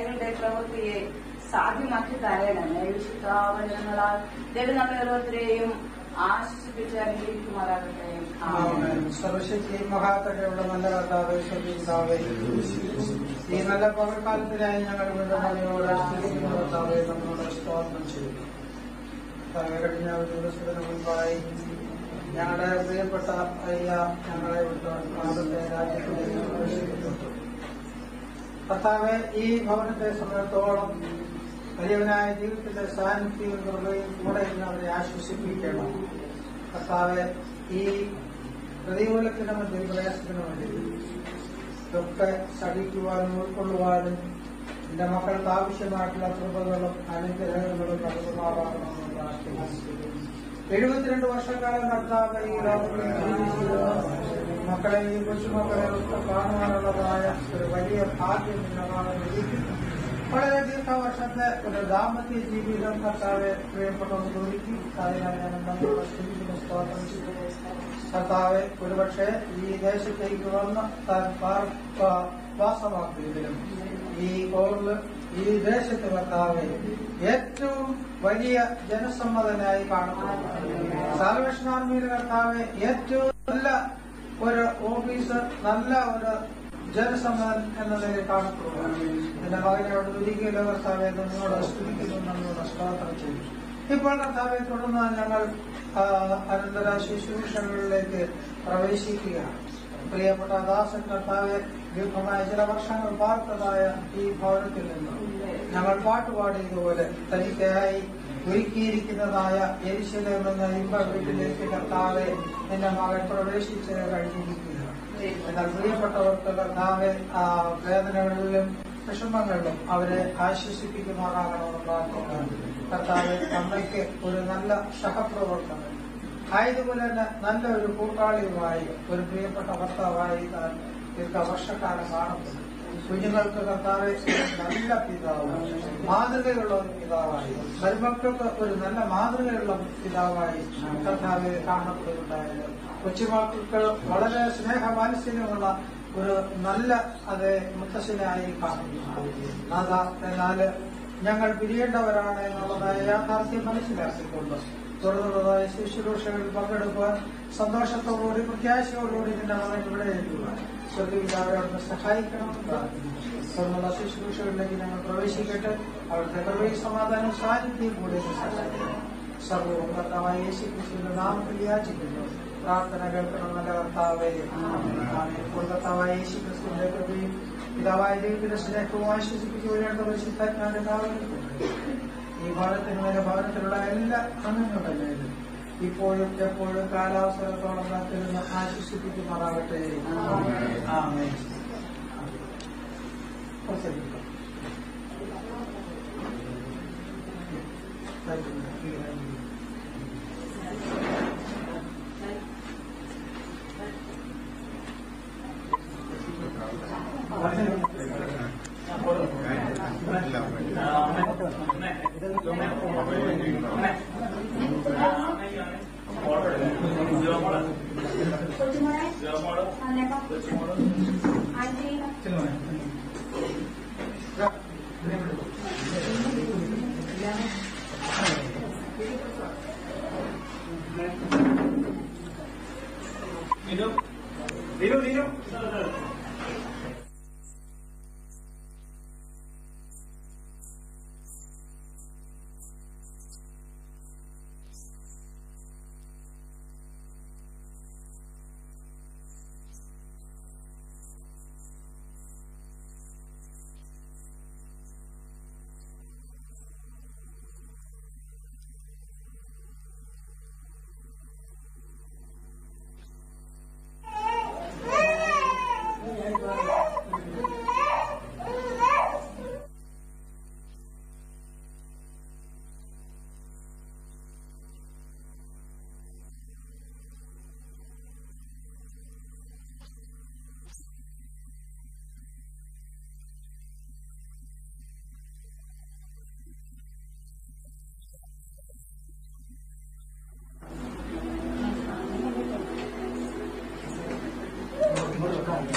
കൈകളുടെ പ്രവൃത്തിയെ സാധ്യമാക്കി തരണമേ വിശുദ്ധാവചനങ്ങളാൽ ദൈവം നമ്മൾ ഓരോരുത്തരെയും ആശ്വസിപ്പിച്ച് അനുഗ്രഹിക്കുമാറാകട്ടെ. സർവശക്തി മഹാകടയുള്ള നല്ല കർത്താവ് ഈ നല്ല പകൽക്കാലത്തിനായി ഞങ്ങൾ കർത്താവെ. നമ്മളോട് സ്തോത്രം ചെയ്യുന്നു. കഴിഞ്ഞ മുൻപായി ഞങ്ങളുടെ പ്രിയപ്പെട്ട അയ്യ ഞങ്ങളെ വിട്ട്. രാജ്യത്തിലേക്ക് കർത്താവെ ഈ ഭവനത്തെ സമയത്തോളം വലിയവനായ ജീവിതത്തിന്റെ സാന്നിധ്യവും കൃപയും കൂടെ അവരെ ആശ്വസിപ്പിക്കണം. കർത്താവെ ഈ പ്രതികൂലത്തിന് മധ്യ പ്രയാസത്തിന് വേണ്ടി ഇതൊക്കെ സഹിക്കുവാനും ഉൾക്കൊള്ളുവാനും എന്റെ മക്കൾക്ക് ആവശ്യമായിട്ടുള്ള കൃപകളും അനുഗ്രഹങ്ങളും നൽകുമാറാകണമെന്ന് പ്രാർത്ഥിക്കുന്നു. എഴുപത്തിരണ്ട് വർഷക്കാലം കർത്താവ് ഈ ലോകത്തിൽ മക്കളെ ഈ കൊച്ചുമക്കളെ ഒക്കെ കാണുവാനുള്ളതായ ഒരു വലിയ ഭാഗ്യം നിങ്ങളാണ് ലഭിക്കുന്നത് വളരെ ദീർഘവർഷത്തെ ഒരു ദാമ്പത്യ ജീവിതം കർത്താവെ പ്രിയപ്പെട്ടവർക്ക് ഒരുക്കി. അതിനാൽ ഞാൻ നമ്മളുടെ സ്തുതിക്കുന്ന സ്തോത്രം ചെയ്യുന്നു കർത്താവെ ഒരുപക്ഷെ ഈ ദേശത്തേക്ക് വന്ന് താൻ വാസമാക്കിയതിലും ഈ കോറിൽ ഈ ദേശത്ത് കർത്താവെ ഏറ്റവും വലിയ ജനസമ്മതനായി കാണുന്നു. സാൽവേഷൻ ആർമിയുടെ കർത്താവെ ഏറ്റവും നല്ല ഒരു ഓഫീസർ നല്ല ഒരു ജനസമ്മതൻ എന്ന നിലയിൽ കാണപ്പെടുന്നു എന്റെ മകനോട് തുരിക്കലോ കർത്താവെ നിന്നോട് സ്തുതിക്കുന്നു നമ്മളോട് സ്തോത്രം ചെയ്തു ഇപ്പോൾ കർത്താവെ തുടർന്ന് ഞങ്ങൾ അനന്തര ശുശ്രൂഷകളിലേക്ക് പ്രവേശിക്കുകയാണ്. പ്രിയപ്പെട്ട ദാസൻ കർത്താവെ ദീർഘമായ ചില വർഷങ്ങൾ പാർത്തതായ ഈ ഭവനത്തിൽ നിന്ന് ഞങ്ങൾ പാട്ടുപാടിയതുപോലെ തനിക്കായി ഒരുക്കിയിരിക്കുന്നതായ എരിശിലേം എന്ന ഇമ്പ വീട്ടിലേക്ക് കർത്താവെ നിന്റെ മകൻ പ്രവേശിച്ച് കഴിഞ്ഞിരിക്കുകയാണ് എന്നാൽ പ്രിയപ്പെട്ടവർക്ക് കർത്താവെ വേദനകളിലും വിഷമങ്ങളിലും അവരെ ആശ്വസിപ്പിക്കുമാറാകണമെന്ന് പ്രാർത്ഥിക്കുന്നു. കർത്താവ് അമ്മയ്ക്ക് ഒരു നല്ല സഹപ്രവർത്തനം ആയതുപോലെ തന്നെ നല്ല ഒരു കൂട്ടാളിയുമായി ഒരു പ്രിയപ്പെട്ട ഭർത്താവായി താൻ ദീർഘവർഷക്കാലം കാണപ്പെടുന്നു കുഞ്ഞുങ്ങൾക്ക് കർത്താവെ നല്ല പിതാവ്. മാതൃകയുള്ള ഒരു പിതാവായി. മരുമക്കൾക്ക് ഒരു നല്ല മാതൃകയുള്ള പിതാവായി കർത്താവെ കാണപ്പെടുന്നുണ്ടായത്. കൊച്ചുമക്കൾക്ക് വളരെ സ്നേഹ മാനസ്യമുള്ള ഒരു നല്ല അതെ മുത്തശ്ശനായി കാണുന്നു അതാ എന്നാൽ ഞങ്ങൾ പിരിയേണ്ടവരാണ് എന്നുള്ളതായ യാഥാർത്ഥ്യം മനസ്സിലാക്കിക്കൊണ്ട് തുറന്നുള്ളതായ ശുശ്രൂഷകളിൽ പങ്കെടുക്കുവാൻ സന്തോഷത്തോടുകൂടി പ്രത്യാശയോടുകൂടി നിന്റെ മകൻ ഇവിടെ എത്തുക സ്വർഗീയപിതാവെ അവിടുന്ന് സഹായിക്കണം തുറന്നുള്ള ശുശ്രൂഷകളിലേക്ക് ഞങ്ങൾ പ്രവേശിക്കട്ടെ അവിടുത്തെ കൃപയും സമാധാനം സാന്നിധ്യം കൂടെ സഹായിക്കണം സർവവും കർത്താവായ യേശു ക്രിസ്തുവിന്റെ നാമത്തിൽ യാചിക്കുന്നു പ്രാർത്ഥന കേൾക്കണം നല്ല കർത്താവേ ആമേൻ. ഇപ്പോൾ കർത്താവായ യേശു ക്രിസ്തുവിന്റെ കൃപയും പിതാവായ ദൈവത്തിന്റെ സ്നേഹവും ആശ്വസിപ്പിക്കുകയാണ് പരിശുദ്ധാത്മാവിന്റെ കാവലും ഈ ഭവനത്തിന് വരെ ഭവനത്തിലുള്ള എല്ലാ അംഗങ്ങളുടെയും ഇപ്പോഴും എപ്പോഴും കാലാവസരത്തോളം കാത്തിരുന്ന് ആശ്വസിപ്പിക്കുമാറാകട്ടെ ആമേൻ. കുറച്ചധികം.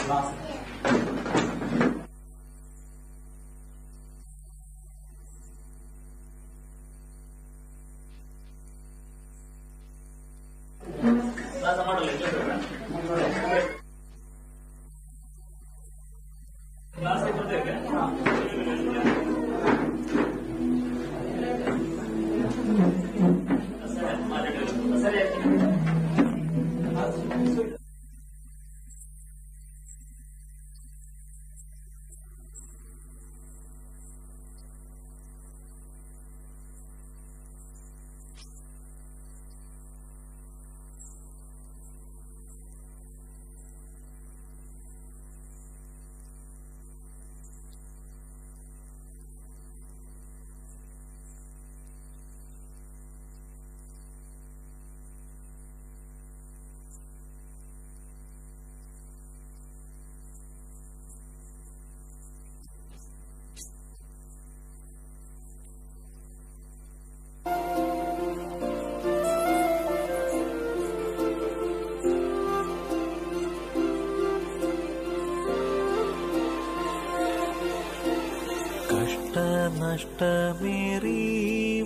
last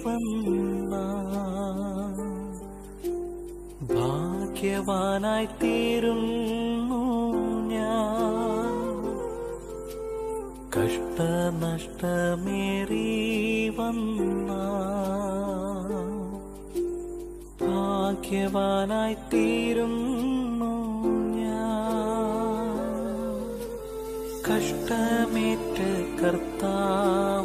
വന്ന ഭാഗ്യവാനായി തീരുന്നു ഞാൻ. കഷ്ടനഷ്ടമേറി വന്ന ഭാഗ്യവാനായി തീരുന്നു ഞാൻ. കഷ്ടമേറ്റ കർത്താവോട്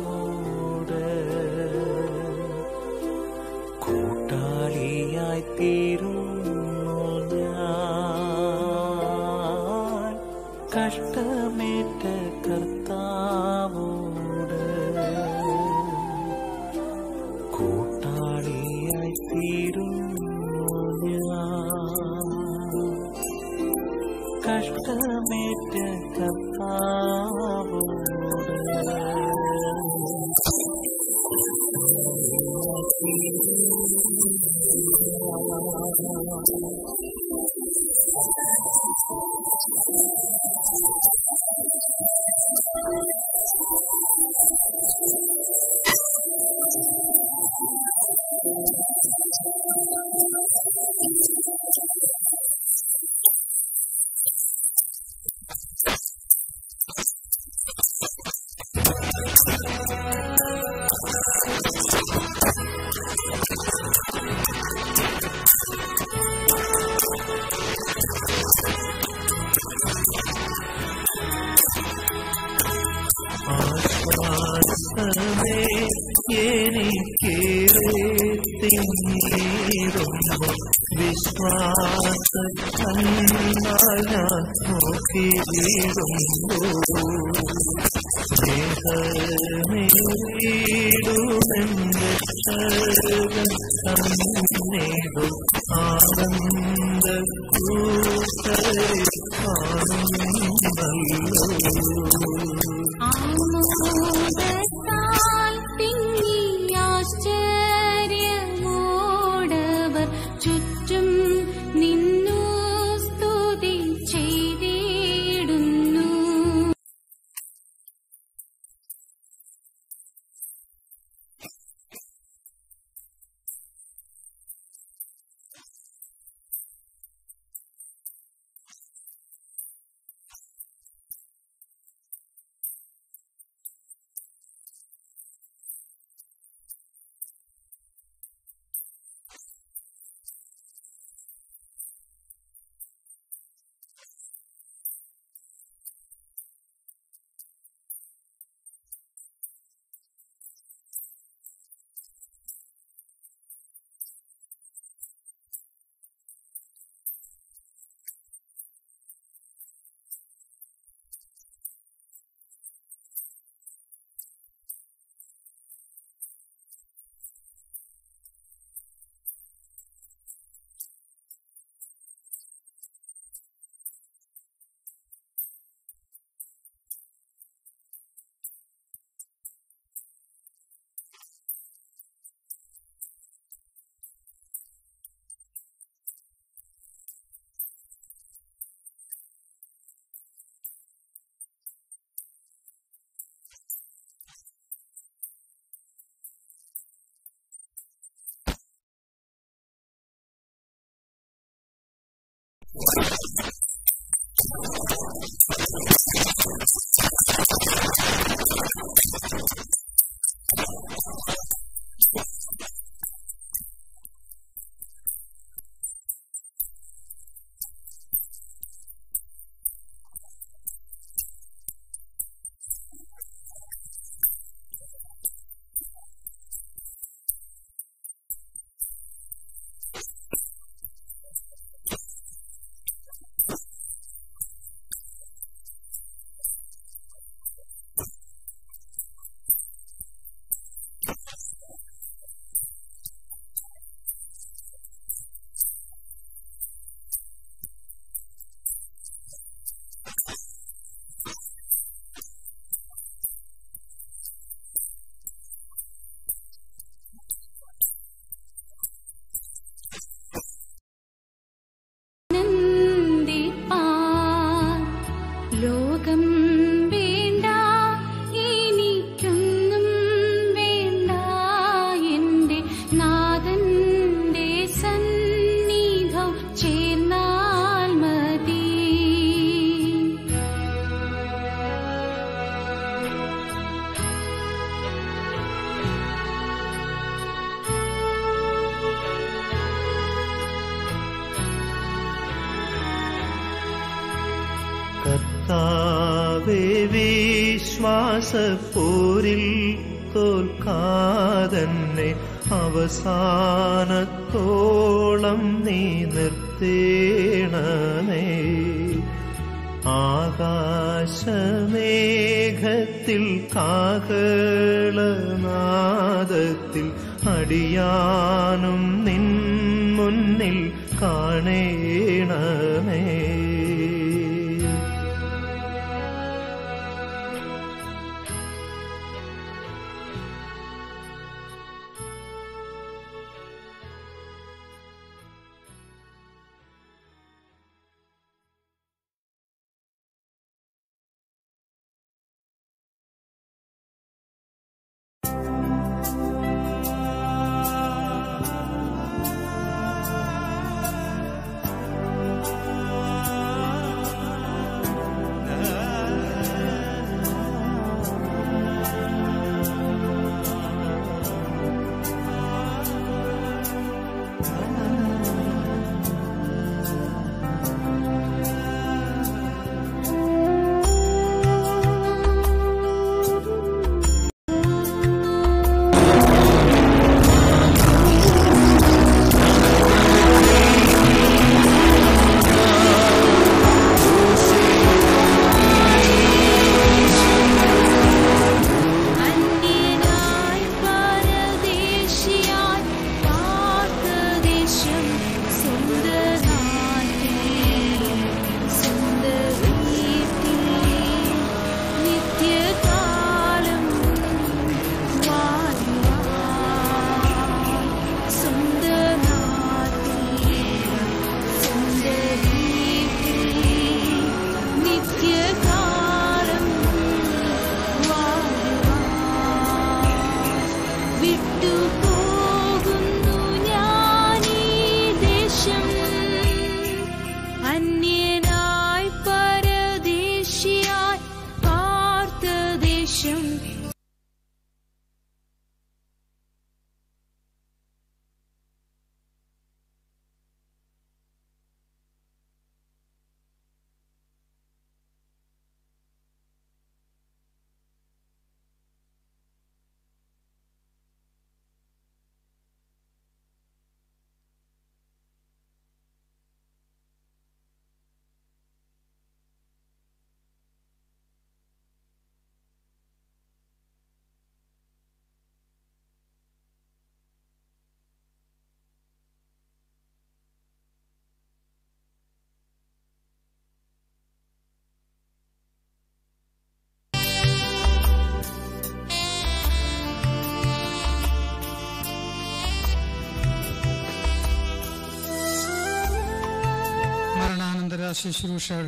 ശുശ്രൂഷകൾ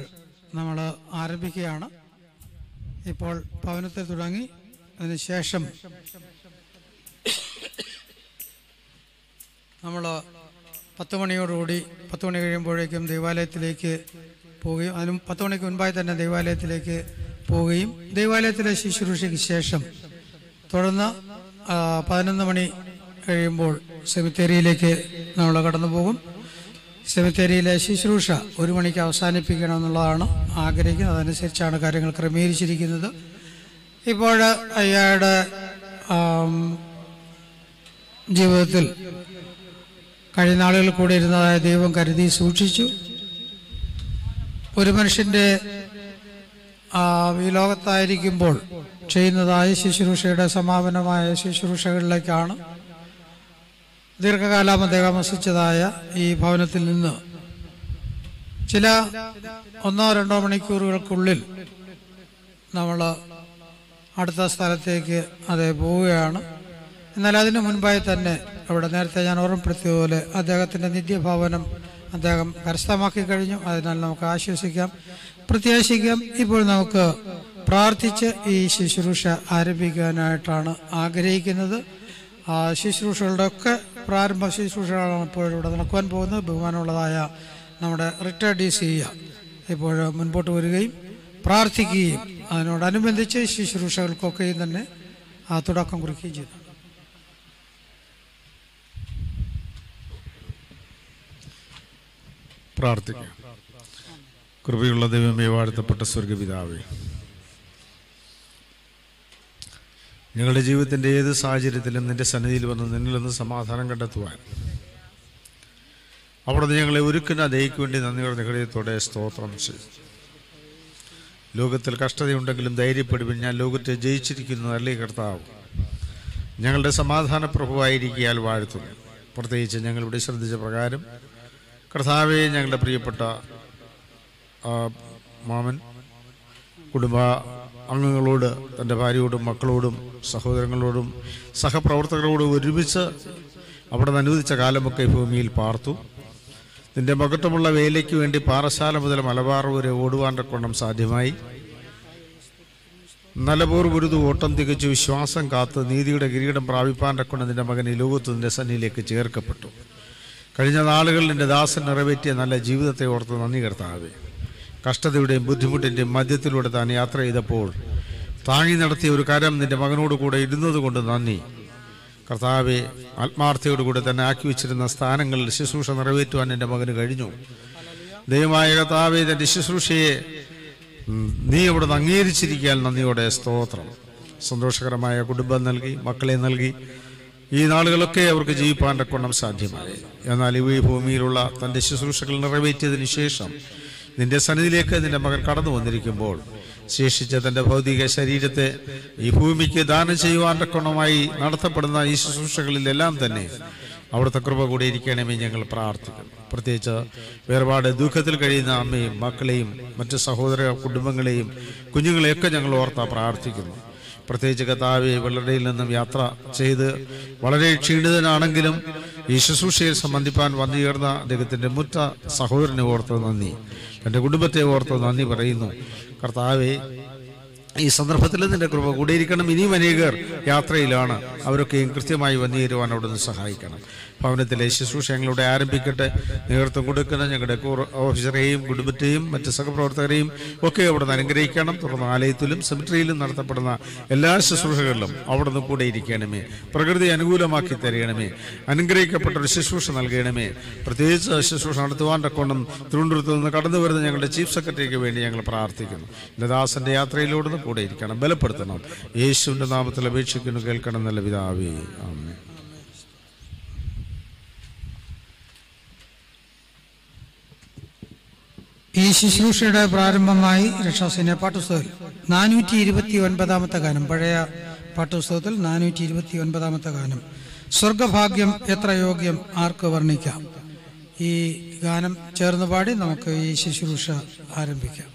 നമ്മൾ ആരംഭിക്കുകയാണ്. ഇപ്പോൾ ഭവനത്തെ തുടങ്ങി. അതിനുശേഷം നമ്മൾ പത്ത് മണിയോടുകൂടി പത്ത് മണി കഴിയുമ്പോഴേക്കും ദൈവാലയത്തിലേക്ക് പോവുകയും അതിനും പത്ത് മണിക്ക് മുൻപായി തന്നെ ദൈവാലയത്തിലേക്ക് പോവുകയും ദൈവാലയത്തിലെ ശുശ്രൂഷയ്ക്ക് ശേഷം തുടർന്ന് പതിനൊന്ന് മണി കഴിയുമ്പോൾ സെമിത്തേരിയിലേക്ക് നമ്മൾ കടന്നു പോകും സെമിത്തേരിയിലെ ശുശ്രൂഷ ഒരു മണിക്ക് അവസാനിപ്പിക്കണമെന്നുള്ളതാണ് ആഗ്രഹിക്കുന്നത്. അതനുസരിച്ചാണ് കാര്യങ്ങൾ ക്രമീകരിച്ചിരിക്കുന്നത്. ഇപ്പോൾ അയാളുടെ ജീവിതത്തിൽ കഴിഞ്ഞ നാളുകളിൽ കൂടെ ഇരുന്നതായ ദൈവം കരുതി സൂക്ഷിച്ചു. ഒരു മനുഷ്യന്റെ ഈ ലോകത്തായിരിക്കുമ്പോൾ ചെയ്യുന്നതായ ശുശ്രൂഷയുടെ സമാപനമായ ശുശ്രൂഷകളിലേക്കാണ് ദീർഘകാലം അദ്ദേഹം വസിച്ചതായ ഈ ഭവനത്തിൽ നിന്ന് ചില ഒന്നോ രണ്ടോ മണിക്കൂറുകൾക്കുള്ളിൽ നമ്മൾ അടുത്ത സ്ഥലത്തേക്ക് അതേ പോവുകയാണ്. എന്നാൽ അതിനു മുൻപായി തന്നെ അവിടെ നേരത്തെ ഞാൻ ഓർമ്മപ്പെടുത്തിയതുപോലെ അദ്ദേഹത്തിന്റെ നിത്യഭവനം അദ്ദേഹം കരസ്ഥമാക്കി കഴിഞ്ഞു. അതിനാൽ നമുക്ക് ആശ്വസിക്കാം. പ്രത്യാശിക്കാം. ഇപ്പോൾ നമുക്ക് പ്രാർത്ഥിച്ച് ഈ ശുശ്രൂഷ ആരംഭിക്കാനായിട്ടാണ് ആഗ്രഹിക്കുന്നത്. ആ ശുശ്രൂഷകളുടെ ഒക്കെ പ്രാരംഭ ശുശ്രൂഷകളാണ് ഇപ്പോഴിവിടെ നടക്കുവാൻ പോകുന്നത്. ബഹുമാനമുള്ളതായ നമ്മുടെ റിട്ടയർഡ് ഡി സി ഇപ്പോൾ മുൻപോട്ട് വരികയും പ്രാർത്ഥിക്കുകയും അതിനോടനുബന്ധിച്ച് ശുശ്രൂഷകൾക്കൊക്കെയും തന്നെ ആ തുടക്കം കുറിക്കുകയും ചെയ്തു. കൃപയുള്ള ദൈവമേ വാഴ്ത്തപ്പെട്ട സ്വർഗപിതാവേ ഞങ്ങളുടെ ജീവിതത്തിന്റെ ഏത് സാഹചര്യത്തിലും നിന്റെ സന്നിധിയിൽ വന്ന് നിന്നിൽ നിന്ന് സമാധാനം കണ്ടെത്തുവാൻ. അവിടുന്ന് ഞങ്ങളെ ഒരുക്കുന്ന ദയക്ക് വേണ്ടി നന്ദിയുടെ ഹൃദയത്തോടെ സ്തോത്രം ചെയ്തു. ലോകത്തിൽ കഷ്ടതയുണ്ടെങ്കിലും ധൈര്യപ്പെടുവിൻ. ഞാൻ ലോകത്തെ ജയിച്ചിരിക്കുന്നു അല്ലേ കർത്താവ്? ഞങ്ങളുടെ സമാധാന പ്രഭുവായിരിക്കാൽ വാഴ്ത്തുന്നു പ്രത്യേകിച്ച് ഞങ്ങളിവിടെ ശ്രദ്ധിച്ച പ്രകാരം കർത്താവെ ഞങ്ങളുടെ പ്രിയപ്പെട്ട മാമൻ കുടുംബ അംഗങ്ങളോട് തന്റെ ഭാര്യയോടും മക്കളോടും സഹോദരങ്ങളോടും സഹപ്രവർത്തകരോടും ഒരുമിച്ച് അവിടെ നിന്ന് അനുവദിച്ച കാലമൊക്കെ ഭൂമിയിൽ പാർത്തു. നിന്റെ മകത്വമുള്ള വേലയ്ക്ക് വേണ്ടി പാറശാല മുതൽ മലബാർ വരെ ഓടുവാൻ കൊണ്ടം സാധ്യമായി. നലപൂർ ഗുരുതു ഓട്ടം തികച്ചു വിശ്വാസം കാത്ത് നീതിയുടെ കിരീടം പ്രാപിപ്പാൻ കൊണ്ട് നിന്റെ മകൻ ഈ ലോകത്ത് നിന്റെ സന്നിയിലേക്ക് ചേർക്കപ്പെട്ടു. കഴിഞ്ഞ നാളുകളിൽ നിന്റെ ദാസൻ നിറവേറ്റിയ നല്ല ജീവിതത്തെ ഓർത്ത് നന്ദി കർത്താവേ. കഷ്ടതയുടെയും ബുദ്ധിമുട്ടിന്റെയും മധ്യത്തിലൂടെ താൻ യാത്ര ചെയ്തപ്പോൾ താങ്ങി നടത്തിയ ഒരു കരം നിന്റെ മകനോട് കൂടെ ഇരുന്നത് കൊണ്ട് നന്ദി. കർത്താവെ ആത്മാർത്ഥയോടുകൂടെ തന്നെ ആക്കി വെച്ചിരുന്ന സ്ഥാനങ്ങളിൽ ശുശ്രൂഷ നിറവേറ്റുവാൻ എന്റെ മകന് കഴിഞ്ഞു. ദൈവമായ കർത്താവെ തന്റെ ശുശ്രൂഷയെ നീ അവിടെ നിന്ന് അംഗീകരിച്ചിരിക്കാൻ നന്ദിയോടെ സ്തോത്രം. സന്തോഷകരമായ കുടുംബം നൽകി മക്കളെ നൽകി. ഈ നാളുകളൊക്കെ അവർക്ക് ജീവിപ്പാന്റെ കൊണ്ടം സാധ്യമായി. എന്നാൽ ഈ ഭൂമിയിലുള്ള തന്റെ ശുശ്രൂഷകൾ നിറവേറ്റിയതിനു ശേഷം നിന്റെ സന്നിധിയിലേക്ക് നിന്റെ മകൻ കടന്നു വന്നിരിക്കുമ്പോൾ ശേഷിച്ച തന്റെ ഭൗതിക ശരീരത്തെ ഈ ഭൂമിക്ക് ദാനം ചെയ്യുവാൻ തക്കണമായി നടത്തപ്പെടുന്ന ഈ ശുശ്രൂഷകളിലെല്ലാം തന്നെ അവിടുത്തെ കൃപ കൂടി ഇരിക്കണമേ ഞങ്ങൾ പ്രാർത്ഥിക്കും പ്രത്യേകിച്ച് വേർപാട് ദുഃഖത്തിൽ കഴിയുന്ന അമ്മയും മക്കളെയും മറ്റ് സഹോദര കുടുംബങ്ങളെയും കുഞ്ഞുങ്ങളെയൊക്കെ ഞങ്ങൾ ഓർത്താ പ്രാർത്ഥിക്കുന്നു. പ്രത്യേകിച്ച് കഥാവി വെള്ളടയിൽ നിന്നും യാത്ര ചെയ്ത് വളരെ ക്ഷീണിതനാണെങ്കിലും ഈ ശുശ്രൂഷയിൽ സംബന്ധിപ്പാൻ വന്നു ചേർന്ന അദ്ദേഹത്തിന്റെ മുറ്റ സഹോദരനെ ഓർത്ത് നന്ദി. എന്റെ കുടുംബത്തെ ഓർത്ത് നന്ദി പറയുന്നു. കർത്താവെ ഈ സന്ദർഭത്തിൽ നിന്റെ കൃപ കൂടിയിരിക്കണം. ഇനിയും അനേകർ യാത്രയിലാണ്. അവരൊക്കെയും കൃത്യമായി വന്നു ചേരുവാൻ അവിടുന്ന് സഹായിക്കണം. ഭവനത്തിലെ ശുശ്രൂഷ ആരംഭിക്കട്ടെ. നേതൃത്വം കൊടുക്കുന്ന ഞങ്ങളുടെ ഓഫീസറെയും കുടുംബത്തെയും മറ്റ് സഹപ്രവർത്തകരെയും ഒക്കെ അവിടുന്ന് അനുഗ്രഹിക്കണം. തുടർന്ന് ആലയത്തിലും സെമിട്രിയിലും നടത്തപ്പെടുന്ന എല്ലാ ശുശ്രൂഷകളിലും അവിടുന്ന് കൂടെ ഇരിക്കണമേ. പ്രകൃതി അനുകൂലമാക്കി തരണമേ അനുഗ്രഹിക്കപ്പെട്ട ഒരു ശുശ്രൂഷ നൽകണമേ. പ്രത്യേകിച്ച് ശുശ്രൂഷ നടത്തുവാൻ കൊണ്ടും തിരുവനന്തപുരത്ത് നിന്ന് കടന്നു വരുന്ന ഞങ്ങളുടെ ചീഫ് സെക്രട്ടറിക്ക് വേണ്ടി ഞങ്ങൾ പ്രാർത്ഥിക്കുന്നു. ദാസന്റെ യാത്രയിലൂടെ കൂടെ ഇരിക്കണം. ബലപ്പെടുത്തണം. യേശുവിന്റെ നാമത്തിൽ അപേക്ഷിക്കുന്നു. കേൾക്കണം. നല്ല പിതാവേ. ആമേൻ. ഈ ശുശ്രൂഷയുടെ പ്രാരംഭമായി രക്ഷാസേന പാട്ടുപുസ്തകത്തിൽ നാനൂറ്റി ഇരുപത്തി ഒൻപതാമത്തെ ഗാനം. പഴയ പാട്ടുപുസ്തകത്തിൽ നാനൂറ്റി ഇരുപത്തി ഒൻപതാമത്തെ ഗാനം. സ്വർഗഭാഗ്യം എത്ര യോഗ്യം ആർക്ക് വർണിക്കാം? ഈ ഗാനം ചേർന്ന് പാടി നമുക്ക് ഈ ശുശ്രൂഷ ആരംഭിക്കാം.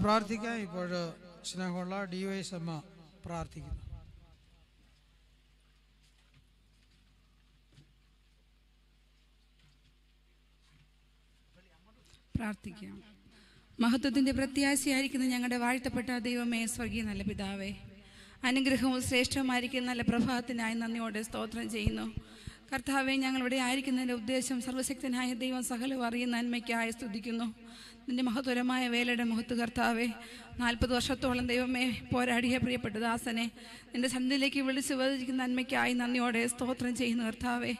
ആശയേറുന്നേ നമുക്ക് പ്രാർത്ഥിക്കാം ഇപ്പോൾ സ്നേഹമുള്ള ഡി വൈസ് അമ്മ പ്രാർത്ഥിക്കുന്നു. പ്രാർത്ഥിക്കാം. പ്രത്യാശയായിരിക്കുന്ന ഞങ്ങളുടെ വാഴ്ത്തപ്പെട്ട ദൈവമേ സ്വർഗീയ നല്ല പിതാവേ അനുഗ്രഹവും ശ്രേഷ്ഠവുമായിരിക്കുന്ന നല്ല പ്രഭാതത്തിനായി നന്ദിയോടെ സ്തോത്രം ചെയ്യുന്നു. കർത്താവെ ഞങ്ങളിവിടെ ആയിരിക്കുന്നതിന്റെ ഉദ്ദേശം സർവശക്തനായ ദൈവം സകലവും അറിയുന്ന നന്മയ്ക്കായി സ്തുതിക്കുന്നു. നിന്റെ മഹത്വരമായ വേലയുടെ മുഖത്ത് കർത്താവെ നാൽപ്പത് വർഷത്തോളം ദൈവമേ പോരാടിയ പ്രിയപ്പെട്ട ദാസനെ നിന്റെ സന്ധിയിലേക്ക് വിളിച്ചു വധിക്കുന്ന നന്മയ്ക്കായി നന്ദിയോടെ സ്തോത്രം ചെയ്യുന്നു കർത്താവെ.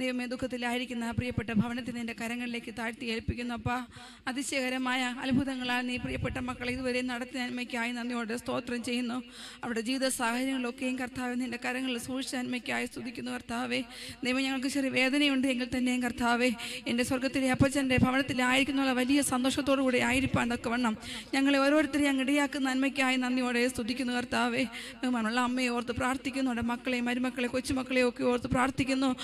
ദൈവമേ ദുഃഖത്തിലായിരിക്കുന്ന പ്രിയപ്പെട്ട ഭവനത്തിൽ നിന്റെ കരങ്ങളിലേക്ക് താഴ്ത്തി ഏൽപ്പിക്കുന്നു അപ്പാ. അതിശയകരമായ അത്ഭുതങ്ങളാൽ നീ പ്രിയപ്പെട്ട മക്കളെ ഇതുവരെ നടത്തിയ നന്മയ്ക്കായി നന്ദിയോടെ സ്തോത്രം ചെയ്യുന്നു. അവിടെ ജീവിത സാഹചര്യങ്ങളൊക്കെയും കർത്താവ് നിന്റെ കരങ്ങളിൽ സൂക്ഷിച്ച നന്മയ്ക്കായി സ്തുതിക്കുന്നു കർത്താവേ. ദൈവം ഞങ്ങൾക്ക് ചെറിയ വേദനയുണ്ട് എങ്കിൽ തന്നെയും കർത്താവേ. എന്റെ സ്വർഗത്തിലെ അപ്പച്ചന്റെ ഭവനത്തിലായിരിക്കുന്ന വലിയ സന്തോഷത്തോടു കൂടി ആയിരിക്കാൻ തക്കവണ്ണം ഞങ്ങളെ ഓരോരുത്തരെയും അങ്ങടിയാക്കുന്ന നന്മയ്ക്കായി നന്ദിയോടെ സ്തുതിക്കുന്നു കർത്താവേ. ബഹുമാനുള്ള അമ്മയെ ഓർത്ത് പ്രാർത്ഥിക്കുന്നു അവിടെ മക്കളെ മരുമക്കളെ കൊച്ചുമക്കളെ ഒക്കെ ഓർത്ത് പ്രാർത്ഥിക്കുന്നു.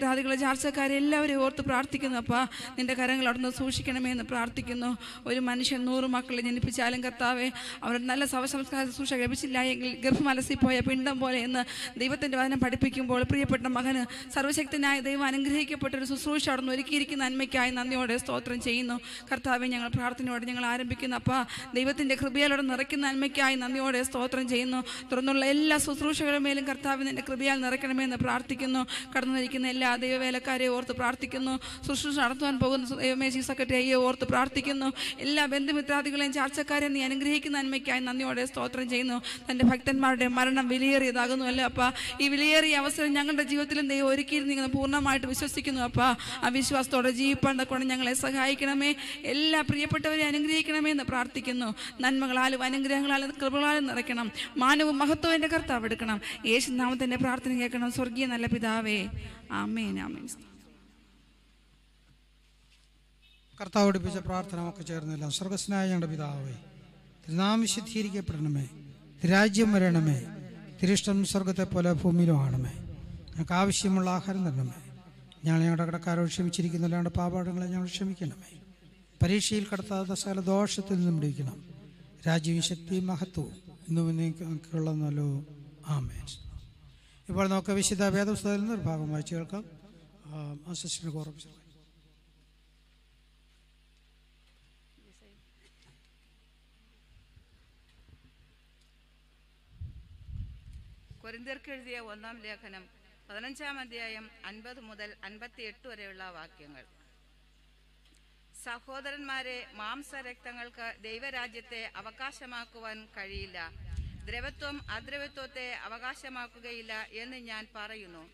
ബന്ധുമിത്രാദികളെ ചാർച്ചക്കാരെ എല്ലാവരെയും ഓർത്ത് പ്രാർത്ഥിക്കുന്നു അപ്പാ. നിന്റെ കരങ്ങൾ അവിടുന്ന് സൂക്ഷിക്കണമേ എന്ന് പ്രാർത്ഥിക്കുന്നു. ഒരു മനുഷ്യൻ നൂറ് മക്കളെ ജനിപ്പിച്ചാലും കർത്താവെ അവർ നല്ല ശവസംസ്കാര ശുശ്രൂഷ ലഭിച്ചില്ല എങ്കിൽ ഗർഭമലസി പോയ പിണ്ടം പോലെ എന്ന് ദൈവത്തിന്റെ വചനം പഠിപ്പിക്കുമ്പോൾ പ്രിയപ്പെട്ട മകന് സർവശക്തനായ ദൈവം അനുഗ്രഹിക്കപ്പെട്ട ഒരു ശുശ്രൂഷ അവിടുന്ന് ഒരുക്കിയിരിക്കുന്ന നന്മയ്ക്കായി നന്ദിയോടെ സ്തോത്രം ചെയ്യുന്നു. കർത്താവെ ഞങ്ങൾ പ്രാർത്ഥനയോടെ ഞങ്ങൾ ആരംഭിക്കുന്നു അപ്പാ. ദൈവത്തിന്റെ കൃപയാലോടെ നിറയ്ക്കുന്ന നന്മയ്ക്കായി നന്ദിയോടെ സ്തോത്രം ചെയ്യുന്നു. തുടർന്നുള്ള എല്ലാ ശുശ്രൂഷകളുടെ മേലും കർത്താവ് നിന്റെ കൃപയാൽ നിറയ്ക്കണമെന്ന് പ്രാർത്ഥിക്കുന്നു. കടന്നിരിക്കുന്ന എല്ലാ ദൈവവേലക്കാരെയും ഓർത്ത് പ്രാർത്ഥിക്കുന്നു. ശുശ്രൂഷ നടത്തുവാൻ പോകുന്ന ദൈവമേ ചീഫ് സെക്രട്ടറിയെ ഓർത്ത് പ്രാർത്ഥിക്കുന്നു. എല്ലാ ബന്ധുമിത്രാദികളെയും ചാർച്ചക്കാരെ നീ അനുഗ്രഹിക്കുന്ന നന്മയ്ക്കായി നന്ദിയോടെ സ്തോത്രം ചെയ്യുന്നു. തന്റെ ഭക്തന്മാരുടെ മരണം വിലയേറിയതാകുന്നു അല്ലേ അപ്പ. ഈ വിലയേറിയ അവസരം ഞങ്ങളുടെ ജീവിതത്തിലും ദൈവം ഒരുക്കിയിരുന്നിരിക്കുന്നത് പൂർണമായിട്ട് വിശ്വസിക്കുന്നു അപ്പ. ആ വിശ്വാസത്തോടെ ജീവിപ്പാൻ കൊണ്ട് ഞങ്ങളെ സഹായിക്കണമേ. എല്ലാ പ്രിയപ്പെട്ടവരെ അനുഗ്രഹിക്കണമേ എന്ന് പ്രാർത്ഥിക്കുന്നു. നന്മകളാലും അനുഗ്രഹങ്ങളാലും കൃപകളാലും നിറയ്ക്കണം. മാനവും മഹത്വം എന്റെ കർത്താവ് എടുക്കണം. യേശു നാമത്തിന്റെ പ്രാർത്ഥന കേൾക്കണം. സ്വർഗീയ നല്ല പിതാവേ. ആമേൻ ആമേൻ. കർത്താവ് പഠിപ്പിച്ച പ്രാർത്ഥന ഒക്കെ ചേർന്നില്ല. സ്വർഗസ്നായ ഞങ്ങളുടെ പിതാവേ തിരുനാമം വിശുദ്ധീകരിക്കപ്പെടണമേ. തിരാജ്യം വരണമേ. തിരിഷ്ടം സ്വർഗത്തെ പോലെ ഭൂമിയിലും ആണമേ ഞങ്ങൾക്ക് ആവശ്യമുള്ള ആഹാരം തരണമേ. ഞങ്ങൾ ഞങ്ങളുടെ കടക്കാരോട് ക്ഷമിച്ചിരിക്കുന്ന ഞങ്ങളുടെ പാപാടങ്ങളെ ഞങ്ങൾ ക്ഷമിക്കണമേ. പരീക്ഷയിൽ കടത്താത്ത സകല ദോഷത്തിൽ നിന്നും പിടിക്കണം രാജ്യവും ശക്തിയും മഹത്വവും ഇന്നും എന്നേക്കുള്ള ആമേ ഇപ്പോൾ നമുക്ക് വിശുദ്ധ വേദപുസ്തകത്തിൽ നിന്ന് ഒരു ഭാഗം വായിച്ചു കേൾക്കാം. അസിസ്റ്റന്റ് കോർപ്പറേഷൻ കൊരിന്തിയർക്ക് എഴുതിയ ഒന്നാം ലേഖനം പതിനഞ്ചാം അധ്യായം അൻപത് മുതൽ അൻപത്തിയെട്ട് വരെയുള്ള വാക്യങ്ങൾ. സഹോദരന്മാരെ മാംസരക്തങ്ങൾക്ക് ദൈവരാജ്യത്തെ അവകാശമാക്കുവാൻ കഴിയില്ല. ദ്രവത്വം അദ്രവത്വത്തെ അവകാശമാക്കുകയില്ല എന്ന് ഞാൻ പറയുന്നു.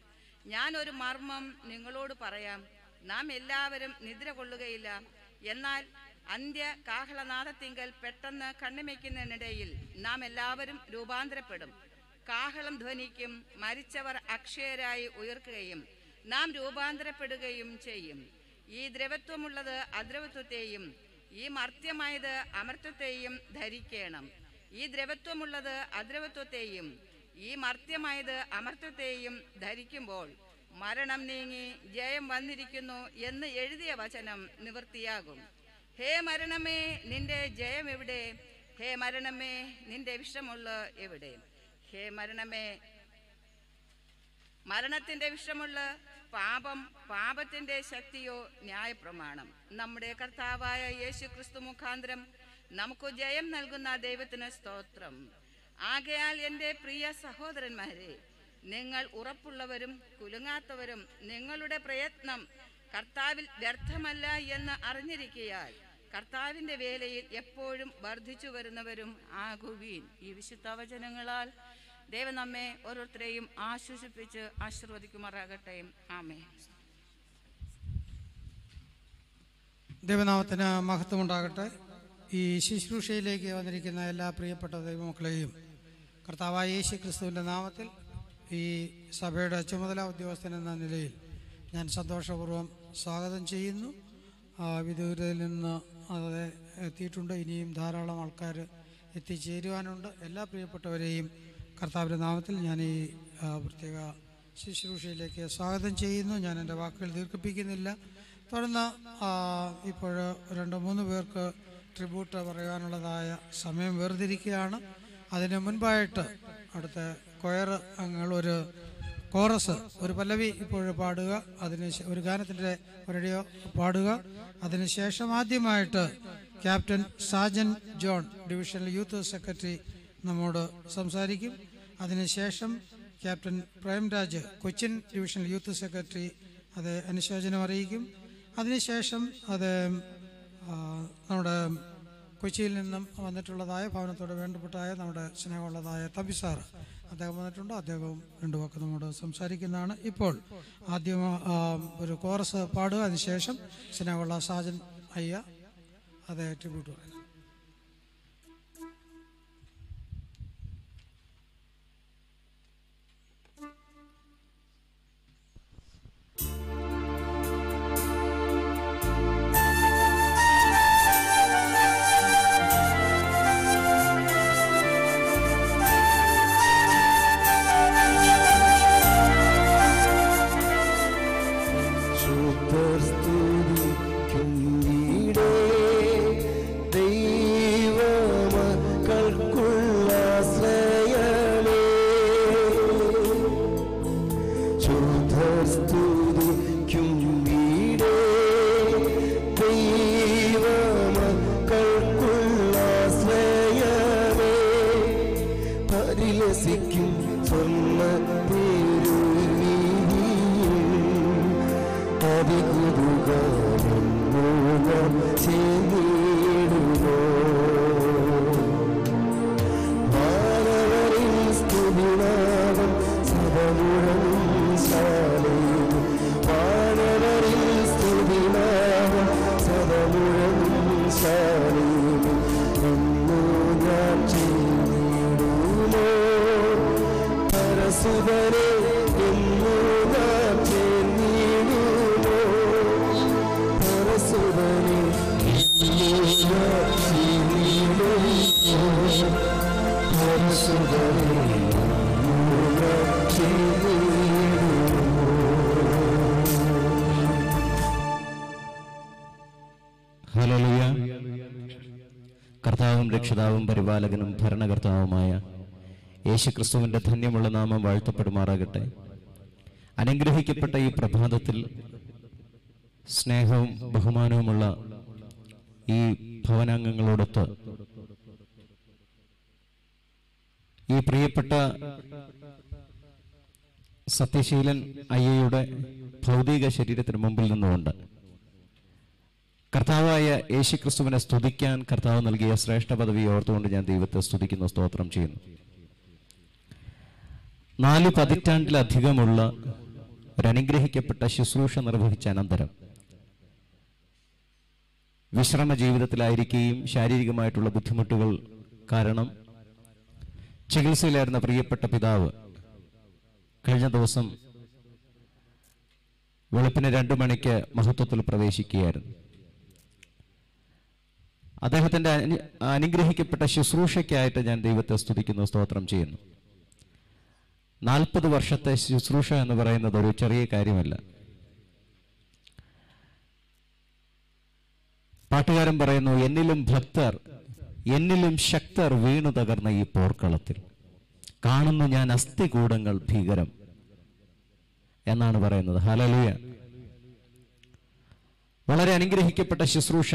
ഞാൻ ഒരു മർമ്മം നിങ്ങളോട് പറയാം. നാം എല്ലാവരും നിദ്ര കൊള്ളുകയില്ല. എന്നാൽ അന്ത്യ കാഹളനാദത്തിങ്കൽ പെട്ടെന്ന് കണ്ണിമയ്ക്കുന്നതിനിടയിൽ നാം എല്ലാവരും രൂപാന്തരപ്പെടും. കാഹളം ധ്വനിക്കും മരിച്ചവർ അക്ഷയരായി ഉയർക്കുകയും നാം രൂപാന്തരപ്പെടുകയും ചെയ്യും. ഈ ദ്രവത്വമുള്ളത് അദ്രവത്വത്തെയും ഈ മർത്യമായത് അമർത്യത്തെയും ധരിക്കണം. ഈ ദ്രവത്വമുള്ളത് അദ്രവത്വത്തെയും ഈ മർത്യമായത് അമർത്യത്തെയും ധരിക്കുമ്പോൾ മരണം നീങ്ങി ജയം വന്നിരിക്കുന്നു എന്ന് എഴുതിയ വചനം നിവൃത്തിയാകും. ഹേ മരണമേ നിന്റെ ജയം എവിടെ? ഹേ മരണമേ നിന്റെ വിഷമുള്ള എവിടെ? ഹേ മരണമേ മരണത്തിന്റെ വിഷമുള്ള പാപം പാപത്തിന്റെ ശക്തിയോ ന്യായപ്രമാണം. നമ്മുടെ കർത്താവായ യേശു ക്രിസ്തു മുഖാന്തരം നമുക്ക് ജയം നൽകുന്ന ദൈവത്തിന് സ്തോത്രം. ആകയാൽ എന്റെ പ്രിയ സഹോദരന്മാരെ നിങ്ങൾ ഉറപ്പുള്ളവരും കുലുങ്ങാത്തവരും നിങ്ങളുടെ പ്രയത്നം കർത്താവിൽ വ്യർത്ഥമല്ല എന്ന് അറിഞ്ഞിരിക്കയാൽ കർത്താവിന്റെ വേലയിൽ എപ്പോഴും വർദ്ധിച്ചു വരുന്നവരും ആകുവീൻ. ഈ വിശുദ്ധവചനങ്ങളാൽ ദൈവം നമ്മെ ഓരോരുത്തരെയും ആശ്വസിപ്പിച്ച് ആശീർവദിക്കുമാറാകട്ടെ. ആമേ ദൈവനാമത്തിന് മഹത്വമുണ്ടാകട്ടെ. ഈ ശുശ്രൂഷയിലേക്ക് വന്നിരിക്കുന്ന എല്ലാ പ്രിയപ്പെട്ട ദൈവമക്കളെയും കർത്താവായ യേശു ക്രിസ്തുവിന്റെ നാമത്തിൽ ഈ സഭയുടെ ചുമതല ഉദ്യോഗസ്ഥൻ എന്ന നിലയിൽ ഞാൻ സന്തോഷപൂർവം സ്വാഗതം ചെയ്യുന്നു. വിദൂരയിൽ നിന്ന് അത് എത്തിയിട്ടുണ്ട്. ഇനിയും ധാരാളം ആൾക്കാർ എത്തിച്ചേരുവാനുണ്ട്. എല്ലാ പ്രിയപ്പെട്ടവരെയും കർത്താവിന്റെ നാമത്തിൽ ഞാൻ ഈ പ്രത്യേക ശുശ്രൂഷയിലേക്ക് സ്വാഗതം ചെയ്യുന്നു. ഞാൻ എന്റെ വാക്കുകൾ ദീർഘിപ്പിക്കുന്നില്ല. തുടർന്ന് ഇപ്പോൾ രണ്ട് മൂന്ന് പേർക്ക് ട്രിബ്യൂട്ട് പറയാനുള്ളതായ സമയം വേർതിരിക്കുകയാണ്. അതിന് മുൻപായിട്ട് അടുത്ത കൊയർ അംഗങ്ങൾ ഒരു കോറസ് ഒരു പല്ലവി ഇപ്പോൾ പാടുക. അതിന് ഒരു ഗാനത്തിന്റെ റേഡിയോ പാടുക. അതിനുശേഷം ആദ്യമായിട്ട് captain Sajan John divisional youth secretary നമ്മോട് സംസാരിക്കും. അതിനുശേഷം captain Premraj Cochin divisional youth secretary അത് അനുശോചനം അറിയിക്കും. അതിനുശേഷം അത് നമ്മുടെ കൊച്ചിയിൽ നിന്നും വന്നിട്ടുള്ളതായ ഭവനത്തോട് വേണ്ടപ്പെട്ടതായ നമ്മുടെ സ്നേഹമുള്ളതായ തബി സാർ അദ്ദേഹം വന്നിട്ടുണ്ട്. അദ്ദേഹവും രണ്ടു വാക്ക് നമ്മോട് സംസാരിക്കുന്നതാണ്. ഇപ്പോൾ ആദ്യം ഒരു കോറസ് പാടുക. അതിനുശേഷം സ്നേഹമുള്ള സാജൻ അയ്യ അത് ട്രിബ്യൂട്ട് പറയുന്നു യേശുക്രിസ്തുവിന്റെ ധന്യമുള്ള നാമം വാഴ്ത്തപ്പെടുമാറാകട്ടെ. അനുഗ്രഹിക്കപ്പെട്ട ഈ പ്രഭാതത്തിൽ സ്നേഹവും ബഹുമാനവുമുള്ള ഈ ഭവനാംഗങ്ങളോടൊത്ത് ഈ പ്രിയപ്പെട്ട സത്യശീലൻ അയ്യയുടെ ഭൗതിക ശരീരത്തിന് മുമ്പിൽ നിന്നുകൊണ്ട് കർത്താവായ യേശുക്രിസ്തുവിനെ സ്തുതിക്കാൻ കർത്താവ് നൽകിയ ശ്രേഷ്ഠ പദവി ഓർത്തുകൊണ്ട് ഞാൻ ദൈവത്തെ സ്തുതിക്കുന്നു സ്തോത്രം ചെയ്യുന്നു. നാല് പതിറ്റാണ്ടിലധികമുള്ള ഒരനുഗ്രഹിക്കപ്പെട്ട ശുശ്രൂഷ നിർവഹിച്ച അനന്തരം. വിശ്രമ ജീവിതത്തിലായിരിക്കുകയും ശാരീരികമായിട്ടുള്ള ബുദ്ധിമുട്ടുകൾ കാരണം ചികിത്സയിലായിരുന്ന പ്രിയപ്പെട്ട പിതാവ് കഴിഞ്ഞ ദിവസം വെളുപ്പിന് രണ്ടു മണിക്ക് മഹത്വത്തിൽ പ്രവേശിക്കുകയായിരുന്നു. അദ്ദേഹത്തിന്റെ അനു- അനുഗ്രഹിക്കപ്പെട്ട ശുശ്രൂഷയ്ക്കായിട്ട് ഞാൻ ദൈവത്തെ സ്തുതിക്കുന്നു സ്തോത്രം ചെയ്യുന്നു. നാൽപ്പത് വർഷത്തെ ശുശ്രൂഷ എന്ന് പറയുന്നത് ഒരു ചെറിയ കാര്യമല്ല. പാട്ടുകാരൻ പറയുന്നു എന്നിലും ഭക്തർ എന്നിലും ശക്തർ വീണു തകർന്ന ഈ പോർക്കളത്തിൽ. കാണുന്നു ഞാൻ അസ്ഥികൂടങ്ങൾ ഭീകരം. എന്നാണ് പറയുന്നത്. ഹലലുയ വളരെ അനുഗ്രഹിക്കപ്പെട്ട ശുശ്രൂഷ.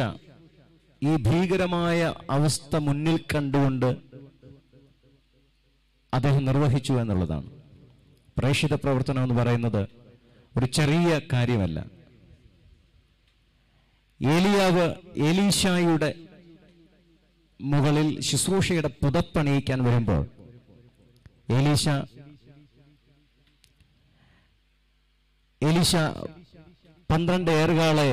ഈ ഭീകരമായ അവസ്ഥ മുന്നിൽ കണ്ടുകൊണ്ട് അദ്ദേഹം നിർവഹിച്ചു എന്നുള്ളതാണ്. പ്രേക്ഷിത പ്രവർത്തനം എന്ന് പറയുന്നത് ഒരു ചെറിയ കാര്യമല്ല. ഏലിയാവ് ഏലീശായുടെ മുകളിൽ ശുശ്രൂഷയുടെ പുതപ്പണിയിക്കാൻ വരുമ്പോൾ ഏലീശ ഏലീശ പന്ത്രണ്ട് ഏറുകാളെ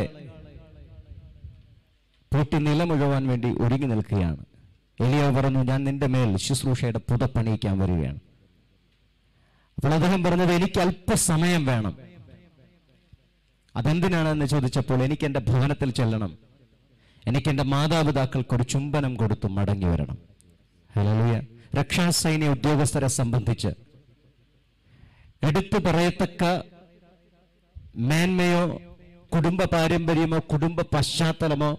പൂട്ടി നിലമുഴുവാൻ വേണ്ടി ഒരുങ്ങി നിൽക്കുകയാണ്. എലിയാവ് പറഞ്ഞു ഞാൻ നിന്റെ മേൽ ശുശ്രൂഷയുടെ പുതപ്പണിയിക്കാൻ വരികയാണ്. അപ്പോൾ അദ്ദേഹം പറഞ്ഞത് എനിക്ക് അല്പസമയം വേണം. അതെന്തിനാണെന്ന് ചോദിച്ചപ്പോൾ എനിക്ക് എന്റെ ഭവനത്തിൽ ചെല്ലണം. എനിക്ക് എന്റെ മാതാപിതാക്കൾക്ക് ഒരു ചുംബനം കൊടുത്തു മടങ്ങി വരണം. ഹല്ലേലൂയ. രക്ഷാസൈന്യ ഉദ്യോഗസ്ഥരെ സംബന്ധിച്ച് എടുത്തു പറയത്തക്ക മേന്മയോ കുടുംബ പാരമ്പര്യമോ കുടുംബ പശ്ചാത്തലമോ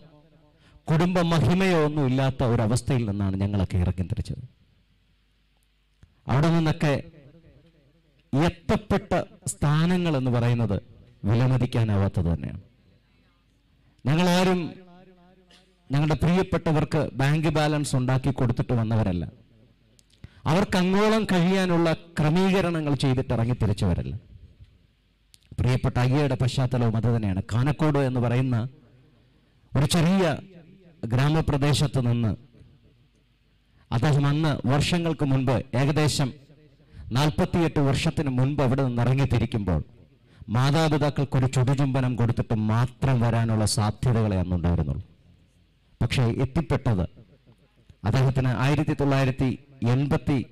കുടുംബ മഹിമയോ ഒന്നും ഇല്ലാത്ത ഒരവസ്ഥയിൽ നിന്നാണ് ഞങ്ങളൊക്കെ ഇറങ്ങി തിരിച്ചത്. അവിടെ നിന്നൊക്കെ എത്തപ്പെട്ട സ്ഥാനങ്ങൾ എന്ന് പറയുന്നത് വിലമതിക്കാനാവാത്തത് തന്നെയാണ്. ഞങ്ങളാരും ഞങ്ങളുടെ പ്രിയപ്പെട്ടവർക്ക് ബാങ്ക് ബാലൻസ് ഉണ്ടാക്കി കൊടുത്തിട്ട് വന്നവരല്ല. അവർക്ക് അങ്ങോളം കഴിയാനുള്ള ക്രമീകരണങ്ങൾ ചെയ്തിട്ട് ഇറങ്ങി തിരിച്ചവരല്ല. പ്രിയപ്പെട്ട അയ്യയുടെ പശ്ചാത്തലവും അത് തന്നെയാണ്. കാനക്കോട് എന്ന് പറയുന്ന ഒരു ചെറിയ ഗ്രാമപ്രദേശത്ത് നിന്ന് അദ്ദേഹം അന്ന് വർഷങ്ങൾക്ക് മുൻപ് ഏകദേശം നാൽപ്പത്തിയെട്ട് വർഷത്തിന് മുൻപ് അവിടെ നിന്ന് ഇറങ്ങിത്തിരിക്കുമ്പോൾ മാതാപിതാക്കൾക്കൊരു ചുടുചുംബനം കൊടുത്തിട്ട് മാത്രം വരാനുള്ള സാധ്യതകളെ അന്നുണ്ടായിരുന്നുള്ളൂ. പക്ഷേ എത്തിപ്പെട്ടത് അദ്ദേഹത്തിന് ആയിരത്തി തൊള്ളായിരത്തി എൺപത്തി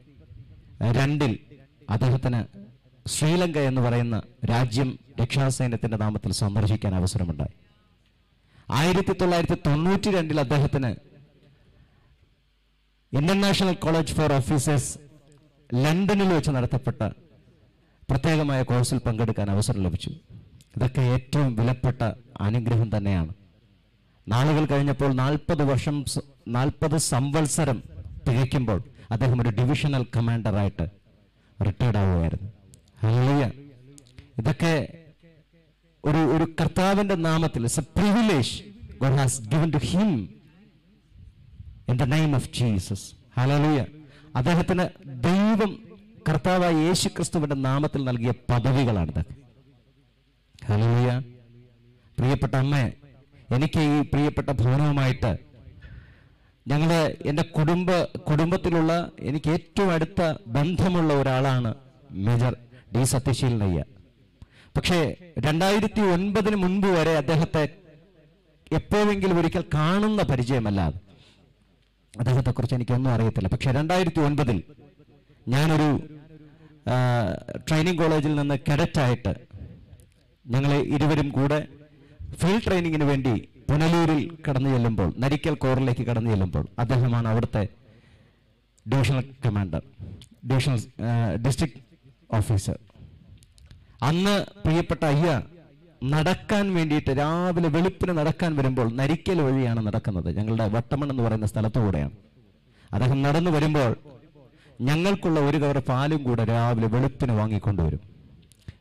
രണ്ടിൽ അദ്ദേഹത്തിന് ശ്രീലങ്ക എന്ന് പറയുന്ന രാജ്യം രക്ഷാസൈന്യത്തിന്റെ നാമത്തിൽ സന്ദർശിക്കാൻ അവസരമുണ്ടായി. ആയിരത്തി തൊള്ളായിരത്തി തൊണ്ണൂറ്റി രണ്ടിൽ അദ്ദേഹത്തിന് ഇന്റർനാഷണൽ കോളേജ് ഫോർ ഓഫീസേഴ്സ് ലണ്ടനിൽ വെച്ച് നടത്തപ്പെട്ട പ്രത്യേകമായ കോഴ്സിൽ പങ്കെടുക്കാൻ അവസരം ലഭിച്ചു. ഇതൊക്കെ ഏറ്റവും വിലപ്പെട്ട അനുഗ്രഹം തന്നെയാണ്. നാളുകൾ കഴിഞ്ഞപ്പോൾ നാൽപ്പത് വർഷം നാൽപ്പത് സംവത്സരം തികയ്ക്കുമ്പോൾ അദ്ദേഹം ഒരു ഡിവിഷണൽ കമാൻഡറായിട്ട് റിട്ടയർഡ് ആവുകയായിരുന്നു. ഇതൊക്കെ ഒരു ഒരു കർത്താവിന്റെ നാമത്തിൽ privilege God has given to him in the name of Jesus hallelujah അദ്ദേഹത്തിന് ദൈവം കർത്താവായ യേശു ക്രിസ്തുവിന്റെ നാമത്തിൽ നൽകിയ പദവികളാണ് ഇതൊക്കെ. പ്രിയപ്പെട്ട അമ്മ എനിക്ക് ഈ പ്രിയപ്പെട്ട ഭവനവുമായിട്ട് ഞങ്ങളുടെ എന്റെ കുടുംബ കുടുംബത്തിലുള്ള എനിക്ക് ഏറ്റവും അടുത്ത ബന്ധമുള്ള ഒരാളാണ് മേജർ ഡി സത്യശീലനയ്യ പക്ഷേ രണ്ടായിരത്തി ഒൻപതിന് മുൻപ് വരെ അദ്ദേഹത്തെ എപ്പോഴെങ്കിലും ഒരിക്കൽ കാണുന്ന പരിചയമല്ലാതെ അദ്ദേഹത്തെക്കുറിച്ച് എനിക്കൊന്നും അറിയത്തില്ല. പക്ഷെ രണ്ടായിരത്തി ഒൻപതിൽ ഞാനൊരു ട്രെയിനിങ് കോളേജിൽ നിന്ന് കേഡറ്റായിട്ട് ഞങ്ങൾ ഇരുവരും കൂടെ ഫീൽഡ് ട്രെയിനിങ്ങിന് വേണ്ടി പുനലൂരിൽ കടന്നു ചെല്ലുമ്പോൾ നരിക്കൽ കോറിലേക്ക് കടന്നു ചെല്ലുമ്പോൾ അദ്ദേഹമാണ് അവിടുത്തെ divisional commander divisional district officer. അന്ന് പ്രിയപ്പെട്ട അയ്യ നടക്കാൻ വേണ്ടിയിട്ട് രാവിലെ വെളുപ്പിന് നടക്കാൻ വരുമ്പോൾ നരിക്കൽ വഴിയാണ് നടക്കുന്നത്. ഞങ്ങളുടെ വട്ടമൺ എന്ന് പറയുന്ന സ്ഥലത്തുകൂടെയാണ്. അദ്ദേഹം നടന്നു വരുമ്പോൾ ഞങ്ങൾക്കുള്ള ഒരു കവർ പാലും കൂടെ രാവിലെ വെളുപ്പിന് വാങ്ങിക്കൊണ്ടുവരും.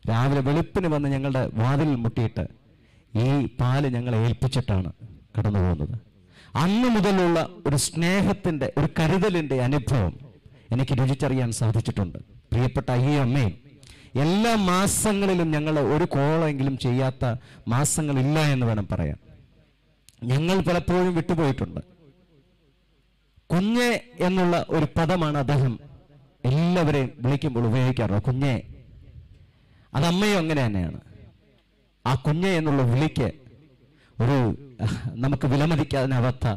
രാവിലെ വെളുപ്പിന് വന്ന് ഞങ്ങളുടെ വാതിൽ മുട്ടിയിട്ട് ഈ പാൽ ഞങ്ങളെ ഏൽപ്പിച്ചിട്ടാണ് കടന്നു പോകുന്നത്. അന്ന് മുതലുള്ള ഒരു സ്നേഹത്തിന്റെ ഒരു കരുതലിന്റെ അനുഭവം എനിക്ക് രുചിച്ചറിയാൻ സാധിച്ചിട്ടുണ്ട്. പ്രിയപ്പെട്ട അയ്യയും അമ്മയും എല്ലാ മാസങ്ങളിലും ഞങ്ങൾ ഒരു കോളെങ്കിലും ചെയ്യാത്ത മാസങ്ങളില്ല എന്ന് വേണം പറയാൻ. ഞങ്ങൾ പലപ്പോഴും വിട്ടുപോയിട്ടുണ്ട്. കുഞ്ഞ് എന്നുള്ള ഒരു പദമാണ് അദ്ദേഹം എല്ലാവരെയും വിളിക്കുമ്പോൾ ഉപയോഗിക്കാറുള്ളത്. കുഞ്ഞെ അത് അമ്മയും അങ്ങനെ തന്നെയാണ്. ആ കുഞ്ഞെ എന്നുള്ള വിളിക്ക് ഒരു നമുക്ക് വിലമതിക്കാതിനകത്ത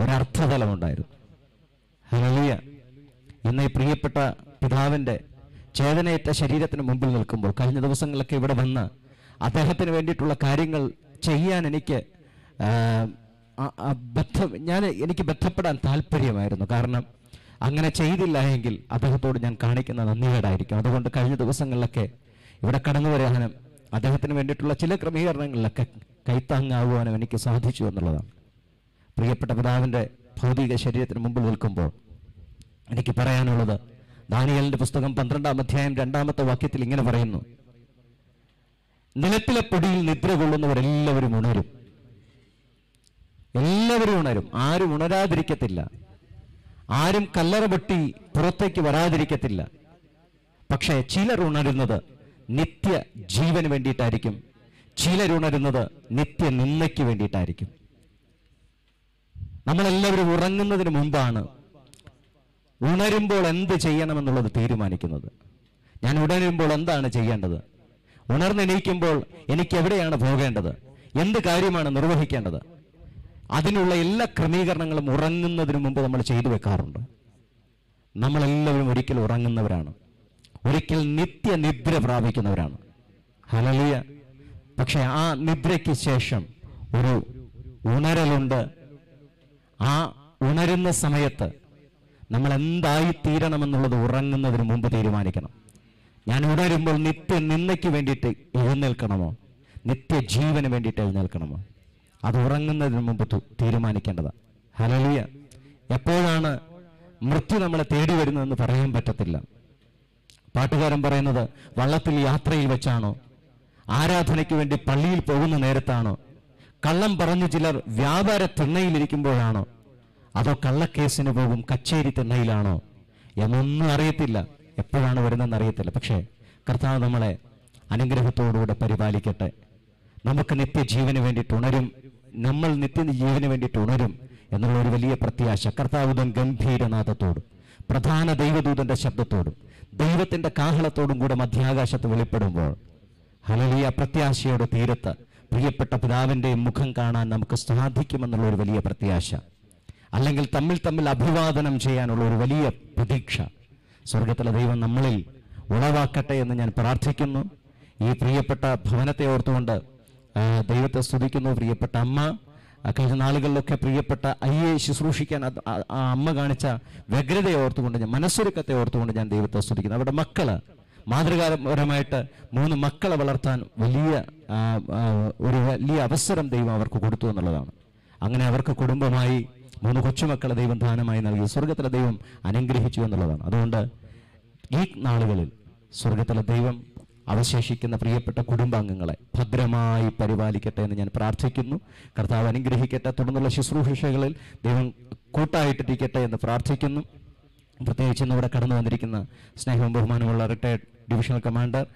ഒരർത്ഥതലമുണ്ടായിരുന്നു. ഹലിയ ഇന്ന് ഈ പ്രിയപ്പെട്ട പിതാവിന്റെ ചേതനയേറ്റ ശരീരത്തിന് മുമ്പിൽ നിൽക്കുമ്പോൾ കഴിഞ്ഞ ദിവസങ്ങളിലൊക്കെ ഇവിടെ വന്ന് അദ്ദേഹത്തിന് വേണ്ടിയിട്ടുള്ള കാര്യങ്ങൾ ചെയ്യാൻ എനിക്ക് ബന്ധം ഞാൻ എനിക്ക് ബന്ധപ്പെടാൻ താല്പര്യമായിരുന്നു. കാരണം അങ്ങനെ ചെയ്തില്ല എങ്കിൽ അദ്ദേഹത്തോട് ഞാൻ കാണിക്കുന്ന നന്ദികേടായിരിക്കും. അതുകൊണ്ട് കഴിഞ്ഞ ദിവസങ്ങളിലൊക്കെ ഇവിടെ കടന്നു വരാനും അദ്ദേഹത്തിന് വേണ്ടിയിട്ടുള്ള ചില ക്രമീകരണങ്ങളിലൊക്കെ കൈത്താങ്ങാകുവാനും എനിക്ക് സാധിച്ചു എന്നുള്ളതാണ്. പ്രിയപ്പെട്ട പിതാവിന്റെ ഭൗതിക ശരീരത്തിന് മുമ്പിൽ നിൽക്കുമ്പോൾ എനിക്ക് പറയാനുള്ളത് ദാനിയലിന്റെ പുസ്തകം പന്ത്രണ്ടാം അധ്യായം രണ്ടാമത്തെ വാക്യത്തിൽ ഇങ്ങനെ പറയുന്നു. നിലത്തിലെ പൊടിയിൽ നിദ്ര കൊള്ളുന്നവരെല്ലാവരും ഉണരും. എല്ലാവരും ഉണരും. ആരും ഉണരാതിരിക്കത്തില്ല. ആരും കല്ലറ പൊട്ടി പുറത്തേക്ക് വരാതിരിക്കത്തില്ല. പക്ഷേ ചിലർ ഉണരുന്നത് നിത്യ ജീവന് വേണ്ടിയിട്ടായിരിക്കും. ചിലർ ഉണരുന്നത് നിത്യ നിന്നയ്ക്ക് വേണ്ടിയിട്ടായിരിക്കും. നമ്മളെല്ലാവരും ഉറങ്ങുന്നതിന് മുമ്പാണ് ഉണരുമ്പോൾ എന്ത് ചെയ്യണമെന്നുള്ളത് തീരുമാനിക്കുന്നത്. ഞാൻ ഉണരുമ്പോൾ എന്താണ് ചെയ്യേണ്ടത്? ഉണർന്നെണീക്കുമ്പോൾ എനിക്ക് എവിടെയാണ് പോകേണ്ടത്? എന്ത് കാര്യമാണ് നിർവഹിക്കേണ്ടത്? അതിനുള്ള എല്ലാ ക്രമീകരണങ്ങളും ഉറങ്ങുന്നതിന് മുമ്പ് നമ്മൾ ചെയ്തു വെക്കാറുണ്ട്. നമ്മളെല്ലാവരും ഒരിക്കൽ ഉറങ്ങുന്നവരാണ്. ഒരിക്കൽ നിത്യനിദ്ര പ്രാപിക്കുന്നവരാണ്. ഹലലിയ പക്ഷെ ആ നിദ്രയ്ക്ക് ശേഷം ഒരു ഉണരലുണ്ട്. ആ ഉണരുന്ന സമയത്ത് നമ്മൾ എന്തായി തീരണമെന്നുള്ളത് ഉറങ്ങുന്നതിന് മുമ്പ് തീരുമാനിക്കണം. ഞാൻ ഉണരുമ്പോൾ നിത്യ നിന്നയ്ക്ക് വേണ്ടിയിട്ട് എഴുന്നേൽക്കണമോ? നിത്യ ജീവന് വേണ്ടിയിട്ട് എഴുന്നേൽക്കണമോ? അത് ഉറങ്ങുന്നതിന് മുമ്പ് തീരുമാനിക്കേണ്ടതാണ് ഹലലിയ എപ്പോഴാണ് മൃത്യു നമ്മളെ തേടി വരുന്നതെന്ന് പറയാൻ പറ്റത്തില്ല. പാട്ടുകാരൻ പറയുന്നത് വള്ളത്തിൽ യാത്രയിൽ വെച്ചാണോ? ആരാധനയ്ക്ക് വേണ്ടി പള്ളിയിൽ പോകുന്ന നേരത്താണോ? കള്ളം പറഞ്ഞ് ചിലർ വ്യാപാര തിണ്ണയിലിരിക്കുമ്പോഴാണോ അതോ കള്ളക്കേസിന് പോകും കച്ചേരി തിണ്ണയിലാണോ എന്നൊന്നും അറിയത്തില്ല. എപ്പോഴാണ് വരുന്നതെന്ന് അറിയത്തില്ല. പക്ഷേ കർത്താവ് നമ്മളെ അനുഗ്രഹത്തോടുകൂടെ പരിപാലിക്കട്ടെ. നമുക്ക് നിത്യജീവന് വേണ്ടിയിട്ട് ഉണരും. നമ്മൾ നിത്യജീവന് വേണ്ടിയിട്ട് ഉണരും എന്നുള്ള ഒരു വലിയ പ്രത്യാശ കർത്താവുതൻ ഗംഭീരനാഥത്തോടും പ്രധാന ദൈവദൂതന്റെ ശബ്ദത്തോടും ദൈവത്തിന്റെ കാഹളത്തോടും കൂടെ മധ്യാകാശത്ത് വെളിപ്പെടുമ്പോൾ ഹലലിയ പ്രത്യാശയുടെ തീരത്ത് പ്രിയപ്പെട്ട പിതാവിന്റെ മുഖം കാണാൻ നമുക്ക് സാധിക്കുമെന്നുള്ള ഒരു വലിയ പ്രത്യാശ. അല്ലെങ്കിൽ തമ്മിൽ തമ്മിൽ അഭിവാദനം ചെയ്യാനുള്ള ഒരു വലിയ പ്രതീക്ഷ സ്വർഗത്തിലെ ദൈവം നമ്മളിൽ ഉളവാക്കട്ടെ എന്ന് ഞാൻ പ്രാർത്ഥിക്കുന്നു. ഈ പ്രിയപ്പെട്ട ഭവനത്തെ ഓർത്തുകൊണ്ട് ദൈവത്തെ സ്തുതിക്കുന്നു പ്രിയപ്പെട്ട അമ്മ. കഴിഞ്ഞ നാളുകളിലൊക്കെ പ്രിയപ്പെട്ട അയ്യെ ശുശ്രൂഷിക്കാൻ ആ അമ്മ കാണിച്ച വ്യഗ്രതയെ ഓർത്തുകൊണ്ട് ഞാൻ മനസ്സൊരുക്കത്തെ ഓർത്തുകൊണ്ട് ഞാൻ ദൈവത്തെ സ്തുതിക്കുന്നു. അവരുടെ മക്കൾ മാതൃകാപരമായിട്ട് മൂന്ന് മക്കളെ വളർത്താൻ വലിയ ഒരു വലിയ അവസരം ദൈവം അവർക്ക് കൊടുത്തു എന്നുള്ളതാണ്. അങ്ങനെ അവർക്ക് കുടുംബമായി മൂന്ന് കൊച്ചുമക്കളെ ദൈവം ദാനമായി നൽകി. സ്വർഗത്തിലെ ദൈവം അനുഗ്രഹിച്ചു എന്നുള്ളതാണ്. അതുകൊണ്ട് ഈ നാളുകളിൽ സ്വർഗത്തിലെ ദൈവം അവശേഷിക്കുന്ന പ്രിയപ്പെട്ട കുടുംബാംഗങ്ങളെ ഭദ്രമായി പരിപാലിക്കട്ടെ എന്ന് ഞാൻ പ്രാർത്ഥിക്കുന്നു. കർത്താവ് അനുഗ്രഹിക്കട്ടെ. തുടർന്നുള്ള ശുശ്രൂഷകളിൽ ദൈവം കൂട്ടായിട്ടിരിക്കട്ടെ എന്ന് പ്രാർത്ഥിക്കുന്നു. പ്രത്യേകിച്ച് ഇന്ന് ഇവിടെ കടന്നു വന്നിരിക്കുന്ന സ്നേഹവും ബഹുമാനമുള്ള retired divisional commander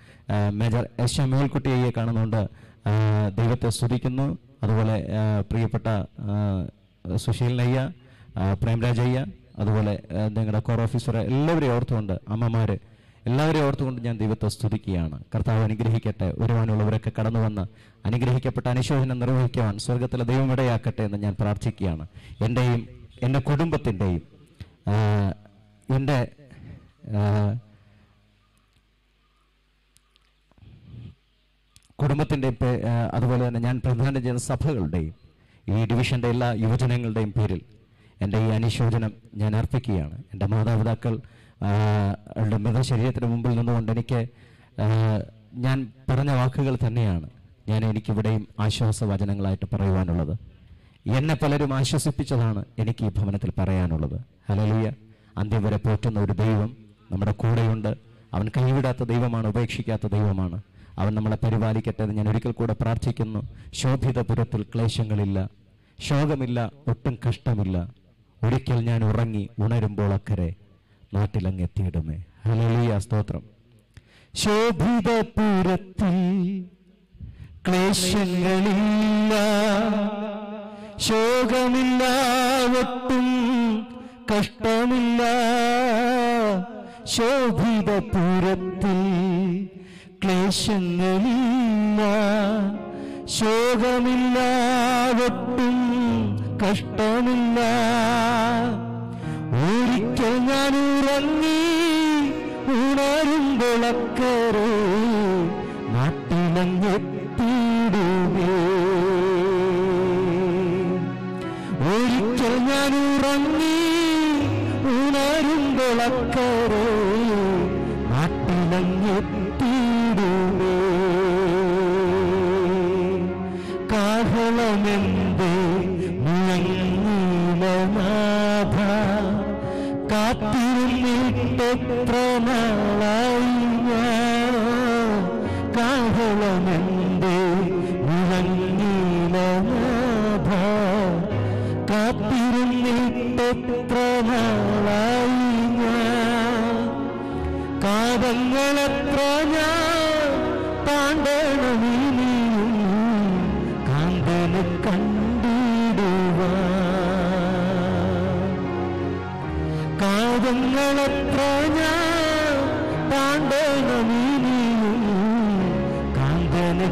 major S M മേൽക്കുട്ടിയെ കാണുന്നുണ്ട് ദൈവത്തെ സ്തുതിക്കുന്നു. അതുപോലെ പ്രിയപ്പെട്ട ആ, സുശീലനയ്യ പ്രേംരാജ് പ്രേംരാജയ്യ അതുപോലെ ഞങ്ങളുടെ കോർ ഓഫീസർ എല്ലാവരെയും ഓർത്തുകൊണ്ട് അമ്മമാര് എല്ലാവരെയും ഓർത്തുകൊണ്ട് ഞാൻ ദൈവത്തെ സ്തുതിക്കുകയാണ്. കർത്താവ് അനുഗ്രഹിക്കട്ടെ. വരുവാനുള്ളവരൊക്കെ കടന്നു വന്ന് അനുഗ്രഹിക്കപ്പെട്ട അനുശോചനം നിർവഹിക്കുവാൻ സ്വർഗത്തിലെ ദൈവം ഇടയാക്കട്ടെ എന്ന് ഞാൻ പ്രാർത്ഥിക്കുകയാണ്. എന്റെയും എന്റെ കുടുംബത്തിന്റെയും എന്റെ കുടുംബത്തിന്റെ അതുപോലെ തന്നെ ഞാൻ പ്രധാനം ചെയ്യുന്ന സഭകളുടെയും ഈ ഡിവിഷന്റെ എല്ലാ യുവജനങ്ങളുടെയും പേരിൽ എന്റെ ഈ അനുശോചനം ഞാൻ അർപ്പിക്കുകയാണ്. എന്റെ മാതാപിതാക്കൾ മൃതശരീരത്തിന് മുമ്പിൽ നിന്നുകൊണ്ട് എനിക്ക് ഞാൻ പറഞ്ഞ വാക്കുകൾ തന്നെയാണ് ഞാൻ എനിക്കിവിടെയും ആശ്വാസവചനങ്ങളായിട്ട് പറയുവാനുള്ളത്. എന്നെ പലരും ആശ്വസിപ്പിച്ചതാണ് എനിക്ക് ഈ ഭവനത്തിൽ പറയാനുള്ളത്. ഹലലിയ അന്ത്യം വരെ പോറ്റുന്ന ഒരു ദൈവം നമ്മുടെ കൂടെയുണ്ട്. അവൻ കൈവിടാത്ത ദൈവമാണ് ഉപേക്ഷിക്കാത്ത ദൈവമാണ്. അവൻ നമ്മളെ പരിപാലിക്കട്ടെ എന്ന് ഞാൻ ഒരിക്കൽ കൂടെ പ്രാർത്ഥിക്കുന്നു. ശോഭിതപുരത്തിൽ ക്ലേശങ്ങളില്ല. ശോകമില്ല ഒട്ടും കഷ്ടമില്ല. ഒരിക്കൽ ഞാൻ ഉറങ്ങി ഉണരുമ്പോൾ അക്കരെ നാട്ടിലങ്ങ് എത്തിയിടുമേ ഹലലിയ സ്തോത്രം. ശോഭിതപുരത്തിൽ ക്ലേശങ്ങളില്ല. ശോകമില്ല ഒട്ടും കഷ്ടമില്ല. ശോഭിതപുരത്തിൽ ക്ലേശങ്ങളില്ല. ശോകമില്ല ഒട്ടും കഷ്ടമില്ല. ഒരിക്കൽ ഞാൻ ഉറങ്ങി ഉണരുമ്പോളക്കരെ നാട്ടിലങ്ങെത്തിയിടുവേ. ഒരിക്കൽ ഞാൻ ഉറങ്ങി ഉണരുമ്പോളക്കരെ നാട്ടിലങ്ങെത്തിയിടുകേ കാഹളമെന്തേ മുഴങ്ങീലനാഥ കാത്തിരുന്നിട്ടെത്ര നാളായി കാഹളമെന്തേ? ഞാൻ താണ്ടണമിനിയും കാതങ്ങളെത്ര ഞാൻ താണ്ടണമിനിയും കാന്തന്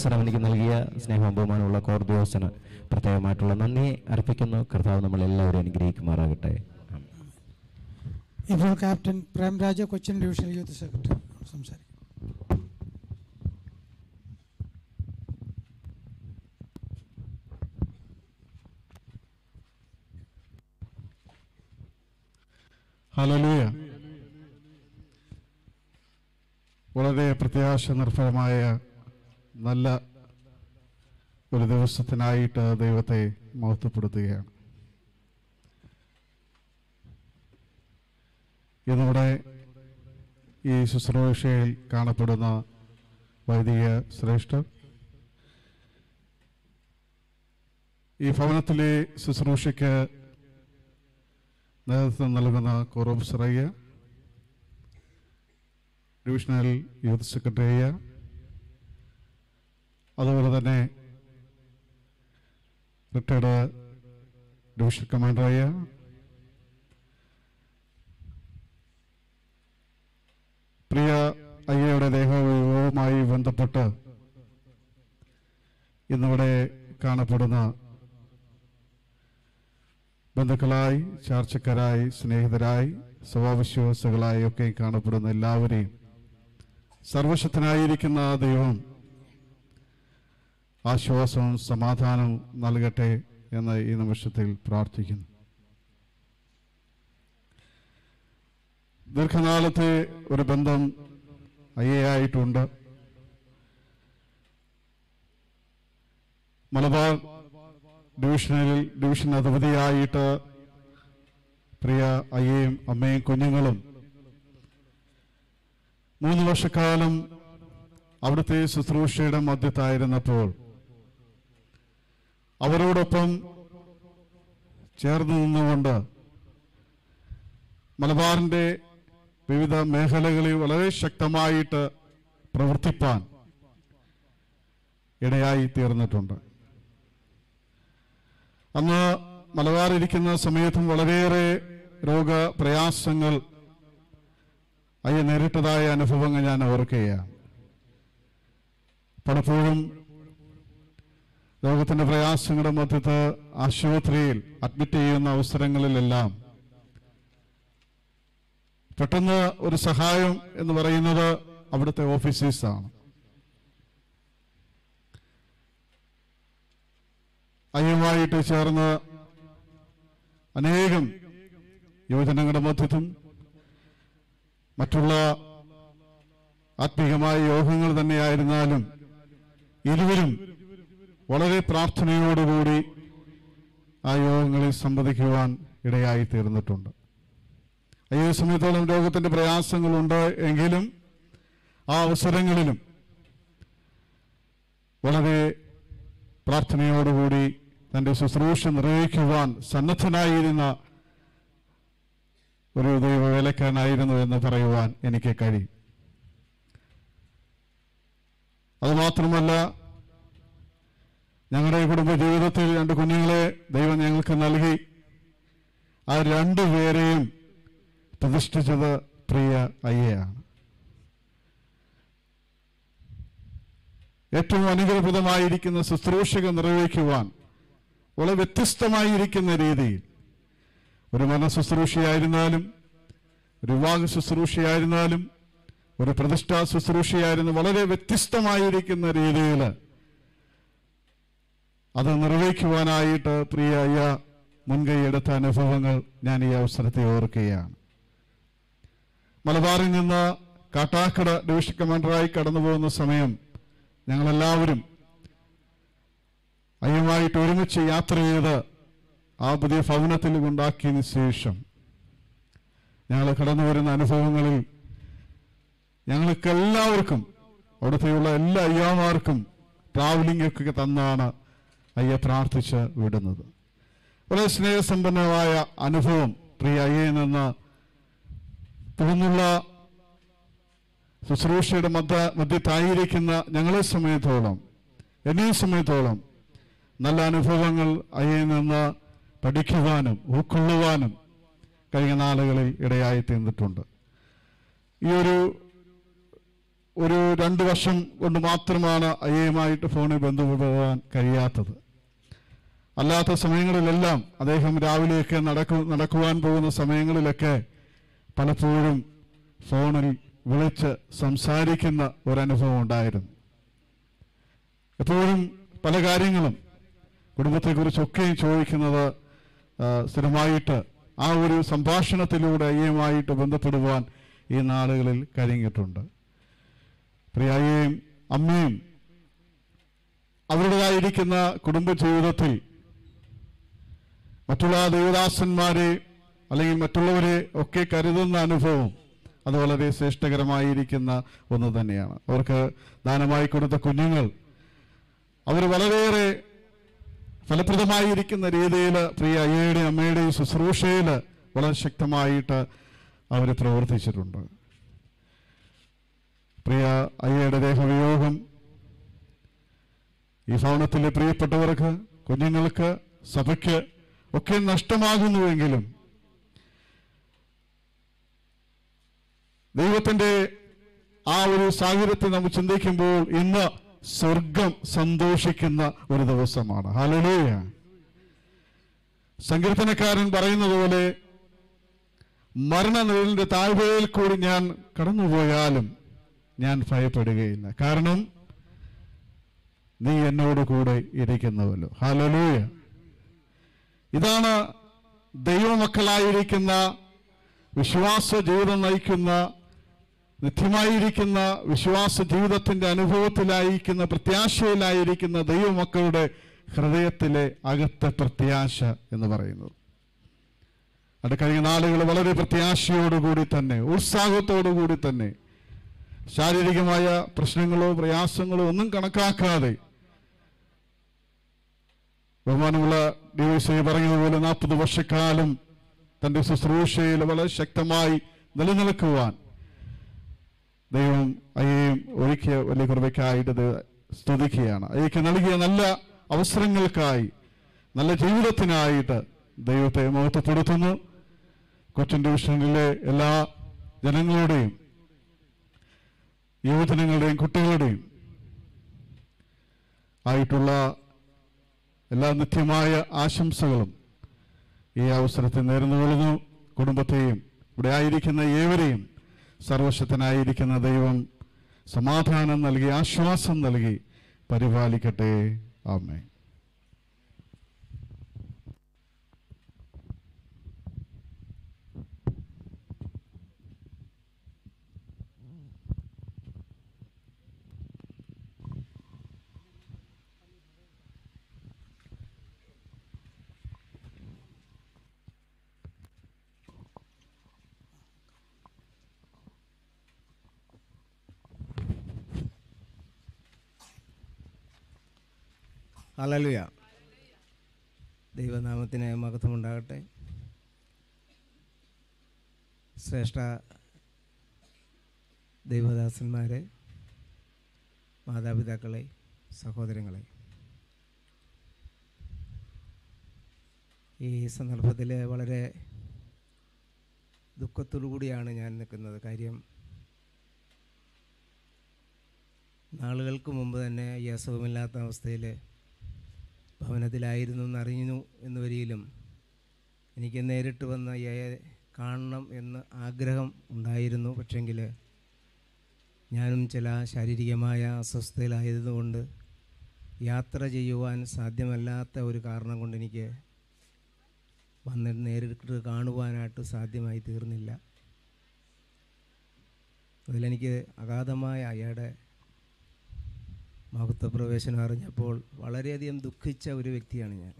അവസരം എനിക്ക് നൽകിയ സ്നേഹവും ബഹുമാനമുള്ള കോർദിയോസിന് പ്രത്യേകമായിട്ടുള്ള നന്ദി അർപ്പിക്കുന്നു. കർത്താവ് നമ്മൾ എല്ലാവരും അനുഗ്രഹിക്കുമാറാകട്ടെ. ഇപ്പോൾ captain Premraj Cochin divisional youth secretary സംസാരിക്കും. ഹലലൂയ വളരെ പ്രത്യാശ നിർഭരമായ നല്ല ഒരു ദിവസത്തിനായിട്ട് ദൈവത്തെ മഹത്വപ്പെടുത്തുകയാണ്. ഇന്നിവിടെ ഈ ശുശ്രൂഷയിൽ കാണപ്പെടുന്ന വൈദിക ശ്രേഷ്ഠ ഈ ഭവനത്തിലെ ശുശ്രൂഷയ്ക്ക് നേതൃത്വം നൽകുന്ന കുറവ് സറയ്യ ഡിവിഷണൽ യൂത്ത് സെക്രട്ടറിയ അതുപോലെ തന്നെ റിട്ടയർഡ് ഡിവിഷൻ കമാൻഡറായ പ്രിയ അയ്യയുടെ ദേഹവിഭവവുമായി ബന്ധപ്പെട്ട് ഇന്നിവിടെ കാണപ്പെടുന്ന ബന്ധുക്കളായി ചാർച്ചക്കാരായി സ്നേഹിതരായി സ്വഭാവവിശ്വാസികളായി ഒക്കെ കാണപ്പെടുന്ന എല്ലാവരെയും സർവശക്തനായിരിക്കുന്ന ദൈവം ആശ്വാസവും സമാധാനവും നൽകട്ടെ എന്ന് ഈ നിമിഷത്തിൽ പ്രാർത്ഥിക്കുന്നു. ദീർഘനാളത്തെ ഒരു ബന്ധം അയ്യയായിട്ടുണ്ട് മലബാർ ഡിവിഷനിൽ ഡിവിഷൻ അധിപതിയായിട്ട് പ്രിയ അയ്യയും അമ്മയും കുഞ്ഞുങ്ങളും മൂന്ന് വർഷക്കാലം അവിടുത്തെ ശുശ്രൂഷയുടെ മധ്യത്തായിരുന്നപ്പോൾ അവരോടൊപ്പം ചേർന്ന് നിന്നുകൊണ്ട് മലബാറിന്റെ വിവിധ മേഖലകളിൽ വളരെ ശക്തമായിട്ട് പ്രവർത്തിപ്പാൻ ഇടയായി തീർന്നിട്ടുണ്ട്. അന്ന് മലബാർ ഇരിക്കുന്ന സമയത്തും വളരെയേറെ രോഗപ്രയാസങ്ങൾ അയ്യ നേരിട്ടതായ അനുഭവങ്ങൾ ഞാൻ ഓർക്കുകയാണ്. പലപ്പോഴും രോഗത്തിന്റെ പ്രയാസങ്ങളുടെ മധ്യത്ത് ആശുപത്രിയിൽ അഡ്മിറ്റ് ചെയ്യുന്ന അവസരങ്ങളിലെല്ലാം പെട്ടെന്ന് ഒരു സഹായം എന്ന് പറയുന്നത് അവിടുത്തെ ഓഫീസേഴ്സാണ് അയ്യുമായിട്ട് ചേർന്ന് അനേകം യുവജനങ്ങളുടെ മധ്യത്തും മറ്റുള്ള ആത്മീകമായ യോഗങ്ങൾ തന്നെയായിരുന്നാലും ഇരുവരും വളരെ പ്രാർത്ഥനയോടുകൂടി ആ യോഗങ്ങളിൽ സംവദിക്കുവാൻ ഇടയായി തീർന്നിട്ടുണ്ട്. അയ്യോ സമയത്തോളം രോഗത്തിന്റെ പ്രയാസങ്ങളുണ്ട് എങ്കിലും ആ അവസരങ്ങളിലും വളരെ പ്രാർത്ഥനയോടുകൂടി തന്റെ ശുശ്രൂഷ നിർവഹിക്കുവാൻ സന്നദ്ധനായിരുന്ന ഒരു ദൈവവേലക്കാരനായിരുന്നു എന്ന് പറയുവാൻ എനിക്ക് കഴിയും. അതുമാത്രമല്ല ഞങ്ങളുടെ കുടുംബ ജീവിതത്തിൽ രണ്ട് കുഞ്ഞുങ്ങളെ ദൈവം ഞങ്ങൾക്ക് നൽകി. ആ രണ്ടു പേരെയും പ്രതിഷ്ഠിച്ചത് പ്രിയ അയ്യയാണ്. ഏറ്റവും അനുഗ്രഹപ്രദമായിരിക്കുന്ന ശുശ്രൂഷകൾ നിർവഹിക്കുവാൻ വളരെ വ്യത്യസ്തമായിരിക്കുന്ന രീതിയിൽ ഒരു മരണ ശുശ്രൂഷയായിരുന്നാലും ഒരു വിവാഹ ശുശ്രൂഷയായിരുന്നാലും ഒരു പ്രതിഷ്ഠാ ശുശ്രൂഷയായിരുന്നു വളരെ വ്യത്യസ്തമായിരിക്കുന്ന രീതിയിൽ അത് നിർവഹിക്കുവാനായിട്ട് പ്രിയ അയ്യ മുൻകൈയെടുത്ത അനുഭവങ്ങൾ ഞാൻ ഈ അവസരത്തെ ഓർക്കുകയാണ്. മലബാറിൽ നിന്ന് കാട്ടാക്കട ഡിവിഷൻ കമാൻഡറായി കടന്നു പോകുന്ന സമയം ഞങ്ങളെല്ലാവരും അയ്യമായിട്ട് ഒരുമിച്ച് യാത്ര ചെയ്ത് ആ പുതിയ ഭവനത്തിൽ ഉണ്ടാക്കിയതിന് ശേഷം ഞങ്ങൾ കടന്നു വരുന്ന അനുഭവങ്ങളിൽ ഞങ്ങൾക്ക് എല്ലാവർക്കും അവിടുത്തെയുള്ള എല്ലാ അയ്യാമാർക്കും ട്രാവലിംഗ് ഒക്കെ തന്നാണ് അയ്യ പ്രാർത്ഥിച്ച് വിടുന്നത്. വളരെ സ്നേഹസമ്പന്നമായ അനുഭവം പ്രിയ അയ്യയിൽ നിന്ന് തുടർന്നുള്ള ശുശ്രൂഷയുടെ മധ്യ മധ്യത്തായിരിക്കുന്ന ഞങ്ങളെ സമയത്തോളം എന്നെ സമയത്തോളം നല്ല അനുഭവങ്ങൾ അയ്യയിൽ നിന്ന് പഠിക്കുവാനും ഉൾക്കൊള്ളുവാനും കഴിഞ്ഞ നാളുകളിൽ ഇടയായി തീർന്നിട്ടുണ്ട്. ഈ ഒരു ഒരു രണ്ട് വർഷം കൊണ്ട് മാത്രമാണ് അയ്യയുമായിട്ട് ഫോണിൽ ബന്ധപ്പെടാൻ കഴിയാത്തത്. അല്ലാത്ത സമയങ്ങളിലെല്ലാം അദ്ദേഹം രാവിലെയൊക്കെ നടക്കു നടക്കുവാൻ പോകുന്ന സമയങ്ങളിലൊക്കെ പലപ്പോഴും ഫോണിൽ വിളിച്ച് സംസാരിക്കുന്ന ഒരനുഭവം ഉണ്ടായിരുന്നു. എപ്പോഴും പല കാര്യങ്ങളും കുടുംബത്തെക്കുറിച്ചൊക്കെയും ചോദിക്കുന്നത് സ്ഥിരമായിട്ട് ആ ഒരു സംഭാഷണത്തിലൂടെ അയ്യയുമായിട്ട് ബന്ധപ്പെടുവാൻ ഈ നാളുകളിൽ കഴിഞ്ഞിട്ടുണ്ട്. പ്രിയയും അമ്മയും അവരുടേതായിരിക്കുന്ന കുടുംബ ജീവിതത്തിൽ മറ്റുള്ള ദേവദാസന്മാരെ അല്ലെങ്കിൽ മറ്റുള്ളവരെ ഒക്കെ കരുതുന്ന അനുഭവം അത് വളരെ ശ്രേഷ്ഠകരമായിരിക്കുന്ന ഒന്ന് തന്നെയാണ്. അവർക്ക് ദാനമായി കൊടുത്ത കുഞ്ഞുങ്ങൾ അവർ വളരെയേറെ ഫലപ്രദമായിരിക്കുന്ന രീതിയിൽ പ്രിയ അയ്യയുടെയും അമ്മയുടെയും ശുശ്രൂഷയിൽ വളരെ ശക്തമായിട്ട് അവർ പ്രവർത്തിച്ചിട്ടുണ്ട്. പ്രിയ അയ്യയുടെ ദേഹവിയോഗം. ഈ ഭവനത്തിലെ പ്രിയപ്പെട്ടവർക്ക് കുഞ്ഞുങ്ങൾക്ക് സഭയ്ക്ക് ഒക്കെ നഷ്ടമാകുന്നുവെങ്കിലും ദൈവത്തിന്റെ ആ ഒരു സാഹചര്യത്തെ നമ്മൾ ചിന്തിക്കുമ്പോൾ ഇന്ന് സ്വർഗം സന്തോഷിക്കുന്ന ഒരു ദിവസമാണ്. ഹലലൂയ സങ്കീർത്തനക്കാരൻ പറയുന്നത് പോലെ മരണനിഴലിന്റെ താഴ്വരയിൽ കൂടി ഞാൻ കടന്നുപോയാലും ഞാൻ ഭയപ്പെടുകയില്ല. കാരണം നീ എന്നോട് കൂടെ ഇരിക്കുന്നവല്ലോ ഹലലൂയ ഇതാണ് ദൈവമക്കളായിരിക്കുന്ന വിശ്വാസ ജീവിതം നയിക്കുന്ന നിത്യമായിരിക്കുന്ന വിശ്വാസ ജീവിതത്തിന്റെ അനുഭവത്തിലായിരിക്കുന്ന പ്രത്യാശയിലായിരിക്കുന്ന ദൈവമക്കളുടെ ഹൃദയത്തിലെ അകത്തെ പ്രത്യാശ എന്ന് പറയുന്നത്. അത് കഴിഞ്ഞ നാളുകൾ വളരെ പ്രത്യാശയോടുകൂടി തന്നെ ഉത്സാഹത്തോടുകൂടി തന്നെ ശാരീരികമായ പ്രശ്നങ്ങളോ പ്രയാസങ്ങളോ ഒന്നും കണക്കാക്കാതെ ബഹുമാനമുള്ള ഡി വൈ സി പറഞ്ഞതുപോലെ നാൽപ്പത് വർഷക്കാലം തന്റെ ശുശ്രൂഷയിൽ വളരെ ശക്തമായി നിലനിൽക്കുവാൻ ദൈവം അയ്യയും ഒരുക്കിയ വലിയ കൃപയ്ക്കായിട്ട് ഇത് സ്തുതിക്കുകയാണ്. അയ്യക്ക് നൽകിയ നല്ല അവസരങ്ങൾക്കായി നല്ല ജീവിതത്തിനായിട്ട് ദൈവത്തെ മഹത്വപ്പെടുത്തുന്നു. കൊച്ചിൻ ഡിവിഷനിലെ എല്ലാ ജനങ്ങളുടെയും യുവജനങ്ങളുടെയും കുട്ടികളുടെയും ആയിട്ടുള്ള എല്ലാ നിത്യമായ ആശംസകളും ഈ അവസരത്തിൽ നേർന്നുകൊള്ളുന്നു കുടുംബത്തെയും ഇവിടെ ആയിരിക്കുന്ന ഏവരെയും സർവശക്തനായിരിക്കുന്ന ദൈവം സമാധാനം നൽകി ആശ്വാസം നൽകി പരിപാലിക്കട്ടെ. ആമേ ഹല്ലേലൂയ. ദൈവനാമത്തിന് മഹത്വമുണ്ടാകട്ടെ. ശ്രേഷ്ഠ ദൈവദാസന്മാരെ മാതാപിതാക്കളെ സഹോദരങ്ങളെ. ഈ സന്ദർഭത്തിൽ വളരെ ദുഃഖത്തോടു കൂടിയാണ് ഞാൻ നിൽക്കുന്നത്. കാര്യം നാളുകൾക്ക് മുമ്പ് തന്നെ ഈ അസുഖമില്ലാത്ത അവസ്ഥയിൽ ഭവനത്തിലായിരുന്നു എന്നറിഞ്ഞു എന്ന് വരിയിലും എനിക്ക് നേരിട്ട് വന്ന് അയ്യയെ കാണണം എന്ന് ആഗ്രഹം ഉണ്ടായിരുന്നു. പക്ഷെങ്കിൽ ഞാനും ചില ശാരീരികമായ അസ്വസ്ഥതയിലായതുകൊണ്ട് യാത്ര ചെയ്യുവാൻ സാധ്യമല്ലാത്ത ഒരു കാരണം കൊണ്ട് എനിക്ക് വന്ന് നേരിട്ട് കാണുവാനായിട്ട് സാധ്യമായി തീർന്നില്ല അതിലെനിക്ക് അഗാധമായ അയാളുടെ മഹത്വപ്രവേശനം അറിഞ്ഞപ്പോൾ വളരെയധികം ദുഃഖിച്ച ഒരു വ്യക്തിയാണ് ഞാൻ.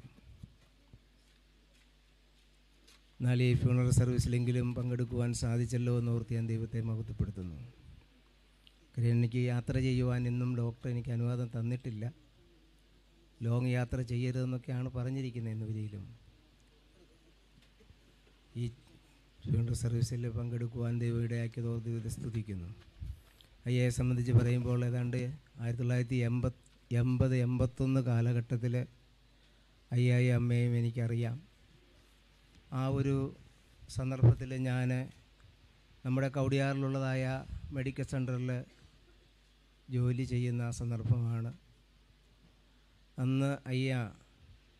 എന്നാൽ ഈ ഫ്യൂണറൽ സർവീസിലെങ്കിലും പങ്കെടുക്കുവാൻ സാധിച്ചല്ലോ എന്ന് ഓർത്ത് ഞാൻ ദൈവത്തെ മഹത്വപ്പെടുത്തുന്നു. കാര്യം എനിക്ക് യാത്ര ചെയ്യുവാൻ ഇന്നും ഡോക്ടർ എനിക്ക് അനുവാദം തന്നിട്ടില്ല. ലോങ് യാത്ര ചെയ്യരുതെന്നൊക്കെയാണ് പറഞ്ഞിരിക്കുന്നത് ഇന്ന് വരിയിലും ഈ ഫ്യൂണറൽ സർവീസിൽ പങ്കെടുക്കുവാൻ ദൈവം ഇടയാക്കിയതോർ ദൈവത്തെ സ്തുതിക്കുന്നു. അയ്യയെ സംബന്ധിച്ച് പറയുമ്പോൾ ഏതാണ്ട് ആയിരത്തി തൊള്ളായിരത്തി എൺപത് എൺപത് എൺപത്തൊന്ന് കാലഘട്ടത്തിൽ അയ്യായി അമ്മയും എനിക്കറിയാം. ആ ഒരു സന്ദർഭത്തിൽ ഞാൻ നമ്മുടെ കൗടിയാറിലുള്ളതായ മെഡിക്കൽ സെന്ററിൽ ജോലി ചെയ്യുന്ന സന്ദർഭമാണ്. അന്ന് അയ്യ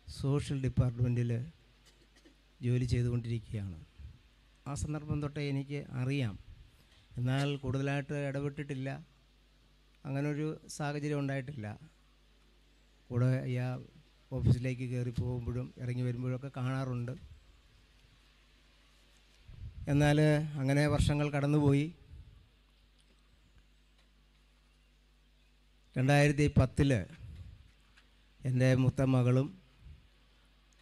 സോഷ്യൽ ഡിപ്പാർട്ട്മെന്റിൽ ജോലി ചെയ്തുകൊണ്ടിരിക്കുകയാണ്. ആ സന്ദർഭം തൊട്ടേ എനിക്ക് അറിയാം. എന്നാൽ കൂടുതലായിട്ട് ഇടപെട്ടിട്ടില്ല. അങ്ങനൊരു സാഹചര്യം ഉണ്ടായിട്ടില്ല. കൂടെ ഈ ഓഫീസിലേക്ക് കയറി പോകുമ്പോഴും ഇറങ്ങി വരുമ്പോഴൊക്കെ കാണാറുണ്ട്. എന്നാൽ അങ്ങനെ വർഷങ്ങൾ കടന്നുപോയി. രണ്ടായിരത്തി പത്തിൽ എന്റെ മൂത്ത മകളും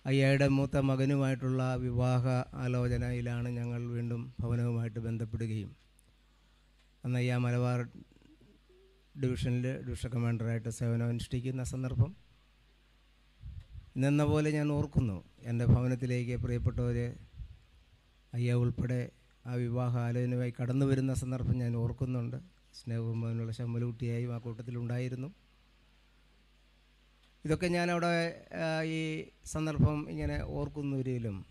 അയ്യയുടെ മൂത്ത മകനുമായിട്ടുള്ള വിവാഹ ആലോചനയിലാണ് ഞങ്ങൾ വീണ്ടും ഭവനവുമായിട്ട് ബന്ധപ്പെടുകയും. അന്ന് അയ്യ മലബാർ ഡിവിഷനിൽ ഡിവിഷൻ കമാൻഡറായിട്ട് സേവനം അനുഷ്ഠിക്കുന്ന സന്ദർഭം ഇന്നെന്ന പോലെ ഞാൻ ഓർക്കുന്നു. എന്റെ ഭവനത്തിലേക്ക് പ്രിയപ്പെട്ടവർ അയ്യ ഉൾപ്പെടെ ആ വിവാഹ ആലോചനയുമായി കടന്നു വരുന്ന സന്ദർഭം ഞാൻ ഓർക്കുന്നുണ്ട്. സ്നേഹവും അതിനുള്ള ശമ്പലൂട്ടിയായും ആ കൂട്ടത്തിലുണ്ടായിരുന്നു ഇതൊക്കെ ഞാനവിടെ ഈ സന്ദർഭം ഇങ്ങനെ ഓർക്കുന്നവരിലും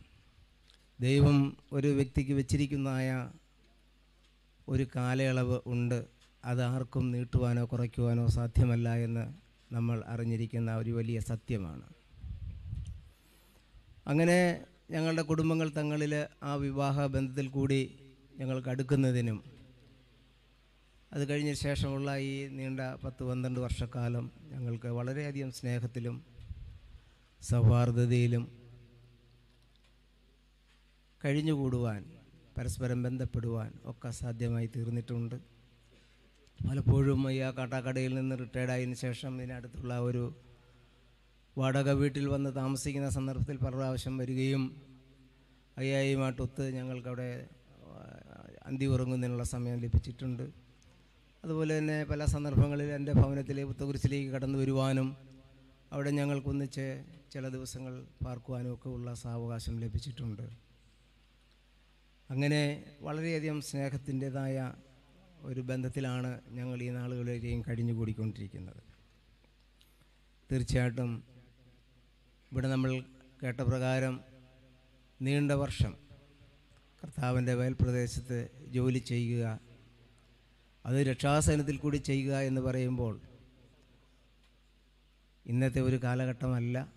ദൈവം ഒരു വ്യക്തിക്ക് വെച്ചിരിക്കുന്നതായ ഒരു കാലയളവ് ഉണ്ട്. അത് ആർക്കും നീട്ടുവാനോ കുറയ്ക്കുവാനോ സാധ്യമല്ല എന്ന് നമ്മൾ അറിഞ്ഞിരിക്കുന്ന ഒരു വലിയ സത്യമാണ്. അങ്ങനെ ഞങ്ങളുടെ കുടുംബങ്ങൾ തങ്ങളിൽ ആ വിവാഹ ബന്ധത്തിൽ കൂടി ഞങ്ങൾക്ക് അടുക്കുന്നതിനും അത് കഴിഞ്ഞ ശേഷമുള്ള ഈ നീണ്ട പത്ത് പന്ത്രണ്ട് വർഷക്കാലം ഞങ്ങൾക്ക് വളരെയധികം സ്നേഹത്തിലും സൗഹാർദ്ദതയിലും കഴിഞ്ഞുകൂടുവാൻ പരസ്പരം ബന്ധപ്പെടുവാൻ ഒക്കെ സാധ്യമായി തീർന്നിട്ടുണ്ട്. പലപ്പോഴും ഈ ആ കാട്ടാക്കടയിൽ നിന്ന് റിട്ടയർഡായതിനു ശേഷം ഇതിനടുത്തുള്ള ഒരു വാടക വീട്ടിൽ വന്ന് താമസിക്കുന്ന സന്ദർഭത്തിൽ പല പ്രാവശ്യം വരികയും അയ്യായിയുമായിട്ടൊത്ത് ഞങ്ങൾക്കവിടെ അന്തി ഉറങ്ങുന്നതിനുള്ള സമയം ലഭിച്ചിട്ടുണ്ട്. അതുപോലെ തന്നെ പല സന്ദർഭങ്ങളിൽ എന്റെ ഭവനത്തിലെ പുത്തകുരിശിലേക്ക് കടന്നു വരുവാനും അവിടെ ഞങ്ങൾക്കൊന്നിച്ച് ചില ദിവസങ്ങൾ പാർക്കുവാനും ഒക്കെ ഉള്ള സാവകാശം ലഭിച്ചിട്ടുണ്ട്. അങ്ങനെ വളരെയധികം സ്നേഹത്തിന്റെതായ ഒരു ബന്ധത്തിലാണ് ഞങ്ങൾ ഈ നാളുകളിലെയും കഴിഞ്ഞു കൂടിക്കൊണ്ടിരിക്കുന്നത്. തീർച്ചയായിട്ടും ഇവിടെ നമ്മൾ കേട്ട പ്രകാരം നീണ്ട വർഷം കർത്താവിന്റെ വയൽപ്രദേശത്ത് ജോലി ചെയ്യുക അത് രക്ഷാസനത്തിൽ കൂടി ചെയ്യുക എന്ന് പറയുമ്പോൾ ഇന്നത്തെ ഒരു കാലഘട്ടമല്ല.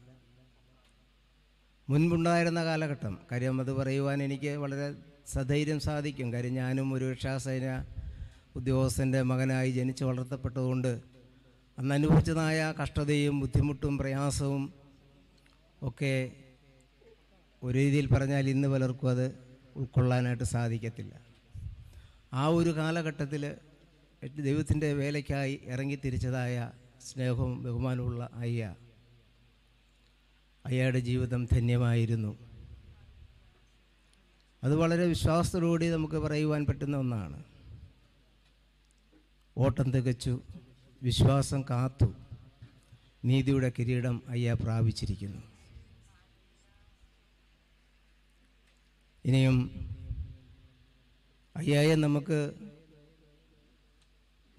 മുൻപുണ്ടായിരുന്ന കാലഘട്ടം. കാര്യം അത് പറയുവാൻ എനിക്ക് വളരെ സധൈര്യം സാധിക്കും. കാര്യം ഞാനും ഒരു രക്ഷാസേന ഉദ്യോഗസ്ഥന്റെ മകനായി ജനിച്ച് വളർത്തപ്പെട്ടതുകൊണ്ട് അന്ന് അനുഭവിച്ചതായ കഷ്ടതയും ബുദ്ധിമുട്ടും പ്രയാസവും ഒക്കെ ഒരു രീതിയിൽ പറഞ്ഞാൽ ഇന്ന് പലർക്കും അത് ഉൾക്കൊള്ളാനായിട്ട് സാധിക്കത്തില്ല. ആ ഒരു കാലഘട്ടത്തിൽ ദൈവത്തിന്റെ വേലയ്ക്കായി ഇറങ്ങി തിരിച്ചതായ സ്നേഹവും ബഹുമാനവുമുള്ള അയ്യ അയ്യയുടെ ജീവിതം ധന്യമായിരുന്നു. അത് വളരെ വിശ്വാസത്തോടുകൂടി നമുക്ക് പറയുവാൻ പറ്റുന്ന ഒന്നാണ്. ഓട്ടം തികച്ചു വിശ്വാസം കാത്തു നീതിയുടെ കിരീടം അയ്യ പ്രാപിച്ചിരിക്കുന്നു. ഇനിയും അയ്യായെ നമുക്ക്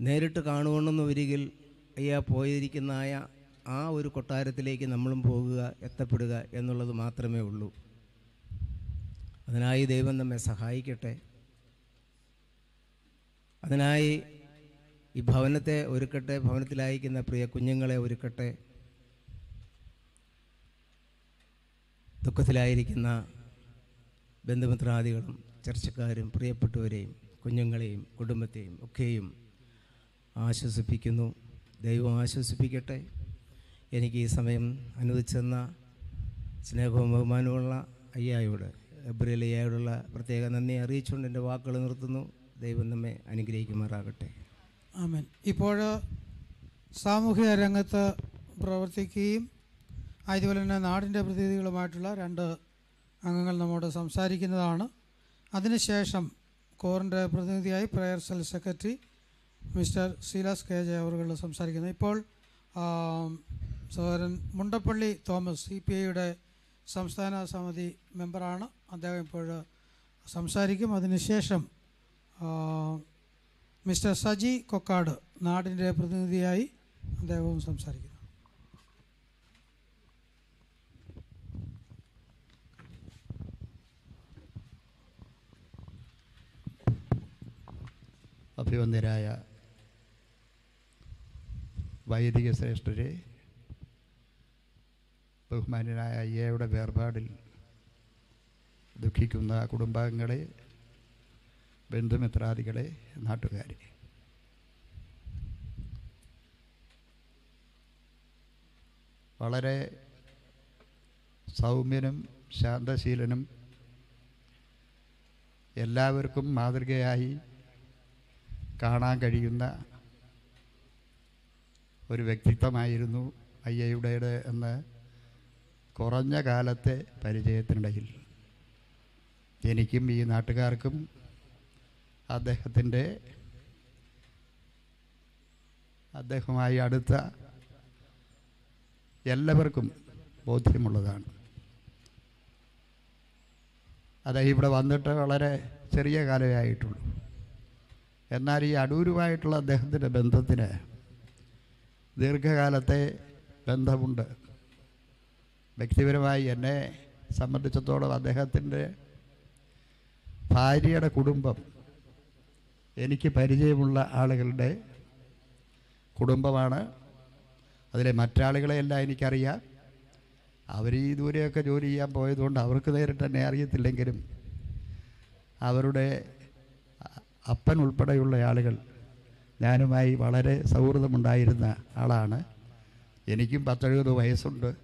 നേരിട്ട് കാണുകൊണ്ടെന്ന് വരികിൽ അയ്യാ പോയിരിക്കുന്നതായ ആ ഒരു കൊട്ടാരത്തിലേക്ക് നമ്മളും പോകുക എത്തപ്പെടുക എന്നുള്ളത് മാത്രമേ ഉള്ളൂ. അതിനായി ദൈവം നമ്മെ സഹായിക്കട്ടെ. അതിനായി ഈ ഭവനത്തെ ഒരുക്കട്ടെ ഭവനത്തിലായിരിക്കുന്ന പ്രിയ കുഞ്ഞുങ്ങളെ ഒരുക്കട്ടെ. ദുഃഖത്തിലായിരിക്കുന്ന ബന്ധുമിത്രാദികളും ചർച്ചക്കാരും പ്രിയപ്പെട്ടവരെയും കുഞ്ഞുങ്ങളെയും കുടുംബത്തെയും ഒക്കെയും ആശ്വസിപ്പിക്കുന്നു. ദൈവം ആശ്വസിപ്പിക്കട്ടെ. എനിക്ക് ഈ സമയം അനുവദിച്ചെന്ന സ്നേഹവും ബഹുമാനവുമുള്ള അയ്യായോട് എബ്രിയൽ അയ്യായോടുള്ള പ്രത്യേക നന്ദി അറിയിച്ചുകൊണ്ട് എന്റെ വാക്കുകൾ നിർത്തുന്നു. ദൈവം നമ്മെ അനുഗ്രഹിക്കുമാറാകട്ടെ. ആമേൻ. ഇപ്പോൾ സാമൂഹിക രംഗത്ത് പ്രവർത്തിക്കുകയും അതുപോലെ തന്നെ നാടിന്റെ പ്രതിനിധികളുമായിട്ടുള്ള രണ്ട് അംഗങ്ങൾ നമ്മോട് സംസാരിക്കുന്നതാണ്. അതിനുശേഷം കോറിന്റെ പ്രതിനിധിയായി prayer cell secretary mister Silas K J അവർ സംസാരിക്കുന്നത് ഇപ്പോൾ സഹോദരൻ മുണ്ടപ്പള്ളി തോമസ് സി പി ഐയുടെ സംസ്ഥാന സമിതി മെമ്പറാണ്. അദ്ദേഹം ഇപ്പോൾ സംസാരിക്കും. അതിനുശേഷം മിസ്റ്റർ സജി കൊക്കാട് നാടിന്റെ പ്രതിനിധിയായി അദ്ദേഹവും സംസാരിക്കുന്നു. അഭിവന്ദരായ വൈദിക ശ്രേഷ്ഠരെ ബഹുമാന്യനായ അയ്യയുടെ വേർപാടിൽ ദുഃഖിക്കുന്ന കുടുംബാംഗങ്ങളെ ബന്ധുമിത്രാദികളെ നാട്ടുകാരെ. വളരെ സൗമ്യനും ശാന്തശീലനും എല്ലാവർക്കും മാതൃകയായി കാണാൻ കഴിയുന്ന ഒരു വ്യക്തിത്വമായിരുന്നു അയ്യയുടേത് എന്ന് കുറഞ്ഞ കാലത്തെ പരിചയത്തിനിടയിൽ എനിക്കും ഈ നാട്ടുകാർക്കും അദ്ദേഹത്തിന്റെ അദ്ദേഹവുമായി അടുത്ത എല്ലാവർക്കും ബോധ്യമുള്ളതാണ്. അദ്ദേഹം ഇവിടെ വന്നിട്ട് വളരെ ചെറിയ കാലമേ ആയിട്ടുള്ളൂ. എന്നാൽ ഈ അടൂരുമായിട്ടുള്ള അദ്ദേഹത്തിന്റെ ബന്ധത്തിന് ദീർഘകാലത്തെ ബന്ധമുണ്ട്. വ്യക്തിപരമായി എന്നെ സംബന്ധിച്ചിടത്തോളം അദ്ദേഹത്തിന്റെ ഭാര്യയുടെ കുടുംബം എനിക്ക് പരിചയമുള്ള ആളുകളുടെ കുടുംബമാണ്. അതിലെ മറ്റാളുകളെയെല്ലാം എനിക്കറിയാം. അവർ ഈ ദൂരെയൊക്കെ ജോലി ചെയ്യാൻ പോയതുകൊണ്ട് അവർക്ക് നേരിട്ട് തന്നെ അറിയത്തില്ലെങ്കിലും അവരുടെ അപ്പൻ ഉൾപ്പെടെയുള്ള ആളുകൾ ഞാനുമായി വളരെ സൗഹൃദമുണ്ടായിരുന്ന ആളാണ്. എനിക്കും പത്തെഴുപത് വയസ്സുണ്ട്.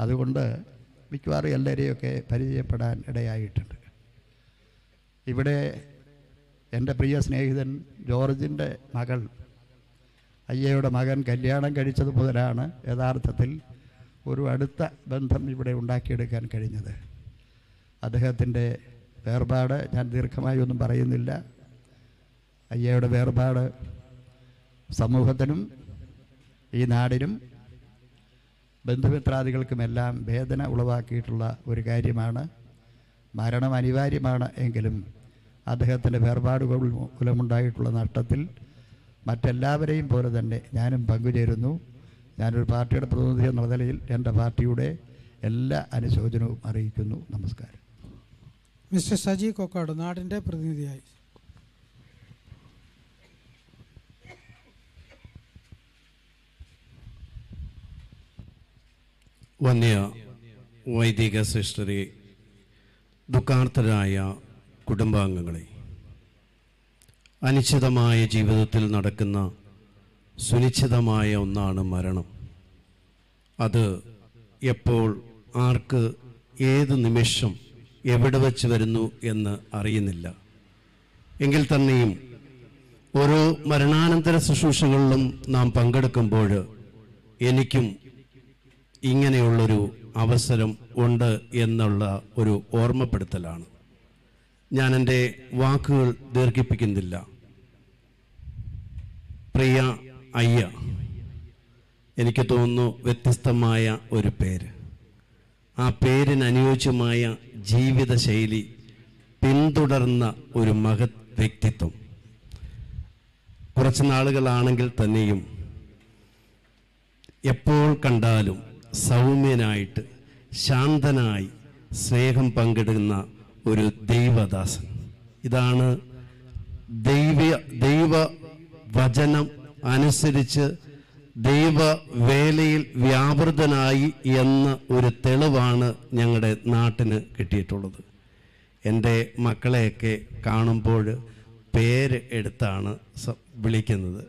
അതുകൊണ്ട് മിക്കവാറും എല്ലാവരെയൊക്കെ പരിചയപ്പെടാൻ ഇടയായിട്ടുണ്ട്. ഇവിടെ എന്റെ പ്രിയ സ്നേഹിതൻ ജോർജിന്റെ മകൾ അയ്യയുടെ മകൻ കല്യാണം കഴിച്ചത് മുതലാണ് യഥാർത്ഥത്തിൽ ഒരു അടുത്ത ബന്ധം ഇവിടെ ഉണ്ടാക്കിയെടുക്കാൻ കഴിഞ്ഞത്. അദ്ദേഹത്തിന്റെ വേർപാട് ഞാൻ ദീർഘമായി ഒന്നും പറയുന്നില്ല. അയ്യയുടെ വേർപാട് സമൂഹത്തിനും ഈ നാടിനും ബന്ധുമിത്രാദികൾക്കുമെല്ലാം വേദന ഉളവാക്കിയിട്ടുള്ള ഒരു കാര്യമാണ്. മരണം അനിവാര്യമാണ് എങ്കിലും അദ്ദേഹത്തിന്റെ വേർപാടുകൾ മൂലമുണ്ടായിട്ടുള്ള നഷ്ടത്തിൽ മറ്റെല്ലാവരെയും പോലെ തന്നെ ഞാനും പങ്കുചേരുന്നു. ഞാനൊരു പാർട്ടിയുടെ പ്രതിനിധി എന്ന നിലയിൽ എന്റെ പാർട്ടിയുടെ എല്ലാ അനുശോചനവും അറിയിക്കുന്നു. നമസ്കാരം. മിസ്റ്റർ സജി കൊക്കാട് നാടിന്റെ പ്രതിനിധിയായി. വന്യ വൈദിക സിസ്റ്ററി ദുഃഖാർത്ഥരായ കുടുംബാംഗങ്ങളെ അനിശ്ചിതമായ ജീവിതത്തിൽ നടക്കുന്ന സുനിശ്ചിതമായ ഒന്നാണ് മരണം. അത് എപ്പോൾ ആർക്ക് ഏത് നിമിഷം എവിടെ വച്ച് വരുന്നു എന്ന് അറിയുന്നില്ല. എങ്കിൽ തന്നെയും ഓരോ മരണാനന്തര ശുശ്രൂഷകളിലും നാം പങ്കെടുക്കുമ്പോൾ എനിക്കും ഇങ്ങനെയുള്ളൊരു അവസരം ഉണ്ട് എന്നുള്ള ഒരു ഓർമ്മപ്പെടുത്തലാണ്. ഞാൻ എന്റെ വാക്കുകൾ ദീർഘിപ്പിക്കുന്നില്ല. പ്രിയ അയ്യ എനിക്ക് തോന്നുന്നു വ്യത്യസ്തമായ ഒരു പേര്. ആ പേരിന് അനുയോജ്യമായ ജീവിതശൈലി പിന്തുടർന്ന ഒരു മഹത് വ്യക്തിത്വം. കുറച്ച് നാളുകളാണെങ്കിൽ തന്നെയും എപ്പോൾ കണ്ടാലും സൗമ്യനായിട്ട് ശാന്തനായി സ്നേഹം പങ്കിടുന്ന ഒരു ദൈവദാസൻ. ഇതാണ് ദൈവ ദൈവ വചനം അനുസരിച്ച് ദൈവവേലയിൽ വ്യാപൃതനായി എന്ന ഒരു തെളിവാണ് ഞങ്ങളുടെ നാട്ടിന് കിട്ടിയിട്ടുള്ളത്. എന്റെ മക്കളെയൊക്കെ കാണുമ്പോൾ പേര് എടുത്താണ് വിളിക്കുന്നത്.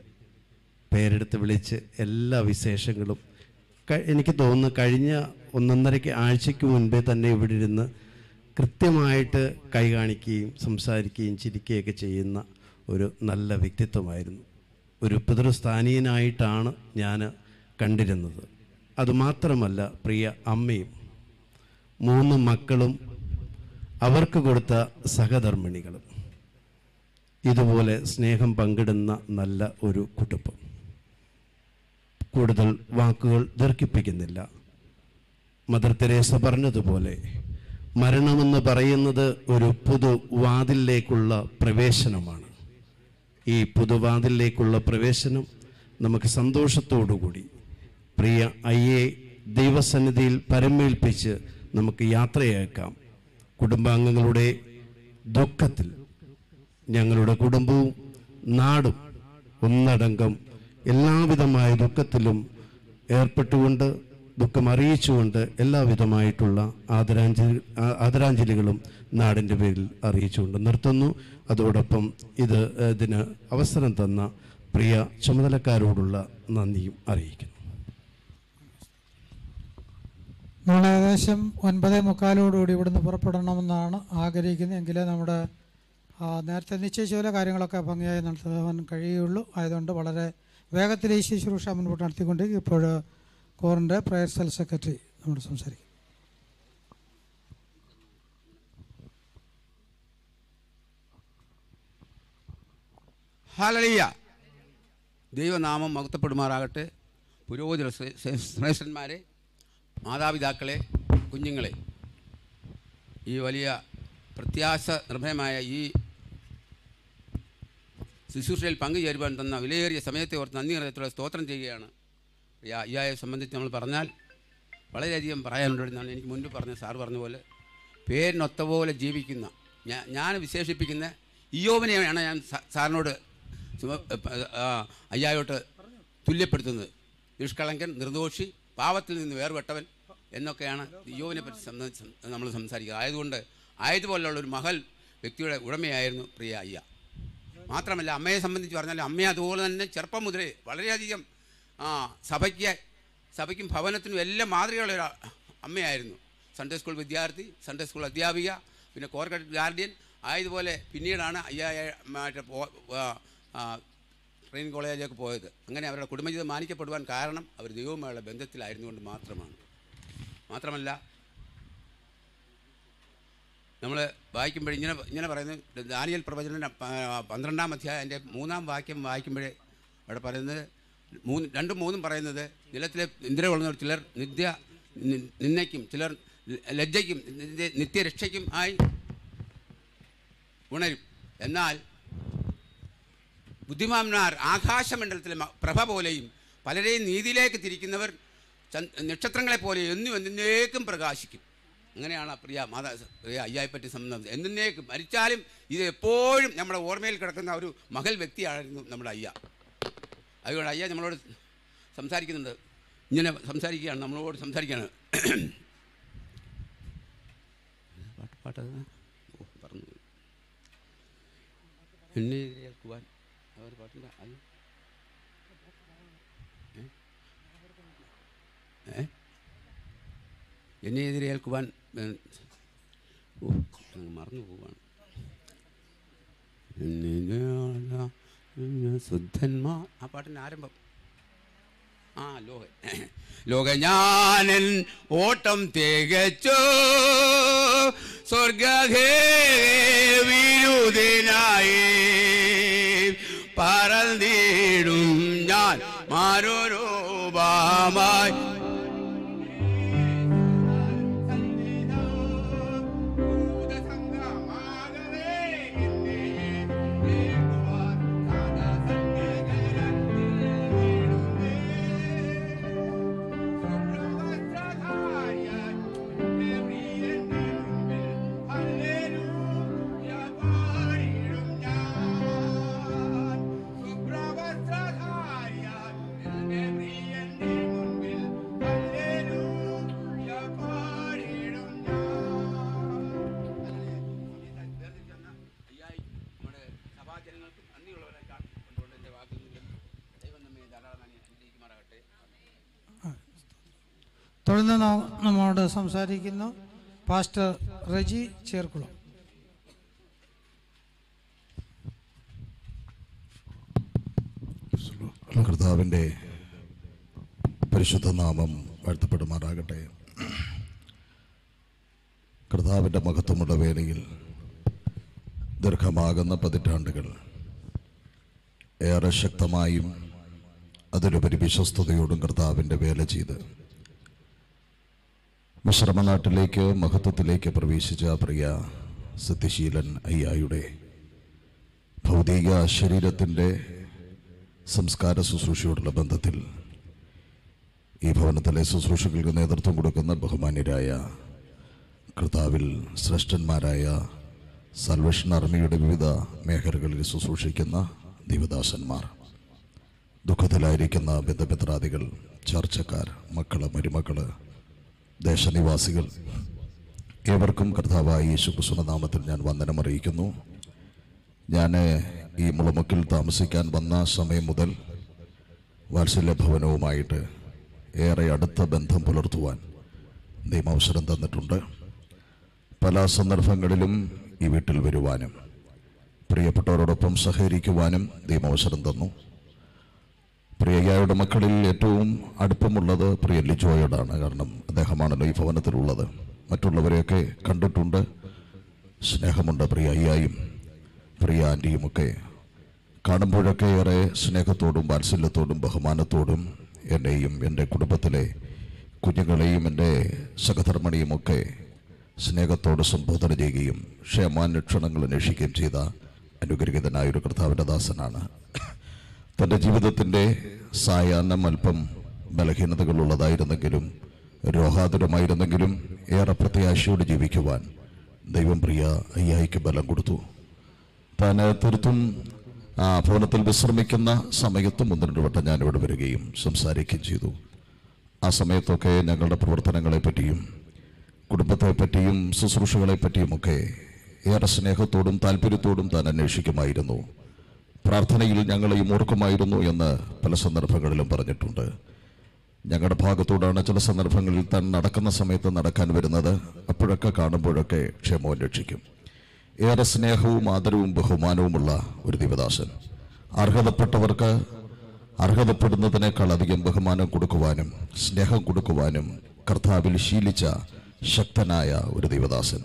പേരെടുത്ത് വിളിച്ച് എല്ലാ വിശേഷങ്ങളും എനിക്ക് തോന്നുന്നു കഴിഞ്ഞ ഒന്നൊന്നരയ്ക്ക് ആഴ്ചയ്ക്ക് മുൻപേ തന്നെ ഇവിടെ ഇരുന്ന് കൃത്യമായിട്ട് കൈ കാണിക്കുകയും സംസാരിക്കുകയും ചിരിക്കുകയൊക്കെ ചെയ്യുന്ന ഒരു നല്ല വ്യക്തിത്വമായിരുന്നു. ഒരു പിതൃസ്ഥാനീയനായിട്ടാണ് ഞാൻ കണ്ടിരുന്നത്. അതുമാത്രമല്ല പ്രിയ അമ്മയും മൂന്ന് മക്കളും അവർക്ക് കൊടുത്ത സഹധർമ്മിണികളും. ഇതുപോലെ സ്നേഹം പങ്കിടുന്ന നല്ല ഒരു കുടുംബം. കൂടുതൽ വാക്കുകൾ ദീർഘിപ്പിക്കുന്നില്ല. മദർ തെരേസ പറഞ്ഞതുപോലെ മരണമെന്ന് പറയുന്നത് ഒരു പുതു വാതിലിലേക്കുള്ള പ്രവേശനമാണ്. ഈ പുതുവാതിലിലേക്കുള്ള പ്രവേശനം നമുക്ക് സന്തോഷത്തോടുകൂടി പ്രിയ അയ്യെ ദൈവസന്നിധിയിൽ പരമേൽപ്പിച്ച് നമുക്ക് യാത്രയേക്കാം കുടുംബാംഗങ്ങളുടെ ദുഃഖത്തിൽ ഞങ്ങളുടെ കുടുംബവും നാടും ഒന്നടങ്കം എല്ലാവിധമായ ദുഃഖത്തിലും ഏർപ്പെട്ടുകൊണ്ട് ദുഃഖം അറിയിച്ചുകൊണ്ട് എല്ലാവിധമായിട്ടുള്ള ആദരാഞ്ജലി ആദരാഞ്ജലികളും നാടിന്റെ പേരിൽ അറിയിച്ചുകൊണ്ട് നിർത്തുന്നു. അതോടൊപ്പം ഇത് ഇതിന് അവസരം തന്ന പ്രിയ ചുമതലക്കാരോടുള്ള നന്ദിയും അറിയിക്കുന്നു. നമ്മൾ ഏകദേശം ഒൻപത് മുക്കാലോടുകൂടി ഇവിടുന്ന് പുറപ്പെടണമെന്നാണ് ആഗ്രഹിക്കുന്നത്. എങ്കിലേ നമ്മുടെ നേരത്തെ നിശ്ചയിച്ച പോലെ കാര്യങ്ങളൊക്കെ ഭംഗിയായി നടത്താൻ കഴിയുള്ളൂ. ആയതുകൊണ്ട് വളരെ വേഗത്തിൽ ഈ ശുശ്രൂഷ മുൻപോട്ട് നടത്തിക്കൊണ്ടിരിക്കും ഇപ്പോൾ കോറിന്റെ പ്രയർ സെൽ സെക്രട്ടറി നമ്മോട് സംസാരിക്കും. ഹാലളിയ ദൈവനാമം മഹത്വപ്പെടുമാറാകട്ടെ. പുരോഹിത ശ്രേ- ശ്രേ- ശ്രേഷ്ഠന്മാരെ മാതാപിതാക്കളെ കുഞ്ഞുങ്ങളെ. ഈ വലിയ പ്രത്യാശ നിർഭയമായ ഈ ശുശ്രൂഷയിൽ പങ്കുചേരുവാൻ തന്ന വിലയേറിയ സമയത്തെ ഓർത്ത് നന്ദി ഹൃദയത്തോടെ സ്തോത്രം ചെയ്യുകയാണ് അയ്യായെ സംബന്ധിച്ച് നമ്മൾ പറഞ്ഞാൽ വളരെയധികം പറയാനുണ്ടെന്നാണ് എനിക്ക് മുൻപ് പറഞ്ഞ സാർ പറഞ്ഞ പോലെ പേരിനൊത്ത പോലെ ജീവിക്കുന്ന ഞാൻ ഞാൻ വിശേഷിപ്പിക്കുന്ന ഇയോബിനെയാണ് ഞാൻ സാറിനോട് അയ്യായോട്ട് തുല്യപ്പെടുത്തുന്നത്. നിഷ്കളങ്കൻ നിർദോഷി പാവത്തിൽ നിന്ന് വേർപെട്ടവൻ എന്നൊക്കെയാണ് ഇയോവിനെ പറ്റി സംബന്ധിച്ച് നമ്മൾ സംസാരിക്കുക ആയതുകൊണ്ട് ആയതുപോലുള്ള ഒരു മകൾ വ്യക്തിയുടെ ഉടമയായിരുന്നു പ്രിയ അയ്യ. മാത്രമല്ല അമ്മയെ സംബന്ധിച്ച് പറഞ്ഞാൽ അമ്മയെ അതുപോലെ തന്നെ ചെറുപ്പം മുതലേ വളരെയധികം ആ, സഭയ്ക്ക് സഭയ്ക്കും ഭവനത്തിനും എല്ലാം മാതൃകയുള്ള ഒരു അമ്മയായിരുന്നു. സൺഡേ സ്കൂൾ വിദ്യാർത്ഥി സൺഡേ സ്കൂൾ അധ്യാപിക പിന്നെ കോർക്കറ്റ് ഗാർഡിയൻ ആയതുപോലെ പിന്നീടാണ് അയ്യായിട്ട് ട്രെയിനിങ് കോളേജിലേക്ക് പോയത്. അങ്ങനെ അവരുടെ കുടുംബജീവിതം മാനിക്കപ്പെടുവാൻ കാരണം അവർ ദൈവവുമായുള്ള ബന്ധത്തിലായിരുന്നുകൊണ്ട് മാത്രമാണ്. മാത്രമല്ല നമ്മൾ വായിക്കുമ്പോൾ ഇങ്ങനെ ഇങ്ങനെ പറയുന്നത് ദാനിയൽ പ്രവചന പന്ത്രണ്ടാം അധ്യായം എന്റെ മൂന്നാം വാക്യം വായിക്കുമ്പോഴേ അവിടെ പറയുന്നത് മൂന്ന് രണ്ടും മൂന്നും പറയുന്നത് നിലത്തിലെ നിദ്ര കൊള്ളുന്നവർ ചിലർ നിത്യ നിന്നയ്ക്കും ചിലർ ലജ്ജയ്ക്കും നിത്യ- നിത്യരക്ഷയ്ക്കും ആയി ഉണരും. എന്നാൽ ബുദ്ധിമാന്മാർ ആകാശമണ്ഡലത്തിലെ പ്രഭ പോലെയും പലരെയും നീതിയിലേക്ക് തിരിക്കുന്നവർ നക്ഷത്രങ്ങളെ പോലെ എന്നും എന്നേക്കും പ്രകാശിക്കും. അങ്ങനെയാണ് പ്രിയ മാതാ പ്രിയ അയ്യായിപ്പറ്റി സംബന്ധം. എന്നേക്കും മരിച്ചാലും ഇത് എപ്പോഴും നമ്മുടെ ഓർമ്മയിൽ കിടക്കുന്ന ഒരു മകൾ വ്യക്തിയായിരുന്നു നമ്മുടെ അയ്യ. അതുകൊണ്ട് അയ്യാ നമ്മളോട് സംസാരിക്കുന്നുണ്ട്. ഇങ്ങനെ സംസാരിക്കുകയാണ് നമ്മളോട് സംസാരിക്കുകയാണ്. പാട്ട് പാട്ട് പറഞ്ഞു എന്നെ കേൾക്കുവാൻ അവർ പാട്ടിന്റെ അയ്യ ഏ? എന്നെ എതിരേൽക്കുവാൻ ഓ മറന്നു പോവാണ്. എന്നെ ശുദ്ധന്മാ. ആ പാട്ടിന്റെ ആരംഭം. ആ ലോക ലോക ഞാനൻ ഓട്ടം തികച്ചു. സ്വർഗീരുദിനായി പറന്നിടും ഞാൻ മാരൂപമായി തുടർന്ന് നമ്മോട് സംസാരിക്കുന്നു. പാസ്റ്റർ റജി ചേർക്കുളം. കർത്താവിന്റെ പരിശുദ്ധ നാമം വാഴ്ത്തപ്പെടുമാറാകട്ടെ. കർത്താവിന്റെ മഹത്വമുള്ള വേലയിൽ ദീർഘമാകുന്ന പതിറ്റാണ്ടുകൾ ഏറെ ശക്തമായും അതിലുപരി വിശ്വസ്തയോടും കർത്താവിന്റെ വേല ചെയ്ത് വിശ്രമനാട്ടിലേക്ക് മഹത്വത്തിലേക്ക് പ്രവേശിച്ച പ്രിയ സത്യശീലൻ അയ്യായുടെ ഭൗതിക ശരീരത്തിന്റെ സംസ്കാര ശുശ്രൂഷയോടുള്ള ബന്ധത്തിൽ ഈ ഭവനത്തിലെ ശുശ്രൂഷകൾക്ക് നേതൃത്വം കൊടുക്കുന്ന ബഹുമാന്യരായ കർത്താവിൽ ശ്രേഷ്ഠന്മാരായ സൽവേഷൻ ആർമിയുടെ വിവിധ മേഖലകളിൽ ശുശ്രൂഷിക്കുന്ന ദൈവദാസന്മാർ ദുഃഖത്തിലായിരിക്കുന്ന ബന്ധപിത്രാദികൾ ചർച്ചക്കാർ മക്കൾ മരുമക്കൾ ദേശനിവാസികൾ. ഏവർക്കും കർത്താവായ യേശു ക്രിസ്തുവിന്റെ നാമത്തിൽ ഞാൻ വന്ദനം അറിയിക്കുന്നു. ഞാൻ ഈ മുളമുക്കിൽ താമസിക്കാൻ വന്ന സമയം മുതൽ വാത്സല്യ ഭവനവുമായിട്ട് ഏറെ അടുത്ത ബന്ധം പുലർത്തുവാൻ ദൈവം അവസരം തന്നിട്ടുണ്ട്. പല സന്ദർഭങ്ങളിലും ഈ വീട്ടിൽ വരുവാനും പ്രിയപ്പെട്ടവരോടൊപ്പം സഹകരിക്കുവാനും ദൈവം അവസരം തന്നു. പ്രിയയ്യായുടെ മക്കളിൽ ഏറ്റവും അടുപ്പമുള്ളത് പ്രിയ ലിജോയോടാണ്. കാരണം അദ്ദേഹമാണല്ലോ ഈ ഭവനത്തിലുള്ളത്. മറ്റുള്ളവരെയൊക്കെ കണ്ടിട്ടുണ്ട്. സ്നേഹമുണ്ട് പ്രിയ അയ്യായും പ്രിയ ആന്റിയുമൊക്കെ കാണുമ്പോഴൊക്കെ ഏറെ സ്നേഹത്തോടും വാത്സല്യത്തോടും ബഹുമാനത്തോടും എന്നെയും എന്റെ കുടുംബത്തിലെ കുഞ്ഞുങ്ങളെയും എന്റെ സഹധർമ്മണിയുമൊക്കെ സ്നേഹത്തോട് സംബോധന ചെയ്യുകയും ക്ഷേമാന്വേഷണങ്ങൾ അന്വേഷിക്കുകയും ചെയ്ത അനുഗ്രഹീതനായ ഒരു കർത്താവിന്റെ ദാസനാണ്. തന്റെ ജീവിതത്തിന്റെ സായാഹ്നം അല്പം ബലഹീനതകളുള്ളതായിരുന്നെങ്കിലും രോഹാതുരമായിരുന്നെങ്കിലും ഏറെ പ്രത്യാശയോട് ജീവിക്കുവാൻ ദൈവം പ്രിയ അയ്യായിക്ക് ബലം കൊടുത്തു. താൻ തീർത്തും ഭവനത്തിൽ വിശ്രമിക്കുന്ന സമയത്തും ഒന്ന് രണ്ട് വട്ടം ഞാനിവിടെ വരികയും സംസാരിക്കുകയും ചെയ്തു. ആ സമയത്തൊക്കെ ഞങ്ങളുടെ പ്രവർത്തനങ്ങളെ പറ്റിയും കുടുംബത്തെ പറ്റിയും പറ്റിയുമൊക്കെ ഏറെ സ്നേഹത്തോടും താല്പര്യത്തോടും താൻ അന്വേഷിക്കുമായിരുന്നു. പ്രാർത്ഥനയിൽ ഞങ്ങളെയും ഓർക്കുമായിരുന്നു എന്ന് പല സന്ദർഭങ്ങളിലും പറഞ്ഞിട്ടുണ്ട്. ഞങ്ങളുടെ ഭാഗത്തോടാണ് ചില സന്ദർഭങ്ങളിൽ താൻ നടക്കുന്ന സമയത്ത് നടക്കാൻ വരുന്നത്. അപ്പോഴൊക്കെ കാണുമ്പോഴൊക്കെ ക്ഷേമവും രക്ഷിക്കും. ഏറെ സ്നേഹവും ആദരവും ബഹുമാനവുമുള്ള ഒരു ദിവദാസൻ അർഹതപ്പെട്ടവർക്ക് അർഹതപ്പെടുന്നതിനേക്കാൾ അധികം ബഹുമാനം കൊടുക്കുവാനും സ്നേഹം കൊടുക്കുവാനും കർത്താവിൽ ശീലിച്ച ശക്തനായ ഒരു ദൈവദാസൻ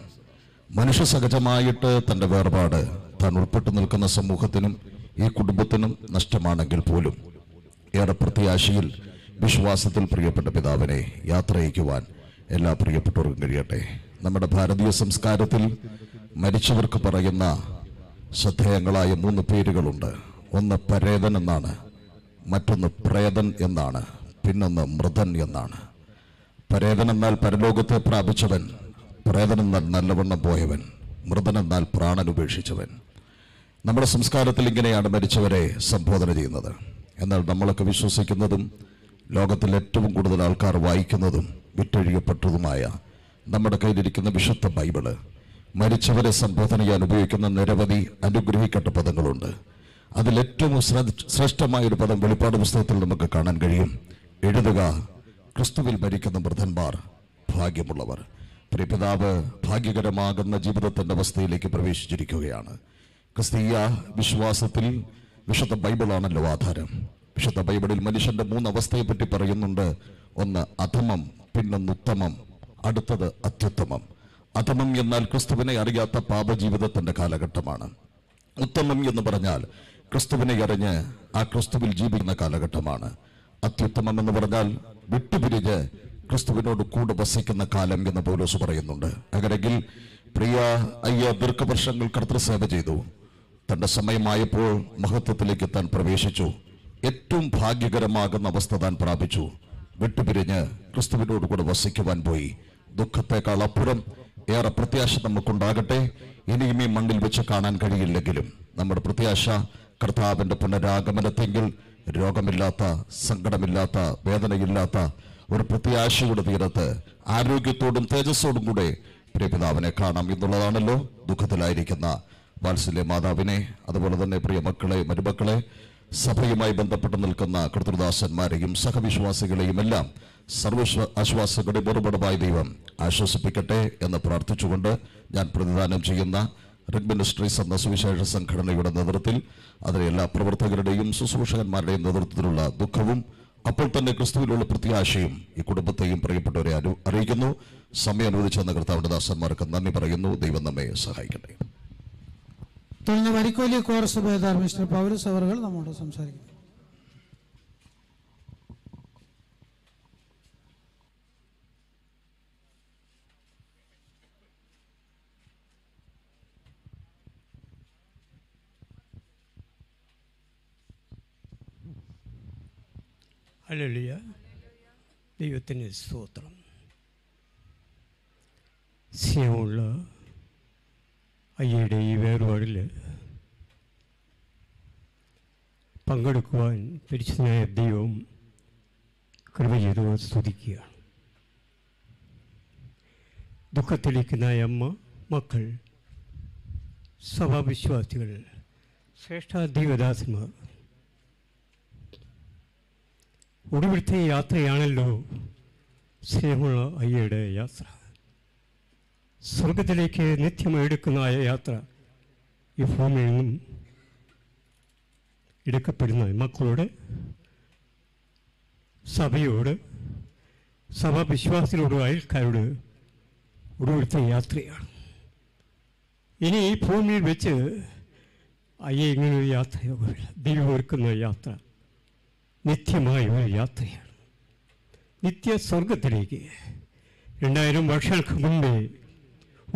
മനുഷ്യ സഹജമായിട്ട് തന്റെ വേർപാട് താൻ ഉൾപ്പെട്ടു നിൽക്കുന്ന സമൂഹത്തിനും ഈ കുടുംബത്തിനും നഷ്ടമാണെങ്കിൽ പോലും ഏറെ പ്രത്യാശയിൽ വിശ്വാസത്തിൽ പ്രിയപ്പെട്ട പിതാവിനെ യാത്ര അയക്കുവാൻ എല്ലാ പ്രിയപ്പെട്ടവർക്കും കഴിയട്ടെ. നമ്മുടെ ഭാരതീയ സംസ്കാരത്തിൽ മരിച്ചവർക്ക് പറയുന്ന ശ്രദ്ധേയങ്ങളായ മൂന്ന് പേരുകളുണ്ട്. ഒന്ന് പരേതൻ എന്നാണ് മറ്റൊന്ന് പ്രേതൻ എന്നാണ് പിന്നൊന്ന് മൃതൻ എന്നാണ്. പരേതൻ എന്നാൽ പരലോകത്തെ പ്രാപിച്ചവൻ പ്രേതൻ എന്നാൽ നല്ലവണ്ണം പോയവൻ മൃതൻ എന്നാൽ പ്രാണൻ ഉപേക്ഷിച്ചവൻ നമ്മുടെ സംസ്കാരത്തിൽ ഇങ്ങനെയാണ് മരിച്ചവരെ സംബോധന ചെയ്യുന്നത്. എന്നാൽ നമ്മളൊക്കെ വിശ്വസിക്കുന്നതും ലോകത്തിൽ ഏറ്റവും കൂടുതൽ ആൾക്കാർ വായിക്കുന്നതും വിറ്റഴിയപ്പെട്ടതുമായ നമ്മുടെ കയ്യിലിരിക്കുന്ന വിശുദ്ധ ബൈബിൾ. മരിച്ചവരെ സംബോധന ചെയ്യാൻ ഉപയോഗിക്കുന്ന നിരവധി അനുഗ്രഹിക്കട്ട പദങ്ങളുണ്ട്. അതിൽ ഏറ്റവും ശ്രേഷ്ഠ- ശ്രേഷ്ഠമായ ഒരു പദം വെളിപ്പാട് പുസ്തകത്തിൽ നമുക്ക് കാണാൻ കഴിയും. എഴുതുക ക്രിസ്തുവിൽ മരിക്കുന്ന മൃതന്മാർ ഭാഗ്യമുള്ളവർ. പ്രിയപിതാവ് ഭാഗ്യകരമാകുന്ന ജീവിതത്തിന്റെ അവസ്ഥയിലേക്ക് പ്രവേശിച്ചിരിക്കുകയാണ്. ക്രിസ്തീയ വിശ്വാസത്തിൽ വിശുദ്ധ ബൈബിളാണല്ലോ ആധാരം. വിശുദ്ധ ബൈബിളിൽ മനുഷ്യന്റെ മൂന്ന് അവസ്ഥയെ പറ്റി പറയുന്നുണ്ട്. ഒന്ന് അധമം പിന്നൊന്ന് ഉത്തമം അടുത്തത് അത്യുത്തമം. അധമം എന്നാൽ ക്രിസ്തുവിനെ അറിയാത്ത പാപജീവിതത്തിന്റെ കാലഘട്ടമാണ്. ഉത്തമം എന്ന് പറഞ്ഞാൽ ക്രിസ്തുവിനെ അറിഞ്ഞ് ആ ക്രിസ്തുവിൽ ജീവിക്കുന്ന കാലഘട്ടമാണ്. അത്യുത്തമം എന്ന് പറഞ്ഞാൽ വിട്ടുപിരിഞ്ഞ് ക്രിസ്തുവിനോട് കൂടെ വസിക്കുന്ന കാലം എന്ന് പൗലോസ് പറയുന്നുണ്ട്. അങ്ങനെങ്കിൽ പ്രിയ അയ്യ ദീർഘവർഷങ്ങൾ കർത്തൃസേവ ചെയ്തു. തന്റെ സമയമായപ്പോൾ മഹത്വത്തിലേക്ക് താൻ പ്രവേശിച്ചു. ഏറ്റവും ഭാഗ്യകരമാകുന്ന അവസ്ഥ താൻ പ്രാപിച്ചു. വിട്ടുപിരിഞ്ഞ് ക്രിസ്തുവിനോട് കൂടെ വസിക്കുവാൻ പോയി. ദുഃഖത്തെക്കാൾ അപ്പുറം ഏറെ പ്രത്യാശ നമുക്കുണ്ടാകട്ടെ. ഇനിയും ഈ മണ്ണിൽ വെച്ച് കാണാൻ കഴിയില്ലെങ്കിലും നമ്മുടെ പ്രത്യാശ കർത്താവിന്റെ പുനരാഗമനത്തെങ്കിൽ രോഗമില്ലാത്ത സങ്കടമില്ലാത്ത വേദനയില്ലാത്ത ഒരു പ്രത്യാശയുടെ തീരത്ത് ആരോഗ്യത്തോടും തേജസ്സോടും കൂടെ പ്രിയപിതാവിനെ കാണാം എന്നുള്ളതാണല്ലോ ദുഃഖത്തിലായിരിക്കുന്ന വാത്സല്യ മാതാവിനെ അതുപോലെ തന്നെ പ്രിയ മക്കളെ മരുമക്കളെ സഭയുമായി ബന്ധപ്പെട്ട് നിൽക്കുന്ന കർത്തൃദാസന്മാരെയും സഹവിശ്വാസികളെയും എല്ലാം സർവശ്വ ആശ്വാസങ്ങളുടെ മറുപടമായി ദൈവം ആശ്വസിപ്പിക്കട്ടെ എന്ന് പ്രാർത്ഥിച്ചുകൊണ്ട് ഞാൻ പ്രതിദാനം ചെയ്യുന്ന റെഡ് മിനിസ്ട്രീസ് എന്ന സുവിശേഷ സംഘടനയുടെ നേതൃത്വത്തിൽ അതിലെ എല്ലാ പ്രവർത്തകരുടെയും ശുശ്രൂഷകന്മാരുടെയും നേതൃത്വത്തിലുള്ള ദുഃഖവും അപ്പോൾ തന്നെ ക്രിസ്തുവിലുള്ള പ്രത്യാശയും ഈ കുടുംബത്തെയും പ്രിയപ്പെട്ടവരെ അറിയിക്കുന്നു. സമയം അനുവദിച്ച കർത്താവിന്റെ ദാസന്മാർക്ക് നന്ദി പറയുന്നു. ദൈവം നമ്മെ സഹായിക്കട്ടെ. തുടർന്ന് വരിക്കോലി കോറസ് ബേദാർ മിസ്റ്റർ പൗരസ് അവർ നമ്മോട് സംസാരിക്കും ഹല്ലേലൂയ. ദൈവത്തിന് സ്തോത്രം. സ്നേഹമുള്ള അയ്യയുടെ ഈ വേർപാടിൽ പങ്കെടുക്കുവാൻ പരിശുദ്ധനായ ദൈവം കൃപ ചെയ്തു സ്തുതിക്കുകയാണ്. ദുഃഖത്തിലിരിക്കുന്ന അമ്മ മക്കൾ സഭാവിശ്വാസികൾ ശ്രേഷ്ഠ ദൈവദാസന്മാർ. ഒടുവിലത്തെ യാത്രയാണല്ലോ സ്നേഹമുള്ള അയ്യയുടെ യാത്ര. സ്വർഗത്തിലേക്ക് നിത്യം എടുക്കുന്ന യാത്ര ഈ ഭൂമിയിൽ നിന്നും എടുക്കപ്പെടുന്ന മക്കളോട് സഭയോട് സഭാവിശ്വാസികളോട് അയൽക്കാരോട് ഒടുവിടുത്ത യാത്രയാണ്. ഇനി ഈ ഭൂമിയിൽ വെച്ച് അയ്യെ ഇങ്ങനെ ഒരു യാത്രയാകില്ല ദൈവം ഒരുക്കുന്ന യാത്ര നിത്യമായ ഒരു യാത്രയാണ്. നിത്യ സ്വർഗത്തിലേക്ക്. രണ്ടായിരം വർഷങ്ങൾക്ക് മുമ്പേ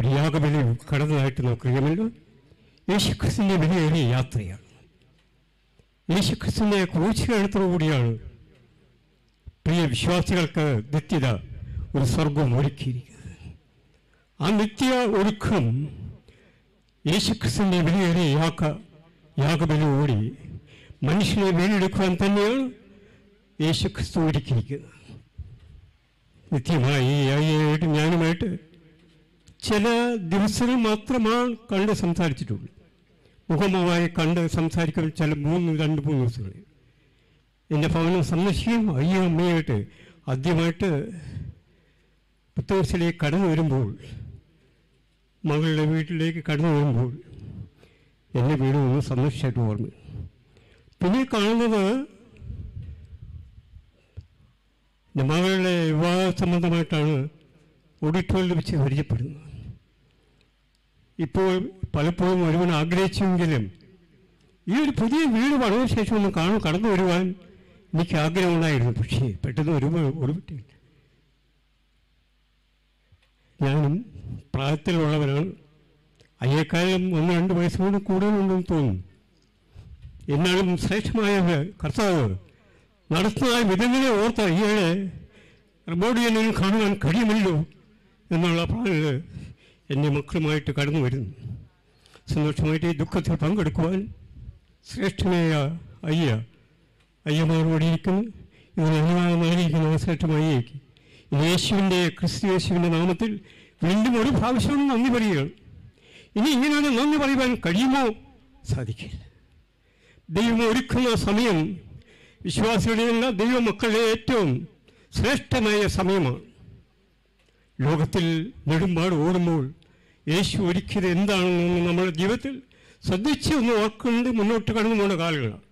യാഗബലി കടന്നതായിട്ട് നമുക്കറിയാമല്ലോ യേശുക്രിസ്തുവിന്റെ വിലയേറിയ യാത്രയാണ്. യേശുക്രിസ്തുവിന്റെ കൂടിയാണ് പ്രിയ വിശ്വാസികൾക്ക് നിത്യത ഒരു സ്വർഗം ഒരുക്കിയിരിക്കുന്നത്. ആ നിത്യ ഒരുക്കം യേശുക്രിസ്തുവിന്റെ വിലയേറിയ യാക്ക യാഗബലിയോടി മനുഷ്യനെ വീണ്ടെടുക്കുവാൻ തന്നെയാണ് യേശുക്രിസ്തു ഒരുക്കിയിരിക്കുന്നത്. നിത്യമായി ഞാനുമായിട്ട് ചില ദിവസങ്ങൾ മാത്രമാണ് കണ്ട് സംസാരിച്ചിട്ടുള്ളൂ. മുഖമുഖമായി കണ്ട് സംസാരിക്കുന്ന ചില മൂന്ന് രണ്ട് മൂന്ന് ദിവസങ്ങൾ. എന്റെ ഭവനം സന്ദർശിക്കും. അയ്യോ അമ്മയായിട്ട് ആദ്യമായിട്ട് പുത്തൂർസിലേക്ക് കടന്നു വരുമ്പോൾ മകളുടെ വീട്ടിലേക്ക് കടന്നു വരുമ്പോൾ എന്റെ വീട് ഒന്ന് സന്ദർശിച്ചായിട്ട് ഓർമ്മ. പിന്നെ കാണുന്നത് മകളുടെ വിവാഹ സംബന്ധമായിട്ടാണ് ഓഡിറ്റോറിയത്തിൽ വെച്ച് പരിചയപ്പെടുന്നത്. ഇപ്പോൾ പലപ്പോഴും ഒരുവൻ ആഗ്രഹിച്ചെങ്കിലും ഈ ഒരു പുതിയ വീട് വളരെ ശേഷം ഒന്ന് കാണും കടന്നു വരുവാൻ എനിക്ക് ആഗ്രഹമുണ്ടായിരുന്നു. പക്ഷേ പെട്ടെന്ന് ഒരു ഒരുപറ്റില്ല ഞാനും പ്രായത്തിലുള്ളവരാണ്. അയ്യേക്കാലം ഒന്ന് രണ്ട് വയസ്സുകൊണ്ട് കൂടുതലുണ്ടെന്ന് തോന്നുന്നു. എന്നാലും ശ്രേഷ്ഠമായ കർത്താവ് നടത്തുന്ന വിധങ്ങളെ ഓർത്ത റിബോർഡ് ചെയ്യുന്നതിനും കാണുവാൻ കഴിയുമല്ലോ എന്നുള്ള പ്ലാനിൽ എന്റെ മക്കളുമായിട്ട് കടന്നു വരുന്നു. സന്തോഷമായിട്ട് ഈ ദുഃഖത്തിൽ പങ്കെടുക്കുവാൻ ശ്രേഷ്ഠനായ അയ്യ അയ്യമാരോടിയിരിക്കുന്നു ഇതിന് അനുവാദം നൽകിയിരിക്കുന്ന ശ്രേഷ്ഠമായ അയ്യയ്ക്ക് യേശുവിന്റെ ക്രിസ്തു യേശുവിന്റെ നാമത്തിൽ വീണ്ടും ഒരു പ്രാവശ്യം നന്ദി പറയുകയാണ്. ഇനി ഇങ്ങനെ നന്ദി പറയുവാൻ കഴിയുമോ? സാധിക്കില്ല. ദൈവം ഒരുക്കുന്ന സമയം വിശ്വാസികളുടെയല്ല ദൈവമക്കളുടെ ഏറ്റവും ശ്രേഷ്ഠമായ സമയമാണ്. ലോകത്തിൽ നെടുമ്പാട് ഓടുമ്പോൾ യേശു ഒരുക്കിയത് എന്താണെന്ന് നമ്മുടെ ജീവിതത്തിൽ ശ്രദ്ധിച്ച് ഒന്ന് ഓർക്കൊണ്ട് മുന്നോട്ട് കടന്നു പോകുന്ന കാലങ്ങളാണ്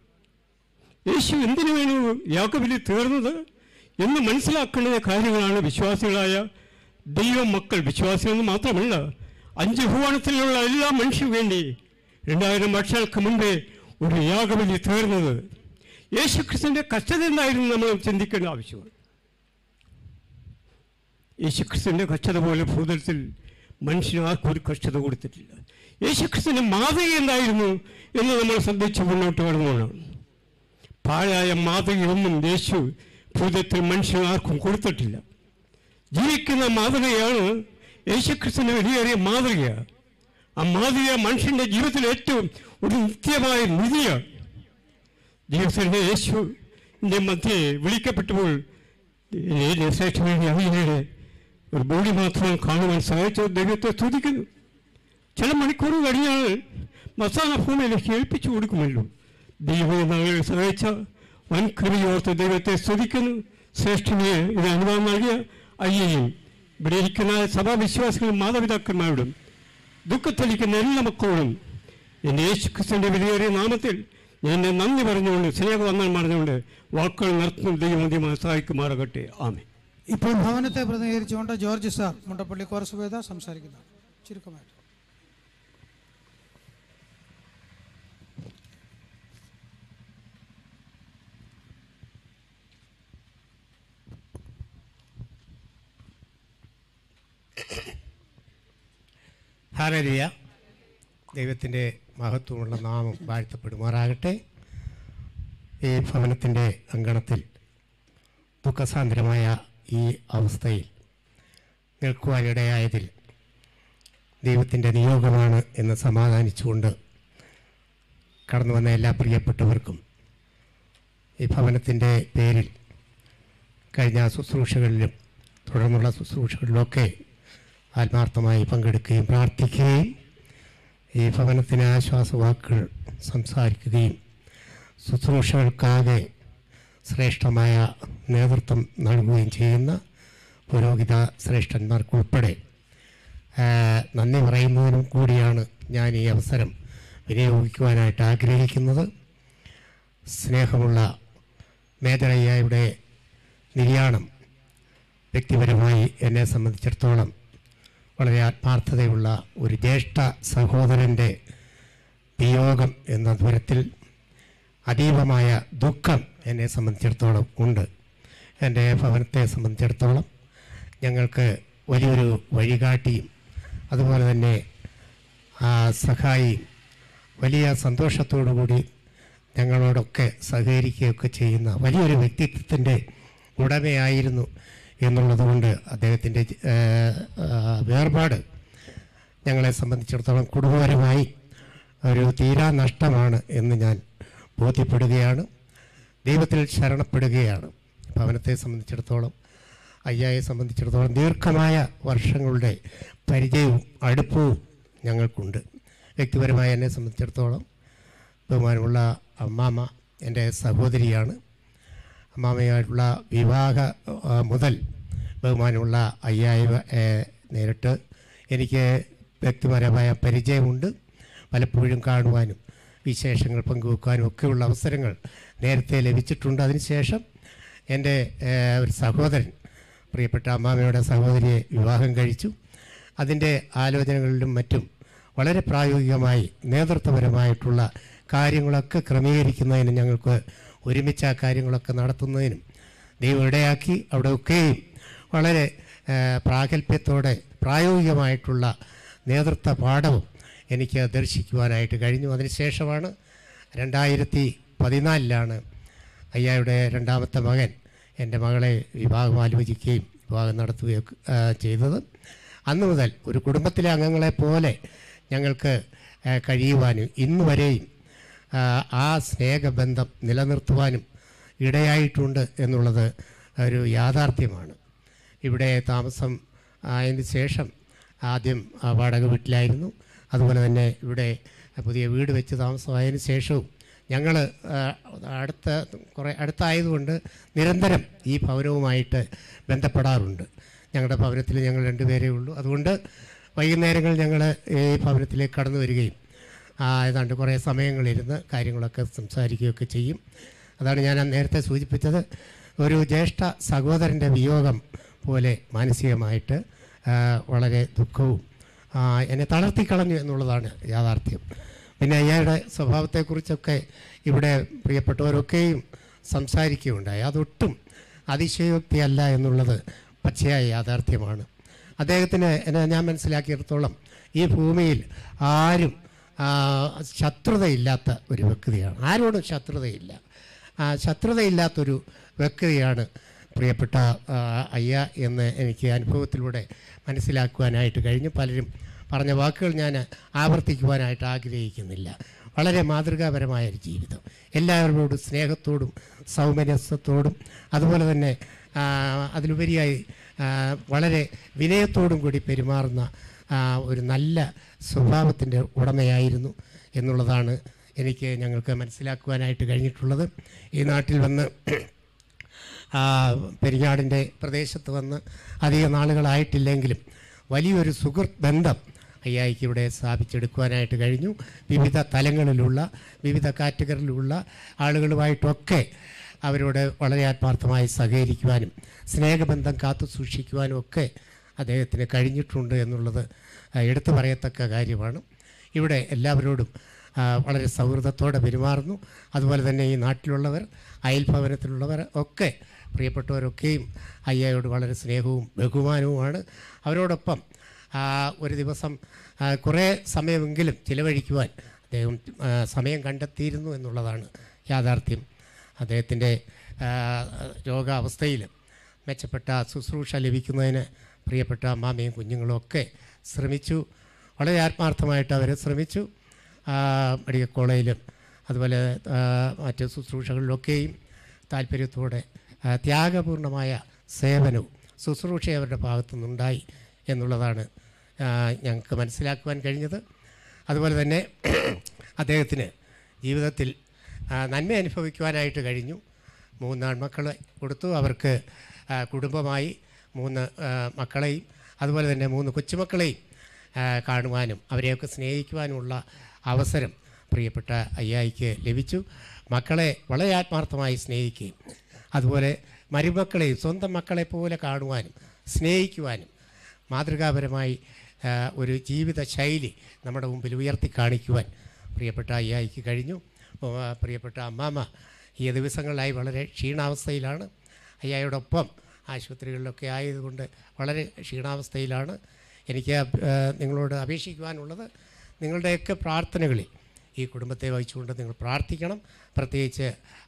യേശു എന്തിനു വേണ്ടി യാക്കബിലി തീർന്നത് എന്ന് മനസ്സിലാക്കേണ്ട കാര്യങ്ങളാണ് വിശ്വാസികളായ ദൈവം മക്കൾ. വിശ്വാസികൾ മാത്രമല്ല അഞ്ച് ഭുവനത്തിലുള്ള എല്ലാ മനുഷ്യർക്കും വേണ്ടി രണ്ടായിരം വർഷങ്ങൾക്ക് മുമ്പേ ഒരു യാഗബലി തീർന്നത്. യേശു ക്രിസ്തുവിന്റെ കഷ്ടത എന്തായിരുന്നു നമ്മൾ ചിന്തിക്കേണ്ട ആവശ്യമാണ്. യേശുക്രിസ്തുവിന്റെ കഷ്ടത പോലെ ഭൂതലത്തിൽ മനുഷ്യന് ആർക്കും ഒരു കഷ്ടത കൊടുത്തിട്ടില്ല. യേശുക്രിസ്തുവിന്റെ മാതൃക എന്തായിരുന്നു എന്ന് നമ്മൾ ശ്രദ്ധിച്ച് മുന്നോട്ട് കടന്നുകൊണ്ടാണ് പാഴായ മാതൃകയൊന്നും യേശു ഭൂതത്തിൽ മനുഷ്യന് ആർക്കും കൊടുത്തിട്ടില്ല. ജീവിക്കുന്ന മാതൃകയാണ് യേശുക്രിസ്തുവിന്റെ വലിയേറിയ മാതൃക. ആ മാതൃക മനുഷ്യന്റെ ജീവിതത്തിൽ ഏറ്റവും ഒരു നിത്യമായ നിധിയാണ് ജീവിതത്തിന്റെ യേശുവിന്റെ മധ്യേ വിളിക്കപ്പെട്ടപ്പോൾ ശ്രേഷ്ഠമായ അവിയുടെ ഒരു ബോഡി മാത്രം കാണുവാൻ സഹായിച്ച ദൈവത്തെ സ്തുതിക്കുന്നു. ചില മണിക്കൂർ കഴിഞ്ഞാൽ മസാല ഭൂമിയിലേക്ക് ഏൽപ്പിച്ചു കൊടുക്കുമല്ലോ. ദൈവങ്ങളെ സഹായിച്ച വൻ കൃപയോർത്ത് ദൈവത്തെ സ്തുതിക്കുന്നു. ശ്രേഷ്ഠനെ ഇത് അനുഭവം നൽകിയ അയ്യയും ഇവിടെ ഇരിക്കുന്ന സഭാവിശ്വാസികളും മാതാപിതാക്കന്മാരോടും ദുഃഖത്തിലിരിക്കുന്ന എല്ലാ മക്കളോടും എന്റെ യേശു ക്രിസ്തുവിന്റെ വിലയേറിയ നാമത്തിൽ ഞാൻ നന്ദി പറഞ്ഞുകൊണ്ട് സ്നേഹവന്ദനം പറഞ്ഞുകൊണ്ട് വാക്കുകൾ നിർത്തുന്ന ദൈവമധ്യമായി സഹായിക്കുമാറാകട്ടെ. ആമേ ഇപ്പോൾ ഭവനത്തെ പ്രതിനിധീകരിച്ചുകൊണ്ട് ജോർജ് സാർ മുണ്ടപ്പള്ളി കോർസുവേദ സംസാരിക്കുന്നു. ചുരുക്കമായിട്ട്. ഹാലരിയ ദൈവത്തിന്റെ മഹത്വമുള്ള നാമം വാഴ്ത്തപ്പെടുമാറാകട്ടെ. ഈ ഭവനത്തിന്റെ അങ്കണത്തിൽ ദുഃഖസാന്ദ്രമായ ഈ അവസ്ഥയിൽ നിൽക്കുവാനിടയായതിൽ ദൈവത്തിന്റെ നിയോഗമാണ് എന്ന് സമാധാനിച്ചുകൊണ്ട് കടന്നു വന്ന എല്ലാ പ്രിയപ്പെട്ടവർക്കും ഈ ഭവനത്തിന്റെ പേരിൽ കഴിഞ്ഞ ശുശ്രൂഷകളിലും തുടർന്നുള്ള ശുശ്രൂഷകളിലൊക്കെ ആത്മാർത്ഥമായി പങ്കെടുക്കുകയും പ്രാർത്ഥിക്കുകയും ഈ ഭവനത്തിന് ആശ്വാസവാക്കുകൾ സംസാരിക്കുകയും ശുശ്രൂഷകൾക്കാകെ ശ്രേഷ്ഠമായ നേതൃത്വം നൽകുകയും ചെയ്യുന്ന പുരോഹിത ശ്രേഷ്ഠന്മാർക്കുൾപ്പെടെ. നന്ദി പറയുന്നതിനും കൂടിയാണ് ഞാൻ ഈ അവസരം വിനിയോഗിക്കുവാനായിട്ട് ആഗ്രഹിക്കുന്നത്. സ്നേഹമുള്ള മേധരയ്യയുടെ നിര്യാണം വ്യക്തിപരമായി എന്നെ സംബന്ധിച്ചിടത്തോളം വളരെ ആത്മാർത്ഥതയുള്ള ഒരു ജ്യേഷ്ഠ സഹോദരന്റെ വിയോഗം എന്ന ദൂരത്തിൽ അതീവമായ ദുഃഖം എന്നെ സംബന്ധിച്ചിടത്തോളം ഉണ്ട്. എന്റെ ഭവനത്തെ സംബന്ധിച്ചിടത്തോളം ഞങ്ങൾക്ക് വലിയൊരു വഴികാട്ടിയും അതുപോലെ തന്നെ ആ സഹായിയും വലിയ സന്തോഷത്തോടു കൂടി ഞങ്ങളോടൊക്കെ സഹകരിക്കുകയൊക്കെ ചെയ്യുന്ന വലിയൊരു വ്യക്തിത്വത്തിന്റെ ഉടമയായിരുന്നു എന്നുള്ളതുകൊണ്ട് അദ്ദേഹത്തിന്റെ വേർപാട് ഞങ്ങളെ സംബന്ധിച്ചിടത്തോളം കുടുംബപരമായി ഒരു തീരാ നഷ്ടമാണ് എന്ന് ഞാൻ ബോധ്യപ്പെടുകയാണ്. ദൈവത്തിൽ ശരണപ്പെടുകയാണ്. ഭവനത്തെ സംബന്ധിച്ചിടത്തോളം അയ്യായെ സംബന്ധിച്ചിടത്തോളം ദീർഘമായ വർഷങ്ങളുടെ പരിചയവും അടുപ്പവും ഞങ്ങൾക്കുണ്ട്. വ്യക്തിപരമായി എന്നെ സംബന്ധിച്ചിടത്തോളം ബഹുമാനമുള്ള അമ്മാമ എന്റെ സഹോദരിയാണ്. അമ്മാമയായിട്ടുള്ള വിവാഹ മുതൽ ബഹുമാനമുള്ള അയ്യായ നേരിട്ട് എനിക്ക് വ്യക്തിപരമായ പരിചയമുണ്ട്. പലപ്പോഴും കാണുവാനും വിശേഷങ്ങൾ പങ്കുവെക്കാനും ഒക്കെയുള്ള അവസരങ്ങൾ നേരത്തെ ലഭിച്ചിട്ടുണ്ട്. അതിനുശേഷം എന്റെ ഒരു സഹോദരൻ പ്രിയപ്പെട്ട അമ്മാമയുടെ സഹോദരിയെ വിവാഹം കഴിച്ചു. അതിന്റെ ആലോചനകളിലും മറ്റും വളരെ പ്രായോഗികമായി നേതൃത്വപരമായിട്ടുള്ള കാര്യങ്ങളൊക്കെ ക്രമീകരിക്കുന്നതിനും ഞങ്ങൾക്ക് ഒരുമിച്ച് ആ കാര്യങ്ങളൊക്കെ നടത്തുന്നതിനും ദൈവം ഇടയാക്കി. അവിടെയൊക്കെയും വളരെ പ്രാഗൽഭ്യത്തോടെ പ്രായോഗികമായിട്ടുള്ള നേതൃത്വ പാഠവും എനിക്ക് ദർശിക്കുവാനായിട്ട് കഴിഞ്ഞു. അതിനുശേഷമാണ് രണ്ടായിരത്തി പതിനാലിലാണ് അയ്യായുടെ രണ്ടാമത്തെ മകൻ എന്റെ മകളെ വിവാഹം ആലോചിക്കുകയും വിവാഹം നടത്തുകയും ചെയ്തത്. അന്ന് മുതൽ ഒരു കുടുംബത്തിലെ അംഗങ്ങളെ പോലെ ഞങ്ങൾക്ക് കഴിയുവാനും ഇന്ന് വരെയും ആ സ്നേഹബന്ധം നിലനിർത്തുവാനും ഇടയായിട്ടുണ്ട് എന്നുള്ളത് ഒരു യാഥാർത്ഥ്യമാണ്. ഇവിടെ താമസം ആയതിനു ശേഷം ആദ്യം വാടക വീട്ടിലായിരുന്നു. അതുപോലെ തന്നെ ഇവിടെ പുതിയ വീട് വെച്ച് താമസമായതിനു ശേഷവും ഞങ്ങൾ അടുത്ത കുറേ അടുത്തായതുകൊണ്ട് നിരന്തരം ഈ ഭവനവുമായിട്ട് ബന്ധപ്പെടാറുണ്ട്. ഞങ്ങളുടെ ഭവനത്തിൽ ഞങ്ങൾ രണ്ടുപേരേ ഉള്ളൂ. അതുകൊണ്ട് വൈകുന്നേരങ്ങളിൽ ഞങ്ങൾ ഈ ഭവനത്തിലേക്ക് കടന്നു വരികയും ഏതാണ്ട് കുറേ സമയങ്ങളിരുന്ന് കാര്യങ്ങളൊക്കെ സംസാരിക്കുകയൊക്കെ ചെയ്യും. അതാണ് ഞാൻ നേരത്തെ സൂചിപ്പിച്ചത്. ഒരു ജ്യേഷ്ഠ സഹോദരന്റെ വിയോഗം പോലെ മാനസികമായിട്ട് വളരെ ദുഃഖവും എന്നെ തളർത്തിക്കളഞ്ഞു എന്നുള്ളതാണ് യാഥാർത്ഥ്യം. പിന്നെ അയാളുടെ സ്വഭാവത്തെക്കുറിച്ചൊക്കെ ഇവിടെ പ്രിയപ്പെട്ടവരൊക്കെയും സംസാരിക്കുകയുണ്ടായി. അതൊട്ടും അതിശയോക്തിയല്ല എന്നുള്ളത് പച്ചയായ യാഥാർത്ഥ്യമാണ്. അദ്ദേഹത്തിന് എന്നെ ഞാൻ മനസ്സിലാക്കിയിടത്തോളം ഈ ഭൂമിയിൽ ആരും ശത്രുതയില്ലാത്ത ഒരു വ്യക്തിയാണ്. ആരോടും ശത്രുതയില്ല. ശത്രുതയില്ലാത്തൊരു വ്യക്തിയാണ് പ്രിയപ്പെട്ട അയ്യ എന്ന് എനിക്ക് അനുഭവത്തിലൂടെ മനസ്സിലാക്കുവാനായിട്ട് കഴിഞ്ഞു. പലരും പറഞ്ഞ വാക്കുകൾ ഞാൻ ആവർത്തിക്കുവാനായിട്ട് ആഗ്രഹിക്കുന്നില്ല. വളരെ മാതൃകാപരമായ ഒരു ജീവിതം. എല്ലാവരോടും സ്നേഹത്തോടും സൗമനസ്യത്തോടും അതുപോലെ തന്നെ അതിലുപരിയായി വളരെ വിനയത്തോടും കൂടി പെരുമാറുന്ന ഒരു നല്ല സ്വഭാവത്തിന്റെ ഉടമയായിരുന്നു എന്നുള്ളതാണ് എനിക്ക് ഞങ്ങൾക്ക് മനസ്സിലാക്കുവാനായിട്ട് കഴിഞ്ഞിട്ടുള്ളത്. ഈ നാട്ടിൽ വന്ന് പെരിയാടിന്റെ പ്രദേശത്ത് വന്ന് അധിക നാളുകളായിട്ടില്ലെങ്കിലും വലിയൊരു സുഹൃത്ത് ബന്ധം അയ്യായിക്ക് ഇവിടെ സ്ഥാപിച്ചെടുക്കുവാനായിട്ട് കഴിഞ്ഞു. വിവിധ തലങ്ങളിലുള്ള വിവിധ കാറ്റഗറിയിലുള്ള ആളുകളുമായിട്ടൊക്കെ അവരോട് വളരെ ആത്മാർത്ഥമായി സഹകരിക്കുവാനും സ്നേഹബന്ധം കാത്തു സൂക്ഷിക്കുവാനും ഒക്കെ അദ്ദേഹത്തിന് കഴിഞ്ഞിട്ടുണ്ട് എന്നുള്ളത് എടുത്തു പറയത്തക്ക കാര്യമാണ്. ഇവിടെ എല്ലാവരോടും വളരെ സൗഹൃദത്തോടെ പെരുമാറുന്നു. അതുപോലെ തന്നെ ഈ നാട്ടിലുള്ളവർ അയൽഭവനത്തിലുള്ളവർ ഒക്കെ പ്രിയപ്പെട്ടവരൊക്കെയും അയ്യയോട് വളരെ സ്നേഹവും ബഹുമാനവുമാണ്. അവരോടൊപ്പം ഒരു ദിവസം കുറേ സമയമെങ്കിലും ചിലവഴിക്കുവാൻ അദ്ദേഹം സമയം കണ്ടെത്തിയിരുന്നു എന്നുള്ളതാണ് യാഥാർത്ഥ്യം. അദ്ദേഹത്തിന്റെ രോഗാവസ്ഥയിൽ മെച്ചപ്പെട്ട ശുശ്രൂഷ ലഭിക്കുന്നതിന് പ്രിയപ്പെട്ട അമ്മാമയും കുഞ്ഞുങ്ങളും ഒക്കെ ശ്രമിച്ചു. വളരെ ആത്മാർത്ഥമായിട്ട് അവർ ശ്രമിച്ചു. മെഡിക്കൽ കോളേജിലും അതുപോലെ മറ്റ് ശുശ്രൂഷകളിലൊക്കെയും താല്പര്യത്തോടെ ത്യാഗപൂർണമായ സേവനവും ശുശ്രൂഷ അവരുടെ ഭാഗത്തു നിന്നുണ്ടായി എന്നുള്ളതാണ് ഞങ്ങൾക്ക് മനസ്സിലാക്കുവാൻ കഴിഞ്ഞത്. അതുപോലെ തന്നെ അദ്ദേഹത്തിന് ജീവിതത്തിൽ നന്മ അനുഭവിക്കുവാനായിട്ട് കഴിഞ്ഞു. മൂന്ന് ആൺമക്കളെ കൊടുത്തു. അവർക്ക് കുടുംബമായി മൂന്ന് മക്കളെയും അതുപോലെ തന്നെ മൂന്ന് കൊച്ചുമക്കളെയും കാണുവാനും അവരെയൊക്കെ സ്നേഹിക്കുവാനുമുള്ള അവസരം പ്രിയപ്പെട്ട അയ്യായിക്ക് ലഭിച്ചു. മക്കളെ വളരെ ആത്മാർത്ഥമായി സ്നേഹിക്കുകയും അതുപോലെ മരുമക്കളെയും സ്വന്തം മക്കളെ പോലെ കാണുവാനും സ്നേഹിക്കുവാനും മാതൃകാപരമായി ഒരു ജീവിത ശൈലി നമ്മുടെ മുമ്പിൽ ഉയർത്തി കാണിക്കുവാൻ പ്രിയപ്പെട്ട അയ്യായിക്ക് കഴിഞ്ഞു. പ്രിയപ്പെട്ട അമ്മാമ്മ ഈ ദിവസങ്ങളിലായി വളരെ ക്ഷീണാവസ്ഥയിലാണ്. അയ്യായോടൊപ്പം ആശുപത്രികളിലൊക്കെ ആയതുകൊണ്ട് വളരെ ക്ഷീണാവസ്ഥയിലാണ്. എനിക്ക് നിങ്ങളോട് അപേക്ഷിക്കുവാനുള്ളത് നിങ്ങളുടെയൊക്കെ പ്രാർത്ഥനകളിൽ ഈ കുടുംബത്തെ വഹിച്ചുകൊണ്ട് നിങ്ങൾ പ്രാർത്ഥിക്കണം. പ്രത്യേകിച്ച്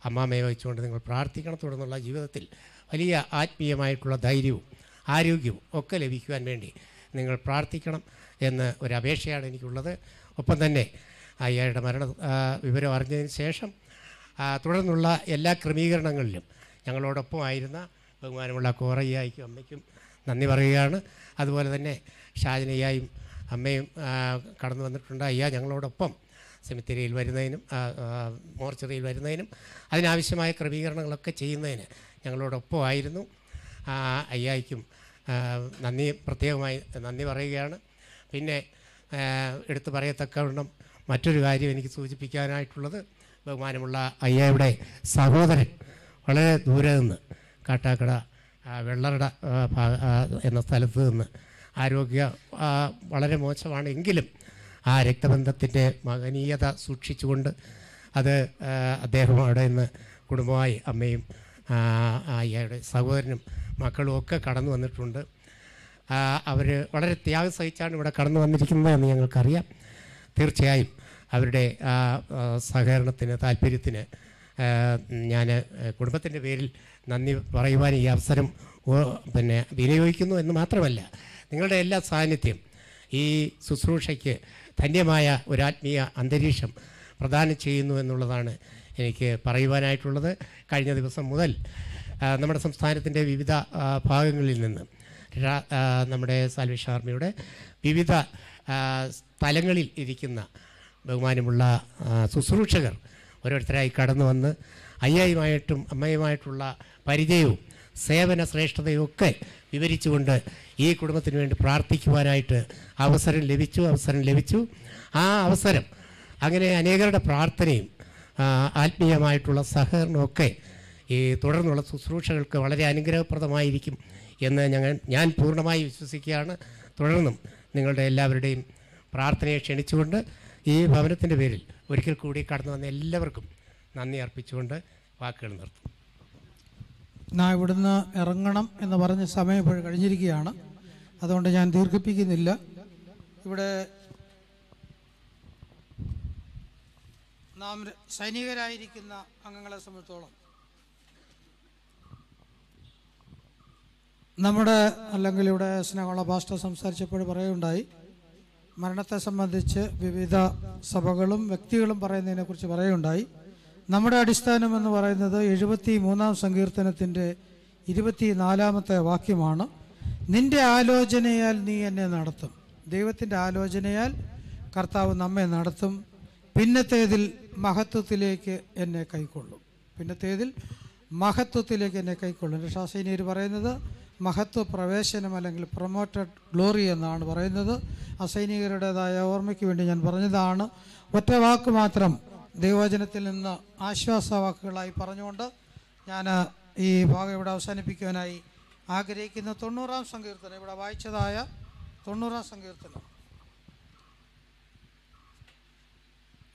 അമ്മാമ്മയെ വഹിച്ചുകൊണ്ട് നിങ്ങൾ പ്രാർത്ഥിക്കണം. തുടർന്നുള്ള ജീവിതത്തിൽ വലിയ ആത്മീയമായിട്ടുള്ള ധൈര്യവും ആരോഗ്യവും ഒക്കെ ലഭിക്കുവാൻ വേണ്ടി നിങ്ങൾ പ്രാർത്ഥിക്കണം എന്ന് ഒരു അപേക്ഷയാണ് എനിക്കുള്ളത്. ഒപ്പം തന്നെ അയ്യായുടെ മരണ വിവരം അറിഞ്ഞതിന് ശേഷം തുടർന്നുള്ള എല്ലാ ക്രമീകരണങ്ങളിലും ഞങ്ങളോടൊപ്പം ആയിരുന്ന ബഹുമാനമുള്ള കോറയ്യായിക്കും അമ്മയ്ക്കും നന്ദി പറയുകയാണ്. അതുപോലെ തന്നെ ഷാജനയ്യായും അമ്മയും കടന്നു വന്നിട്ടുണ്ട്. അയ്യ ഞങ്ങളോടൊപ്പം സെമിത്തേരിയിൽ വരുന്നതിനും മോർച്ചറിയിൽ വരുന്നതിനും അതിനാവശ്യമായ ക്രമീകരണങ്ങളൊക്കെ ചെയ്യുന്നതിന് ഞങ്ങളോടൊപ്പം ആയിരുന്നു. അയ്യായിക്കും നന്ദി പ്രത്യേകമായി നന്ദി പറയുകയാണ്. പിന്നെ എടുത്തു പറയത്തക്കവണ്ണം മറ്റൊരു കാര്യം എനിക്ക് സൂചിപ്പിക്കാനായിട്ടുള്ളത് ബഹുമാനമുള്ള അയ്യയുടെ സഹോദരൻ വളരെ ദൂരെ നിന്ന് കാട്ടാക്കട വെള്ളറട എന്ന സ്ഥലത്ത് നിന്ന് ആരോഗ്യ വളരെ മോശമാണ് എങ്കിലും ആ രക്തബന്ധത്തിന്റെ മഹനീയത സൂക്ഷിച്ചുകൊണ്ട് അത് അദ്ദേഹം അവിടെ നിന്ന് കുടുംബമായി അമ്മയും അയ്യയുടെ സഹോദരനും മക്കളും ഒക്കെ കടന്നു വന്നിട്ടുണ്ട്. അവർ വളരെ ത്യാഗം സഹിച്ചാണ് ഇവിടെ കടന്നു വന്നിരിക്കുന്നത് എന്ന് ഞങ്ങൾക്കറിയാം. തീർച്ചയായും അവരുടെ ആ, സഹകരണത്തിന് താല്പര്യത്തിന് ഞാൻ കുടുംബത്തിന്റെ പേരിൽ നന്ദി പറയുവാൻ ഈ അവസരം പിന്നെ വിനിയോഗിക്കുന്നു എന്ന് മാത്രമല്ല നിങ്ങളുടെ എല്ലാ സാന്നിധ്യം ഈ ശുശ്രൂഷയ്ക്ക് ധന്യമായ ഒരു ആത്മീയ അന്തരീക്ഷം പ്രദാനം ചെയ്യുന്നു എന്നുള്ളതാണ് എനിക്ക് പറയുവാനായിട്ടുള്ളത്. കഴിഞ്ഞ ദിവസം മുതൽ നമ്മുടെ സംസ്ഥാനത്തിന്റെ വിവിധ ഭാഗങ്ങളിൽ നിന്ന് നമ്മുടെ സാൽവേഷൻ ആർമിയുടെ വിവിധ സ്ഥലങ്ങളിൽ ഇരിക്കുന്ന ബഹുമാനമുള്ള ശുശ്രൂഷകർ ഓരോരുത്തരായി കടന്നു വന്ന് അയ്യായുമായിട്ടും അമ്മയുമായിട്ടുള്ള പരിചയവും സേവന ശ്രേഷ്ഠതയും ഒക്കെ വിവരിച്ചുകൊണ്ട് ഈ കുടുംബത്തിന് വേണ്ടി പ്രാർത്ഥിക്കുവാനായിട്ട് അവസരം ലഭിച്ചു അവസരം ലഭിച്ചു. ആ അവസരം അങ്ങനെ അനേകരുടെ പ്രാർത്ഥനയും ആത്മീയമായിട്ടുള്ള സഹകരണമൊക്കെ ഈ തുടർന്നുള്ള ശുശ്രൂഷകൾക്ക് വളരെ അനുഗ്രഹപ്രദമായിരിക്കും എന്ന് ഞങ്ങൾ ഞാൻ പൂർണമായി വിശ്വസിക്കുകയാണ്. തുടർന്നും നിങ്ങളുടെ എല്ലാവരുടെയും പ്രാർത്ഥനയെ ക്ഷണിച്ചുകൊണ്ട് ഈ ഭവനത്തിന്റെ പേരിൽ ഒരിക്കൽ കൂടി കടന്നു വന്ന എല്ലാവർക്കും നന്ദി അർപ്പിച്ചുകൊണ്ട് വാക്കുകൾ നിർത്തും. ഞാൻ ഇവിടുന്ന് ഇറങ്ങണം എന്ന് പറഞ്ഞ സമയം ഇപ്പോൾ കഴിഞ്ഞിരിക്കുകയാണ്. അതുകൊണ്ട് ഞാൻ ദീർഘിപ്പിക്കുന്നില്ല. ഇവിടെ നാം സൈനികരായിരിക്കുന്ന അംഗങ്ങളെ സംബന്ധിച്ചോളം നമ്മുടെ അല്ലെങ്കിൽ ഇവിടെ സ്നേഹമുള്ള ഭാഷ സംസാരിച്ചപ്പോൾ പറയുകയുണ്ടായി മരണത്തെ സംബന്ധിച്ച് വിവിധ സഭകളും വ്യക്തികളും പറയുന്നതിനെക്കുറിച്ച് പറയുകയുണ്ടായി. നമ്മുടെ അടിസ്ഥാനം എന്ന് പറയുന്നത് എഴുപത്തി മൂന്നാം സങ്കീർത്തനത്തിന്റെ ഇരുപത്തി നാലാമത്തെ വാക്യമാണ് നിന്റെ ആലോചനയാൽ നീ എന്നെ നടത്തും. ദൈവത്തിന്റെ ആലോചനയാൽ കർത്താവ് നമ്മെ നടത്തും. പിന്നത്തേതിൽ മഹത്വത്തിലേക്ക് എന്നെ കൈക്കൊള്ളും. പിന്നത്തേതിൽ മഹത്വത്തിലേക്ക് എന്നെ കൈക്കൊള്ളും. രക്ഷാസൈനിയർ പറയുന്നത് മഹത്വ പ്രവേശനം അല്ലെങ്കിൽ പ്രൊമോട്ടഡ് ഗ്ലോറി എന്നാണ് പറയുന്നത്. അസൈനികരുടേതായ ഓർമ്മയ്ക്ക് വേണ്ടി ഞാൻ പറഞ്ഞതാണ്. ഒറ്റ വാക്ക് മാത്രം ദൈവവചനത്തിൽ നിന്ന് ആശ്വാസവാക്കുകളായി പറഞ്ഞുകൊണ്ട് ഞാൻ ഈ ഭാഗം ഇവിടെ അവസാനിപ്പിക്കുവാനായി ആഗ്രഹിക്കുന്ന. തൊണ്ണൂറാം സങ്കീർത്തനം ഇവിടെ വായിച്ചതായ തൊണ്ണൂറാം സങ്കീർത്തനം.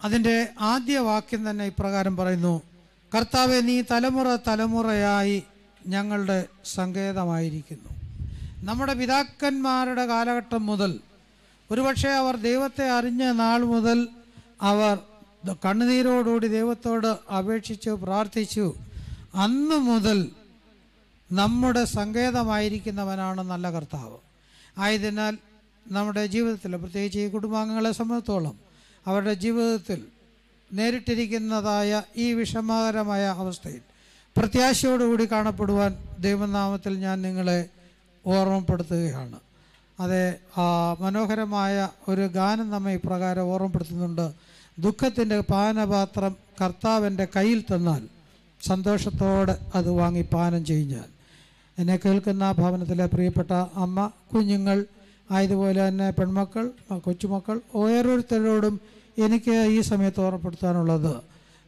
അതിന്റെ ആദ്യ വാക്യം തന്നെ ഇപ്രകാരം പറയുന്നു. കർത്താവെ നീ തലമുറ തലമുറയായി ഞങ്ങളുടെ സങ്കേതമായിരിക്കുന്നു. നമ്മുടെ പിതാക്കന്മാരുടെ കാലഘട്ടം മുതൽ ഒരുപക്ഷെ അവർ ദൈവത്തെ അറിഞ്ഞ നാൾ മുതൽ അവർ കണ്ണുനീരോടുകൂടി ദൈവത്തോട് അപേക്ഷിച്ചു പ്രാർത്ഥിച്ചു. അന്ന് മുതൽ നമ്മുടെ സങ്കേതമായിരിക്കുന്നവനാണ് നല്ല കർത്താവ്. ആയതിനാൽ നമ്മുടെ ജീവിതത്തിൽ പ്രത്യേകിച്ച് ഈ കുടുംബാംഗങ്ങളെ സംബന്ധിച്ചോളം അവരുടെ ജീവിതത്തിൽ നേരിട്ടിരിക്കുന്നതായ ഈ വിഷമകരമായ അവസ്ഥയിൽ പ്രത്യാശയോടുകൂടി കാണപ്പെടുവാൻ ദൈവനാമത്തിൽ ഞാൻ നിങ്ങളെ ഓർമ്മപ്പെടുത്തുകയാണ്. അതെ മനോഹരമായ ഒരു ഗാനം നമ്മെ ഇപ്രകാരം ഓർമ്മപ്പെടുത്തുന്നുണ്ട്. ദുഃഖത്തിന്റെ പാനപാത്രം കർത്താവിന്റെ കയ്യിൽ തന്നാൽ സന്തോഷത്തോടെ അത് വാങ്ങി പാനം ചെയ്യാൻ എന്നെ കേൾക്കുന്ന ഭവനത്തിലെ പ്രിയപ്പെട്ട അമ്മ കുഞ്ഞുങ്ങൾ ആയതുപോലെ തന്നെ പെൺമക്കൾ കൊച്ചുമക്കൾ ഓരോരുത്തരോടും എനിക്ക് ഈ സമയത്ത് ഓർമ്മപ്പെടുത്താനുള്ളത്.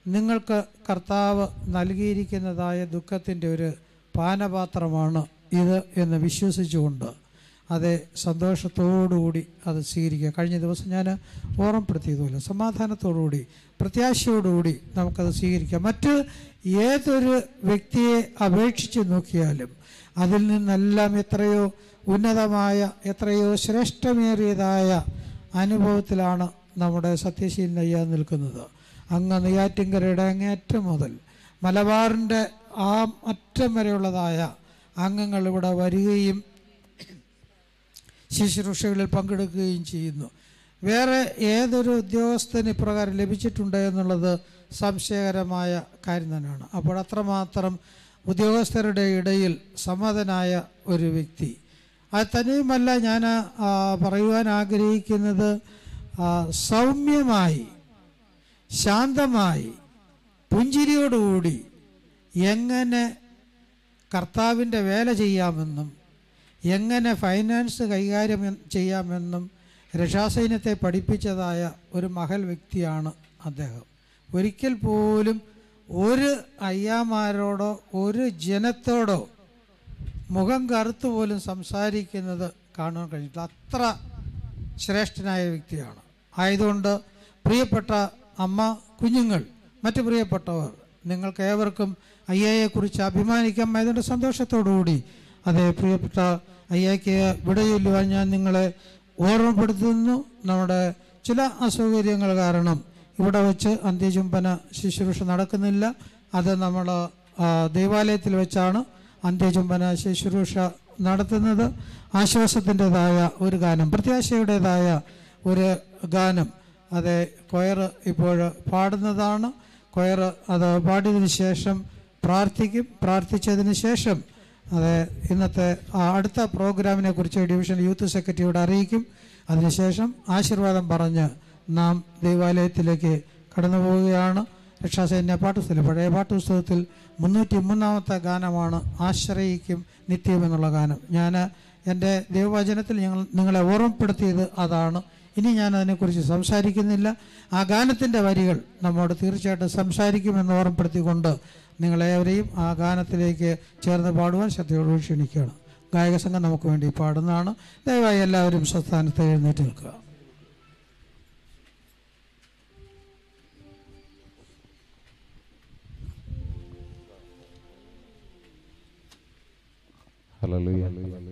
നിങ്ങൾക്ക് കർത്താവ് നൽകിയിരിക്കുന്നതായ ദുഃഖത്തിന്റെ ഒരു പാനപാത്രമാണ് ഇത് എന്ന് വിശ്വസിച്ചുകൊണ്ട് അതെ സന്തോഷത്തോടുകൂടി അത് സ്വീകരിക്കുക. കഴിഞ്ഞ ദിവസം ഞാൻ ഓർമ്മപ്പെടുത്തിയതുപോലെ സമാധാനത്തോടുകൂടി പ്രത്യാശയോടുകൂടി നമുക്കത് സ്വീകരിക്കാം. മറ്റ് ഏതൊരു വ്യക്തിയെ അപേക്ഷിച്ച് നോക്കിയാലും അതിൽ നിന്നെല്ലാം എത്രയോ ഉന്നതമായ എത്രയോ ശ്രേഷ്ഠമേറിയതായ അനുഭവത്തിലാണ് നമ്മുടെ സത്യശീലനയ്യ നിൽക്കുന്നത്. അങ്ങ് നെയ്യാറ്റിങ്കരയുടെ അങ്ങേറ്റം മുതൽ മലബാറിന്റെ ആ അറ്റം വരെയുള്ളതായ അംഗങ്ങൾ ഇവിടെ വരികയും ശുശ്രൂഷകളിൽ പങ്കെടുക്കുകയും ചെയ്യുന്നു. വേറെ ഏതൊരു ഉദ്യോഗസ്ഥന് ഇപ്രകാരം ലഭിച്ചിട്ടുണ്ട് എന്നുള്ളത് സംശയകരമായ കാര്യം തന്നെയാണ്. അപ്പോൾ അത്രമാത്രം ഉദ്യോഗസ്ഥരുടെ ഇടയിൽ സമ്മതനായ ഒരു വ്യക്തി. അത് തന്നെയുമല്ല ഞാൻ പറയുവാൻ ആഗ്രഹിക്കുന്നത് സൗമ്യമായി ശാന്തമായി പുഞ്ചിരിയോടുകൂടി എങ്ങനെ കർത്താവിന്റെ വേല ചെയ്യാമെന്നും എങ്ങനെ ഫൈനാൻസ് കൈകാര്യം ചെയ്യാമെന്നും രക്ഷാസൈന്യത്തെ പഠിപ്പിച്ചതായ ഒരു മഹൽ വ്യക്തിയാണ് അദ്ദേഹം. ഒരിക്കൽ പോലും ഒരു അയ്യാമാരോടോ ഒരു ജനത്തോടോ മുഖം കറുത്തു പോലും സംസാരിക്കുന്നത് കാണാൻ കഴിഞ്ഞിട്ടില്ല അത്ര ശ്രേഷ്ഠനായ വ്യക്തിയാണ്. ആയതുകൊണ്ട് പ്രിയപ്പെട്ട അമ്മ കുഞ്ഞുങ്ങൾ മറ്റു പ്രിയപ്പെട്ടവർ നിങ്ങൾക്ക് ഏവർക്കും അയ്യയെക്കുറിച്ച് അഭിമാനിക്കാം. അതിന്റെ സന്തോഷത്തോടുകൂടി അതേ പ്രിയപ്പെട്ട അയ്യയ്ക്ക് വിടയില്ലുവാൻ ഞാൻ നിങ്ങളെ ഓർമ്മപ്പെടുത്തുന്നു. നമ്മുടെ ചില അസൗകര്യങ്ങൾ കാരണം ഇവിടെ വെച്ച് അന്ത്യചുംബന ശുശ്രൂഷ നടക്കുന്നില്ല. അത് നമ്മൾ ദേവാലയത്തിൽ വെച്ചാണ് അന്ത്യചുംബന ശുശ്രൂഷ നടത്തുന്നത്. ആശ്വാസത്തിന്റെതായ ഒരു ഗാനം പ്രത്യാശയുടേതായ ഒരു ഗാനം അത് കൊയർ ഇപ്പോൾ പാടുന്നതാണ്. കൊയർ അത് പാടിയതിന് ശേഷം പ്രാർത്ഥിക്കും. പ്രാർത്ഥിച്ചതിന് ശേഷം അത് ഇന്നത്തെ അടുത്ത പ്രോഗ്രാമിനെ കുറിച്ച് ഡിവിഷൻ യൂത്ത് സെക്രട്ടറിയോട് അറിയിക്കും. അതിനുശേഷം ആശീർവാദം പറഞ്ഞ് നാം ദേവാലയത്തിലേക്ക് കടന്നു പോവുകയാണ്. രക്ഷാസൈന്യ പാഠപുസ്തകത്തിൽ പഴയ പാട്ടുപുസ്തകത്തിൽ മുന്നൂറ്റി മൂന്നാമത്തെ ഗാനമാണ് ആശ്രയിക്കും നിത്യം എന്നുള്ള ഗാനം. ഞാൻ എന്റെ ദൈവവചനത്തിൽ ഞങ്ങൾ നിങ്ങളെ ഓർമ്മപ്പെടുത്തിയത് അതാണ്. ഇനി ഞാൻ അതിനെക്കുറിച്ച് സംസാരിക്കുന്നില്ല. ആ ഗാനത്തിന്റെ വരികൾ നമ്മോട് തീർച്ചയായിട്ടും സംസാരിക്കുമെന്ന് ഓർമ്മപ്പെടുത്തിക്കൊണ്ട് നിങ്ങളേവരെയും ആ ഗാനത്തിലേക്ക് ചേർന്ന് പാടുവാൻ ശ്രദ്ധയോട് ക്ഷണിക്കുകയാണ്. ഗായക സംഘം നമുക്ക് വേണ്ടി പാടുന്നതാണ്. ദയവായി എല്ലാവരും സ്വസ്ഥാനത്ത് എഴുന്നേറ്റ് നിൽക്കുക. ഹല്ലേലൂയ ും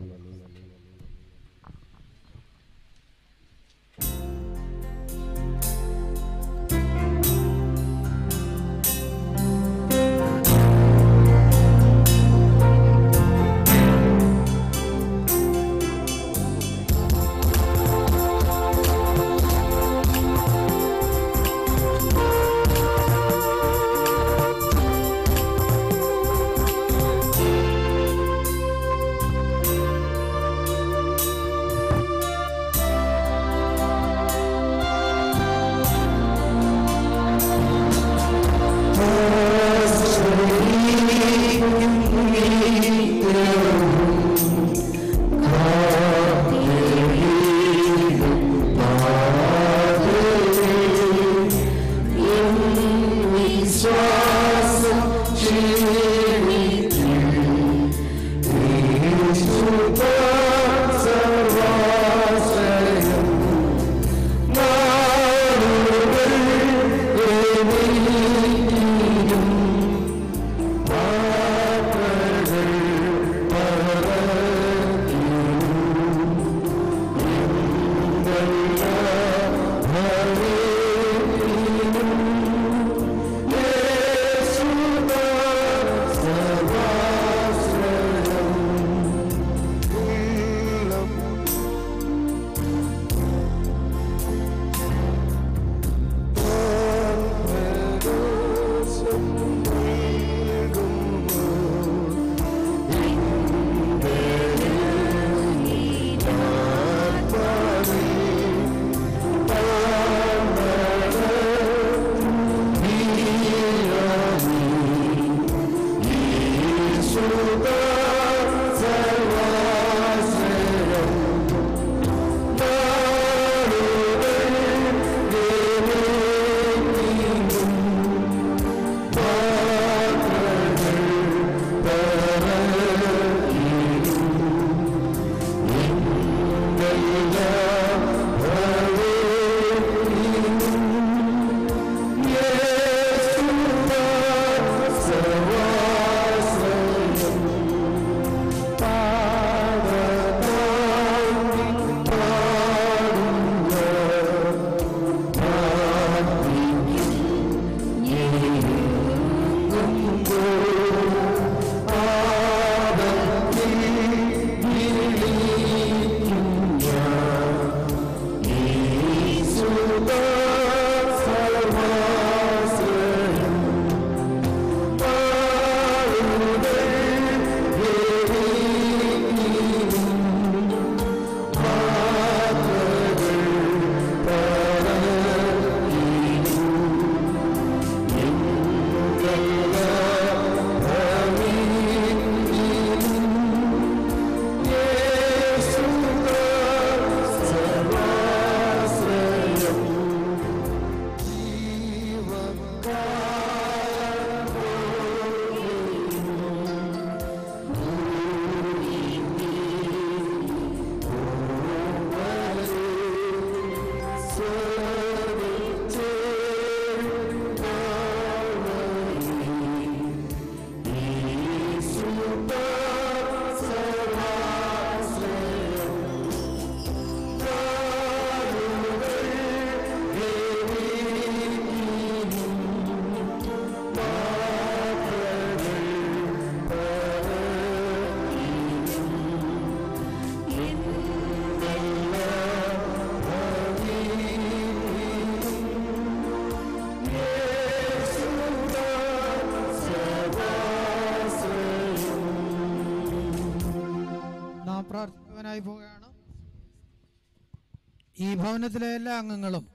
ഭവനത്തിലെ എല്ലാ അംഗങ്ങളും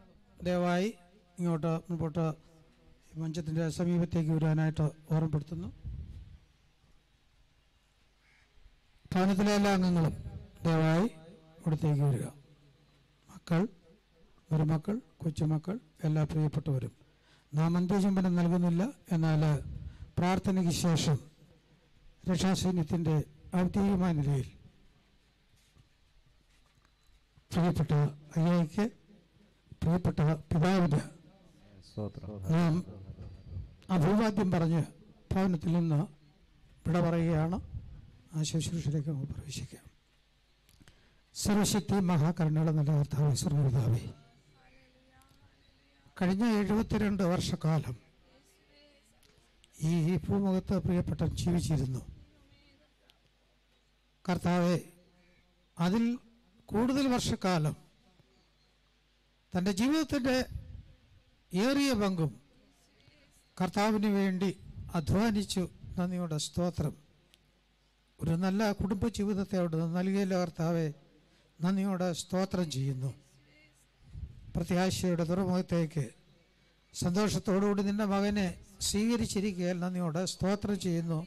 ദയവായി ഇങ്ങോട്ട് മുൻപോട്ട് മഞ്ചത്തിന്റെ സമീപത്തേക്ക് വരാനായിട്ട് ഓർമ്മപ്പെടുത്തുന്നു. ഭവനത്തിലെ എല്ലാ അംഗങ്ങളും ദയവായി ഇവിടത്തേക്ക് വരിക. മക്കൾ മരുമക്കൾ കൊച്ചുമക്കൾ എല്ലാ പ്രിയപ്പെട്ടവരും നാം അന്ത്യചുംബനം നൽകുന്നില്ല എന്നാൽ പ്രാർത്ഥനയ്ക്ക് ശേഷം രക്ഷാസൈന്യത്തിന്റെ ഔദ്യോഗികമായ നിലയിൽ പ്രിയപ്പെട്ട അയ്യയ്ക്ക് പ്രിയപ്പെട്ട പിതാവിന് നാം അഭിവാദ്യം പറഞ്ഞ് ഭവനത്തിൽ നിന്ന് വിട പറയുകയാണ്. ആ ശുശ്രൂഷയിലേക്ക് നമുക്ക് പ്രവേശിക്കാം. സർവശക്തി മഹാകരുണയുടെ നല്ല കർത്താവ് സർവപിതാവേ കഴിഞ്ഞ എഴുപത്തിരണ്ട് വർഷക്കാലം ഈ ഭൂമുഖത്ത് പ്രിയപ്പെട്ട ജീവിച്ചിരുന്നു. കർത്താവെ അതിൽ കൂടുതൽ വർഷക്കാലം തന്റെ ജീവിതത്തിന്റെ ഏറിയ പങ്കും കർത്താവിന് വേണ്ടി അധ്വാനിച്ചു നന്ദിയുടെ സ്തോത്രം. ഒരു നല്ല കുടുംബ ജീവിതത്തെ അവിടെ നൽകിയല്ലോ കർത്താവെ നന്ദിയോടെ സ്തോത്രം ചെയ്യുന്നു. പ്രത്യാശയുടെ തുറമുഖത്തേക്ക് സന്തോഷത്തോടുകൂടി നിന്റെ മകനെ സ്വീകരിച്ചിരിക്കുകയാൽ നന്ദിയോടെ സ്തോത്രം ചെയ്യുന്നു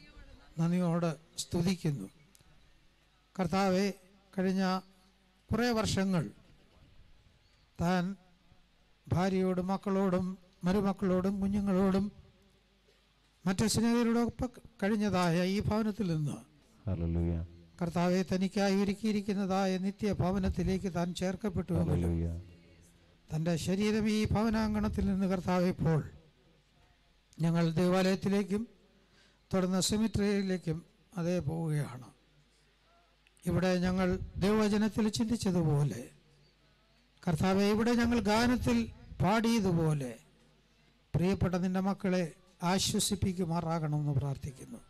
നന്ദിയോട് സ്തുതിക്കുന്നു. കർത്താവെ കഴിഞ്ഞ കുറേ വർഷങ്ങൾ താൻ ഭാര്യയോടും മക്കളോടും മരുമക്കളോടും കുഞ്ഞുങ്ങളോടും മറ്റു സ്നേഹിതരോടൊപ്പം കഴിഞ്ഞതായ ഈ ഭവനത്തിൽ നിന്ന് കർത്താവെ തനിക്കായി ഒരുക്കിയിരിക്കുന്നതായ നിത്യ ഭവനത്തിലേക്ക് താൻ ചേർക്കപ്പെട്ടുവെങ്കിലും തന്റെ ശരീരം ഈ ഭവനാങ്കണത്തിൽ നിന്ന് കർത്താവ് ഇപ്പോൾ ഞങ്ങൾ ദേവാലയത്തിലേക്കും തുടർന്ന് സെമിറ്ററിയിലേക്കും അതേ പോവുകയാണ്. ഇവിടെ ഞങ്ങൾ ദൈവവചനത്തിൽ ചിന്തിച്ചതുപോലെ കർത്താവെ ഇവിടെ ഞങ്ങൾ ഗാനത്തിൽ പാടിയതുപോലെ പ്രിയപ്പെട്ട നിന്റെ മക്കളെ ആശ്വസിപ്പിക്കുമാറാകണമെന്ന് പ്രാർത്ഥിക്കുന്നു.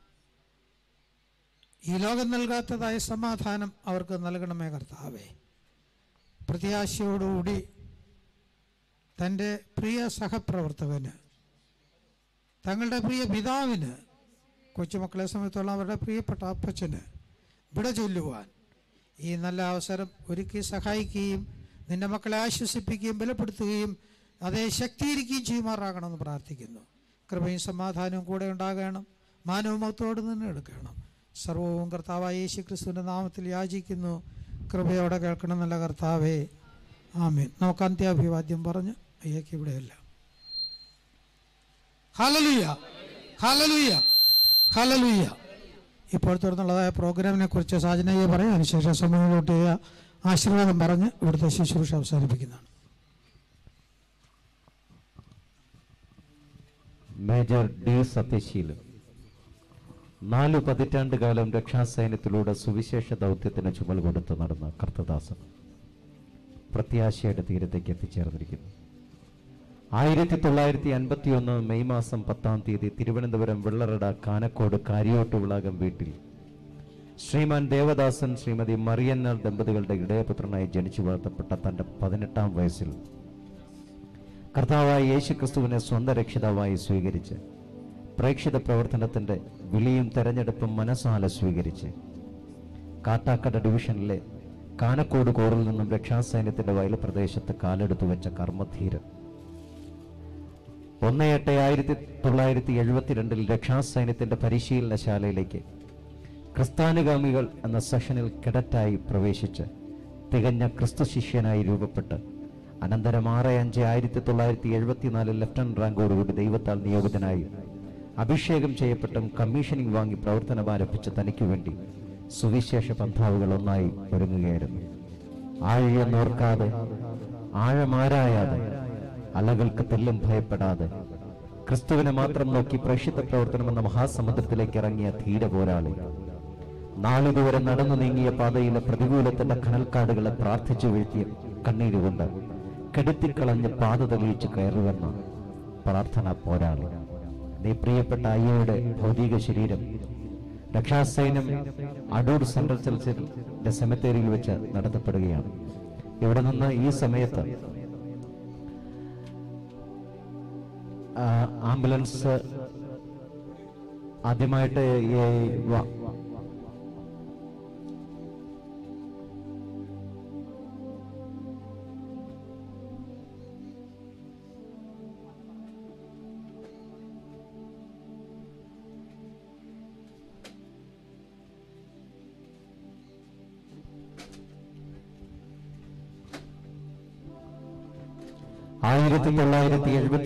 ഈ ലോകം നൽകാത്തതായ സമാധാനം അവർക്ക് നൽകണമേ കർത്താവേ. പ്രത്യാശയോടുകൂടി തന്റെ പ്രിയ സഹപ്രവർത്തകന് തങ്ങളുടെ പ്രിയ പിതാവിന് കൊച്ചുമക്കളെ സംബന്ധിച്ചോളം അവരുടെ പ്രിയപ്പെട്ട അപ്പച്ചന് വിട ചൊല്ലുവാൻ ഈ നല്ല അവസരം ഒരുക്കി സഹായിക്കുകയും നിന്റെ മക്കളെ ആശ്വസിപ്പിക്കുകയും ബലപ്പെടുത്തുകയും അതേ ശക്തീകരിക്കുകയും ചെയ്യുമാറാകണമെന്ന് പ്രാർത്ഥിക്കുന്നു. കൃപയും സമാധാനവും കൂടെ ഉണ്ടാകണം. മാനവമത്തോട് നിന്ന് എടുക്കണം. സർവവും കർത്താവായ യേശു ക്രിസ്തുവിന്റെ നാമത്തിൽ യാചിക്കുന്നു. കൃപയോടെ കേൾക്കണം നല്ല കർത്താവേ. ആമേൻ. നമുക്ക് അന്ത്യാഭിവാദ്യം പറഞ്ഞു അയ്യക്ക് ഇവിടെയല്ല ഹലലുയ ഹലലുയ ഹലലുയ ഇപ്പോൾ പ്രോഗ്രാമിനെ കുറിച്ച് സാജനയെ പറയാം. അതിനുശേഷം സമയം സമൂഹത്തോട്ട് ആശീർവാദം പറഞ്ഞ് ഇവിടുത്തെ ശുശ്രൂഷ അവസാനിപ്പിക്കുന്നതാണ്. മേജർ ഡി സത്യശീലൻ നാലു പതിറ്റാണ്ട് കാലം രക്ഷാസൈന്യത്തിലൂടെ സുവിശേഷ ദൗത്യത്തിന് ചുമൽ കൊടുത്ത് നടന്ന കർത്തദാസൻ പ്രത്യാശയുടെ തീരത്തേക്ക് എത്തിച്ചേർന്നിരിക്കുന്നു. ആയിരത്തി തൊള്ളായിരത്തി അൻപത്തി ഒന്ന് മെയ് മാസം പത്താം തീയതി തിരുവനന്തപുരം വെള്ളറട കാനക്കോട് കാര്യോട്ട് വിളാകം വീട്ടിൽ ശ്രീമാൻ ദേവദാസൻ ശ്രീമതി മറിയന്നർ ദമ്പതികളുടെ ഇടയപുത്രനായി ജനിച്ചു വളർത്തപ്പെട്ട തന്റെ പതിനെട്ടാം വയസ്സിൽ കർത്താവായ യേശു ക്രിസ്തുവിനെ സ്വന്തം രക്ഷിതാവായി സ്വീകരിച്ച് പ്രേക്ഷിത പ്രവർത്തനത്തിന്റെ വിളിയും തെരഞ്ഞെടുപ്പും മനസ്സാല സ്വീകരിച്ച് കാട്ടാക്കട ഡിവിഷനിലെ കാനക്കോട് കോറിൽ നിന്നും രക്ഷാസൈന്യത്തിന്റെ വയൽ പ്രദേശത്ത് കാലെടുത്തു വെച്ച കർമ്മധീരൻ. ഒന്ന് എട്ട് ആയിരത്തി തൊള്ളായിരത്തി എഴുപത്തിരണ്ടിൽ രക്ഷാസൈന്യത്തിന്റെ പരിശീലനശാലയിലേക്ക് ക്രിസ്താനുഗാമികൾ എന്ന സെഷനിൽ കിടറ്റായി പ്രവേശിച്ച് തികഞ്ഞ ക്രിസ്തു ശിഷ്യനായി രൂപപ്പെട്ട് അനന്തരം ആറ് അഞ്ച് ആയിരത്തി തൊള്ളായിരത്തി എഴുപത്തിനാലിൽ ലഫ്റ്റനന്റ് റാങ്കോടുകൂടി ദൈവത്താൽ നിയോഗിതനായി അഭിഷേകം ചെയ്യപ്പെട്ടും കമ്മീഷനിങ് വാങ്ങി പ്രവർത്തനം ആരംഭിച്ച തനിക്ക് വേണ്ടി സുവിശേഷ പന്ഥാവുകൾ ഒന്നായി ഒരുങ്ങുകയായിരുന്നു. ആഴയെന്നോർക്കാതെ ആഴമാരായാതെ അലകൾക്ക് തെല്ലും ഭയപ്പെടാതെ ക്രിസ്തുവിനെ മാത്രം നോക്കി പ്രേക്ഷിത പ്രവർത്തനം എന്ന മഹാസമുദ്രത്തിലേക്ക് ഇറങ്ങിയ ധീര പോരാളി നാളിതുവരെ നടന്നു നീങ്ങിയ പാതയിലെ പ്രതികൂലത്തിന്റെ കനൽക്കാടുകളെ പ്രാർത്ഥിച്ചു വീഴ്ത്തിയ കണ്ണീരുകൊണ്ട് കെടുത്തിക്കളഞ്ഞ് പാത തെളിയിച്ച് കയറുവെന്ന പ്രാർത്ഥന പോരാളി. നീ പ്രിയപ്പെട്ട അയ്യയുടെ ഭൗതിക ശരീരം രക്ഷാസൈന്യം അടൂർ സെൻട്രൽ ചർച്ചിന്റെ സെമിത്തേരിയിൽ വെച്ച് നടത്തപ്പെടുകയാണ്. ഇവിടെ നിന്ന് ഈ സമയത്ത് ആംബുലൻസ് ആദ്യമായിട്ട് ഈ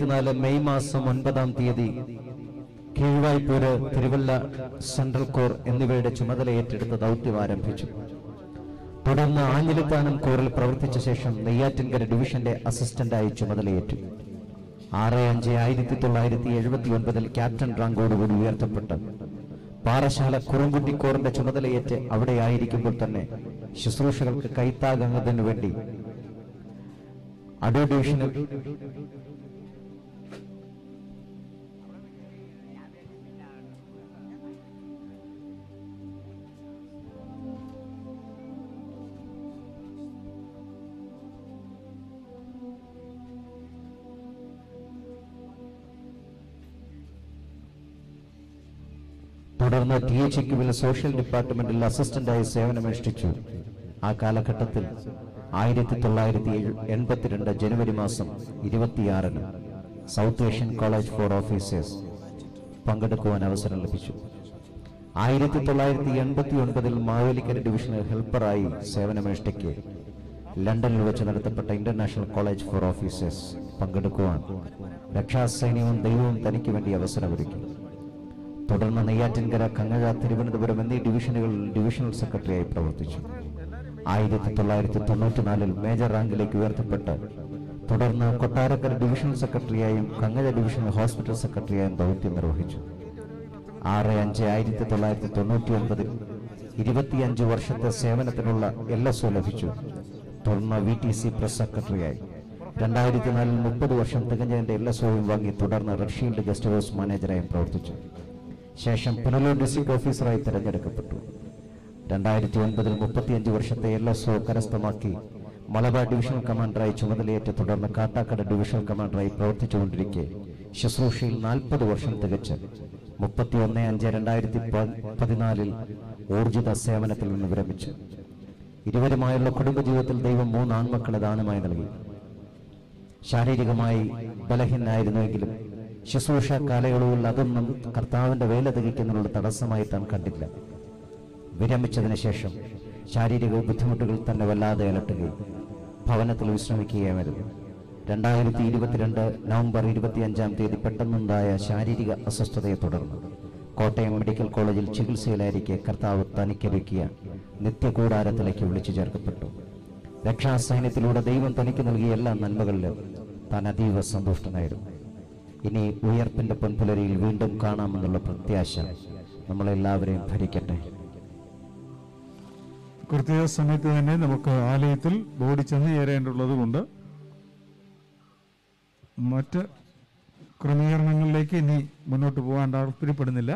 എഴുപത്തിനാല് മെയ് മാസം ഒൻപതാം തീയതി കീഴ്വായ്പൂര് തിരുവല്ല സെൻട്രൽ കോർ എന്നിവയുടെ ചുമതല ഏറ്റെടുത്ത് ദൗത്യം ആരംഭിച്ചു. തുടർന്ന് ആഞ്ഞിലിത്താനം കോറിൽ പ്രവർത്തിച്ച ശേഷം നെയ്യാറ്റിൻകര ഡിവിഷന്റെ അസിസ്റ്റന്റായി ചുമതലയേറ്റു. ആറ് അഞ്ച് ആയിരത്തി തൊള്ളായിരത്തി എഴുപത്തി ഒൻപതിൽ ക്യാപ്റ്റൻ റാങ്കോടുകൂടി ഉയർത്തപ്പെട്ട്. പാറശാല കുറുംകുട്ടി കോറിന്റെ ചുമതലയേറ്റ് അവിടെ ആയിരിക്കുമ്പോൾ തന്നെ ശുശ്രൂഷകൾക്ക് കൈത്താകുന്നതിനു വേണ്ടി അടൂർ ഡിവിഷനിൽ തുടർന്ന് ടി എച്ച് സോഷ്യൽ ഡിപ്പാർട്ട്മെന്റിൽ അസിസ്റ്റന്റായി സേവനമനുഷ്ഠിച്ചു. ആ കാലഘട്ടത്തിൽ ആയിരത്തി തൊള്ളായിരത്തി എൺപത്തിരണ്ട് ജനുവരി മാസം ഇരുപത്തിയാറിന് South Asian college for officers പങ്കെടുക്കുവാൻ അവസരം ലഭിച്ചു. ആയിരത്തി തൊള്ളായിരത്തി എൺപത്തി ഒൻപതിൽ മാവേലിക്കര ഡിവിഷണൽ ഹെൽപ്പറായി സേവനമനുഷ്ഠിക്ക് ലണ്ടനിൽ വെച്ച് നടത്തപ്പെട്ട ഇന്റർനാഷണൽ കോളേജ് ഫോർ ഓഫീസേഴ്സ് പങ്കെടുക്കുവാൻ രക്ഷാസൈന്യവും ദൈവവും തനിക്ക് വേണ്ടി അവസരമൊരുക്കി. തുടർന്ന് നെയ്യാറ്റിൻകര കങ്ങഴ തിരുവനന്തപുരം എന്നീ ഡിവിഷനുകളിൽ ഡിവിഷണൽ സെക്രട്ടറിയായി പ്രവർത്തിച്ചു. ആയിരത്തി തൊള്ളായിരത്തി തൊണ്ണൂറ്റിനാലിൽ മേജർ റാങ്കിലേക്ക് ഉയർത്തപ്പെട്ട് തുടർന്ന് കൊട്ടാരക്കര ഡിവിഷണൽ സെക്രട്ടറിയായും കങ്ങഴ ഡിവിഷണൽ ഹോസ്പിറ്റൽ സെക്രട്ടറിയായും ദൗത്യം നിർവഹിച്ചു. ആറ് അഞ്ച് ആയിരത്തി തൊള്ളായിരത്തി തൊണ്ണൂറ്റി ഒൻപതിൽ ഇരുപത്തിയഞ്ച് വർഷത്തെ സേവനത്തിനുള്ള എൽ എസ് ലഭിച്ചു. തുടർന്ന് വി ടി സി പ്രസ് സെക്രട്ടറിയായി. രണ്ടായിരത്തി നാലിൽ മുപ്പത് വർഷം തികഞ്ഞതിന്റെ എൽ എസ് വാങ്ങി തുടർന്ന് റഷ്യയുടെ ഗസ്റ്റ് ഹൗസ് മാനേജറായും പ്രവർത്തിച്ചു. ശേഷം പുനലൂർ ഡിസ്ട്രിക്ട് ഓഫീസറായി തിരഞ്ഞെടുക്കപ്പെട്ടു. രണ്ടായിരത്തി ഒൻപതിൽ മുപ്പത്തിയഞ്ച് വർഷത്തെ എൽ എസ് ഒ കരസ്ഥമാക്കി മലബാർ ഡിവിഷണൽ കമാൻഡറായി ചുമതലയേറ്റ് തുടർന്ന് കാട്ടാക്കട ഡിവിഷണൽ കമാൻഡറായി പ്രവർത്തിച്ചുകൊണ്ടിരിക്കെ ശുശ്രൂഷയിൽ നാൽപ്പത് വർഷം തികച്ച്. മുപ്പത്തി ഒന്ന് അഞ്ച് രണ്ടായിരത്തി പതിനാലിൽ ഊർജിത സേവനത്തിൽ നിന്ന് വിരമിച്ചു. ഇരുവരുമായുള്ള കുടുംബജീവിതത്തിൽ ദൈവം മൂന്ന് ആൺമക്കളെ ദാനമായി നൽകി. ശാരീരികമായി ബലഹീനായിരുന്നുവെങ്കിലും ശുശ്രൂഷ കാലയളവിൽ അതൊന്നും കർത്താവിന്റെ വേല തികയ്ക്കുന്നതിനുള്ള തടസ്സമായി താൻ കണ്ടില്ല. വിരമിച്ചതിന് ശേഷം ശാരീരിക ബുദ്ധിമുട്ടുകൾ തന്നെ വല്ലാതെ അലട്ടുകയും ഭവനത്തിൽ വിശ്രമിക്കുകയായിരുന്നു രണ്ടായിരത്തി ഇരുപത്തിരണ്ട് നവംബർ ഇരുപത്തിയഞ്ചാം തീയതി പെട്ടെന്നുണ്ടായ ശാരീരിക അസ്വസ്ഥതയെ തുടർന്ന് കോട്ടയം മെഡിക്കൽ കോളേജിൽ ചികിത്സയിലായിരിക്കെ കർത്താവ് തനിക്കൊരുക്കിയ നിത്യകൂടാരത്തിലേക്ക് വിളിച്ചു ചേർക്കപ്പെട്ടു. രക്ഷാസൈന്യത്തിലൂടെ ദൈവം തനിക്ക് നൽകിയ എല്ലാ നന്മകളിലും താൻ അതീവ സന്തുഷ്ടനായിരുന്നു. ഇനി ഉയർപ്പിന്റെ പൊൻപുലരിയിൽ വീണ്ടും കാണാമെന്നുള്ള പ്രത്യാശ നമ്മളെല്ലാവരെയും ഭരിക്കട്ടെ. കൃത്യ സമയത്ത് തന്നെ നമുക്ക് ആലയത്തിൽ ബോഡി ചെന്ന് ചേരേണ്ടുള്ളത് കൊണ്ട് മറ്റ് ക്രമീകരണങ്ങളിലേക്ക് ഇനി മുന്നോട്ട് പോകാൻ താല്പര്യപ്പെടുന്നില്ല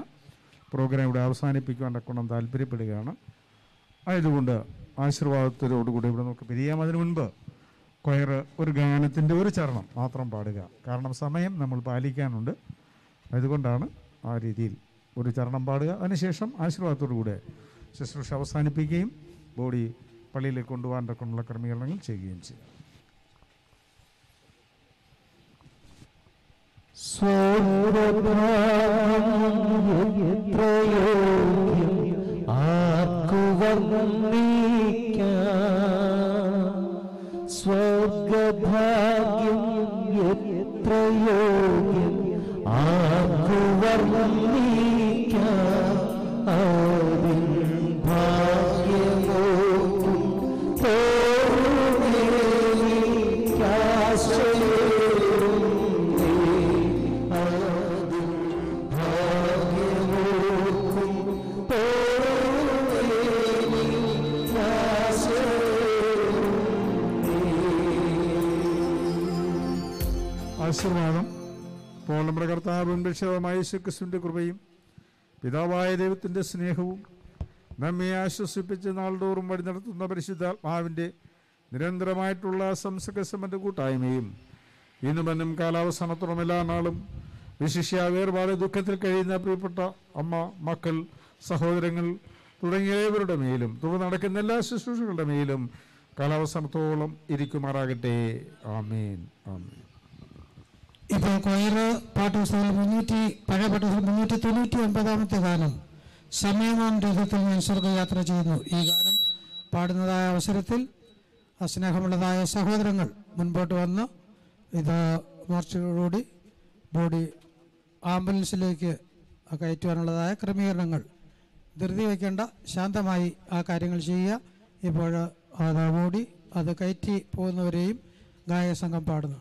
പ്രോഗ്രാം ഇവിടെ അവസാനിപ്പിക്കുവാൻ തക്കണം താല്പര്യപ്പെടുകയാണ് ആയതുകൊണ്ട് ആശീർവാദത്തോടുകൂടി ഇവിടെ നമുക്ക് പിരിയാം. അതിനു മുൻപ് കൊയർ ഒരു ഗാനത്തിന്റെ ഒരു ചരണം മാത്രം പാടുക. കാരണം സമയം നമ്മൾ പാലിക്കാനുണ്ട്. അതുകൊണ്ടാണ് ആ രീതിയിൽ ഒരു ചരണം പാടുക. അതിനുശേഷം ആശീർവാദത്തോടു കൂടെ ശുശ്രൂഷ അവസാനിപ്പിക്കുകയും ബോഡി പള്ളിയിലേക്ക് കൊണ്ടുപോകാൻ തക്കുള്ള ക്രമീകരണങ്ങൾ ചെയ്യുകയും ചെയ്യും. എത്ര യോഗ്യം ആർക്കു വർണിക്കാം ആശീർവാദം ഇപ്പോൾ നമ്മുടെ കർത്താവും യേശുക്രിസ്തുവിന്റെ കൃപയും പിതാവായ ദൈവത്തിന്റെ സ്നേഹവും നമ്മെ ആശ്വസിപ്പിച്ച് നാൾതോറും വഴി നടത്തുന്ന പരിശുദ്ധാത്മാവിന്റെ നിരന്തരമായിട്ടുള്ള സംസകസമന്റെ കൂട്ടായ്മയും ഇന്നുമെന്നും കാലാവസാനത്തോളം എല്ലാ നാളും വിശിഷ്യ വേർപാട് ദുഃഖത്തിൽ കഴിയുന്ന പ്രിയപ്പെട്ട അമ്മ മക്കൾ സഹോദരങ്ങൾ തുടങ്ങിയവരുടെ മേലും തുടർന്ന് നടക്കുന്ന എല്ലാ ശുശ്രൂഷകളുടെ മേലും കാലാവസാനത്തോളം ഇരിക്കുമാറാകട്ടെ. ആമേൻ. ആമേൻ. ഇപ്പോൾ കൊയർ പാട്ടുപുസ്തകം മുന്നൂറ്റി പഴയ പാട്ടുപുസ്തകം മുന്നൂറ്റി തൊണ്ണൂറ്റി ഒൻപതാമത്തെ ഗാനം സമയമാം രഥത്തിൽ ഞാൻ സ്വർഗയാത്ര ചെയ്യുന്നു. ഈ ഗാനം പാടുന്നതായ അവസരത്തിൽ സ്നേഹമുള്ളതായ സഹോദരങ്ങൾ മുൻപോട്ട് വന്ന് ഇത് മോർച്ചയോടുകൂടി ബോഡി ആംബുലൻസിലേക്ക് കയറ്റുവാനുള്ളതായ ക്രമീകരണങ്ങൾ ധൃതി വയ്ക്കേണ്ട ശാന്തമായി ആ കാര്യങ്ങൾ ചെയ്യുക. ഇപ്പോൾ അത് ബോഡി അത് കയറ്റി പോകുന്നവരെയും ഗായക സംഘം പാടുന്നു.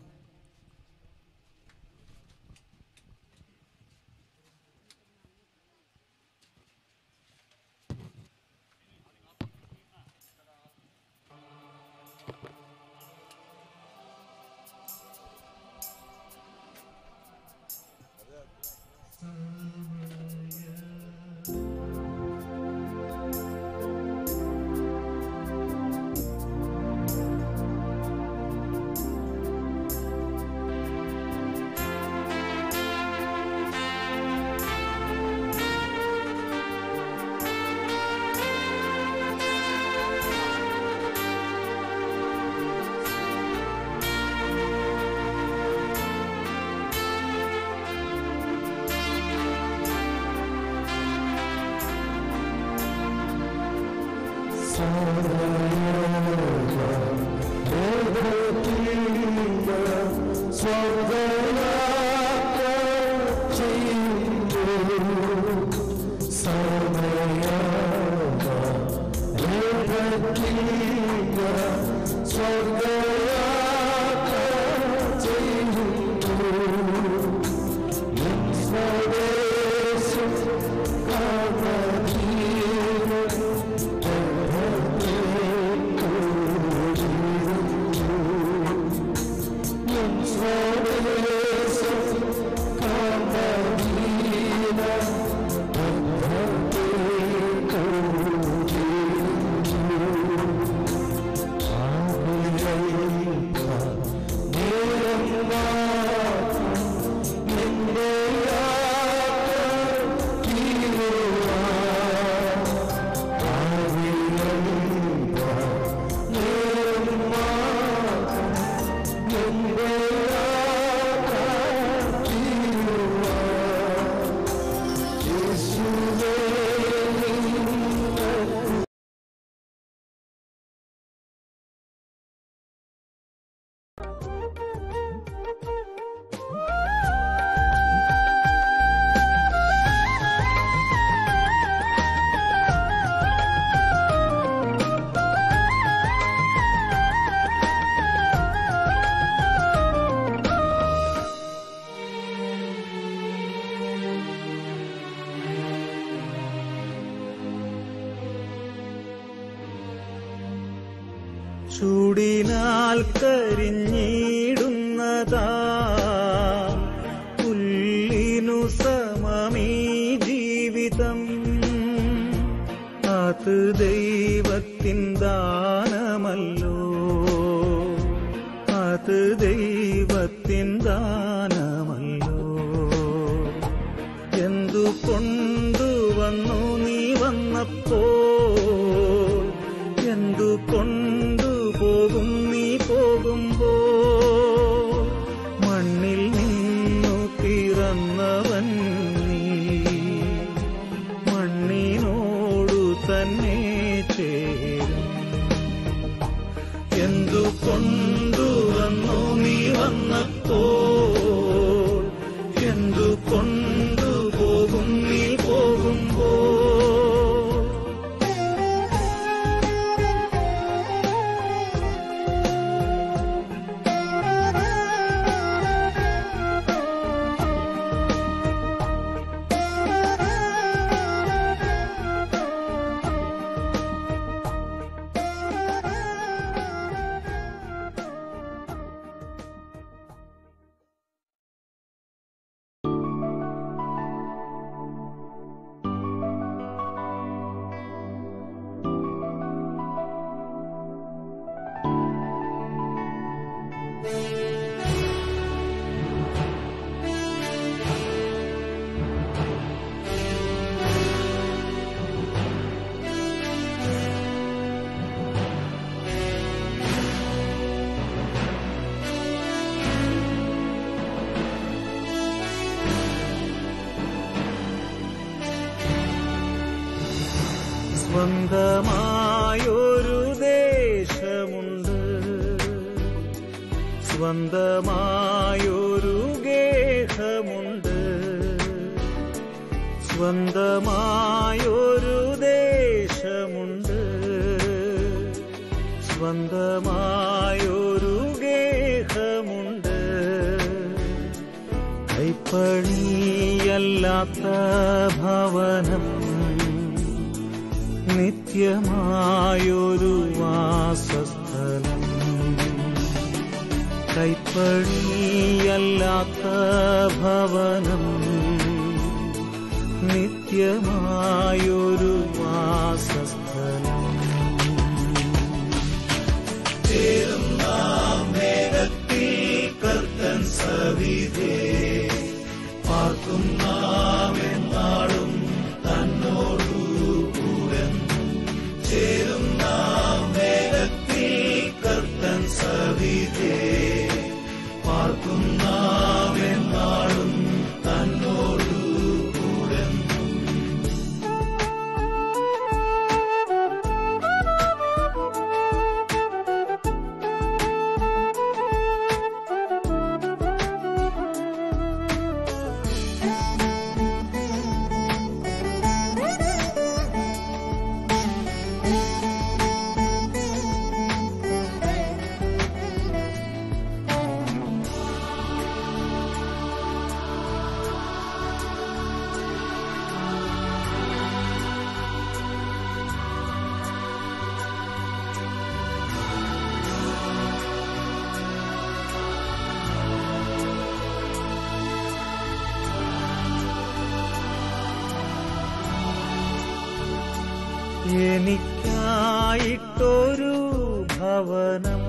ഭവനം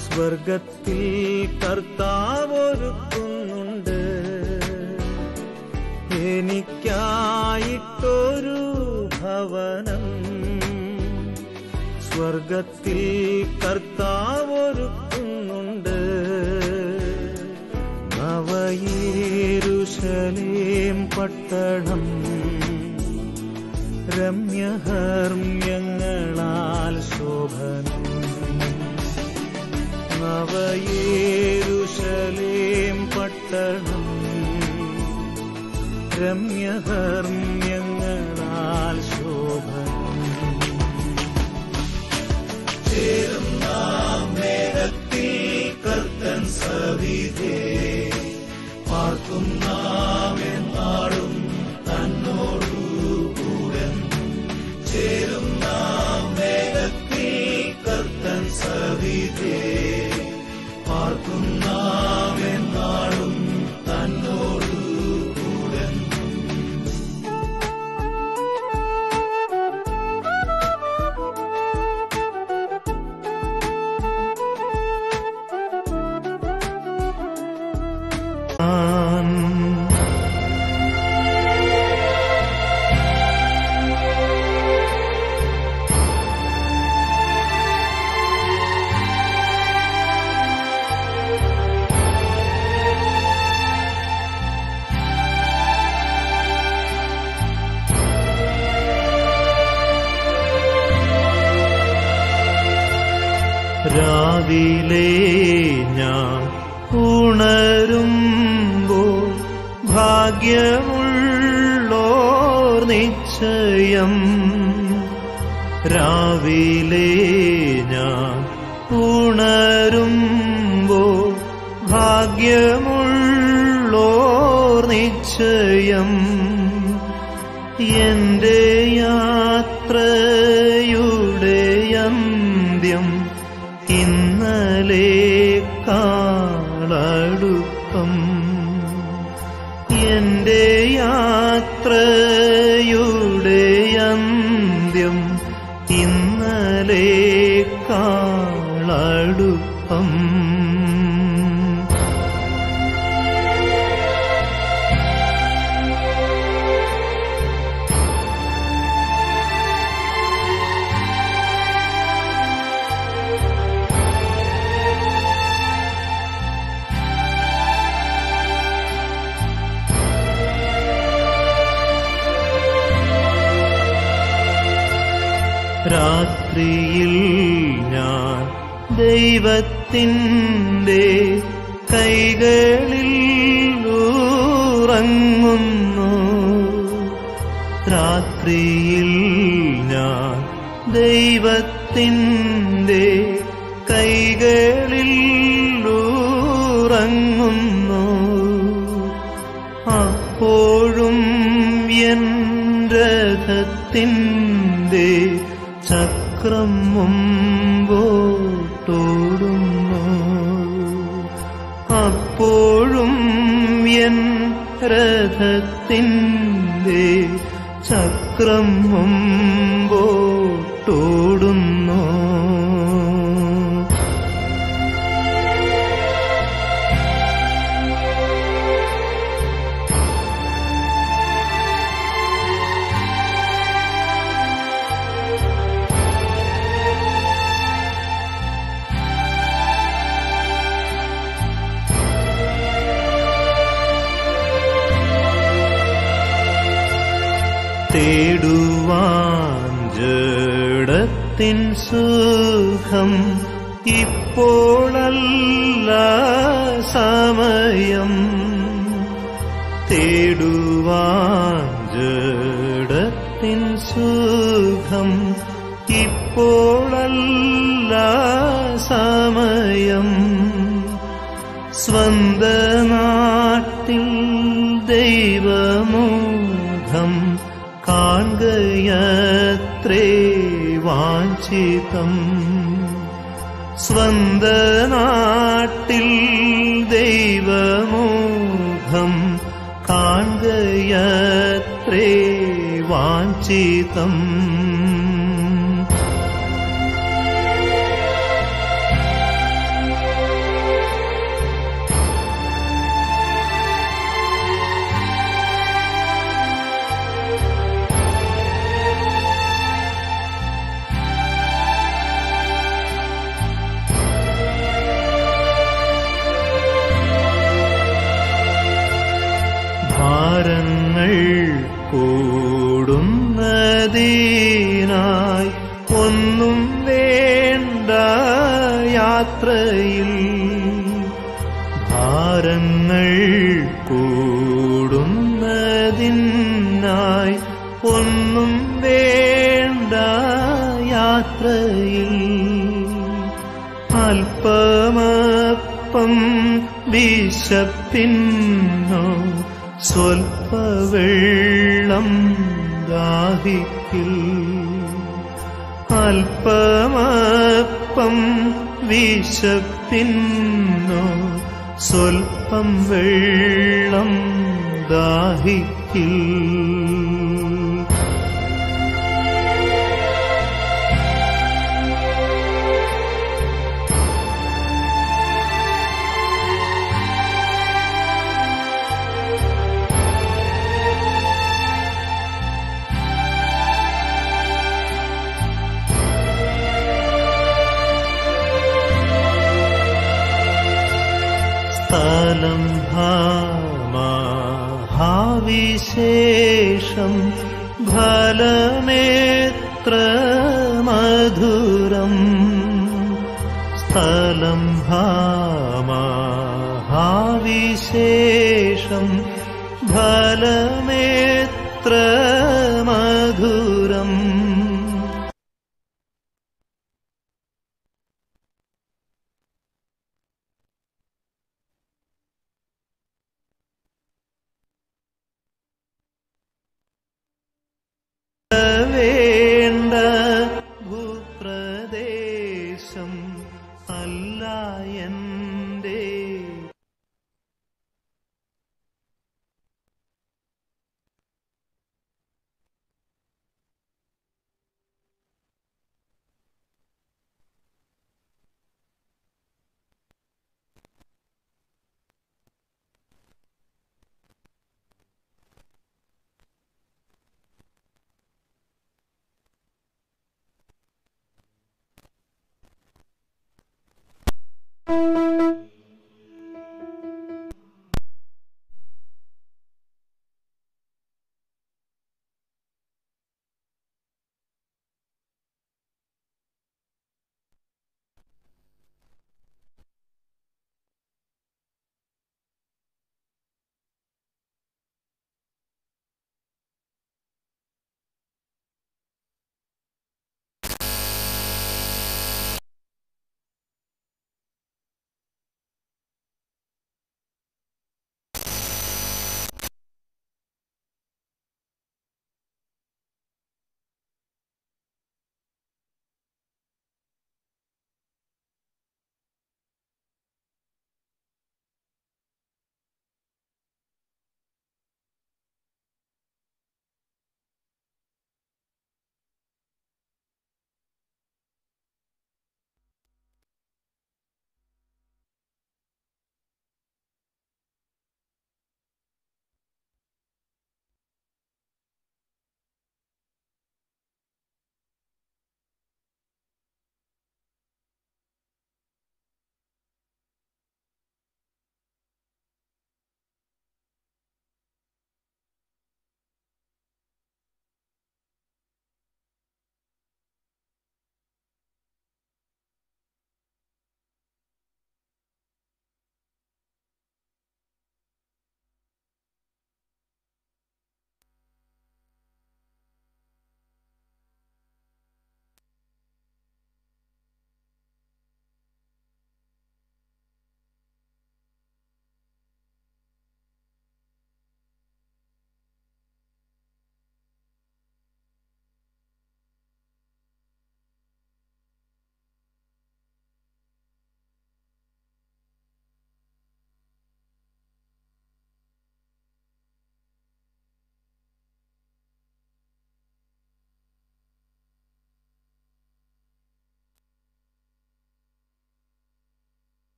സ്വർഗത്തിൽ കർത്താവൊരുക്കുന്നുണ്ട്. എനിക്കായിട്ടൊരു ഭവനം. സ്വർഗത്തിൽ കർത്താവൊരുക്കുന്നുണ്ട്. നവയേരുശലേം പട്ടണം. രമ്യഹർമ്യങ്ങളാൽ ശോഭനം. നവയേരുശലേം പട്ടണം. രമ്യഹർമ്യങ്ങളാൽ ശോഭനം. ചേരുന്ന കർത്തൻ സവിധേ. പാർക്കും നാം എന്നാടും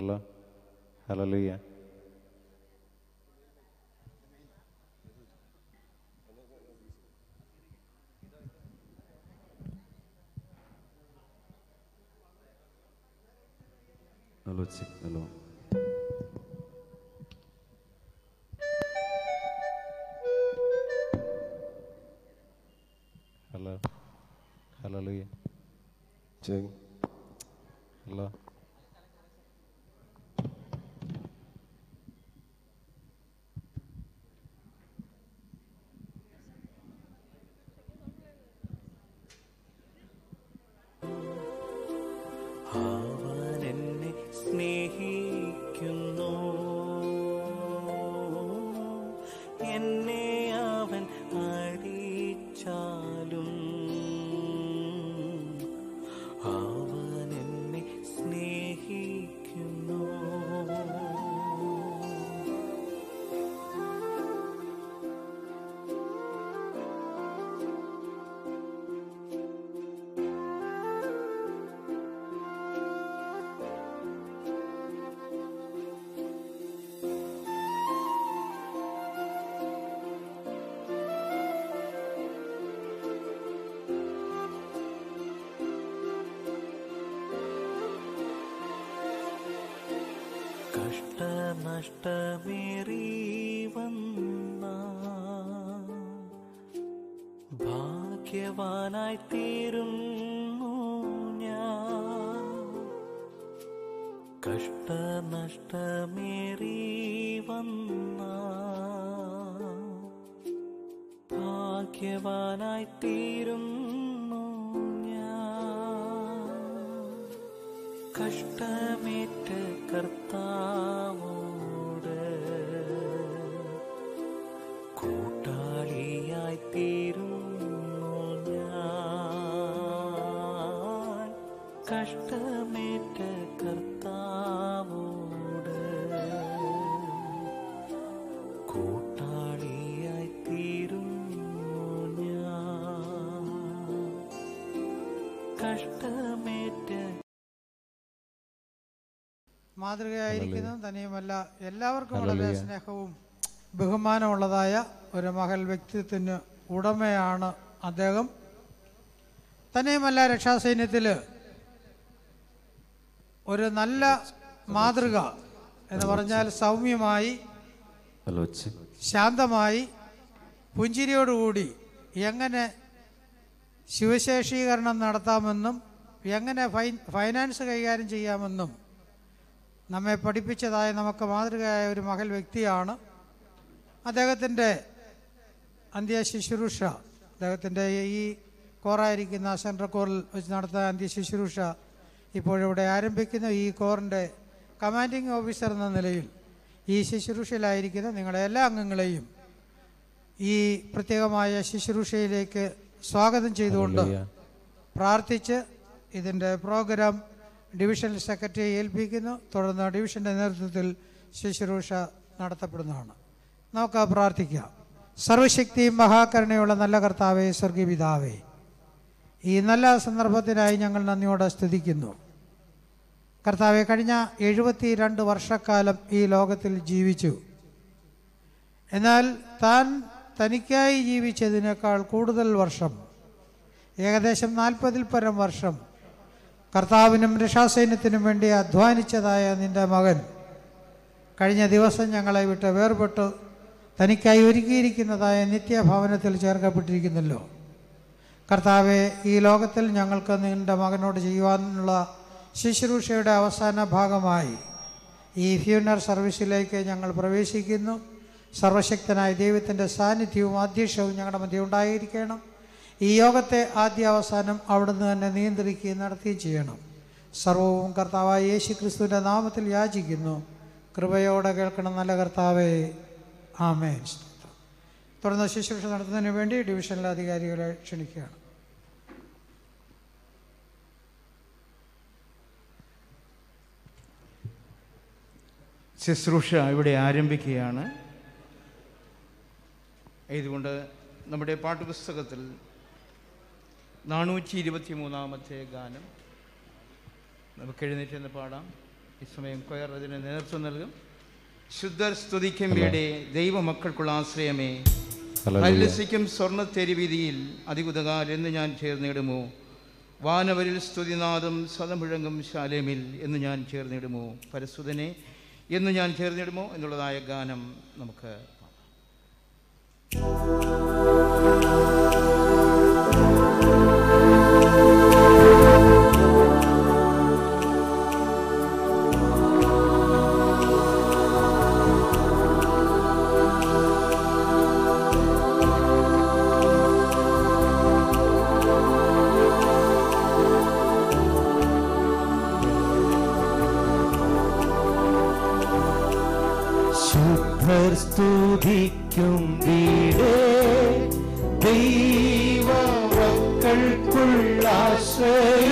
ഹലോ ഹലലുയ്യ കഷ്ടനഷ്ടമേറി വന്ന ഭാഗ്യവാനായി തീരുന്നു ഞാൻ. കഷ്ടനഷ്ടമേറി വന്ന ഭാഗ്യവാനായി തീരുന്നു ഞാൻ. കഷ്ടമേറ്റ കർത്താവോട് മാതൃകയായിരിക്കുന്നു. തന്നെയുമല്ല എല്ലാവർക്കും വളരെ സ്നേഹവും ബഹുമാനമുള്ളതായ ഒരു മകൾ വ്യക്തിത്വത്തിന് ഉടമയാണ് അദ്ദേഹം. തന്നെയുമല്ല രക്ഷാസൈന്യത്തിൽ ഒരു നല്ല മാതൃക എന്ന് പറഞ്ഞാൽ സൗമ്യമായി ശാന്തമായി പുഞ്ചിരിയോടുകൂടി എങ്ങനെ ശിവശേഷീകരണം നടത്താമെന്നും എങ്ങനെ ഫൈനാൻസ് കൈകാര്യം ചെയ്യാമെന്നും നമ്മെ പഠിപ്പിച്ചതായ നമുക്ക് മാതൃകയായ ഒരു മകൾ വ്യക്തിയാണ് അദ്ദേഹത്തിന്റെ അന്ത്യ ശുശ്രൂഷ അദ്ദേഹത്തിന്റെ ഈ കോറായിരിക്കുന്ന സെൻട്രൽ കോറിൽ വെച്ച് നടത്തുന്ന അന്ത്യ ശുശ്രൂഷ ഇപ്പോഴിവിടെ ആരംഭിക്കുന്ന ഈ കോറിന്റെ കമാൻഡിംഗ് ഓഫീസർ എന്ന നിലയിൽ ഈ ശുശ്രൂഷയിലായിരിക്കുന്ന നിങ്ങളെ എല്ലാ അംഗങ്ങളെയും ഈ പ്രത്യേകമായ ശുശ്രൂഷയിലേക്ക് സ്വാഗതം ചെയ്തുകൊണ്ട്. പ്രാർത്ഥിച്ച് ഇതിന്റെ പ്രോഗ്രാം ഡിവിഷൻ സെക്രട്ടറിയെ ഏൽപ്പിക്കുന്നു. തുടർന്ന് ഡിവിഷന്റെ നേതൃത്വത്തിൽ ശുശ്രൂഷ നടത്തപ്പെടുന്നതാണ്. നമുക്ക് പ്രാർത്ഥിക്കാം. സർവശക്തിയും മഹാകരുണയുള്ള നല്ല കർത്താവേ സ്വർഗീയ പിതാവേ ഈ നല്ല സന്ദർഭത്തിനായി ഞങ്ങൾ നന്ദിയോടെ സ്തുതിക്കുന്നു. കർത്താവെ കഴിഞ്ഞ എഴുപത്തി രണ്ട് വർഷക്കാലം ഈ ലോകത്തിൽ ജീവിച്ചു. എന്നാൽ താൻ തനിക്കായി ജീവിച്ചതിനേക്കാൾ കൂടുതൽ വർഷം ഏകദേശം നാൽപ്പതിൽ പരം വർഷം കർത്താവിനും രക്ഷാസൈന്യത്തിനും വേണ്ടി അധ്വാനിച്ചതായ നിന്റെ മകൻ കഴിഞ്ഞ ദിവസം ഞങ്ങളെ വിട്ട് വേർപെട്ട്. തനിക്കായി ഒരുക്കിയിരിക്കുന്നതായ നിത്യഭവനത്തിൽ ചേർക്കപ്പെട്ടിരിക്കുന്നല്ലോ കർത്താവെ ഈ ലോകത്തിൽ ഞങ്ങൾക്ക് നിന്റെ മകനോട് ചെയ്യുവാനുള്ള ശുശ്രൂഷയുടെ അവസാന ഭാഗമായി ഈ ഫ്യൂണർ സർവീസിലേക്ക് ഞങ്ങൾ പ്രവേശിക്കുന്നു. സർവശക്തനായ ദൈവത്തിന്റെ സാന്നിധ്യവും അധ്യക്ഷവും ഞങ്ങളുടെ മധ്യ ഉണ്ടായിരിക്കണം. ഈ യോഗത്തെ ആദ്യ അവസാനം അവിടുന്ന് തന്നെ നിയന്ത്രിക്കുകയും നടത്തുകയും ചെയ്യണം. സർവവും കർത്താവായ യേശു ക്രിസ്തുവിന്റെ നാമത്തിൽ യാചിക്കുന്നു. കൃപയോടെ കേൾക്കണം നല്ല കർത്താവേ. ആമേ തുടർന്ന് ശുശ്രൂഷ നടത്തുന്നതിന് വേണ്ടി ഡിവിഷനിലെ അധികാരികളെ ക്ഷണിക്കുകയാണ്. ശുശ്രൂഷ ഇവിടെ ആരംഭിക്കുകയാണ്. ഇതുകൊണ്ട് നമ്മുടെ പാഠപുസ്തകത്തിൽ നാനൂറ്റി ഇരുപത്തി മൂന്നാമത്തെ ഗാനം. നമുക്ക് എഴുന്നേറ്റ് എന്ന് പാടാം. ഈ സമയം കൊയർ അതിന് നേതൃത്വം നൽകും. ശുദ്ധർ സ്തുതിക്കുമ്പയുടെ ദൈവമക്കൾക്കുള്ള ആശ്രയമേ. അല്ലസിക്കും സ്വർണ തെരുവിധിയിൽ അതികുതകാൽ എന്ന് ഞാൻ ചേർന്നിടുമോ? വാനവരിൽ സ്തുതിനാഥം സദമുഴങ്ങും ശാലേമിൽ എന്ന് ഞാൻ ചേർന്നിടുമോ? പരസുതനെ എന്ന് ഞാൻ ചേർന്നിടുമോ? എന്നുള്ളതായ ഗാനം നമുക്ക് ശുദ്ധർ സ്തുതിക്കും വീടേ. ദൈവമക്കൾക്കുള്ള ആശ്രയമേ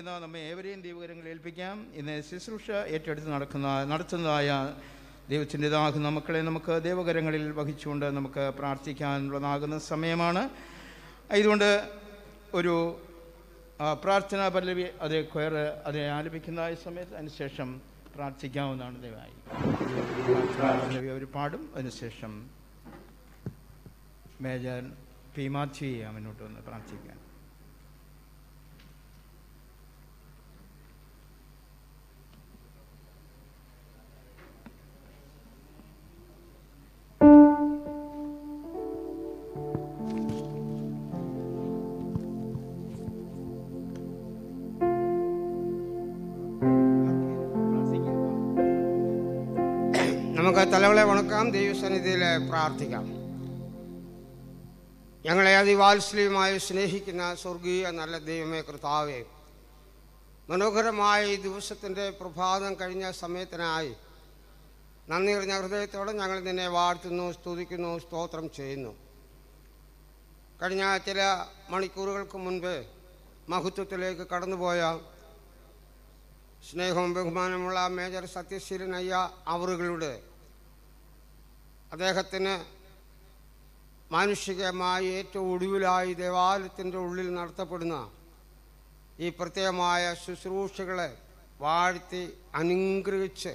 വന്നിരിക്കുന്ന നമ്മെ ഏവരെയും ദൈവകരങ്ങൾ ഏൽപ്പിക്കാം. ഇന്ന് ശുശ്രൂഷ ഏറ്റെടുത്ത് നടക്കുന്ന നടത്തുന്നതായ ദൈവത്തിന്റെതാകുന്ന മക്കളെ നമുക്ക് ദൈവകരങ്ങളിൽ വഹിച്ചുകൊണ്ട് നമുക്ക് പ്രാർത്ഥിക്കാനുള്ളതാകുന്ന സമയമാണ്. ഇതുകൊണ്ട് ഒരു പ്രാർത്ഥനാ പല്ലവി അത് കൊയർ അത് ആലപിക്കുന്നതായ സമയത്ത് അതിനുശേഷം പ്രാർത്ഥിക്കാവുന്നതാണ് ദയവായി പല്ലവി അവർ പാടും. അതിനുശേഷം മേജർ പി മാത്യുയെ മുന്നോട്ട് വന്ന് പ്രാർത്ഥിക്കാൻ. തലകളെ വണക്കാം ദൈവസന്നിധിയിൽ പ്രാർത്ഥിക്കാം. ഞങ്ങളെ അതിവാത്സല്യമായി സ്നേഹിക്കുന്ന സ്വർഗീയ നല്ല ദൈവമേ കർത്താവെ മനോഹരമായ ഈ ദിവസത്തിന്റെ പ്രഭാതം കഴിഞ്ഞ സമയത്തിനായി നന്ദി നിറഞ്ഞ ഹൃദയത്തോടെ ഞങ്ങൾ നിന്നെ വാഴ്ത്തുന്നു സ്തുതിക്കുന്നു സ്തോത്രം ചെയ്യുന്നു. കഴിഞ്ഞ ചില മണിക്കൂറുകൾക്ക് മുൻപ് മഹത്വത്തിലേക്ക് കടന്നുപോയ സ്നേഹവും ബഹുമാനമുള്ള മേജർ സത്യശീലനയ്യ അവറുകളുടെ അദ്ദേഹത്തിന് മാനുഷികമായി ഏറ്റവും ഒടുവിലായി ദേവാലയത്തിന്റെ ഉള്ളിൽ നടത്തപ്പെടുന്ന ഈ പ്രത്യേകമായ ശുശ്രൂഷകളെ വാഴ്ത്തി അനുഗ്രഹിച്ച്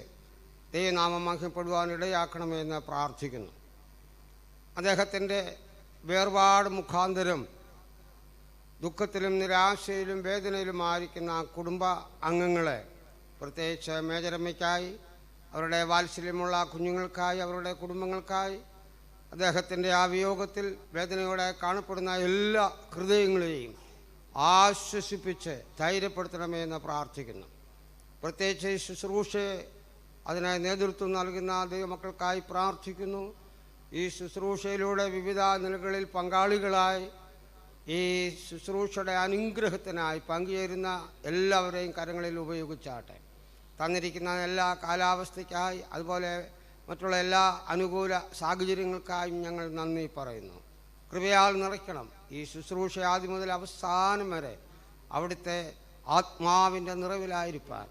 ദൈവനാമം മഹിപ്പെടുവാൻ ഇടയാക്കണമെന്ന് പ്രാർത്ഥിക്കുന്നു. അദ്ദേഹത്തിന്റെ വേർപാട് മുഖാന്തരം ദുഃഖത്തിലും നിരാശയിലും വേദനയിലും ആയിരിക്കുന്ന കുടുംബ അംഗങ്ങളെ പ്രത്യേകിച്ച് മേജരമ്മയ്ക്കായി അവരുടെ വാത്സല്യമുള്ള കുഞ്ഞുങ്ങൾക്കായി അവരുടെ കുടുംബങ്ങൾക്കായി അദ്ദേഹത്തിന്റെ ആ വിയോഗത്തിൽ വേദനയോടെ കാണപ്പെടുന്ന എല്ലാ ഹൃദയങ്ങളെയും ആശ്വസിപ്പിച്ച് ധൈര്യപ്പെടുത്തണമെന്ന് പ്രാർത്ഥിക്കുന്നു. പ്രത്യേകിച്ച് ശുശ്രൂഷയെ അതിനായി നേതൃത്വം നൽകുന്ന ദൈവമക്കൾക്കായി പ്രാർത്ഥിക്കുന്നു. ഈ ശുശ്രൂഷയിലൂടെ വിവിധ നിലകളിൽ പങ്കാളികളായി ഈ ശുശ്രൂഷയുടെ അനുഗ്രഹത്തിനായി പങ്കുചേരുന്ന എല്ലാവരെയും കരങ്ങളിൽ ഉപയോഗിച്ചാട്ടെ. തന്നിരിക്കുന്ന എല്ലാ കാലാവസ്ഥയ്ക്കായി അതുപോലെ മറ്റുള്ള എല്ലാ അനുകൂല സാഹചര്യങ്ങൾക്കായും ഞങ്ങൾ നന്ദി പറയുന്നു. കൃപയാൽ നിറയ്ക്കണം ഈ ശുശ്രൂഷ ആദ്യം മുതൽ അവസാനം വരെ അവിടുത്തെ ആത്മാവിന്റെ നിറവിലായിരിക്കാൻ.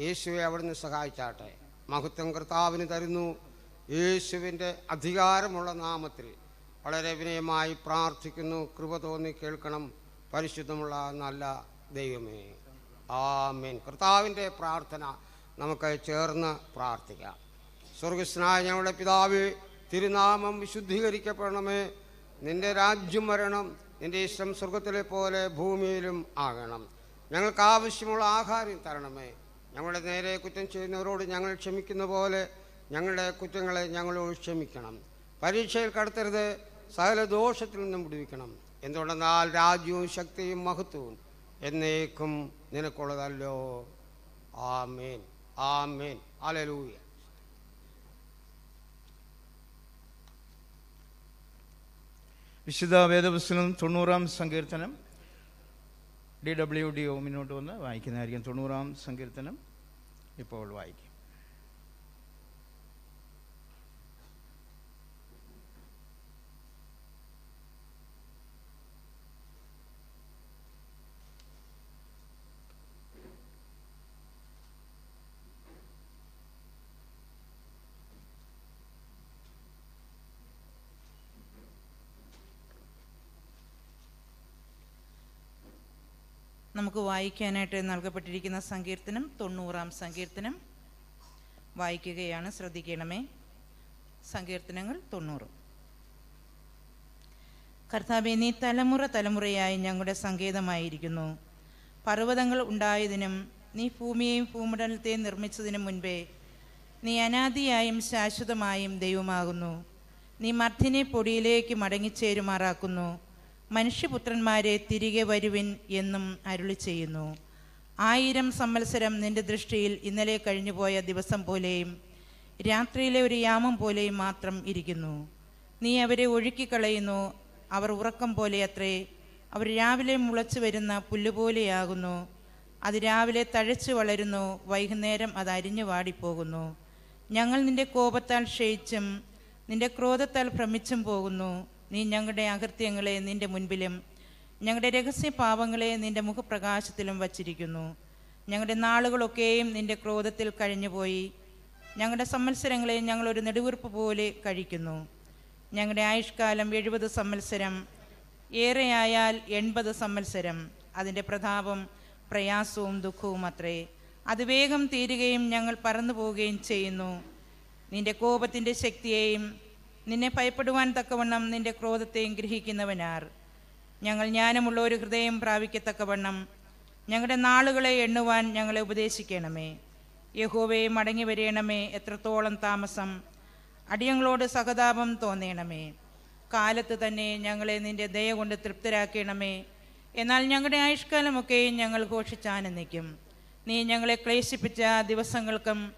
യേശുവെ അവിടുന്ന് സഹായിച്ചാട്ടെ. മഹത്വം കർത്താവിന് തരുന്നു. യേശുവിന്റെ അധികാരമുള്ള നാമത്തിൽ വളരെ വിനയമായി പ്രാർത്ഥിക്കുന്നു. കൃപ തോന്നി കേൾക്കണം. പരിശുദ്ധമുള്ള നല്ല ദൈവമേ. ആമേൻ. കർത്താവിന്റെ പ്രാർത്ഥന നമുക്ക് ചേർന്ന് പ്രാർത്ഥിക്കാം. സ്വർഗസ്നായ ഞങ്ങളുടെ പിതാവ് തിരുനാമം വിശുദ്ധീകരിക്കപ്പെടണമേ. നിന്റെ രാജ്യം വരണം നിന്റെ ഇഷ്ടം സ്വർഗത്തിലെ പോലെ ഭൂമിയിലും ആകണം. ഞങ്ങൾക്ക് ആവശ്യമുള്ള ആഹാരം തരണമേ. ഞങ്ങളുടെ നേരെ കുറ്റം ചെയ്യുന്നവരോട് ഞങ്ങൾ ക്ഷമിക്കുന്ന പോലെ ഞങ്ങളുടെ കുറ്റങ്ങളെ ഞങ്ങളോട് ക്ഷമിക്കണം. പരീക്ഷയിൽ കടത്തരുത് സകല ദോഷത്തിൽ നിന്നും വിടുവിക്കണം. എന്തുകൊണ്ടെന്നാൽ രാജ്യവും ശക്തിയും മഹത്വവും എന്നേക്കും നിനക്കുള്ളതല്ലോ. ആമേൻ. ആമേൻ. അലലൂയ വിശുദ്ധ വേദപുസ്തകം തൊണ്ണൂറാം സങ്കീർത്തനം. ഡി ഡബ്ല്യു ഡി ഒ മുന്നോട്ട് വന്ന് വായിക്കുന്നതായിരിക്കും തൊണ്ണൂറാം സങ്കീർത്തനം. ഇപ്പോൾ വായിക്കും. നമുക്ക് വായിക്കാനായിട്ട് നൽകപ്പെട്ടിരിക്കുന്ന സങ്കീർത്തനം തൊണ്ണൂറാം സങ്കീർത്തനം. വായിക്കുകയാണ് ശ്രദ്ധിക്കണമേ. സങ്കീർത്തനങ്ങൾ തൊണ്ണൂറ്. കർത്താവെ നീ തലമുറ തലമുറയായി ഞങ്ങളുടെ സങ്കേതമായിരിക്കുന്നു. പർവതങ്ങൾ ഉണ്ടായതിനും നീ ഭൂമിയെയും ഭൂമണ്ഡലത്തെയും നിർമ്മിച്ചതിനും മുൻപേ നീ അനാദിയായും ശാശ്വതമായും ദൈവമാകുന്നു. നീ മർദ്ദിനെ പൊടിയിലേക്ക് മടങ്ങിച്ചേരുമാറാക്കുന്നു. മനുഷ്യപുത്രന്മാരെ തിരികെ വരുവിൻ എന്നും അരുളി ചെയ്യുന്നു. ആയിരം സംവത്സരം നിന്റെ ദൃഷ്ടിയിൽ ഇന്നലെ കഴിഞ്ഞുപോയ ദിവസം പോലെയും രാത്രിയിലെ ഒരു യാമം പോലെയും മാത്രം ഇരിക്കുന്നു. നീ അവരെ ഒഴുക്കിക്കളയുന്നു. അവർ ഉറക്കം പോലെ അത്രേ അവർ രാവിലെ മുളച്ചു വരുന്ന പുല്ലുപോലെയാകുന്നു. അത് രാവിലെ തഴച്ചു വളരുന്നു. വൈകുന്നേരം അത് അരിഞ്ഞു വാടിപ്പോകുന്നു. ഞങ്ങൾ നിന്റെ കോപത്താൽ ക്ഷയിച്ചും നിന്റെ ക്രോധത്താൽ ഭ്രമിച്ചും പോകുന്നു. നീ ഞങ്ങളുടെ അകൃത്യങ്ങളെ നിന്റെ മുൻപിലും ഞങ്ങളുടെ രഹസ്യ പാപങ്ങളെ നിന്റെ മുഖപ്രകാശത്തിലും വച്ചിരിക്കുന്നു. ഞങ്ങളുടെ നാളുകളൊക്കെയും നിന്റെ ക്രോധത്തിൽ കഴിഞ്ഞുപോയി. ഞങ്ങളുടെ സംവത്സരങ്ങളെ ഞങ്ങളൊരു നെടുവീർപ്പ് പോലെ കഴിക്കുന്നു. ഞങ്ങളുടെ ആയുഷ്കാലം എഴുപത് സംവത്സരം ഏറെയായാൽ എൺപത് സംവത്സരം. അതിന്റെ പ്രതാപം പ്രയാസവും ദുഃഖവും അത്രേ. അത് വേഗം തീരുകയും ഞങ്ങൾ പറന്നു പോവുകയും ചെയ്യുന്നു. നിന്റെ കോപത്തിന്റെ ശക്തിയെയും നിന്നെ ഭയപ്പെടുവാൻ തക്കവണ്ണം നിന്റെ ക്രോധത്തെയും ഗ്രഹിക്കുന്നവനാർ. ഞങ്ങൾ ജ്ഞാനമുള്ള ഒരു ഹൃദയം പ്രാപിക്കത്തക്കവണ്ണം ഞങ്ങളുടെ നാളുകളെ എണ്ണുവാൻ ഞങ്ങളെ ഉപദേശിക്കണമേ. യഹോവയെ മടങ്ങി വരയണമേ എത്രത്തോളം താമസം. അടിയങ്ങളോട് സഹതാപം തോന്നണമേ. കാലത്ത് തന്നെ ഞങ്ങളെ നിന്റെ ദയ കൊണ്ട് തൃപ്തരാക്കണമേ. എന്നാൽ ഞങ്ങളുടെ ആയുഷ്കാലമൊക്കെയും ഞങ്ങൾ ഘോഷിച്ചാനന്ദിക്കും. നീ ഞങ്ങളെ ക്ലേശിപ്പിച്ച ദിവസങ്ങൾക്കും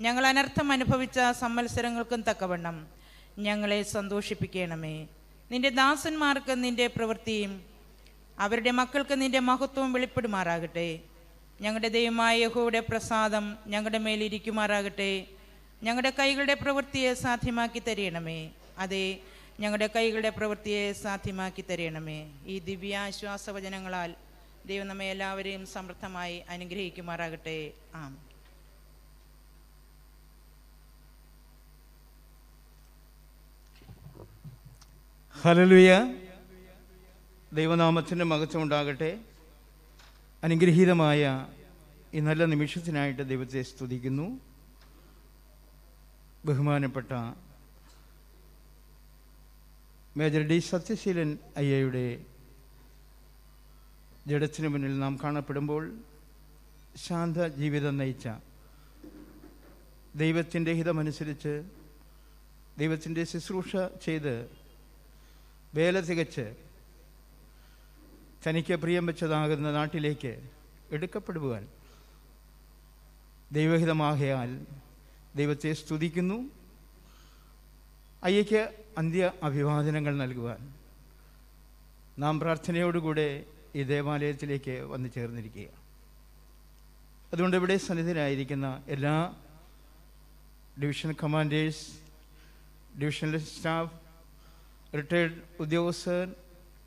ഞങ്ങൾ അനർത്ഥം അനുഭവിച്ച സമ്മത്സരങ്ങൾക്കും തക്കവണ്ണം ഞങ്ങളെ സന്തോഷിപ്പിക്കണമേ. നിന്റെ ദാസന്മാർക്ക് നിന്റെ പ്രവൃത്തിയും അവരുടെ മക്കൾക്ക് നിന്റെ മഹത്വവും വെളിപ്പെടുമാറാകട്ടെ. ഞങ്ങളുടെ ദൈവമായ യഹോയുടെ പ്രസാദം ഞങ്ങളുടെ മേലിരിക്കുമാറാകട്ടെ ഞങ്ങളുടെ കൈകളുടെ പ്രവൃത്തിയെ സാധ്യമാക്കി തരണമേ അതെ ഞങ്ങളുടെ കൈകളുടെ പ്രവൃത്തിയെ സാധ്യമാക്കി തരണമേ ഈ ദിവ്യാശ്വാസവചനങ്ങളാൽ ദൈവം നമ്മെ എല്ലാവരെയും സമൃദ്ധമായി അനുഗ്രഹിക്കുമാറാകട്ടെ. ആം ഹലലുയ ദൈവനാമത്തിന്റെ മഹത്വം ഉണ്ടാകട്ടെ അനുഗ്രഹീതമായ ഈ നല്ല നിമിഷത്തിനായിട്ട് ദൈവത്തെ സ്തുതിക്കുന്നു. ബഹുമാനപ്പെട്ട മേജർ ഡി സത്യശീലൻ അയ്യയുടെ ജഡത്തിന് മുന്നിൽ നാം കാണപ്പെടുമ്പോൾ ശാന്ത ജീവിതം നയിച്ച ദൈവത്തിന്റെ ഹിതമനുസരിച്ച് ദൈവത്തിന്റെ ശുശ്രൂഷ ചെയ്ത് വേല തികച്ച് തനിക്ക് പ്രിയം വെച്ചതാകുന്ന നാട്ടിലേക്ക് എടുക്കപ്പെടുവാൻ ദൈവഹിതമാകയാൽ ദൈവത്തെ സ്തുതിക്കുന്നു. അയ്യയ്ക്ക് അന്ത്യ അഭിവാദനങ്ങൾ നൽകുവാൻ നാം പ്രാർത്ഥനയോടുകൂടെ ഈ ദേവാലയത്തിലേക്ക് വന്നു ചേർന്നിരിക്കുക അതുകൊണ്ട് ഇവിടെ സന്നിധിരായിരിക്കുന്ന എല്ലാ division commanders divisional staff retired ഉദ്യോഗസ്ഥൻ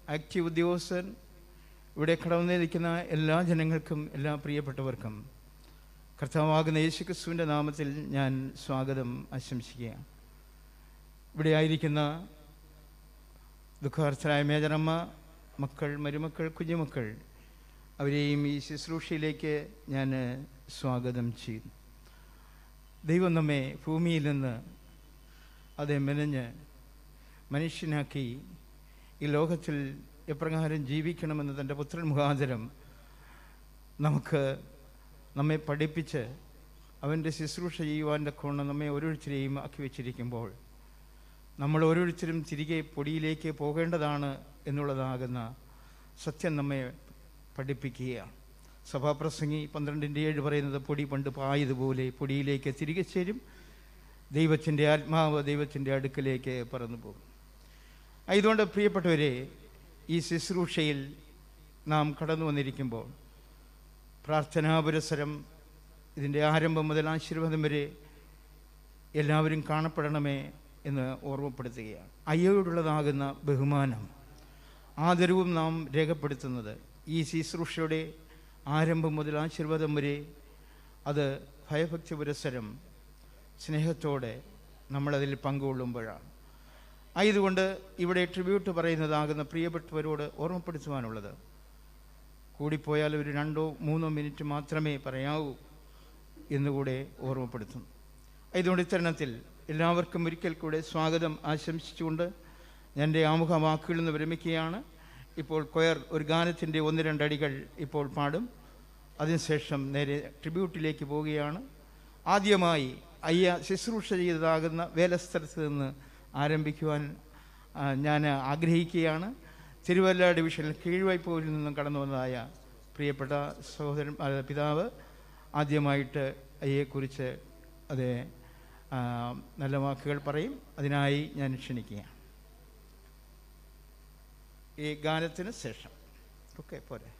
ആക്റ്റീവ് ഉദ്യോഗസ്ഥൻ ഇവിടെ കടന്നിരിക്കുന്ന എല്ലാ ജനങ്ങൾക്കും എല്ലാ പ്രിയപ്പെട്ടവർക്കും കർത്താവാകുന്ന യേശുക്രിസ്തുവിന്റെ നാമത്തിൽ ഞാൻ സ്വാഗതം ആശംസിക്കുകയാണ്. ഇവിടെ ആയിരിക്കുന്ന ദുഃഖാർത്ഥരായ മേജറമ്മ മക്കൾ മരുമക്കൾ കുഞ്ഞുമക്കൾ അവരെയും ഈ ശുശ്രൂഷയിലേക്ക് ഞാൻ സ്വാഗതം ചെയ്യുന്നു. ദൈവം നമ്മെ ഭൂമിയിൽ നിന്ന് അതേ മെനഞ്ഞ് മനുഷ്യനാക്കി ഈ ലോകത്തിൽ എപ്രകാരം ജീവിക്കണമെന്ന് തന്റെ പുത്രൻ മുഖാന്തരം നമുക്ക് നമ്മെ പഠിപ്പിച്ച് അവന്റെ ശുശ്രൂഷ ചെയ്യുവാന്റെ കോണം നമ്മെ ഓരോരുത്തരെയും ആക്കി വെച്ചിരിക്കുമ്പോൾ നമ്മൾ ഓരോരുത്തരും തിരികെ പൊടിയിലേക്ക് പോകേണ്ടതാണ് എന്നുള്ളതാകുന്ന സത്യം നമ്മെ പഠിപ്പിക്കുകയാണ്. സഭാപ്രസംഗി പന്ത്രണ്ടിന്റെ ഏഴ് പറയുന്നത് പൊടി പണ്ട് പായതുപോലെ പൊടിയിലേക്ക് തിരികെ ചേരും. ദൈവത്തിന്റെ ആത്മാവ് ദൈവത്തിന്റെ അടുക്കലേക്ക് പറന്നു പോകും അതുകൊണ്ട് പ്രിയപ്പെട്ടവരെ ഈ ശുശ്രൂഷയിൽ നാം കടന്നു വന്നിരിക്കുമ്പോൾ പ്രാർത്ഥനാപുരസരം ഇതിന്റെ ആരംഭം മുതൽ ആശീർവാദം വരെ എല്ലാവരും കാണപ്പെടണമേ എന്ന് ഓർമ്മപ്പെടുത്തുകയാണ്. അയ്യോടുള്ളതാകുന്ന ബഹുമാനം ആദരവും നാം രേഖപ്പെടുത്തുന്നത് ഈ ശുശ്രൂഷയുടെ ആരംഭം മുതൽ ആശീർവാദം വരെ അത് ഭയഭക്തി പുരസരം സ്നേഹത്തോടെ നമ്മളതിൽ പങ്കുകൊള്ളുമ്പോഴാണ്. ആയതുകൊണ്ട് ഇവിടെ ട്രിബ്യൂട്ട് പറയുന്നതാകുന്ന പ്രിയപ്പെട്ടവരോട് ഓർമ്മപ്പെടുത്തുവാനുള്ളത്. കൂടിപ്പോയാൽ ഒരു രണ്ടോ മൂന്നോ മിനിറ്റ് മാത്രമേ പറയാവൂ എന്നുകൂടെ ഓർമ്മപ്പെടുത്തും. അതുകൊണ്ട് ഇത്തരണത്തിൽ എല്ലാവർക്കും ഒരിക്കൽ കൂടെ സ്വാഗതം ആശംസിച്ചുകൊണ്ട് എന്റെ ആമുഖ വാക്കുകളിൽ നിന്ന് വിരമിക്കുകയാണ്. ഇപ്പോൾ കൊയർ ഒരു ഗാനത്തിന്റെ ഒന്ന് രണ്ടടികൾ ഇപ്പോൾ പാടും. അതിനുശേഷം നേരെ ട്രിബ്യൂട്ടിലേക്ക് പോവുകയാണ്. ആദ്യമായി അയ്യ ശുശ്രൂഷ ചെയ്തതാകുന്ന വേലസ്ഥലത്ത് നിന്ന് ആരംഭിക്കുവാൻ ഞാൻ ആഗ്രഹിക്കുകയാണ്. തിരുവല്ല ഡിവിഷനിൽ കീഴ്വായ്പൂരിൽ നിന്നും കടന്നു വന്നതായ പ്രിയപ്പെട്ട സഹോദരൻ പിതാവ് ആദ്യമായിട്ട് അയ്യെക്കുറിച്ച് അത് നല്ല വാക്കുകൾ പറയും. അതിനായി ഞാൻ ക്ഷണിക്കുകയാണ്. ഈ ഗാനത്തിന് ശേഷം. ഓക്കെ പോരെ.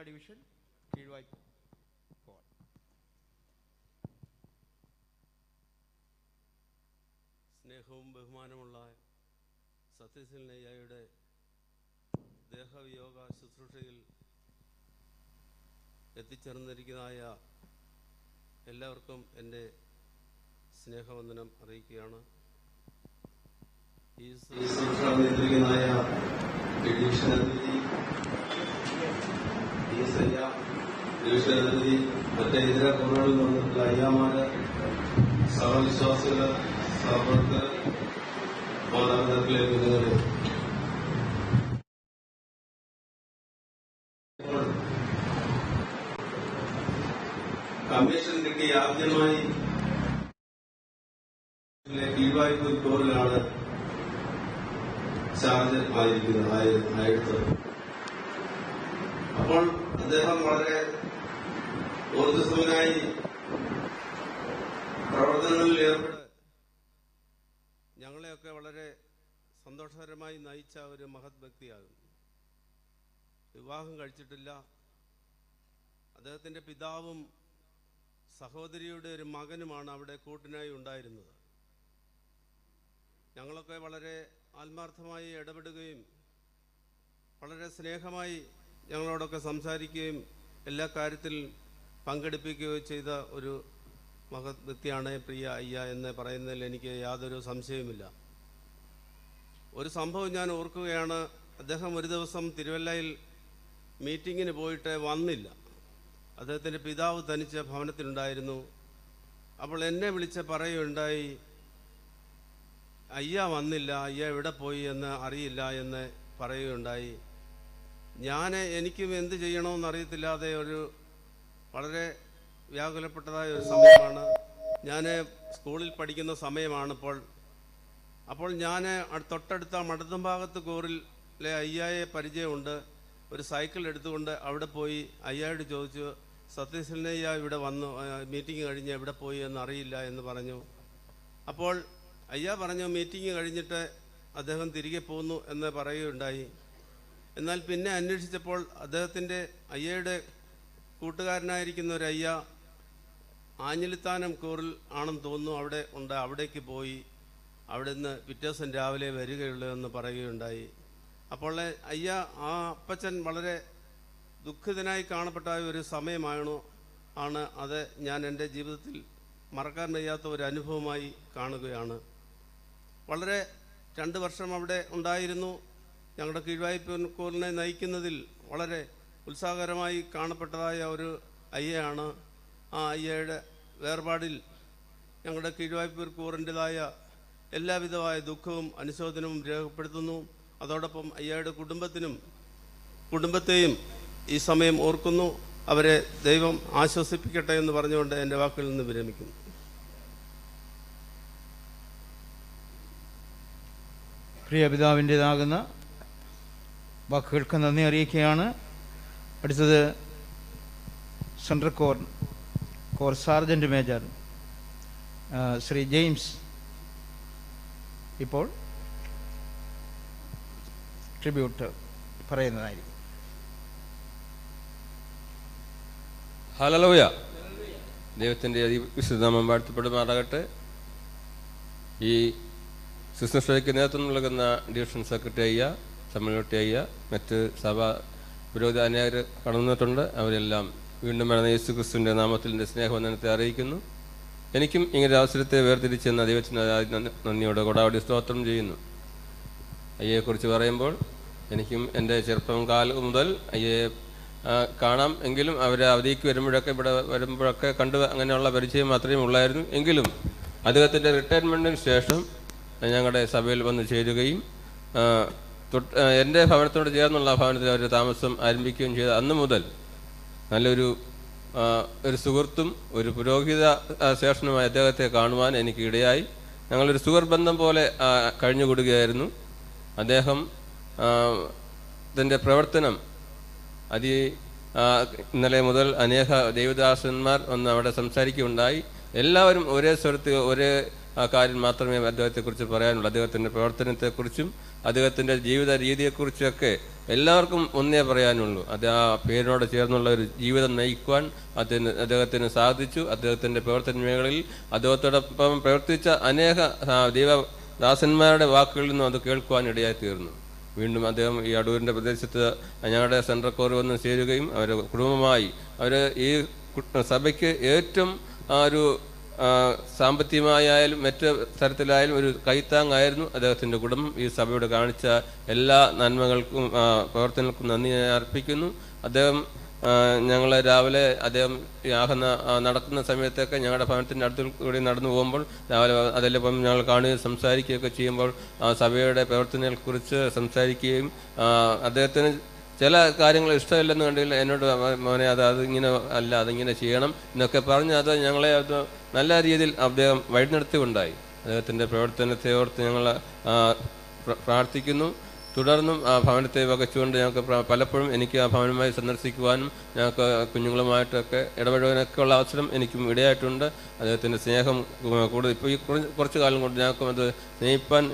തിരുവല്ല ഡിവിഷൻ കീഴ്വായ്പ പോൾ സ്നേഹവും ബഹുമാനമുള്ള സത്യശീലനയ്യയുടെ ദേഹവിയോഗ ശുശ്രൂഷയിൽ എത്തിച്ചേർന്നിരിക്കുന്നതായ എല്ലാവർക്കും എന്റെ സ്നേഹവന്ദനം അറിയിക്കുകയാണ്. ഈ ഡിവിഷനധിപതി മറ്റേ ഇതര കോണുകളിൽ നിന്നിട്ടുള്ള അയ്യാമാര് സഹവിശ്വാസികൾ സഹപ്രവർത്തകർ മാതാപിതാക്കളെ കുഞ്ഞുങ്ങളെ കമ്മീഷൻ കിട്ടി ആദ്യമായി കീഴ്വായ്പ സ്റ്റോറിലാണ് ചാർജ് ആയിരിക്കുന്നത് ആയ- ആയെടുത്തത് അപ്പോൾ അദ്ദേഹം വളരെ ഊർജസ്വലനായി പ്രവർത്തനങ്ങളിൽ ഏർപ്പെട്ട് ഞങ്ങളെയൊക്കെ വളരെ സന്തോഷകരമായി നയിച്ച ഒരു മഹത് വ്യക്തിയാകുന്നു. വിവാഹം കഴിച്ചിട്ടില്ല. അദ്ദേഹത്തിന്റെ പിതാവും സഹോദരിയുടെ ഒരു മകനുമാണ് അവിടെ കൂട്ടിനായി ഉണ്ടായിരുന്നത്. ഞങ്ങളൊക്കെ വളരെ ആത്മാർത്ഥമായി ഇടപെടുകയും വളരെ സ്നേഹമായി ഞങ്ങളോടൊക്കെ സംസാരിക്കുകയും എല്ലാ കാര്യത്തിലും പങ്കെടുപ്പിക്കുകയും ചെയ്ത ഒരു മഹത് വ്യക്തിയാണ് പ്രിയ അയ്യ എന്ന് പറയുന്നതിൽ എനിക്ക് യാതൊരു സംശയവുമില്ല. ഒരു സംഭവം ഞാൻ ഓർക്കുകയാണ് അദ്ദേഹം ഒരു ദിവസം തിരുവല്ലയിൽ മീറ്റിങ്ങിന് പോയിട്ട് വന്നില്ല. അദ്ദേഹത്തിന്റെ പിതാവ് തനിച്ച ഭവനത്തിലുണ്ടായിരുന്നു. അപ്പോൾ എന്നെ വിളിച്ച് പറയുകയുണ്ടായി അയ്യ വന്നില്ല അയ്യ എവിടെ പോയി എന്ന് അറിയില്ല എന്ന് പറയുകയുണ്ടായി. ഞാൻ എനിക്കും എന്ത് ചെയ്യണമെന്നറിയത്തില്ലാതെ ഒരു വളരെ വ്യാകുലപ്പെട്ടതായ ഒരു സമയമാണ്. ഞാൻ സ്കൂളിൽ പഠിക്കുന്ന സമയമാണിപ്പോൾ. അപ്പോൾ ഞാൻ തൊട്ടടുത്ത മടത്തുംഭാഗത്ത് കൂറിലെ അയ്യായെ പരിചയമുണ്ട്. ഒരു സൈക്കിൾ എടുത്തുകൊണ്ട് അവിടെ പോയി അയ്യായോട് ചോദിച്ചു സത്യശീലനയ്യ ഇവിടെ വന്നു മീറ്റിംഗ് കഴിഞ്ഞ് എവിടെ പോയി എന്ന് അറിയില്ല എന്ന് പറഞ്ഞു. അപ്പോൾ അയ്യ പറഞ്ഞു മീറ്റിംഗ് കഴിഞ്ഞിട്ട് അദ്ദേഹം തിരികെ പോന്നു എന്ന് പറയുകയുണ്ടായി. എന്നാൽ പിന്നെ അന്വേഷിച്ചപ്പോൾ അദ്ദേഹത്തിന്റെ അയ്യയുടെ കൂട്ടുകാരനായിരിക്കുന്ന ഒരു അയ്യ ആഞ്ഞിലിത്താനം കൂറിൽ ആണെന്ന് തോന്നുന്നു അവിടെ ഉണ്ട് അവിടേക്ക് പോയി അവിടെ നിന്ന് പിറ്റേ ദിവസം രാവിലെ വരികയുള്ളൂ എന്ന് പറയുകയുണ്ടായി. അപ്പോൾ അയ്യ ആ അപ്പച്ചൻ വളരെ ദുഃഖിതനായി കാണപ്പെട്ട ഒരു സമയമാണോ ആണ് അത് ഞാൻ എന്റെ ജീവിതത്തിൽ മറക്കാൻ വയ്യാത്ത ഒരു അനുഭവമായി കാണുകയാണ്. വളരെ രണ്ട് വർഷം അവിടെ ഉണ്ടായിരുന്നു ഞങ്ങളുടെ കീഴ്വായ്പൂരിനെ നയിക്കുന്നതിൽ വളരെ ഉത്സാഹകരമായി കാണപ്പെട്ടതായ ഒരു അയ്യയാണ് ആ അയ്യയുടെ വേർപാടിൽ ഞങ്ങളുടെ കീഴ്വായ്പൂർ കൂറിന്റെതായ എല്ലാവിധമായ ദുഃഖവും അനുശോചനവും രേഖപ്പെടുത്തുന്നു. അതോടൊപ്പം അയ്യയുടെ കുടുംബത്തിനും കുടുംബത്തെയും ഈ സമയം ഓർക്കുന്നു. അവരെ ദൈവം ആശ്വസിപ്പിക്കട്ടെ എന്ന് പറഞ്ഞുകൊണ്ട് എന്റെ വാക്കുകളിൽ നിന്ന് വിരമിക്കുന്നു. പ്രിയ പിതാവിന്റെതാകുന്ന വാക്കുകൾക്ക് നന്ദി അറിയിക്കുകയാണ്. അടുത്തത് central corps corps sergeant major Shri James. ഇപ്പോൾ ട്രിബ്യൂട്ട് പറയുന്നതായിരിക്കും. ഹലലോയ ദൈവത്തിന്റെ വിശുദ്ധനാമം വാഴ്ത്തപ്പെടുമാറാകട്ടെ ഈ ശുശ്രൂഷയ്ക്ക് നേതൃത്വം നൽകുന്ന ഡിവിഷൻ സെക്രട്ടറി അയ്യ തമിഴ്നാട്ടി അയ്യ മറ്റ് സഭാ വിരോധ അനേകർ കടന്നിട്ടുണ്ട്. അവരെല്ലാം വീണ്ടും വരുന്ന യേശു ക്രിസ്തുവിന്റെ നാമത്തിൽ എന്റെ സ്നേഹവന്ദനത്തെ അറിയിക്കുന്നു. എനിക്കും ഇങ്ങനെ അവസരത്തെ വേർതിരിച്ചെന്ന ദൈവത്തിന് നന്ദി- നന്ദിയോടെ കൊടാവടി സ്തോത്രം ചെയ്യുന്നു. അയ്യയെക്കുറിച്ച് പറയുമ്പോൾ എനിക്കും എന്റെ ചെറുപ്പം കാലം മുതൽ അയ്യയെ കാണാം. എങ്കിലും അവരെ അവധിക്ക് വരുമ്പോഴൊക്കെ ഇവിടെ വരുമ്പോഴൊക്കെ കണ്ട് അങ്ങനെയുള്ള പരിചയം മാത്രമേ ഉള്ളായിരുന്നു. എങ്കിലും അദ്ദേഹത്തിന്റെ റിട്ടയർമെന്റിന് ശേഷം ഞങ്ങളുടെ സഭയിൽ വന്ന് ചേരുകയും എന്റെ ഭവനത്തോട് ചേർന്നുള്ള ഭവനത്തിൽ അവർ താമസം ആരംഭിക്കുകയും ചെയ്ത. അന്ന് മുതൽ നല്ലൊരു ഒരു സുഹൃത്തും ഒരു പുരോഹിത ശേഷനുമായ അദ്ദേഹത്തെ കാണുവാൻ എനിക്ക് ഇടയായി. ഞങ്ങളൊരു സുഹൃബന്ധം പോലെ കഴിഞ്ഞുകൂടുകയായിരുന്നു അദ്ദേഹം തന്റെ പ്രവർത്തനം അതി ഇന്നലെ മുതൽ അനേക ദൈവദാസന്മാർ ഒന്ന് അവിടെ സംസാരിക്കുകയുണ്ടായി. എല്ലാവരും ഒരേ സ്വരത്ത് ഒരേ കാര്യം മാത്രമേ അദ്ദേഹത്തെക്കുറിച്ച് പറയാനുള്ളൂ. അദ്ദേഹത്തിന്റെ പ്രവർത്തനത്തെക്കുറിച്ചും അദ്ദേഹത്തിന്റെ ജീവിത രീതിയെക്കുറിച്ചൊക്കെ എല്ലാവർക്കും ഒന്നേ പറയാനുള്ളൂ. അത് ആ പേരിനോട് ചേർന്നുള്ള ഒരു ജീവിതം നയിക്കുവാൻ അദ്ദേഹത്തിന് അദ്ദേഹത്തിന് സാധിച്ചു. അദ്ദേഹത്തിന്റെ പ്രവർത്തന മേഖലയിൽ അദ്ദേഹത്തോടൊപ്പം പ്രവർത്തിച്ച അനേക ദൈവദാസന്മാരുടെ വാക്കുകളിൽ നിന്നും അത് കേൾക്കുവാൻ ഇടയായി തീർന്നു വീണ്ടും അദ്ദേഹം ഈ അടൂരിന്റെ പ്രദേശത്ത് ഞങ്ങളുടെ സെൻട്രൽ കോർ വന്ന് ചേരുകയും അവരുടെ കുടുംബമായി അവർ ഈ സഭയ്ക്ക് ഏറ്റവും ആ ഒരു സാമ്പത്തികമായാലും മറ്റ് തരത്തിലായാലും ഒരു കൈത്താങ്ങായിരുന്നു അദ്ദേഹത്തിന്റെ കുടുംബം. ഈ സഭയോട് കാണിച്ച എല്ലാ നന്മകൾക്കും പ്രവർത്തനങ്ങൾക്കും നന്ദി ഞാൻ അർപ്പിക്കുന്നു. അദ്ദേഹം ഞങ്ങൾ രാവിലെ അദ്ദേഹം ആകുന്ന നടക്കുന്ന സമയത്തൊക്കെ ഞങ്ങളുടെ ഭവനത്തിന്റെ അടുത്തിൽ കൂടി നടന്നു പോകുമ്പോൾ രാവിലെ അതിലിപ്പം ഞങ്ങൾ കാണുകയും സംസാരിക്കുകയൊക്കെ ചെയ്യുമ്പോൾ സഭയുടെ പ്രവർത്തനങ്ങളെക്കുറിച്ച് സംസാരിക്കുകയും അദ്ദേഹത്തിന് ചില കാര്യങ്ങൾ ഇഷ്ടമില്ലെന്ന് കണ്ടില്ല. എന്നോട് മോനെ അത് അതിങ്ങനെ അല്ല അതിങ്ങനെ ചെയ്യണം എന്നൊക്കെ പറഞ്ഞ് അത് ഞങ്ങളെ അത് നല്ല രീതിയിൽ അദ്ദേഹം വഴിനടത്തുകയുണ്ടായി അദ്ദേഹത്തിന്റെ പ്രവർത്തനത്തെ ഓർത്ത് ഞങ്ങൾ പ്രാർത്ഥിക്കുന്നു. തുടർന്നും ആ ഭവനത്തെ വകച്ചുകൊണ്ട് ഞങ്ങൾക്ക് പലപ്പോഴും എനിക്ക് ആ ഭവനമായി സന്ദർശിക്കുവാനും ഞങ്ങൾക്ക് കുഞ്ഞുങ്ങളുമായിട്ടൊക്കെ ഇടപെടുവാനൊക്കെ ഉള്ള അവസരം എനിക്കും ഇടയായിട്ടുണ്ട്. അദ്ദേഹത്തിന്റെ സ്നേഹം കൂടുതൽ ഇപ്പോൾ ഈ കുറച്ച് കാലം കൊണ്ട് ഞങ്ങൾക്കും അത് സ്നേഹിപ്പാൻ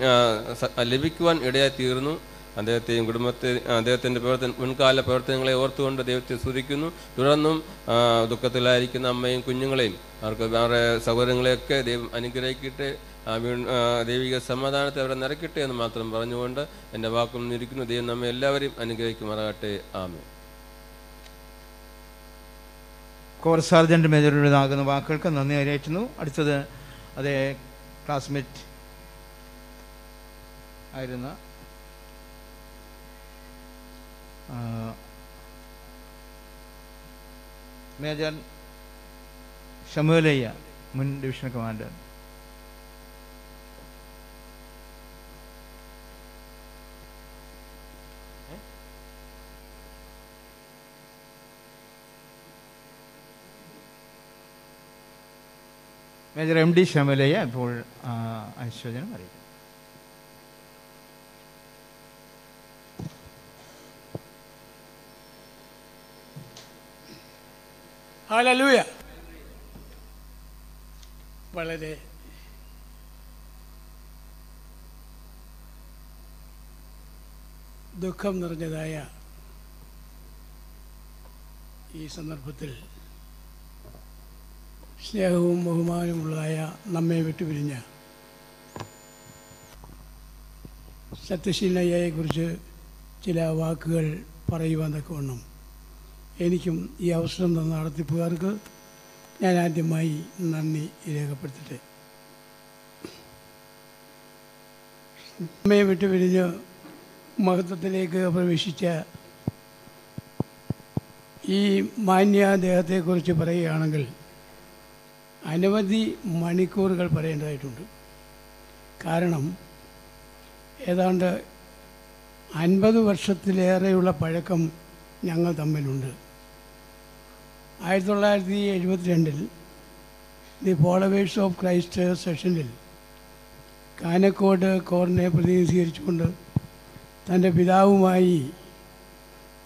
ലഭിക്കുവാൻ ഇടയായി തീർന്നു അദ്ദേഹത്തെയും കുടുംബത്തെ അദ്ദേഹത്തിന്റെ പ്രവർത്തന മുൻകാല പ്രവർത്തനങ്ങളെ ഓർത്തുകൊണ്ട് ദൈവത്തെ സ്തുതിക്കുന്നു. തുടർന്നും ദുഃഖത്തിലായിരിക്കുന്ന അമ്മയും കുഞ്ഞുങ്ങളെയും അവർക്ക് വേറെ സൗകര്യങ്ങളെയൊക്കെ ദൈവം അനുഗ്രഹിക്കട്ടെ. ദൈവിക സമാധാനത്തെ അവരെ നിറയ്ക്കട്ടെ എന്ന് മാത്രം പറഞ്ഞുകൊണ്ട് എന്റെ വാക്കും നിന്നിരിക്കുന്നു. ദൈവം നമ്മെ എല്ലാവരെയും അനുഗ്രഹിക്കുമാറാകട്ടെ. ആമേ കോർ സാർജന്റ് മേജറുടേതാകുന്ന വാക്കുകൾക്ക് നന്ദി അറിയിക്കുന്നു. അടുത്തത് അതേ ക്ലാസ്മേറ്റ് ആയിരുന്ന ആ, മേജർ ഷമുലയ്യ മുൻ division commander. Major M D Shamulayya ഇപ്പോൾ ആ, അനുശോചനം അറിയിക്കും ഹാലലൂയ വളരെ ദുഃഖം നിറഞ്ഞതായ ഈ സന്ദർഭത്തിൽ സ്നേഹവും ബഹുമാനമുള്ളതായ നമ്മെ വിട്ടുപിരിഞ്ഞ സത്യശീലയെക്കുറിച്ച് ചില വാക്കുകൾ പറയുവാൻ തക്കവണ്ണം എനിക്കും ഈ അവസരം തന്ന നടത്തിപ്പുകാർക്ക് ഞാൻ ആദ്യമായി നന്ദി രേഖപ്പെടുത്തട്ടെ. അമ്മയെ വിട്ടുപിരിഞ്ഞ് മഹത്വത്തിലേക്ക് പ്രവേശിച്ച ഈ മാന്യ ദേഹത്തെക്കുറിച്ച് പറയുകയാണെങ്കിൽ അനവധി മണിക്കൂറുകൾ പറയേണ്ടതായിട്ടുണ്ട്. കാരണം ഏതാണ്ട് അൻപത് വർഷത്തിലേറെയുള്ള പഴക്കം ഞങ്ങൾ തമ്മിലുണ്ട്. ആയിരത്തി തൊള്ളായിരത്തി എഴുപത്തിരണ്ടിൽ ദി ഫോളോവേഴ്സ് ഓഫ് ക്രൈസ്റ്റ് സെഷനിൽ കാനക്കോട് കോറിനെ പ്രതിനിധീകരിച്ചുകൊണ്ട് തന്റെ പിതാവുമായി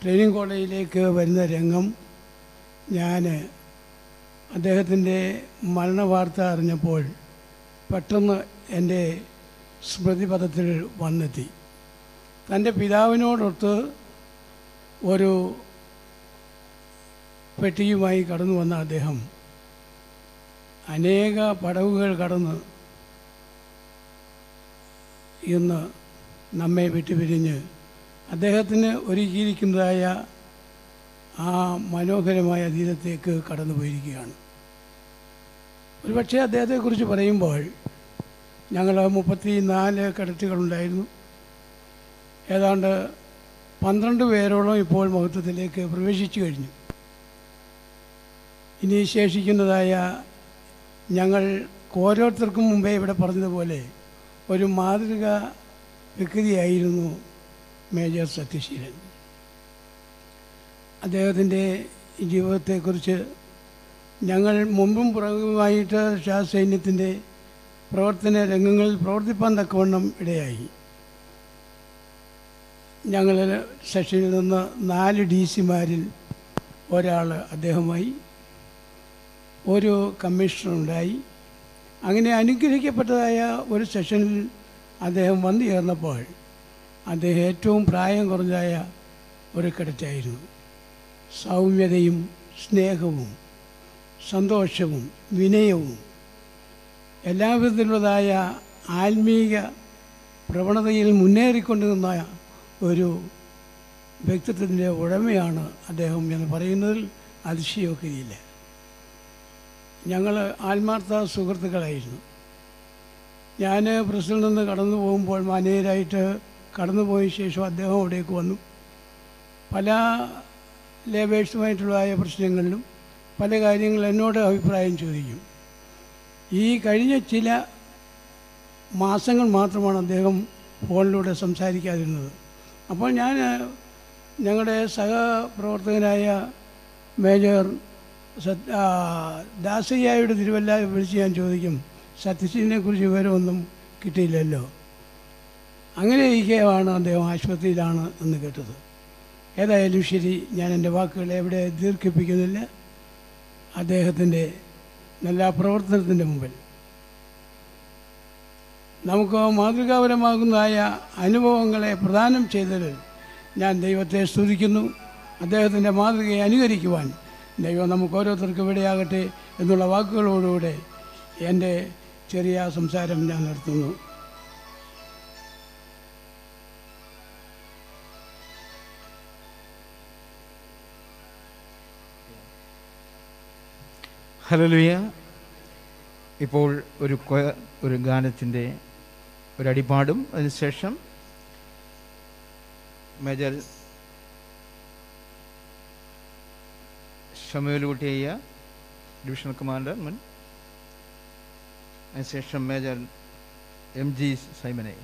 ട്രെയിനിങ് കോളേജിലേക്ക് വരുന്ന രംഗം ഞാൻ അദ്ദേഹത്തിന്റെ മരണവാർത്ത അറിഞ്ഞപ്പോൾ പെട്ടെന്ന് എന്റെ സ്മൃതിപഥത്തിൽ വന്നെത്തി. തന്റെ പിതാവിനോടൊത്ത് ഒരു പെട്ടിയുമായി കടന്നു വന്ന അദ്ദേഹം അനേക പടവുകൾ കടന്ന് ഇന്ന് നമ്മെ വിട്ടുപിരിഞ്ഞ് അദ്ദേഹത്തിന് ഒരുക്കിയിരിക്കുന്നതായ ആ മനോഹരമായ തീരത്തേക്ക് കടന്നു പോയിരിക്കുകയാണ്. ഒരുപക്ഷെ അദ്ദേഹത്തെക്കുറിച്ച് പറയുമ്പോൾ ഞങ്ങൾ മുപ്പത്തി നാല് കടറ്റുകളുണ്ടായിരുന്നു ഏതാണ്ട് പന്ത്രണ്ട് പേരോളം ഇപ്പോൾ മഹത്വത്തിലേക്ക് പ്രവേശിച്ചു കഴിഞ്ഞു. ഇനി ശേഷിക്കുന്നതായ ഞങ്ങൾ ഓരോരുത്തർക്കും മുമ്പേ ഇവിടെ പറഞ്ഞതുപോലെ ഒരു മാതൃക വ്യക്തിയായിരുന്നു മേജർ സത്യശീലൻ. അദ്ദേഹത്തിന്റെ ജീവിതത്തെക്കുറിച്ച് ഞങ്ങൾ മുമ്പും പുറകുമായിട്ട് ഷാ സൈന്യത്തിന്റെ പ്രവർത്തന രംഗങ്ങളിൽ പ്രവർത്തിപ്പാൻ തക്കവണ്ണം ഇടയായി. ഞങ്ങൾ സെഷനിൽ നിന്ന് നാല് ഡി സിമാരിൽ ഒരാൾ അദ്ദേഹമായി ഒരു കമ്മീഷണറുണ്ടായി. അങ്ങനെ അനുഗ്രഹിക്കപ്പെട്ടതായ ഒരു സെഷനിൽ അദ്ദേഹം വന്നു ചേർന്നപ്പോൾ അദ്ദേഹം ഏറ്റവും പ്രായം കുറഞ്ഞതായ ഒരു കിടറ്റായിരുന്നു സൗമ്യതയും സ്നേഹവും സന്തോഷവും വിനയവും എല്ലാവിധത്തിലുള്ളതായ ആത്മീക പ്രവണതയിൽ മുന്നേറിക്കൊണ്ടിരുന്ന ഒരു വ്യക്തിത്വത്തിന്റെ ഉടമയാണ് അദ്ദേഹം എന്ന് പറയുന്നതിൽ അതിശയോക്തിയില്ല ഞങ്ങൾ ആത്മാർത്ഥ സുഹൃത്തുക്കളായിരുന്നു. ഞാൻ പ്രസിൽ നിന്ന് കടന്നു പോകുമ്പോൾ മാനേജരായിട്ട് കടന്നു പോയ ശേഷം അദ്ദേഹം അവിടേക്ക് വന്നു. പല ലേബേഴ്സുമായിട്ടുള്ളതായ പ്രശ്നങ്ങളിലും പല കാര്യങ്ങൾ എന്നോട് അഭിപ്രായം ചോദിക്കും. ഈ കഴിഞ്ഞ ചില മാസങ്ങൾ മാത്രമാണ് അദ്ദേഹം ഫോണിലൂടെ സംസാരിക്കാതിരുന്നത്. അപ്പോൾ ഞാൻ ഞങ്ങളുടെ സഹപ്രവർത്തകനായ മേജർ ദാസയ്യായുടെ തിരുവല്ല വിളിച്ച് ഞാൻ ചോദിക്കും സത്യശീലിനെ കുറിച്ച് വിവരമൊന്നും കിട്ടിയില്ലല്ലോ. അങ്ങനെ ഇരിക്കുകയാണ് അദ്ദേഹം ആശുപത്രിയിലാണ് എന്ന് കേട്ടത്. ഏതായാലും ശരി ഞാൻ എന്റെ വാക്കുകൾ എവിടെ ദീർഘിപ്പിക്കുന്നില്ല. അദ്ദേഹത്തിന്റെ നല്ല പ്രവർത്തനത്തിന്റെ മുമ്പിൽ. നമുക്ക് മാതൃകാപരമാകുന്നതായ അനുഭവങ്ങളെ പ്രദാനം ചെയ്തതിൽ ഞാൻ ദൈവത്തെ സ്തുതിക്കുന്നു. അദ്ദേഹത്തിന്റെ മാതൃകയെ അനുകരിക്കുവാൻ ദൈവം നമുക്ക് ഓരോരുത്തർക്കും ഇവിടെയാകട്ടെ എന്നുള്ള വാക്കുകളോടുകൂടെ എന്റെ ചെറിയ സംസാരം ഞാൻ നിർത്തുന്നു. ഹലലുയ ഇപ്പോൾ ഒരു ഒരു ഗാനത്തിന്റെ ഒരടിപാടും അതിനുശേഷം മേജർ ഷമേലുകുട്ടിയയ്യ ഡിവിഷണൽ കമാൻഡർ മുൻ അതിനുശേഷം മേജർ എം ജി സൈമനെ.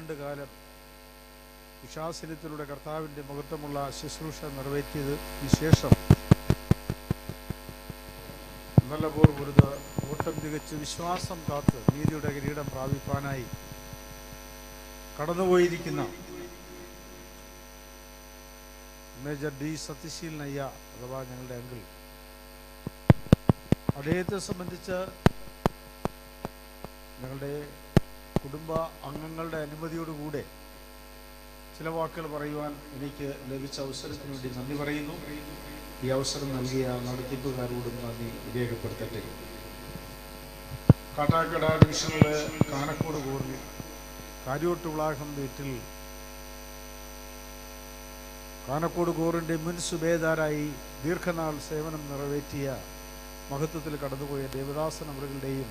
പതിറ്റാണ്ട് കാലം വിശ്വാസനത്തിലൂടെ കർത്താവിന്റെ മഹത്വമുള്ള ശുശ്രൂഷ നിറവേറ്റിയതിന് ശേഷം. നല്ല പോർ പൊരുത് ഓട്ടം തികച്ച് വിശ്വാസം കാത്ത് നീതിയുടെ കിരീടം പ്രാപിപ്പാനായി കടന്നുപോയിരിക്കുന്ന മേജർ ഡി സത്യശീലനയ്യ അഥവാ ഞങ്ങളുടെ അങ്കിൾ. അദ്ദേഹത്തെ സംബന്ധിച്ച് ഞങ്ങളുടെ കുടുംബ അംഗങ്ങളുടെ അനുമതിയോടുകൂടെ ചില വാക്കുകൾ പറയുവാൻ എനിക്ക് ലഭിച്ച അവസരത്തിന് വേണ്ടി നന്ദി പറയുന്നു. ഈ അവസരം നൽകിയ നടത്തിപ്പുകാരോടും നന്ദി രേഖപ്പെടുത്തട്ടെ. കാട്ടാക്കട ഡിവിഷനിലെ കാനക്കോട് കൂറിൽ കാര്യോട്ട് വിളാഹം വീട്ടിൽ കാനക്കോട് കൂറിന്റെ മുൻ സുബേദാരായി ദീർഘനാൾ സേവനം നിറവേറ്റിയ മഹത്വത്തിൽ കടന്നുപോയ ദേവദാസൻ അവരുടെയും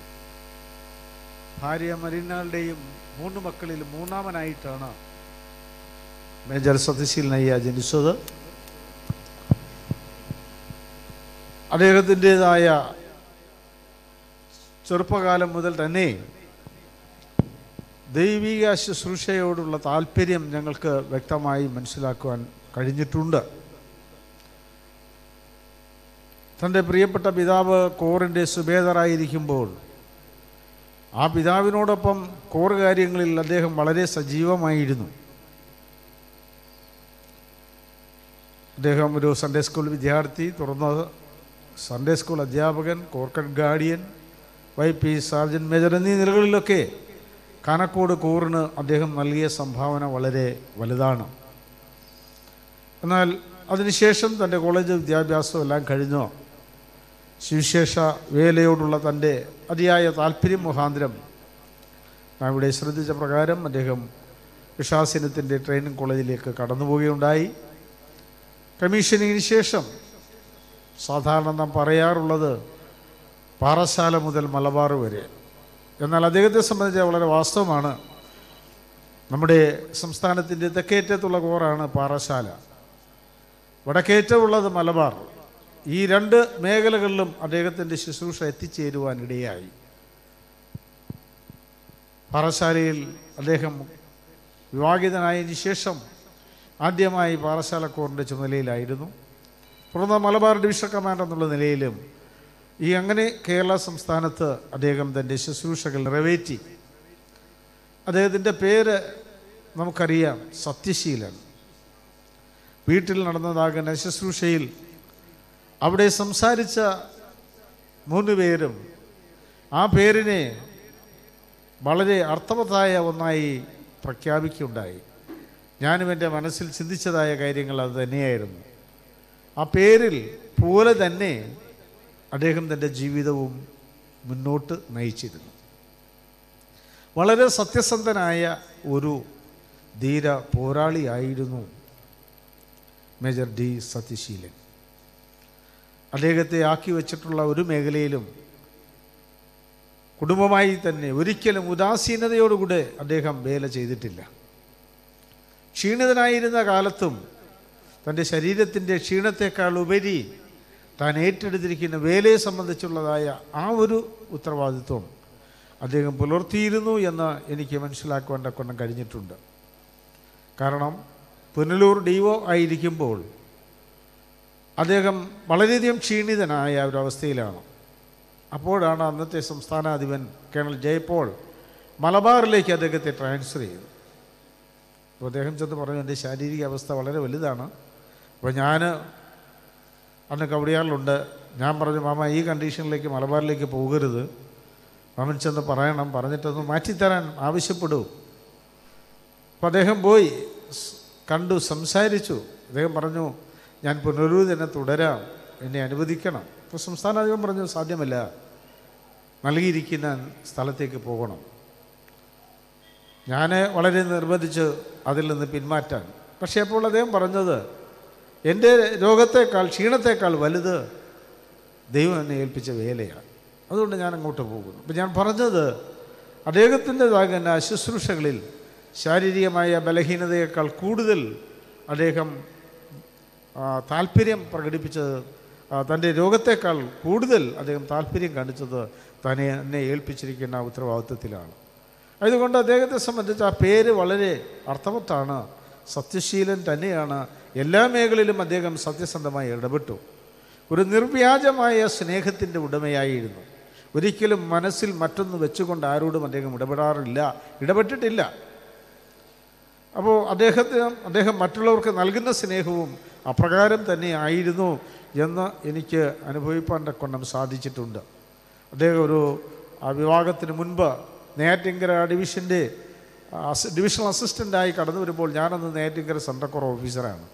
ഭാര്യ മരിനാളുടെയും മൂന്ന് മക്കളിൽ മൂന്നാമനായിട്ടാണ് മേജർ സത്യശീലനയ്യ ജനിച്ചത്. അദ്ദേഹത്തിന്റെതായ ചെറുപ്പകാലം മുതൽ തന്നെ ദൈവിക ശുശ്രൂഷയോടുള്ള താല്പര്യം ഞങ്ങൾക്ക് വ്യക്തമായി മനസ്സിലാക്കുവാൻ കഴിഞ്ഞിട്ടുണ്ട്. തന്റെ പ്രിയപ്പെട്ട പിതാവ് കോറിന്റെ സുബേദറായിരിക്കുമ്പോൾ ആ പിതാവിനോടൊപ്പം കോർ കാര്യങ്ങളിൽ അദ്ദേഹം വളരെ സജീവമായിരുന്നു. അദ്ദേഹം ഒരു സൺഡേ സ്കൂൾ വിദ്യാർത്ഥി തുറന്ന സൺഡേ സ്കൂൾ അധ്യാപകൻ corps cadet guardian Y P sergeant major എന്നീ നിലകളിലൊക്കെ കാനക്കോട് കൂറിന് അദ്ദേഹം നൽകിയ സംഭാവന വളരെ വലുതാണ്. എന്നാൽ അതിനുശേഷം തന്റെ കോളേജ് വിദ്യാഭ്യാസം എല്ലാം കഴിഞ്ഞോ? സുവിശേഷ വേലയോടുള്ള തന്റെ അതിയായ താല്പര്യം മുഖാന്തരം നാം ഇവിടെ ശ്രദ്ധിച്ച പ്രകാരം അദ്ദേഹം വിഷാസിനത്തിന്റെ ട്രെയിനിങ് കോളേജിലേക്ക് കടന്നു പോവുകയുണ്ടായി കമ്മീഷനിങ്ങിന് ശേഷം സാധാരണ നാം പറയാറുള്ളത് പാറശാല മുതൽ മലബാർ വരെ. എന്നാൽ അദ്ദേഹത്തെ സംബന്ധിച്ച് വളരെ വാസ്തവമാണ്. നമ്മുടെ സംസ്ഥാനത്തിന്റെ തെക്കേറ്റത്തുള്ള കോറാണ് പാറശാല. വടക്കേറ്റമുള്ളത് മലബാർ. ഈ രണ്ട് മേഖലകളിലും അദ്ദേഹത്തിന്റെ ശുശ്രൂഷ എത്തിച്ചേരുവാനിടയായി. പാറശാലയിൽ അദ്ദേഹം വിവാഹിതനായതിനു ശേഷം ആദ്യമായി പാറശാല കോറിന്റെ ചുമതലയിലായിരുന്നു. തുടർന്ന് മലബാർ ഡിവിഷൻ കമാൻഡർ എന്നുള്ള നിലയിലും ഈ അങ്ങനെ കേരള സംസ്ഥാനത്ത് അദ്ദേഹം തന്റെ ശുശ്രൂഷകൾ നിറവേറ്റി. അദ്ദേഹത്തിന്റെ പേര് നമുക്കറിയാം സത്യശീലൻ. വീട്ടിൽ നടന്നതാകുന്ന ശുശ്രൂഷയിൽ അവിടെ സംസാരിച്ച മൂന്ന് പേരും ആ പേരിനെ വളരെ അർത്ഥവത്തായ ഒന്നായി പ്രഖ്യാപിക്കുകയുണ്ടായി. ഞാനും എന്റെ മനസ്സിൽ ചിന്തിച്ചതായ കാര്യങ്ങൾ അത് തന്നെയായിരുന്നു. ആ പേരിൽ പോലെ തന്നെ അദ്ദേഹം തന്റെ ജീവിതവും മുന്നോട്ട് നയിച്ചിരുന്നു. വളരെ സത്യസന്ധനായ ഒരു ധീര പോരാളിയായിരുന്നു മേജർ ഡി സത്യശീലൻ. അദ്ദേഹത്തെ ആക്കി വെച്ചിട്ടുള്ള ഒരു മേഖലയിലും കുടുംബമായി തന്നെ ഒരിക്കലും ഉദാസീനതയോടുകൂടെ അദ്ദേഹം വേല ചെയ്തിട്ടില്ല. ക്ഷീണിതനായിരുന്ന കാലത്തും തന്റെ ശരീരത്തിന്റെ ക്ഷീണത്തെക്കാൾ ഉപരി താൻ ഏറ്റെടുത്തിരിക്കുന്ന വേലയെ സംബന്ധിച്ചുള്ളതായ ആ ഒരു ഉത്തരവാദിത്വം അദ്ദേഹം പുലർത്തിയിരുന്നു എന്ന് എനിക്ക് മനസ്സിലാക്കുവാൻ കൊണ്ടം കഴിഞ്ഞിട്ടുണ്ട്. കാരണം പുനലൂർ ഡി ആയിരിക്കുമ്പോൾ അദ്ദേഹം വളരെയധികം ക്ഷീണിതനായ ഒരവസ്ഥയിലാണ് അപ്പോഴാണ് അന്നത്തെ സംസ്ഥാനാധിപൻ കേണൽ ജയ്പോൾ മലബാറിലേക്ക് അദ്ദേഹത്തെ ട്രാൻസ്ഫർ ചെയ്തു അപ്പോൾ അദ്ദേഹം ചെന്ന് പറഞ്ഞു എന്റെ ശാരീരിക അവസ്ഥ വളരെ വലുതാണ്. അപ്പോൾ ഞാൻ അന്ന് കവടിയാറിലുണ്ട്. ഞാൻ പറഞ്ഞു മാമ ഈ കണ്ടീഷനിലേക്ക് മലബാറിലേക്ക് പോകരുത്. മാമൻ ചെന്ന് പറയണം. പറഞ്ഞിട്ടൊന്ന് മാറ്റിത്തരാൻ ആവശ്യപ്പെടൂ. അപ്പോൾ അദ്ദേഹം പോയി കണ്ടു സംസാരിച്ചു. അദ്ദേഹം പറഞ്ഞു ഞാൻ പുനലൂർ തന്നെ തുടരാം. എന്നെ അനുവദിക്കണം. അപ്പോൾ സംസ്ഥാനാധിപൻ പറഞ്ഞു സാധ്യമല്ല. നൽകിയിരിക്കുന്ന സ്ഥലത്തേക്ക് പോകണം. ഞാൻ വളരെ നിർബന്ധിച്ച് അതിൽ നിന്ന് പിന്മാറ്റാൻ. പക്ഷേ അപ്പോൾ അദ്ദേഹം പറഞ്ഞത് എന്റെ രോഗത്തേക്കാൾ ക്ഷീണത്തേക്കാൾ വലുത് ദൈവം എന്നെ ഏൽപ്പിച്ച വേലയാണ്. അതുകൊണ്ട് ഞാൻ അങ്ങോട്ട് പോകുന്നു. അപ്പം ഞാൻ പറഞ്ഞത് അദ്ദേഹത്തിന്റെതാകുന്ന ശുശ്രൂഷകളിൽ ശാരീരികമായ ബലഹീനതയേക്കാൾ കൂടുതൽ അദ്ദേഹം താല്പര്യം പ്രകടിപ്പിച്ചത് തന്റെ രോഗത്തെക്കാൾ കൂടുതൽ അദ്ദേഹം താല്പര്യം കാണിച്ചത് തന്നെ എന്നെ ഏൽപ്പിച്ചിരിക്കുന്ന ഉത്തരവാദിത്വത്തിലാണ്. അതുകൊണ്ട് അദ്ദേഹത്തെ സംബന്ധിച്ച് ആ പേര് വളരെ അർത്ഥവത്താണ്. സത്യശീലൻ തന്നെയാണ്. എല്ലാ മേഖലയിലും അദ്ദേഹം സത്യസന്ധമായി ഇടപെട്ടു. ഒരു നിർവ്യാജമായ സ്നേഹത്തിന്റെ ഉടമയായിരുന്നു. ഒരിക്കലും മനസ്സിൽ മറ്റൊന്ന് വെച്ചുകൊണ്ട് ആരോടും അദ്ദേഹം ഇടപെടാറില്ല ഇടപെട്ടിട്ടില്ല. അപ്പോൾ അദ്ദേഹത്തിന് അദ്ദേഹം മറ്റുള്ളവർക്ക് നൽകുന്ന സ്നേഹവും അപ്രകാരം തന്നെ ആയിരുന്നു എന്ന് എനിക്ക് അനുഭവിപ്പാന്റെ കൊണ്ടം സാധിച്ചിട്ടുണ്ട്. അദ്ദേഹം ഒരു വിവാഹത്തിന് മുൻപ് നെയ്യാറ്റിങ്കര ഡിവിഷന്റെ ഡിവിഷണൽ അസിസ്റ്റന്റായി കടന്നു വരുമ്പോൾ ഞാനന്ന് സെൻട്രൽ കോർ ഓഫീസറാണ്.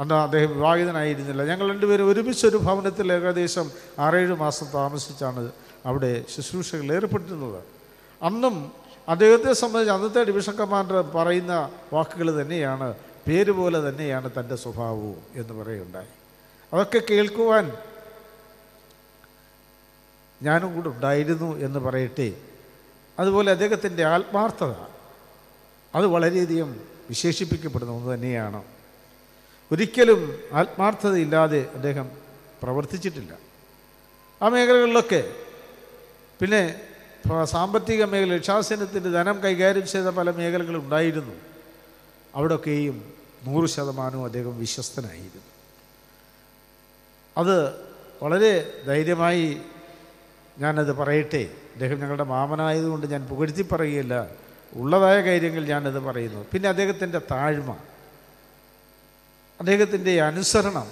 അന്ന് അദ്ദേഹം വിവാഹിതനായിരുന്നില്ല. ഞങ്ങൾ രണ്ടുപേരും ഒരുമിച്ച് ഒരു ഭവനത്തിൽ ഏകദേശം ആറേഴ് മാസം താമസിച്ചാണ് അവിടെ ശുശ്രൂഷകൾ ഏർപ്പെട്ടിരുന്നത്. അന്നും അദ്ദേഹത്തെ സംബന്ധിച്ച് അന്നത്തെ ഡിവിഷൻ കമാൻഡർ പറയുന്ന വാക്കുകൾ തന്നെയാണ് പേര് പോലെ തന്നെയാണ് തന്റെ സ്വഭാവവും എന്ന് പറയുണ്ടായി. അതൊക്കെ കേൾക്കുവാൻ ഞാനും കൂടെ ഉണ്ടായിരുന്നു എന്ന് പറയട്ടെ. അതുപോലെ അദ്ദേഹത്തിന്റെ ആത്മാർത്ഥത അത് വളരെയധികം വിശേഷിപ്പിക്കപ്പെടുന്ന ഒന്ന് തന്നെയാണ്. ഒരിക്കലും ആത്മാർത്ഥതയില്ലാതെ അദ്ദേഹം പ്രവർത്തിച്ചിട്ടില്ല. ആ മേഖലകളിലൊക്കെ പിന്നെ സാമ്പത്തിക മേഖല ലക്ഷാസനത്തിന്റെ ധനം കൈകാര്യം ചെയ്ത പല മേഖലകളും ഉണ്ടായിരുന്നു അവിടെയൊക്കെയും നൂറ് ശതമാനവും അദ്ദേഹം വിശ്വസ്തനായിരുന്നു. അത് വളരെ ധൈര്യമായി ഞാനത് പറയട്ടെ. അദ്ദേഹം ഞങ്ങളുടെ മാമനായതുകൊണ്ട് ഞാൻ പുകഴ്ത്തി പറയുകയില്ല. ഉള്ളതായ കാര്യങ്ങൾ ഞാനത് പറയുന്നു. പിന്നെ അദ്ദേഹത്തിന്റെ താഴ്മ. അദ്ദേഹത്തിന്റെ അനുസരണം.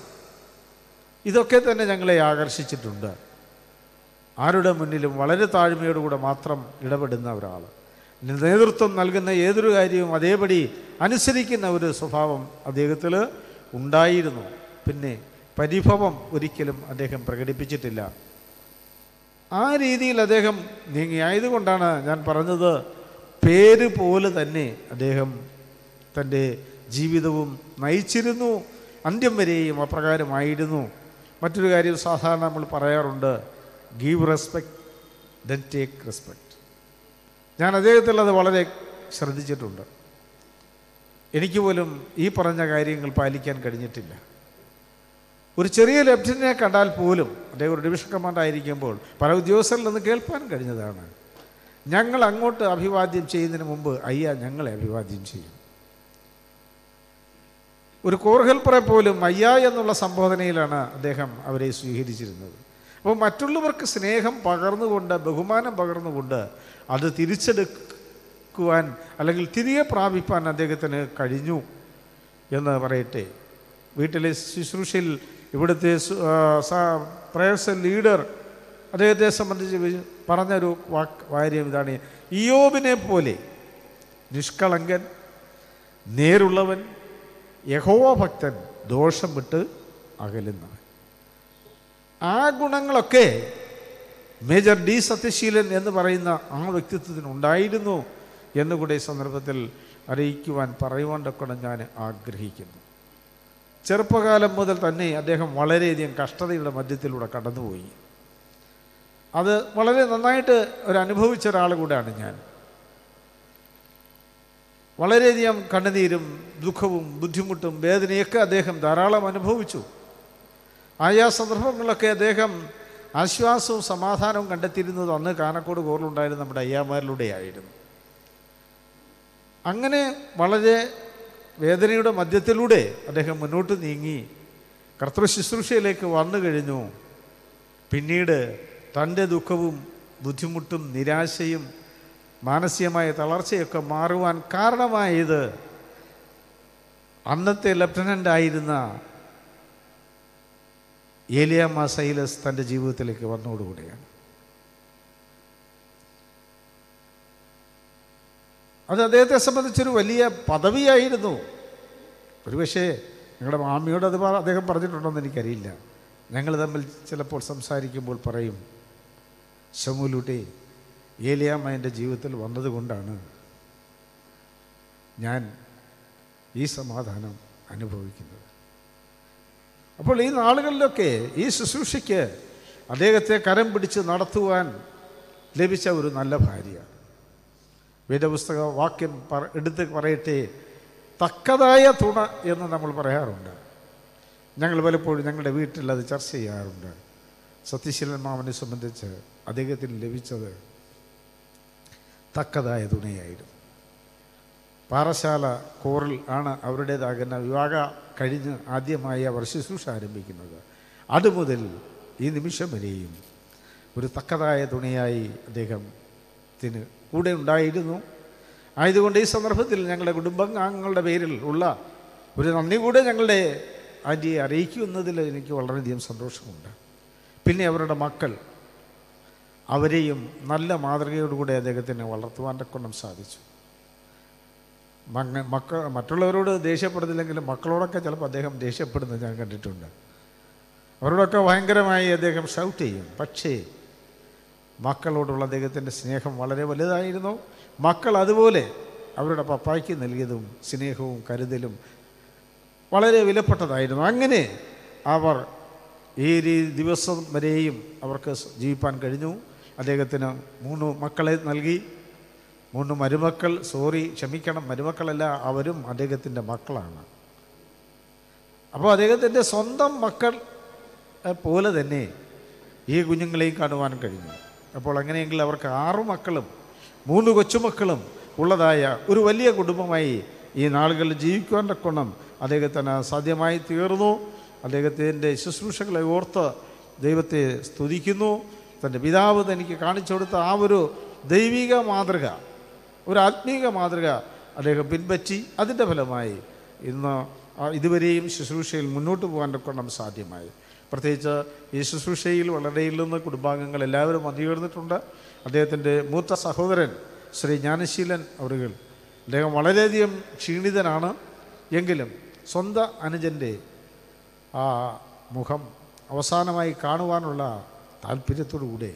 ഇതൊക്കെ തന്നെ ഞങ്ങളെ ആകർഷിച്ചിട്ടുണ്ട്. ആരുടെ മുന്നിലും വളരെ താഴ്മയോടുകൂടെ മാത്രം ഇടപെടുന്ന ഒരാൾ നേതൃത്വം നൽകുന്ന ഏതൊരു കാര്യവും അതേപടി അനുസരിക്കുന്ന ഒരു സ്വഭാവം അദ്ദേഹത്തിൽ ഉണ്ടായിരുന്നു. പിന്നെ പരിഭവം ഒരിക്കലും അദ്ദേഹം പ്രകടിപ്പിച്ചിട്ടില്ല. ആ രീതിയിൽ അദ്ദേഹം നീങ്ങിയായതുകൊണ്ടാണ് ഞാൻ പറഞ്ഞത് പേര് പോലെ തന്നെ അദ്ദേഹം തന്റെ ജീവിതവും നയിച്ചിരുന്നു. അന്ത്യം വരെയും അപ്രകാരമായിരുന്നു. മറ്റൊരു കാര്യം സാധാരണ നമ്മൾ പറയാറുണ്ട് give respect then take respect ഞാൻ അദ്ദേഹത്തിൽ അത് വളരെ ശ്രദ്ധിച്ചിട്ടുണ്ട്. എനിക്ക് പോലും ഈ പറഞ്ഞ കാര്യങ്ങൾ പാലിക്കാൻ കഴിഞ്ഞിട്ടില്ല. ഒരു ചെറിയ ലെഫ്റ്റനന്റിനെ കണ്ടാൽ പോലും അദ്ദേഹം ഒരു ഡിവിഷൻ കമാൻഡ് ആയിരിക്കുമ്പോൾ പല ഉദ്യോഗസ്ഥരിൽ നിന്ന് കേൾപ്പാൻ കഴിഞ്ഞതാണ്. ഞങ്ങൾ അങ്ങോട്ട് അഭിവാദ്യം ചെയ്യുന്നതിന് മുമ്പ് അയ്യ ഞങ്ങളെ അഭിവാദ്യം ചെയ്യും. ഒരു കോർ ഹെൽപ്പറെ പോലും അയ്യ എന്നുള്ള സംബോധനയിലാണ് അദ്ദേഹം അവരെ സ്വീകരിച്ചിരുന്നത്. അപ്പോൾ മറ്റുള്ളവർക്ക് സ്നേഹം പകർന്നുകൊണ്ട് ബഹുമാനം പകർന്നുകൊണ്ട് അത് തിരിച്ചെടുക്കുവാൻ അല്ലെങ്കിൽ തിരികെ പ്രാപിപ്പാൻ അദ്ദേഹത്തിന് കഴിഞ്ഞു എന്ന് പറയട്ടെ. വീട്ടിലെ ശുശ്രൂഷയിൽ ഇവിടുത്തെ പ്രേയർസ് ലീഡർ അദ്ദേഹത്തെ സംബന്ധിച്ച് പറഞ്ഞൊരു വാക്ക് കാര്യം ഇതാണ്. ഇയോബിനെ പോലെ നിഷ്കളങ്കൻ നേരുള്ളവൻ യഹോവ ഭക്തൻ ദോഷം വിട്ട് അകലുന്നവൻ. ആ ഗുണങ്ങളൊക്കെ മേജർ ഡി സത്യശീലൻ എന്ന് പറയുന്ന ആ വ്യക്തിത്വത്തിന് ഉണ്ടായിരുന്നു എന്നുകൂടെ ഈ സന്ദർഭത്തിൽ അറിയിക്കുവാൻ പറയുവാൻ തൊക്കെ ഞാൻ ആഗ്രഹിക്കുന്നു ചെറുപ്പകാലം മുതൽ തന്നെ അദ്ദേഹം വളരെയധികം കഷ്ടതയുടെ മധ്യത്തിലൂടെ കടന്നുപോയി. അത് വളരെ നന്നായിട്ട് ഒരു അനുഭവിച്ച ഒരാൾ കൂടെയാണ് ഞാൻ. വളരെയധികം കണ്ണുനീരും ദുഃഖവും ബുദ്ധിമുട്ടും വേദനയൊക്കെ അദ്ദേഹം ധാരാളം അനുഭവിച്ചു. ആയാ സന്ദർഭങ്ങളൊക്കെ അദ്ദേഹം ആശ്വാസവും സമാധാനവും കണ്ടെത്തിയിരുന്നത് അന്ന് കാനക്കോട് കോറിലുണ്ടായിരുന്ന നമ്മുടെ അയ്യാമാരിലൂടെയായിരുന്നു അങ്ങനെ വളരെ വേദനയുടെ മധ്യത്തിലൂടെ അദ്ദേഹം മുന്നോട്ട് നീങ്ങി കർത്തൃ ശുശ്രൂഷയിലേക്ക് വന്നു കഴിഞ്ഞു. പിന്നീട് തന്റെ ദുഃഖവും ബുദ്ധിമുട്ടും നിരാശയും മാനസികമായ തളർച്ചയൊക്കെ മാറുവാൻ കാരണമായത് അന്നത്തെ ലഫ്റ്റനന്റ് ആയിരുന്ന ഏലിയാമ്മ സൈലസ് തന്റെ ജീവിതത്തിലേക്ക് വന്നോടുകൂടിയാണ് അത് അദ്ദേഹത്തെ സംബന്ധിച്ചൊരു വലിയ പദവിയായിരുന്നു. ഒരുപക്ഷേ ഞങ്ങളുടെ മാമിയോട് അത് അദ്ദേഹം പറഞ്ഞിട്ടുണ്ടോയെന്ന് എനിക്കറിയില്ല. ഞങ്ങൾ തമ്മിൽ ചിലപ്പോൾ സംസാരിക്കുമ്പോൾ പറയും ശമുലൂട്ടി ഏലിയാമ്മ എന്റെ ജീവിതത്തിൽ വന്നതുകൊണ്ടാണ് ഞാൻ ഈ സമാധാനം അനുഭവിക്കുന്നത്. അപ്പോൾ ഈ നാളുകളിലൊക്കെ ഈ ശുശ്രൂഷയ്ക്ക് അദ്ദേഹത്തെ കരം പിടിച്ച് നടത്തുവാൻ ലഭിച്ച ഒരു നല്ല ഭാര്യ വേദപുസ്തക വാക്യം പറ എടുത്ത് പറയട്ടെ തക്കതായ തുണ എന്ന് നമ്മൾ പറയാറുണ്ട്. ഞങ്ങൾ പലപ്പോഴും ഞങ്ങളുടെ വീട്ടിൽ അത് ചർച്ച ചെയ്യാറുണ്ട്. സത്യശീലൻ മാമനെ സംബന്ധിച്ച് അദ്ദേഹത്തിന് ലഭിച്ചത് തക്കതായ തുണയായിരുന്നു. പാറശാല കോറിൽ ആണ് അവരുടേതാകുന്ന വിവാഹ കഴിഞ്ഞ് ആദ്യമായി അവർ ശുശ്രൂഷ ആരംഭിക്കുന്നത്. അതുമുതൽ ഈ നിമിഷം വരെയും ഒരു തക്കതായ തുണയായി അദ്ദേഹത്തിന് കൂടെ ഉണ്ടായിരുന്നു. ആയതുകൊണ്ട് ഈ സന്ദർഭത്തിൽ ഞങ്ങളുടെ കുടുംബാംഗങ്ങളുടെ പേരിൽ ഉള്ള ഒരു നന്ദി കൂടെ ഞങ്ങളുടെ ആന്റിയെ അറിയിക്കുന്നതിൽ എനിക്ക് വളരെയധികം സന്തോഷമുണ്ട്. പിന്നെ അവരുടെ മക്കൾ അവരെയും നല്ല മാതൃകയോടുകൂടെ അദ്ദേഹത്തിന് വളർത്തുവാൻ കൊണ്ടും സാധിച്ചു. മങ്ങ മക്ക മറ്റുള്ളവരോട് ദേഷ്യപ്പെടുന്നില്ലെങ്കിലും മക്കളോടൊക്കെ ചിലപ്പോൾ അദ്ദേഹം ദേഷ്യപ്പെടുന്നത് ഞാൻ കണ്ടിട്ടുണ്ട്. അവരോടൊക്കെ ഭയങ്കരമായി അദ്ദേഹം ഷൗട്ട് ചെയ്യും. പക്ഷേ മക്കളോടുള്ള അദ്ദേഹത്തിന്റെ സ്നേഹം വളരെ വലുതായിരുന്നു. മക്കൾ അതുപോലെ അവരുടെ പപ്പായ്ക്ക് നൽകിയതും സ്നേഹവും കരുതലും വളരെ വിലപ്പെട്ടതായിരുന്നു. അങ്ങനെ അവർ ഈ ദിവസം വരെയും അവർക്ക് ജീവിപ്പാൻ കഴിഞ്ഞു. അദ്ദേഹത്തിന് മൂന്ന് മക്കളെ നൽകി. മൂന്ന് മരുമക്കൾ സോറി ക്ഷമിക്കണം മരുമക്കളല്ല അവരും അദ്ദേഹത്തിന്റെ മക്കളാണ്. അപ്പോൾ അദ്ദേഹത്തിന്റെ സ്വന്തം മക്കൾ പോലെ തന്നെ ഈ കുഞ്ഞുങ്ങളെയും കാണുവാൻ കഴിഞ്ഞു. അപ്പോൾ അങ്ങനെയെങ്കിൽ അവർക്ക് ആറു മക്കളും മൂന്ന് കൊച്ചുമക്കളും ഉള്ളതായ ഒരു വലിയ കുടുംബമായി ഈ നാളുകളിൽ ജീവിക്കുവാൻ തക്കണം അദ്ദേഹത്തിന് സാധ്യമായി തീർന്നു. അദ്ദേഹത്തിന്റെ ശുശ്രൂഷകളെ ഓർത്ത് ദൈവത്തെ സ്തുതിക്കുന്നു. തന്റെ പിതാവ് തനിക്ക് കാണിച്ചു കൊടുത്ത ആ ഒരു ദൈവിക മാതൃക ഒരു ആത്മീക മാതൃക അദ്ദേഹം പിൻപറ്റി അതിന്റെ ഫലമായി ഇന്ന് ഇതുവരെയും ശുശ്രൂഷയിൽ മുന്നോട്ട് പോകാൻ കൊണ്ടും സാധ്യമായി. പ്രത്യേകിച്ച് ഈ ശുശ്രൂഷയിൽ വളരെയിൽ നിന്ന് കുടുംബാംഗങ്ങൾ എല്ലാവരും വന്നുചേർന്നിട്ടുണ്ട് അദ്ദേഹത്തിന്റെ മൂത്ത സഹോദരൻ ശ്രീ ജ്ഞാനശീലൻ അവരുകൾ അദ്ദേഹം വളരെയധികം ക്ഷീണിതനാണ്. എങ്കിലും സ്വന്തം അനുജന്റെ ആ മുഖം അവസാനമായി കാണുവാനുള്ള താല്പര്യത്തോടുകൂടെ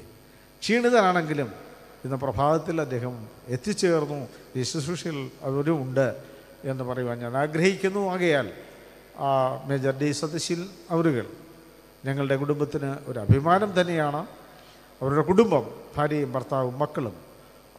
ക്ഷീണിതനാണെങ്കിലും ഇന്ന് പ്രഭാതത്തിൽ അദ്ദേഹം എത്തിച്ചേർന്നു. ഈ ശുശ്രൂഷയിൽ അവരും ഉണ്ട് എന്ന് പറയുവാൻ ഞാൻ ആഗ്രഹിക്കുന്നു. ആകയാൽ ആ മേജർ ഡി സതശീൽ അവരുകൾ ഞങ്ങളുടെ കുടുംബത്തിന് ഒരു അഭിമാനം തന്നെയാണ്. അവരുടെ കുടുംബം ഭാര്യയും ഭർത്താവും മക്കളും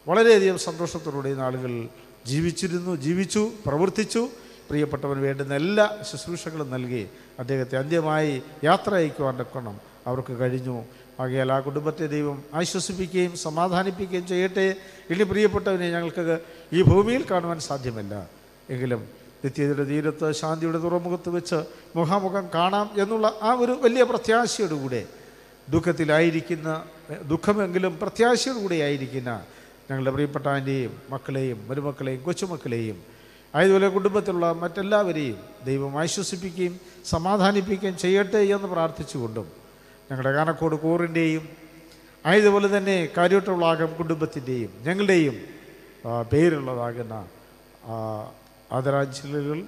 വളരെയധികം സന്തോഷത്തോടെ ഈ നാളുകൾ ജീവിച്ചിരുന്നു ജീവിച്ചു പ്രവർത്തിച്ചു. പ്രിയപ്പെട്ടവന് വേണ്ടുന്ന എല്ലാ ശുശ്രൂഷകളും നൽകി അദ്ദേഹത്തെ അന്ത്യമായി യാത്ര അയക്കുവാൻ തക്കണം അവർക്ക് കഴിഞ്ഞു. ആകയാൽ ആ കുടുംബത്തെ ദൈവം ആശ്വസിപ്പിക്കുകയും സമാധാനിപ്പിക്കുകയും ചെയ്യട്ടെ ഇനി പ്രിയപ്പെട്ടവനെ ഞങ്ങൾക്ക് ഈ ഭൂമിയിൽ കാണുവാൻ സാധ്യമല്ല. എങ്കിലും നിത്യതയുടെ തീരത്ത് ശാന്തിയുടെ തുറമുഖത്ത് വെച്ച് മുഖാമുഖം കാണാം എന്നുള്ള ആ ഒരു വലിയ പ്രത്യാശയോടുകൂടെ ദുഃഖത്തിലായിരിക്കുന്ന ദുഃഖമെങ്കിലും പ്രത്യാശയോടുകൂടി ആയിരിക്കുന്ന ഞങ്ങളുടെ പ്രിയപ്പെട്ട ആന്റെയും മക്കളെയും മരുമക്കളെയും കൊച്ചുമക്കളെയും അതുപോലെ കുടുംബത്തിലുള്ള മറ്റെല്ലാവരെയും ദൈവം ആശ്വസിപ്പിക്കുകയും സമാധാനിപ്പിക്കുകയും ചെയ്യട്ടെ എന്ന് പ്രാർത്ഥിച്ചുകൊണ്ടും ഞങ്ങളുടെ കാനക്കോട് കൂറിന്റെയും ആയതുപോലെ തന്നെ കാര്യവട്ടവിളാകം കുടുംബത്തിന്റെയും ഞങ്ങളുടെയും പേരുള്ളതാകുന്ന ആദരാഞ്ജലികൾ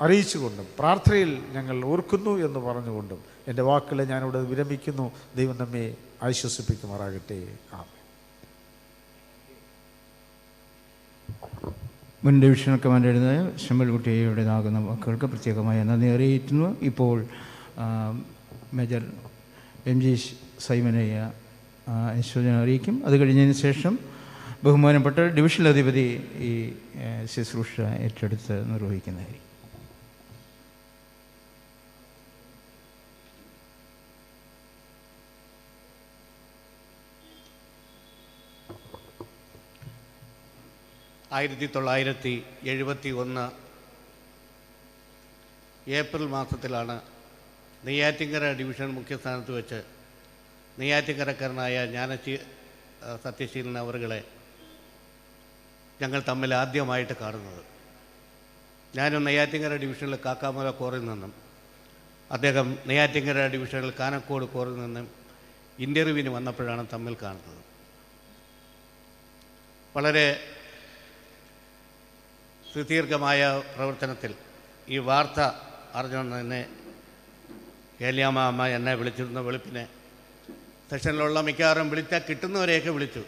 അറിയിച്ചുകൊണ്ടും പ്രാർത്ഥനയിൽ ഞങ്ങൾ ഓർക്കുന്നു എന്ന് പറഞ്ഞുകൊണ്ടും എന്റെ വാക്കുകളെ ഞാനിവിടെ വിരമിക്കുന്നു. ദൈവം നമ്മെ ആശ്വസിപ്പിക്കുമാറാകട്ടെ. ആ മുൻ ഡിവിഷണൽ എഴുതുന്ന ശമ്പൽകുട്ടിയുടേതാകുന്ന വാക്കുകൾക്ക് പ്രത്യേകമായി നന്ദി അറിയിക്കുന്നു. ഇപ്പോൾ മേജർ എം ജി സൈമനയ്യ അനുശോചനം അറിയിക്കും. അത് കഴിഞ്ഞതിന് ശേഷം ബഹുമാനപ്പെട്ട ഡിവിഷണൽ അധിപതി ഈ ശുശ്രൂഷ ഏറ്റെടുത്ത് നിർവഹിക്കുന്നതായിരിക്കും. ആയിരത്തി തൊള്ളായിരത്തി എഴുപത്തി ഒന്ന് ഏപ്രിൽ മാസത്തിലാണ് നെയ്യാറ്റിങ്കര ഡിവിഷൻ മുഖ്യസ്ഥാനത്ത് വെച്ച് നെയ്യാറ്റിങ്കരക്കാരനായ ജ്ഞാനശീ സത്യശീലൻ അവറുകളെ ഞങ്ങൾ തമ്മിൽ ആദ്യമായിട്ട് കാണുന്നത്. ഞാനും നെയ്യാറ്റിങ്കര ഡിവിഷനിൽ കാക്കാമല കോറിൽ നിന്നും അദ്ദേഹം നെയ്യാറ്റിങ്കര ഡിവിഷനിൽ കാനക്കോട് കോറിൽ നിന്നും ഇന്റർവ്യൂവിന് വന്നപ്പോഴാണ് തമ്മിൽ കാണുന്നത്. വളരെ സുദീർഘമായ പ്രവർത്തനത്തിൽ ഈ വാർത്ത അറിഞ്ഞുകൊണ്ട് തന്നെ ഏലിയാമ്മ അമ്മ എന്നെ വിളിച്ചിരുന്ന വെളുപ്പിനെ. സെഷനിലുള്ള മിക്കവാറും വിളിച്ചാൽ കിട്ടുന്നവരെയൊക്കെ വിളിച്ചു.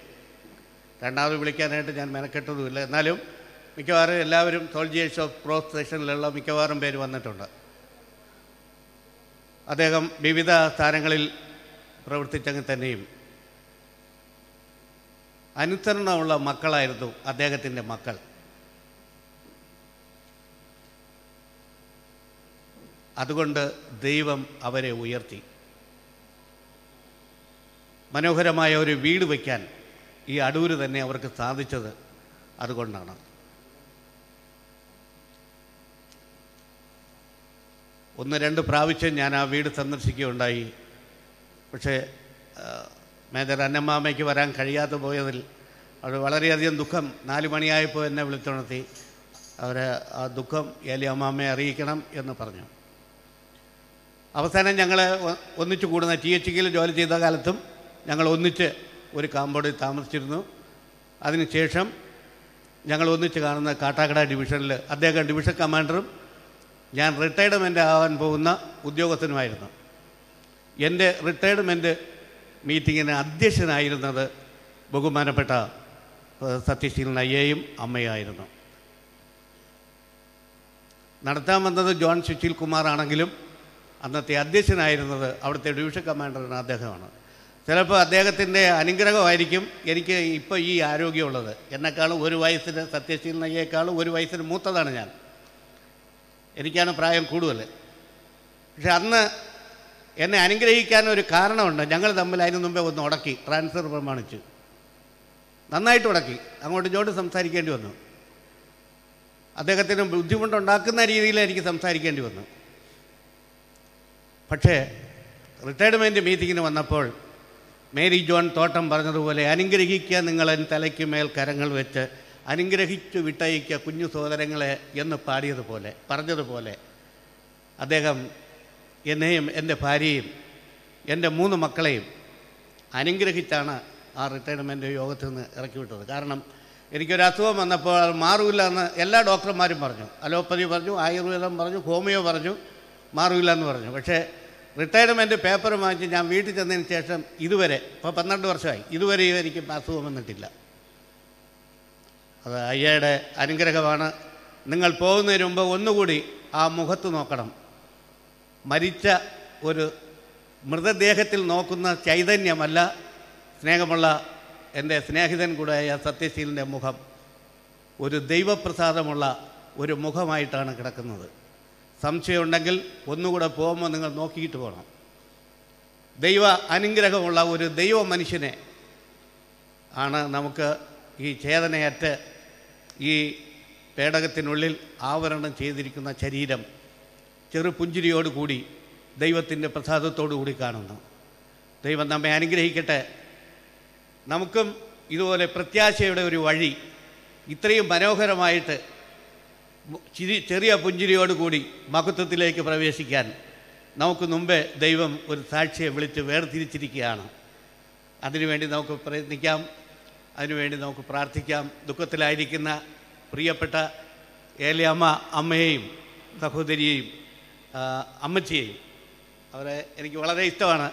രണ്ടാമത് വിളിക്കാനായിട്ട് ഞാൻ മെനക്കെട്ടതുമില്ല. എന്നാലും മിക്കവാറും എല്ലാവരും സോൾജിയേഴ്സ് ഓഫ് പ്രോ സെഷനിലുള്ള മിക്കവാറും പേര് വന്നിട്ടുണ്ട്. അദ്ദേഹം വിവിധ സ്ഥാനങ്ങളിൽ പ്രവർത്തിച്ചെങ്കിൽ തന്നെയും. അനുസരണമുള്ള മക്കളായിരുന്നു അദ്ദേഹത്തിന്റെ മക്കൾ. അതുകൊണ്ട് ദൈവം അവരെ ഉയർത്തി. മനോഹരമായ ഒരു വീട് വയ്ക്കാൻ ഈ അടൂര് തന്നെ അവർക്ക് സാധിച്ചത് അതുകൊണ്ടാണ്. ഒന്ന് രണ്ട് പ്രാവശ്യം ഞാൻ ആ വീട് സന്ദർശിക്കുകയുണ്ടായി. പക്ഷേ മേജർ അന്നമ്മാമയ്ക്ക് വരാൻ കഴിയാതെ പോയതിൽ അവർ വളരെയധികം ദുഃഖം നാല് മണിയായപ്പോൾ എന്നെ വിളിച്ചുണർത്തി അവർ ആ ദുഃഖം ഏലി അമ്മാമ്മയെ അറിയിക്കണം എന്ന് പറഞ്ഞു. അവസാനം ഞങ്ങൾ ഒന്നിച്ച് കൂടുന്ന ടി എച്ച് കെയിൽ ജോലി ചെയ്ത കാലത്തും ഞങ്ങൾ ഒന്നിച്ച് ഒരു കാമ്പൗണ്ടിൽ താമസിച്ചിരുന്നു. അതിനുശേഷം ഞങ്ങൾ ഒന്നിച്ച് കാണുന്ന കാട്ടാക്കട ഡിവിഷനിൽ അദ്ദേഹം ഡിവിഷൻ കമാൻഡറും ഞാൻ റിട്ടയർമെന്റ് ആവാൻ പോകുന്ന ഉദ്യോഗസ്ഥനുമായിരുന്നു. എന്റെ റിട്ടയർമെന്റ് മീറ്റിങ്ങിന് അധ്യക്ഷനായിരുന്നത് ബഹുമാനപ്പെട്ട സത്യശീലൻ അയ്യയും അമ്മയായിരുന്നു നടത്താൻ വന്നത് ജോൺ സുശീൽ കുമാർ ആണെങ്കിലും അന്നത്തെ അധ്യക്ഷനായിരുന്നത് അവിടുത്തെ ഡിവിഷൻ കമാൻഡറാണ് അദ്ദേഹമാണ്. ചിലപ്പോൾ അദ്ദേഹത്തിന്റെ അനുഗ്രഹമായിരിക്കും എനിക്ക് ഇപ്പോൾ ഈ ആരോഗ്യമുള്ളത്. എന്നെക്കാളും ഒരു വയസ്സിന് സത്യശീലനയേക്കാളും ഒരു വയസ്സിന് മൂത്തതാണ് ഞാൻ. എനിക്കാണ് പ്രായം കൂടുതൽ. പക്ഷെ അന്ന് എന്നെ അനുഗ്രഹിക്കാൻ ഒരു കാരണമുണ്ട്. ഞങ്ങൾ തമ്മിൽ അതിന് മുമ്പേ ഒന്ന് ഉടക്കി ട്രാൻസ്ഫർ പ്രമാണിച്ച്. നന്നായിട്ട് ഉടക്കി. അങ്ങോട്ട് ഇങ്ങോട്ട് സംസാരിക്കേണ്ടി വന്നു. അദ്ദേഹത്തിന് ബുദ്ധിമുട്ടുണ്ടാക്കുന്ന രീതിയിൽ എനിക്ക് സംസാരിക്കേണ്ടി വന്നു. പക്ഷേ റിട്ടയർമെന്റ് മീറ്റിങ്ങിന് വന്നപ്പോൾ മേരി ജോൺ തോട്ടം പറഞ്ഞതുപോലെ അനുഗ്രഹിക്കുക നിങ്ങളൻ തലയ്ക്ക് മേൽ കരങ്ങൾ വെച്ച് അനുഗ്രഹിച്ചു വിട്ടയക്കുക കുഞ്ഞു സഹോദരങ്ങളെ എന്ന് പാടിയതുപോലെ പറഞ്ഞതുപോലെ അദ്ദേഹം എന്നെയും എന്റെ ഭാര്യയും എന്റെ മൂന്ന് മക്കളെയും അനുഗ്രഹിച്ചാണ് ആ റിട്ടയർമെന്റ് യോഗത്തിൽ നിന്ന് ഇറക്കി വിട്ടത്. കാരണം എനിക്കൊരു അസുഖം വന്നപ്പോൾ അത് മാറില്ല എന്ന് എല്ലാ ഡോക്ടർമാരും പറഞ്ഞു. അലോപ്പതി പറഞ്ഞു ആയുർവേദം പറഞ്ഞു ഹോമിയോ പറഞ്ഞു. മാറില്ല എന്ന് പറഞ്ഞു. പക്ഷേ റിട്ടയർമെന്റ് പേപ്പർ വാങ്ങിച്ച് ഞാൻ വീട്ടിൽ ചെന്നതിന് ശേഷം ഇതുവരെ ഇപ്പോൾ പന്ത്രണ്ട് വർഷമായി ഇതുവരെയും എനിക്ക് അസുഖം വന്നിട്ടില്ല. അത് അയ്യയുടെ അനുഗ്രഹമാണ്. നിങ്ങൾ പോകുന്നതിന് മുമ്പ് ഒന്നുകൂടി ആ മുഖത്ത് നോക്കണം. മരിച്ച ഒരു മൃതദേഹത്തിൽ നോക്കുന്ന ചൈതന്യമല്ല സ്നേഹമുള്ള എന്റെ സ്നേഹിതൻ കൂടെയായ സത്യശീലിന്റെ മുഖം. ഒരു ദൈവപ്രസാദമുള്ള ഒരു മുഖമായിട്ടാണ് കിടക്കുന്നത്. സംശയമുണ്ടെങ്കിൽ ഒന്നുകൂടെ പോകുമ്പോൾ നിങ്ങൾ നോക്കിയിട്ട് പോകണം. ദൈവ അനുഗ്രഹമുള്ള ഒരു ദൈവ മനുഷ്യനെ ആണ് നമുക്ക് ഈ ചേതനയറ്റ് ഈ പേടകത്തിനുള്ളിൽ ആവരണം ചെയ്തിരിക്കുന്ന ശരീരം ചെറു പുഞ്ചിരിയോടുകൂടി ദൈവത്തിന്റെ കൂടി കാണുന്നു. ദൈവം നമ്മെ അനുഗ്രഹിക്കട്ടെ. നമുക്കും ഇതുപോലെ പ്രത്യാശയുടെ ഒരു വഴി ഇത്രയും മനോഹരമായിട്ട് ചിരി ചെറിയ പുഞ്ചിരിയോട് കൂടി മഹത്വത്തിലേക്ക് പ്രവേശിക്കാൻ നമുക്ക് മുമ്പേ ദൈവം ഒരു സാക്ഷിയെ വിളിച്ച് വേർതിരിച്ചിരിക്കുകയാണ്. അതിനുവേണ്ടി നമുക്ക് പ്രയത്നിക്കാം. അതിനുവേണ്ടി നമുക്ക് പ്രാർത്ഥിക്കാം. ദുഃഖത്തിലായിരിക്കുന്ന പ്രിയപ്പെട്ട ഏലിയമ്മ അമ്മയെയും സഹോദരിയെയും അമ്മച്ചിയെയും. അവരെ എനിക്ക് വളരെ ഇഷ്ടമാണ്.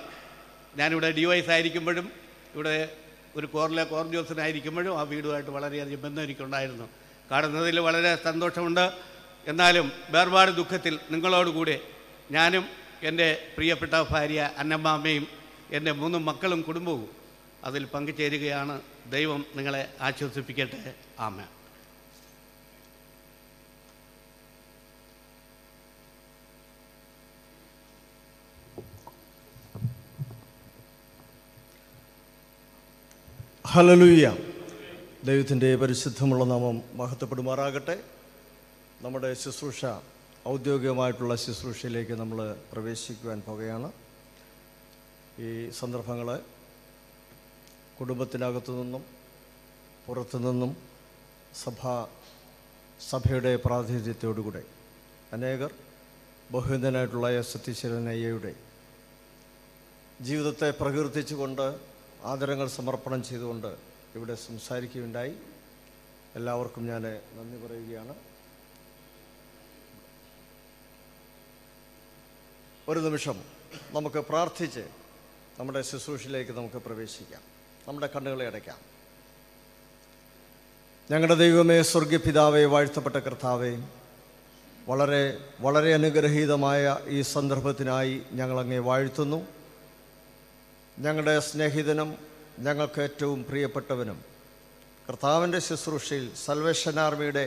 ഞാനിവിടെ ഡി വൈസ് ആയിരിക്കുമ്പോഴും ഇവിടെ ഒരു കോറിലെ കോർ ജോസിനായിരിക്കുമ്പോഴും ആ വീടുമായിട്ട് വളരെയധികം ബന്ധം എനിക്കുണ്ടായിരുന്നു. കാണുന്നതിൽ വളരെ സന്തോഷമുണ്ട്. എന്നാലും വേർപാട് ദുഃഖത്തിൽ നിങ്ങളോടുകൂടെ ഞാനും എന്റെ പ്രിയപ്പെട്ട ഭാര്യ അന്നമ്മാമ്മയും എന്റെ മൂന്ന് മക്കളും കുടുംബവും അതിൽ പങ്കുചേരുകയാണ്. ദൈവം നിങ്ങളെ ആശ്വസിപ്പിക്കട്ടെ. ആമ ഹലലുയ്യ ദൈവത്തിന്റെ പരിശുദ്ധമുള്ള നാമം മഹത്വപ്പെടുമാറാകട്ടെ. നമ്മുടെ ശുശ്രൂഷ ഔദ്യോഗികമായിട്ടുള്ള ശുശ്രൂഷയിലേക്ക് നമ്മൾ പ്രവേശിക്കുവാൻ പോകുകയാണ്. ഈ സന്ദർഭങ്ങൾ കുടുംബത്തിനകത്തു നിന്നും പുറത്തു നിന്നും സഭ സഭയുടെ പ്രാതിനിധ്യത്തോടുകൂടെ. അനേകർ ബഹുവിധനായിട്ടുള്ള എസ് അയ്യയുടെ ജീവിതത്തെ പ്രകീർത്തിച്ചുകൊണ്ട് ആദരങ്ങൾ സമർപ്പണം ചെയ്തുകൊണ്ട് ഇവിടെ സംസാരിക്കുകയുണ്ടായി. എല്ലാവർക്കും ഞാൻ നന്ദി പറയുകയാണ്. ഒരു നിമിഷം നമുക്ക് പ്രാർത്ഥിച്ച് നമ്മുടെ ശുശ്രൂഷയിലേക്ക് നമുക്ക് പ്രവേശിക്കാം. നമ്മുടെ കണ്ണുകളെ അടയ്ക്കാം. ഞങ്ങളുടെ ദൈവമേ സ്വർഗപിതാവേ വാഴ്ത്തപ്പെട്ട കർത്താവേ വളരെ വളരെ അനുഗ്രഹീതമായ ഈ സന്ദർഭത്തിനായി ഞങ്ങളങ്ങേ വാഴ്ത്തുന്നു. ഞങ്ങളുടെ സ്നേഹിതനും ഞങ്ങൾക്ക് ഏറ്റവും പ്രിയപ്പെട്ടവനും കർത്താവിന്റെ ശുശ്രൂഷയിൽ സൽവേഷൻ ആർമിയുടെ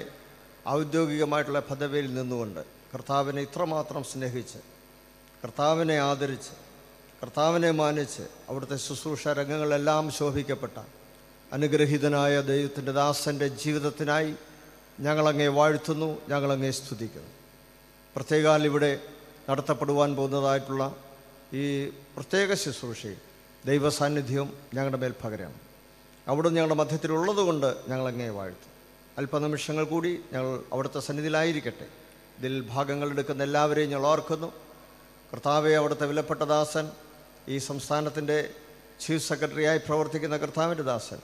ഔദ്യോഗികമായിട്ടുള്ള പദവിയിൽ നിന്നുകൊണ്ട് കർത്താവിനെ ഇത്രമാത്രം സ്നേഹിച്ച് കർത്താവിനെ ആദരിച്ച് കർത്താവിനെ മാനിച്ച് അവിടുത്തെ ശുശ്രൂഷ രംഗങ്ങളെല്ലാം ശോഭിക്കപ്പെട്ട അനുഗ്രഹീതനായ ദൈവത്തിന്റെ ദാസന്റെ ജീവിതത്തിനായി ഞങ്ങളങ്ങേ വാഴ്ത്തുന്നു ഞങ്ങളങ്ങേ സ്തുതിക്കുന്നു. പ്രത്യേകാൽ ഇവിടെ നടത്തപ്പെടുവാൻ പോകുന്നതായിട്ടുള്ള ഈ പ്രത്യേക ശുശ്രൂഷയിൽ ദൈവസാന്നിധ്യവും ഞങ്ങളുടെ മേൽ പകരണം. അവിടെ ഞങ്ങളുടെ മധ്യത്തിലുള്ളതുകൊണ്ട് ഞങ്ങളങ്ങേ വാഴ്ത്തും. അല്പനിമിഷങ്ങൾ കൂടി ഞങ്ങൾ അവിടുത്തെ സന്നിധിയിലായിരിക്കട്ടെ. ഇതിൽ ഭാഗങ്ങൾ എടുക്കുന്ന എല്ലാവരെയും ഞങ്ങൾ ഓർക്കുന്നു. കർത്താവെ അവിടുത്തെ വിലപ്പെട്ട ദാസൻ ഈ സംസ്ഥാനത്തിന്റെ ചീഫ് സെക്രട്ടറിയായി പ്രവർത്തിക്കുന്ന കർത്താവിന്റെ ദാസൻ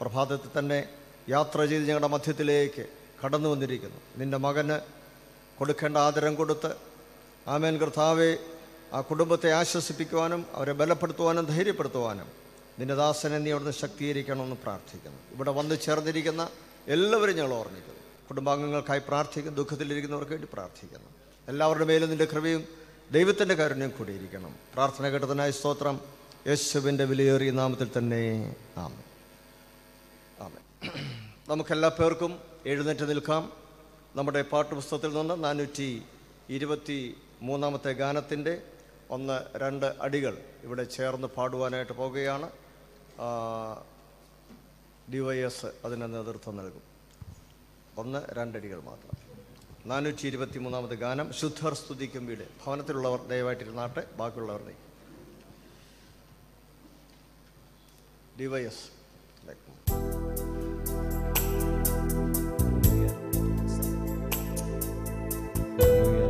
പ്രഭാതത്തിൽ തന്നെ യാത്ര ചെയ്ത് ഞങ്ങളുടെ മധ്യത്തിലേക്ക് കടന്നു വന്നിരിക്കുന്നു. നിന്റെ മകന് കൊടുക്കേണ്ട ആദരം കൊടുത്ത് ആമേൻ കർത്താവെ ആ കുടുംബത്തെ ആശ്വസിപ്പിക്കുവാനും അവരെ ബലപ്പെടുത്തുവാനും ധൈര്യപ്പെടുത്തുവാനും നിന്റെ ദാസനെ നീ അവിടുന്ന് ശക്തീകരിക്കണമെന്ന് പ്രാർത്ഥിക്കുന്നു. ഇവിടെ വന്ന് ചേർന്നിരിക്കുന്ന എല്ലാവരും ഞങ്ങൾ ഓർമ്മിക്കുന്നു. കുടുംബാംഗങ്ങൾക്കായി പ്രാർത്ഥിക്കുന്നു ദുഃഖത്തിലിരിക്കുന്നവർക്ക് വേണ്ടി പ്രാർത്ഥിക്കുന്നു. എല്ലാവരുടെ മേലും നിന്റെ കൃപയും ദൈവത്തിന്റെ കാരുണ്യം കൂടിയിരിക്കണം. പ്രാർത്ഥന കേട്ടതിനായി സ്തോത്രം. യേശുവിന്റെ വിലയേറിയ നാമത്തിൽ തന്നെ. ആമേ ആമേ നമുക്കെല്ലാ പേർക്കും എഴുന്നേറ്റ് നിൽക്കാം. നമ്മുടെ പാട്ടുപുസ്തകത്തിൽ നിന്ന് നാനൂറ്റി ഇരുപത്തി മൂന്നാമത്തെ ഗാനത്തിന്റെ ഒന്ന് രണ്ട് അടികൾ ഇവിടെ ചേർന്ന് പാടുവാനായിട്ട് പോകുകയാണ്. ഡിവൈഎസ് അതിന് നേതൃത്വം നൽകും. ഒന്ന് രണ്ടടികൾ മാത്രം. നാനൂറ്റി ഇരുപത്തി മൂന്നാമത് ഗാനം. ശുദ്ധർ സ്തുതിക്കും വീട്. ഭവനത്തിലുള്ളവർ ദയവായിട്ടിരുന്നാട്ടെ ബാക്കിയുള്ളവർ നയിക്കും ഡിവൈഎസ് Hallelujah.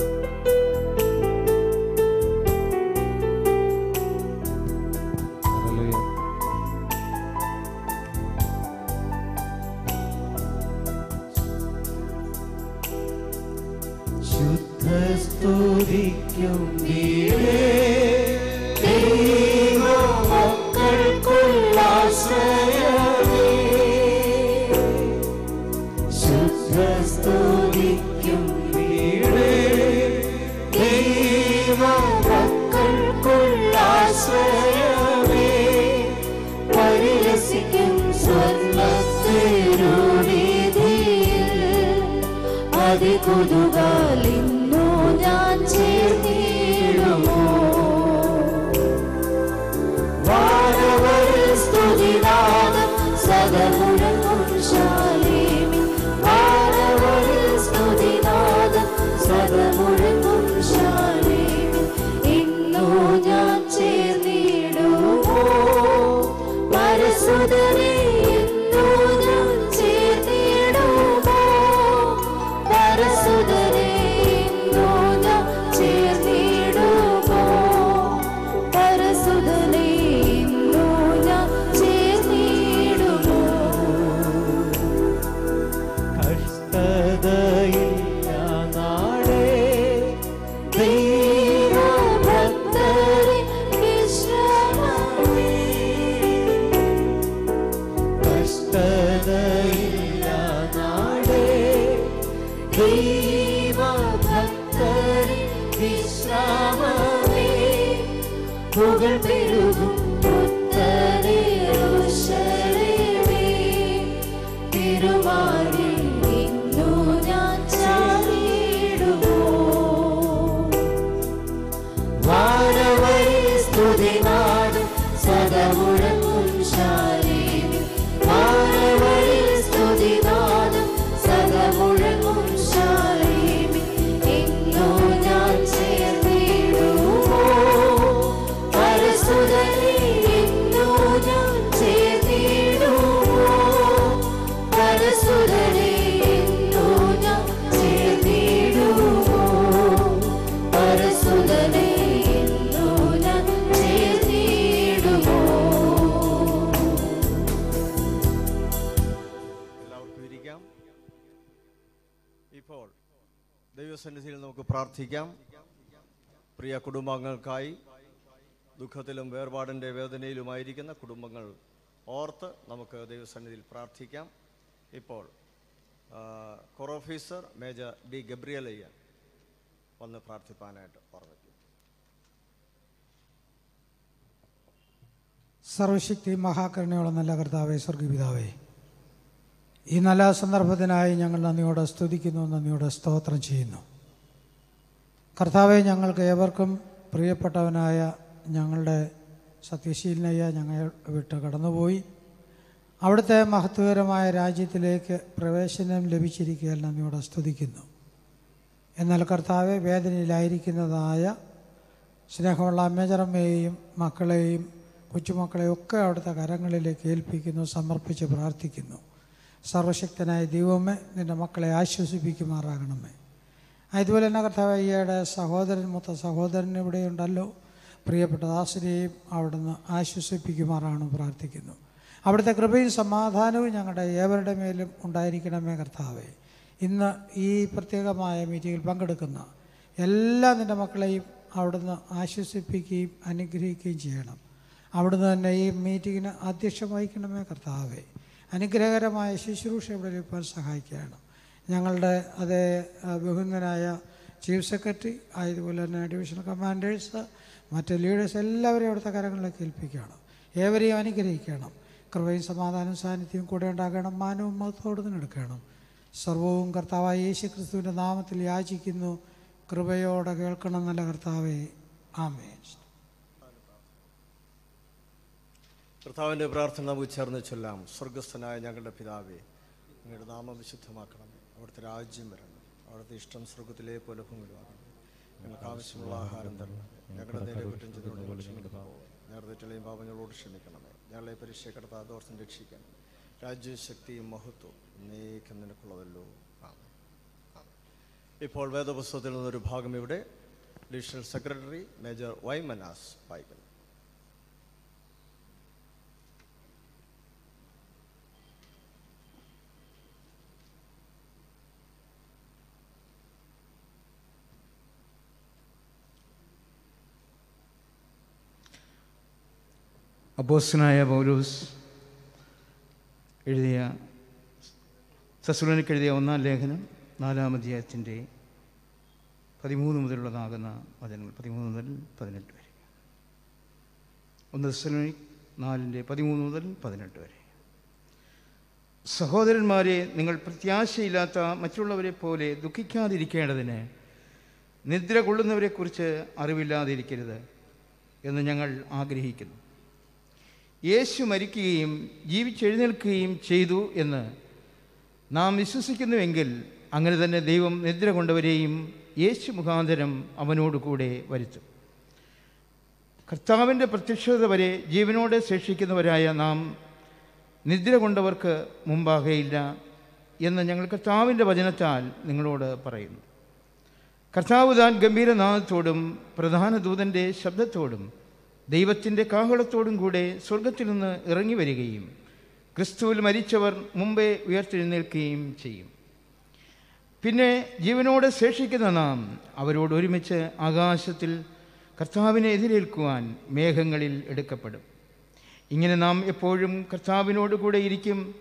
പ്രാർത്ഥിക്കാം. പ്രിയ കുടുംബാംഗങ്ങൾക്കായി ദുഃഖത്തിലും വേർപാടിന്റെ വേദനയിലുമായിരിക്കുന്ന കുടുംബങ്ങൾ ഓർത്ത് നമുക്ക് ദൈവസന്നിധിയിൽ പ്രാർത്ഥിക്കാം. ഇപ്പോൾ കൊറോഫീസർ മേജർ ഡി ഗബ്രിയലയ്യ വന്ന് പ്രാർത്ഥിപ്പാനായിട്ട് ഓർമ്മിക്കും. സർവശക്തി മഹാകരുണയുള്ള നല്ല കർത്താവേ സ്വർഗപിതാവേ ഈ നല്ല സന്ദർഭത്തിനായി ഞങ്ങൾ നന്ദിയോടെ സ്തുതിക്കുന്നു നന്ദിയോടെ സ്തോത്രം ചെയ്യുന്നു. കർത്താവെ ഞങ്ങൾക്ക് ഏവർക്കും പ്രിയപ്പെട്ടവനായ ഞങ്ങളുടെ സത്യശീലനയ്യ ഞങ്ങൾ വിട്ട് കടന്നുപോയി. അവിടുത്തെ മഹത്വകരമായ രാജ്യത്തിലേക്ക് പ്രവേശനം ലഭിച്ചിരിക്കുകയാൽ നന്ദിയോടെ സ്തുതിക്കുന്നു. എന്നാൽ കർത്താവെ വേദനയിലായിരിക്കുന്നതായ സ്നേഹമുള്ള അമ്മേചറമ്മയെയും മക്കളെയും കൊച്ചുമക്കളെയും ഒക്കെ അവിടുത്തെ കരങ്ങളിലേക്ക് ഏൽപ്പിക്കുന്നു സമർപ്പിച്ച് പ്രാർത്ഥിക്കുന്നു. സർവശക്തനായ ദൈവമേ നിന്റെ മക്കളെ ആശ്വസിപ്പിക്കുമാറാകണമേ. അതുപോലെ തന്നെ കർത്താവ് അയ്യയുടെ സഹോദരൻ മൊത്ത സഹോദരൻ ഇവിടെയുണ്ടല്ലോ. പ്രിയപ്പെട്ട ദാസിനെയും അവിടുന്ന് ആശ്വസിപ്പിക്കുമാറാണ് പ്രാർത്ഥിക്കുന്നു. അവിടുത്തെ കൃപയും സമാധാനവും ഞങ്ങളുടെ ഏവരുടെ മേലും ഉണ്ടായിരിക്കണമേ കർത്താവേ. ഇന്ന് ഈ പ്രത്യേകമായ മീറ്റിങ്ങിൽ പങ്കെടുക്കുന്ന എല്ലാ നിന്റെ മക്കളെയും അവിടുന്ന് ആശ്വസിപ്പിക്കുകയും അനുഗ്രഹിക്കുകയും ചെയ്യണം. അവിടുന്ന് തന്നെ ഈ മീറ്റിങ്ങിന് അധ്യക്ഷം വഹിക്കണമേ കർത്താവേ. അനുഗ്രഹകരമായ ശുശ്രൂഷ ഇവിടെ ലഭിക്കാൻ സഹായിക്കണം ഞങ്ങളുടെ അതേ ബഹുമാനായ ചീഫ് സെക്രട്ടറി അതുപോലെ തന്നെ ഡിവിഷണൽ കമാൻഡേഴ്സ് മറ്റ് ലീഡേഴ്സ് എല്ലാവരെയും അവിടുത്തെ കരങ്ങളിലേക്ക് ഏൽപ്പിക്കണം ഏവരെയും അനുഗ്രഹിക്കണം. കൃപയും സമാധാനവും സാന്നിധ്യവും കൂടെ ഉണ്ടാകണം. മാനവും മതത്തോട് എടുക്കണം. സർവവും കർത്താവായ യേശു ക്രിസ്തുവിന്റെ നാമത്തിൽ യാചിക്കുന്നു. കൃപയോടെ കേൾക്കണം നല്ല കർത്താവേ. ആമേ കർത്താവിന്റെ പ്രാർത്ഥന നമുക്ക് ചേർന്ന് ചൊല്ലാം. സ്വർഗസ്ഥനായ ഞങ്ങളുടെ പിതാവേ നിങ്ങളുടെ നാമം വിശുദ്ധമാക്കണമേ അവിടുത്തെ രാജ്യം വരണം. അവിടുത്തെ ഇഷ്ടം സ്വർഗത്തിലെ പോലെ ഞങ്ങൾക്ക് ആവശ്യമുള്ള ആഹാരം തരണം. ഞങ്ങളുടെ നേരെ കുറ്റം ചെയ്തുകൊണ്ട് ഞങ്ങളുടെ തെറ്റുകളെയും പാപങ്ങളോട് ക്ഷമിക്കണമേ. ഞങ്ങളെ പരീക്ഷ കടത്താ ദോഷം രക്ഷിക്കണം രാജ്യവും ശക്തിയും മഹത്വവും നീക്കം നിനക്കുള്ളതല്ലോ. ഇപ്പോൾ വേദപുസ്തകത്തിൽ നിന്നൊരു ഭാഗം ഇവിടെ. Additional secretary major Y Manas വായിക്കുന്നു. അപ്പോസ്തനായ പൗലൂസ് എഴുതിയ സസുലനിക്ക് എഴുതിയ ഒന്നാം ലേഖനം നാലാം അധ്യായത്തിന്റെ പതിമൂന്ന് മുതലുള്ളതാകുന്ന വചനങ്ങൾ പതിമൂന്ന് മുതൽ പതിനെട്ട് വരെ. ഒന്ന് സസുലനിക് നാലിന്റെ പതിമൂന്ന് മുതൽ പതിനെട്ട് വരെ. സഹോദരന്മാരെ നിങ്ങൾ പ്രത്യാശയില്ലാത്ത മറ്റുള്ളവരെ പോലെ ദുഃഖിക്കാതിരിക്കേണ്ടതിന് നിദ്ര കൊള്ളുന്നവരെക്കുറിച്ച് അറിവില്ലാതിരിക്കരുത് എന്ന് ഞങ്ങൾ ആഗ്രഹിക്കുന്നു. യേശു മരിക്കുകയും ജീവിച്ചെഴുന്നേൽക്കുകയും ചെയ്തു എന്ന് നാം വിശ്വസിക്കുന്നുവെങ്കിൽ അങ്ങനെ തന്നെ ദൈവം നിദ്ര കൊണ്ടവരെയും യേശു മുഖാന്തരം അവനോട് കൂടെ വരുത്തും. കർത്താവിന്റെ പ്രത്യക്ഷത വരെ ജീവനോടെ ശേഷിക്കുന്നവരായ നാം നിദ്ര കൊണ്ടവർക്ക് മുമ്പാകെയില്ല എന്ന് ഞങ്ങൾ കർത്താവിന്റെ വചനത്താൽ നിങ്ങളോട് പറയുന്നു. കർത്താവ് താൻ ഗംഭീരനാഥത്തോടും പ്രധാന ദൂതന്റെ ശബ്ദത്തോടും ദൈവത്തിന്റെ കാഹളത്തോടും കൂടെ സ്വർഗത്തിൽ നിന്ന് ഇറങ്ങി വരികയും ക്രിസ്തുവിൽ മരിച്ചവർ മുമ്പേ ഉയർത്തെഴുന്നേൽക്കുകയും ചെയ്യും. പിന്നെ ജീവനോടെ ശേഷിക്കുന്ന നാം അവരോട് ഒരുമിച്ച് ആകാശത്തിൽ കർത്താവിനെ എതിരേൽക്കുവാൻ മേഘങ്ങളിൽ എടുക്കപ്പെടും. ഇങ്ങനെ നാം എപ്പോഴും കർത്താവിനോട് കൂടെ ഇരിക്കും.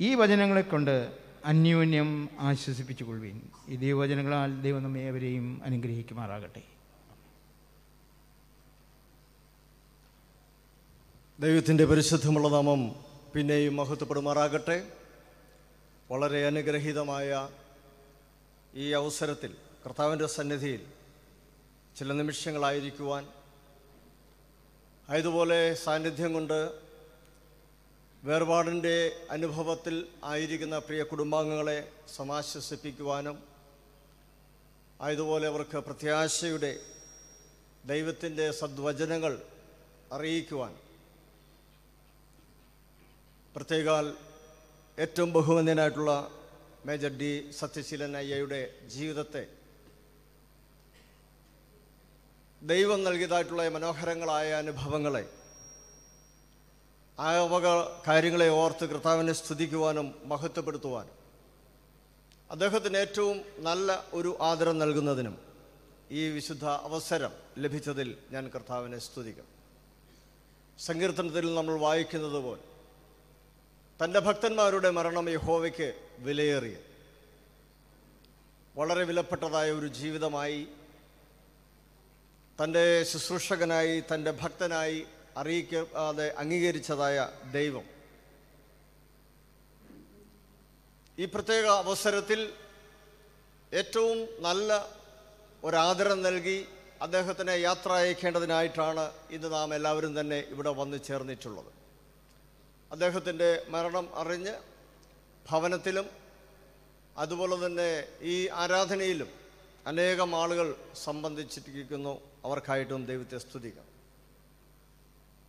ഈ വചനങ്ങളെ കൊണ്ട് അന്യോന്യം ആശ്വസിപ്പിച്ചു കൊള്ളുവീൻ ഈ ദൈവവചനങ്ങളാൽ ദൈവം നമ്മെ അവരെയും അനുഗ്രഹിക്കുമാറാകട്ടെ. ദൈവത്തിന്റെ പരിശുദ്ധമുള്ള നാമം പിന്നെയും മഹത്വപ്പെടുമാറാകട്ടെ. വളരെ അനുഗ്രഹീതമായ ഈ അവസരത്തിൽ കർത്താവിന്റെ സന്നിധിയിൽ ചില നിമിഷങ്ങളായിരിക്കുവാൻ അതുപോലെ സാന്നിധ്യം കൊണ്ട് വേർപാടിന്റെ അനുഭവത്തിൽ ആയിരിക്കുന്ന പ്രിയ കുടുംബാംഗങ്ങളെ സമാശ്വസിപ്പിക്കുവാനും ആയതുപോലെ അവർക്ക് പ്രത്യാശയുടെ ദൈവത്തിന്റെ സദ്വചനങ്ങൾ അറിയിക്കുവാൻ പ്രത്യേകാൽ ഏറ്റവും ബഹുമാന്യനായിട്ടുള്ള മേജർ ഡി സത്യശീലൻ അയ്യയുടെ ജീവിതത്തെ ദൈവം നൽകിയതായിട്ടുള്ള മനോഹരങ്ങളായ അനുഭവങ്ങളെ ആ വക കാര്യങ്ങളെ ഓർത്ത് കർത്താവിനെ സ്തുതിക്കുവാനും മഹത്വപ്പെടുത്തുവാനും അദ്ദേഹത്തിന് ഏറ്റവും നല്ല ഒരു ആദരം നൽകുന്നതിനും ഈ വിശുദ്ധ അവസരം ലഭിച്ചതിൽ ഞാൻ കർത്താവിനെ സ്തുതിക്കും. സങ്കീർത്തനത്തിൽ നമ്മൾ വായിക്കുന്നത് പോലെ തന്റെ ഭക്തന്മാരുടെ മരണം യഹോവയ്ക്ക് വിലയേറിയ വളരെ വിലപ്പെട്ടതായ ഒരു ജീവിതമായി തന്റെ ശുശ്രൂഷകനായി തന്റെ ഭക്തനായി അറിയിക്കാതെ അംഗീകരിച്ചതായ ദൈവം. ഈ പ്രത്യേക അവസരത്തിൽ ഏറ്റവും നല്ല ഒരാദരം നൽകി അദ്ദേഹത്തിനെ യാത്ര അയക്കേണ്ടതിനായിട്ടാണ് ഇന്ന് നാം എല്ലാവരും തന്നെ ഇവിടെ വന്നു ചേർന്നിട്ടുള്ളത്. അദ്ദേഹത്തിന്റെ മരണം അറിഞ്ഞ് ഭവനത്തിലും അതുപോലെ തന്നെ ഈ ആരാധനയിലും അനേകം ആളുകൾ സംബന്ധിച്ചിരിക്കുന്നു. അവർക്കായിട്ടും ദൈവത്തെ സ്തുതിക്കാം.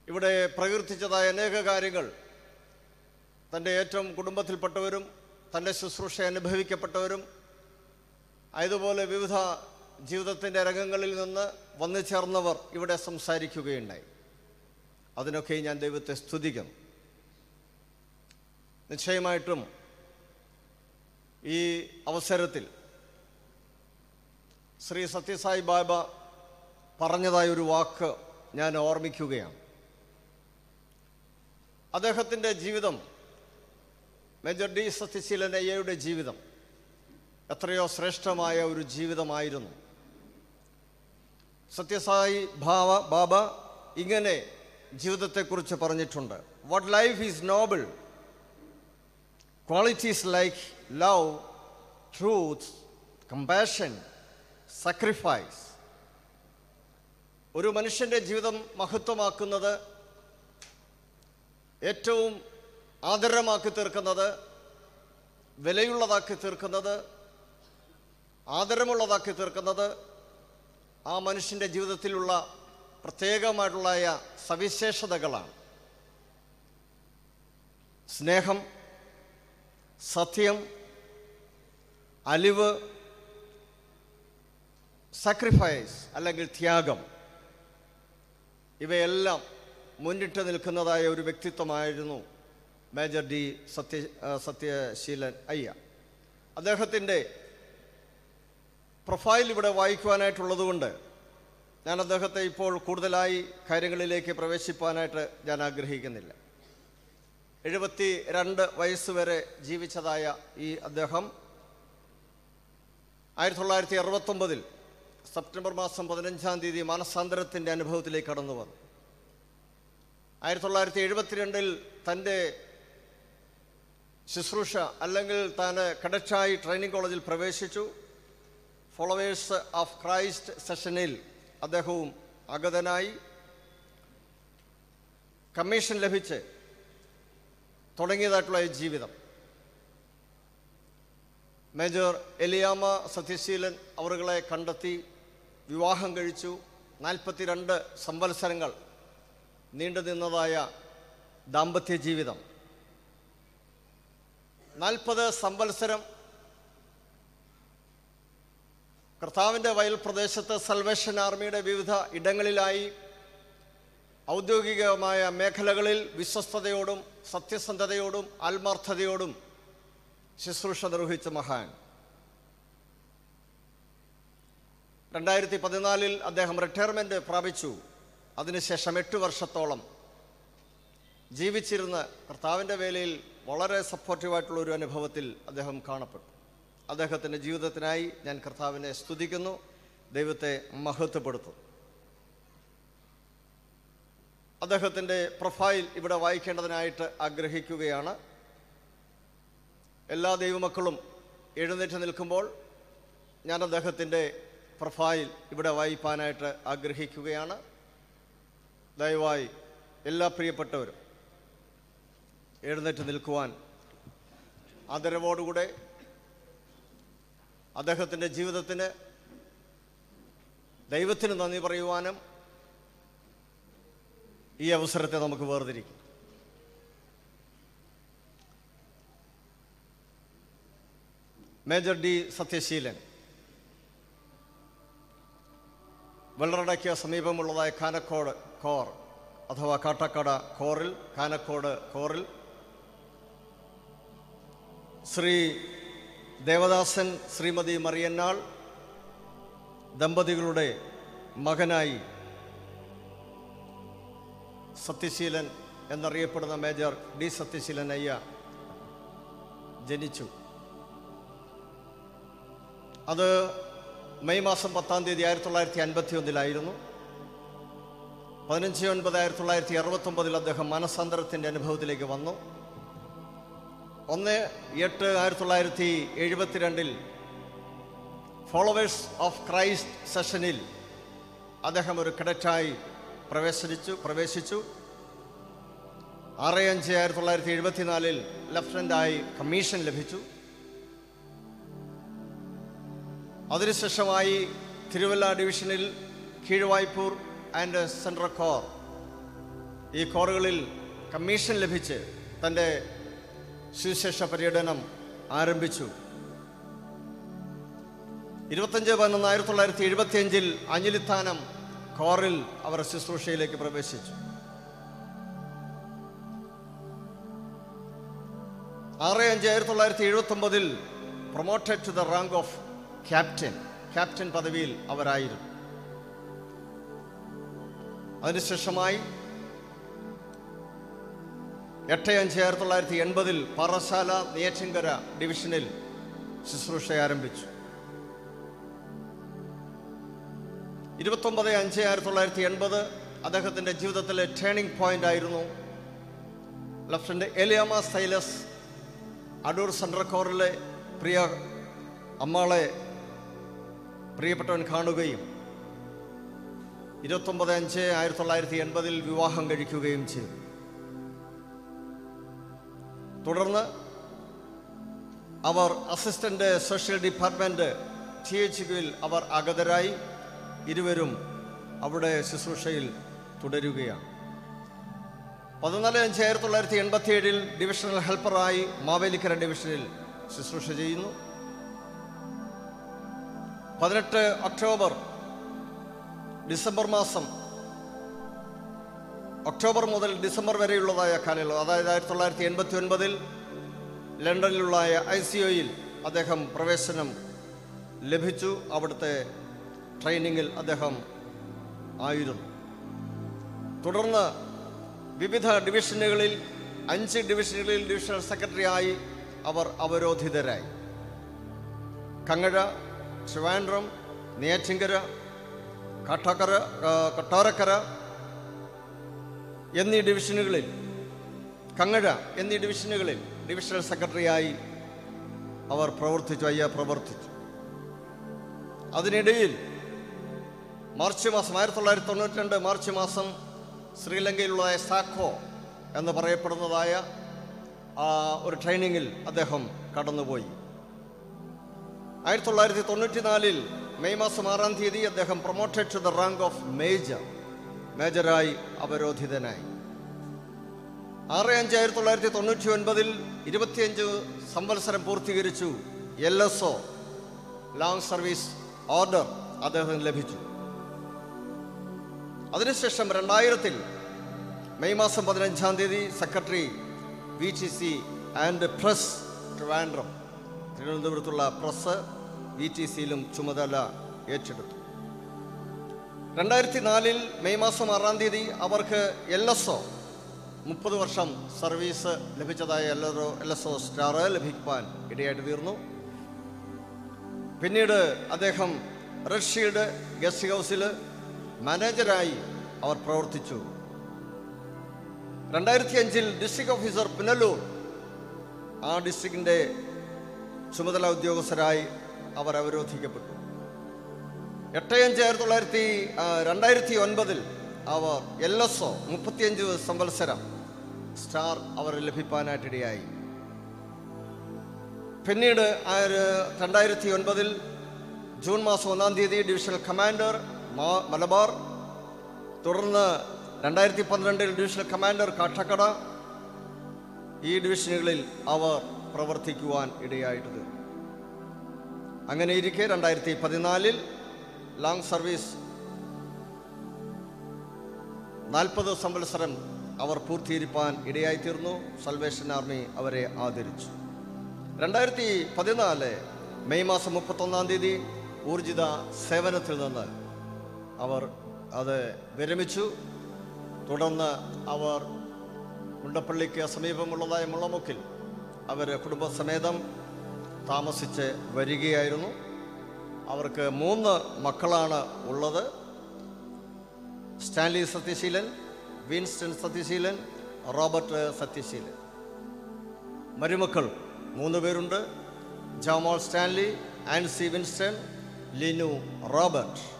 ഇവിടെ പ്രകീർത്തിച്ചതായ അനേക കാര്യങ്ങൾ തന്റെ ഏറ്റവും കുടുംബത്തിൽപ്പെട്ടവരും തന്റെ ശുശ്രൂഷ അനുഭവിക്കപ്പെട്ടവരും അതുപോലെ വിവിധ ജീവിതത്തിന്റെ രംഗങ്ങളിൽ നിന്ന് വന്നു ചേർന്നവർ ഇവിടെ സംസാരിക്കുകയുണ്ടായി. അതിനൊക്കെ ഞാൻ ദൈവത്തെ സ്തുതിക്കുന്നു നിശ്ചയമായിട്ടും ഈ അവസരത്തിൽ ശ്രീ സത്യസായി ബാബ പറഞ്ഞതായ ഒരു വാക്ക് ഞാൻ ഓർമ്മിക്കുകയാണ്. അദ്ദേഹത്തിന്റെ ജീവിതം മേജർ ഡി സത്യശീലൻ അയ്യയുടെ ജീവിതം എത്രയോ ശ്രേഷ്ഠമായ ഒരു ജീവിതമായിരുന്നു. സത്യസായി ഭാവ ബാബ ഇങ്ങനെ ജീവിതത്തെക്കുറിച്ച് പറഞ്ഞിട്ടുണ്ട്. What life is noble qualities like love, truth, compassion, sacrifice. ഒരു മനുഷ്യന്റെ ജീവിതം മഹത്വമാക്കുന്നത് ഏറ്റവും ആദരമാക്കി തീർക്കുന്നത് വിലയുള്ളതാക്കി തീർക്കുന്നത് ആദരമുള്ളതാക്കി തീർക്കുന്നത് ആ മനുഷ്യന്റെ ജീവിതത്തിലുള്ള പ്രത്യേകമായിട്ടുള്ള സവിശേഷതകളാണ് സ്നേഹം സത്യം അലിവ് സാക്രിഫൈസ് അല്ലെങ്കിൽ ത്യാഗം ഇവയെല്ലാം മുന്നിട്ട് നിൽക്കുന്നതായ ഒരു വ്യക്തിത്വമായിരുന്നു മേജർ ഡി സത്യ സത്യശീലൻ അയ്യ. അദ്ദേഹത്തിന്റെ പ്രൊഫൈൽ ഇവിടെ വായിക്കുവാനായിട്ടുള്ളതുകൊണ്ട് ഞാൻ അദ്ദേഹത്തെ ഇപ്പോൾ കൂടുതലായി കാര്യങ്ങളിലേക്ക് പ്രവേശിപ്പാനായിട്ട് ഞാൻ ആഗ്രഹിക്കുന്നില്ല. എഴുപത്തി രണ്ട് വയസ്സുവരെ ജീവിച്ചതായ ഈ അദ്ദേഹം ആയിരത്തി തൊള്ളായിരത്തി അറുപത്തൊമ്പതിൽ സെപ്റ്റംബർ മാസം പതിനഞ്ചാം തീയതി മാനസാന്തരത്തിന്റെ അനുഭവത്തിലേക്ക് കടന്നു വന്നു. ആയിരത്തി തൊള്ളായിരത്തി എഴുപത്തിരണ്ടിൽ തന്റെ ശുശ്രൂഷ അല്ലെങ്കിൽ താൻ കടച്ചായി ട്രെയിനിങ് കോളേജിൽ പ്രവേശിച്ചു. ഫോളോവേഴ്സ് ഓഫ് ക്രൈസ്റ്റ് സെഷനിൽ അദ്ദേഹവും അഗതനായി. കമ്മീഷൻ ലഭിച്ച് തുടങ്ങിയതായിട്ടുള്ള ജീവിതം. മേജർ എലിയാമ സത്യശീലൻ അവറുകളെ കണ്ടെത്തി വിവാഹം കഴിച്ചു. നാൽപ്പത്തിരണ്ട് സംവത്സരങ്ങൾ നീണ്ടു നിന്നതായ ദാമ്പത്യ ജീവിതം. നാൽപ്പത് സംവത്സരം കർത്താവിന്റെ വയൽ പ്രദേശത്ത് സൽവേഷൻ ആർമിയുടെ വിവിധ ഇടങ്ങളിലായി ഔദ്യോഗികമായ മേഖലകളിൽ വിശ്വസ്തയോടും സത്യസന്ധതയോടും ആത്മാർത്ഥതയോടും ശുശ്രൂഷ നിർവഹിച്ച മഹാൻ. രണ്ടായിരത്തി പതിനാലിൽ അദ്ദേഹം റിട്ടയർമെന്റ് പ്രാപിച്ചു. അതിനുശേഷം എട്ട് വർഷത്തോളം ജീവിച്ചിരുന്ന കർത്താവിന്റെ വേലയിൽ വളരെ സപ്പോർട്ടീവായിട്ടുള്ള ഒരു അനുഭവത്തിൽ അദ്ദേഹം കാണപ്പെട്ടു. അദ്ദേഹത്തിന്റെ ജീവിതത്തിനായി ഞാൻ കർത്താവിനെ സ്തുതിക്കുന്നു. ദൈവത്തെ മഹത്വപ്പെടുത്തുന്നു. അദ്ദേഹത്തിന്റെ പ്രൊഫൈൽ ഇവിടെ വായിക്കേണ്ടതിനായിട്ട് ആഗ്രഹിക്കുകയാണ്. എല്ലാ ദൈവമക്കളും എഴുന്നേറ്റ് നിൽക്കുമ്പോൾ ഞാൻ അദ്ദേഹത്തിന്റെ പ്രൊഫൈൽ ഇവിടെ വായിപ്പാനായിട്ട് ആഗ്രഹിക്കുകയാണ്. ദയവായി എല്ലാ പ്രിയപ്പെട്ടവരും എഴുന്നേറ്റ് നിൽക്കുവാൻ ആദരവോടുകൂടെ അദ്ദേഹത്തിന്റെ ജീവിതത്തിന് ദൈവത്തിന് നന്ദി പറയുവാനും ഈ അവസരത്തെ നമുക്ക് വേർതിരിക്കും. Major D Sathyaseelan. വെള്ളറടയ്ക്ക് സമീപമുള്ളതായ കാനക്കോട് കോർ അഥവാ കാട്ടക്കട കോറിൽ കാനക്കോട് കോറിൽ ശ്രീ ദേവദാസൻ ശ്രീമതി മറിയന്നാൾ ദമ്പതികളുടെ മകനായി സത്യശീലൻ എന്നറിയപ്പെടുന്ന മേജർ ഡി സത്യശീലൻ അയ്യ ജനിച്ചു. അത് മെയ് മാസം പത്താം തീയതി ആയിരത്തി തൊള്ളായിരത്തി അൻപത്തി ഒന്നിലായിരുന്നു പതിനഞ്ച് ഒൻപത് ആയിരത്തി തൊള്ളായിരത്തി അറുപത്തൊമ്പതിൽ അദ്ദേഹം മനസാന്തരത്തിന്റെ അനുഭവത്തിലേക്ക് വന്നു. ഒന്ന് എട്ട് ആയിരത്തി തൊള്ളായിരത്തി എഴുപത്തിരണ്ടിൽ ഫോളോവേഴ്സ് ഓഫ് ക്രൈസ്റ്റ് സെഷനിൽ അദ്ദേഹം ഒരു കിടറ്റായി പ്രവേശിച്ചു പ്രവേശിച്ചു. ആറ് അഞ്ച് ആയിരത്തി തൊള്ളായിരത്തി എഴുപത്തിനാലിൽ ലഫ്റ്റനന്റായി കമ്മീഷൻ ലഭിച്ചു. അതിനുശേഷമായി തിരുവല്ല ഡിവിഷനിൽ കീഴ്വായ്പൂർ ആൻഡ് സെൻട്രൽ കോർ ഈ കോറുകളിൽ കമ്മീഷൻ ലഭിച്ച് തന്റെ സുവിശേഷ പര്യടനം ആരംഭിച്ചു. ഇരുപത്തഞ്ച് പതിനൊന്ന് ആയിരത്തി തൊള്ളായിരത്തി എഴുപത്തിയഞ്ചിൽ അഞ്ഞിലിത്താനം കോറിൽ അവർ ശുശ്രൂഷയിലേക്ക് പ്രവേശിച്ചു. ആറ് അഞ്ച് ആയിരത്തി തൊള്ളായിരത്തി എഴുപത്തി ഒമ്പതിൽ promoted to the rank of captain captain പദവിയിൽ അവരായിരുന്നു. അതിനുശേഷമായി എട്ട് അഞ്ച് ആയിരത്തി തൊള്ളായിരത്തി എൺപതിൽ പാറശാല നെയ്യാറ്റിൻകര ഡിവിഷനിൽ ശുശ്രൂഷ ആരംഭിച്ചു. ഇരുപത്തൊമ്പത് അഞ്ച് ആയിരത്തി തൊള്ളായിരത്തി എൺപത് അദ്ദേഹത്തിന്റെ ജീവിതത്തിലെ ടേണിംഗ് പോയിന്റ് ആയിരുന്നു. Lieutenant Eliyama Silas Adoor central കോറിലെ പ്രിയ അമ്മാളെ പ്രിയപ്പെട്ടവൻ കാണുകയും ഇരുപത്തൊമ്പത് അഞ്ച് ആയിരത്തി തൊള്ളായിരത്തി എൺപതിൽ വിവാഹം കഴിക്കുകയും ചെയ്തു. തുടർന്ന് അവർ assistant social department T H അവർ അഗതരായി. ഇരുവരും അവിടെ ശുശ്രൂഷയിൽ തുടരുകയാണ്. പതിനാല് അഞ്ച് ആയിരത്തി തൊള്ളായിരത്തി എൺപത്തി ഏഴിൽ ഡിവിഷണൽ ഹെൽപ്പറായി മാവേലിക്കര ഡിവിഷനിൽ ശുശ്രൂഷ ചെയ്യുന്നു. പതിനെട്ട് ഒക്ടോബർ ഡിസംബർ മാസം ഒക്ടോബർ മുതൽ ഡിസംബർ വരെയുള്ളതായ കാലയളവ്. അതായത് ആയിരത്തി തൊള്ളായിരത്തി എൺപത്തി ഒൻപതിൽ ലണ്ടനിലുള്ള ഐ സി ഒയിൽ അദ്ദേഹം പ്രവേശനം ലഭിച്ചു. അവിടുത്തെ ട്രെയിനിങ്ങിൽ അദ്ദേഹം ആയിരുന്നു. തുടർന്ന് വിവിധ ഡിവിഷനുകളിൽ അഞ്ച് ഡിവിഷനുകളിൽ ഡിവിഷണൽ സെക്രട്ടറി ആയി അവർ അവരോധിതരായി. കങ്ങഴ ട്രിവാൻഡ്രം നെയ്യാറ്റിങ്കര കട്ടക്കര കട്ടാരക്കര എന്നീ ഡിവിഷനുകളിൽ കങ്ങഴ എന്നീ ഡിവിഷനുകളിൽ ഡിവിഷണൽ സെക്രട്ടറിയായി അവർ പ്രവർത്തിച്ചു അയ്യ പ്രവർത്തിച്ചു. അതിനിടയിൽ മാർച്ച് മാസം ആയിരത്തി തൊള്ളായിരത്തി തൊണ്ണൂറ്റി രണ്ട് മാർച്ച് മാസം ശ്രീലങ്കയിലുള്ള സാഖോ എന്ന് പറയപ്പെടുന്നതായ ഒരു ട്രെയിനിങ്ങിൽ അദ്ദേഹം കടന്നുപോയി. ആയിരത്തി തൊള്ളായിരത്തി തൊണ്ണൂറ്റി നാലിൽ മെയ് മാസം ആറാം തീയതി അദ്ദേഹം promoted to the rank of major മേജറായി അവരോധിതനായി. ആറ് അഞ്ച് ആയിരത്തി തൊള്ളായിരത്തി തൊണ്ണൂറ്റി ഒൻപതിൽ ഇരുപത്തിയഞ്ച് സംവത്സരം പൂർത്തീകരിച്ചു L S O long service order അദ്ദേഹത്തിന് ലഭിച്ചു. അതിനുശേഷം രണ്ടായിരത്തിൽ മെയ് മാസം പതിനഞ്ചാം തീയതി secretary V T C and press Trivandrum തിരുവനന്തപുരത്തുള്ള പ്രസ് വി ടി സിയിലും ചുമതല ഏറ്റെടുത്തു. രണ്ടായിരത്തി നാലിൽ മെയ് മാസം ആറാം തീയതി അവർക്ക് എൽ എസ് ഒ മുപ്പത് വർഷം service ലഭിച്ചതായ L L S O star ലഭിക്കുവാൻ ഇടയായിട്ട് തീർന്നു. പിന്നീട് അദ്ദേഹം റഷ്യയുടെ ഗസ്റ്റ് ഹൗസിൽ മാനേജരായി അവർ പ്രവർത്തിച്ചു. രണ്ടായിരത്തി അഞ്ചിൽ ഡിസ്ട്രിക്ട് ഓഫീസർ പുനലൂർ ആ ഡിസ്ട്രിക്റ്റിന്റെ ചുമതല ഉദ്യോഗസ്ഥരായി അവർ അവരോധിക്കപ്പെട്ടു. എട്ട് അഞ്ച് ആയിരത്തി തൊള്ളായിരത്തി രണ്ടായിരത്തി ഒൻപതിൽ അവർ എൽ എസ് ഒ മുപ്പത്തിയഞ്ച് സംവത്സരം സ്റ്റാർ അവർ ലഭിക്കാനായിട്ടിടയായി പിന്നീട് രണ്ടായിരത്തി ഒൻപതിൽ ജൂൺ മാസം ഒന്നാം തീയതി ഡിവിഷണൽ കമാൻഡർ മലബാർ. തുടർന്ന് രണ്ടായിരത്തി പന്ത്രണ്ടിൽ ഡിവിഷണൽ കമാൻഡർ കാട്ടക്കട. ഈ ഡിവിഷനുകളിൽ അവർ പ്രവർത്തിക്കുവാൻ ഇടയായിട്ടത് അങ്ങനെ ഇരിക്കെ രണ്ടായിരത്തി പതിനാലിൽ ലോങ് സർവീസ് നാൽപ്പത് സംവത്സരം അവർ പൂർത്തീകരിപ്പാൻ ഇടയായിത്തീർന്നു. സൽവേഷൻ ആർമി അവരെ ആദരിച്ചു. രണ്ടായിരത്തി പതിനാല് മെയ് മാസം മുപ്പത്തൊന്നാം തീയതി ഊർജിത സേവനത്തിൽ നിന്ന് അവർ അത് വിരമിച്ചു. തുടർന്ന് അവർ മുണ്ടപ്പള്ളിക്ക് സമീപമുള്ളതായ മുള്ളമുക്കിൽ അവർ കുടുംബസമേതം താമസിച്ച് വരികയായിരുന്നു. അവർക്ക് മൂന്ന് മക്കളാണ് ഉള്ളത്. Stanley Sathyaseelan Winston Sathyaseelan Robert Sathyaseelan. മരുമക്കൾ മൂന്ന് പേരുണ്ട്. Jamol Stanley Ancy Winston Linu Robert.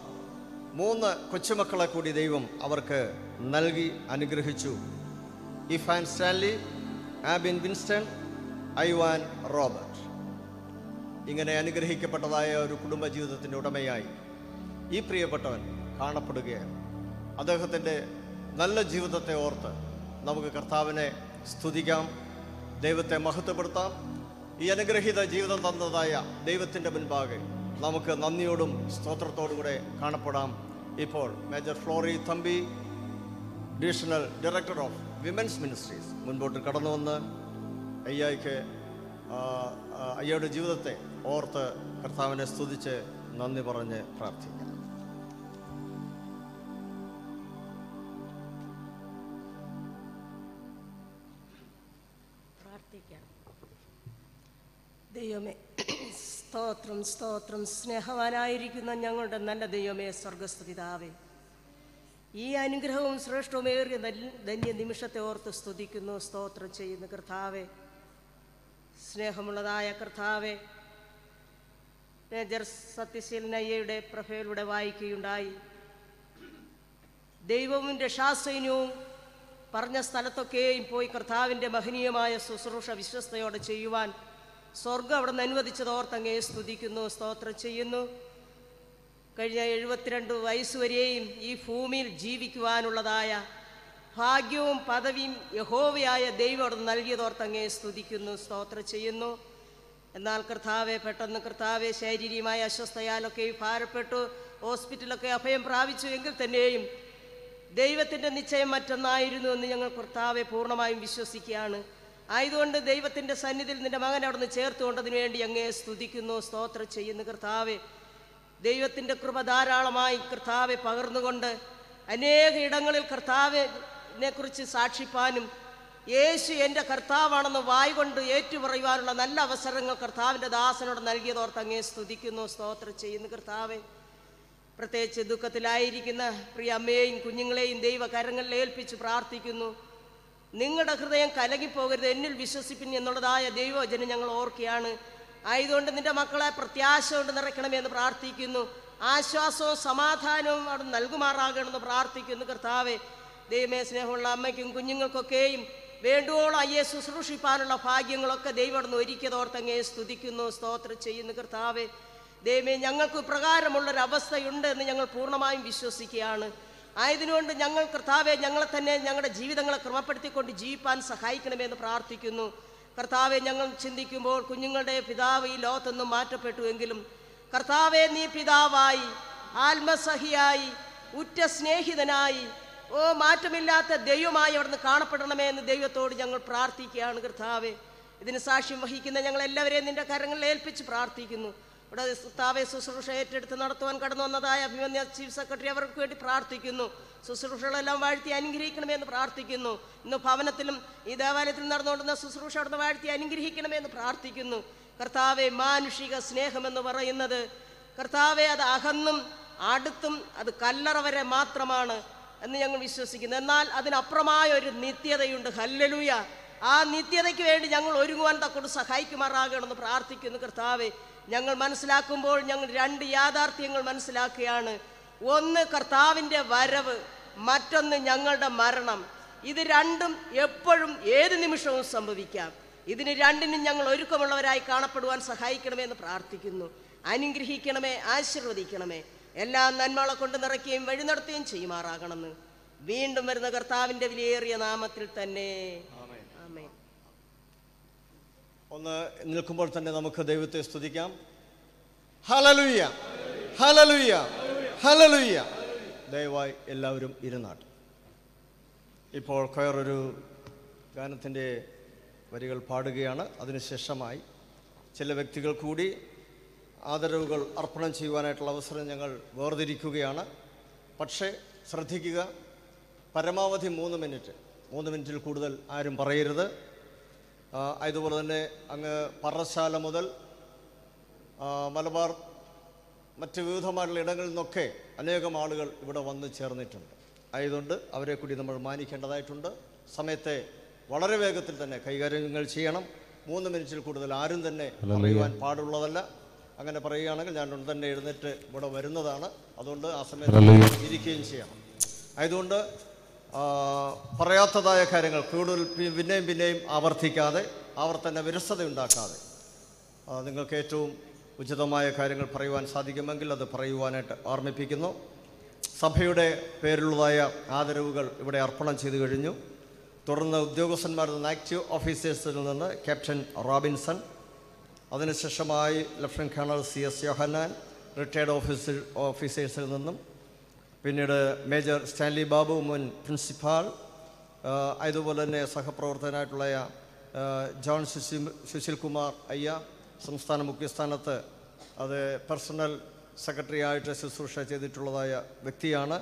മൂന്ന് കൊച്ചുമക്കളെ കൂടി ദൈവം അവർക്ക് നൽകി അനുഗ്രഹിച്ചു. Ifan Stanley Abin Winston Ivan Robert. ഇങ്ങനെ അനുഗ്രഹിക്കപ്പെട്ടതായ ഒരു കുടുംബജീവിതത്തിന്റെ ഉടമയായി ഈ പ്രിയപ്പെട്ടവൻ കാണപ്പെടുകയാണ്. അദ്ദേഹത്തിന്റെ നല്ല ജീവിതത്തെ ഓർത്ത് നമുക്ക് കർത്താവിനെ സ്തുതിക്കാം ദൈവത്തെ മഹത്വപ്പെടുത്താം. ഈ അനുഗ്രഹീത ജീവിതം തന്നതായ ദൈവത്തിന്റെ മുൻപാകെ നമുക്ക് നന്ദിയോടും സ്തോത്രത്തോടും കൂടെ കാണപ്പെടാം. ഇപ്പോൾ major Flory Thampi divisional director of women's ministries മുൻപോട്ട് കടന്നു വന്ന് അയ്യായിക്ക് അയ്യയുടെ ജീവിതത്തെ ഓർത്ത് കർത്താവിനെ സ്തുതിച്ച് നന്ദി പറഞ്ഞ് പ്രാർത്ഥിക്കാം. പ്രാർത്ഥിക്കാം. ദൈവമേ സ്തോത്രം സ്തോത്രം. സ്നേഹവാനായിരിക്കുന്ന ഞങ്ങളുടെ നല്ല ദൈവമേ സ്വർഗസ്തുതിതാവേ ഈ അനുഗ്രഹവും ശ്രേഷ്ഠവുമേറിയ ധന്യ നിമിഷത്തെ ഓർത്ത് സ്തുതിക്കുന്നു സ്തോത്രം ചെയ്യുന്ന കർത്താവെ. സ്നേഹമുള്ളതായ കർത്താവെ മേജർ സത്യശീലനയ്യയുടെ പ്രഭയിലൂടെ വായിക്കുകയുണ്ടായി. ദൈവവും രക്ഷാസൈന്യവും പറഞ്ഞ സ്ഥലത്തൊക്കെയും പോയി കർത്താവിന്റെ മഹനീയമായ ശുശ്രൂഷ വിശ്വസ്തയോടെ ചെയ്യുവാൻ സ്വർഗം അവിടെ നിന്ന് അനുവദിച്ചതോർത്തങ്ങയെ സ്തുതിക്കുന്നു സ്തോത്രം ചെയ്യുന്നു. കഴിഞ്ഞ എഴുപത്തിരണ്ട് വയസ്സുവരെയും ഈ ഭൂമിയിൽ ജീവിക്കുവാനുള്ളതായ ഭാഗ്യവും പദവിയും യഹോവയായ ദൈവം അവിടെ നൽകിയതോർത്തങ്ങയെ സ്തുതിക്കുന്നു സ്തോത്രം ചെയ്യുന്നു. എന്നാൽ കർത്താവെ പെട്ടെന്ന് കർത്താവെ ശാരീരികമായ അസ്വസ്ഥയാലൊക്കെ ഭാരപ്പെട്ടു ഹോസ്പിറ്റലൊക്കെ അഭയം പ്രാപിച്ചു എങ്കിൽ തന്നെയും ദൈവത്തിന്റെ നിശ്ചയം മറ്റൊന്നായിരുന്നു എന്ന് ഞങ്ങൾ കർത്താവെ പൂർണമായും വിശ്വസിക്കുകയാണ്. ആയതുകൊണ്ട് ദൈവത്തിന്റെ സന്നിധിയിൽ നിന്റെ മകൻ നിന്ന് ചേർത്തുകൊണ്ടതിനു വേണ്ടി അങ്ങേ സ്തുതിക്കുന്നു സ്തോത്രം ചെയ്യുന്നു. കർത്താവെ ദൈവത്തിന്റെ കൃപ ധാരാളമായി കർത്താവെ പകർന്നുകൊണ്ട് അനേക ഇടങ്ങളിൽ കർത്താവിനെ കുറിച്ച് സാക്ഷിപ്പാനും യേശു എന്റെ കർത്താവാണെന്ന് വായ് കൊണ്ട് ഏറ്റുപറയുവാനുള്ള നല്ല അവസരങ്ങൾ കർത്താവിന്റെ ദാസനോട് നൽകിയതോർത്ത് അങ്ങേ സ്തുതിക്കുന്നു സ്തോത്രം ചെയ്യുന്നു. കർത്താവെ പ്രത്യേകിച്ച് ദുഃഖത്തിലായിരിക്കുന്ന പ്രിയ അമ്മയെയും കുഞ്ഞുങ്ങളെയും ദൈവകരങ്ങളിൽ ഏൽപ്പിച്ച് പ്രാർത്ഥിക്കുന്നു. നിങ്ങളുടെ ഹൃദയം കലകിപ്പോകരുത് എന്നിൽ വിശ്വസിപ്പിൻ എന്നുള്ളതായ ദൈവവചനം ഞങ്ങൾ ഓർക്കുകയാണ്. ആയതുകൊണ്ട് നിന്റെ മക്കളെ പ്രത്യാശ കൊണ്ട് നിറയ്ക്കണമെന്ന് പ്രാർത്ഥിക്കുന്നു. ആശ്വാസവും സമാധാനവും അവിടെ നൽകുമാറാകണമെന്ന് പ്രാർത്ഥിക്കുന്നു കർത്താവെ. ദൈവമേ സ്നേഹമുള്ള അമ്മയ്ക്കും കുഞ്ഞുങ്ങൾക്കൊക്കെയും വേണ്ടുവോളം അയ്യെ ശുശ്രൂഷിപ്പാനുള്ള ഭാഗ്യങ്ങളൊക്കെ ദൈവം അവിടെ നിന്ന് സ്തുതിക്കുന്നു സ്തോത്രം ചെയ്യുന്നു കർത്താവെ. ദൈവമേ ഞങ്ങൾക്ക് പ്രകാരമുള്ളൊരവസ്ഥയുണ്ട് എന്ന് ഞങ്ങൾ പൂർണമായും വിശ്വസിക്കുകയാണ്. ആയതിനുകൊണ്ട് ഞങ്ങൾ കർത്താവെ ഞങ്ങളെ തന്നെ ഞങ്ങളുടെ ജീവിതങ്ങളെ ക്രമപ്പെടുത്തിക്കൊണ്ട് ജീവിപ്പാൻ സഹായിക്കണമെന്ന് പ്രാർത്ഥിക്കുന്നു. കർത്താവെ ഞങ്ങൾ ചിന്തിക്കുമ്പോൾ കുഞ്ഞുങ്ങളുടെ പിതാവ് ഈ ലോകത്തൊന്നും മാറ്റപ്പെട്ടു എങ്കിലും കർത്താവെ നീ പിതാവായി ആത്മസഹിയായി ഉറ്റ സ്നേഹിതനായി ഓ മാറ്റമില്ലാത്ത ദൈവമായി അവിടുന്ന് കാണപ്പെടണമേ എന്ന് ദൈവത്തോട് ഞങ്ങൾ പ്രാർത്ഥിക്കുകയാണ് കർത്താവെ. ഇതിന് സാക്ഷ്യം വഹിക്കുന്ന ഞങ്ങൾ എല്ലാവരെയും നിന്റെ കരങ്ങളിൽ ഏൽപ്പിച്ച് പ്രാർത്ഥിക്കുന്നു. ഇവിടെ കർത്താവെ ശുശ്രൂഷ ഏറ്റെടുത്ത് നടത്തുവാൻ കടന്നു വന്നതായ അഭിമന്യ ചീഫ് സെക്രട്ടറി അവർക്ക് വേണ്ടി പ്രാർത്ഥിക്കുന്നു. ശുശ്രൂഷകളെല്ലാം വാഴ്ത്തി അനുഗ്രഹിക്കണമെന്ന് പ്രാർത്ഥിക്കുന്നു. ഇന്ന് ഭവനത്തിലും ഈ ദേവാലയത്തിൽ നടന്നുകൊണ്ടുന്ന ശുശ്രൂഷ അവിടുന്ന് വാഴ്ത്തി അനുഗ്രഹിക്കണമെന്ന് പ്രാർത്ഥിക്കുന്നു. കർത്താവെ മാനുഷിക സ്നേഹമെന്ന് പറയുന്നത് കർത്താവെ അത് അകന്നും അടുത്തും അത് കല്ലറ വരെ മാത്രമാണ് എന്ന് ഞങ്ങൾ വിശ്വസിക്കുന്നു. എന്നാൽ അതിനപ്പുറമായ ഒരു നിത്യതയുണ്ട്. ഹല്ലലൂയ. ആ നിത്യതയ്ക്ക് വേണ്ടി ഞങ്ങൾ ഒരുങ്ങുവാൻ തക്കോട് സഹായിക്കുമാറാകണമെന്ന് പ്രാർത്ഥിക്കുന്നു കർത്താവെ. ഞങ്ങൾ മനസ്സിലാക്കുമ്പോൾ ഞങ്ങൾ രണ്ട് യാഥാർത്ഥ്യങ്ങൾ മനസ്സിലാക്കുകയാണ്. ഒന്ന് കർത്താവിന്റെ വരവ് മറ്റൊന്ന് ഞങ്ങളുടെ മരണം. ഇത് രണ്ടും എപ്പോഴും ഏത് നിമിഷവും സംഭവിക്കാം. ഇതിന് രണ്ടിനും ഞങ്ങൾ ഒരുക്കമുള്ളവരായി കാണപ്പെടുവാൻ സഹായിക്കണമെന്ന് പ്രാർത്ഥിക്കുന്നു. അനുഗ്രഹിക്കണമേ ആശീർവദിക്കണമേ. എല്ലാ നന്മകളെ കൊണ്ട് നിറയ്ക്കുകയും വഴി നടത്തുകയും ചെയ്യുമാറാകണമെന്ന്. വീണ്ടും വരുന്ന കർത്താവിന്റെ വിലയേറിയ നാമത്തിൽ തന്നെ. ഒന്ന് നിൽക്കുമ്പോൾ തന്നെ നമുക്ക് ദൈവത്തെ സ്തുതിക്കാം. ഹലലുയ്യ ഹലലുയ്യ ഹലലുയ്യ ദയവായി എല്ലാവരും ഇരുന്നാട്ട് ഇപ്പോൾ കയറൊരു ഗാനത്തിന്റെ വരികൾ പാടുകയാണ്. അതിനുശേഷമായി ചില വ്യക്തികൾ കൂടി ആദരവുകൾ അർപ്പണം ചെയ്യുവാനായിട്ടുള്ള അവസരം ഞങ്ങൾ വേർതിരിക്കുകയാണ്. പക്ഷേ ശ്രദ്ധിക്കുക പരമാവധി മൂന്ന് മിനിറ്റ് മൂന്ന് മിനിറ്റിൽ കൂടുതൽ ആരും പറയരുത്. അതുപോലെ തന്നെ അങ്ങ് പറശാല മുതൽ മലബാർ മറ്റ് വിവിധമായിട്ടുള്ള ഇടങ്ങളിൽ നിന്നൊക്കെ അനേകം ആളുകൾ ഇവിടെ വന്ന് ചേർന്നിട്ടുണ്ട്. ആയതുകൊണ്ട് അവരെ കൂടി നമ്മൾ മാനിക്കേണ്ടതായിട്ടുണ്ട്. സമയത്തെ വളരെ വേഗത്തിൽ തന്നെ കൈകാര്യങ്ങൾ ചെയ്യണം. മൂന്ന് മിനിറ്റിൽ കൂടുതൽ ആരും തന്നെ അറിയുവാൻ പാടുള്ളതല്ല. അങ്ങനെ പറയുകയാണെങ്കിൽ ഞാൻ ഉടൻ തന്നെ എഴുന്നേറ്റ് ഇവിടെ വരുന്നതാണ്. അതുകൊണ്ട് ആ സമയത്ത്. ഇരിക്കുകയും ചെയ്യണം. ആയതുകൊണ്ട് പറയാത്തതായ കാര്യങ്ങൾ കൂടുതൽ പിന്നെയും പിന്നെയും ആവർത്തിക്കാതെ ആവർത്തന വിരസത ഉണ്ടാക്കാതെ നിങ്ങൾക്ക് ഏറ്റവും ഉചിതമായ കാര്യങ്ങൾ പറയുവാൻ സാധിക്കുമെങ്കിൽ അത് പറയുവാനായിട്ട് ഓർമ്മിപ്പിക്കുന്നു. സഭയുടെ പേരിലുള്ളതായ ആദരവുകൾ ഇവിടെ അർപ്പണം ചെയ്തു കഴിഞ്ഞു. തുടർന്ന് ഉദ്യോഗസ്ഥന്മാരിൽ നിന്ന് ആക്റ്റീവ് ഓഫീസേഴ്സിൽ നിന്ന് captain Robinson അതിനുശേഷമായി lieutenant colonel C S Yohannan retired officer ഓഫീസേഴ്സിൽ നിന്നും പിന്നീട് മേജർ സ്റ്റാൻലി ബാബു മുൻ പ്രിൻസിപ്പാൾ അതുപോലെ തന്നെ സഹപ്രവർത്തകനായിട്ടുള്ള ജോൺ സുശി സുശീൽകുമാർ അയ്യ സംസ്ഥാന മുഖ്യസ്ഥാനത്ത് അത് പേഴ്സണൽ സെക്രട്ടറി ആയിട്ട് ശുശ്രൂഷ ചെയ്തിട്ടുള്ളതായ വ്യക്തിയാണ്.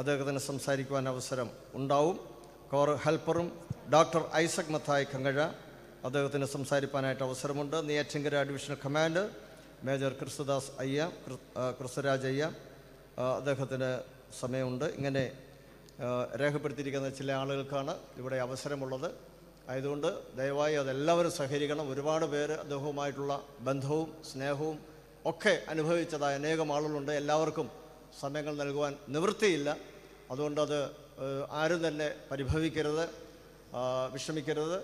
അദ്ദേഹത്തിന് സംസാരിക്കുവാൻ അവസരം ഉണ്ടാവും. കോർ ഹെൽപ്പറും ഡോക്ടർ ഐസക് മത്തായ് കങ്ങഴ അദ്ദേഹത്തിന് സംസാരിക്കാനായിട്ട് അവസരമുണ്ട്. Neyyattinkara additional command major Kristudas അയ്യ ക്രിസ്തുരാജ് അയ്യ അദ്ദേഹത്തിന് സമയമുണ്ട്. ഇങ്ങനെ രേഖപ്പെടുത്തിയിരിക്കുന്ന ചില ആളുകൾക്കാണ് ഇവിടെ അവസരമുള്ളത്. ആയതുകൊണ്ട് ദയവായി അതെല്ലാവരും സഹകരിക്കണം. ഒരുപാട് പേര് അദ്ദേഹവുമായിട്ടുള്ള ബന്ധവും സ്നേഹവും ഒക്കെ അനുഭവിച്ചതായ അനേകം ആളുകളുണ്ട്. എല്ലാവർക്കും സമയങ്ങൾ നൽകുവാൻ നിവൃത്തിയില്ല. അതുകൊണ്ടത് അത് ആരും തന്നെ പരിഭവിക്കരുത് വിഷമിക്കരുത്.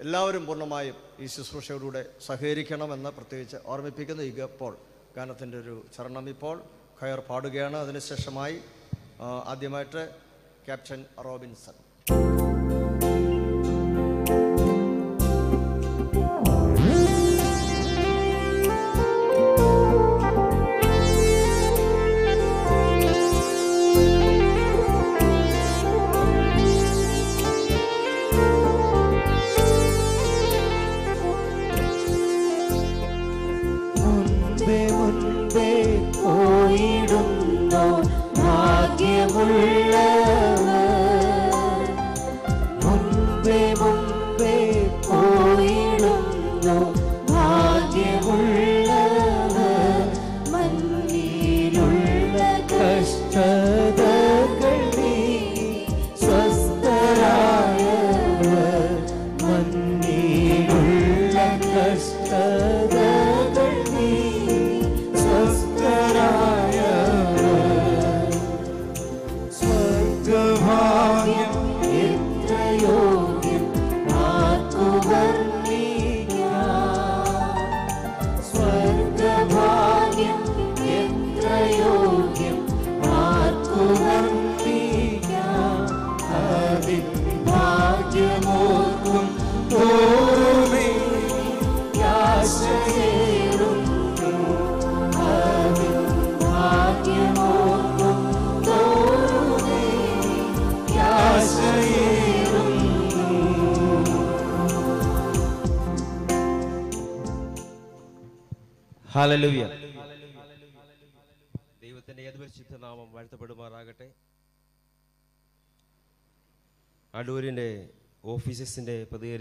എല്ലാവരും പൂർണമായും ഈ ശുശ്രൂഷയോടുകൂടെ സഹകരിക്കണമെന്ന് പ്രത്യേകിച്ച് ഓർമ്മിപ്പിക്കുന്നു. ഈ ഇപ്പോൾ ഗാനത്തിന്റെ ഒരു ചരണം ഇപ്പോൾ കയർ പാടുകയാണ്. അതിനുശേഷമായി ആദ്യമായിട്ട് ക്യാപ്റ്റൻ റോബിൻസൺ.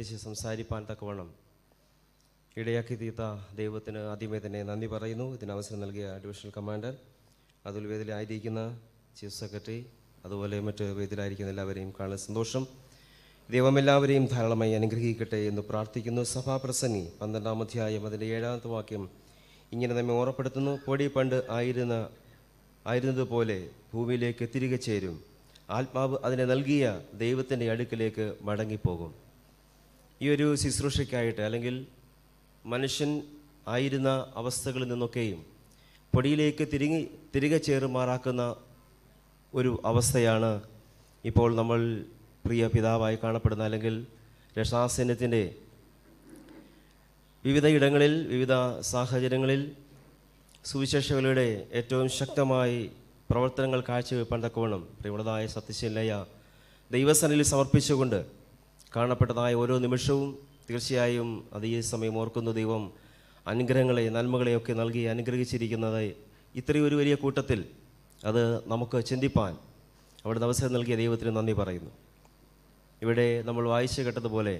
പ്രതികരിച്ച് സംസാരിപ്പാൻ തക്കവണ്ണം ഇടയാക്കി തീർത്ത ദൈവത്തിന് ആദ്യമേ തന്നെ നന്ദി പറയുന്നു. ഇതിന് അവസരം നൽകിയ ഡിവിഷണൽ കമാൻഡർ അതുൽ വേദിയിലായിരിക്കുന്ന ചീഫ് സെക്രട്ടറി അതുപോലെ മറ്റ് വേദിയിലായിരിക്കുന്ന എല്ലാവരെയും കാണാൻ സന്തോഷം. ദൈവം എല്ലാവരെയും ധാരാളമായി അനുഗ്രഹിക്കട്ടെ എന്ന് പ്രാർത്ഥിക്കുന്നു. സഭാപ്രസംഗി പന്ത്രണ്ടാം അധ്യായം അതിന്റെ ഏഴാമത്തെ വാക്യം ഇങ്ങനെ നമ്മെ ഓർമ്മപ്പെടുത്തുന്നു. പൊടി പണ്ട് ആയിരുന്ന ആയിരുന്നതുപോലെ ഭൂമിയിലേക്ക് തിരികെ ചേരും. ആത്മാവ് അതിനെ നൽകിയ ദൈവത്തിന്റെ അടുക്കിലേക്ക് മടങ്ങിപ്പോകും. ഈ ഒരു ശുശ്രൂഷയ്ക്കായിട്ട് അല്ലെങ്കിൽ മനുഷ്യൻ ആയിരുന്ന അവസ്ഥകളിൽ നിന്നൊക്കെയും പൊടിയിലേക്ക് തിരികെ തിരികെ ചേറുമാറാക്കുന്ന ഒരു അവസ്ഥയാണ് ഇപ്പോൾ നമ്മൾ പ്രിയ പിതാവായി കാണപ്പെടുന്ന അല്ലെങ്കിൽ രക്ഷാസൈന്യത്തിന്റെ വിവിധ ഇടങ്ങളിൽ വിവിധ സാഹചര്യങ്ങളിൽ സുവിശേഷകളുടെ ഏറ്റവും ശക്തമായി പ്രവർത്തനങ്ങൾ കാഴ്ചവെപ്പാൻ തക്കവണ്ണം പ്രിയമുള്ളതായ സത്യശീലയ ദൈവസനിൽ സമർപ്പിച്ചുകൊണ്ട് കാണപ്പെട്ടതായ ഓരോ നിമിഷവും തീർച്ചയായും അത് ഈ സമയം ഓർക്കുന്ന ദൈവം അനുഗ്രഹങ്ങളെ നന്മകളെയൊക്കെ നൽകി അനുഗ്രഹിച്ചിരിക്കുന്നത് ഇത്രയും ഒരു വലിയ കൂട്ടത്തിൽ അത് നമുക്ക് ചിന്തിപ്പാൻ അവിടെ അവസരം നൽകിയ ദൈവത്തിന് നന്ദി പറയുന്നു. ഇവിടെ നമ്മൾ വായിച്ചു കേട്ടതുപോലെ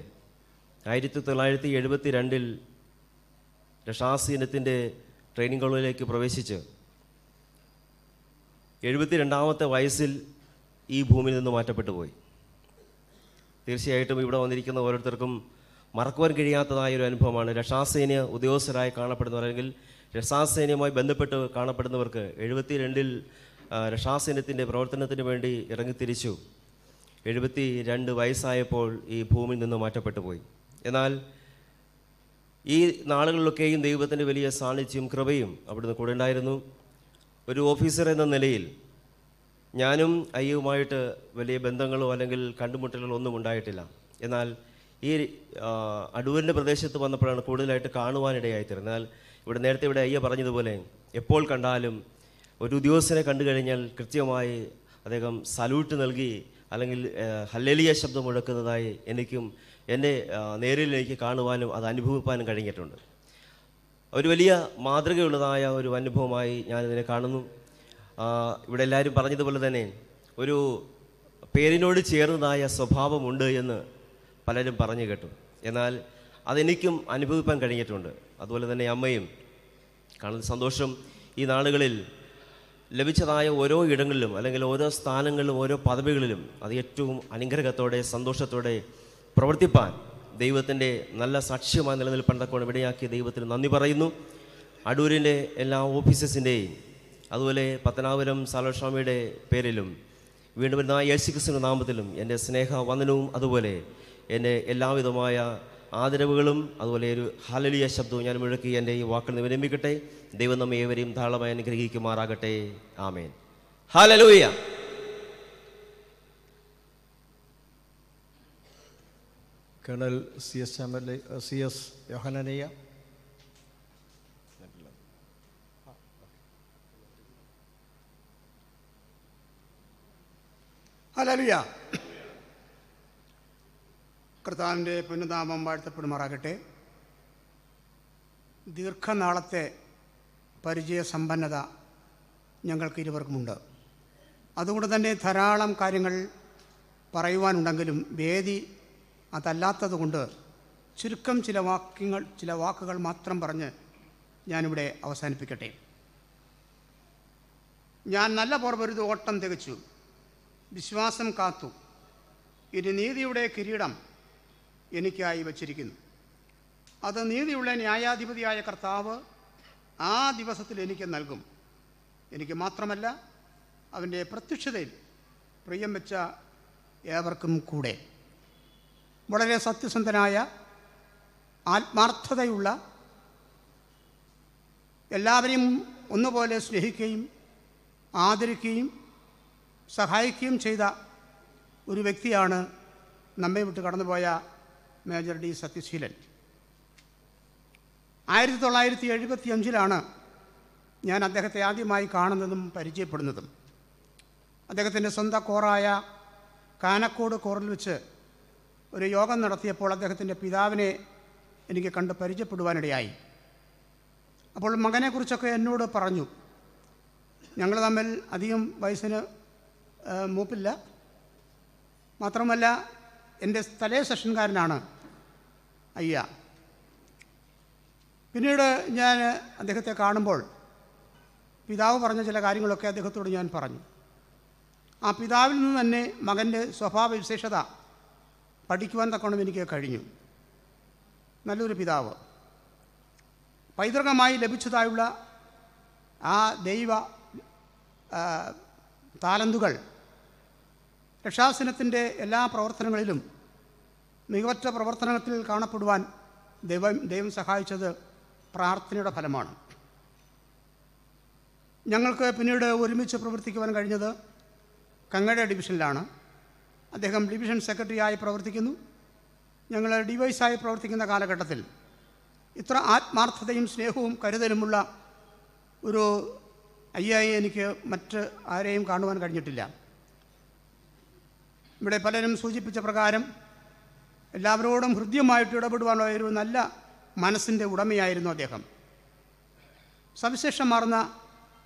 ആയിരത്തി തൊള്ളായിരത്തി എഴുപത്തി രണ്ടിൽ രക്ഷാസീനത്തിന്റെ ട്രെയിനിങ് കോളേജിലേക്ക് പ്രവേശിച്ച് എഴുപത്തി രണ്ടാമത്തെ വയസ്സിൽ ഈ ഭൂമിയിൽ നിന്ന് മാറ്റപ്പെട്ടു പോയി. തീർച്ചയായിട്ടും ഇവിടെ വന്നിരിക്കുന്ന ഓരോരുത്തർക്കും മറക്കുവാൻ കഴിയാത്തതായ ഒരു അനുഭവമാണ്. രക്ഷാസേന ഉദ്യോഗസ്ഥരായി കാണപ്പെടുന്നവർ അല്ലെങ്കിൽ രക്ഷാസേനയുമായി ബന്ധപ്പെട്ട് കാണപ്പെടുന്നവർക്ക് എഴുപത്തി രണ്ടിൽ രക്ഷാസേനത്തിന്റെ പ്രവർത്തനത്തിന് വേണ്ടി ഇറങ്ങിത്തിരിച്ചു. എഴുപത്തി രണ്ട് വയസ്സായപ്പോൾ ഈ ഭൂമിയിൽ നിന്ന് മാറ്റപ്പെട്ടു പോയി. എന്നാൽ ഈ നാളുകളിലൊക്കെയും ദൈവത്തിന്റെ വലിയ സാന്നിധ്യം കൃപയും അവിടുന്ന് കൂടെ ഉണ്ടായിരുന്നു. ഒരു ഓഫീസർ എന്ന നിലയിൽ ഞാനും അയ്യുമായിട്ട് വലിയ ബന്ധങ്ങളോ അല്ലെങ്കിൽ കണ്ടുമുട്ടലുകളോ ഒന്നും ഉണ്ടായിട്ടില്ല. എന്നാൽ ഈ അടൂരിന്റെ പ്രദേശത്ത് വന്നപ്പോഴാണ് കൂടുതലായിട്ട് കാണുവാനിടയായിത്തീരുന്നത് എന്നാൽ ഇവിടെ നേരത്തെ ഇവിടെ അയ്യ പറഞ്ഞതുപോലെ എപ്പോൾ കണ്ടാലും ഒരു ഉദ്യോഗസ്ഥനെ കണ്ടു കഴിഞ്ഞാൽ കൃത്യമായി അദ്ദേഹം സല്യൂട്ട് നൽകി അല്ലെങ്കിൽ ഹല്ലലിയ ശബ്ദം മുഴക്കുന്നതായി എനിക്കും എന്റെ നേരിൽ എനിക്ക് കാണുവാനും അത് അനുഭവിപ്പാനും കഴിഞ്ഞിട്ടുണ്ട്. ഒരു വലിയ മാതൃകയുള്ളതായ ഒരു അനുഭവമായി ഞാനിതിനെ കാണുന്നു. ഇവിടെ എല്ലാവരും പറഞ്ഞതുപോലെ തന്നെ ഒരു പേരിനോട് ചേർന്നതായ സ്വഭാവമുണ്ട് എന്ന് പലരും പറഞ്ഞു കേട്ടു. എന്നാൽ അതെനിക്കും അനുഭവിപ്പാൻ കഴിഞ്ഞിട്ടുണ്ട്. അതുപോലെ തന്നെ അമ്മയും കാണുന്ന സന്തോഷം ഈ നാളുകളിൽ ലഭിച്ചതായ ഓരോ ഇടങ്ങളിലും അല്ലെങ്കിൽ ഓരോ സ്ഥാനങ്ങളിലും ഓരോ പദവികളിലും അത് ഏറ്റവും അനുഗ്രഹത്തോടെ സന്തോഷത്തോടെ പ്രവർത്തിപ്പാൻ ദൈവത്തിന്റെ നല്ല സാക്ഷ്യമായി നിലനിൽപ്പാൻ തക്കോണം ഇവിടെയാക്കിയ ദൈവത്തിന് നന്ദി പറയുന്നു. അടൂരിന്റെ എല്ലാ ഓഫീസസിന്റെയും അതുപോലെ പത്തനാപുരം സാലോസ്വാമിയുടെ പേരിലും വീണ്ടും വരുന്ന യേശുക്രിസ്തുവിന്റെ നാമത്തിലും എന്റെ സ്നേഹ വന്ദനവും അതുപോലെ എന്റെ എല്ലാവിധമായ ആദരവുകളും അതുപോലെ ഒരു ഹാലലിയ ശബ്ദവും ഞാൻ മുഴക്കി എന്റെ ഈ വാക്കുകൾ വിരമിക്കട്ടെ. ദൈവം നമ്മെ ഏവരെയും ധാരാളമായി അനുഗ്രഹിക്കുമാറാകട്ടെ. Amen. Hallelujah colonel C S M L A C S യോഹനനയ്യ hallelujah കർത്താവിന്റെ പുനഃനാമം വാഴ്ത്തപ്പെടുമാറാകട്ടെ. ദീർഘനാളത്തെ പരിചയ സമ്പന്നത ഞങ്ങൾക്ക് ഇരുവർക്കുമുണ്ട്. അതുകൊണ്ട് തന്നെ ധാരാളം കാര്യങ്ങൾ പറയുവാനുണ്ടെങ്കിലും വേദി അതല്ലാത്തതുകൊണ്ട് ചുരുക്കം ചില വാക്യങ്ങൾ ചില വാക്കുകൾ മാത്രം പറഞ്ഞ് ഞാനിവിടെ അവസാനിപ്പിക്കട്ടെ. ഞാൻ നല്ല പുറമൊരു ഓട്ടം തികച്ചു. വിശ്വാസം കാത്തു. ഇനി നീതിയുടെ കിരീടം എനിക്കായി വച്ചിരിക്കുന്നു. അത് നീതിയുള്ള ന്യായാധിപതിയായ കർത്താവ് ആ ദിവസത്തിൽ എനിക്ക് നൽകും. എനിക്ക് മാത്രമല്ല അവന്റെ പ്രത്യക്ഷതയിൽ പ്രിയം വെച്ച ഏവർക്കും കൂടെ. വളരെ സത്യസന്ധനായ ആത്മാർത്ഥതയുള്ള എല്ലാവരെയും ഒന്നുപോലെ സ്നേഹിക്കുകയും ആദരിക്കുകയും സഹായിക്കുകയും ചെയ്ത ഒരു വ്യക്തിയാണ് നമ്മെ വിട്ട് കടന്നുപോയ മേജർ ഡി സത്യശീലൻ. ആയിരത്തി തൊള്ളായിരത്തി എഴുപത്തി അഞ്ചിലാണ് ഞാൻ അദ്ദേഹത്തെ ആദ്യമായി കാണുന്നതും പരിചയപ്പെടുന്നതും. അദ്ദേഹത്തിന്റെ സ്വന്തം കോറായ കാനക്കോട് കോറിൽ വെച്ച് ഒരു യോഗം നടത്തിയപ്പോൾ അദ്ദേഹത്തിന്റെ പിതാവിനെ എനിക്ക് കണ്ട് പരിചയപ്പെടുവാനിടയായി. അപ്പോൾ മകനെക്കുറിച്ചൊക്കെ എന്നോട് പറഞ്ഞു ഞങ്ങൾ തമ്മിൽ അധികം വയസ്സിന് മൂപ്പില്ല. മാത്രമല്ല എന്റെ തലേ സെഷൻകാരനാണ് അയ്യ. പിന്നീട് ഞാൻ അദ്ദേഹത്തെ കാണുമ്പോൾ പിതാവ് പറഞ്ഞ ചില കാര്യങ്ങളൊക്കെ അദ്ദേഹത്തോട് ഞാൻ പറഞ്ഞു. ആ പിതാവിൽ നിന്ന് തന്നെ മകന്റെ സ്വഭാവ വിശേഷത പഠിക്കുവാൻ തക്കോണം എനിക്ക് കഴിഞ്ഞു. നല്ലൊരു പിതാവ്. പൈതൃകമായി ലഭിച്ചതായുള്ള ആ ദൈവ താലന്തുകൾ. രക്ഷാസനത്തിന്റെ എല്ലാ പ്രവർത്തനങ്ങളിലും മികവറ്റ പ്രവർത്തനത്തിൽ കാണപ്പെടുവാൻ ദൈവം ദൈവം സഹായിച്ചത് പ്രാർത്ഥനയുടെ ഫലമാണ്. ഞങ്ങൾക്ക് പിന്നീട് ഒരുമിച്ച് പ്രവർത്തിക്കുവാൻ കഴിഞ്ഞത് കങ്ങട ഡിവിഷനിലാണ്. അദ്ദേഹം ഡിവിഷൻ സെക്രട്ടറിയായി പ്രവർത്തിക്കുന്നു. ഞങ്ങൾ ഡിവൈസായി പ്രവർത്തിക്കുന്ന കാലഘട്ടത്തിൽ ഇത്ര ആത്മാർത്ഥതയും സ്നേഹവും കരുതലുമുള്ള ഒരു അയ്യായി എനിക്ക് മറ്റ് ആരെയും കാണുവാൻ കഴിഞ്ഞിട്ടില്ല. ഇവിടെ പലരും സൂചിപ്പിച്ച പ്രകാരം എല്ലാവരോടും ഹൃദ്യമായിട്ട് ഇടപെടുവാനുള്ള ഒരു നല്ല മനസ്സിന്റെ ഉടമയായിരുന്നു അദ്ദേഹം. സവിശേഷം മാറുന്ന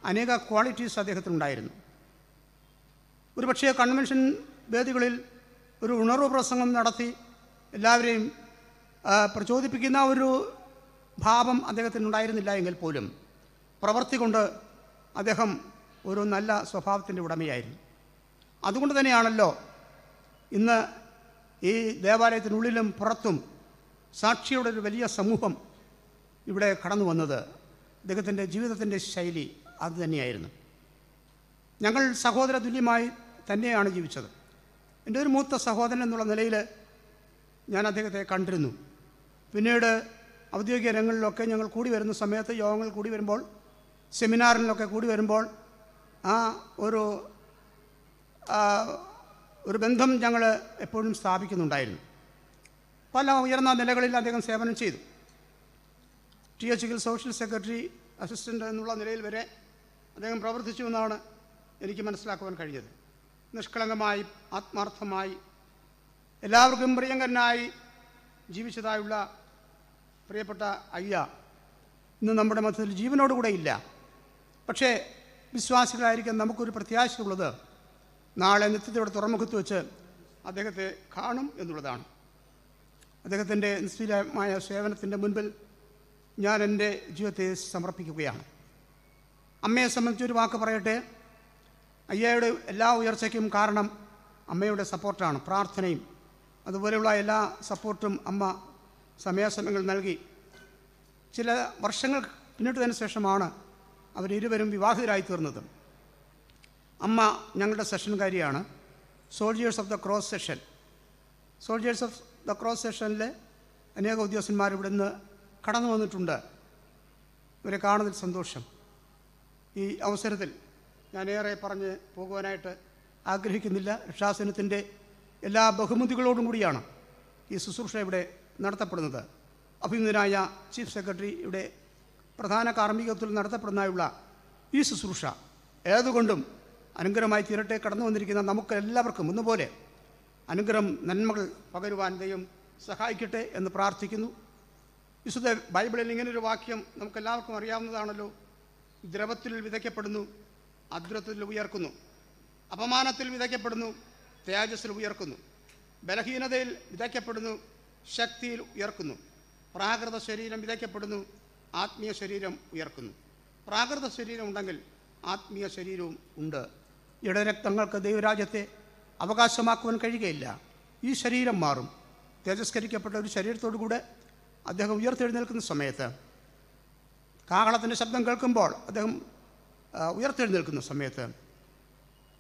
അനേക ക്വാളിറ്റീസ് അദ്ദേഹത്തിനുണ്ടായിരുന്നു. ഒരുപക്ഷേ കൺവെൻഷൻ വേദികളിൽ ഒരു ഉണർവ് പ്രസംഗം നടത്തി എല്ലാവരെയും പ്രചോദിപ്പിക്കുന്ന ഒരു ഭാവം അദ്ദേഹത്തിനുണ്ടായിരുന്നില്ല എങ്കിൽ പോലും. പ്രവർത്തി കൊണ്ട് അദ്ദേഹം ഒരു നല്ല സ്വഭാവത്തിന്റെ ഉടമയായിരുന്നു. അതുകൊണ്ട് തന്നെയാണല്ലോ ഇന്ന് ഈ ദേവാലയത്തിനുള്ളിലും പുറത്തും സാക്ഷിയുടെ ഒരു വലിയ സമൂഹം ഇവിടെ കടന്നു വന്നത്. അദ്ദേഹത്തിന്റെ ജീവിതത്തിന്റെ ശൈലി അത് തന്നെയായിരുന്നു. ഞങ്ങൾ സഹോദര തുല്യമായി തന്നെയാണ് ജീവിച്ചത്. എന്റെ ഒരു മൂത്ത സഹോദരൻ എന്നുള്ള നിലയിൽ ഞാൻ അദ്ദേഹത്തെ കണ്ടിരുന്നു. പിന്നീട് ഔദ്യോഗിക രംഗങ്ങളിലൊക്കെ ഞങ്ങൾ കൂടി വരുന്ന സമയത്ത് യോഗങ്ങൾ കൂടി വരുമ്പോൾ സെമിനാറിലൊക്കെ കൂടി വരുമ്പോൾ ആ ഒരു ഒരു ബന്ധം ഞങ്ങൾ എപ്പോഴും സ്ഥാപിക്കുന്നുണ്ടായിരുന്നു. പല ഉയർന്ന നിലകളിൽ അദ്ദേഹം സേവനം ചെയ്തു. T H social secretary assistant എന്നുള്ള നിലയിൽ വരെ അദ്ദേഹം പ്രവർത്തിച്ചു എന്നാണ് എനിക്ക് മനസ്സിലാക്കുവാൻ കഴിഞ്ഞത്. നിഷ്കളങ്കമായി ആത്മാർത്ഥമായി എല്ലാവർക്കും പ്രിയങ്കരനായി ജീവിച്ചതായുള്ള പ്രിയപ്പെട്ട അയ്യ ഇന്ന് നമ്മുടെ മധ്യത്തിൽ ജീവനോടുകൂടെ ഇല്ല. പക്ഷേ വിശ്വാസികളായിരിക്കാൻ നമുക്കൊരു പ്രത്യാശയുള്ളത് നാളെ നിത്യത്തോടെ തുറമുഖത്ത് വെച്ച് അദ്ദേഹത്തെ കാണും എന്നുള്ളതാണ്. അദ്ദേഹത്തിന്റെ നിസ്തുലമായ സേവനത്തിന്റെ മുൻപിൽ ഞാൻ എന്റെ ജീവിതത്തെ സമർപ്പിക്കുകയാണ്. അമ്മയെ സംബന്ധിച്ചൊരു വാക്ക് പറയട്ടെ. അയ്യയുടെ എല്ലാ ഉയർച്ചയ്ക്കും കാരണം അമ്മയുടെ സപ്പോർട്ടാണ് പ്രാർത്ഥനയും. അതുപോലെയുള്ള എല്ലാ സപ്പോർട്ടും അമ്മ സമയാസമയങ്ങൾ നൽകി. ചില വർഷങ്ങൾ പിന്നിട്ടതിന് ശേഷമാണ് അവരിരുവരും വിവാഹിതരായി തീർന്നത്. അമ്മ ഞങ്ങളുടെ സെഷൻകാരിയാണ്. Soldiers of the cross session soldiers of the cross സെഷനിലെ അനേക ഉദ്യോഗസ്ഥന്മാർ ഇവിടെ നിന്ന് കടന്നു വന്നിട്ടുണ്ട്. ഇവരെ കാണുന്നതിൽ സന്തോഷം. ഈ അവസരത്തിൽ ഞാനേറെ പറഞ്ഞ് പോകുവാനായിട്ട് ആഗ്രഹിക്കുന്നില്ല. രക്ഷാസനത്തിന്റെ എല്ലാ ബഹുമതികളോടും കൂടിയാണ് ഈ ശുശ്രൂഷ ഇവിടെ നടത്തപ്പെടുന്നത്. അഭിനന്ദനായ ചീഫ് സെക്രട്ടറി ഇവിടെ പ്രധാന കാർമ്മികത്വത്തിൽ നടത്തപ്പെടുന്നതായുള്ള ഈ ശുശ്രൂഷ ഏതുകൊണ്ടും അനുഗ്രഹമായി തീരട്ടെ കടന്നു വന്നിരിക്കുന്ന നമുക്ക് എല്ലാവർക്കും ഒന്നുപോലെ അനുഗ്രഹം നന്മകൾ പകരുവാൻ ദൈവം സഹായിക്കട്ടെ എന്ന് പ്രാർത്ഥിക്കുന്നു. വിശുദ്ധ ബൈബിളിൽ ഇങ്ങനൊരു വാക്യം നമുക്കെല്ലാവർക്കും അറിയാവുന്നതാണല്ലോ. ദ്രവത്തിൽ വിതയ്ക്കപ്പെടുന്നു അദ്രത്തിൽ ഉയർക്കുന്നു. അപമാനത്തിൽ വിതയ്ക്കപ്പെടുന്നു തേജസ്സിൽ ഉയർക്കുന്നു. ബലഹീനതയിൽ വിതയ്ക്കപ്പെടുന്നു ശക്തിയിൽ ഉയർക്കുന്നു. പ്രാകൃത ശരീരം വിതയ്ക്കപ്പെടുന്നു ആത്മീയ ശരീരം ഉയർക്കുന്നു. പ്രാകൃത ശരീരം ഉണ്ടെങ്കിൽ ആത്മീയ ശരീരവും ഉണ്ട്. ഇടരക്തങ്ങൾക്ക് ദൈവരാജ്യത്തെ അവകാശമാക്കുവാൻ കഴിയുകയില്ല. ഈ ശരീരം മാറും. തേജസ്കരിക്കപ്പെട്ട ഒരു ശരീരത്തോടു കൂടെ അദ്ദേഹം ഉയർത്തെഴുന്നേൽക്കുന്ന സമയത്ത് കാഹളത്തിന്റെ ശബ്ദം കേൾക്കുമ്പോൾ അദ്ദേഹം ഉയർത്തെഴുന്നേൽക്കുന്ന സമയത്ത്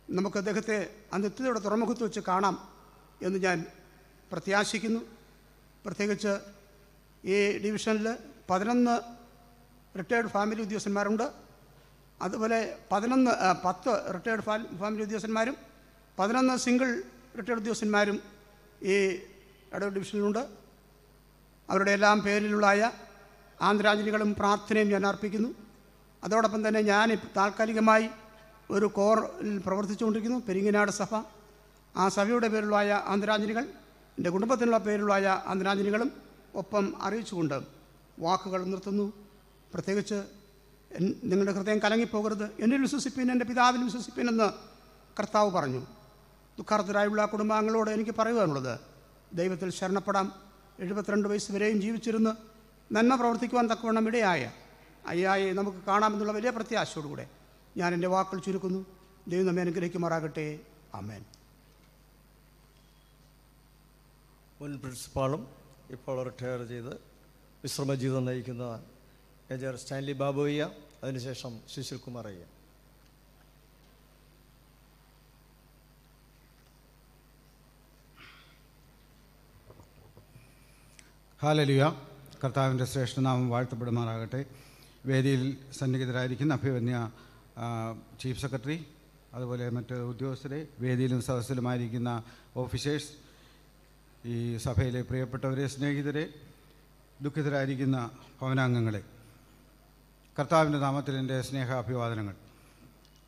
നമുക്ക് അദ്ദേഹത്തെ ആ നിത്യതയുടെ തുറമുഖത്ത് വെച്ച് കാണാം എന്ന് ഞാൻ പ്രത്യാശിക്കുന്നു. പ്രത്യേകിച്ച് ഈ ഡിവിഷനിൽ പതിനൊന്ന് റിട്ടയർഡ് ഫാമിലി ഉദ്യോഗസ്ഥന്മാരുണ്ട്. അതുപോലെ പതിനൊന്ന് പത്ത് റിട്ടയർഡ് ഫാമിലി ഉദ്യോഗസ്ഥന്മാരും പതിനൊന്ന് സിംഗിൾ റിട്ടയേർഡ് ഉദ്യോഗസ്ഥന്മാരും ഈ ഇടവ് ഡിവിഷനിലുണ്ട്. അവരുടെ എല്ലാം പേരിലുള്ളായ ആന്തരാഞ്ജലികളും പ്രാർത്ഥനയും ഞാൻ അർപ്പിക്കുന്നു. അതോടൊപ്പം തന്നെ ഞാൻ താൽക്കാലികമായി ഒരു കോറിൽ പ്രവർത്തിച്ചുകൊണ്ടിരിക്കുന്നു പെരിങ്ങനാട് സഭ. ആ സഭയുടെ പേരിലുള്ളായ ആന്തരാഞ്ജലികൾ എന്റെ കുടുംബത്തിനുള്ള പേരിലുള്ളായ ആന്തരാഞ്ജലികളും ഒപ്പം അറിയിച്ചുകൊണ്ട് വാക്കുകൾ നിർത്തുന്നു. പ്രത്യേകിച്ച് നിങ്ങളുടെ ഹൃദയം കലങ്ങിപ്പോകരുത്. എന്നിൽ വിശ്വസിപ്പിൻ എന്റെ പിതാവിൽ വിശ്വസിപ്പിൻ എന്ന് കർത്താവ് പറഞ്ഞു. ദുഃഖാർത്ഥരായുള്ള കുടുംബാംഗങ്ങളോട് എനിക്ക് പറയുവാനുള്ളത് ദൈവത്തിൽ ശരണപ്പെടാം. എഴുപത്തിരണ്ട് വയസ്സ് വരെയും ജീവിച്ചിരുന്ന് നന്മ പ്രവർത്തിക്കുവാൻ തക്കവണ്ണം ഇടയായ അയ്യായെ നമുക്ക് കാണാമെന്നുള്ള വലിയ പ്രത്യാശയോടുകൂടെ ഞാൻ എന്റെ വാക്കുകൾ ചുരുക്കുന്നു. ദൈവം നമ്മെ അനുഗ്രഹിക്കുമാറാകട്ടെ. ആമേൻ. മുൻ പ്രിൻസിപ്പാളും ഇപ്പോൾ റിട്ടയർ ചെയ്ത് വിശ്രമജീവിതം നയിക്കുന്ന മേജർ സ്റ്റാൻലി ബാബുയ്യ അതിനുശേഷം സുശീൽ കുമാർ അയ്യ ഹാലലിയ. കർത്താവിന്റെ ശ്രേഷ്ഠനാമം വാഴ്ത്തപ്പെടുമാറാകട്ടെ. വേദിയിൽ സന്നിഹിതരായിരിക്കുന്ന അഭിവന്യ ചീഫ് സെക്രട്ടറി അതുപോലെ മറ്റ് ഉദ്യോഗസ്ഥരെ വേദിയിലും സദസ്സിലുമായിരിക്കുന്ന ഓഫീസേഴ്സ് ഈ സഭയിലെ പ്രിയപ്പെട്ടവരെ സ്നേഹിതരെ ദുഃഖിതരായിരിക്കുന്ന ഭവനാംഗങ്ങളെ. കർത്താവിന്റെ നാമത്തിൽ എന്റെ സ്നേഹ അഭിവാദനങ്ങൾ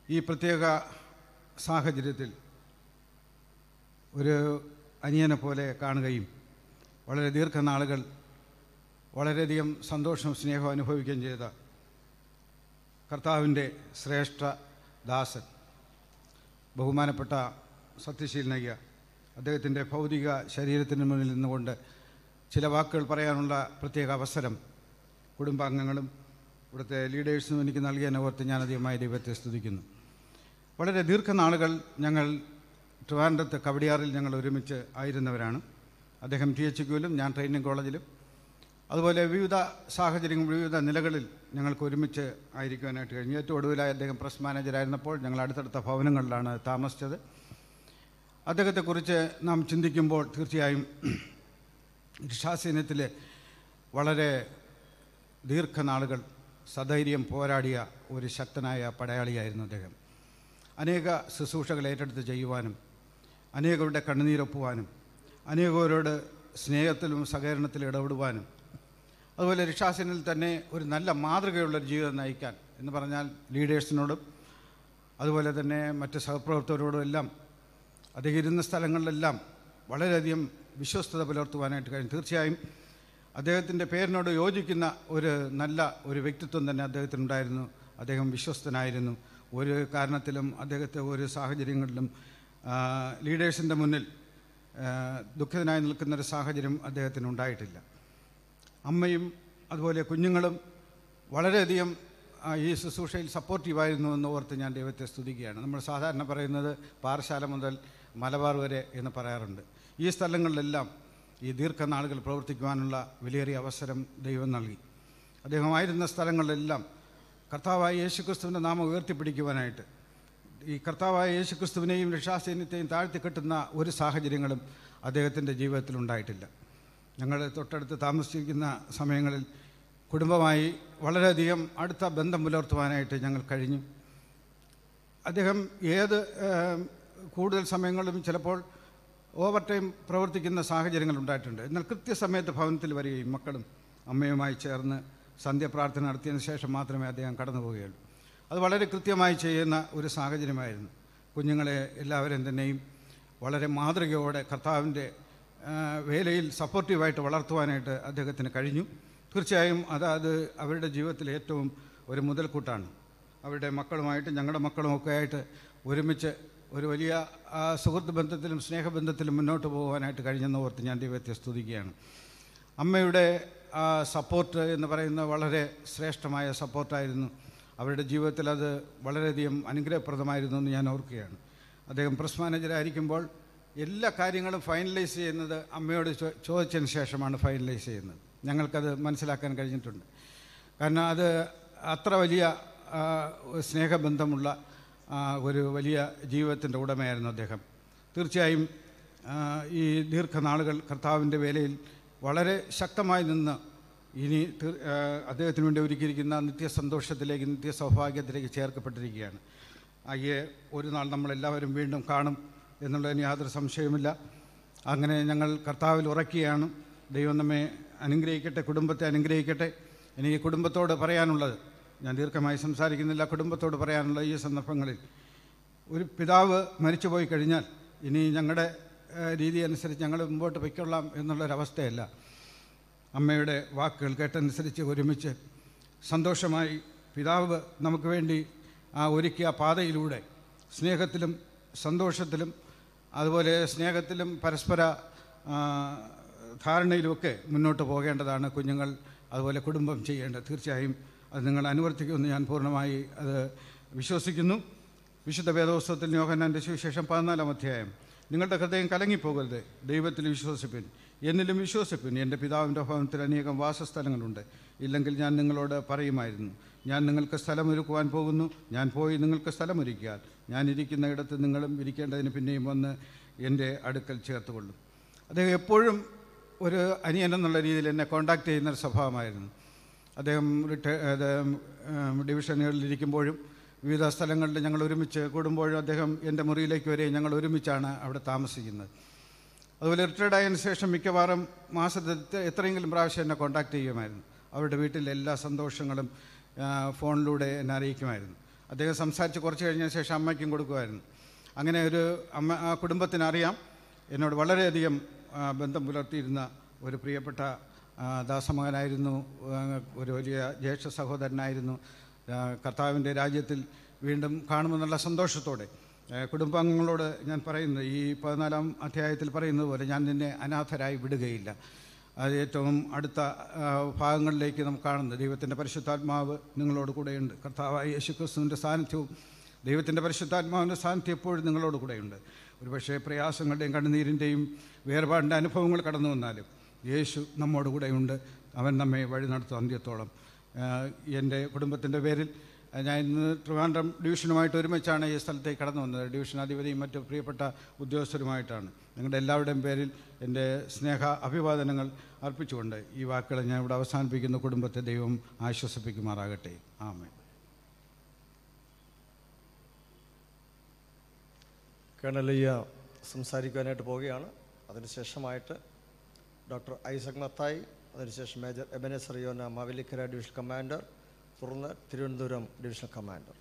ഈ പ്രത്യേക സാഹചര്യത്തിൽ ഒരു അനിയനെ പോലെ കാണുകയും വളരെ ദീർഘനാളുകൾ വളരെയധികം സന്തോഷം സ്നേഹം അനുഭവിക്കുകയും ചെയ്ത കർത്താവിന്റെ ശ്രേഷ്ഠ ദാസൻ ബഹുമാനപ്പെട്ട സത്യശീലനയ്യ അദ്ദേഹത്തിന്റെ ഭൗതിക ശരീരത്തിന് മുന്നിൽ നിന്നുകൊണ്ട് ചില വാക്കുകൾ പറയാനുള്ള പ്രത്യേക അവസരം കുടുംബാംഗങ്ങളും ഇവിടുത്തെ ലീഡേഴ്സും എനിക്ക് നൽകിയ അനുഭവത്തെ ഞാൻ അധികമായി ദൈവത്തെ സ്തുതിക്കുന്നു. വളരെ ദീർഘനാളുകൾ ഞങ്ങൾ ട്രിവാൻഡ്രത്ത് കവടിയാറിൽ ഞങ്ങൾ ഒരുമിച്ച് ആയിരുന്നവരാണ്. അദ്ദേഹം ടി എച്ച് ക്യൂവിലും ഞാൻ ട്രെയിനിങ് കോളേജിലും അതുപോലെ വിവിധ സാഹചര്യങ്ങൾ വിവിധ നിലകളിൽ ഞങ്ങൾക്ക് ഒരുമിച്ച് ആയിരിക്കുവാനായിട്ട് കഴിഞ്ഞു. ഏറ്റവും ഒടുവിലായി അദ്ദേഹം പ്രസ് മാനേജരായിരുന്നപ്പോൾ ഞങ്ങൾ അടുത്തടുത്ത ഭവനങ്ങളിലാണ് താമസിച്ചത്. അദ്ദേഹത്തെക്കുറിച്ച് നാം ചിന്തിക്കുമ്പോൾ തീർച്ചയായും ഋഷാസീനത്തിലെ വളരെ ദീർഘനാളുകൾ സധൈര്യം പോരാടിയ ഒരു ശക്തനായ പടയാളിയായിരുന്നു അദ്ദേഹം. അനേക ശുശ്രൂഷകൾ ഏറ്റെടുത്ത് ചെയ്യുവാനും അനേകരുടെ കണ്ണുനീരൊപ്പുവാനും അനേകരോട് സ്നേഹത്തിലും സഹകരണത്തിലും ഇടപെടുവാനും അതുപോലെ രക്ഷാസനിൽ തന്നെ ഒരു നല്ല മാതൃകയുള്ളൊരു ജീവിതം നയിക്കാൻ എന്ന് പറഞ്ഞാൽ ലീഡേഴ്സിനോടും അതുപോലെ തന്നെ മറ്റ് സഹപ്രവർത്തകരോടും എല്ലാം അദ്ദേഹം ഇരുന്ന സ്ഥലങ്ങളിലെല്ലാം വളരെയധികം വിശ്വസ്തത പുലർത്തുവാനായിട്ട് കഴിയും തീർച്ചയായും അദ്ദേഹത്തിന്റെ പേരിനോട് യോജിക്കുന്ന ഒരു നല്ല ഒരു വ്യക്തിത്വം തന്നെ അദ്ദേഹത്തിനുണ്ടായിരുന്നു. അദ്ദേഹം വിശ്വസ്തനായിരുന്നു. ഒരു കാരണത്തിലും അദ്ദേഹത്തെ ഒരു സാഹചര്യങ്ങളിലും ലീഡേഴ്സിന്റെ മുന്നിൽ ദുഃഖിതനായി നിൽക്കുന്നൊരു സാഹചര്യം അദ്ദേഹത്തിന് ഉണ്ടായിട്ടില്ല. അമ്മയും അതുപോലെ കുഞ്ഞുങ്ങളും വളരെയധികം ഈ ശുശ്രൂഷയിൽ സപ്പോർട്ടീവായിരുന്നു എന്ന് ഓർത്ത് ഞാൻ ദൈവത്തെ സ്തുതിക്കുകയാണ്. നമ്മൾ സാധാരണ പറയുന്നത് പാറശാല മുതൽ മലബാർ വരെ എന്ന് പറയാറുണ്ട്. ഈ സ്ഥലങ്ങളിലെല്ലാം ഈ ദീർഘനാളുകൾ പ്രവർത്തിക്കുവാനുള്ള വിലയേറിയ അവസരം ദൈവം നൽകി. അദ്ദേഹമായിരുന്ന സ്ഥലങ്ങളിലെല്ലാം കർത്താവായ യേശുക്രിസ്തുവിന്റെ നാമം ഉയർത്തിപ്പിടിക്കുവാനായിട്ട് ഈ കർത്താവായ യേശുക്രിസ്തുവിനെയും രക്ഷാസൈന്യത്തെയും താഴ്ത്തിക്കെട്ടുന്ന ഒരു സാഹചര്യങ്ങളും അദ്ദേഹത്തിന്റെ ജീവിതത്തിൽ ഉണ്ടായിട്ടില്ല. ഞങ്ങൾ തൊട്ടടുത്ത് താമസിച്ചിരിക്കുന്ന സമയങ്ങളിൽ കുടുംബമായി വളരെയധികം അടുത്ത ബന്ധം പുലർത്തുവാനായിട്ട് ഞങ്ങൾ കഴിഞ്ഞു. അദ്ദേഹം ഏത് കൂടുതൽ സമയങ്ങളിലും ചിലപ്പോൾ ഓവർ ടൈം പ്രവർത്തിക്കുന്ന സാഹചര്യങ്ങൾ ഉണ്ടായിട്ടുണ്ട്. എന്നാൽ കൃത്യസമയത്ത് ഭവനത്തിൽ വരികയും മക്കളും അമ്മയുമായി ചേർന്ന് സന്ധ്യപ്രാർത്ഥന നടത്തിയതിന് ശേഷം മാത്രമേ അദ്ദേഹം കടന്നു പോവുകയുള്ളൂ അത് വളരെ കൃത്യമായി ചെയ്യുന്ന ഒരു സാഹചര്യമായിരുന്നു. കുഞ്ഞുങ്ങളെ എല്ലാവരും തന്നെയും വളരെ മാതൃകയോടെ കർത്താവിന്റെ വേലയിൽ സപ്പോർട്ടീവായിട്ട് വളർത്തുവാനായിട്ട് അദ്ദേഹത്തിന് കഴിഞ്ഞു. തീർച്ചയായും അതായത് അത് അവരുടെ ജീവിതത്തിൽ ഏറ്റവും ഒരു മുതൽക്കൂട്ടാണ്. അവരുടെ മക്കളുമായിട്ട് ഞങ്ങളുടെ മക്കളുമൊക്കെ ആയിട്ട് ഒരുമിച്ച് ഒരു വലിയ സുഹൃത്ത് ബന്ധത്തിലും സ്നേഹബന്ധത്തിലും മുന്നോട്ട് പോകാനായിട്ട് കഴിഞ്ഞെന്ന് ഓർത്ത് ഞാൻ ദൈവത്തെ സ്തുതിക്കുകയാണ്. അമ്മയുടെ സപ്പോർട്ട് എന്ന് പറയുന്ന വളരെ ശ്രേഷ്ഠമായ സപ്പോർട്ടായിരുന്നു അവരുടെ ജീവിതത്തിൽ അത് വളരെയധികം അനുഗ്രഹപ്രദമായിരുന്നു എന്ന് ഞാൻ ഓർക്കുകയാണ്. അദ്ദേഹം പ്രസ് മാനേജറായിരിക്കുമ്പോൾ എല്ലാ കാര്യങ്ങളും ഫൈനലൈസ് ചെയ്യുന്നത് അമ്മയോട് ചോദിച്ചതിന് ശേഷമാണ് ഫൈനലൈസ് ചെയ്യുന്നത്. ഞങ്ങൾക്കത് മനസ്സിലാക്കാൻ കഴിഞ്ഞിട്ടുണ്ട്. കാരണം അത് അത്ര വലിയ സ്നേഹബന്ധമുള്ള ഒരു വലിയ ജീവിതത്തിന്റെ ഉടമയായിരുന്നു അദ്ദേഹം. തീർച്ചയായും ഈ ദീർഘനാളുകൾ കർത്താവിന്റെ വേലയിൽ വളരെ ശക്തമായി നിന്ന് ഇനി അദ്ദേഹത്തിന് വേണ്ടി ഒരുക്കിയിരിക്കുന്ന നിത്യസന്തോഷത്തിലേക്ക് നിത്യ സൗഭാഗ്യത്തിലേക്ക് ചേർക്കപ്പെട്ടിരിക്കുകയാണ്. അയ്യെ ഒരു നാൾ നമ്മളെല്ലാവരും വീണ്ടും കാണും എന്നുള്ളതിന് യാതൊരു സംശയവുമില്ല. അങ്ങനെ ഞങ്ങൾ കർത്താവിൽ ഉറക്കുകയാണ്. ദൈവം നമ്മെ അനുഗ്രഹിക്കട്ടെ കുടുംബത്തെ അനുഗ്രഹിക്കട്ടെ. എനിക്ക് കുടുംബത്തോട് പറയാനുള്ളത് ഞാൻ ദീർഘമായി സംസാരിക്കുന്നില്ല. കുടുംബത്തോട് പറയാനുള്ള ഈ സന്ദർഭങ്ങളിൽ ഒരു പിതാവ് മരിച്ചു പോയി കഴിഞ്ഞാൽ ഇനി ഞങ്ങളുടെ രീതി അനുസരിച്ച് ഞങ്ങൾ മുമ്പോട്ട് പൊയ്ക്കൊള്ളാം എന്നുള്ളൊരവസ്ഥയല്ല. അമ്മയുടെ വാക്കുകൾ കേട്ടനുസരിച്ച് ഒരുമിച്ച് സന്തോഷമായി പിതാവ് നമുക്ക് വേണ്ടി ആ ഒരുക്കിയ പാതയിലൂടെ സ്നേഹത്തിലും സന്തോഷത്തിലും അതുപോലെ സ്നേഹത്തിലും പരസ്പര ധാരണയിലുമൊക്കെ മുന്നോട്ട് പോകേണ്ടതാണ് കുഞ്ഞുങ്ങൾ. അതുപോലെ കുടുംബം ചെയ്യേണ്ടത്. തീർച്ചയായും അത് നിങ്ങൾ അനുവർത്തിക്കുമെന്ന് ഞാൻ പൂർണമായി അത് വിശ്വസിക്കുന്നു. വിശുദ്ധ വേദോത്സവത്തിൽ യോഹന്നാന്റെ സുവിശേഷം പതിനാലാം അധ്യായം. നിങ്ങളുടെ ഹൃദയം കലങ്ങിപ്പോകരുത്. ദൈവത്തിൽ വിശ്വസിപ്പിൻ. എന്നിലും വിശ്വസിപ്പിൻ. എന്റെ പിതാവിന്റെ ഭവനത്തിൽ അനേകം വാസസ്ഥലങ്ങളുണ്ട്. ഇല്ലെങ്കിൽ ഞാൻ നിങ്ങളോട് പറയുമായിരുന്നു ഞാൻ നിങ്ങൾക്ക് സ്ഥലമൊരുക്കുവാൻ പോകുന്നു. ഞാൻ പോയി നിങ്ങൾക്ക് സ്ഥലമൊരുക്കിയാൽ ഞാൻ ഇരിക്കുന്ന ഇടത്ത് നിങ്ങളും ഇരിക്കേണ്ടതിന് പിന്നെയും വന്ന് എന്റെ അടുക്കൽ ചേർത്തുകൊള്ളും. അദ്ദേഹം എപ്പോഴും ഒരു അനിയൻ എന്നുള്ള രീതിയിൽ എന്നെ കോണ്ടാക്ട് ചെയ്യുന്ന ഒരു സ്വഭാവമായിരുന്നു. അദ്ദേഹം ഉം, ഡിവിഷനുകളിലിരിക്കുമ്പോഴും വിവിധ സ്ഥലങ്ങളിൽ ഞങ്ങൾ ഒരുമിച്ച് കൂടുമ്പോഴും അദ്ദേഹം എന്റെ മുറിയിലേക്ക് വരെ ഞങ്ങൾ ഒരുമിച്ചാണ് അവിടെ താമസിക്കുന്നത്. അതുപോലെ റിട്ടയർഡ് ആയതിനു ശേഷം മിക്കവാറും മാസത്തെ എത്രയെങ്കിലും പ്രാവശ്യം എന്നെ കോണ്ടാക്ട് ചെയ്യുമായിരുന്നു. അവരുടെ വീട്ടിലെ എല്ലാ സന്തോഷങ്ങളും ഫോണിലൂടെ എന്നെ അറിയിക്കുമായിരുന്നു. അദ്ദേഹം സംസാരിച്ച് കുറച്ച് കഴിഞ്ഞ ശേഷം അമ്മയ്ക്കും കൊടുക്കുമായിരുന്നു. അങ്ങനെ ഒരു അമ്മ ആ കുടുംബത്തിനറിയാം എന്നോട് വളരെയധികം ബന്ധം പുലർത്തിയിരുന്ന ഒരു പ്രിയപ്പെട്ട ദാസമകനായിരുന്നു ഒരു വലിയ ജ്യേഷ്ഠ സഹോദരനായിരുന്നു. കർത്താവിന്റെ രാജ്യത്തിൽ വീണ്ടും കാണുമെന്നുള്ള സന്തോഷത്തോടെ. കുടുംബാംഗങ്ങളോട് ഞാൻ പറയുന്നത് ഈ പതിനാലാം അധ്യായത്തിൽ പറയുന്നത് പോലെ ഞാൻ നിന്നെ അനാഥരായി വിടുകയില്ല. അത് ഏറ്റവും അടുത്ത ഭാഗങ്ങളിലേക്ക് നമുക്ക് കാണുന്നത്. ദൈവത്തിന്റെ പരിശുദ്ധാത്മാവ് നിങ്ങളോട് കൂടെയുണ്ട്. കർത്താവായ യേശുക്രിസ്തുവിന്റെ സാന്നിധ്യവും ദൈവത്തിന്റെ പരിശുദ്ധാത്മാവിന്റെ സാന്നിധ്യം എപ്പോഴും നിങ്ങളോട് കൂടെയുണ്ട്. ഒരുപക്ഷേ പ്രയാസങ്ങളുടെയും കണ്ണുനീരിന്റെയും വേർപാടിന്റെ അനുഭവങ്ങൾ കടന്നു വന്നാലും യേശു നമ്മോട് കൂടെയുണ്ട്. അവൻ നമ്മെ വഴി നടത്തും. അന്ത്യത്തോളം. എന്റെ കുടുംബത്തിന്റെ പേരിൽ ഞാൻ ഇന്ന് ട്രിവാൻഡ്രം ഡിവിഷനുമായിട്ട് ഒരുമിച്ചാണ് ഈ സ്ഥലത്തേക്ക് കടന്നു വന്നത്. ഡിവിഷൻ അധിപതിയും മറ്റു പ്രിയപ്പെട്ട ഉദ്യോഗസ്ഥരുമായിട്ടാണ്. നിങ്ങളുടെ എല്ലാവരുടെയും പേരിൽ എന്റെ സ്നേഹ അഭിവാദനങ്ങൾ അർപ്പിച്ചുകൊണ്ട് ഈ വാക്കുകളെ ഞാൻ ഇവിടെ അവസാനിപ്പിക്കുന്ന. കുടുംബത്തെ ദൈവം ആശ്വസിപ്പിക്കുമാറാകട്ടെ. ആമേ കേണലയ്യ സംസാരിക്കാനായിട്ട് പോവുകയാണ്. അതിനുശേഷമായിട്ട് ഡോക്ടർ ഐസക് മത്തായി അതിനുശേഷം മേജർ എബനെ സറിയോന മാവേലിക്കര ഡിവിഷൻ കമാൻഡർ തുടർന്ന് തിരുവനന്തപുരം ഡിവിഷൻ കമാൻഡർ.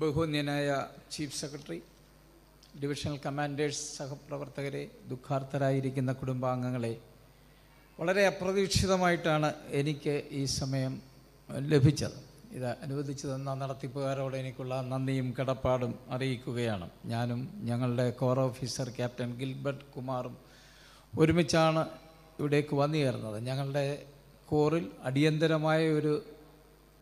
ബഹുന്യനായ ചീഫ് സെക്രട്ടറി ഡിവിഷണൽ കമാൻഡേഴ്സ് സഹപ്രവർത്തകരെ ദുഃഖാർത്ഥരായിരിക്കുന്ന കുടുംബാംഗങ്ങളെ വളരെ അപ്രതീക്ഷിതമായിട്ടാണ് എനിക്ക് ഈ സമയം ലഭിച്ചത്. ഇത് അനുവദിച്ചു തന്ന നടത്തിപ്പുകാരോട് എനിക്കുള്ള നന്ദിയും കടപ്പാടും അറിയിക്കുകയാണ്. ഞാനും ഞങ്ങളുടെ കോർ ഓഫീസർ ക്യാപ്റ്റൻ ഗിൽബർട്ട് കുമാറും ഒരുമിച്ചാണ് ഇവിടേക്ക് വന്നു ചേർന്നത് ഞങ്ങളുടെ കോറിൽ അടിയന്തരമായ ഒരു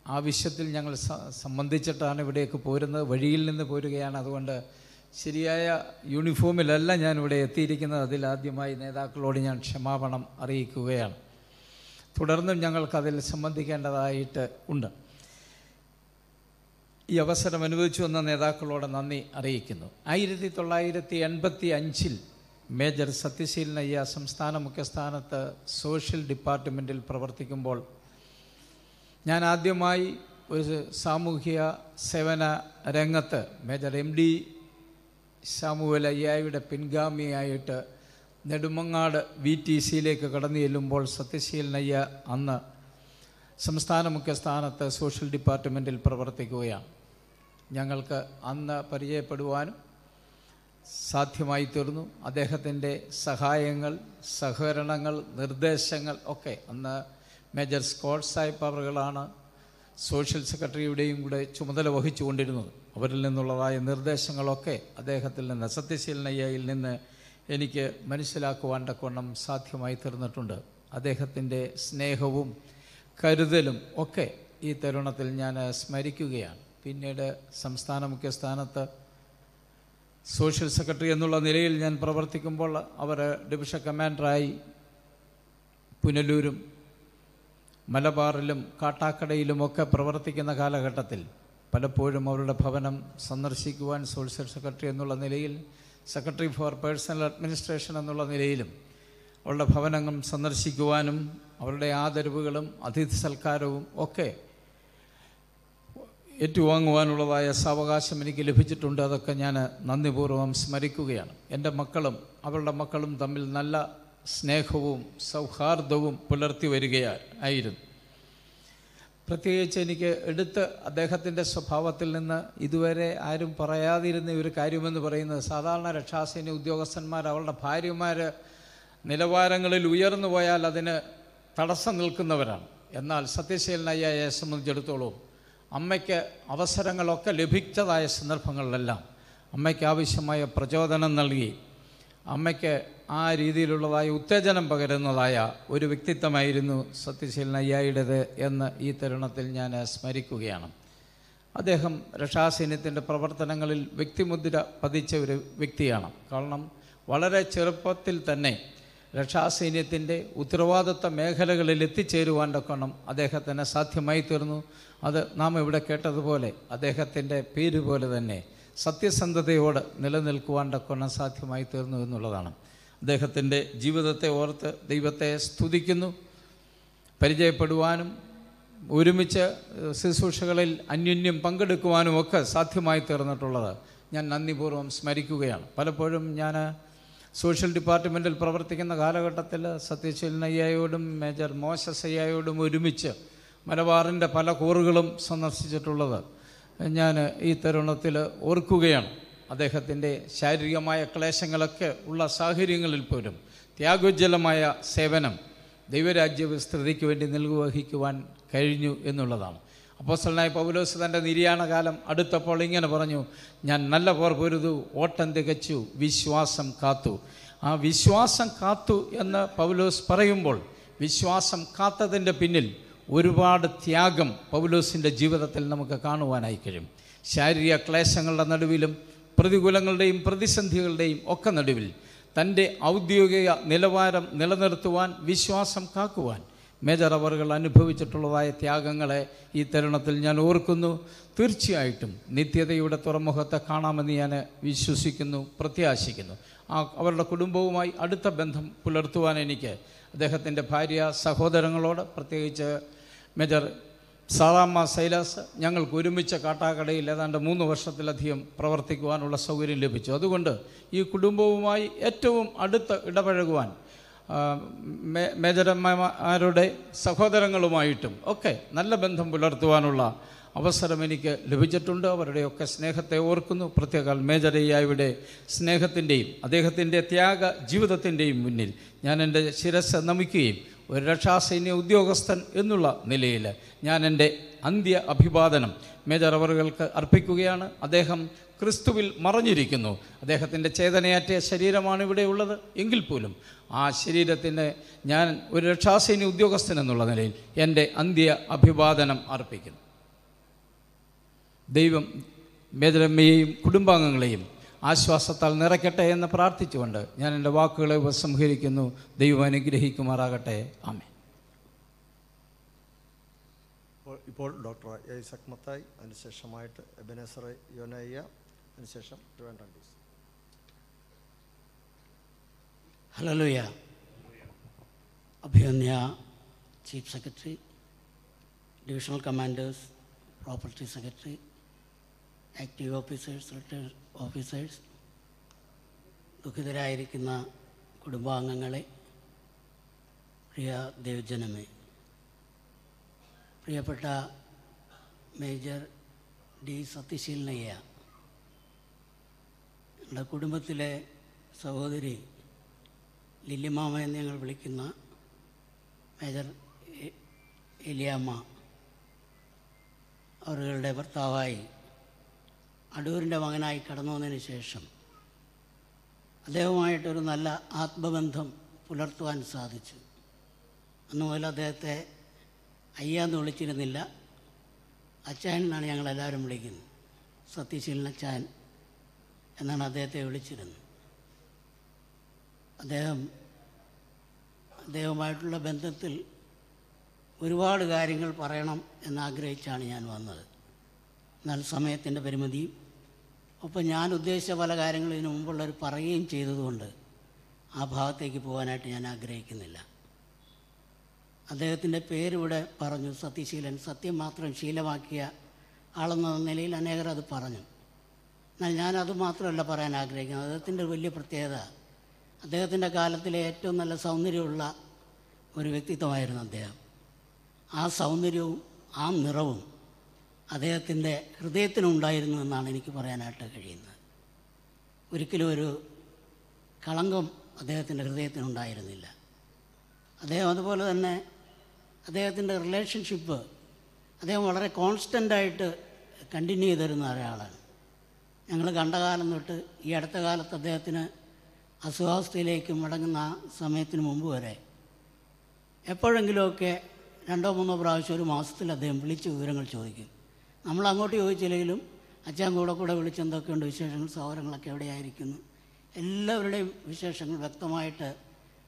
ആവശ്യത്തിൽ ഞങ്ങൾ സംബന്ധിച്ചിട്ടാണ് ഇവിടേക്ക് പോരുന്നത്. വഴിയിൽ നിന്ന് പോരുകയാണ്. അതുകൊണ്ട് ശരിയായ യൂണിഫോമിലല്ല ഞാൻ ഇവിടെ എത്തിയിരിക്കുന്നത്. അതിലാദ്യമായി നേതാക്കളോട് ഞാൻ ക്ഷമാപണം അറിയിക്കുകയാണ്. തുടർന്നും ഞങ്ങൾക്കതിൽ സംബന്ധിക്കേണ്ടതായിട്ട് ഉണ്ട്. ഈ അവസരം അനുവദിച്ചു വന്ന നേതാക്കളോട് നന്ദി അറിയിക്കുന്നു. ആയിരത്തി തൊള്ളായിരത്തി എൺപത്തി അഞ്ചിൽ മേജർ സത്യശീലനയ്യ സംസ്ഥാന മുഖ്യസ്ഥാനത്ത് സോഷ്യൽ ഡിപ്പാർട്ട്മെന്റിൽ പ്രവർത്തിക്കുമ്പോൾ ഞാൻ ആദ്യമായി ഒരു സാമൂഹ്യ സേവന രംഗത്ത് മേജർ എം ഡി സാമുവൽ അയ്യായുടെ പിൻഗാമിയായിട്ട് നെടുമങ്ങാട് വി ടി സിയിലേക്ക് കടന്നു ചെല്ലുമ്പോൾ സത്യശീലനയ്യ അന്ന് സംസ്ഥാന മുഖ്യസ്ഥാനത്ത് സോഷ്യൽ ഡിപ്പാർട്ട്മെന്റിൽ പ്രവർത്തിക്കുകയാണ്. ഞങ്ങൾക്ക് അന്ന് പരിചയപ്പെടുവാനും സാധ്യമായി തീർന്നു. അദ്ദേഹത്തിന്റെ സഹായങ്ങൾ സഹകരണങ്ങൾ നിർദ്ദേശങ്ങൾ ഒക്കെ അന്ന് മേജർ സ്കോട്ട് സാഹിബ് അവറുകളാണ് സോഷ്യൽ സെക്രട്ടറിയുടെയും കൂടെ ചുമതല വഹിച്ചുകൊണ്ടിരുന്നത് അവരിൽ നിന്നുള്ളതായ നിർദ്ദേശങ്ങളൊക്കെ അദ്ദേഹത്തിൽ നിന്ന് സത്യശീലനയ്യയിൽ നിന്ന് എനിക്ക് മനസ്സിലാക്കുവാൻ തക്കവണ്ണം സാധ്യമായി തീർന്നിട്ടുണ്ട്. അദ്ദേഹത്തിന്റെ സ്നേഹവും കരുതലും ഒക്കെ ഈ തരുണത്തിൽ ഞാൻ സ്മരിക്കുകയാണ്. പിന്നീട് സംസ്ഥാന മുഖ്യസ്ഥാനത്ത് സോഷ്യൽ സെക്രട്ടറി എന്നുള്ള നിലയിൽ ഞാൻ പ്രവർത്തിക്കുമ്പോൾ അവർ ഡിവിഷൻ കമാൻഡറായി പുനലൂരും മലബാറിലും കാട്ടാക്കടയിലുമൊക്കെ പ്രവർത്തിക്കുന്ന കാലഘട്ടത്തിൽ പലപ്പോഴും അവരുടെ ഭവനം സന്ദർശിക്കുവാൻ സോഷ്യൽ സെക്രട്ടറി എന്നുള്ള നിലയിൽ സെക്രട്ടറി ഫോർ പേഴ്സണൽ അഡ്മിനിസ്ട്രേഷൻ എന്നുള്ള നിലയിലും അവരുടെ ഭവനങ്ങൾ സന്ദർശിക്കുവാനും അവരുടെ ആദരവുകളും അതിഥി സൽക്കാരവും ഒക്കെ ഏറ്റുവാങ്ങുവാനുള്ളതായ സാവകാശം എനിക്ക് ലഭിച്ചിട്ടുണ്ട്. അതൊക്കെ ഞാൻ നന്ദിപൂർവം സ്മരിക്കുകയാണ്. എന്റെ മക്കളും അവരുടെ മക്കളും തമ്മിൽ നല്ല സ്നേഹവും സൗഹാർദ്ദവും പുലർത്തി വരികയായിരുന്നു പ്രത്യേകിച്ച് എനിക്ക് എടുത്ത് അദ്ദേഹത്തിന്റെ സ്വഭാവത്തിൽ നിന്ന് ഇതുവരെ ആരും പറയാതിരുന്ന ഒരു കാര്യമെന്ന് പറയുന്നത് സാധാരണ രക്ഷാസേന ഉദ്യോഗസ്ഥന്മാർ അവരുടെ ഭാര്യമാർ നിലവാരങ്ങളിൽ ഉയർന്നു പോയാൽ അതിന് തടസ്സം നിൽക്കുന്നവരാണ്. എന്നാൽ സത്യശീലനയ്യയെ സംബന്ധിച്ചിടത്തോളം അമ്മയ്ക്ക് അവസരങ്ങളൊക്കെ ലഭിച്ചതായ സന്ദർഭങ്ങളിലെല്ലാം അമ്മയ്ക്ക് ആവശ്യമായ പ്രചോദനം നൽകി. അമ്മയ്ക്ക് ആ രീതിയിലുള്ളതായ ഉത്തേജനം പകരുന്നതായ ഒരു വ്യക്തിത്വമായിരുന്നു സത്യശീലൻ അയ്യായുടേത് എന്ന് ഈ തരുണത്തിൽ ഞാൻ സ്മരിക്കുകയാണ്. അദ്ദേഹം രക്ഷാസൈന്യത്തിന്റെ പ്രവർത്തനങ്ങളിൽ വ്യക്തിമുദ്ര പതിച്ച ഒരു വ്യക്തിയാണ്. കാരണം വളരെ ചെറുപ്പത്തിൽ തന്നെ രക്ഷാസൈന്യത്തിന്റെ ഉത്തരവാദിത്വ മേഖലകളിൽ എത്തിച്ചേരുവാൻ തക്കണം അദ്ദേഹത്തിന് സാധ്യമായി തീർന്നു. അത് നാം ഇവിടെ കേട്ടതുപോലെ അദ്ദേഹത്തിന്റെ പേര് പോലെ തന്നെ സത്യസന്ധതയോട് നിലനിൽക്കുവാൻ തക്കണം സാധ്യമായി തീർന്നു എന്നുള്ളതാണ്. അദ്ദേഹത്തിന്റെ ജീവിതത്തെ ഓർത്ത് ദൈവത്തെ സ്തുതിക്കുന്നു. പരിചയപ്പെടുവാനും ഒരുമിച്ച് ശുശ്രൂഷകളിൽ അന്യോന്യം പങ്കെടുക്കുവാനും ഒക്കെ സാധ്യമായി തീർന്നിട്ടുള്ളത് ഞാൻ നന്ദിപൂർവം സ്മരിക്കുകയാണ്. പലപ്പോഴും ഞാൻ സോഷ്യൽ ഡിപ്പാർട്ട്മെന്റിൽ പ്രവർത്തിക്കുന്ന കാലഘട്ടത്തിൽ സത്യശീലൻ അയ്യായോടും മേജർ മോശസ് അയ്യായോടും ഒരുമിച്ച് മലബാറിന്റെ പല കൂറുകളും സന്ദർശിച്ചിട്ടുള്ളത് ഞാൻ ഈ തരുണത്തിൽ ഓർക്കുകയാണ്. അദ്ദേഹത്തിന്റെ ശാരീരികമായ ക്ലേശങ്ങളൊക്കെ ഉള്ള സാഹചര്യങ്ങളിൽ പോലും ത്യാഗോജ്വലമായ സേവനം ദൈവരാജ്യ വിസ്തൃതിക്ക് വേണ്ടി നിൽവഹിക്കുവാൻ കഴിഞ്ഞു എന്നുള്ളതാണ്. അപ്പോസ്റ്റലനായ പൗലോസ് തന്റെ നിര്യാണ കാലം അടുത്തപ്പോൾ ഇങ്ങനെ പറഞ്ഞു ഞാൻ നല്ല പോർ പൊരുതു ഓട്ടം തികച്ചു വിശ്വാസം കാത്തു. ആ വിശ്വാസം കാത്തു എന്ന് പൗലോസ് പറയുമ്പോൾ വിശ്വാസം കാത്തതിന്റെ പിന്നിൽ ഒരുപാട് ത്യാഗം പൗലോസിന്റെ ജീവിതത്തിൽ നമുക്ക് കാണുവാനായി കഴിയും. ശാരീരിക ക്ലേശങ്ങളുടെ നടുവിലും പ്രതികൂലങ്ങളുടെയും പ്രതിസന്ധികളുടെയും ഒക്കെ നടുവിൽ തന്റെ ഔദ്യോഗിക നിലവാരം നിലനിർത്തുവാൻ വിശ്വാസം കാക്കുവാൻ മേജർ അവറുകൾ അനുഭവിച്ചിട്ടുള്ളതായ ത്യാഗങ്ങളെ ഈ തരുണത്തിൽ ഞാൻ ഓർക്കുന്നു. തീർച്ചയായിട്ടും നിത്യതയുടെ തുറമുഖത്തെ കാണാമെന്ന് ഞാൻ വിശ്വസിക്കുന്നു പ്രത്യാശിക്കുന്നു. ആ അവരുടെ കുടുംബവുമായി അടുത്ത ബന്ധം പുലർത്തുവാൻ എനിക്ക് അദ്ദേഹത്തിന്റെ ഭാര്യ സഹോദരങ്ങളോട് പ്രത്യേകിച്ച് മേജർ സാറാമ്മ സൈലാസ് ഞങ്ങൾക്ക് ഒരുമിച്ച് കാട്ടാക്കടയിൽ ഏതാണ്ട് മൂന്ന് വർഷത്തിലധികം പ്രവർത്തിക്കുവാനുള്ള സൗകര്യം ലഭിച്ചു. അതുകൊണ്ട് ഈ കുടുംബവുമായി ഏറ്റവും അടുത്ത് ഇടപഴകുവാൻ മേജരന്മാരുടെ സഹോദരങ്ങളുമായിട്ടും ഒക്കെ നല്ല ബന്ധം പുലർത്തുവാനുള്ള അവസരം എനിക്ക് ലഭിച്ചിട്ടുണ്ട്. അവരുടെയൊക്കെ സ്നേഹത്തെ ഓർക്കുന്നു. പ്രത്യേക മേജരയ്യായുടെ സ്നേഹത്തിന്റെയും അദ്ദേഹത്തിന്റെ ത്യാഗ ജീവിതത്തിന്റെയും മുന്നിൽ ഞാൻ എന്റെ ശിരസ് നമിക്കുകയും ഒരു രക്ഷാസൈന്യ ഉദ്യോഗസ്ഥൻ എന്നുള്ള നിലയിൽ ഞാൻ എന്റെ അന്ത്യ അഭിവാദനം മേജർ അവറുകൾക്ക് അർപ്പിക്കുകയാണ്. അദ്ദേഹം ക്രിസ്തുവിൽ മറഞ്ഞിരിക്കുന്നു. അദ്ദേഹത്തിന്റെ ചേതനയാറ്റിയ ശരീരമാണ് ഇവിടെ ഉള്ളത്. എങ്കിൽ പോലും ആ ശരീരത്തിന് ഞാൻ ഒരു രക്ഷാസേനി ഉദ്യോഗസ്ഥൻ എന്നുള്ള നിലയിൽ എന്റെ അന്ത്യ അഭിവാദനം അർപ്പിക്കുന്നു. ദൈവം മേദരമ്മയെയും കുടുംബാംഗങ്ങളെയും ആശ്വാസത്താൽ നിറയ്ക്കട്ടെ എന്ന് പ്രാർത്ഥിച്ചുകൊണ്ട് ഞാൻ എന്റെ വാക്കുകളെ ഉപസംഹരിക്കുന്നു. ദൈവം അനുഗ്രഹിക്കുമാറാകട്ടെ. ആമേ ഇപ്പോൾ ഡോക്ടർ ഐസക് മത്തായി അതിനുശേഷമായിട്ട് എബനേസർ യോനയ്യ അതിനുശേഷം ട്രിവാൻഡ്രം ഡീസ് ഹലോ ഹലലുയ അഭിയന്യ chief secretary divisional commanders property secretary active officers retired officers ദുഃഖിതരായിരിക്കുന്ന കുടുംബാംഗങ്ങളെ പ്രിയ ദേവജനമേ പ്രിയപ്പെട്ട മേജർ ഡി സത്യശീലനയ്യ നമ്മുടെ കുടുംബത്തിലെ സഹോദരി ലില്ലിമാമ എന്ന് ഞങ്ങൾ വിളിക്കുന്ന മേജർ എലിയാമ്മ അവരുടെ ഭർത്താവായി അടൂരിന്റെ മകനായി കടന്നു വന്നതിന് ശേഷം അദ്ദേഹവുമായിട്ടൊരു നല്ല ആത്മബന്ധം പുലർത്തുവാൻ സാധിച്ചു. അന്ന് മുതൽ അദ്ദേഹത്തെ അയ്യാന്ന് വിളിച്ചിരുന്നില്ല. അച്ചായൻ എന്നാണ് ഞങ്ങളെല്ലാവരും വിളിക്കുന്നത്. സത്യശീലൻ അച്ചായൻ എന്നാണ് അദ്ദേഹത്തെ വിളിച്ചിരുന്നത്. അദ്ദേഹം അദ്ദേഹവുമായിട്ടുള്ള ബന്ധത്തിൽ ഒരുപാട് കാര്യങ്ങൾ പറയണം എന്നാഗ്രഹിച്ചാണ് ഞാൻ വന്നത്. എന്നാൽ സമയത്തിന്റെ പരിമിതിയും ഒപ്പം ഞാൻ ഉദ്ദേശിച്ച പല കാര്യങ്ങളും ഇതിനു മുമ്പുള്ളവർ പറയുകയും ചെയ്തതുകൊണ്ട് ആ ഭാഗത്തേക്ക് പോകാനായിട്ട് ഞാൻ ആഗ്രഹിക്കുന്നില്ല. അദ്ദേഹത്തിന്റെ പേരിവിടെ പറഞ്ഞു സത്യശീലൻ സത്യം മാത്രം ശീലമാക്കിയ ആളെന്ന നിലയിൽ അനേകർ അത് പറഞ്ഞു. എന്നാൽ ഞാനത് മാത്രമല്ല പറയാൻ ആഗ്രഹിക്കുന്നത്. അദ്ദേഹത്തിന്റെ വലിയ പ്രത്യേകത അദ്ദേഹത്തിന്റെ കാലത്തിലെ ഏറ്റവും നല്ല സൗന്ദര്യമുള്ള ഒരു വ്യക്തിത്വമായിരുന്നു അദ്ദേഹം. ആ സൗന്ദര്യവും ആ നിറവും അദ്ദേഹത്തിന്റെ ഹൃദയത്തിനുണ്ടായിരുന്നു എന്നാണ് എനിക്ക് പറയാനായിട്ട് കഴിയുന്നത്. ഒരിക്കലും ഒരു കളങ്കം അദ്ദേഹത്തിന്റെ ഹൃദയത്തിനുണ്ടായിരുന്നില്ല. അദ്ദേഹം അതുപോലെ തന്നെ അദ്ദേഹത്തിന്റെ റിലേഷൻഷിപ്പ് അദ്ദേഹം വളരെ കോൺസ്റ്റന്റായിട്ട് കണ്ടിന്യൂ ചെയ്തിരുന്ന ഒരാളാണ്. ഞങ്ങൾ കണ്ട കാലം തൊട്ട് ഈ അടുത്ത കാലത്ത് അദ്ദേഹത്തിന് അസുഖാവസ്ഥയിലേക്ക് മടങ്ങുന്ന സമയത്തിന് മുമ്പ് വരെ എപ്പോഴെങ്കിലുമൊക്കെ രണ്ടോ മൂന്നോ പ്രാവശ്യം ഒരു മാസത്തിൽ അദ്ദേഹം വിളിച്ച് വിവരങ്ങൾ ചോദിക്കും. നമ്മൾ അങ്ങോട്ട് ചോദിച്ചില്ലെങ്കിലും അച്ഛൻ കൂടെ കൂടെ വിളിച്ച് എന്തൊക്കെയുണ്ട് വിശേഷങ്ങൾ സൗകര്യങ്ങളൊക്കെ എവിടെയായിരിക്കുന്നു എല്ലാവരുടെയും വിശേഷങ്ങൾ വ്യക്തമായിട്ട്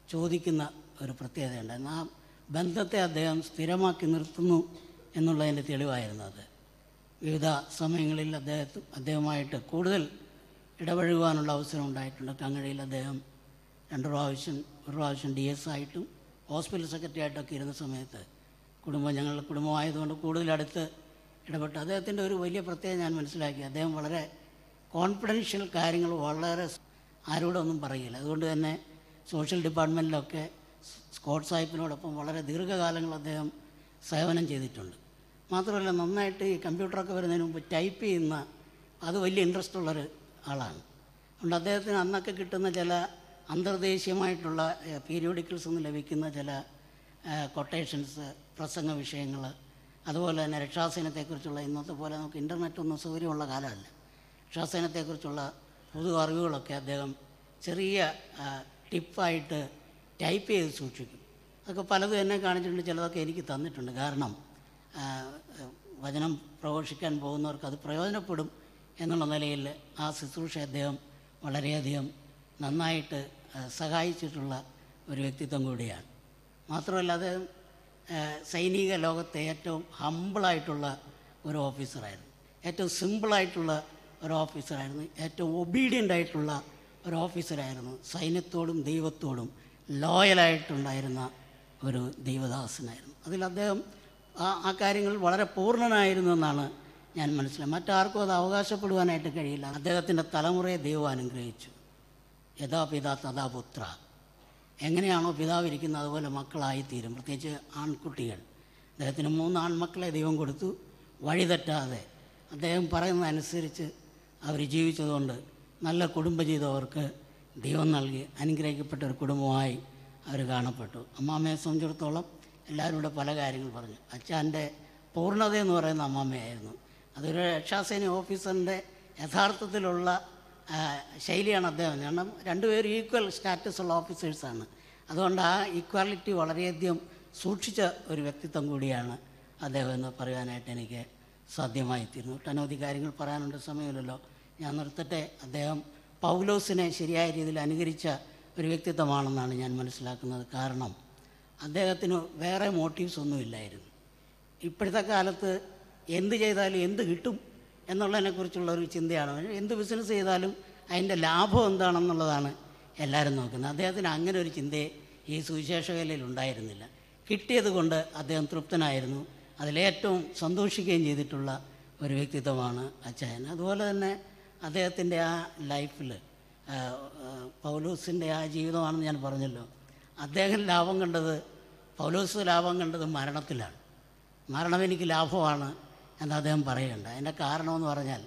ചോദിക്കുന്ന ഒരു പ്രത്യേകതയുണ്ട്. ആ ബന്ധത്തെ അദ്ദേഹം സ്ഥിരമാക്കി നിർത്തുന്നു എന്നുള്ളതിന്റെ തെളിവായിരുന്നു അത്. വിവിധ സമയങ്ങളിൽ അദ്ദേഹത്തെ അദ്ദേഹമായിട്ട് കൂടുതൽ ഇടപഴകുവാനുള്ള അവസരം ഉണ്ടായിട്ടുണ്ട്. കങ്ങഴയിൽ അദ്ദേഹം രണ്ട് പ്രാവശ്യം ഒരു പ്രാവശ്യം ഡി എസ് ആയിട്ടും ഹോസ്പിറ്റൽ സെക്രട്ടറി ആയിട്ടൊക്കെ ഇരുന്ന സമയത്ത് കുടുംബം ഞങ്ങളുടെ കുടുംബമായതുകൊണ്ട് കൂടുതൽ അടുത്ത് ഇടപെട്ടു. അദ്ദേഹത്തിന്റെ ഒരു വലിയ പ്രത്യേകത ഞാൻ മനസ്സിലാക്കി. അദ്ദേഹം വളരെ കോൺഫിഡൻഷ്യൽ കാര്യങ്ങൾ വളരെ ആരോടൊന്നും പറയില്ല. അതുകൊണ്ട് തന്നെ സോഷ്യൽ ഡിപ്പാർട്ട്മെന്റിലൊക്കെ സ്കോട്ട് സാഹിബിനോടൊപ്പം വളരെ ദീർഘകാലങ്ങൾ അദ്ദേഹം സേവനം ചെയ്തിട്ടുണ്ട്. മാത്രമല്ല നന്നായിട്ട് ഈ കമ്പ്യൂട്ടറൊക്കെ വരുന്നതിന് മുമ്പ് ടൈപ്പ് ചെയ്യുന്ന അത് വലിയ ഇൻട്രസ്റ്റ് ഉള്ളൊരു ആളാണ്. അതുകൊണ്ട് അദ്ദേഹത്തിന് അന്നൊക്കെ കിട്ടുന്ന ചില അന്തർദേശീയമായിട്ടുള്ള പീരിയോഡിക്കൽസ് നിന്ന് ലഭിക്കുന്ന ചില കൊട്ടേഷൻസ് പ്രസംഗ വിഷയങ്ങൾ അതുപോലെ തന്നെ രക്ഷാസേനത്തെക്കുറിച്ചുള്ള ഇന്നത്തെ പോലെ നമുക്ക് ഇന്റർനെറ്റൊന്നും സൗകര്യമുള്ള കാലമല്ല. രക്ഷാസേനത്തെക്കുറിച്ചുള്ള പൊതു അറിവുകളൊക്കെ അദ്ദേഹം ചെറിയ ടിപ്പായിട്ട് ടൈപ്പ് ചെയ്ത് സൂക്ഷിക്കും. അതൊക്കെ പലതും എന്നെ കാണിച്ചിട്ടുണ്ട് ചിലതൊക്കെ എനിക്ക് തന്നിട്ടുണ്ട്. കാരണം വചനം പ്രഘോഷിക്കാൻ പോകുന്നവർക്ക് അത് പ്രയോജനപ്പെടും എന്നുള്ള നിലയിൽ ആ ശുശ്രൂഷ അദ്ദേഹം വളരെയധികം നന്നായിട്ട് സഹായിച്ചിട്ടുള്ള ഒരു വ്യക്തിത്വം കൂടിയാണ്. മാത്രമല്ല അദ്ദേഹം സൈനിക ലോകത്തെ ഏറ്റവും ഹമ്പിളായിട്ടുള്ള ഒരു ഓഫീസറായിരുന്നു. ഏറ്റവും സിമ്പിളായിട്ടുള്ള ഒരു ഓഫീസറായിരുന്നു. ഏറ്റവും ഒബീഡിയന്റ് ആയിട്ടുള്ള ഒരു ഓഫീസറായിരുന്നു. സൈന്യത്തോടും ദൈവത്തോടും ലോയലായിട്ടുണ്ടായിരുന്ന ഒരു ദൈവദാസനായിരുന്നു. അതിൽ അദ്ദേഹം ആ കാര്യങ്ങൾ വളരെ പൂർണനായിരുന്നു എന്നാണ് ഞാൻ മനസ്സിലായത് മറ്റാർക്കും അത് അവകാശപ്പെടുവാനായിട്ട് കഴിയില്ല. അദ്ദേഹത്തിന്റെ തലമുറയെ ദൈവം അനുഗ്രഹിച്ചു. യഥാ പിതാ തഥാ പുത്ര. എങ്ങനെയാണോ പിതാവ് ഇരിക്കുന്നത് അതുപോലെ മക്കളായിത്തീരും. പ്രത്യേകിച്ച് ആൺകുട്ടികൾ. അദ്ദേഹത്തിന് മൂന്ന് ആൺമക്കളെ ദൈവം കൊടുത്തു. വഴിതെറ്റാതെ അദ്ദേഹം പറയുന്നതനുസരിച്ച് അവർ ജീവിച്ചതുകൊണ്ട് നല്ല കുടുംബജീവിതം അവർക്ക് ദൈവം നൽകി അനുഗ്രഹിക്കപ്പെട്ട ഒരു കുടുംബമായി അവർ കാണപ്പെട്ടു. അമ്മാമ്മയെ സംബന്ധിച്ചിടത്തോളം എല്ലാവരും കൂടെ പല കാര്യങ്ങൾ പറഞ്ഞു. അച്ഛന്റെ പൂർണത എന്ന് പറയുന്ന അമ്മാമ്മയായിരുന്നു. അതൊരു രക്ഷാസേന ഓഫീസറിന്റെ യഥാർത്ഥത്തിലുള്ള ശൈലിയാണ് അദ്ദേഹം. കാരണം രണ്ടുപേരും ഈക്വൽ സ്റ്റാറ്റസ് ഉള്ള ഓഫീസേഴ്സാണ് അതുകൊണ്ട് ആ ഈക്വാലിറ്റി വളരെയധികം സൂക്ഷിച്ച ഒരു വ്യക്തിത്വം കൂടിയാണ് അദ്ദേഹം എന്ന് പറയാനായിട്ട് എനിക്ക് സാധ്യമായി തീർന്നു ഒട്ടനവധി കാര്യങ്ങൾ പറയാനുണ്ട് സമയമില്ലല്ലോ. ഞാൻ നിർത്തട്ടെ. അദ്ദേഹം പൗലോസിനെ ശരിയായ രീതിയിൽ അനുകരിച്ച ഒരു വ്യക്തിത്വമാണെന്നാണ് ഞാൻ മനസ്സിലാക്കുന്നത്. കാരണം അദ്ദേഹത്തിന് വേറെ മോട്ടീവ്സ് ഒന്നുമില്ലായിരുന്നു ഇപ്പോഴത്തെ കാലത്ത് എന്ത് ചെയ്താലും എന്ത് കിട്ടും എന്നുള്ളതിനെക്കുറിച്ചുള്ള ഒരു ചിന്തയാണ്. എന്ത് ബിസിനസ് ചെയ്താലും അതിന്റെ ലാഭം എന്താണെന്നുള്ളതാണ് എല്ലാവരും നോക്കുന്നത്. അദ്ദേഹത്തിന് അങ്ങനെ ഒരു ചിന്തയെ ഈ സുവിശേഷ വേലയിൽ ഉണ്ടായിരുന്നില്ല. കിട്ടിയത് കൊണ്ട് അദ്ദേഹം തൃപ്തനായിരുന്നു. അതിലേറ്റവും സന്തോഷിക്കുകയും ചെയ്തിട്ടുള്ള ഒരു വ്യക്തിത്വമാണ് അച്ചായൻ അതുപോലെ തന്നെ അദ്ദേഹത്തിന്റെ ആ ലൈഫിൽ പൗലൂസിന്റെ ആ ജീവിതമാണെന്ന് ഞാൻ പറഞ്ഞല്ലോ. അദ്ദേഹം ലാഭം കണ്ടത് പൗലോസ് ലാഭം കണ്ടത് മരണത്തിലാണ്. മരണം എനിക്ക് ലാഭമാണ് എന്ന് അദ്ദേഹം പറയുന്നുണ്ട്. അതിന്റെ കാരണമെന്ന് പറഞ്ഞാൽ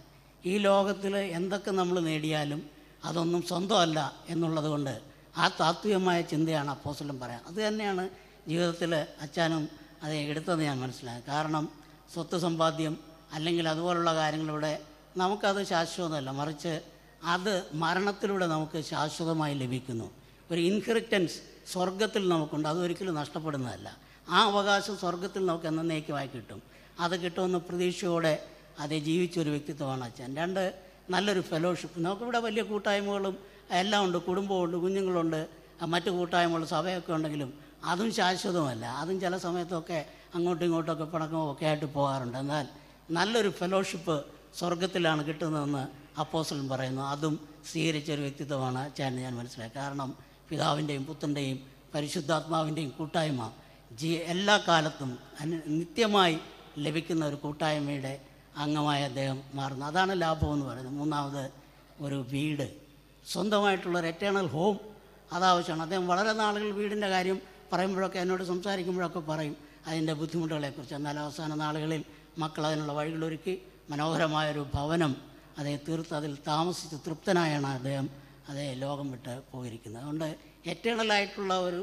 ഈ ലോകത്തിൽ എന്തൊക്കെ നമ്മൾ നേടിയാലും അതൊന്നും സ്വന്തമല്ല എന്നുള്ളത് കൊണ്ട് ആ താത്വികമായ ചിന്തയാണ് അപ്പോസ്തലൻ പറയാം അത് തന്നെയാണ് ജീവിതത്തിൽ അച്ഛനും അത് എടുത്തത് ഞാൻ മനസ്സിലാക്കി കാരണം സ്വത്ത് സമ്പാദ്യം അല്ലെങ്കിൽ അതുപോലുള്ള കാര്യങ്ങളിവിടെ നമുക്കത് ശാശ്വതമല്ല. മറിച്ച് അത് മരണത്തിലൂടെ നമുക്ക് ശാശ്വതമായി ലഭിക്കുന്നു. ഒരു ഇൻഹെറിറ്റൻസ് സ്വർഗത്തിൽ നമുക്കുണ്ട്. അതൊരിക്കലും നഷ്ടപ്പെടുന്നതല്ല. ആ അവകാശം സ്വർഗത്തിൽ നമുക്ക് എന്നേക്കുമായി കിട്ടും. അത് കിട്ടുമെന്ന് പ്രതീക്ഷയോടെ അതേ ജീവിച്ചൊരു വ്യക്തിത്വമാണ് അച്ഛൻ. രണ്ട് നല്ലൊരു ഫെലോഷിപ്പ് നമുക്കിവിടെ വലിയ കൂട്ടായ്മകളും എല്ലാം ഉണ്ട്. കുടുംബമുണ്ട് കുഞ്ഞുങ്ങളുണ്ട്. മറ്റു കൂട്ടായ്മകളും സഭയൊക്കെ ഉണ്ടെങ്കിലും അതും ശാശ്വതമല്ല അതും ചില സമയത്തൊക്കെ അങ്ങോട്ടും ഇങ്ങോട്ടൊക്കെ പിണക്കമോ ഒക്കെ ആയിട്ട് പോകാറുണ്ട്. എന്നാൽ നല്ലൊരു ഫെലോഷിപ്പ് സ്വർഗത്തിലാണ് കിട്ടുന്നതെന്ന് അപ്പോസലും പറയുന്നു. അതും സ്വീകരിച്ചൊരു വ്യക്തിത്വമാണ് അച്ഛൻ ഞാൻ മനസ്സിലായി കാരണം പിതാവിന്റെയും പുത്രന്റെയും പരിശുദ്ധാത്മാവിന്റെയും കൂട്ടായ്മ ജീ എല്ലാ കാലത്തും നിത്യമായി ലഭിക്കുന്ന ഒരു കൂട്ടായ്മയുടെ അംഗമായ അദ്ദേഹം മാറുന്നു. അതാണ് ലാഭം എന്ന് പറയുന്നത്. മൂന്നാമത് ഒരു വീട്. സ്വന്തമായിട്ടുള്ള ഒരു എറ്റേണൽ ഹോം അതാവശ്യമാണ്. അദ്ദേഹം വളരെ നാളുകൾ വീടിന്റെ കാര്യം പറയുമ്പോഴൊക്കെ എന്നോട് സംസാരിക്കുമ്പോഴൊക്കെ പറയും അതിന്റെ ബുദ്ധിമുട്ടുകളെക്കുറിച്ച്. എന്നാൽ അവസാന നാളുകളിൽ മക്കൾ അതിനുള്ള വഴികളൊരുക്കി മനോഹരമായൊരു ഭവനം അതേ തീർത്ത് അതിൽ താമസിച്ച് തൃപ്തനായാണ് അദ്ദേഹം. അതേ ലോകം വിട്ട് പോയിരിക്കുന്നത് അതുകൊണ്ട് എറ്റേണലായിട്ടുള്ള ഒരു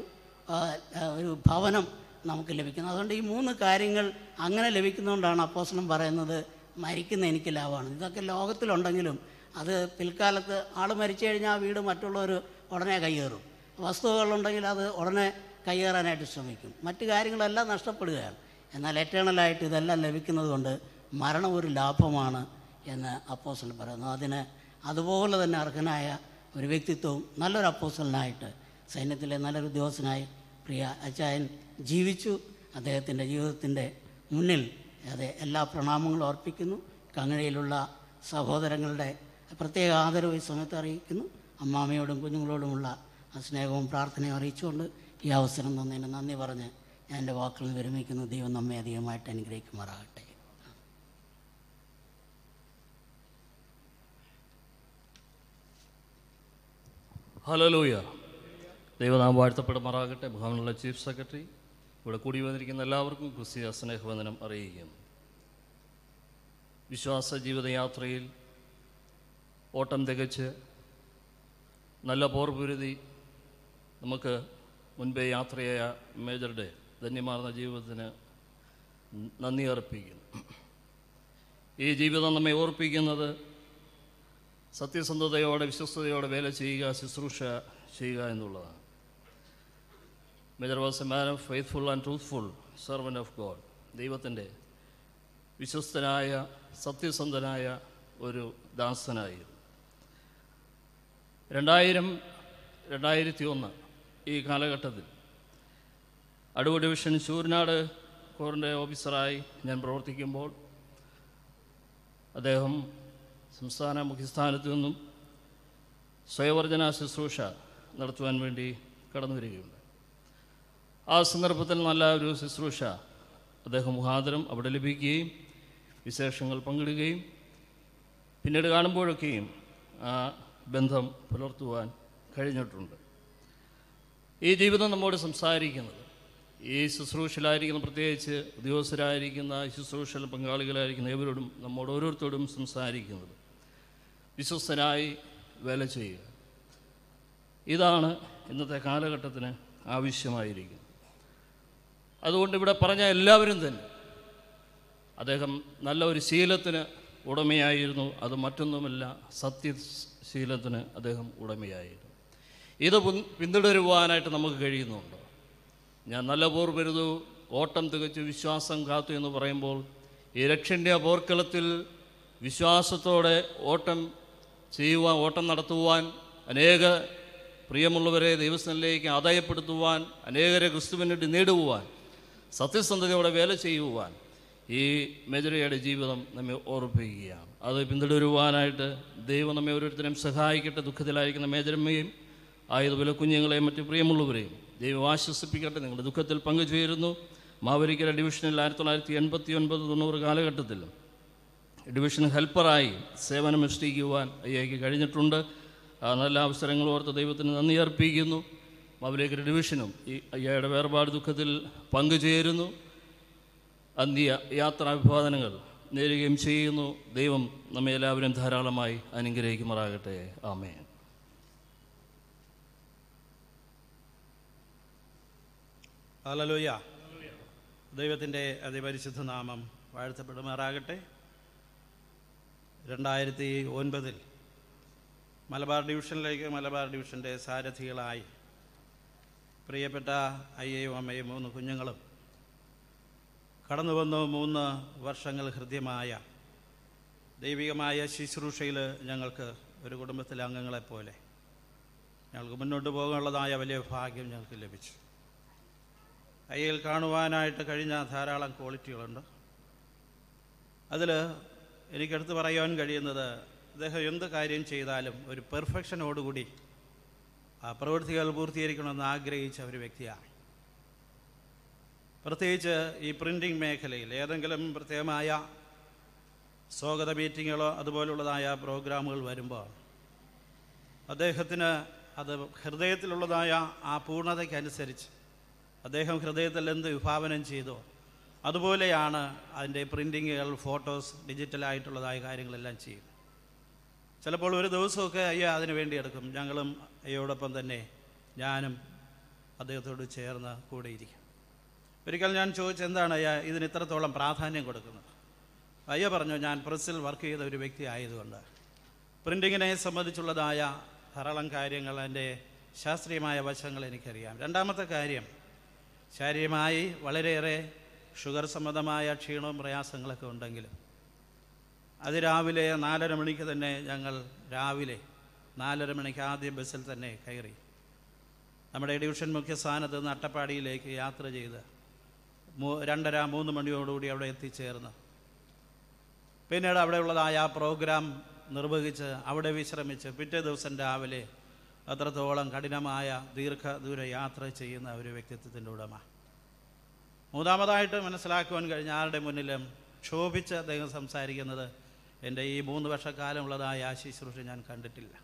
ഒരു ഭവനം നമുക്ക് ലഭിക്കുന്നത് അതുകൊണ്ട് ഈ മൂന്ന് കാര്യങ്ങൾ അങ്ങനെ ലഭിക്കുന്നതുകൊണ്ടാണ് അപ്പോസനം പറയുന്നത് മരിക്കുന്ന എനിക്ക് ലാഭമാണ്. ഇതൊക്കെ ലോകത്തിലുണ്ടെങ്കിലും അത് പിൽക്കാലത്ത് ആൾ മരിച്ചു കഴിഞ്ഞാൽ ആ വീട് മറ്റുള്ളവർ ഉടനെ കയ്യേറും വസ്തുക്കളുണ്ടെങ്കിൽ അത് ഉടനെ കയ്യേറാനായിട്ട് ശ്രമിക്കും. മറ്റു കാര്യങ്ങളെല്ലാം നഷ്ടപ്പെടുകയാണ്. എന്നാൽ എറ്റേണലായിട്ട് ഇതെല്ലാം ലഭിക്കുന്നത് കൊണ്ട് മരണം ഒരു ലാഭമാണ് എന്ന് അപ്പോസ്റ്റൽ പറയുന്നു. അതിന് അതുപോലെ തന്നെ അർഹനായ ഒരു വ്യക്തിത്വവും നല്ലൊരു അപ്പോസലിനായിട്ട് സൈന്യത്തിലെ നല്ലൊരു ഉദ്യോഗസ്ഥനായി പ്രിയ അച്ചായൻ ജീവിച്ചു. അദ്ദേഹത്തിന്റെ ജീവിതത്തിന്റെ മുന്നിൽ അതെ എല്ലാ പ്രണാമങ്ങളും അർപ്പിക്കുന്നു. കങ്ങഴയിലുള്ള സഹോദരങ്ങളുടെ പ്രത്യേക ആദരവ് ഈ സമയത്ത് അറിയിക്കുന്നു. അമ്മാമയോടും കുഞ്ഞുങ്ങളോടുമുള്ള ആ സ്നേഹവും പ്രാർത്ഥനയും അറിയിച്ചുകൊണ്ട് ഈ അവസരം തന്നതിന് നന്ദി പറഞ്ഞ് ഞാൻ എന്റെ വാക്കുകൾ വിരമിക്കുന്നു. ദൈവം നമ്മെ അധികമായിട്ട് അനുഗ്രഹിക്കുമാറാകട്ടെ. ഹലലൂയ ദൈവനാമ വാഴ്ത്തപ്പെടുമാറാകട്ടെ. ഭവനുള്ള ചീഫ് സെക്രട്ടറി ഇവിടെ കൂടി വന്നിരിക്കുന്ന എല്ലാവർക്കും ക്രിസ്തീയ സ്നേഹവന്ദനം അറിയിക്കുന്നു വിശ്വാസ ജീവിതയാത്രയിൽ ഓട്ടം തികച്ച് നല്ല പോർപുരുതി നമുക്ക് മുൻപേ യാത്രയായ മേജറുടെ ധന്യമാർന്ന ജീവിതത്തിന് നന്ദി അർപ്പിക്കുന്നു. ഈ ജീവിതം നമ്മെ ഓർപ്പിക്കുന്നത് സത്യസന്ധതയോടെ വിശ്വസ്തയോടെ വേല ചെയ്യുക ശുശ്രൂഷ ചെയ്യുക എന്നുള്ളതാണ്. Major was a man of faithful and truthful servant of God ദൈവത്തിന്റെ വിശ്വസ്തനായ സത്യസന്ധനായ ഒരു ദാസനായിരുന്നു രണ്ടായിരം രണ്ടായിരത്തി ഒന്ന് ഈ കാലഘട്ടത്തിൽ അടൂർ ഡിവിഷൻ ശൂരനാട് കോറിന്റെ ഓഫീസറായി ഞാൻ പ്രവർത്തിക്കുമ്പോൾ അദ്ദേഹം സംസ്ഥാന മുഖ്യസ്ഥാനത്തു നിന്നും സ്വയവർജന ശുശ്രൂഷ നടത്തുവാൻ വേണ്ടി കടന്നു വരികയുണ്ട്. ആ സന്ദർഭത്തിൽ നല്ല ഒരു ശുശ്രൂഷ അദ്ദേഹം മുഖാന്തരം അവിടെ ലഭിക്കുകയും വിശേഷങ്ങൾ പങ്കിടുകയും പിന്നീട് കാണുമ്പോഴൊക്കെയും ആ ബന്ധം പുലർത്തുവാൻ കഴിഞ്ഞിട്ടുണ്ട്. ഈ ജീവിതം നമ്മോട് സംസാരിക്കുന്നത് ഈ ശുശ്രൂഷയിലായിരിക്കുന്ന പ്രത്യേകിച്ച് ഉദ്യോഗസ്ഥരായിരിക്കുന്ന ശുശ്രൂഷയിൽ പങ്കാളികളായിരിക്കുന്ന ഏവരോടും നമ്മോട് ഓരോരുത്തരോടും സംസാരിക്കുന്നത് വിശ്വസ്തനായി വേല ചെയ്യുക. ഇതാണ് ഇന്നത്തെ കാലഘട്ടത്തിന് ആവശ്യമായിരിക്കുന്നത്. അതുകൊണ്ട് ഇവിടെ പറഞ്ഞ എല്ലാവരും തന്നെ അദ്ദേഹം നല്ല ഒരു ശീലത്തിന് ഉടമയായിരുന്നു. അത് മറ്റൊന്നുമല്ല സത്യശീലത്തിന് അദ്ദേഹം ഉടമയായിരുന്നു. ഇത് പിന്തുടരുവാനായിട്ട് നമുക്ക് കഴിയുന്നുണ്ടോ? ഞാൻ നല്ല പോർ പെരുതു ഓട്ടം തികച്ചു വിശ്വാസം കാത്തു എന്ന് പറയുമ്പോൾ ഈ രക്ഷന്റെ പോർക്കളത്തിൽ വിശ്വാസത്തോടെ ഓട്ടം ചെയ്യുവാൻ ഓട്ടം നടത്തുവാൻ അനേക പ്രിയമുള്ളവരെ ദൈവസ്ഥനിലേക്ക് ആദായപ്പെടുത്തുവാൻ അനേകരെ ക്രിസ്തുവിനേണ്ടി നേടുവാൻ സത്യസന്ധതയോടെ വേല ചെയ്യുവാൻ ഈ മെജുരയുടെ ജീവിതം നമ്മെ ഓർപ്പിക്കുകയാണ്. അത് പിന്തുടരുവാനായിട്ട് ദൈവം നമ്മെ ഓരോരുത്തരെയും സഹായിക്കട്ടെ ദുഃഖത്തിലായിരിക്കുന്ന മേജരമ്മയും ആയതുപോലെ കുഞ്ഞുങ്ങളെയും മറ്റു പ്രിയമുള്ളവരെയും ദൈവം ആശ്വസിപ്പിക്കട്ടെ. നിങ്ങളുടെ ദുഃഖത്തിൽ പങ്കുചേരുന്നു. മാവരിക്കര ഡിവിഷനിൽ ആയിരത്തി തൊള്ളായിരത്തി എൺപത്തി ഒൻപത് തൊണ്ണൂറ് കാലഘട്ടത്തിൽ ഡിവിഷൻ ഹെൽപ്പറായി സേവനമനുഷ്ഠിക്കുവാൻ അയ്യയ്ക്ക് കഴിഞ്ഞിട്ടുണ്ട്. നല്ല അവസരങ്ങൾ ഓർത്ത് ദൈവത്തിന് നന്ദി അർപ്പിക്കുന്നു. മാവലിക്കര ഡിവിഷനും ഈ അയ്യയുടെ വേർപാട് ദുഃഖത്തിൽ പങ്കുചേരുന്നു. അന്ത്യ യാത്രാഭിവാദനങ്ങൾ നേരുകയും ചെയ്യുന്നു. ദൈവം നമ്മെ എല്ലാവരും ധാരാളമായി അനുഗ്രഹിക്കുമാറാകട്ടെ. ആമേ ഹല്ലേലൂയ. ദൈവത്തിന്റെ അതിപരിശുദ്ധ നാമം വാഴ്ത്തപ്പെടുമാറാകട്ടെ. രണ്ടായിരത്തി ഒൻപതിൽ മലബാർ ഡിവിഷനിലേക്ക് മലബാർ ഡിവിഷന്റെ സാരഥികളായി പ്രിയപ്പെട്ട അയ്യയും അമ്മയും മൂന്ന് കുഞ്ഞുങ്ങളും കടന്നു വന്നു മൂന്ന് വർഷങ്ങൾ ഹൃദ്യമായ ദൈവികമായ ശുശ്രൂഷയിൽ ഞങ്ങൾക്ക് ഒരു കുടുംബത്തിലെ അംഗങ്ങളെപ്പോലെ ഞങ്ങൾക്ക് മുന്നോട്ട് പോകാനുള്ളതായ വലിയ ഭാഗ്യം ഞങ്ങൾക്ക് ലഭിച്ചു. അയ്യയിൽ കാണുവാനായിട്ട് കഴിഞ്ഞ ധാരാളം ക്വാളിറ്റികളുണ്ട്. അതിൽ എനിക്കെടുത്ത് പറയുവാൻ കഴിയുന്നത് അദ്ദേഹം എന്ത് കാര്യം ചെയ്താലും ഒരു പെർഫെക്ഷനോടുകൂടി ആ പ്രവൃത്തികൾ പൂർത്തീകരിക്കണമെന്ന് ആഗ്രഹിച്ച ഒരു വ്യക്തിയാണ്. പ്രത്യേകിച്ച് ഈ പ്രിന്റിംഗ് മേഖലയിൽ ഏതെങ്കിലും പ്രത്യേകമായ സ്വാഗത മീറ്റിങ്ങുകളോ അതുപോലുള്ളതായ പ്രോഗ്രാമുകൾ വരുമ്പോൾ അദ്ദേഹത്തിന് അത് ഹൃദയത്തിലുള്ളതായ ആ പൂർണതയ്ക്കനുസരിച്ച് അദ്ദേഹം ഹൃദയത്തിൽ എന്ത് വിഭാവനം ചെയ്തോ അതുപോലെയാണ് അതിന്റെ പ്രിന്റിങ്ങുകൾ ഫോട്ടോസ് ഡിജിറ്റലായിട്ടുള്ളതായ കാര്യങ്ങളെല്ലാം ചെയ്യും ചിലപ്പോൾ ഒരു ദിവസമൊക്കെ അയ്യോ അതിന് വേണ്ടി എടുക്കും. ഞങ്ങളും അയ്യോടൊപ്പം തന്നെ ഞാനും അദ്ദേഹത്തോട് ചേർന്ന് കൂടെ ഇരിക്കും. ഒരിക്കൽ ഞാൻ ചോദിച്ചു എന്താണ് അയ്യ ഇതിന് ഇത്രത്തോളം പ്രാധാന്യം കൊടുക്കുന്നത്? അയ്യ പറഞ്ഞു ഞാൻ പ്രസ്സിൽ വർക്ക് ചെയ്ത ഒരു വ്യക്തി ആയതുകൊണ്ട് പ്രിന്റിങ്ങിനെ സംബന്ധിച്ചുള്ളതായ ധാരാളം കാര്യങ്ങൾ എന്റെ ശാസ്ത്രീയമായ വശങ്ങൾ എനിക്കറിയാം. രണ്ടാമത്തെ കാര്യം ശാരീരികമായി വളരെയേറെ ഷുഗർ സംബന്ധമായ ക്ഷീണവും പ്രയാസങ്ങളൊക്കെ ഉണ്ടെങ്കിലും അതിരാവിലെ നാലര മണിക്ക് തന്നെ ഞങ്ങൾ രാവിലെ നാലര മണിക്ക് ആദ്യം ബസ്സിൽ തന്നെ കയറി. നമ്മുടെ ഡിവിഷൻ മുഖ്യ സ്ഥാനത്ത് നിന്ന് അട്ടപ്പാടിയിലേക്ക് യാത്ര ചെയ്ത് രണ്ടര മൂന്ന് മണിയോടുകൂടി അവിടെ എത്തിച്ചേർന്ന്. പിന്നീട് അവിടെയുള്ളതായ ആ പ്രോഗ്രാം നിർവഹിച്ച് അവിടെ വിശ്രമിച്ച് പിറ്റേ ദിവസം രാവിലെ അത്രത്തോളം കഠിനമായ ദീർഘദൂര യാത്ര ചെയ്യുന്ന ഒരു വ്യക്തിത്വത്തിന്റെ ഉടമ. മൂന്നാമതായിട്ട് മനസ്സിലാക്കുവാൻ കഴിഞ്ഞ ആരുടെ മുന്നിലും ക്ഷോഭിച്ച് അദ്ദേഹം സംസാരിക്കുന്നത് എന്റെ ഈ മൂന്ന് വർഷക്കാലമുള്ളതായ ആ ശുശ്രൂഷ ഞാൻ കണ്ടിട്ടില്ല.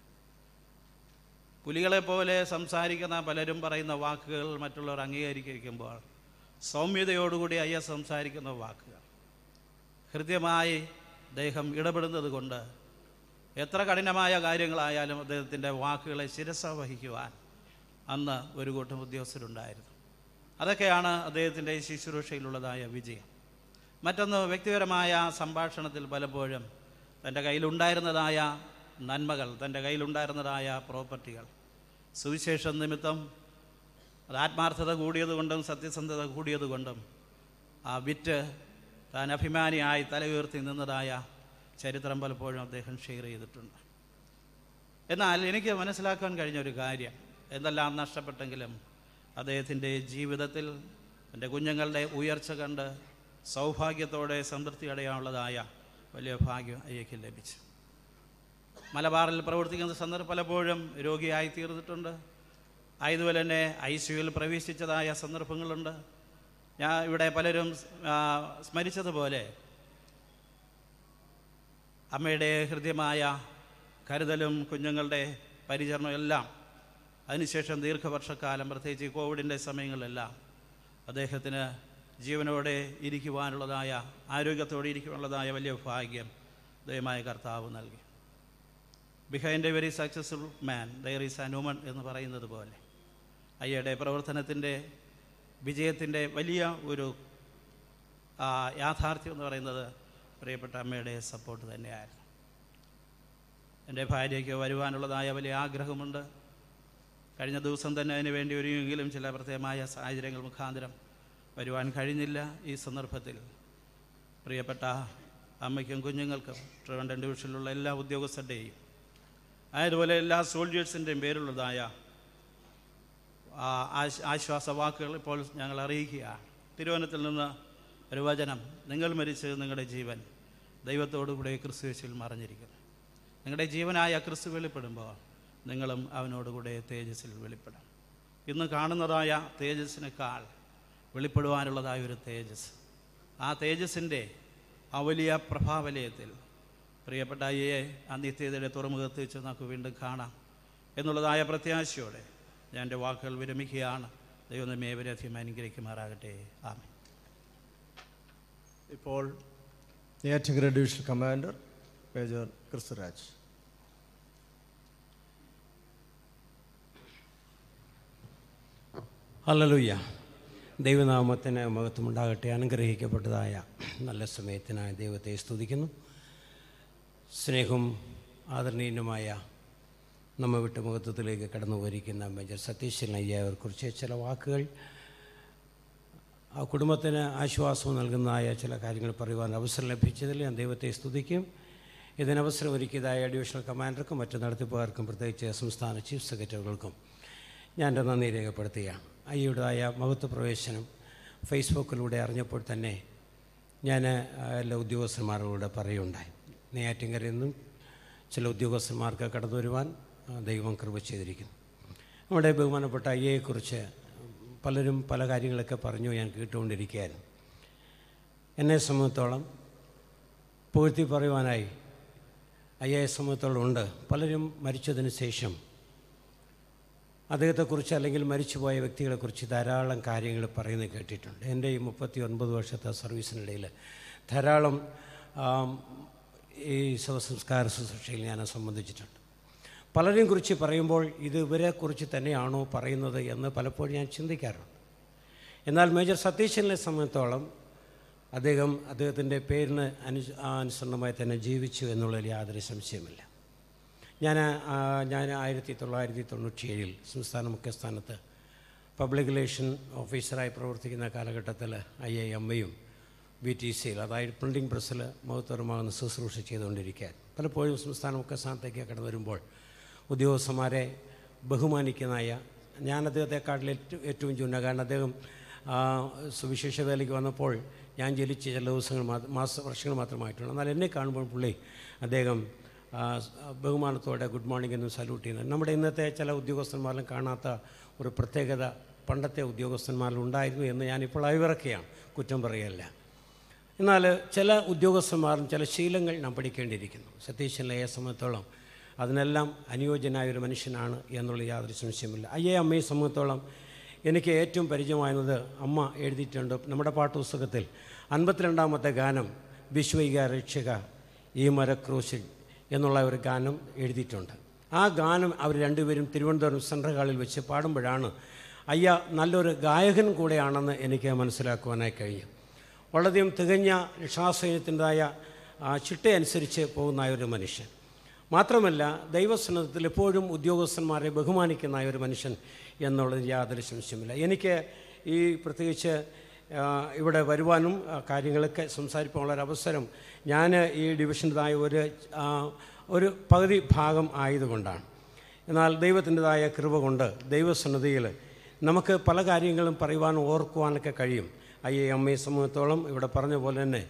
പുലികളെപ്പോലെ സംസാരിക്കുന്ന പലരും പറയുന്ന വാക്കുകൾ മറ്റുള്ളവർ അംഗീകരിക്കുമ്പോൾ സൗമ്യതയോടുകൂടി അയ്യ സംസാരിക്കുന്ന വാക്കുകൾ. ഹൃദ്യമായി അദ്ദേഹം ഇടപെടുന്നത് കൊണ്ട് എത്ര കഠിനമായ കാര്യങ്ങളായാലും അദ്ദേഹത്തിന്റെ വാക്കുകളെ ശിരസ വഹിക്കുവാൻ അന്ന് ഒരു കൂട്ടം ഉദ്യോഗസ്ഥരുണ്ടായിരുന്നു. അതൊക്കെയാണ് അദ്ദേഹത്തിന്റെ ശുശ്രൂഷയിലുള്ളതായ വിജയം. മറ്റൊന്ന് വ്യക്തിപരമായ സംഭാഷണത്തിൽ പലപ്പോഴും തന്റെ കയ്യിലുണ്ടായിരുന്നതായ നന്മകൾ തന്റെ കയ്യിലുണ്ടായിരുന്നതായ പ്രോപ്പർട്ടികൾ സുവിശേഷം നിമിത്തം അത് ആത്മാർത്ഥത കൂടിയതുകൊണ്ടും സത്യസന്ധത കൂടിയതുകൊണ്ടും ആ വിറ്റ് താൻ അഭിമാനിയായി തല ഉയർത്തി നിന്നതായ ചരിത്രം പലപ്പോഴും അദ്ദേഹം ഷെയർ ചെയ്തിട്ടുണ്ട്. എന്നാൽ എനിക്ക് മനസ്സിലാക്കാൻ കഴിഞ്ഞ ഒരു കാര്യം എന്തെല്ലാം നഷ്ടപ്പെട്ടെങ്കിലും അദ്ദേഹത്തിന്റെ ജീവിതത്തിൽ എന്റെ കുഞ്ഞുങ്ങളുടെ ഉയർച്ച കണ്ട് സൗഭാഗ്യത്തോടെ സംതൃപ്തി അടയാനുള്ളതായ വലിയ ഭാഗ്യം അയ്യക്ക് ലഭിച്ചു. മലബാറിൽ പ്രവർത്തിക്കുന്ന സന്ദർഭം പലപ്പോഴും രോഗിയായി തീർന്നിട്ടുണ്ട്. ആയതുപോലെ തന്നെ ഐ സിയുയിൽ പ്രവേശിച്ചതായ സന്ദർഭങ്ങളുണ്ട്. ഞാൻ ഇവിടെ പലരും സ്മരിച്ചതുപോലെ അമ്മയുടെ ഹൃദ്യമായ കരുതലും കുഞ്ഞുങ്ങളുടെ പരിചരണവും എല്ലാം അതിനുശേഷം ദീർഘവർഷക്കാലം പ്രത്യേകിച്ച് കോവിഡിന്റെ സമയങ്ങളിലെല്ലാം അദ്ദേഹത്തിന് ജീവനോടെ ഇരിക്കുവാനുള്ളതായ ആരോഗ്യത്തോടെ ഇരിക്കുവാനുള്ളതായ വലിയ ഭാഗ്യം ദയമായ കർത്താവ് നൽകി. Behind a very successful man there is an woman എന്ന് പറയുന്നത് പോലെ അയ്യയുടെ പ്രവർത്തനത്തിന്റെ വിജയത്തിന്റെ വലിയ ഒരു യാഥാർത്ഥ്യം എന്ന് പറയുന്നത് പ്രിയപ്പെട്ട അമ്മയുടെ സപ്പോർട്ട് തന്നെയായിരുന്നു. എന്റെ ഭാര്യയ്ക്ക് വരുവാനുള്ളതായ വലിയ ആഗ്രഹമുണ്ട്. കഴിഞ്ഞ ദിവസം തന്നെ അതിന് വേണ്ടി ഒരുങ്ങിയെങ്കിലും ചില പ്രത്യേകമായ സാഹചര്യങ്ങൾ മുഖാന്തരം വരുവാൻ കഴിഞ്ഞില്ല ഈ സന്ദർഭത്തിൽ. പ്രിയപ്പെട്ട അമ്മയ്ക്കും കുഞ്ഞുങ്ങൾക്കും ട്രിവൻഡൻ ഡിവിഷനിലുള്ള എല്ലാ ഉദ്യോഗസ്ഥരുടെയും അതുപോലെ എല്ലാ സോൾജേഴ്സിന്റെയും പേരുള്ളതായ ആശ്വാസ വാക്കുകൾ ഇപ്പോൾ ഞങ്ങൾ അറിയിക്കുക തിരുവനന്തപുരത്തിൽ നിന്ന് ഒരു വചനം നിങ്ങൾ മരിച്ച് നിങ്ങളുടെ ജീവൻ ദൈവത്തോടുകൂടെ ക്രിസ്തുവേശിൽ മറഞ്ഞിരിക്കുന്നു. നിങ്ങളുടെ ജീവനായ ക്രിസ്തു വെളിപ്പെടുമ്പോൾ നിങ്ങളും അവനോടുകൂടെ തേജസ്സിൽ വെളിപ്പെടാം. ഇന്ന് കാണുന്നതായ തേജസ്സിനേക്കാൾ വെളിപ്പെടുവാനുള്ളതായ ഒരു തേജസ്. ആ തേജസ്സിന്റെ ആ വലിയ പ്രഭാവലയത്തിൽ പ്രിയപ്പെട്ട അയ്യയെ ആ നിത്യതയുടെ തുറമുഖത്ത് വെച്ച് നമുക്ക് വീണ്ടും കാണാം. എന്നുള്ളതായ പ്രത്യാശയോടെ ഞാൻ എന്റെ വാക്കുകൾ വിരമിക്കുകയാണ്. ദൈവം ഏവരധികം അനുഗ്രഹിക്കുമാറാകട്ടെ. ആമേ ഇപ്പോൾ Neyyattinkara division commander major Kristuraj. Hallelujah. ദൈവനാമത്തിന് മഹത്വമുണ്ടാകട്ടെ. അനുഗ്രഹിക്കപ്പെട്ടതായ നല്ല സമയത്തിനായി ദൈവത്തെ സ്തുതിക്കുന്നു. സ്നേഹവും ആദരണീയനുമായ നമ്മ വിട്ട് മഹത്വത്തിലേക്ക് കടന്നു പോയിരിക്കുന്ന മേജർ സതീശൻ അയ്യവരെക്കുറിച്ച് ചില വാക്കുകൾ. ആ കുടുംബത്തിന് ആശ്വാസം നൽകുന്നതായ ചില കാര്യങ്ങൾ പറയുവാൻ അവസരം ലഭിച്ചതിൽ ഞാൻ ദൈവത്തെ സ്തുതിക്കും. ഇതിനവസരം ഒരുക്കിയതായ അഡീഷണൽ കമാൻഡർക്കും മറ്റു നടത്തിപ്പുകാർക്കും പ്രത്യേകിച്ച് സംസ്ഥാന ചീഫ് സെക്രട്ടറികൾക്കും ഞാൻ നന്ദി രേഖപ്പെടുത്തുകയാണ്. അയ്യുടേതായ മഹത്വ പ്രവേശനം ഫേസ്ബുക്കിലൂടെ അറിഞ്ഞപ്പോൾ തന്നെ ഞാൻ എല്ലാ ഉദ്യോഗസ്ഥന്മാരോട് പറയുണ്ടായി നെയ്യാറ്റിങ്കരയിൽ നിന്നും ചില ഉദ്യോഗസ്ഥന്മാർക്ക് കടന്നു വരുവാൻ ദൈവം കൃപ ചെയ്തിരിക്കുന്നു. നമ്മുടെ ബഹുമാനപ്പെട്ട അയ്യയെക്കുറിച്ച് പലരും പല കാര്യങ്ങളൊക്കെ പറഞ്ഞു ഞാൻ കേട്ടുകൊണ്ടിരിക്കുകയായിരുന്നു. എന്നെ സംബന്ധിച്ചോളം പുകഴ്ത്തി പറയുവാനായി അയ്യയെ സംബന്ധിച്ചോളം ഉണ്ട്. പലരും മരിച്ചതിന് ശേഷം അദ്ദേഹത്തെക്കുറിച്ച് അല്ലെങ്കിൽ മരിച്ചുപോയ വ്യക്തികളെക്കുറിച്ച് ധാരാളം കാര്യങ്ങൾ പറയുന്നത് കേട്ടിട്ടുണ്ട്. എന്റെ ഈ മുപ്പത്തി ഒൻപത് വർഷത്തെ സർവീസിനിടയിൽ ധാരാളം ഈ ശവസംസ്കാര ശുശ്രൂഷയിൽ ഞാൻ സംബന്ധിച്ചിട്ടുണ്ട്. പലരെയും കുറിച്ച് പറയുമ്പോൾ ഇത് ഇവരെക്കുറിച്ച് തന്നെയാണോ പറയുന്നത് എന്ന് പലപ്പോഴും ഞാൻ ചിന്തിക്കാറുണ്ട്. എന്നാൽ മേജർ സതീശനെ സംബന്ധിച്ചോളം അദ്ദേഹം അദ്ദേഹത്തിന്റെ പേരിന് അനു അനുസരണമായി തന്നെ ജീവിച്ചു എന്നുള്ളതിൽ യാതൊരു സംശയമില്ല ഞാൻ ഞാൻ ആയിരത്തി തൊള്ളായിരത്തി തൊണ്ണൂറ്റി ഏഴിൽ സംസ്ഥാന മുഖ്യസ്ഥാനത്ത് പബ്ലിക് റിലേഷൻ ഓഫീസറായി പ്രവർത്തിക്കുന്ന കാലഘട്ടത്തിൽ ഐ ഐ എം എയും ബി ടി സിയിൽ അതായത് പ്രിന്റിംഗ് പ്രസ്സിൽ മഹത്വരമാകുന്ന ശുശ്രൂഷ ചെയ്തുകൊണ്ടിരിക്കാൻ പലപ്പോഴും സംസ്ഥാന മുഖ്യസ്ഥാനത്തേക്ക് കടന്നു വരുമ്പോൾ ഉദ്യോഗസ്ഥന്മാരെ ബഹുമാനിക്കുന്നതായ ഞാൻ അദ്ദേഹത്തെക്കാട്ടിൽ ഏറ്റവും ഏറ്റവും ചുന്ന കാരണം അദ്ദേഹം ആ, സുവിശേഷ വേലയ്ക്ക് വന്നപ്പോൾ ഞാൻ ജനിച്ച ചില ദിവസങ്ങൾ മാസ വർഷങ്ങൾ മാത്രമായിട്ടുള്ളൂ. എന്നാൽ എന്നെ കാണുമ്പോൾ പുള്ളി അദ്ദേഹം ബഹുമാനത്തോടെ ഗുഡ് മോർണിംഗ് എന്ന് സല്യൂട്ട് ചെയ്യുന്നത് നമ്മുടെ ഇന്നത്തെ ചില ഉദ്യോഗസ്ഥന്മാരിലും കാണാത്ത ഒരു പ്രത്യേകത പണ്ടത്തെ ഉദ്യോഗസ്ഥന്മാരിൽ ഉണ്ടായിരുന്നു എന്ന് ഞാനിപ്പോൾ അയവിറക്കുകയാണ് കുറ്റം പറയല്ല എന്നാൽ ചില ഉദ്യോഗസ്ഥന്മാരും ചില ശീലങ്ങൾ നാം പഠിക്കേണ്ടിയിരിക്കുന്നു. സതീശൻ ഏ സംബന്ധിച്ചോളം അതിനെല്ലാം അനുയോജ്യനായ ഒരു മനുഷ്യനാണ് എന്നുള്ള യാതൊരു സംശയമില്ല അയ്യേ അമ്മയെ സംബന്ധിച്ചോളം എനിക്ക് ഏറ്റവും പരിചയമായിരുന്നത് അമ്മ എഴുതിയിട്ടുണ്ട് നമ്മുടെ പാട്ടുപുസ്തകത്തിൽ അൻപത്തിരണ്ടാമത്തെ ഗാനം വിശ്വൈക രക്ഷക ഈ മരക്രൂശിൽ എന്നുള്ള ഒരു ഗാനം എഴുതിയിട്ടുണ്ട്. ആ ഗാനം അവർ രണ്ടുപേരും തിരുവനന്തപുരം സെൻട്രൽ ഹാളിൽ വെച്ച് പാടുമ്പോഴാണ് അയ്യ നല്ലൊരു ഗായകൻ കൂടെയാണെന്ന് എനിക്ക് മനസ്സിലാക്കുവാനായി കഴിഞ്ഞു. വളരെയധികം തികഞ്ഞ രക്ഷാസൈന്യത്തിന്റെതായ ചിട്ടയനുസരിച്ച് പോകുന്ന ഒരു മനുഷ്യൻ. മാത്രമല്ല ദൈവസന്നദ്ധത്തിൽ എപ്പോഴും ഉദ്യോഗസ്ഥന്മാരെ ബഹുമാനിക്കുന്ന ഒരു മനുഷ്യൻ എന്നുള്ളതിൽ യാതൊരു സംശയമില്ല എനിക്ക് ഈ പ്രത്യേകിച്ച് ഇവിടെ വരുവാനും കാര്യങ്ങളൊക്കെ സംസാരിക്കാനുള്ള അവസരം ഞാൻ ഈ ഡിവിഷന്റെതായ ഒരു ഒരു പകുതി ഭാഗം ആയതുകൊണ്ടാണ്. എന്നാൽ ദൈവത്തിന്റെതായ കൃപ കൊണ്ട് ദൈവസന്നിധിയിൽ നമുക്ക് പല കാര്യങ്ങളും പറയുവാനും ഓർക്കുവാനൊക്കെ കഴിയും. ഐ എ എം എ സമൂഹത്തോളം ഇവിടെ പറഞ്ഞ പോലെ തന്നെ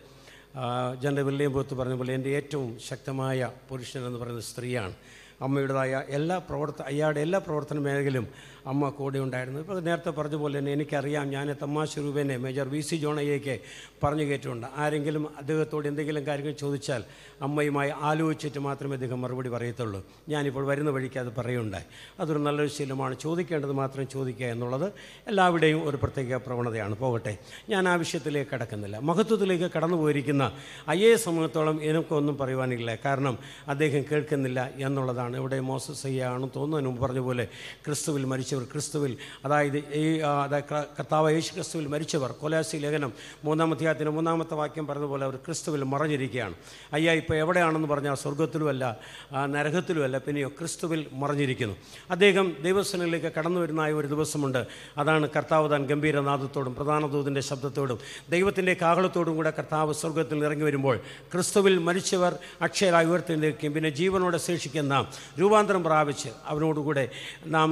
ജനറൽ വില്യം പോത്ത് പറഞ്ഞ പോലെ എന്റെ ഏറ്റവും ശക്തമായ പുരുഷൻ എന്ന് പറയുന്നത് സ്ത്രീയാണ്. അമ്മയുടേതായ എല്ലാ പ്രവർത്ത അയാളുടെ എല്ലാ പ്രവർത്തന മേഖലയിലും അമ്മ കൂടെ ഉണ്ടായിരുന്നു. ഇപ്പോൾ നേരത്തെ പറഞ്ഞ പോലെ തന്നെ എനിക്കറിയാം ഞാൻ തമാശ രൂപേനെ മേജർ വി സി ജോണയ്യയ്ക്ക് പറഞ്ഞു കേട്ടിട്ടുണ്ട്. ആരെങ്കിലും അദ്ദേഹത്തോട് എന്തെങ്കിലും കാര്യങ്ങൾ ചോദിച്ചാൽ അമ്മയുമായി ആലോചിച്ചിട്ട് മാത്രമേ അദ്ദേഹം മറുപടി പറയത്തുള്ളൂ. ഞാനിപ്പോൾ വരുന്ന വഴിക്ക് അത് പറയുണ്ടായി. അതൊരു നല്ലൊരു ശീലമാണ്. ചോദിക്കേണ്ടത് മാത്രം ചോദിക്കുക എന്നുള്ളത് എല്ലാവരുടെയും ഒരു പ്രത്യേക പ്രവണതയാണ്. പോകട്ടെ. ഞാൻ ആ വിഷയത്തിലേക്ക് കടക്കുന്നില്ല. മഹത്വത്തിലേക്ക് കടന്നു പോയിരിക്കുന്ന ഐ എ സംബന്ധിച്ചോളം എനിക്കൊന്നും പറയുവാനില്ല. കാരണം അദ്ദേഹം കേൾക്കുന്നില്ല എന്നുള്ളതാണ്. ഇവിടെ മോസസ് ചെയ്യാണെന്ന് തോന്നുന്നതിന് മുമ്പ് പറഞ്ഞ പോലെ ക്രിസ്തുവിൽ മരിച്ചവർ ക്രിസ്തുവിൽ അതായത് ഈ കർത്താവ് യേശു ക്രിസ്തുവിൽ മരിച്ചവർ കൊലാസി ലേഖനം മൂന്നാം അധ്യായത്തിന്റെ മൂന്നാമത്തെ വാക്യം പറഞ്ഞതുപോലെ അവർ ക്രിസ്തുവിൽ മറഞ്ഞിരിക്കുകയാണ്. അയ്യാ ഇപ്പോൾ എവിടെയാണെന്ന് പറഞ്ഞാൽ സ്വർഗത്തിലുമല്ല നരകത്തിലുമല്ല പിന്നെയോ ക്രിസ്തുവിൽ മറഞ്ഞിരിക്കുന്നു. അദ്ദേഹം ദൈവസ്ഥനിലേക്ക് കടന്നു വരുന്നതായ ഒരു ദിവസമുണ്ട്. അതാണ് കർത്താവ് താൻ ഗംഭീരനാഥത്തോടും പ്രധാന ദൂതിന്റെ ശബ്ദത്തോടും ദൈവത്തിന്റെ കാഹളത്തോടും കൂടെ കർത്താവ് സ്വർഗത്തിൽ ഇറങ്ങി വരുമ്പോൾ ക്രിസ്തുവിൽ മരിച്ചവർ അക്ഷയരായി ഉയർത്തെഴുന്നേൽക്കുകയും പിന്നെ ജീവനോടെ ശേഷിക്കുന്ന രൂപാന്തരം പ്രാപിച്ച് അവനോടുകൂടെ നാം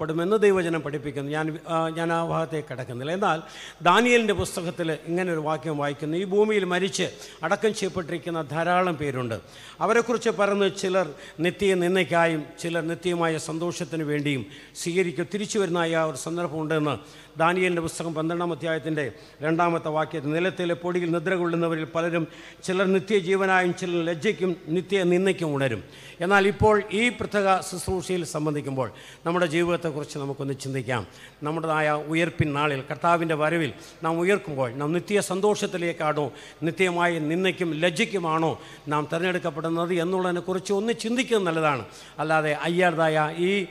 എടുത്തുകൊള്ളപ്പെടുമെന്ന് ദൈവജനം പഠിപ്പിക്കുന്നു. ഞാൻ ഞാൻ ആ ഭാഗത്തേക്ക് കിടക്കുന്നില്ല. എന്നാൽ ദാനിയലിന്റെ പുസ്തകത്തിൽ ഇങ്ങനെ ഒരു വാക്യം വായിക്കുന്നു. ഈ ഭൂമിയിൽ മരിച്ച് അടക്കം ചെയ്യപ്പെട്ടിരിക്കുന്ന ധാരാളം പേരുണ്ട്. അവരെക്കുറിച്ച് പറഞ്ഞ് ചിലർ നിത്യ നിന്നയ്ക്കായും ചിലർ നിത്യമായ സന്തോഷത്തിന് വേണ്ടിയും സ്വീകരിക്കും. തിരിച്ചു വരുന്നതായ ഒരു സന്ദർഭമുണ്ടെന്ന് ദാനിയലിന്റെ പുസ്തകം പന്ത്രണ്ടാം അധ്യായത്തിന്റെ രണ്ടാമത്തെ വാക്യത്തിൽ നിലത്തിലെ പൊടിയിൽ നിദ്ര കൊള്ളുന്നവരിൽ പലരും ചിലർ നിത്യജീവനായും ചിലർ ലജ്ജയ്ക്കും നിത്യ നിന്ദയ്ക്കും ഉണരും. എന്നാൽ ഇപ്പോൾ ഈ പ്രത്യേക ശുശ്രൂഷയിൽ സംബന്ധിക്കുമ്പോൾ നമ്മുടെ ജീവിതത്തെക്കുറിച്ച് നമുക്കൊന്ന് ചിന്തിക്കാം. നമ്മുടേതായ ഉയർപ്പിൻ നാളിൽ കർത്താവിന്റെ വരവിൽ നാം ഉയർക്കുമ്പോൾ നാം നിത്യ സന്തോഷത്തിലേക്കാണോ നിത്യമായ നിന്നയ്ക്കും ലജ്ജയ്ക്കുമാണോ നാം തിരഞ്ഞെടുക്കപ്പെടുന്നത് എന്നുള്ളതിനെക്കുറിച്ച് ഒന്ന് ചിന്തിക്കുന്നത് നല്ലതാണ്. അല്ലാതെ അയ്യാതായ ഈ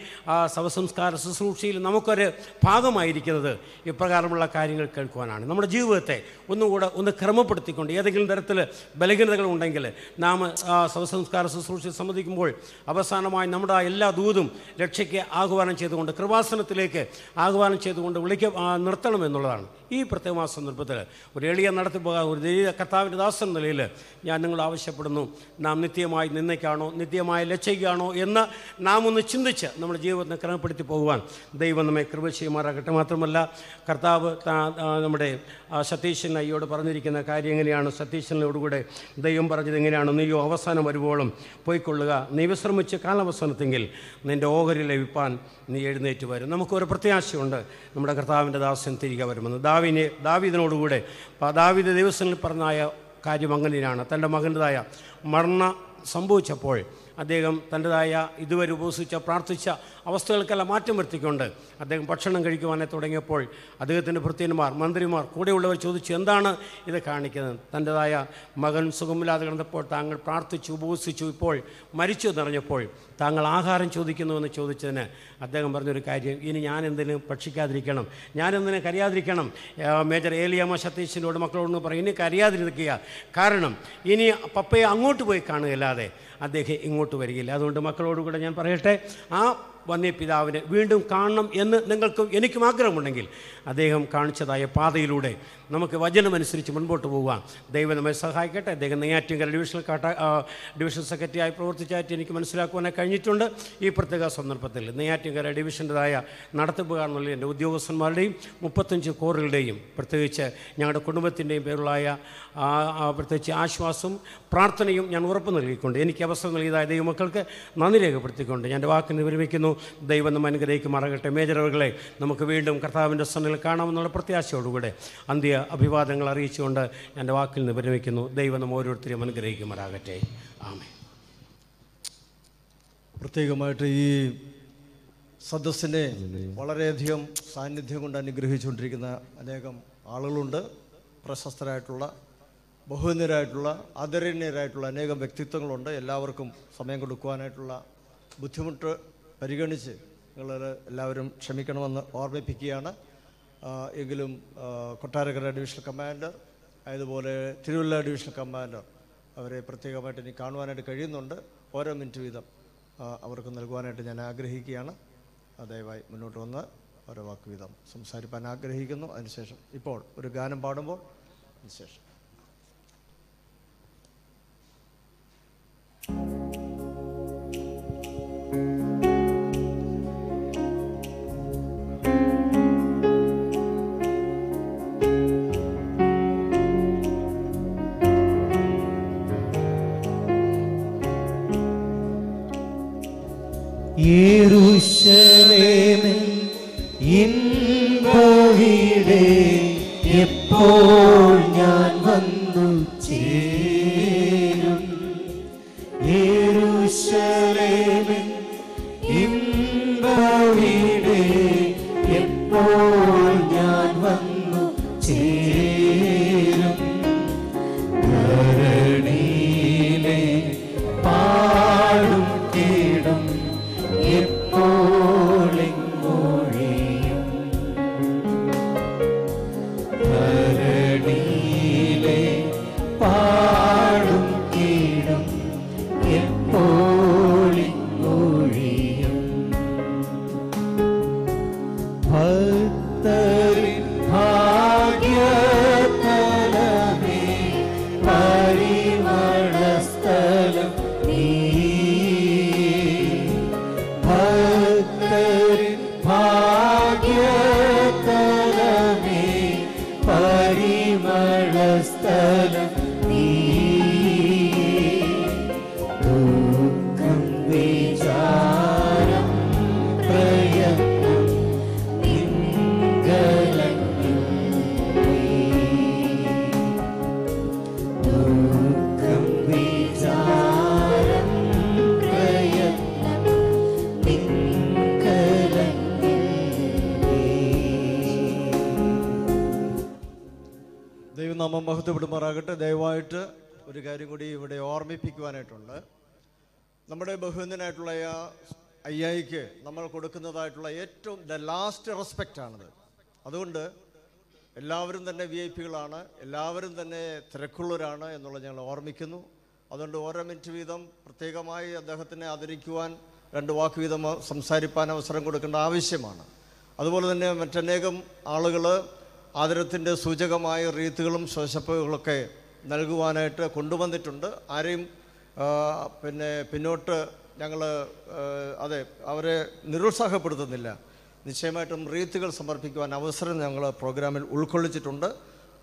സവസംസ്കാര ശുശ്രൂഷയിൽ നമുക്കൊരു ഭാഗമായിരിക്കുന്നത് ഇപ്രകാരമുള്ള കാര്യങ്ങൾ കേൾക്കുവാനാണ്. നമ്മുടെ ജീവിതത്തെ ഒന്നുകൂടെ ഒന്ന് ക്രമപ്പെടുത്തിക്കൊണ്ട് ഏതെങ്കിലും തരത്തിൽ ബലഹീനതകൾ ഉണ്ടെങ്കിൽ നാം ആ, ശവസംസ്കാര ശുശ്രൂഷയെ സംബന്ധിക്കുമ്പോൾ അവസാനമായി നമ്മുടെ എല്ലാ ദൂതും രക്ഷയ്ക്ക് ആഹ്വാനം ചെയ്തുകൊണ്ട് കൃപാസനത്തിലേക്ക് ആഹ്വാനം ചെയ്തുകൊണ്ട് വിളിക്ക നിർത്തണം എന്നുള്ളതാണ്. ഈ പ്രത്യേക സന്ദർഭത്തിൽ ഒരു എളിയ നടത്തി പോകാൻ ഒരു ദൈവ കർത്താവിന്റെ ദാസൻ നിലയിൽ ഞാൻ നിങ്ങൾ ആവശ്യപ്പെടുന്നു. നാം നിത്യമായി നിന്നയ്ക്കാണോ നിത്യമായ ലക്ഷ്യയ്ക്കാണോ എന്ന് നാം ഒന്ന് ചിന്തിച്ച് നമ്മുടെ ജീവിതത്തെ ക്രമപ്പെടുത്തി പോകുവാൻ ദൈവം നമ്മെ കൃപ ചെയ്യുമാറാകട്ടെ. മാത്രമല്ല കർത്താവ് നമ്മുടെ സതീശൻ അയ്യോട് പറഞ്ഞിരിക്കുന്ന കാര്യം എങ്ങനെയാണ് സതീശനോടുകൂടെ ദൈവം പറഞ്ഞത് എങ്ങനെയാണ് നീയോ അവസാനം വരുമ്പോഴും പോയിക്കൊള്ളുക. നീ വിശ്രമിച്ച് കാലാവസാനത്തെങ്കിൽ നിന്റെ ഓഹരി ലഭിപ്പാൻ നീ എഴുന്നേറ്റ് വരും. നമുക്കൊരു പ്രത്യാശയുണ്ട്. നമ്മുടെ കർത്താവിന്റെ ദാസൻ തിരികെ വരുമെന്ന്. ദാവിനെ ദാവീദിനോടുകൂടെ ദാവിദ ദാവീദ് ദിവസങ്ങളിൽ പറഞ്ഞായ കാര്യം അങ്ങനെയാണ്. തന്റെ മകന്റെതായ മരണ സംഭവിച്ചപ്പോൾ അദ്ദേഹം തന്റെതായ ഇതുവരെ ഉപസിച്ച പ്രാർത്ഥിച്ച അവസ്ഥകൾക്കെല്ലാം മാറ്റം വരുത്തിക്കൊണ്ട് അദ്ദേഹം ഭക്ഷണം കഴിക്കുവാനെ തുടങ്ങിയപ്പോൾ അദ്ദേഹത്തിന്റെ ഭൃത്യന്മാർ മന്ത്രിമാർ കൂടെയുള്ളവർ ചോദിച്ചു എന്താണ് ഇത് കാണിക്കുന്നത്? തന്റെതായ മകൻ സുഖമില്ലാതെ കിടന്നപ്പോൾ താങ്കൾ പ്രാർത്ഥിച്ചു ഉപസിച്ചു ഇപ്പോൾ മരിച്ചു എന്നറിഞ്ഞപ്പോൾ താങ്കൾ ആഹാരം ചോദിക്കുന്നുവെന്ന് ചോദിച്ചതിന് അദ്ദേഹം പറഞ്ഞൊരു കാര്യം ഇനി ഞാൻ എന്തിനും ഭക്ഷിക്കാതിരിക്കണം? ഞാൻ കരിയാതിരിക്കണം? കരയാതിരിക്കണം മേജർ ഏലിയാമ സതീശിനോട് മക്കളോട് പറയും ഇനി കരയാതിരിക്കുക. കാരണം ഇനി പപ്പയെ അങ്ങോട്ട് പോയി കാണുകയല്ലാതെ അദ്ദേഹം ഇങ്ങോട്ട് വരികയില്ല. അതുകൊണ്ട് മക്കളോടുകൂടെ ഞാൻ പറയട്ടെ ആ വന്നേ പിതാവിനെ വീണ്ടും കാണണം എന്ന് നിങ്ങൾക്കും എനിക്കും ആഗ്രഹമുണ്ടെങ്കിൽ അദ്ദേഹം കാണിച്ചതായ പാതയിലൂടെ നമുക്ക് വചനമനുസരിച്ച് മുൻപോട്ട് പോകാം ദൈവം നമ്മെ സഹായിക്കട്ടെ. അദ്ദേഹം നെയ്യാറ്റിങ്കര ഡിവിഷണൽ കാട്ട ഡിവിഷൻ സെക്രട്ടറിയായി പ്രവർത്തിച്ചായിട്ട് എനിക്ക് മനസ്സിലാക്കുവാനായി കഴിഞ്ഞിട്ടുണ്ട്. ഈ പ്രത്യേക സന്ദർഭത്തിൽ നെയ്യാറ്റിങ്കര ഡിവിഷന്റെതായ നടത്തിപ്പുകാരെന്നുള്ള എന്റെ ഉദ്യോഗസ്ഥന്മാരുടെയും മുപ്പത്തഞ്ച് കോറുകളുടെയും പ്രത്യേകിച്ച് ഞങ്ങളുടെ കുടുംബത്തിന്റെയും പേരുള്ളായ പ്രത്യേകിച്ച് ആശ്വാസവും പ്രാർത്ഥനയും ഞാൻ ഉറപ്പ് നൽകിക്കൊണ്ട് എനിക്ക് അവസരം നൽകിയതായ ദൈവമക്കൾക്ക് നന്ദി രേഖപ്പെടുത്തിക്കൊണ്ട് ഞാൻ എന്റെ വാക്കിന് വിരമിക്കുന്നു. ദൈവം നമ്മ അനുഗ്രഹിക്കുമാറാകട്ടെ. മേജറുകളെ നമുക്ക് വീണ്ടും കർത്താവിന്റെ സന്നിൽ കാണാമെന്നുള്ള പ്രത്യാശയോടുകൂടെ അന്ത്യ അഭിവാദങ്ങൾ അറിയിച്ചുകൊണ്ട് എന്റെ വാക്കിൽ നിന്ന് വിരമിക്കുന്നു. ദൈവം നമ്മൾ ഓരോരുത്തരെയും അനുഗ്രഹിക്കുമാറാകട്ടെ. ആമേ പ്രത്യേകമായിട്ട് ഈ സദസ്സിനെ വളരെയധികം സാന്നിധ്യം കൊണ്ട് അനുഗ്രഹിച്ചുകൊണ്ടിരിക്കുന്ന അനേകം ആളുകളുണ്ട്. പ്രശസ്തരായിട്ടുള്ള ബഹുനിരായിട്ടുള്ള ആദരണീയരായിട്ടുള്ള അനേകം വ്യക്തിത്വങ്ങളുണ്ട്. എല്ലാവർക്കും സമയം കൊടുക്കുവാനായിട്ടുള്ള ബുദ്ധിമുട്ട് പരിഗണിച്ച് നിങ്ങൾ എല്ലാവരും ക്ഷമിക്കണമെന്ന് ഓർമ്മിപ്പിക്കുകയാണ്. എങ്കിലും കൊട്ടാരക്കര ഡിവിഷണൽ കമാൻഡർ അതുപോലെ തിരുവല്ല ഡിവിഷണൽ കമാൻഡർ അവരെ പ്രത്യേകമായിട്ട് ഇനി കാണുവാനായിട്ട് കഴിയുന്നുണ്ട്. ഓരോ മിനിറ്റ് വീതം അവർക്ക് നൽകുവാനായിട്ട് ഞാൻ ആഗ്രഹിക്കുകയാണ്. ദയവായി മുന്നോട്ട് വന്ന് ഓരോ വാക്ക് വീതം സംസാരിപ്പാൻ ആഗ്രഹിക്കുന്നു. അതിനുശേഷം ഇപ്പോൾ ഒരു ഗാനം പാടുമ്പോൾ അതിനുശേഷം. യെരൂശലേമിൽ ഇൻപവിടെ എപ്പോൾ ദ ലാസ്റ്റ് റെസ്പെക്റ്റ് ആണത്. അതുകൊണ്ട് എല്ലാവരും തന്നെ വി ഐ പികളാണ് എല്ലാവരും തന്നെ തിരക്കുള്ളവരാണ് എന്നുള്ളത് ഞങ്ങൾ ഓർമ്മിക്കുന്നു. അതുകൊണ്ട് ഓരോ മിനിറ്റ് വീതം പ്രത്യേകമായി അദ്ദേഹത്തിനെ ആദരിക്കുവാൻ രണ്ട് വാക്ക് വീതം സംസാരിപ്പാൻ അവസരം കൊടുക്കേണ്ട ആവശ്യമാണ്. അതുപോലെ തന്നെ മറ്റനേകം ആളുകൾ ആദരത്തിന്റെ സൂചകമായ റീത്തുകളും ശോശപ്പുകളൊക്കെ നൽകുവാനായിട്ട് കൊണ്ടുവന്നിട്ടുണ്ട്. ആരെയും പിന്നെ പിന്നോട്ട് ഞങ്ങൾ അതെ അവരെ നിരുത്സാഹപ്പെടുത്തുന്നില്ല. നിശ്ചയമായിട്ടും റീത്തുകൾ സമർപ്പിക്കുവാൻ അവസരം ഞങ്ങൾ പ്രോഗ്രാമിൽ ഉൾക്കൊള്ളിച്ചിട്ടുണ്ട്.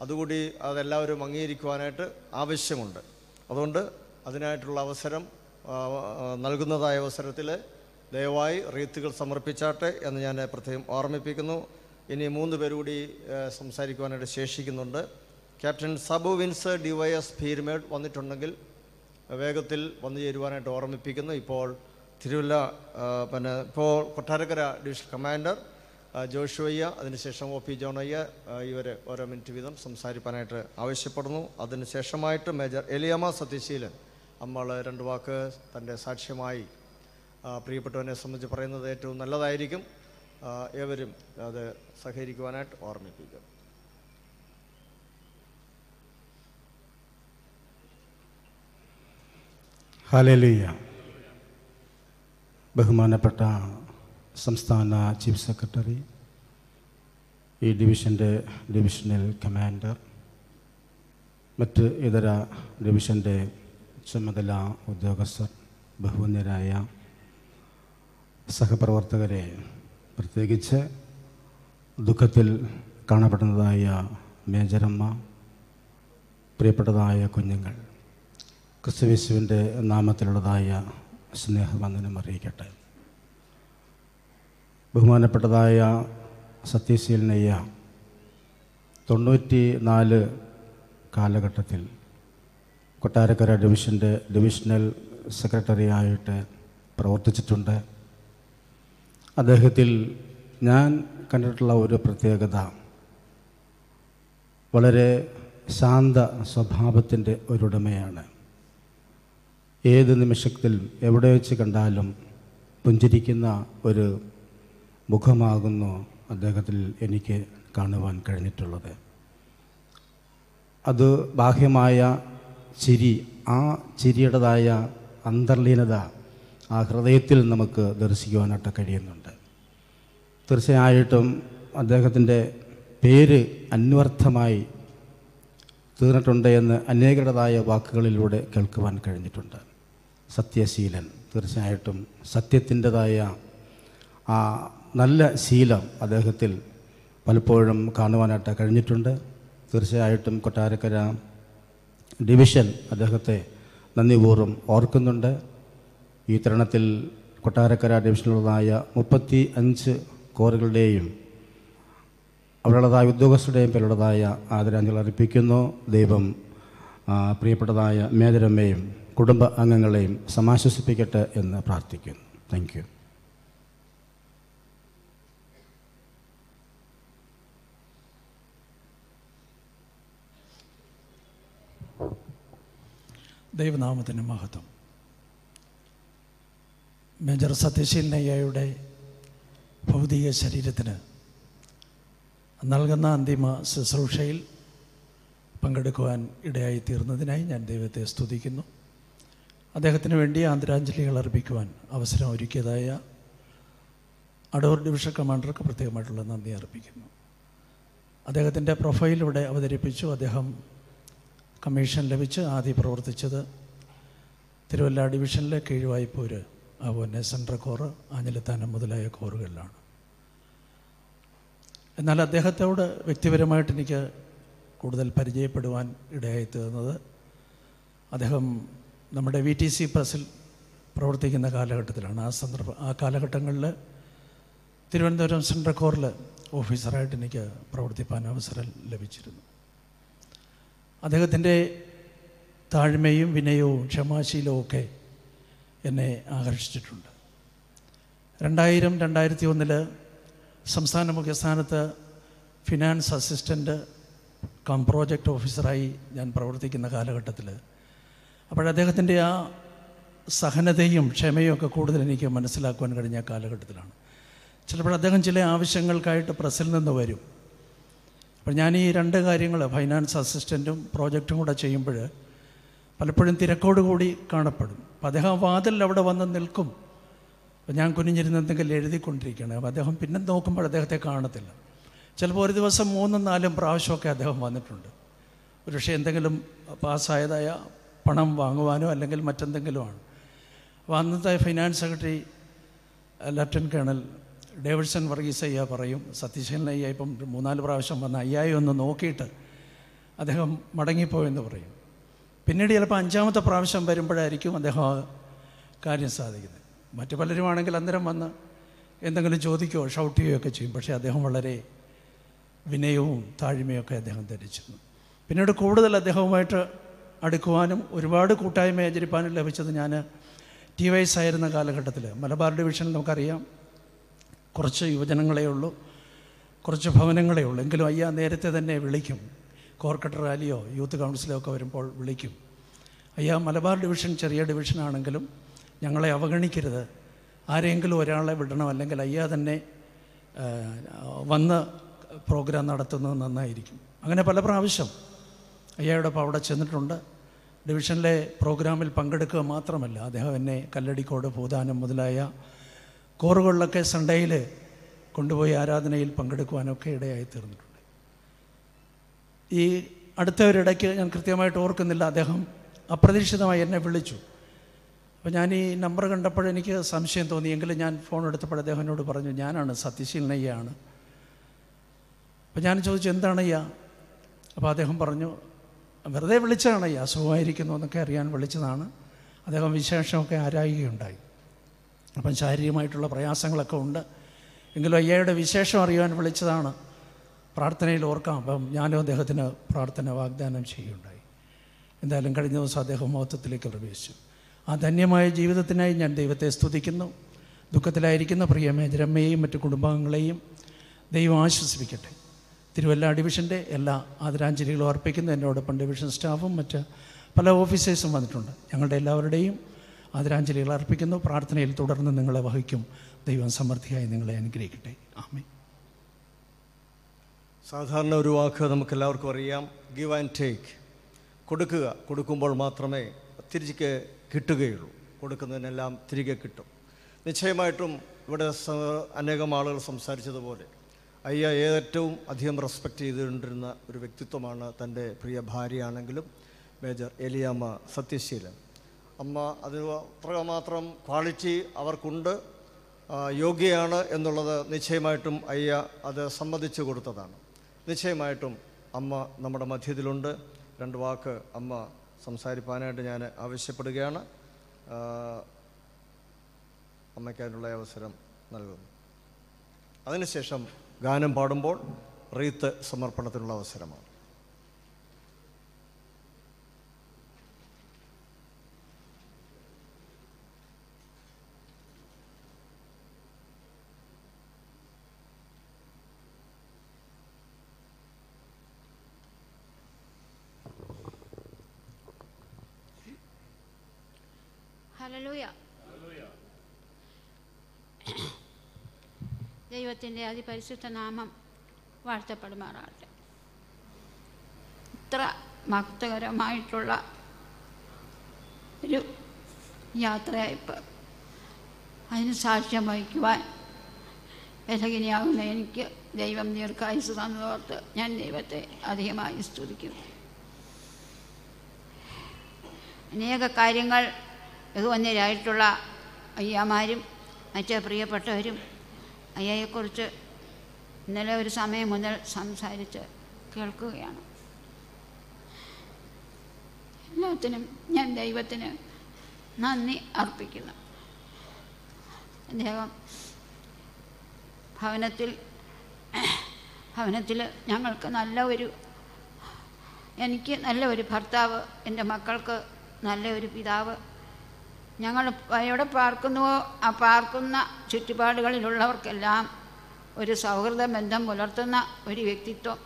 അതുകൂടി അതെല്ലാവരും അംഗീകരിക്കുവാനായിട്ട് ആവശ്യമുണ്ട്. അതുകൊണ്ട് അതിനായിട്ടുള്ള അവസരം നൽകുന്നതായ അവസരത്തിൽ ദയവായി റീത്തുകൾ സമർപ്പിച്ചാട്ടെ എന്ന് ഞാൻ പ്രത്യേകം ഓർമ്മിപ്പിക്കുന്നു. ഇനി മൂന്ന് പേരുകൂടി സംസാരിക്കുവാനായിട്ട് ശേഷിക്കുന്നുണ്ട്. Captain Sabu Vince D Y S Peermade വന്നിട്ടുണ്ടെങ്കിൽ വേഗത്തിൽ വന്നു ചേരുവാനായിട്ട് ഓർമ്മിപ്പിക്കുന്നു. ഇപ്പോൾ തിരുവല്ല പിന്നെ ഇപ്പോൾ കൊട്ടാരക്കര ഡിവിഷൻ കമാൻഡർ ജോഷുവയ്യ അതിനുശേഷം ഒ പി ജോണയ്യ ഇവർ ഓരോ മിനിറ്റ് വീതം സംസാരിക്കാനായിട്ട് ആവശ്യപ്പെടുന്നു. അതിനുശേഷമായിട്ട് മേജർ എലിയമ്മ സത്യശീലൻ നമ്മൾ രണ്ട് വാക്ക് തന്റെ സാക്ഷ്യമായി പ്രിയപ്പെട്ടവനെ സംബന്ധിച്ച് പറയുന്നത് ഏറ്റവും നല്ലതായിരിക്കും. ഏവരും അത് സഹകരിക്കുവാനായിട്ട് ഓർമ്മിപ്പിക്കും. ഹാലേലുയ്യ ബഹുമാനപ്പെട്ട സംസ്ഥാന ചീഫ് സെക്രട്ടറി ഈ ഡിവിഷന്റെ ഡിവിഷണൽ കമാൻഡർ മറ്റ് ഇതര ഡിവിഷന്റെ ചുമതല ഉദ്യോഗസ്ഥർ ബഹുമാന്യരായ സഹപ്രവർത്തകരെ പ്രത്യേകിച്ച് ദുഃഖത്തിൽ കാണപ്പെടുന്നതായ മേജരമ്മ പ്രിയപ്പെട്ടതായ കുഞ്ഞുങ്ങൾ ക്രിസ്തുവിശുവിന്റെ നാമത്തിലുള്ളതായ സ്നേഹവന്ദനം അറിയിക്കട്ടെ. ബഹുമാനപ്പെട്ടതായ സത്യശീലനയ്യ തൊണ്ണൂറ്റി നാല് കാലഘട്ടത്തിൽ കൊട്ടാരക്കര ഡിവിഷന്റെ ഡിവിഷണൽ സെക്രട്ടറി ആയിട്ട് പ്രവർത്തിച്ചിട്ടുണ്ട്. അദ്ദേഹത്തിൽ ഞാൻ കണ്ടിട്ടുള്ള ഒരു പ്രത്യേകത വളരെ ശാന്ത സ്വഭാവത്തിന്റെ ഒരുടമയാണ് ഏത് നിമിഷത്തിൽ എവിടെ വെച്ച് കണ്ടാലും പുഞ്ചിരിക്കുന്ന ഒരു മുഖമാകുന്നു അദ്ദേഹത്തിൽ എനിക്ക് കാണുവാൻ കഴിഞ്ഞിട്ടുള്ളത്. അത് ബാഹ്യമായ ചിരി ആ ചിരിയുടേതായ അന്തർലീനത ആ ഹൃദയത്തിൽ നമുക്ക് ദർശിക്കുവാനായിട്ട് കഴിയുന്നുണ്ട്. തീർച്ചയായിട്ടും അദ്ദേഹത്തിന്റെ പേര് അന്വർത്ഥമായി തീർന്നിട്ടുണ്ട് എന്ന് അനേകരുടേതായ വാക്കുകളിലൂടെ കേൾക്കുവാൻ കഴിഞ്ഞിട്ടുണ്ട്. സത്യശീലൻ. തീർച്ചയായിട്ടും സത്യത്തിന്റെതായ ആ നല്ല ശീലം അദ്ദേഹത്തിൽ പലപ്പോഴും കാണുവാനായിട്ട് കഴിഞ്ഞിട്ടുണ്ട്. തീർച്ചയായിട്ടും കൊട്ടാരക്കര ഡിവിഷൻ അദ്ദേഹത്തെ നന്ദിപൂർവം ഓർക്കുന്നുണ്ട്. ഈ തരണത്തിൽ കൊട്ടാരക്കര ഡിവിഷനിലുള്ളതായ മുപ്പത്തി അഞ്ച് കോറുകളുടെയും അവരുടേതായ ഉദ്യോഗസ്ഥരുടെയും പേരുള്ളതായ ആദരാഞ്ജലി അർപ്പിക്കുന്നു. ദൈവം പ്രിയപ്പെട്ടതായ മേജരമ്മയും കുടുംബ അംഗങ്ങളെയും സമാശ്വസിപ്പിക്കട്ടെ എന്ന് പ്രാർത്ഥിക്കുന്നു. താങ്ക് ദൈവനാമത്തിന് മഹത്വം. മേജർ സത്യശീലനയ്യയുടെ ഭൗതിക ശരീരത്തിന് നൽകുന്ന അന്തിമ ശുശ്രൂഷയിൽ പങ്കെടുക്കുവാൻ ഇടയായി തീർന്നതിനായി ഞാൻ ദൈവത്തെ സ്തുതിക്കുന്നു. അദ്ദേഹത്തിന് വേണ്ടി ആദരാഞ്ജലികൾ അർപ്പിക്കുവാൻ അവസരം ഒരുക്കിയതായ അടൂർ ഡിവിഷൻ കമാൻഡർക്ക് പ്രത്യേകമായിട്ടുള്ള നന്ദി അർപ്പിക്കുന്നു. അദ്ദേഹത്തിന്റെ പ്രൊഫൈൽ അവതരിപ്പിച്ചു. അദ്ദേഹം കമ്മീഷൻ ലഭിച്ച് ആദ്യം പ്രവർത്തിച്ചത് തിരുവല്ല ഡിവിഷനിലെ കീഴ്വായ്പൂര് അതുപോലെ സെൻട്രൽ കോറ് ആഞ്ഞിലത്താനം മുതലായ കോറുകളിലാണ്. എന്നാൽ അദ്ദേഹത്തോട് വ്യക്തിപരമായിട്ട് എനിക്ക് കൂടുതൽ പരിചയപ്പെടുവാൻ ഇടയായി തീർന്നത് അദ്ദേഹം നമ്മുടെ വി ടി സി പ്രസിൽ പ്രവർത്തിക്കുന്ന കാലഘട്ടത്തിലാണ്. ആ സന്ദർഭം ആ കാലഘട്ടങ്ങളിൽ തിരുവനന്തപുരം സെൻട്രൽ കോറിൽ ഓഫീസറായിട്ട് എനിക്ക് പ്രവർത്തിപ്പാൻ അവസരം ലഭിച്ചിരുന്നു. അദ്ദേഹത്തിന്റെ താഴ്മയും വിനയവും ക്ഷമാശീലവും ഒക്കെ എന്നെ ആകർഷിച്ചിട്ടുണ്ട്. രണ്ടായിരം രണ്ടായിരത്തി ഒന്നിൽ സംസ്ഥാന മുഖ്യസ്ഥാനത്ത് ഫിനാൻസ് അസിസ്റ്റന്റ് കം പ്രോജക്റ്റ് ഓഫീസറായി ഞാൻ പ്രവർത്തിക്കുന്ന കാലഘട്ടത്തിൽ അപ്പോഴദ്ദേഹത്തിന്റെ ആ സഹനതയും ക്ഷമയും ഒക്കെ കൂടുതൽ എനിക്ക് മനസ്സിലാക്കുവാൻ കഴിഞ്ഞ കാലഘട്ടത്തിലാണ്. ചിലപ്പോൾ അദ്ദേഹം ചില ആവശ്യങ്ങൾക്കായിട്ട് പ്രസിൽ നിന്ന് വരും. അപ്പോൾ ഞാൻ ഈ രണ്ട് കാര്യങ്ങൾ ഫൈനാൻസ് അസിസ്റ്റന്റും പ്രോജക്റ്റും കൂടെ ചെയ്യുമ്പോൾ പലപ്പോഴും തിരക്കോട് കൂടി കാണപ്പെടും. അപ്പോൾ അദ്ദേഹം വാതിൽ അവിടെ വന്ന് നിൽക്കും. അപ്പോൾ ഞാൻ കുനിഞ്ഞിരുന്ന് എന്തെങ്കിലും എഴുതിക്കൊണ്ടിരിക്കുകയാണ്. അപ്പോൾ അദ്ദേഹം പിന്നെ നോക്കുമ്പോൾ അദ്ദേഹത്തെ കാണത്തില്ല. ചിലപ്പോൾ ഒരു ദിവസം മൂന്നും നാലും പ്രാവശ്യമൊക്കെ അദ്ദേഹം വന്നിട്ടുണ്ട്. ഒരു പക്ഷേ എന്തെങ്കിലും പാസ്സായതായ പണം വാങ്ങുവാനോ അല്ലെങ്കിൽ മറ്റെന്തെങ്കിലുമാണ്. അപ്പോൾ അന്നത്തെ finance secretary lieutenant colonel Davidson Varghese അയ്യ പറയും സത്യശീലൻ അയ്യ ഇപ്പം മൂന്നാൽ പ്രാവശ്യം വന്ന അയ്യായി ഒന്ന് നോക്കിയിട്ട് അദ്ദേഹം മടങ്ങിപ്പോയെന്ന് പറയും. പിന്നീട് ചിലപ്പോൾ അഞ്ചാമത്തെ പ്രാവശ്യം വരുമ്പോഴായിരിക്കും അദ്ദേഹം കാര്യം സാധിക്കുന്നത്. മറ്റു പലരുമാണെങ്കിൽ അന്നേരം വന്ന് എന്തെങ്കിലും ചോദിക്കുകയോ ഷൗട്ട് ചെയ്യുകയോ ഒക്കെ ചെയ്യും. പക്ഷേ അദ്ദേഹം വളരെ വിനയവും താഴ്മയൊക്കെ അദ്ദേഹം ധരിച്ചിരുന്നു. പിന്നീട് കൂടുതൽ അദ്ദേഹവുമായിട്ട് അടുക്കുവാനും ഒരുപാട് കൂട്ടായ്മ ആചരിപ്പാനും ലഭിച്ചത് ഞാൻ ടി വൈസ് ആയിരുന്ന കാലഘട്ടത്തിൽ. മലബാർ ഡിവിഷനിൽ നമുക്കറിയാം കുറച്ച് യുവജനങ്ങളേ ഉള്ളൂ കുറച്ച് ഭവനങ്ങളേ ഉള്ളൂ. എങ്കിലും അയ്യാ നേരത്തെ തന്നെ വിളിക്കും. കോർക്കട്ട് റാലിയോ യൂത്ത് കൗൺസിലോ ഒക്കെ വരുമ്പോൾ വിളിക്കും. അയ്യാ മലബാർ ഡിവിഷൻ ചെറിയ ഡിവിഷനാണെങ്കിലും ഞങ്ങളെ അവഗണിക്കരുത്. ആരെങ്കിലും ഒരാളെ വിടണം അല്ലെങ്കിൽ അയ്യാ തന്നെ വന്ന് പ്രോഗ്രാം നടത്തുന്നത് നന്നായിരിക്കും. അങ്ങനെ പല പ്രാവശ്യം അയ്യയോടൊപ്പം അവിടെ ചെന്നിട്ടുണ്ട്. ഡിവിഷനിലെ പ്രോഗ്രാമിൽ പങ്കെടുക്കുക മാത്രമല്ല അദ്ദേഹം എന്നെ കല്ലടിക്കോട് ഭൂതാനം മുതലായ കോറുകളിലൊക്കെ സൺഡേയിൽ കൊണ്ടുപോയി ആരാധനയിൽ പങ്കെടുക്കുവാനൊക്കെ ഇടയായി തീർന്നിട്ടുണ്ട് ഈ അടുത്ത ഒരിടയ്ക്ക് ഞാൻ കൃത്യമായിട്ട് ഓർക്കുന്നില്ല അദ്ദേഹം അപ്രതീക്ഷിതമായി എന്നെ വിളിച്ചു. അപ്പോൾ ഞാൻ ഈ നമ്പർ കണ്ടപ്പോൾ എനിക്ക് സംശയം തോന്നി എങ്കിലും ഞാൻ ഫോൺ എടുത്തപ്പോൾ അദ്ദേഹം എന്നോട് പറഞ്ഞു ഞാനാണ് സത്യശീലനയ്യാണ് അപ്പോൾ ഞാൻ ചോദിച്ചു എന്താണ് അപ്പോൾ അദ്ദേഹം പറഞ്ഞു വെറുതെ വിളിച്ചതാണ് ഈ അസുഖമായിരിക്കുന്നു എന്നൊക്കെ അറിയാൻ വിളിച്ചതാണ്. അദ്ദേഹം വിശേഷമൊക്കെ ആരായുകയുണ്ടായി. അപ്പം ശാരീരികമായിട്ടുള്ള പ്രയാസങ്ങളൊക്കെ ഉണ്ട്. എങ്കിലും അയ്യയുടെ വിശേഷം അറിയാൻ വിളിച്ചതാണ്. പ്രാർത്ഥനയിൽ ഓർക്കാം. അപ്പം ഞാനും അദ്ദേഹത്തിന് പ്രാർത്ഥന വാഗ്ദാനം ചെയ്യുകയുണ്ടായി. എന്തായാലും കഴിഞ്ഞ ദിവസം അദ്ദേഹം മഹത്വത്തിലേക്ക് പ്രവേശിച്ചു. ആ ധന്യമായ ജീവിതത്തിനായി ഞാൻ ദൈവത്തെ സ്തുതിക്കുന്നു. ദുഃഖത്തിലായിരിക്കുന്ന പ്രിയ മേജരമ്മയെയും മറ്റു കുടുംബാംഗങ്ങളെയും ദൈവം ആശ്വസിപ്പിക്കട്ടെ. തിരുവല്ല ഡിവിഷന്റെ എല്ലാ ആദരാഞ്ജലികളും അർപ്പിക്കുന്നു. എന്നോടൊപ്പം ഡിവിഷൻ സ്റ്റാഫും മറ്റ് പല ഓഫീസേഴ്സും വന്നിട്ടുണ്ട്. ഞങ്ങളുടെ എല്ലാവരുടെയും ആദരാഞ്ജലികൾ അർപ്പിക്കുന്നു. പ്രാർത്ഥനയിൽ തുടർന്ന് നിങ്ങളെ വഹിക്കും. ദൈവം സമൃദ്ധിയായി നിങ്ങളെ അനുഗ്രഹിക്കട്ടെ. ആമേ സാധാരണ ഒരു വാക്ക് നമുക്കെല്ലാവർക്കും അറിയാം. ഗിവ് ആൻഡ് ടേക്ക് കൊടുക്കുക കൊടുക്കുമ്പോൾ മാത്രമേ തിരിച്ച് കിട്ടുകയുള്ളൂ. കൊടുക്കുന്നതിനെല്ലാം തിരികെ കിട്ടും. നിശ്ചയമായിട്ടും ഇവിടെ അനേകം ആളുകൾ സംസാരിച്ചതുപോലെ അയ്യ ഏറ്റവും അധികം റെസ്പെക്റ്റ് ചെയ്തുകൊണ്ടിരുന്ന ഒരു വ്യക്തിത്വമാണ് തന്റെ പ്രിയ ഭാര്യയാണെങ്കിലും മേജർ എലിയാമ്മ സത്യശീലൻ. അമ്മ അതിന് അത്രമാത്രം ക്വാളിറ്റി അവർക്കുണ്ട് യോഗ്യയാണ് എന്നുള്ളത് നിശ്ചയമായിട്ടും അയ്യ അത് സമ്മതിച്ചു കൊടുത്തതാണ്. നിശ്ചയമായിട്ടും അമ്മ നമ്മുടെ മധ്യത്തിലുണ്ട്. രണ്ട് വാക്ക് അമ്മ സംസാരിപ്പാനായിട്ട് ഞാൻ ആവശ്യപ്പെടുകയാണ്. അമ്മയ്ക്ക് അവസരം നൽകുന്നു. അതിനുശേഷം ഗാനം പാടുമ്പോൾ റീത്ത് സമർപ്പണത്തിനുള്ള അവസരമാണ് ഹലലൂയ ദൈവത്തിന്റെ അതിപരിശുദ്ധ നാമം വാഴ്ത്തപ്പെടുമാറാകട്ടെ. ഇത്ര മഹത്വകരമായിട്ടുള്ള ഒരു യാത്രയയപ്പ് അതിന് സാക്ഷ്യം വഹിക്കുവാൻ ബലഹീനയാകുന്ന എനിക്ക് ദൈവം ദീർഘായുസ് തന്നതോർത്ത് ഞാൻ ദൈവത്തെ അധികമായി സ്തുതിക്കുന്നു. അനേക കാര്യങ്ങൾ ബഹുവന്യരായിട്ടുള്ള അയ്യാമാരും മറ്റ് പ്രിയപ്പെട്ടവരും അയ്യയെക്കുറിച്ച് ഇന്നലെ ഒരു സമയം മുതൽ സംസാരിച്ച് കേൾക്കുകയാണ്. എല്ലാത്തിനും ഞാൻ ദൈവത്തിന് നന്ദി അർപ്പിക്കുന്നു. അദ്ദേഹം ഭവനത്തിൽ ഭവനത്തിൽ ഞങ്ങൾക്ക് നല്ല ഒരു എനിക്ക് നല്ല ഒരു ഭർത്താവ് എന്റെ മക്കൾക്ക് നല്ല ഒരു പിതാവ് ഞങ്ങൾ എവിടെ പാർക്കുന്നുവോ ആ പാർക്കുന്ന ചുറ്റുപാടുകളിലുള്ളവർക്കെല്ലാം ഒരു സൗഹൃദ ബന്ധം പുലർത്തുന്ന ഒരു വ്യക്തിത്വം.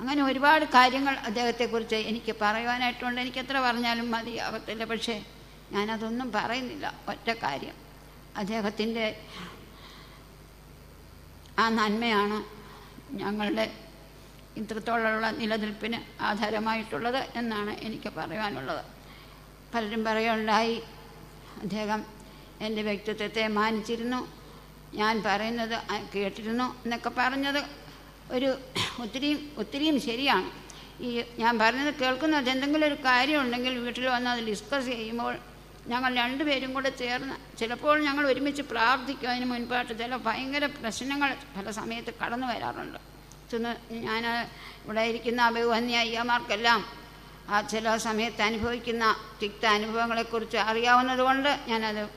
അങ്ങനെ ഒരുപാട് കാര്യങ്ങൾ അദ്ദേഹത്തെക്കുറിച്ച് എനിക്ക് പറയുവാനായിട്ടുണ്ട്. എനിക്ക് എത്ര പറഞ്ഞാലും മതിയാകത്തില്ല പക്ഷേ ഞാനതൊന്നും പറയുന്നില്ല. ഒറ്റ കാര്യം. അദ്ദേഹത്തിന്റെ ആ നന്മയാണ് ഞങ്ങളുടെ ഇത്രത്തോളമുള്ള നിലനിൽപ്പിന് ആധാരമായിട്ടുള്ളത് എന്നാണ് എനിക്ക് പറയുവാനുള്ളത്. പലരും പറയുണ്ടായി അദ്ദേഹം എന്റെ വ്യക്തിത്വത്തെ മാനിച്ചിരുന്നു. ഞാൻ പറയുന്നത് കേട്ടിരുന്നു എന്നൊക്കെ പറഞ്ഞത് ഒരു ഒത്തിരിയും ഒത്തിരിയും ശരിയാണ്. ഈ ഞാൻ പറഞ്ഞത് കേൾക്കുന്നത് എന്തെങ്കിലും ഒരു കാര്യമുണ്ടെങ്കിൽ വീട്ടിൽ വന്ന് അത് ഡിസ്കസ് ചെയ്യുമ്പോൾ ഞങ്ങൾ രണ്ടുപേരും കൂടെ ചേർന്ന് ചിലപ്പോൾ ഞങ്ങൾ ഒരുമിച്ച് പ്രാർത്ഥിക്കും. അതിന് മുൻപായിട്ട് ചില ഭയങ്കര പ്രശ്നങ്ങൾ പല സമയത്ത് കടന്നു വരാറുണ്ട്. ചെന്ന് ഞാൻ ഇവിടെ ഇരിക്കുന്ന അഭിവന്യ അയ്യമാർക്കെല്ലാം ആ ചില സമയത്ത് അനുഭവിക്കുന്ന തിക്ത അനുഭവങ്ങളെക്കുറിച്ച് അറിയാവുന്നതുകൊണ്ട് ഞാനത്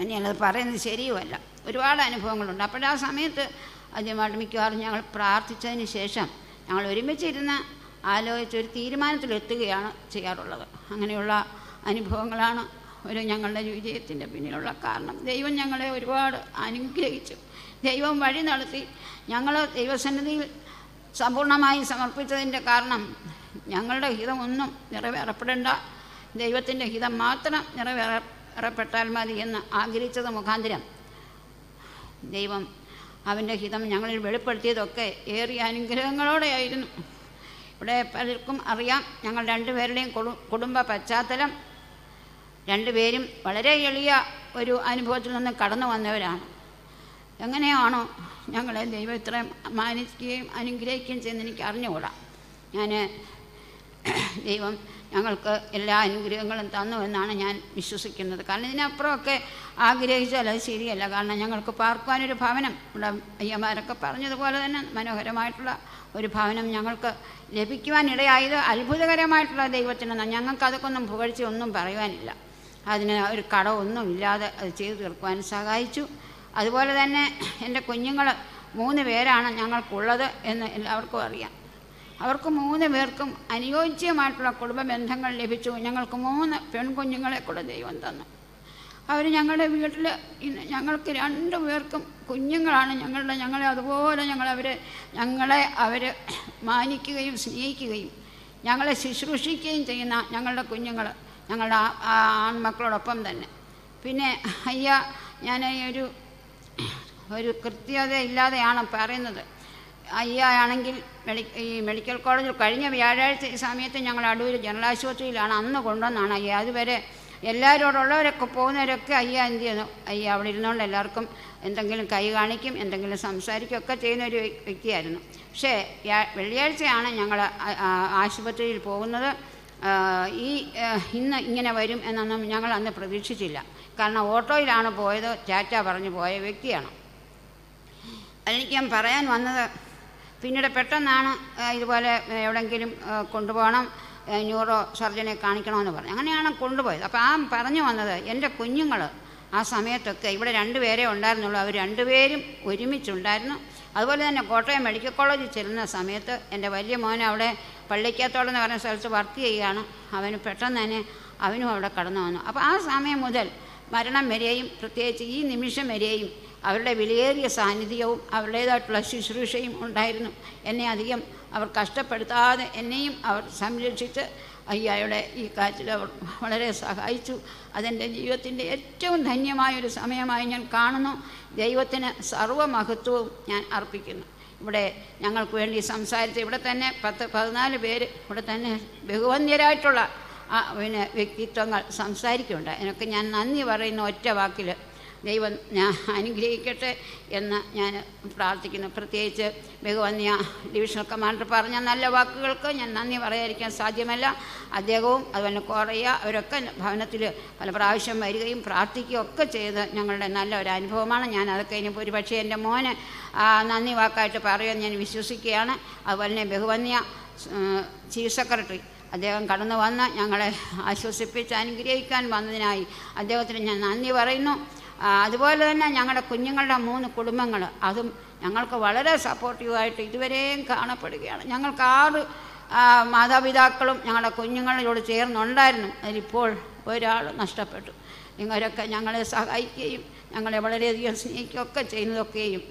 തന്നെയാണത് പറയുന്നത് ശരിയുമല്ല. ഒരുപാട് അനുഭവങ്ങളുണ്ട്. അപ്പോൾ ആ സമയത്ത് ആദ്യമായിട്ട് മിക്കവാറും ഞങ്ങൾ പ്രാർത്ഥിച്ചതിന് ശേഷം ഞങ്ങൾ ഒരുമിച്ചിരുന്ന് ആലോചിച്ച് ഒരു തീരുമാനത്തിലെത്തുകയാണ് ചെയ്യാറുള്ളത്. അങ്ങനെയുള്ള അനുഭവങ്ങളാണ് ഒരു ഞങ്ങളുടെ വിജയത്തിന്റെ പിന്നിലുള്ള കാരണം. ദൈവം ഞങ്ങളെ ഒരുപാട് അനുഗ്രഹിച്ചു. ദൈവം വഴി നടത്തി ഞങ്ങൾ ദൈവസന്നിധിയിൽ സമ്പൂർണമായി സമർപ്പിച്ചതിന്റെ കാരണം ഞങ്ങളുടെ ഹിതമൊന്നും നിറവേറപ്പെടേണ്ട. ദൈവത്തിന്റെ ഹിതം മാത്രം നിറവേറപ്പെട്ടാൽ മതി എന്ന് ആഗ്രഹിച്ചത് മുഖാന്തരം. ദൈവം അവന്റെ ഹിതം ഞങ്ങളിൽ വെളിപ്പെടുത്തിയതൊക്കെ ഏറിയ അനുഗ്രഹങ്ങളോടെയായിരുന്നു ഇവിടെ പലർക്കും അറിയാം ഞങ്ങൾ രണ്ടുപേരുടെയും കുടു കുടുംബ പശ്ചാത്തലം. രണ്ടുപേരും വളരെ എളിയ ഒരു അനുഭവത്തിൽ നിന്ന് കടന്നു വന്നവരാണ്. എങ്ങനെയാണോ ഞങ്ങളെ ദൈവം ഇത്രയും മാനിക്കുകയും അനുഗ്രഹിക്കുകയും ചെയ്യുന്നത് എനിക്ക് അറിഞ്ഞുകൂടാ. ഞാൻ ദൈവം ഞങ്ങൾക്ക് എല്ലാ അനുഗ്രഹങ്ങളും തന്നു എന്നാണ് ഞാൻ വിശ്വസിക്കുന്നത്. കാരണം ഇതിനപ്പുറമൊക്കെ ആഗ്രഹിച്ചാൽ അത് ശരിയല്ല. കാരണം ഞങ്ങൾക്ക് പാർക്കുവാനൊരു ഭവനം ഇവിടെ അയ്യമാരൊക്കെ പറഞ്ഞതുപോലെ തന്നെ മനോഹരമായിട്ടുള്ള ഒരു ഭവനം ഞങ്ങൾക്ക് ലഭിക്കുവാനിടയായത് അത്ഭുതകരമായിട്ടുള്ള ദൈവത്തിന് ഞങ്ങൾക്ക് അതൊക്കെ ഒന്നും പുകഴ്ച ഒന്നും പറയുവാനില്ല. അതിന് ഒരു കടമൊന്നും ഇല്ലാതെ അത് ചെയ്തു തീർക്കുവാൻ സഹായിച്ചു. അതുപോലെ തന്നെ എന്റെ കുഞ്ഞുങ്ങൾ മൂന്ന് പേരാണ് ഞങ്ങൾക്കുള്ളത് എന്ന് എല്ലാവർക്കും അറിയാം. അവർക്ക് മൂന്ന് പേർക്കും അനുയോജ്യമായിട്ടുള്ള കുടുംബ ബന്ധങ്ങൾ ലഭിച്ചു. ഞങ്ങൾക്ക് മൂന്ന് പെൺകുഞ്ഞുങ്ങളെ കൂടെ ദൈവം തന്നു. അവർ ഞങ്ങളുടെ വീട്ടിൽ ഞങ്ങൾക്ക് രണ്ടു പേർക്കും കുഞ്ഞുങ്ങളാണ്. ഞങ്ങളുടെ ഞങ്ങളെ അതുപോലെ ഞങ്ങളവരെ ഞങ്ങളെ അവർ മാനിക്കുകയും സ്നേഹിക്കുകയും ഞങ്ങളെ ശുശ്രൂഷിക്കുകയും ചെയ്യുന്ന ഞങ്ങളുടെ കുഞ്ഞുങ്ങൾ ഞങ്ങളുടെ ആൺമക്കളോടൊപ്പം തന്നെ. പിന്നെ അയ്യ ഞാൻ ഒരു ഒരു കൃത്യത ഇല്ലാതെയാണ് പറയുന്നത്. അയ്യ ആണെങ്കിൽ മെഡി ഈ മെഡിക്കൽ കോളേജിൽ കഴിഞ്ഞ വ്യാഴാഴ്ച ഈ സമയത്ത് ഞങ്ങൾ അടൂർ ജനറൽ ആശുപത്രിയിലാണ് അന്ന് കൊണ്ടുവന്നാണ് അയ്യ. അതുവരെ എല്ലാവരോടുള്ളവരൊക്കെ പോകുന്നവരൊക്കെ അയ്യ എന്ത് ചെയ്യുന്നു? അയ്യ അവിടെ ഇരുന്നുകൊണ്ട് എല്ലാവർക്കും എന്തെങ്കിലും കൈ കാണിക്കും എന്തെങ്കിലും സംസാരിക്കും ഒക്കെ ചെയ്യുന്ന ഒരു വ്യ- വ്യക്തിയായിരുന്നു. പക്ഷേ വെള്ളിയാഴ്ചയാണ് ഞങ്ങൾ ആശുപത്രിയിൽ പോകുന്നത്. ഈ ഇന്ന് ഇങ്ങനെ വരും എന്നൊന്നും ഞങ്ങൾ അന്ന് പ്രതീക്ഷിച്ചില്ല. കാരണം ഓട്ടോയിലാണ് പോയത് ചാറ്റ പറഞ്ഞു പോയ വ്യക്തിയാണ്. അതെനിക്ക് ഞാൻ പറയാൻ വന്നത് പിന്നീട് പെട്ടെന്നാണ് ഇതുപോലെ എവിടെയെങ്കിലും കൊണ്ടുപോകണം ന്യൂറോ സർജനെ കാണിക്കണമെന്ന് പറഞ്ഞു. അങ്ങനെയാണ് കൊണ്ടുപോയത്. അപ്പോൾ ആ പറഞ്ഞു വന്നത് എന്റെ കുഞ്ഞുങ്ങൾ ആ സമയത്തൊക്കെ ഇവിടെ രണ്ടുപേരേ ഉണ്ടായിരുന്നുള്ളൂ. അവർ രണ്ടുപേരും ഒരുമിച്ചുണ്ടായിരുന്നു. അതുപോലെ തന്നെ കോട്ടയം മെഡിക്കൽ കോളേജിൽ ചെല്ലുന്ന സമയത്ത് എന്റെ വലിയ മോൻ അവിടെ പള്ളിക്കത്തോടെന്ന് പറഞ്ഞ സ്ഥലത്ത് വർക്ക് ചെയ്യുകയാണ്. അവന് പെട്ടെന്ന് തന്നെ അവനും അവിടെ കടന്നു വന്നു. അപ്പോൾ ആ സമയം മുതൽ മരണം വരെയും പ്രത്യേകിച്ച് ഈ നിമിഷം വരെയും അവരുടെ വിലയേറിയ സാന്നിധ്യവും അവരുടേതായിട്ടുള്ള ശുശ്രൂഷയും ഉണ്ടായിരുന്നു. എന്നെ അധികം അവർ കഷ്ടപ്പെടുത്താതെ എന്നെയും അവർ സംരക്ഷിച്ച് അയ്യായുടെ ഈ കാറ്റിൽ അവർ വളരെ സഹായിച്ചു. അതെന്റെ ജീവിതത്തിന്റെ ഏറ്റവും ധന്യമായൊരു സമയമായി ഞാൻ കാണുന്നു. ദൈവത്തിന് സർവമഹത്വവും ഞാൻ അർപ്പിക്കുന്നു. ഇവിടെ ഞങ്ങൾക്ക് വേണ്ടി സംസാരിച്ച് ഇവിടെ തന്നെ പത്ത് പതിനാല് പേര് ഇവിടെ തന്നെ ബഹുവന്യരായിട്ടുള്ള പിന്നെ വ്യക്തിത്വങ്ങൾ സംസാരിക്കുന്നുണ്ട്. അതിനൊക്കെ ഞാൻ നന്ദി പറയുന്ന ഒറ്റ വാക്കിൽ ദൈവം ഞാൻ അനുഗ്രഹിക്കട്ടെ എന്ന് ഞാൻ പ്രാർത്ഥിക്കുന്നു. പ്രത്യേകിച്ച് ബഹുവന്യ ഡിവിഷണൽ കമാൻഡർ പറഞ്ഞ നല്ല വാക്കുകൾക്ക് ഞാൻ നന്ദി പറയാതിരിക്കാൻ സാധ്യമല്ല. അദ്ദേഹവും അതുപോലെ കോറയ്യ അവരൊക്കെ ഭവനത്തിൽ പല പ്രാവശ്യം വരികയും പ്രാർത്ഥിക്കുകയും ഒക്കെ ചെയ്ത് ഞങ്ങളുടെ നല്ല ഒരു അനുഭവമാണ്. ഞാൻ അതൊക്കെ ഇനി ഒരു പക്ഷേ എന്റെ മോന് നന്ദി വാക്കായിട്ട് പറയുമെന്ന് ഞാൻ വിശ്വസിക്കുകയാണ്. അതുപോലെ തന്നെ ബഹുവന്യ ചീഫ് സെക്രട്ടറി അദ്ദേഹം കടന്നു വന്ന് ഞങ്ങളെ ആശ്വസിപ്പിച്ച് അനുഗ്രഹിക്കാൻ വന്നതിനായി അദ്ദേഹത്തിന് ഞാൻ നന്ദി പറയുന്നു. അതുപോലെ തന്നെ ഞങ്ങളുടെ കുഞ്ഞുങ്ങളുടെ മൂന്ന് കുടുംബങ്ങൾ. അതും ഞങ്ങൾക്ക് വളരെ സപ്പോർട്ടീവായിട്ട് ഇതുവരെയും കാണപ്പെടുകയാണ്. ഞങ്ങൾക്ക് ആറ് മാതാപിതാക്കളും ഞങ്ങളുടെ കുഞ്ഞുങ്ങളോട് ചേർന്നുണ്ടായിരുന്നു. അതിലിപ്പോൾ ഒരാൾ നഷ്ടപ്പെട്ടു. നിങ്ങളൊക്കെ ഞങ്ങളെ സഹായിക്കുകയും ഞങ്ങളെ വളരെയധികം സ്നേഹിക്കുകയൊക്കെ ചെയ്യുന്നതൊക്കെയും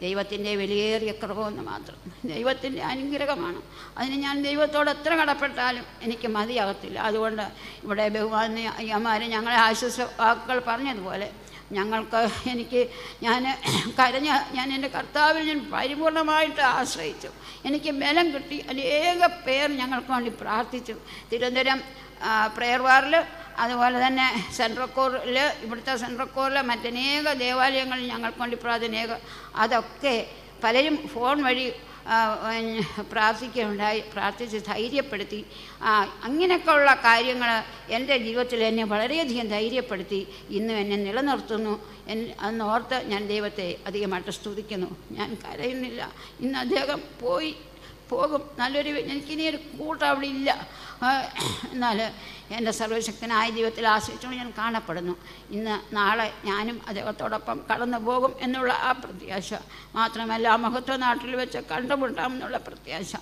ദൈവത്തിന്റെ വിലയേറിയ കൃപമെന്ന് മാത്രം. ദൈവത്തിന്റെ അനുഗ്രഹമാണ്. അതിന് ഞാൻ ദൈവത്തോട് എത്ര കടപ്പെട്ടാലും എനിക്ക് മതിയാകത്തില്ല. അതുകൊണ്ട് ഇവിടെ ബഹുമാന അയ്യമാർ ഞങ്ങളെ ആശ്വാസ വാക്കുകൾ പറഞ്ഞതുപോലെ ഞങ്ങൾക്ക് എനിക്ക് ഞാൻ കരഞ്ഞ ഞാൻ എന്റെ കർത്താവിൽ ഞാൻ പരിപൂർണമായിട്ട് ആശ്രയിച്ചു. എനിക്ക് ബലം കിട്ടി. അനേക പേർ ഞങ്ങൾക്ക് വേണ്ടി പ്രാർത്ഥിച്ചു. തിരുവനന്തപുരം പ്രെയർ വാറിൽ അതുപോലെ തന്നെ സെൻട്രൽ കോറിൽ ഇവിടുത്തെ സെൻട്രൽ കോറിൽ മറ്റനേക ദേവാലയങ്ങളിൽ ഞങ്ങൾക്ക് വേണ്ടി പ്രാർത്ഥനേക അതൊക്കെ പലരും ഫോൺ വഴി പ്രാർത്ഥിക്കുകയുണ്ടായി പ്രാർത്ഥിച്ച് ധൈര്യപ്പെടുത്തി. അങ്ങനെയൊക്കെയുള്ള കാര്യങ്ങൾ എന്റെ ജീവിതത്തിൽ എന്നെ വളരെയധികം ധൈര്യപ്പെടുത്തി. ഇന്നും എന്നെ നിലനിർത്തുന്നു. എൻ അന്നോർത്ത് ഞാൻ ദൈവത്തെ അധികമായിട്ട് സ്തുതിക്കുന്നു. ഞാൻ കരയുന്നില്ല. ഇന്ന് അദ്ദേഹം പോയി പോകും. നല്ലൊരു എനിക്കിനി ഒരു കൂട്ടം അവിടെ ഇല്ല എന്നാൽ എന്റെ സർവശക്തനായ ദൈവത്തിൽ ആശ്രയിച്ചുകൊണ്ട് ഞാൻ കാണപ്പെടുന്നു. ഇന്ന് നാളെ ഞാനും അദ്ദേഹത്തോടൊപ്പം കടന്നു പോകും എന്നുള്ള ആ പ്രത്യാശ. മാത്രമല്ല മഹത്വ നാട്ടിൽ വെച്ച് കണ്ടുമുട്ടാമെന്നുള്ള പ്രത്യാശ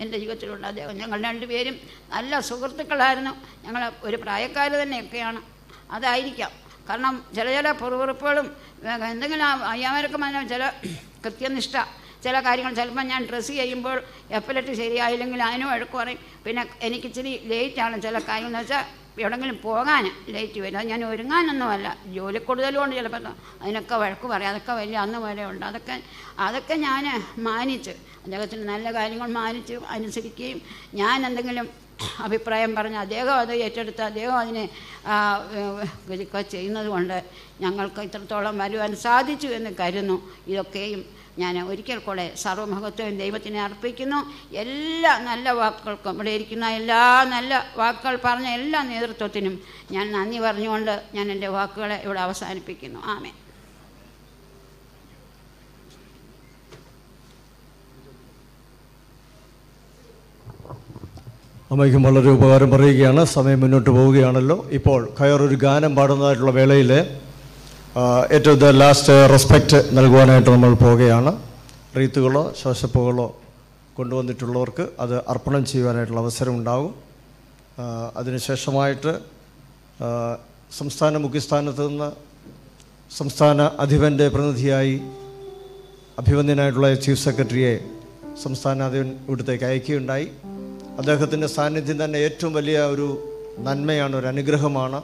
എന്റെ ജീവിതത്തിലുള്ള അദ്ദേഹം ഞങ്ങൾ രണ്ടുപേരും നല്ല സുഹൃത്തുക്കളായിരുന്നു. ഞങ്ങൾ ഒരു പ്രായക്കാർ തന്നെയൊക്കെയാണ്. അതായിരിക്കാം. കാരണം ചില ചില പൊറുപുറുപ്പുകളും എന്തെങ്കിലും അയ്യാമരൊക്കെ പറഞ്ഞ ചില കൃത്യനിഷ്ഠ ചില കാര്യങ്ങൾ ചിലപ്പോൾ ഞാൻ ഡ്രസ്സ് ചെയ്യുമ്പോൾ എഫലറ്റ് ശരിയായില്ലെങ്കിൽ അതിനും വഴക്ക് പറയും. പിന്നെ എനിക്ക് ഇച്ചിരി ലേറ്റാണ് ചില കാര്യങ്ങൾ എന്ന് വെച്ചാൽ എവിടെങ്കിലും പോകാൻ ലേറ്റ് വരും. അത് ഞാൻ ഒരുങ്ങാനൊന്നുമല്ല ജോലി കൂടുതലുകൊണ്ട് ചിലപ്പോൾ അതിനൊക്കെ വഴക്ക് പറയും. അതൊക്കെ വലിയ അന്ന് വരെ ഉണ്ട്. അതൊക്കെ അതൊക്കെ ഞാൻ മാനിച്ച് അദ്ദേഹത്തിന് നല്ല കാര്യങ്ങൾ മാനിച്ച് അനുസരിക്കുകയും ഞാൻ എന്തെങ്കിലും അഭിപ്രായം പറഞ്ഞ് അദ്ദേഹം അത് ഏറ്റെടുത്ത് അദ്ദേഹം അതിനെ ചെയ്യുന്നത് കൊണ്ട് ഞങ്ങൾക്ക് ഇത്രത്തോളം വരുവാൻ സാധിച്ചു എന്ന് കരുതുന്നു. ഇതൊക്കെയും ഞാൻ ഒരിക്കൽ കൂടെ സർവമഹത്വം ദൈവത്തിനെ അർപ്പിക്കുന്നു. എല്ലാ നല്ല വാക്കുകൾക്കും ഇവിടെ ഇരിക്കുന്ന എല്ലാ നല്ല വാക്കുകൾ പറഞ്ഞ എല്ലാ നേതൃത്വത്തിനും ഞാൻ നന്ദി പറഞ്ഞുകൊണ്ട് ഞാൻ എന്റെ വാക്കുകളെ ഇവിടെ അവസാനിപ്പിക്കുന്നു. ആമേ അമ്മയ്ക്കും വളരെ ഉപകാരം പറയുകയാണ്. സമയം മുന്നോട്ട് പോവുകയാണല്ലോ. ഇപ്പോൾ കയർ ഒരു ഗാനം പാടുന്നതായിട്ടുള്ള വേളയിൽ ഏറ്റവും ദ ലാസ്റ്റ് റെസ്പെക്റ്റ് നൽകുവാനായിട്ട് നമ്മൾ പോവുകയാണ് റീത്തുകളോ ശോശപ്പുകളോ കൊണ്ടുവന്നിട്ടുള്ളവർക്ക് അത് അർപ്പണം ചെയ്യുവാനായിട്ടുള്ള അവസരം ഉണ്ടാകും. ആ, അതിനുശേഷമായിട്ട് സംസ്ഥാന മുഖ്യസ്ഥാനത്ത് നിന്ന് സംസ്ഥാന അധിപന്റെ പ്രതിനിധിയായി അഭിവന്ദ്യനായിട്ടുള്ള ചീഫ് സെക്രട്ടറിയെ സംസ്ഥാന അധിപൻ ഇവിടത്തേക്ക് അയക്കുകയുണ്ടായി. അദ്ദേഹത്തിന്റെ സാന്നിധ്യം തന്നെ ഏറ്റവും വലിയ ഒരു നന്മയാണ് ഒരു അനുഗ്രഹമാണ്.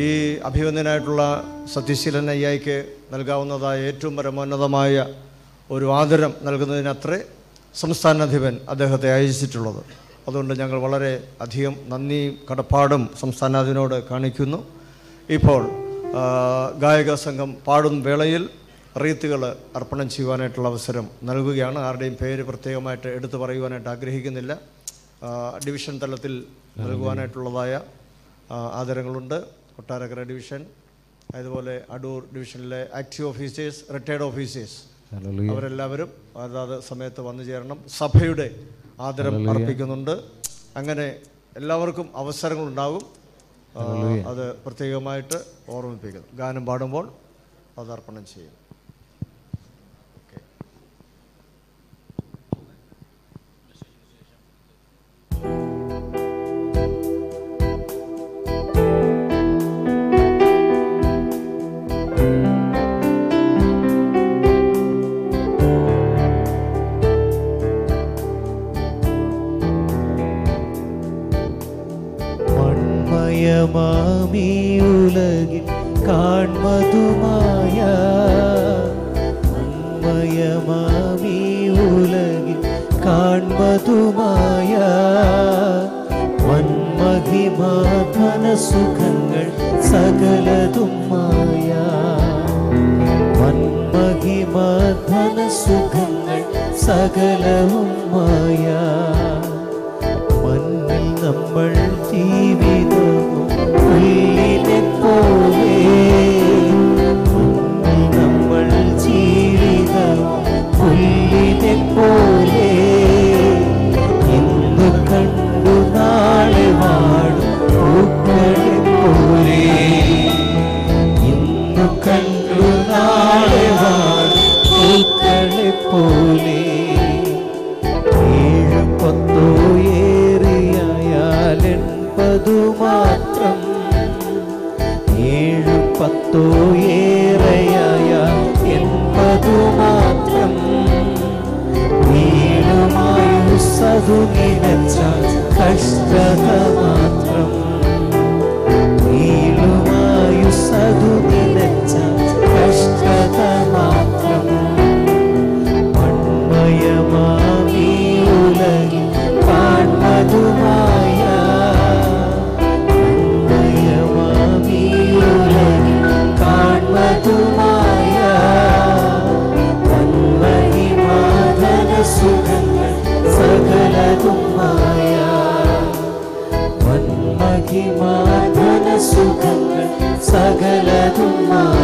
ഈ അഭിവന്ദനായിട്ടുള്ള സത്യശീലൻ അയ്യായിക്ക് നൽകാവുന്നതായ ഏറ്റവും പരമോന്നതമായ ഒരു ആദരം നൽകുന്നതിനത്രേ സംസ്ഥാനാധിപൻ അദ്ദേഹത്തെ അയച്ചിട്ടുള്ളത് അതുകൊണ്ട് ഞങ്ങൾ വളരെ അധികം നന്ദിയും കടപ്പാടും സംസ്ഥാനാധിപനോട് കാണിക്കുന്നു. ഇപ്പോൾ ഗായക സംഘം പാടും വേളയിൽ റീത്തുകൾ അർപ്പണം ചെയ്യുവാനായിട്ടുള്ള അവസരം നൽകുകയാണ്. ആരുടെയും പേര് പ്രത്യേകമായിട്ട് എടുത്തു പറയുവാനായിട്ട് ആഗ്രഹിക്കുന്നില്ല. ഡിവിഷൻ തലത്തിൽ നൽകുവാനായിട്ടുള്ളതായ ആദരങ്ങളുണ്ട്. കൊട്ടാരക്കര ഡിവിഷൻ അതുപോലെ അടൂർ ഡിവിഷനിലെ ആക്റ്റീവ് ഓഫീസേഴ്സ് റിട്ടയർഡ് ഓഫീസേഴ്സ്. അവരെല്ലാവരും അതാത് സമയത്ത് വന്നു ചേരണം. സഭയുടെ ആദരം അർപ്പിക്കുന്നുണ്ട്. അങ്ങനെ എല്ലാവർക്കും അവസരങ്ങളുണ്ടാകും. അത് പ്രത്യേകമായിട്ട് ഓർമ്മിപ്പിക്കുന്നു. ഗാനം പാടുമ്പോൾ അതർപ്പണം ചെയ്യും. ഉലകിൽ കാൺമതുമായ ഉലകിൽ കാൺമതുമായ വന്മഹിമാധന സുഖങ്ങൾ സകലതും മായ മന്മഹിമാധന സുഖങ്ങൾ സകലവും മായ മണ്ണിൽ നമ്മൾ ജീവിതവും Oh, കഷ്ടത സകലതുമായ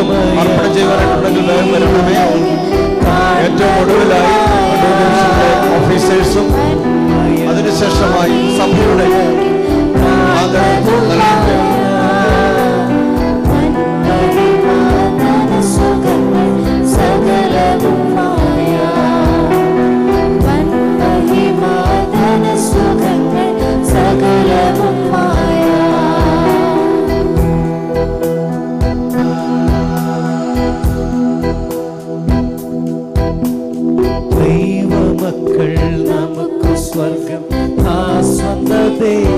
അർപ്പണം ചെയ്യുവാനായിട്ടുണ്ടെങ്കിൽ വേഗം വരണമേ ഏറ്റവും ഒടുവിലായി ഓഫീസേഴ്സും അതിനുശേഷമായി സഭയുടെ ആദരവ് നൽകുകയാണ്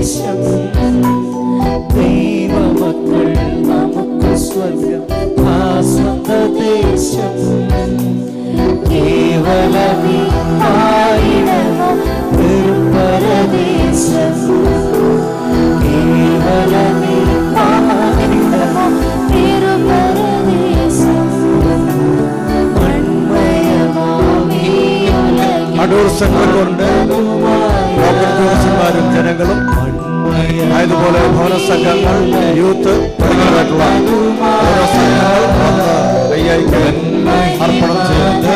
ദേശം ദൈവമക്കൾ നമുക്ക് സ്വർഗം ആ സ്വന്ത ദേശം കേവലമീ ആയിടമോ വെറും പരദേശം കേവലമീ ആയിടമോ വെറും പരദേശം മൺമയമാമീ അടൂർ സെക്രട്ടറിയുണ്ട് ഉദ്യോഗസ്ഥന്മാരും ജനങ്ങളും അതുപോലെ ഭവന സംഘങ്ങൾ യൂത്ത് തുടങ്ങിയതായിട്ടുള്ള ഓരോ സംഘങ്ങൾ വന്ന് കൈയൈക്ക് അർപ്പണം ചെയ്യുന്നുണ്ട്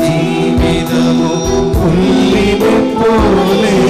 ജീവിതമോ പുല്ലിനെ പോലെ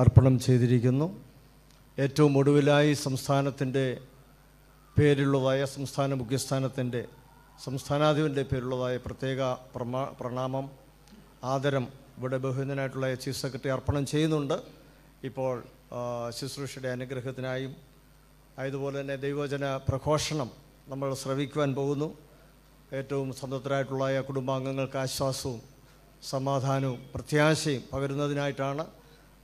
അർപ്പണം ചെയ്തിരിക്കുന്നു. ഏറ്റവും ഒടുവിലായി സംസ്ഥാനത്തിന്റെ പേരുള്ളതായ സംസ്ഥാന മുഖ്യസ്ഥാനത്തിന്റെ സംസ്ഥാനാധിപന്റെ പേരുള്ളതായ പ്രത്യേക പ്രമാ പ്രണാമം ആദരം ഇവിടെ ബഹുജനായിട്ടുള്ള ചീഫ് സെക്രട്ടറി അർപ്പണം ചെയ്യുന്നുണ്ട്. ഇപ്പോൾ ശുശ്രൂഷയുടെ അനുഗ്രഹത്തിനായും അതുപോലെ തന്നെ ദൈവജന പ്രഘോഷണം നമ്മൾ ശ്രവിക്കുവാൻ പോകുന്നു. ഏറ്റവും സന്തതരായിട്ടുള്ള കുടുംബാംഗങ്ങൾക്ക് ആശ്വാസവും സമാധാനവും പ്രത്യാശയും പകരുന്നതിനായിട്ടാണ്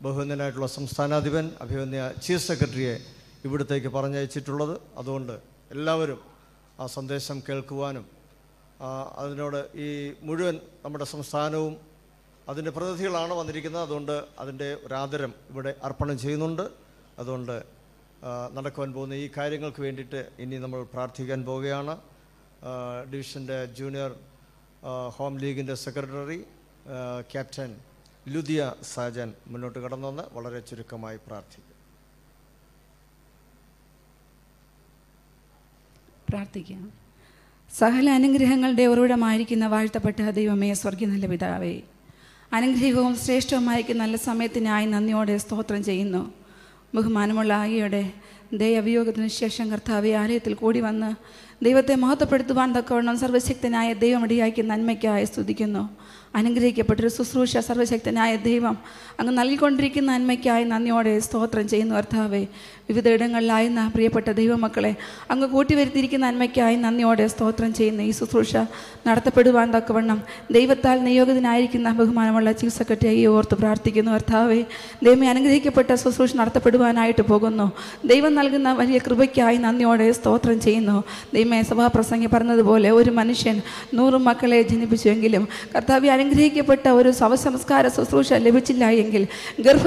ബഹുവന്യനായിട്ടുള്ള സംസ്ഥാനാധിപൻ അഭിവന്യ ചീഫ് സെക്രട്ടറിയെ ഇവിടത്തേക്ക് പറഞ്ഞയച്ചിട്ടുള്ളത്. അതുകൊണ്ട് എല്ലാവരും ആ സന്ദേശം കേൾക്കുവാനും അതിനോട് ഈ മുഴുവൻ നമ്മുടെ സംസ്ഥാനവും അതിന്റെ പ്രതിനിധികളാണ് വന്നിരിക്കുന്നത്. അതുകൊണ്ട് അതിന്റെ ഒരാദരം ഇവിടെ അർപ്പണം ചെയ്യുന്നുണ്ട്. അതുകൊണ്ട് നടക്കുവാൻ പോകുന്ന ഈ കാര്യങ്ങൾക്ക് വേണ്ടിയിട്ട് ഇനി നമ്മൾ പ്രാർത്ഥിക്കാൻ പോവുകയാണ്. ഡിവിഷന്റെ ജൂനിയർ ഹോം ലീഗിന്റെ സെക്രട്ടറി ക്യാപ്റ്റൻ ലുദിയ സാജൻ മുന്നോട്ട് കടന്നു വന്ന് വളരെ ചുരുക്കമായി പ്രാർത്ഥിക്കും. പ്രാർത്ഥിക്കാം. സകല അനുഗ്രഹങ്ങളുടെ ഉറവിടമായിരിക്കുന്ന വാഴ്ത്തപ്പെട്ട ദൈവമേ സ്വർഗീയ നല്ല പിതാവേ അനുഗ്രഹവും ശ്രേഷ്ഠവുമായിരിക്കുന്ന നല്ല സമയത്തിനായി നന്ദിയോടെ സ്തോത്രം ചെയ്യുന്നു. ബഹുമാനമുള്ള ആകെയുടെ ദൈവവിയോഗത്തിന് ശേഷം കർത്താവെ ആലയത്തിൽ കൂടി വന്ന് ദൈവത്തെ മഹത്വപ്പെടുത്തുവാൻ തക്കവണ്ണം സർവശക്തനായ ദൈവമിടയാക്കി നന്മയ്ക്കായി സ്തുതിക്കുന്നു. അനുഗ്രഹിക്കപ്പെട്ടൊരു ശുശ്രൂഷ സർവശക്തനായ ദൈവം അങ്ങ് നൽകിക്കൊണ്ടിരിക്കുന്ന നന്മയ്ക്കായി നന്ദിയോടെ സ്തോത്രം ചെയ്യുന്നു കർത്താവെ. വിവിധ ഇടങ്ങളിലായിരുന്ന പ്രിയപ്പെട്ട ദൈവമക്കളെ അങ്ങ് കൂട്ടിവരുത്തിയിരിക്കുന്ന നന്മയ്ക്കായി നന്ദിയോടെ സ്തോത്രം ചെയ്യുന്ന ഈ ശുശ്രൂഷ നടത്തപ്പെടുവാൻ തക്കവണ്ണം ദൈവത്താൽ നിയോഗിതനായിരിക്കുന്ന ബഹുമാനമുള്ള ചീഫ് സെക്രട്ടറി ഓർത്ത് പ്രാർത്ഥിക്കുന്നു. ഭർത്താവെ ദൈവമേ അനുഗ്രഹിക്കപ്പെട്ട ശുശ്രൂഷ നടത്തപ്പെടുവാനായിട്ട് പോകുന്നു. ദൈവം നൽകുന്ന വലിയ കൃപയ്ക്കായി നന്ദിയോടെ സ്തോത്രം ചെയ്യുന്നു. ദൈവമേ സഭാപ്രസംഗി പറഞ്ഞതുപോലെ ഒരു മനുഷ്യൻ നൂറ് മക്കളെ ജനിപ്പിച്ചുവെങ്കിലും കർത്താവെ അനുഗ്രഹിക്കപ്പെട്ട ഒരു സവസംസ്കാര ശുശ്രൂഷ ലഭിച്ചില്ല എങ്കിൽ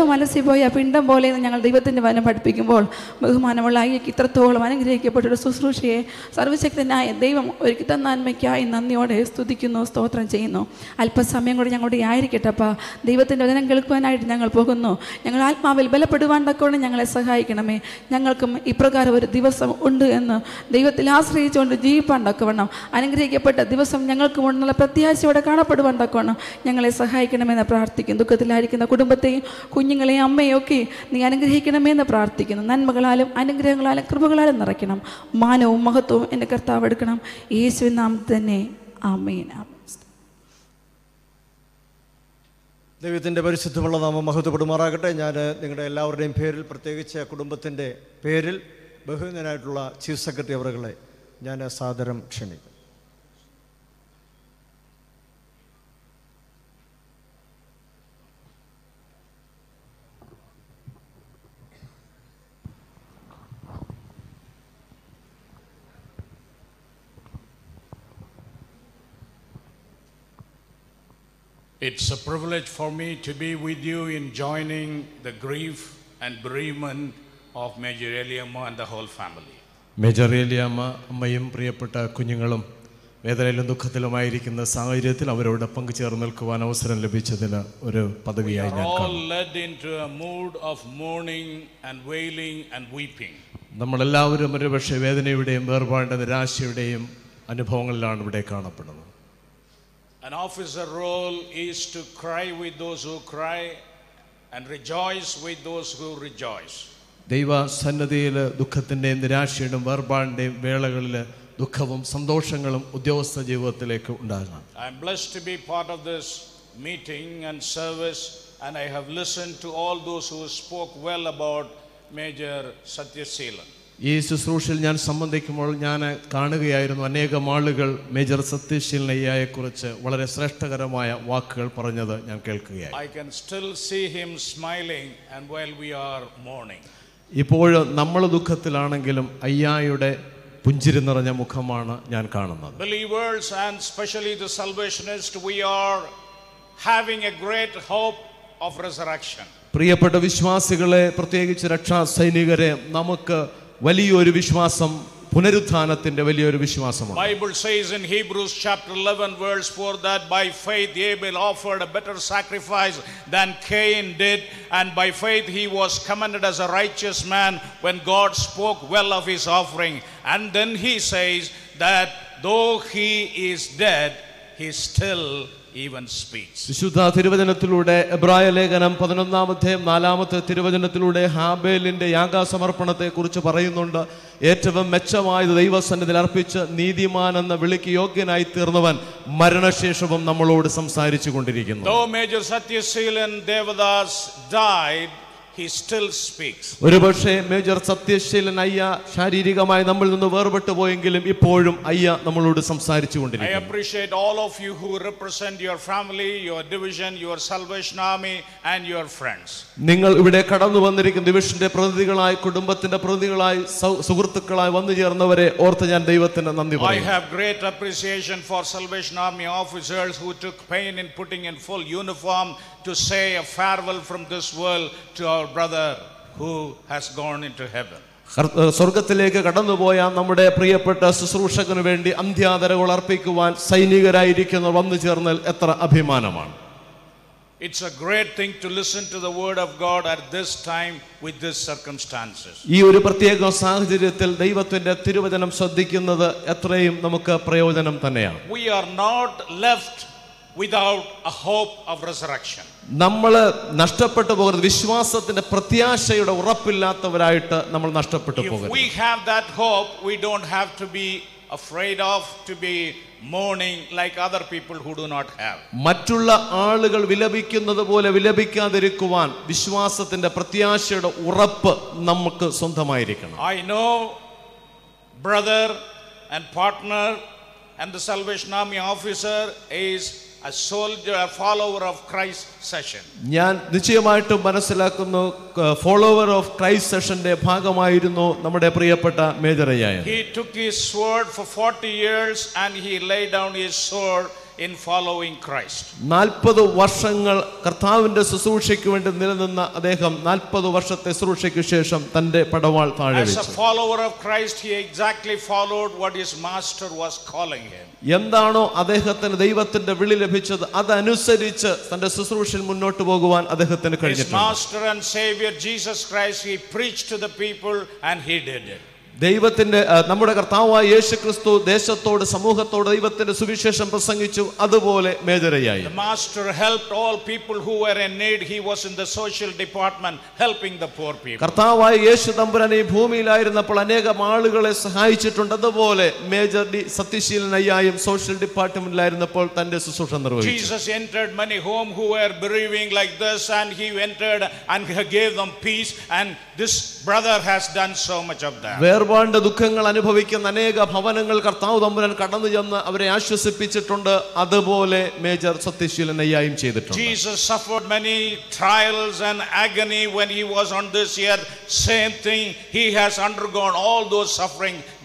മനസ്സിൽ പോയ പിണ്ടം പോലെ ഞങ്ങൾ ദൈവത്തിന്റെ വനം പഠിപ്പിക്കുമ്പോൾ ബഹുമാനമുള്ള അയ്യക്ക് ഇത്രത്തോളം അനുഗ്രഹിക്കപ്പെട്ടൊരു ശുശ്രൂഷയെ സർവശക്തനായ ദൈവം ഒരുക്കി തന്നാന്മയ്ക്കായി നന്ദിയോടെ സ്തുതിക്കുന്നു സ്തോത്രം ചെയ്യുന്നു. അല്പസമയം കൂടി ഞങ്ങളുടെ ആയിരിക്കട്ടപ്പാ ദൈവത്തിന്റെ വചനം കേൾക്കുവാനായിട്ട് ഞങ്ങൾ പോകുന്നു. ഞങ്ങൾ ആത്മാവിൽ ബലപ്പെടുവാൻ തക്കോണം ഞങ്ങളെ സഹായിക്കണമേ. ഞങ്ങൾക്കും ഇപ്രകാരം ഒരു ദിവസം ഉണ്ട് എന്ന് ദൈവത്തിൽ ആശ്രയിച്ചുകൊണ്ട് ജീവിപ്പാൻ തക്കവണ്ണം അനുഗ്രഹിക്കപ്പെട്ട ദിവസം ഞങ്ങൾക്കും ഉണ്ടെന്നുള്ള പ്രത്യാശയോടെ കാണപ്പെടുവാൻ തക്കവണ്ണം ഞങ്ങളെ സഹായിക്കണമെന്ന് പ്രാർത്ഥിക്കുന്നു. ദുഃഖത്തിലായിരിക്കുന്ന കുടുംബത്തെയും കുഞ്ഞുങ്ങളെയും അമ്മയും ഒക്കെ നീ അനുഗ്രഹിക്കണമെന്ന് പ്രാർത്ഥിക്കുന്നു. നന്മകളാലും അനുഗ്രഹങ്ങളാലും കൃപകളാലും നിറയ്ക്കണം. മാനവും മഹത്വവും എന്റെ കർത്താവ് എടുക്കണം. യേശുവിൻ നാം തന്നെ ആമേൻ. ദൈവത്തിന്റെ പരിശുദ്ധമുള്ള നാമം മഹത്വപ്പെടുമാറാകട്ടെ. ഞാൻ നിങ്ങളുടെ എല്ലാവരുടെയും പേരിൽ പ്രത്യേകിച്ച് കുടുംബത്തിന്റെ പേരിൽ ബഹുവിനായിട്ടുള്ള ചീഫ് സെക്രട്ടറി അവറുകളെ ഞാൻ സാദരം ക്ഷണിക്കും It's a privilege for me to be with you in joining the grief and bereavement of Major Eliamma and the whole family. Major Eliyamma അമ്മയും പ്രിയപ്പെട്ട കുഞ്ഞുങ്ങളും വേദനയിലും ദുഃഖത്തിലുമായിരിക്കുന്ന സാഹചര്യത്തിൽ അവരോട് പങ്കുചേർന്ന് നിൽക്കുവാൻ അവസരം ലഭിച്ചതിന് ഒരു പദവിയായി ഞാൻ all കാണുന്നു led into a mood of mourning and wailing and weeping. നമ്മളെല്ലാവരും ഒരുപക്ഷെ വേദനയുടെയും വേർപാടിന്റെ നിരാശയുടെയും അനുഭവങ്ങളിലാണ് ഇവിടെ കാണപ്പെടുന്നത് An officer role is to cry with those who cry and rejoice with those who rejoice. ദൈവ സന്നദ്ധിയിൽ ദുഃഖത്തിന്റെയും നിരാശയുടെയും വേർപാടിന്റെയും വേളകളിൽ ദുഃഖവും സന്തോഷങ്ങളും ഉദ്യോഗസ്ഥ ജീവിതത്തിലേക്ക് ഉണ്ടാകണം I'm blessed to be part of this meeting and service, and I have listened to all those who spoke well about Major Satyaseelan. ഈ ശുശ്രൂഷയിൽ ഞാൻ സംബന്ധിക്കുമ്പോൾ ഞാൻ കാണുകയായിരുന്നു അനേകം ആളുകൾ മേജർ സത്യശീലനയ്യയെ കുറിച്ച് വളരെ ശ്രേഷ്ഠകരമായ വാക്കുകൾ പറഞ്ഞത് ഞാൻ കേൾക്കുകയായി I can still see him smiling, and while we are mourning. ഇപ്പോൾ നമ്മൾ ദുഃഖത്തിലാണെങ്കിലും അയ്യായുടെ പുഞ്ചിരി നിറഞ്ഞ മുഖമാണ് ഞാൻ കാണുന്നത് Believers and especially the salvationists, we are having a great hope of resurrection. പ്രിയപ്പെട്ട വിശ്വാസികളെ പ്രത്യേകിച്ച് രക്ഷാ സൈനികരെ നമുക്ക് വലിയൊരു വിശ്വാസം പുനരുത്ഥാനത്തിന്റെ വലിയൊരു വിശ്വാസമാണ് Bible says in Hebrews chapter 11 verse 4 that by faith Abel offered a better sacrifice than Cain did and by faith he was commended as a righteous man when God spoke well of his offering and then he says that though he is dead he still even speaks. വിശുദ്ധ തിരുവചനത്തിലൂടെ എബ്രായ ലേഖനം പതിനൊന്നാമത്തെ നാലാമത്തെ തിരുവചനത്തിലൂടെ ഹാബേലിന്റെ യാഗാസമർപ്പണത്തെ കുറിച്ച് പറയുന്നുണ്ട്. ഏറ്റവും മെച്ചമായത് ദൈവസന്നിധിയിൽ അർപ്പിച്ച് നീതിമാൻ എന്ന വിളിക്ക് യോഗ്യനായി തീർന്നവൻ മരണശേഷവും നമ്മളോട് സംസാരിച്ചു കൊണ്ടിരിക്കുന്നു. Though Major Satyaseelan Devadas died he still speaks ഒരുപക്ഷെ മേജർ സത്യശീലൻ അയ്യ ശാരീരികമായി നമ്മളിൽ നിന്ന് വേർപെട്ടു പോയെങ്കിലും ഇപ്പോഴും അയ്യ നമ്മളോട് സംസാരിച്ചു I കൊണ്ടിരിക്കുന്നു appreciate all of you who represent your family, your division, your Salvation Army, and your friends. നിങ്ങൾ ഇവിടെ കടന്നു വന്നിരിക്കുന്ന ഡിവിഷന്റെ പ്രതിനിധികളായി കുടുംബത്തിന്റെ പ്രതിനിധികളായി സൗ- സുഹൃത്തുക്കളായി വന്നു ചേർന്നവരെ ഓർത്ത് ഞാൻ ദൈവത്തിന് നന്ദി I പറയുന്നു have great appreciation for Salvation Army officers who took pain in putting in full uniform to say a farewell from this world to our brother who has gone into heaven. Har- സ്വർഗത്തിലേക്ക് കടന്നുപോയ നമ്മുടെ പ്രിയപ്പെട്ട ശുശ്രൂഷകന് വേണ്ടി അന്ത്യാദരകൾ അർപ്പിക്കുവാൻ സൈനികരായിരിക്കുന്നവർ വന്നു ചേർന്നാൽ എത്ര അഭിമാനമാണ് It's a great thing to listen to the word of God at this time with these circumstances. ഈ ഒരു പ്രത്യേക സാഹചര്യത്തിൽ ദൈവത്തിന്റെ തിരുവചനം ശ്രദ്ധിക്കുന്നത് എത്രയും നമുക്ക് പ്രയോജനം തന്നെയാണ് We are not left without a hope of resurrection. നമ്മൾ നഷ്ടപ്പെട്ടു പോകുന്നത് വിശ്വാസത്തിന്റെ പ്രത്യാശയുടെ ഉറപ്പില്ലാത്തവരായിട്ട് നമ്മൾ നഷ്ടപ്പെട്ടു If we have that hope, we don't have to be afraid of, to be mourning like other people who do not have. മറ്റുള്ള ആളുകൾ വിലപിക്കുന്നത് പോലെ വിലപിക്കാതിരിക്കുവാൻ വിശ്വാസത്തിന്റെ പ്രത്യാശയുടെ ഉറപ്പ് നമുക്ക് സ്വന്തമായിരിക്കണം I know brother and partner and the Salvation Army officer is a soldier, a follower of Christ session. ഞാൻ നിശ്ചയമായിട്ടും മനസ്സിലാക്കുന്നു ഫോളോവർ ഓഫ് ക്രൈസ്റ്റ് സെഷന്റെ ഭാഗമായിരുന്നു നമ്മുടെ പ്രിയപ്പെട്ട മേജറയ്യായ He took his sword for 40 years and he laid down his sword in following Christ. നാൽപ്പത് വർഷങ്ങൾ കർത്താവിന്റെ ശുശ്രൂഷയ്ക്ക് വേണ്ടി നിലനിന്ന അദ്ദേഹം നാൽപ്പത് വർഷത്തെ ശുശ്രൂഷയ്ക്ക് ശേഷം തന്റെ പടവാൾ താഴെ As a വെച്ചു follower of Christ, he exactly followed what his master was calling him. എന്താണോ അദ്ദേഹത്തിന് ദൈവത്തിന്റെ വിളി ലഭിച്ചത് അതനുസരിച്ച് തന്റെ ശുശ്രൂഷയിൽ മുന്നോട്ട് പോകുവാൻ അദ്ദേഹത്തിന് His കഴിഞ്ഞിട്ടുണ്ട് master and savior Jesus Christ, he preached to the people and he did it. ദൈവത്തിന്റെ നമ്മുടെ കർത്താവായ യേശു ക്രിസ്തു ദേശത്തോട് സമൂഹത്തോട് ദൈവത്തിന്റെ സുവിശേഷം പ്രസംഗിച്ചു. അതുപോലെ മേജരയായി. Master help all people who were in need he was in the social department helping the poor people കർത്താവായ യേശു തമ്പുരൻ ഈ ഭൂമിയിലായിരുന്നപ്പോൾ അനേകം ആളുകളെ സഹായിച്ചിട്ടുണ്ട്. അതുപോലെ മേജർ ഡി സത്യശീലൻ സോഷ്യൽ ഡിപ്പാർട്ട്മെന്റിലായിരുന്നപ്പോൾ തന്റെ ശുശ്രൂഷ നിർവഹിച്ചു. Jesus entered many home who were believing like this and he entered and he gave them peace and this brother has done so much of that ഒരുപാട് ദുഃഖങ്ങൾ അനുഭവിക്കുന്ന അനേക ഭവനങ്ങൾ കർത്താവ് തമ്പുരൻ കടന്നു ചെന്ന് അവരെ ആശ്വസിപ്പിച്ചിട്ടുണ്ട്. അതുപോലെ മേജർ സത്യശീലൻ അയ്യായും ചെയ്തിട്ടുണ്ട്.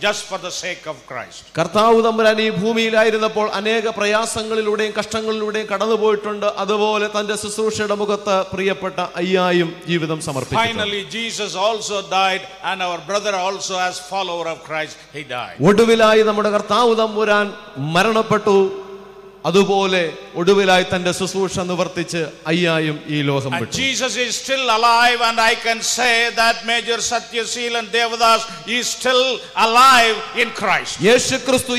Just for the sake of Christ. കർത്താവ് തമ്പുരാൻ ഈ ഭൂമിയിലായിരുന്നപ്പോൾ അനേക പ്രയാസങ്ങളിലൂടെയും കഷ്ടങ്ങളിലൂടെയും കടന്നുപോയിട്ടുണ്ട് അതുപോലെ തന്റെ ശുശ്രൂഷയുടെ മുഖത്ത് പ്രിയപ്പെട്ട അയ്യായും ജീവിതം സമർപ്പിച്ചു Finally, Jesus also died, and our brother also, as follower of Christ, he died. ഒടുവിലായി നമ്മുടെ കർത്താവ് തമ്പുരാൻ മരണപ്പെട്ടു അതുപോലെ ഒടുവിലായി തന്റെ ശുശ്രൂഷ നിവർത്തിച്ച് അയ്യായും ഈ ലോകം And വിട്ടു Jesus is still alive, and I can say that Major Satyasil and Devadas is still alive in Christ. യേശു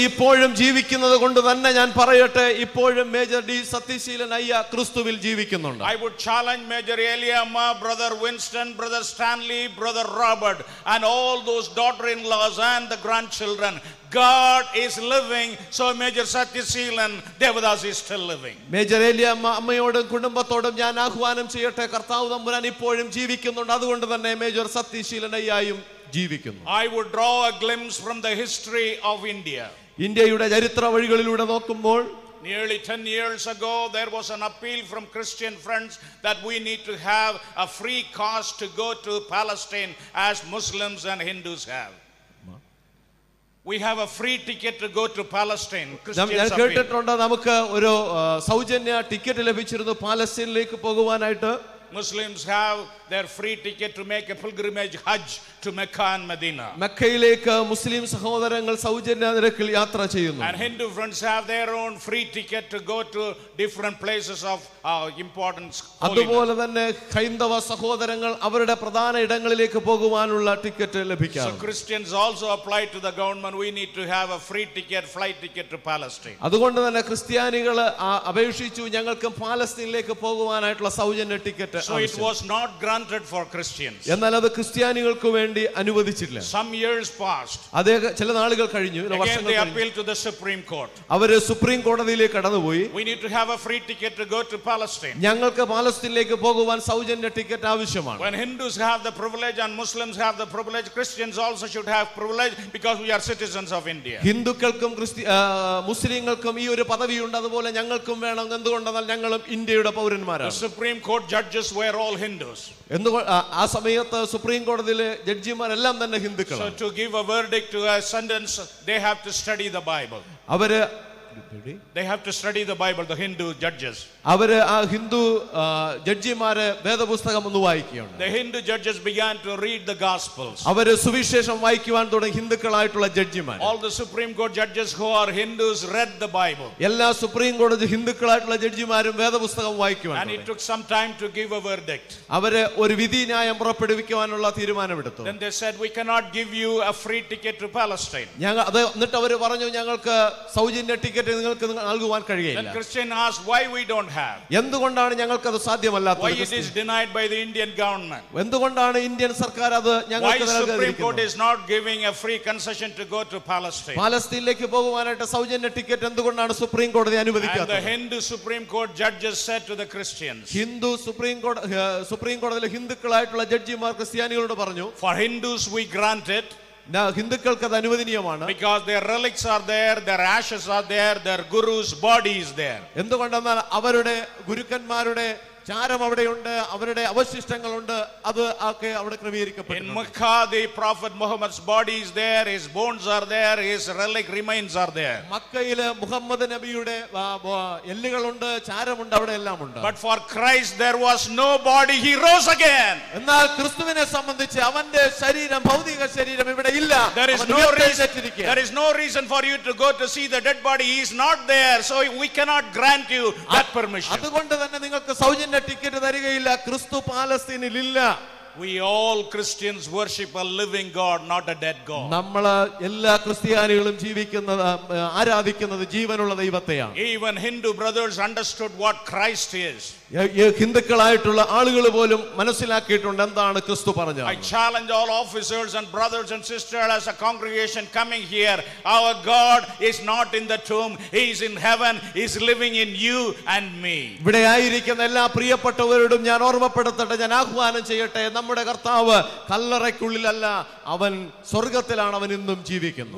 ഇപ്പോഴും ജീവിക്കുന്നത് കൊണ്ട് തന്നെ ഞാൻ പറയട്ടെ ഇപ്പോഴും മേജർ ഡി സത്യശീലൻ അയ്യ ക്രിസ്തുവിൽ ജീവിക്കുന്നുണ്ട് I would challenge Major Eliama, Brother Winston, Brother Stanley, Brother Robert, and all those daughter in laws and the grandchildren. God is living, so Major Satyaseelan Devadas is still living. Major Eliya അമ്മ അമ്മയോടും കുടുംബത്തോടും ഞാൻ ആഹ്വാനം ചെയ്യട്ടെ കർത്താവ് തമ്പുരാൻ ഇപ്പോഴും ജീവിക്കുന്നുണ്ട് അതുകൊണ്ട് തന്നെ മേജർ സത്യശീലൻ അയ്യായും ജീവിക്കുന്നു I would draw a glimpse from the history of India. ഇന്ത്യയുടെ ചരിത്ര വഴികളിലൂടെ നോക്കുമ്പോൾ Nearly 10 years ago, there was an appeal from Christian friends that we need to have a free cost to go to Palestine as Muslims and Hindus have. We have a free ticket to go to Palestine. ഞാൻ Christians ഞാൻ appeal. കേട്ടിട്ടുണ്ട് നമുക്ക് ഒരു ആ, സൗജന്യ ticket ലഭിച്ചിരുന്നു പാലസ്തീനിലേക്ക് പോകുവാനായിട്ട് Muslims have their free ticket to make a pilgrimage Hajj to Mecca and Medina. മക്കയിലേക്ക് മുസ്ലിം സഹോദരങ്ങൾ സൗജന്യ നിരക്കിൽ യാത്ര ചെയ്യുന്നു And Hindu friends have their own free ticket to go to different places of uh, importance. holiness. അതുപോലെ തന്നെ ഹൈന്ദവ സഹോദരങ്ങൾ അവരുടെ പ്രധാന ഇടങ്ങളിലേക്ക് പോകുവാനുള്ള ticket So ലഭിക്കാം Christians also apply to the government. We need to have a free ticket, flight ticket to Palestine. അതുകൊണ്ട് തന്നെ ക്രിസ്ത്യാനികൾ അപേക്ഷിച്ചു ഞങ്ങൾക്ക് പാലസ്തീനിലേക്ക് പോകുവാനായിട്ടുള്ള സൗജന്യ ticket So it was not granted for Christians. എന്നാൽ അത് ക്രിസ്ത്യാനികൾക്ക് വേണ്ടി അനുവദിച്ചില്ല Some years passed. അതേ ചില നാളുകൾ കഴിഞ്ഞു ചില Again, വർഷങ്ങൾ they കഴിഞ്ഞു. appealed to the Supreme Court. അവര് സുപ്രീം കോടതിയിലേക്ക് കടന്നുപോയി We need to have a free ticket to go to Palestine. ഞങ്ങൾക്ക് പാലസ്തീനിലേക്ക് പോകുവാൻ സൗജന്യ ടിക്കറ്റ് ആവശ്യമാണ് When Hindus have the privilege and Muslims have the privilege, Christians also should have privilege because we are citizens of India. ഹിന്ദുക്കൾക്കും ക്രിസ്തി ആ, മുസ്ലിങ്ങൾക്കും ഈ ഒരു പദവിയുണ്ട് അതുപോലെ ഞങ്ങൾക്കും വേണം എന്തുകൊണ്ടെന്നാൽ ഞങ്ങളും ഇന്ത്യയുടെ The പൗരന്മാരാണ് Supreme Court judges were all Hindus. എന്തുകൊ- ആ- ആ സമയത്ത് സുപ്രീം കോടതിയിലെ ജഡ്ജിമാരെല്ലാം തന്നെ So ഹിന്ദുക്കളാണ് to give a verdict to a sentence, they have to study the Bible. അവര് They have to study the Bible, the Hindu judges. അവര് ആ ഹിന്ദു ആ, ജഡ്ജിമാര് വേദപുസ്തകം ഒന്ന് വായിക്കുകയാണ് The Hindu judges began to read the Gospels. അവര് സുവിശേഷം വായിക്കുവാൻ തുടങ്ങി ഹിന്ദുക്കളായിട്ടുള്ള ജഡ്ജിമാർ All the Supreme Court judges who are Hindus read the Bible. എല്ലാ സുപ്രീം കോടതി ഹിന്ദുക്കളായിട്ടുള്ള ജഡ്ജിമാരും വേദപുസ്തകം വായിക്കുവാൻ And it തുടങ്ങി. took some time to give a verdict. അവര് ഒരു വിധി ന്യായം പുറപ്പെടുവിക്കുവാനുള്ള തീരുമാനമെടുത്തു Then they said, We cannot give you a free ticket to Palestine. ഞങ്ങൾ അത് എന്നിട്ട് അവര് പറഞ്ഞു ഞങ്ങൾക്ക് സൗജന്യ ടിക്കറ്റ് നിങ്ങൾക്ക് നൽകുവാൻ Then കഴിയില്ല Christian asked why we don't have. എന്തുകൊണ്ടാണ് ഞങ്ങൾക്ക് അത് Why സാധ്യമല്ലാത്തത് it is denied by the Indian government. എന്തുകൊണ്ടാണ് ഇന്ത്യൻ സർക്കാർ അത് Why ഞങ്ങൾക്ക് Supreme Court നൽകാതിരിക്കുന്നത് is not giving a free concession to go to Palestine. പാലസ്തീനിലേക്ക് പോകുവാനായിട്ട് സൗജന്യ ടിക്കറ്റ് എന്തുകൊണ്ടാണ് സുപ്രീം കോടതി And the അനുവദിക്കാത്തത് Hindu Supreme Court judges said to the Christians, Hindu supreme കോടതി സുപ്രീം കോടതിയിലെ ഹിന്ദുക്കളായിട്ടുള്ള ജഡ്ജിമാർ ക്രിസ്ത്യാനികളോട് പറഞ്ഞു For Hindus we grant it "ന- ഹിന്ദുക്കൾക്ക് അത് അനുവദനീയമാണ് because their relics are there, their ashes are there, their guru's body is there. എന്തുകൊണ്ടെന്നാൽ അവരുടെ ഗുരുക്കന്മാരുടെ ചാരം അവിടെയുണ്ട് അവരുടെ അവശിഷ്ടങ്ങളുണ്ട് അത് ഒക്കെ അവിടെ ക്രമീകരിക്കപ്പെട്ടു എല്ലുകളുണ്ട് ചാരമുണ്ട് അവിടെ എല്ലാം ഉണ്ട് but for Christ was no body he rose again എന്നാൽ ക്രിസ്തുവിനെ സംബന്ധിച്ച് അവന്റെ ശരീരം ഭൗതിക ശരീരം ഇവിടെ ഇല്ല. അതുകൊണ്ട് തന്നെ നിങ്ങൾക്ക് സൗജന്യ ടിക്കറ്റ് തരികയില്ല ക്രിസ്തു പാലസ്തീനിൽ ഇല്ല We all Christians worship a living God, not a dead God. നമ്മൾ എല്ലാ ക്രിസ്ത്യാനികളും ജീവിക്കുന്നത് ആ, ആരാധിക്കുന്നത് ജീവനുള്ള ദൈവത്തെയാണ് Even Hindu brothers understood what Christ is. ഹിന്ദുക്കളായിട്ടുള്ള ആളുകൾ പോലും മനസ്സിലാക്കിയിട്ടുണ്ട് എന്താണ് ക്രിസ്തു പറഞ്ഞത്. ഇവിടെ ആയിരിക്കുന്ന എല്ലാ പ്രിയപ്പെട്ടവരോടും ഞാൻ ഓർമ്മപ്പെടുത്തട്ടെ ഞാൻ ആഹ്വാനം ചെയ്യട്ടെ. നമ്മുടെ കർത്താവ് കല്ലറയ്ക്കുള്ളിലല്ല അവൻ സ്വർഗത്തിലാണ് അവൻ ഇന്നും ജീവിക്കുന്നത്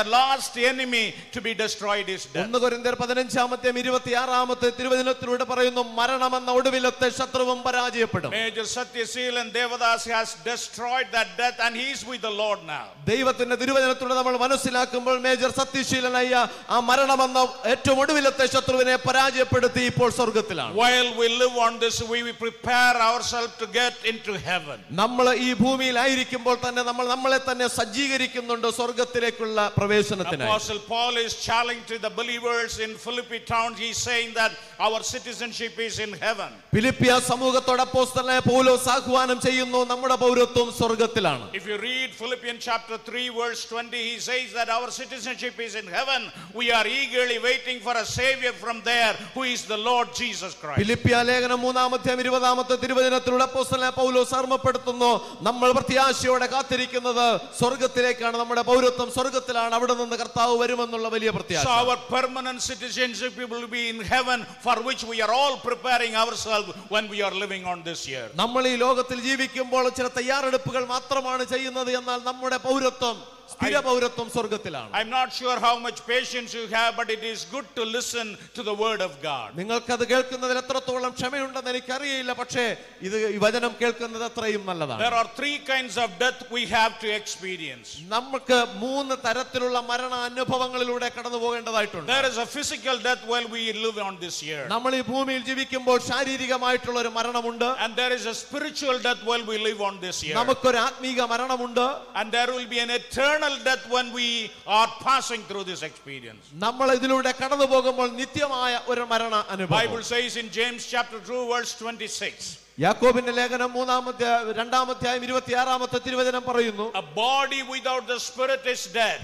last enemy to be destroyed is death. ഒന്ന് കൊരിന്ത്യർ പതിനഞ്ചാമത്തെ ഇരുപത്തിയാറാമത്തെ തിരുവചനത്തിലൂടെ പറയുന്നു മരണമെന്ന ഒടുവിലത്തെ ശത്രുവും പരാജയപ്പെടും Major Satyasilan Devadas has destroyed that death and he is with the Lord now. ദൈവത്തിന്റെ തിരുവചനത്തിലൂടെ നമ്മൾ മനസ്സിലാക്കുമ്പോൾ മേജർ സത്യശീലനയ്യ ആ മരണമെന്ന ഏറ്റവും ഒടുവിലത്തെ ശത്രുവിനെ പരാജയപ്പെടുത്തി ഇപ്പോൾ സ്വർഗത്തിലാണ് While we live on this, we prepare ourselves to get into heaven. നമ്മൾ ഈ ഭൂമിയിലായിരിക്കുമ്പോൾ തന്നെ നമ്മൾ നമ്മളെ തന്നെ സജ്ജീകരിക്കുന്നുണ്ട് സ്വർഗത്തിലേക്കുള്ള പ്രവേശനത്തിനായി Apostle Paul is challenging the believers in Philippi town. He's saying that our citizenship is in heaven. ഫിലിപ്പിയ സമൂഹത്തോട് അപ്പോസ്തലനായ പൗലോസ് ആഹ്വാനം ചെയ്യുന്നു നമ്മുടെ പൗരത്വം സ്വർഗത്തിലാണ് If you read Philippians chapter 3, verse 20, he says that our citizenship is in heaven. We are eagerly waiting for a Savior from there, who is the Lord Jesus Christ. ഫിലിപ്പിയ ലേഖനം മൂന്നാമത്തെ ഇരുപതാമത്തെ തിരുവചനത്തിലൂടെ അപ്പോസ്തലനായ പൗലോസ് ഓർമ്മപ്പെടുത്തുന്നു നമ്മൾ പ്രത്യാശയോടെ കാത്തിരിക്കുന്നത് സ്വർഗത്തിലേക്കാണ് നമ്മുടെ പൗരത്വം സ്വർഗത്തിലാണ് അവിടെ നിന്ന് കർത്താവ് വരുമെന്നുള്ള വലിയ പ്രത്യാശ So our permanent citizenship will be in heaven, for which we are all preparing ourselves when we are living on this earth. നമ്മൾ ഈ ലോകത്തിൽ ജീവിക്കുമ്പോൾ ചില തയ്യാറെടുപ്പുകൾ മാത്രമാണ് ചെയ്യുന്നത് എന്നാൽ നമ്മുടെ പൗരത്വം സ്ഥിര പൗരത്വം സ്വർഗത്തിലാണ് I'm not sure how much patience you have, but it is good to listen to the word of God. നിങ്ങൾക്കത് കേൾക്കുന്നതിൽ എത്രത്തോളം ക്ഷമയുണ്ടെന്ന് എനിക്കറിയില്ല പക്ഷേ ഇത് ഈ വചനം കേൾക്കുന്നത് അത്രയും നല്ലതാണ് There are three kinds of death we have to experience. നമുക്ക് മൂന്ന് തരത്തിലുള്ള മരണ അനുഭവങ്ങളിലൂടെ കടന്നു പോകേണ്ടതായിട്ടുണ്ട് There is a physical death while we live on this earth. നമ്മൾ ഈ ഭൂമിയിൽ ജീവിക്കുമ്പോൾ ശാരീരികമായിട്ടുള്ള ഒരു മരണമുണ്ട് And there is a spiritual death while we live on this earth. നമുക്കൊരു ആത്മീക മരണമുണ്ട് And there will be an eternal death when we are passing through this experience. നമ്മൾ ഇതിലൂടെ കടന്നു പോകുമ്പോൾ നിത്യമായ ഒരു മരണ അനുഭവം Bible says in James chapter 2 verse 26. യാക്കോബിന്റെ ലേഖനം മൂന്നാമത്തെ രണ്ടാമധ്യായം ഇരുപത്തിയാറാമത്തെ തിരുവചനം പറയുന്നു A body without the spirit is dead.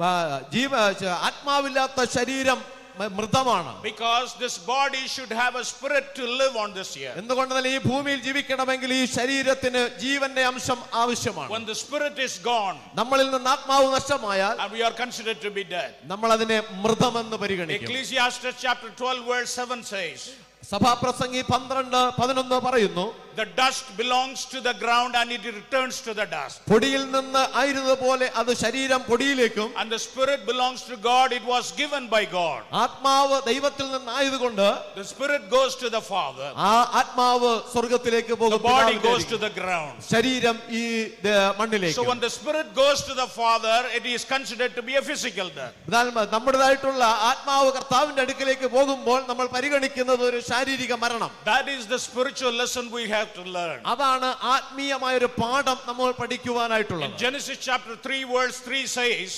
ബ- ജീവ ച- ആത്മാവില്ലാത്ത ശരീരം മ- മൃതമാണ്. Because this body should have a spirit to live on this earth എന്തുകൊണ്ടാണ് ഈ ഭൂമിയിൽ ജീവിക്കണമെങ്കിൽ ഈ ശരീരത്തിന് ജീവന്റെ അംശം ആവശ്യമാണ്. വൻ ദി സ്പിരിറ്റ് ഈസ് ഗോൺ നമ്മളിൽ നിന്ന് ആത്മാവ് നഷ്ടമായാൽ we are considered to be dead നമ്മൾ അതിനെ മൃതമെന്ന് പരിഗണിക്കും. എക്ലീസിയാസ്റ്റസ് ചാപ്റ്റർ 12 വേഴ്സ് 7 സേസ് സഭാപ്രസംഗി 12 11 പറയുന്നു The dust belongs to the ground and it returns to the dust. പൊടിയിൽ നിന്ന് ആയിരുന്നതുപോലെ അത് ശരീരം പൊടിയിലേക്കും And the spirit belongs to God, it was given by God. ആത്മാവ് ദൈവത്തിൽ നിന്നായതുകൊണ്ട് The spirit goes to the Father, ആ ആത്മാവ് സ്വർഗത്തിലേക്ക് the പോകും body goes പിതാവിലേക്ക്. to the ground. ശരീരം ഈ ദ- മണ്ണിലേക്ക് So when the spirit goes to the Father, it is considered to be a physical death. എന്നാൽ നമ്മുടേതായിട്ടുള്ള ആത്മാവ് കർത്താവിന്റെ അടുക്കിലേക്ക് പോകുമ്പോൾ നമ്മൾ പരിഗണിക്കുന്നത് ഒരു ശാരീരിക മരണം That is the spiritual lesson we have to learn. അതാണ് ആത്മീയമായ ഒരു പാഠം നമ്മൾ In Genesis chapter 3 verse 3 says,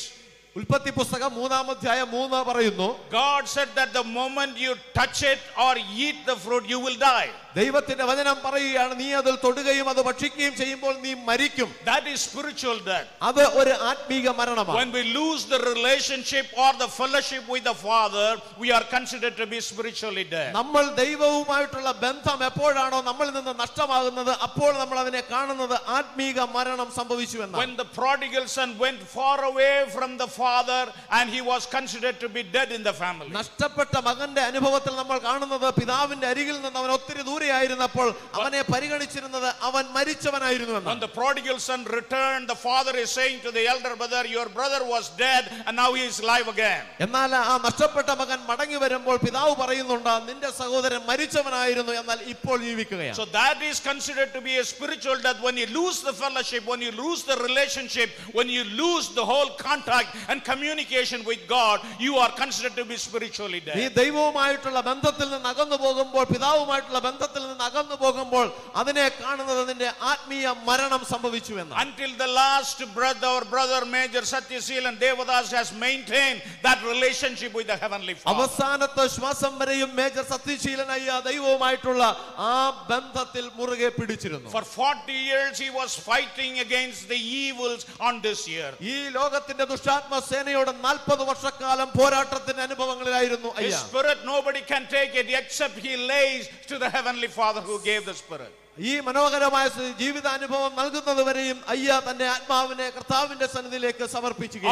ഉൽപ്പത്തി പുസ്തകം മൂന്നാമധ്യായം മൂന്ന് പറയുന്നു God said that the moment you touch it or eat the fruit, you will die. ദൈവത്തിന്റെ വചനം പറയുകയാണ് നീ അതിൽ തൊടുകയും അത് ഭക്ഷിക്കുകയും ചെയ്യുമ്പോൾ നീ മരിക്കും That is spiritual death. അത് ഒരു ആത്മീക മരണമാണ് When we lose the relationship or the fellowship with the Father, we are considered to be spiritually dead. നമ്മൾ ദൈവവുമായിട്ടുള്ള ബന്ധം എപ്പോഴാണോ നമ്മളിൽ നിന്ന് നഷ്ടമാകുന്നത് അപ്പോൾ നമ്മൾ അതിനെ കാണുന്നത് ആത്മീക മരണം സംഭവിച്ചു എന്നാണ് When the prodigal son went far away from the Father, and he was considered to be dead in the family. നഷ്ടപ്പെട്ട മകന്റെ അനുഭവത്തിൽ നമ്മൾ കാണുന്നത് പിതാവിന്റെ അരികിൽ നിന്ന് അവൻ ഒത്തിരി ദൂരെയായിരുന്നപ്പോൾ അവനെ പരിഗണിച്ചിരുന്നത് അവൻ മരിച്ചവനായിരുന്നു When എന്നാണ് the prodigal son returned, the father is saying to the elder brother, Your brother was dead and now he is alive again. എന്നാൽ ആ നഷ്ടപ്പെട്ട മകൻ മടങ്ങി വരുമ്പോൾ പിതാവ് പറയുന്നുണ്ട് നിന്റെ സഹോദരൻ മരിച്ചവനായിരുന്നു എന്നാൽ ഇപ്പോൾ ജീവിക്കുകയാണ് So that is considered to be a spiritual death. When you lose the fellowship, when you lose the relationship, when you lose the whole contact and communication with God, you are considered to be spiritually നീ dead. ദൈവവുമായിട്ടുള്ള ബന്ധത്തിൽ നിന്ന് അകന്നു പോകുമ്പോൾ പിതാവുമായിട്ടുള്ള ബന്ധത്തിൽ നിന്ന് അകന്നു പോകുമ്പോൾ അതിനെ കാണുന്നത് നിന്റെ ആത്മീയ മരണം സംഭവിച്ചു എന്ന് Until the last breath, our brother Major Satyaseelan Devadas has maintained that relationship with the Heavenly Father. അവസാനത്തെ ശ്വാസം വരെയും മേജർ സത്യശീലനയ്യ ദൈവവുമായിട്ടുള്ള ആ ബന്ധത്തിൽ മുറുകെ പിടിച്ചിരുന്നു For 40 years, he was fighting against the evils on this earth. ഈ ലോകത്തിന്റെ ദുഷ്ടാത്മ സേനയോട് നാൽപ്പത് വർഷക്കാലം പോരാട്ടത്തിന്റെ അനുഭവങ്ങളിലായിരുന്നു His അയ്യ spirit, nobody can take it except he lays to the Heavenly Father who gave the spirit. ഈ മനോഹരമായ ജീവിതാനുഭവം നൽകുന്നത് വരെയും അയ്യ തന്റെ ആത്മാവിനെ കർത്താവിന്റെ സന്നിധിയിലേക്ക്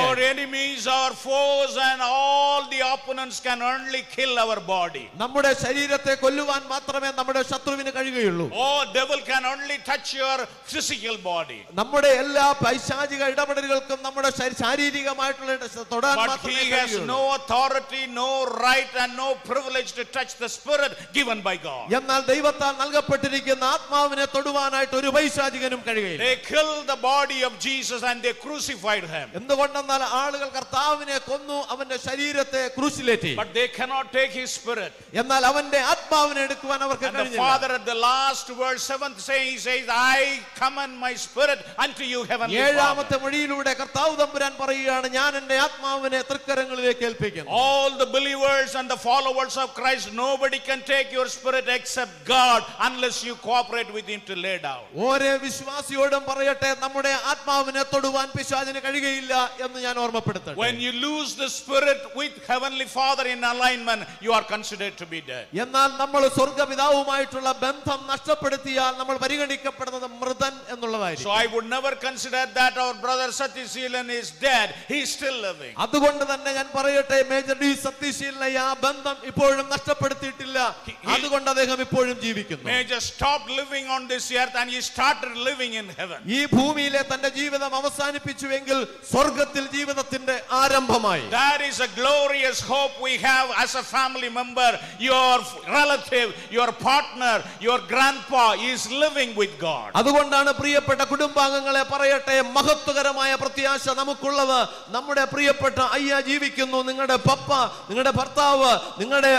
Our enemies, our foes, and all the opponents can only kill our body. നമ്മുടെ ശരീരത്തെ കൊല്ലുവാൻ മാത്രമേ നമ്മുടെ ശത്രുവിന് കഴിയുകയുള്ളൂ Oh, devil can only touch your physical body. നമ്മുടെ എല്ലാ പൈശാചിക ഇടപെടലുകൾക്കും നമ്മുടെ ശരീ- ശാരീരികമായിട്ടുള്ള തൊടാൻ മാത്രമേ he has കഴിയുള്ളൂ. no authority, no right, and no privilege to touch the spirit given by God. എന്നാൽ ദൈവത്താൽ നൽകപ്പെട്ടിരിക്കുന്ന ആത്മാവിനെ തൊടുവാനായിട്ട് ഒരു പൈശാചികനും കഴിയില്ല They killed the body of Jesus and they crucified him. എന്തുകൊണ്ടെന്നാൽ ആളുകൾ കർത്താവിനെ കൊന്നു അവന്റെ ശരീരത്തെ ക്രൂശിലേറ്റി But they cannot take his spirit. എന്നാൽ അവന്റെ ആത്മാവിനെ എടുക്കുവാൻ അവർക്ക് കഴിഞ്ഞില്ല the Father at the last word seventh say, he says, I commend my spirit unto you, heavenly Father. ഏഴാമത്തെ മൊഴിയിലൂടെ കർത്താവ് തമ്പുരാൻ പറയുകയാണ് ഞാൻ എന്റെ ആത്മാവിനെ തൃക്കരങ്ങളിലേക്ക് ഏൽപ്പിക്കുന്നു All the believers and the followers of Christ, nobody can take your spirit except God unless you cooperate with Him to lay down. ഓരോ വിശ്വാസിയോടും പറയട്ടെ നമ്മുടെ ആത്മാവിനെ തൊടുവാൻ പിശാചിന് കഴിയുകയില്ല എന്ന് ഞാൻ ഓർമ്മപ്പെടുത്തട്ടെ When you lose the spirit with Heavenly Father in alignment, you are considered to be dead. എന്നാൽ നമ്മൾ സ്വർഗപിതാവുമായിട്ടുള്ള ബന്ധം നഷ്ടപ്പെടുത്തിയാൽ നമ്മൾ പരിഗണിക്കപ്പെടുന്നത് മൃതൻ So I would never consider that our brother satishilan is dead. He is still living. അതുകൊണ്ട് തന്നെ ഞാൻ പറയട്ടെ major D സതീശീലിനെ ആ ബന്ധം ഇപ്പോഴും നഷ്ടപ്പെടുത്തിയിട്ടില്ല അതുകൊണ്ട് അദ്ദേഹം ഇപ്പോഴും ജീവിക്കുന്നു Major stopped living on this earth and he started living in heaven. ഈ ഭൂമിയിലെ തന്റെ ജീവിതം അവസാനിപ്പിച്ചുവെങ്കിൽ സ്വർഗത്തിൽ ജീവിതത്തിന്റെ ആരംഭമായി That is a glorious hope we have as a family member. Your relative, your partner, your grandpa is living with God. അതുകൊണ്ടാണ് പ്രിയപ്പെട്ട കുടുംബാംഗങ്ങളെ പറയട്ടെ മഹത്വകരമായ പ്രത്യാശ നമുക്കുള്ളത് നമ്മുടെ പ്രിയപ്പെട്ട അയ്യ ജീവിക്കുന്നു നിങ്ങളുടെ പപ്പ നിങ്ങളുടെ ഭർത്താവ് നിങ്ങളുടെ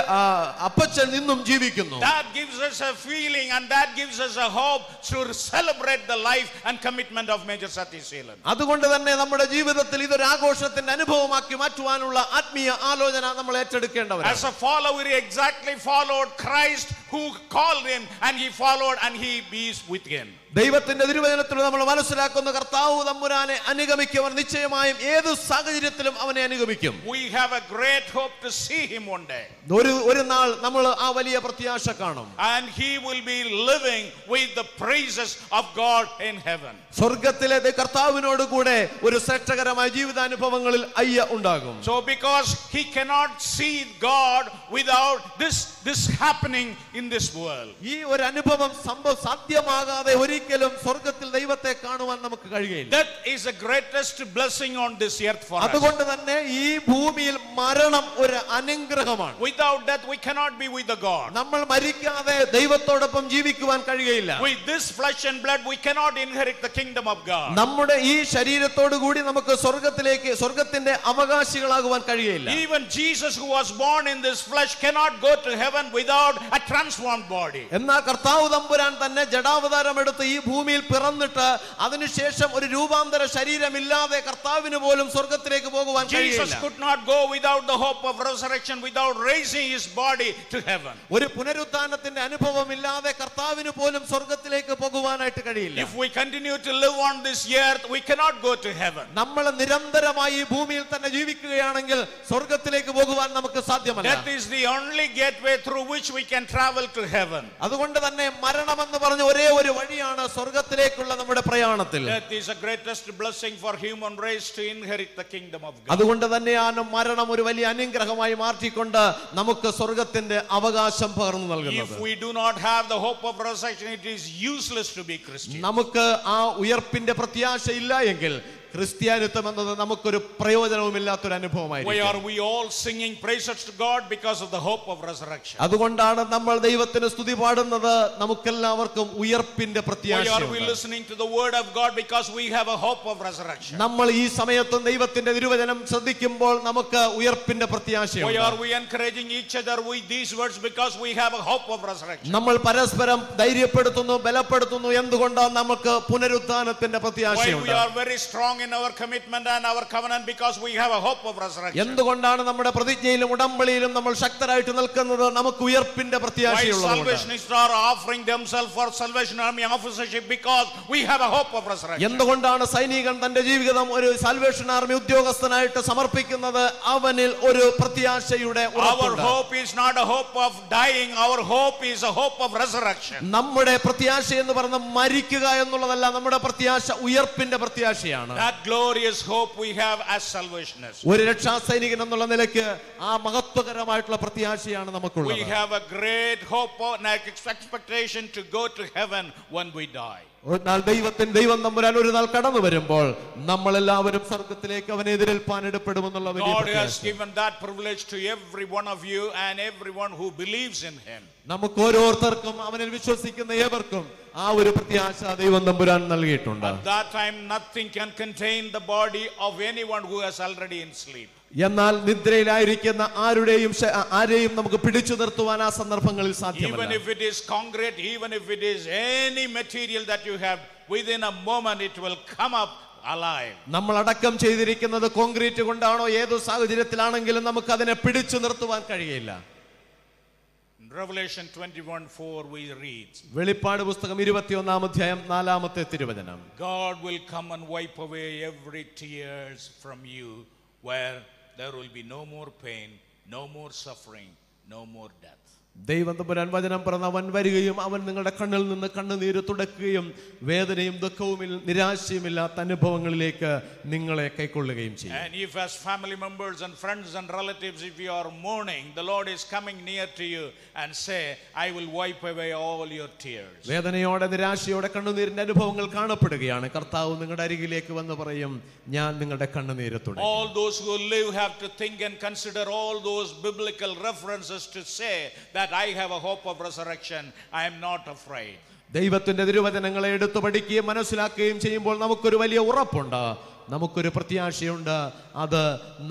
അപ്പച്ചൻ നിന്നും ജീവിക്കുന്നു That gives us a feeling and that gives us a hope to celebrate the life and commitment of Major Satyseelan. അതുകൊണ്ട് തന്നെ നമ്മുടെ ജീവിതത്തിൽ ഇതൊരു ആഘോഷത്തിന്റെ അനുഭവമാക്കി മാറ്റുവാനുള്ള ആത്മീയ ആലോചന നമ്മൾ ഏറ്റെടുക്കേണ്ടവരാണ് As a follower, he exactly followed Christ who called him and he followed and he is with him. ദൈവത്തിന്റെ തിരുവചനത്തിൽ നമ്മൾ മനസ്സിലാക്കുന്ന കർത്താവ് തമ്പുരാനെ അനുഗമിക്കവർ നിശ്ചയമായും ഏത് സാഹചര്യത്തിലും അവനെ അനുഗമിക്കും We have a great hope to see him one day. ഒരു ഒരു നാൾ നമ്മൾ ആ വലിയ പ്രത്യാശ കാണും And he will be living with the praises of God in heaven. സ്വർഗത്തിലെ ദൈ- കർത്താവിനോട് കൂടെ ഒരു ശ്രേഷ്ഠകരമായ ജീവിതാനുഭവങ്ങളിൽ അയ്യ ഉണ്ടാകും So because he cannot see God without this this happening in this world. ഈ ഒരു അനുഭവം സംഭവ സാധ്യമാകാതെ ഒരിക്കലും സ്വർഗത്തിൽ ദൈവത്തെ കാണുവാൻ നമുക്ക് കഴിയുകയില്ല That is the greatest blessing on this earth for us. അതുകൊണ്ട് തന്നെ ഈ ഭൂമിയിൽ മരണം ഒരു അനുഗ്രഹമാണ് Without that, we cannot be with the God. നമ്മൾ മരിക്കാതെ ദൈവത്തോടൊപ്പം ജീവിക്കുവാൻ കഴിയുകയില്ല With this flesh and blood, we cannot inherit the kingdom of God. നമ്മുടെ ഈ ശരീരത്തോടു കൂടി നമുക്ക് സ്വർഗത്തിലേക്ക് സ്വർഗത്തിന്റെ അവകാശികളാകുവാൻ കഴിയുകയില്ല Even Jesus, who was born in this flesh, cannot go to heaven without a transformed body. എന്നാൽ കർത്താവ് തമ്പുരാൻ തന്നെ ജഡാവതാരം എടുത്ത് ഈ ഭൂമിയിൽ പിറന്നിട്ട് അതിനുശേഷം ഒരു രൂപാന്തര ശരീരമില്ലാതെ കർത്താവിന് പോലും സ്വർഗത്തിലേക്ക് പോകുവാൻ Jesus could not go without the hope of resurrection, without raising his body to heaven. ഒരു പുനരുത്ഥാനത്തിന്റെ അനുഭവം ഇല്ലാതെ കർത്താവിന് പോലും സ്വർഗത്തിലേക്ക് പോകുവാനായിട്ട് കഴിയില്ല If we continue to live on this earth, we cannot go to heaven. നമ്മൾ നിരന്തരമായി ഈ ഭൂമിയിൽ തന്നെ ജീവിക്കുകയാണെങ്കിൽ സ്വർഗത്തിലേക്ക് പോകുവാൻ നമുക്ക് സാധ്യമല്ല that is the only gateway through which we can travel to heaven. അതുകൊണ്ട് തന്നെ മരണമെന്ന് പറഞ്ഞ ഒരേ ഒരു വഴിയാണ് വിജയമാണ് സ്വർഗത്തിലേക്കുള്ള നമ്മുടെ പ്രയാണത്തിൽ Death is the greatest blessing for human race to inherit the kingdom of God. അതുകൊണ്ട് തന്നെയാണ് മരണം ഒരു വലിയ അനുഗ്രഹമായി മാറ്റിക്കൊണ്ട് നമുക്ക് സ്വർഗത്തിന്റെ അവകാശം പകർന്നു നൽകുന്നത് If we do not have the hope of resurrection, it is useless to be Christian. നമുക്ക് ആ ഉയർപ്പിന്റെ പ്രത്യാശ ഇല്ല എങ്കിൽ ക്രിസ്ത്യാനിത്വം എന്നത് നമുക്കൊരു പ്രയോജനവുമില്ലാത്തൊരു അനുഭവമായിരിക്കും. അതുകൊണ്ടാണ് നമ്മൾ ദൈവത്തിന് സ്തുതി പാടുന്നത് നമുക്കെല്ലാവർക്കും ഉയർപ്പിന്റെ പ്രത്യാശ. നമ്മൾ ഈ സമയത്തും ദൈവത്തിന്റെ തിരുവചനം ശ്രദ്ധിക്കുമ്പോൾ നമുക്ക് ഉയർപ്പിന്റെ resurrection. നമ്മൾ പരസ്പരം ധൈര്യപ്പെടുത്തുന്നു ബലപ്പെടുത്തുന്നു എന്തുകൊണ്ടാണ് നമുക്ക് പുനരുത്ഥാനത്തിന്റെ പ്രത്യാശയുണ്ട് strong in our commitment and our covenant? Because we have a hope of resurrection. എന്തുകൊണ്ടാണ് നമ്മുടെ പ്രതിജ്ഞയിലും ഉടമ്പടിയിലും നമ്മൾ ശക്തരായിട്ട് നിൽക്കുന്നത് നമുക്ക് ഉയർപ്പിന്റെ Why salvation salvationists are offering themselves for Salvation Army officership? Because we have a hope of resurrection. എന്തുകൊണ്ടാണ് സൈനികൻ തന്റെ ജീവിതം ഒരു സാൽവേഷൻ ആർമി ഉദ്യോഗസ്ഥനായിട്ട് സമർപ്പിക്കുന്നത് അവനിൽ ഒരു പ്രത്യാശയുടെ Our hope is not a hope of dying, our hope is a hope of resurrection. നമ്മുടെ പ്രത്യാശ എന്ന് പറയുന്നത് മരിക്കുക എന്നുള്ളതല്ല നമ്മുടെ പ്രത്യാശ ഉയർപ്പിന്റെ പ്രത്യാശയാണ് That glorious hope we have as salvationists. ഒരു രക്ഷാ സൈനികൻ എന്നുള്ള നിലയ്ക്ക് ആ മഹത്വകരമായിട്ടുള്ള പ്രത്യാശയാണ് We നമുക്കുള്ളത് have a great hope and expectation to go to heaven when we die. ഒരു നാൾ ദൈവത്തിന് ദൈവം തമ്പുരാൻ ഒരു നാൾ കടന്നു വരുമ്പോൾ നമ്മൾ എല്ലാവരും സ്വർഗത്തിലേക്ക് അവനെ എതിരേൽപ്പാൻ Him. നമുക്ക് ഓരോരുത്തർക്കും അവനിൽ വിശ്വസിക്കുന്ന ഏവർക്കും ആ ഒരു പ്രത്യാശ ദൈവം തമ്പുരാൻ നൽകിയിട്ടുണ്ട്. എന്നാൽ നിദ്രയിലായിരിക്കുന്ന ആരുടെയും ആരെയും നമുക്ക് പിടിച്ചു നിർത്തുവാൻ ആ സന്ദർഭങ്ങളിൽ സാധ്യമല്ല. നമ്മൾ അടക്കം ചെയ്തിരിക്കുന്നത് കോൺക്രീറ്റ് കൊണ്ടാണോ ഏതോ സാഹചര്യത്തിലാണെങ്കിലും നമുക്ക് അതിനെ പിടിച്ചു നിർത്തുവാൻ കഴിയില്ല. വെളിപ്പാട് പുസ്തകം ഇരുപത്തിയൊന്നാം അധ്യായം നാലാമത്തെ തിരുവചനം. God will come and wipe away every tears from you where there will be no more pain, no more suffering, no more death. ദൈവന്ത പുരാൻവചനം പറഞ്ഞ അവൻ വരികയും അവൻ നിങ്ങളുടെ കണ്ണിൽ നിന്ന് കണ്ണുനീര് തുടക്കുകയും വേദനയും ദുഃഖവും നിരാശയുമില്ലാത്ത അനുഭവങ്ങളിലേക്ക് നിങ്ങളെ കൈക്കൊള്ളുകയും ചെയ്യും. വേദനയോടെ നിരാശയോടെ കണ്ണുനീരിന്റെ അനുഭവങ്ങൾ കാണപ്പെടുകയാണ്. കർത്താവ് നിങ്ങളുടെ അരികിലേക്ക് വന്ന് പറയും ഞാൻ നിങ്ങളുടെ കണ്ണുനീര് തുടങ്ങി. I have a hope of resurrection. I am not afraid. ദൈവത്തിന്റെ തിരുവചനങ്ങളെ എടുത്തു പഠിക്കുകയും മനസ്സിലാക്കുകയും ചെയ്യുമ്പോൾ നമുക്കൊരു വലിയ ഉറപ്പുണ്ട് നമുക്കൊരു പ്രത്യാശയുണ്ട് അത്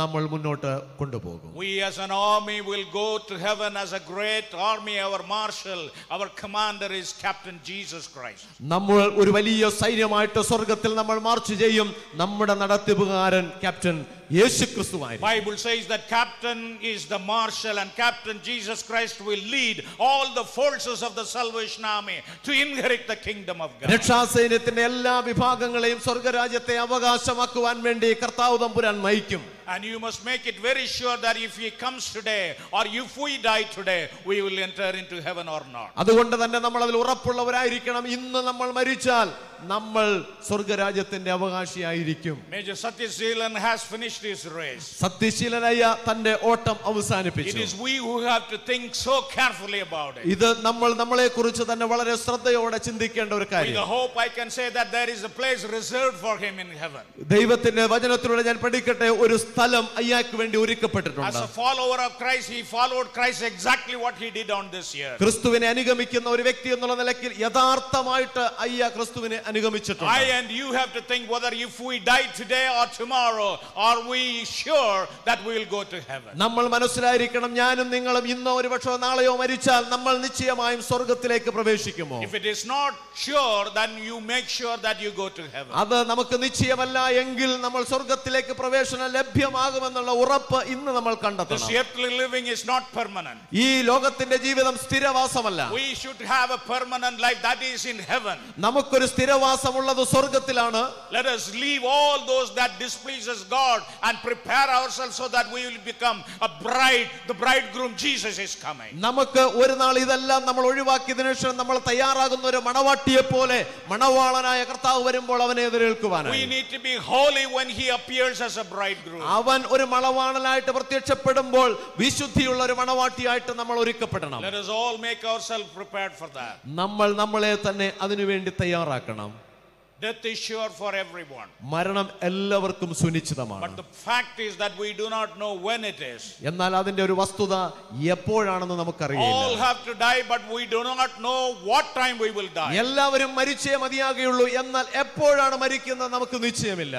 നമ്മൾ മുന്നോട്ട് കൊണ്ടുപോകും We as an army will go to heaven as a great army. Our marshal, our commander is Captain Jesus Christ. നമ്മൾ ഒരു വലിയ സൈന്യമായിട്ട് സ്വർഗത്തിൽ നമ്മൾ മാർച്ച് ചെയ്യും നമ്മുടെ നടത്തിപ്പുകാരൻ captain Yeshu ക്രിസ്തുവായിരിക്കും Bible says that captain is the marshal and Captain Jesus Christ will lead all the forces of the Salvation Army to inherit the kingdom of God. രക്ഷാസൈന്യത്തിന്റെ എല്ലാ വിഭാഗങ്ങളെയും സ്വർഗരാജ്യത്തെ അവകാശമാക്കുവാൻ വേണ്ടി കർത്താവ് തമ്പുരാൻ നയിക്കും And you must make it very sure that if he comes today or if we die today, we will enter into heaven or not. അതുകൊണ്ട് തന്നെ നമ്മൾ അതിൽ ഉറപ്പുള്ളവരായിരിക്കണം ഇന്ന് നമ്മൾ മരിച്ചാൽ നമ്മൾ സ്വർഗരാജ്യത്തിന്റെ അവകാശിയായിരിക്കും Major Satyasilan has finished his race. സത്യശീലനായ തന്റെ ഓട്ടം It അവസാനിപ്പിച്ചു is we who have to think so carefully about it. ഇത് നമ്മൾ നമ്മളെ കുറിച്ച് തന്നെ വളരെ ശ്രദ്ധയോടെ ചിന്തിക്കേണ്ട ഒരു With കാര്യം the hope I can say that there is a place reserved for him in heaven. ദൈവത്തിന്റെ വചനത്തിലൂടെ ഞാൻ പഠിക്കട്ടെ ഒരു സ്ഥലം അയാൾക്ക് വേണ്ടി ഒരുക്കപ്പെട്ടിട്ടുണ്ട്. ക്രിസ്തുവിനെ അനുഗമിക്കുന്ന ഒരു വ്യക്തി എന്നുള്ള നിലയ്ക്ക് യഥാർത്ഥമായിട്ട് അയ്യാ ക്രിസ്തുവിനെ അനുഗമിച്ചിട്ടുണ്ട്. നമ്മൾ മനസ്സിലായിരിക്കണം ഞാനും നിങ്ങളും ഇന്നോ ഒരു വർഷമോ നാളെയോ മരിച്ചാൽ നമ്മൾ നിശ്ചയമായും സ്വർഗത്തിലേക്ക് പ്രവേശിക്കുമോ? അത് നമുക്ക് നിശ്ചയമല്ല എങ്കിൽ നമ്മൾ സ്വർഗത്തിലേക്ക് പ്രവേശനം ലഭ്യം ലഭ്യമാകുമെന്നുള്ള ഉറപ്പ് ഇന്ന് നമ്മൾ This earthly living is not permanent. ഈ ലോകത്തിന്റെ ജീവിതം സ്ഥിരവാസമല്ല We should have a permanent life that is in heaven. നമുക്കൊരു സ്ഥിരവാസമുള്ളത് സ്വർഗത്തിലാണ് Let us leave all those that displeases God and prepare ourselves so that we will become a bride. The bridegroom Jesus is coming. നമുക്ക് ഒരു നാൾ ഇതെല്ലാം നമ്മൾ ഒഴിവാക്കിയതിനു ശേഷം നമ്മൾ തയ്യാറാകുന്ന ഒരു മണവാട്ടിയെ പോലെ മണവാളനായ കർത്താവ് വരുമ്പോൾ അവനെ We need to be holy when he appears as a bridegroom. അവൻ ഒരു മണവാളനായിട്ട് പ്രത്യക്ഷപ്പെടുമ്പോൾ വിശുദ്ധിയുള്ള ഒരു മണവാട്ടിയായിട്ട് നമ്മൾ ഒരുക്കപ്പെടണം Let us all make ourselves prepared for that. നമ്മൾ നമ്മളെ തന്നെ അതിനുവേണ്ടി തയ്യാറാക്കണം Death is sure for everyone. മരണം എല്ലാവർക്കും സുനിശ്ചിതമാണ് But the fact is that we do not know when it is. എന്നാൽ അതിന്റെ ഒരു വസ്തുത എപ്പോഴാണെന്ന് All നമുക്കറിയില്ല have to die, but we do not know what time we will die. എല്ലാവരും മരിച്ചേ മതിയാകുകയുള്ളൂ എന്നാൽ എപ്പോഴാണ് മരിക്കുന്നത് നമുക്ക് നിശ്ചയമില്ല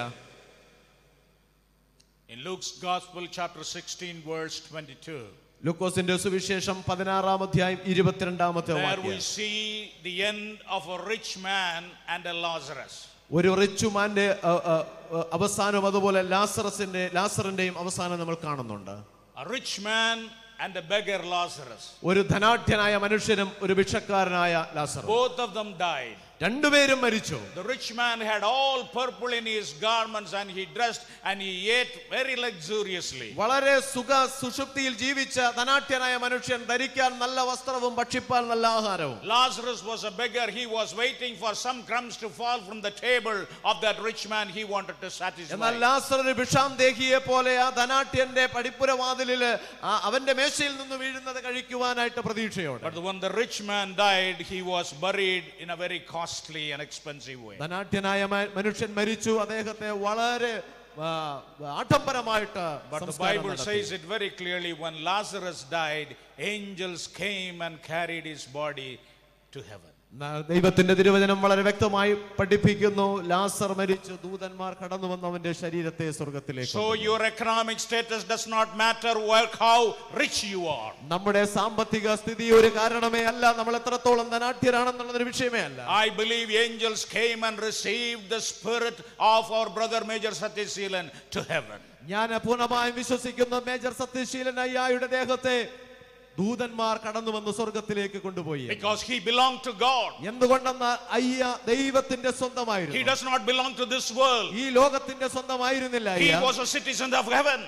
In Luke's Gospel, chapter 16, verse 22, ലൂക്കോസിന്റെ സുവിശേഷം പതിനാറാം അധ്യായം ഇരുപത്തിരണ്ടാമത്തെ there we വാക്യം see the end of a rich man and a Lazarus. ഒരു റിച്ചുമാന്റെ അ, അ, അ, അവസാനം അതുപോലെ ലാസറസിന്റെ ലാസറിന്റെയും അവസാനം നമ്മൾ കാണുന്നുണ്ട് A rich man and a beggar Lazarus. ഒരു ധനാഢ്യനായ മനുഷ്യനും ഒരു ഭിക്ഷക്കാരനായ ലാസറും Both of them died. രണ്ടുപേരും മരിച്ചു The rich man had all purple in his garments and he dressed and he ate very luxuriously. വളരെ സുഖ സുഷുപ്തിയിൽ ജീവിച്ച ധനാഢ്യനായ മനുഷ്യൻ ധരിക്കാൻ നല്ല വസ്ത്രവും ഭക്ഷിപ്പാൻ നല്ല ആഹാരവും Lazarus was a beggar. He was waiting for some crumbs to fall from the table of that rich man he wanted to satisfy. എന്നാൽ ലാസർ ഒരു ഭിഷാന്തേഹിയെ പോലെ ആ ധനാട്യന്റെ പടിപ്പുരവാതിലില് ആ അവന്റെ മേശയിൽ നിന്ന് വീഴുന്നത് കഴിക്കുവാനായിട്ട് പ്രതീക്ഷയോടെ But when the rich man died, he was buried in a very costly and expensive way. ധനാട്യനായ മ- മനുഷ്യൻ മരിച്ചു അദ്ദേഹത്തെ വളരെ ആ, ആഡംബരമായിട്ട് But the സംസ്കാരം Bible നടത്തി. says it very clearly when Lazarus died, angels came and carried his body to heaven. ദൈവത്തിന്റെ തിരുവചനം വളരെ വ്യക്തമായി പഠിപ്പിക്കുന്നു. ലാസർ മരിച്ചു ദൂതന്മാർ കടന്നു വന്ന് അവന്റെ ശരീരത്തെ സ്വർഗത്തിലേക്ക് so your economic status does not matter work how rich you are നമ്മുടെ സാമ്പത്തിക സ്ഥിതി ഒരു കാരണമേ അല്ല. നമ്മൾ എത്രത്തോളം ധനാഠ്യരാണെന്നുള്ളതൊരു വിഷയമേ അല്ല. I believe angels came and receive the spirit of our brother major Sathyaseelan to heaven ഞാൻ പൂർണമായും വിശ്വസിക്കുന്ന മേജർ സത്യശീലൻ അയ്യായുടെ ദേഹത്തെ. ദൂതന്മാർ കടന്നു വന്ന് സ്വർഗത്തിലേക്ക് കൊണ്ടുപോയി. Because he belong to God എന്തുകൊണ്ടാണ് അയ്യ ദൈവത്തിന്റെ സ്വന്തമായിരുന്നു. He does not belong to this world ഈ ലോകത്തിന്റെ സ്വന്തമായിരുന്നില്ല he was a citizen of heaven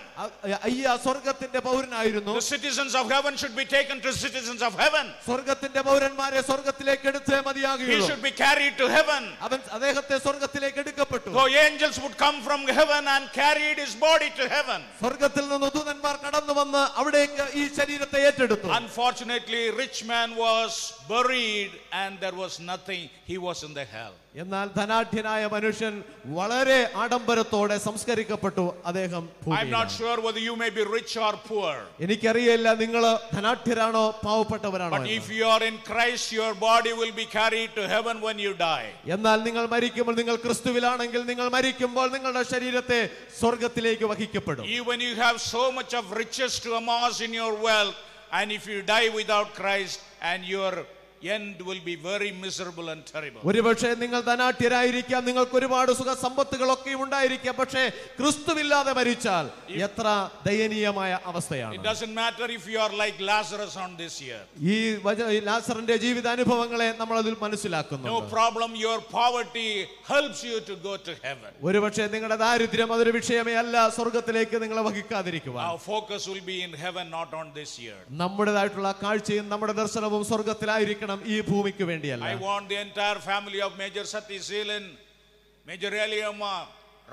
അയ്യ സ്വർഗത്തിന്റെ പൗരനായിരുന്നു. The citizens of heaven should be taken to citizens of heaven സ്വർഗത്തിന്റെ പൗരന്മാരെ സ്വർഗത്തിലേക്ക് എടുത്തേ മതിയാകുകയുള്ളൂ. He should be carried to heaven അവൻ അദ്ദേഹത്തെ സ്വർഗത്തിലേക്ക് എടുക്കപ്പെട്ടു. So angels would come from heaven and carried his body to heaven സ്വർഗത്തിൽ നിന്ന് ദൂതന്മാർ കടന്നു വന്ന് അവിടേക്ക് ഈ ശരീരത്തെ ഏറ്റെടുത്തു? Unfortunately, rich man was buried and there was nothing. He was in the hell. എന്നാൽ ധനാഢ്യനായ മനുഷ്യൻ വളരെ ആഡംബരത്തോടെ സംസ്കരിക്കപ്പെട്ടു അദ്ദേഹം I'm ഭൂമിയിലാണ്. not sure whether you may be rich or poor. എനിക്കറിയില്ല നിങ്ങൾ ധനാഢ്യരാണോ പാവപ്പെട്ടവരാണോ But എന്ന്. if you are in Christ, your body will be carried to heaven when you die. എന്നാൽ നിങ്ങൾ മരിക്കുമ്പോൾ നിങ്ങൾ ക്രിസ്തുവിലാണെങ്കിൽ നിങ്ങൾ മരിക്കുമ്പോൾ നിങ്ങളുടെ ശരീരത്തെ സ്വർഗത്തിലേക്ക് വഹിക്കപ്പെടും Even you have so much of riches to amass in your wealth, and if you die without Christ, and your end will be very miserable and terrible. ഒരുപക്ഷെ നിങ്ങൾ ധനാഢ്യരായിരിക്കാം നിങ്ങൾക്ക് ഒരുപാട് സുഖ സമ്പത്തുകളൊക്കെ ഉണ്ടായിരിക്കാം പക്ഷേ ക്രിസ്തുവില്ലാതെ മരിച്ചാൽ എത്ര ദയനീയമായ അവസ്ഥയാണ് It doesn't matter if you are like Lazarus on this year. ഈ വച- ഈ ലാസറിന്റെ ജീവിതാനുഭവങ്ങളെ നമ്മൾ അതിൽ മനസ്സിലാക്കുന്നു No problem, your poverty helps you to go to heaven. ഒരുപക്ഷെ നിങ്ങളുടെ ദാരിദ്ര്യം അതൊരു വിഷയമേ അല്ല സ്വർഗത്തിലേക്ക് നിങ്ങളെ വഹിക്കാതിരിക്കുവാൻ Our focus will be in heaven, not on this year. നമ്മുടേതായിട്ടുള്ള കാഴ്ചയും നമ്മുടെ ദർശനവും സ്വർഗത്തിലായിരിക്കണം ഈ ഭൂമിക്ക് വേണ്ടിയല്ല I want the entire family of Major Sati Zeelan, Major Eliama,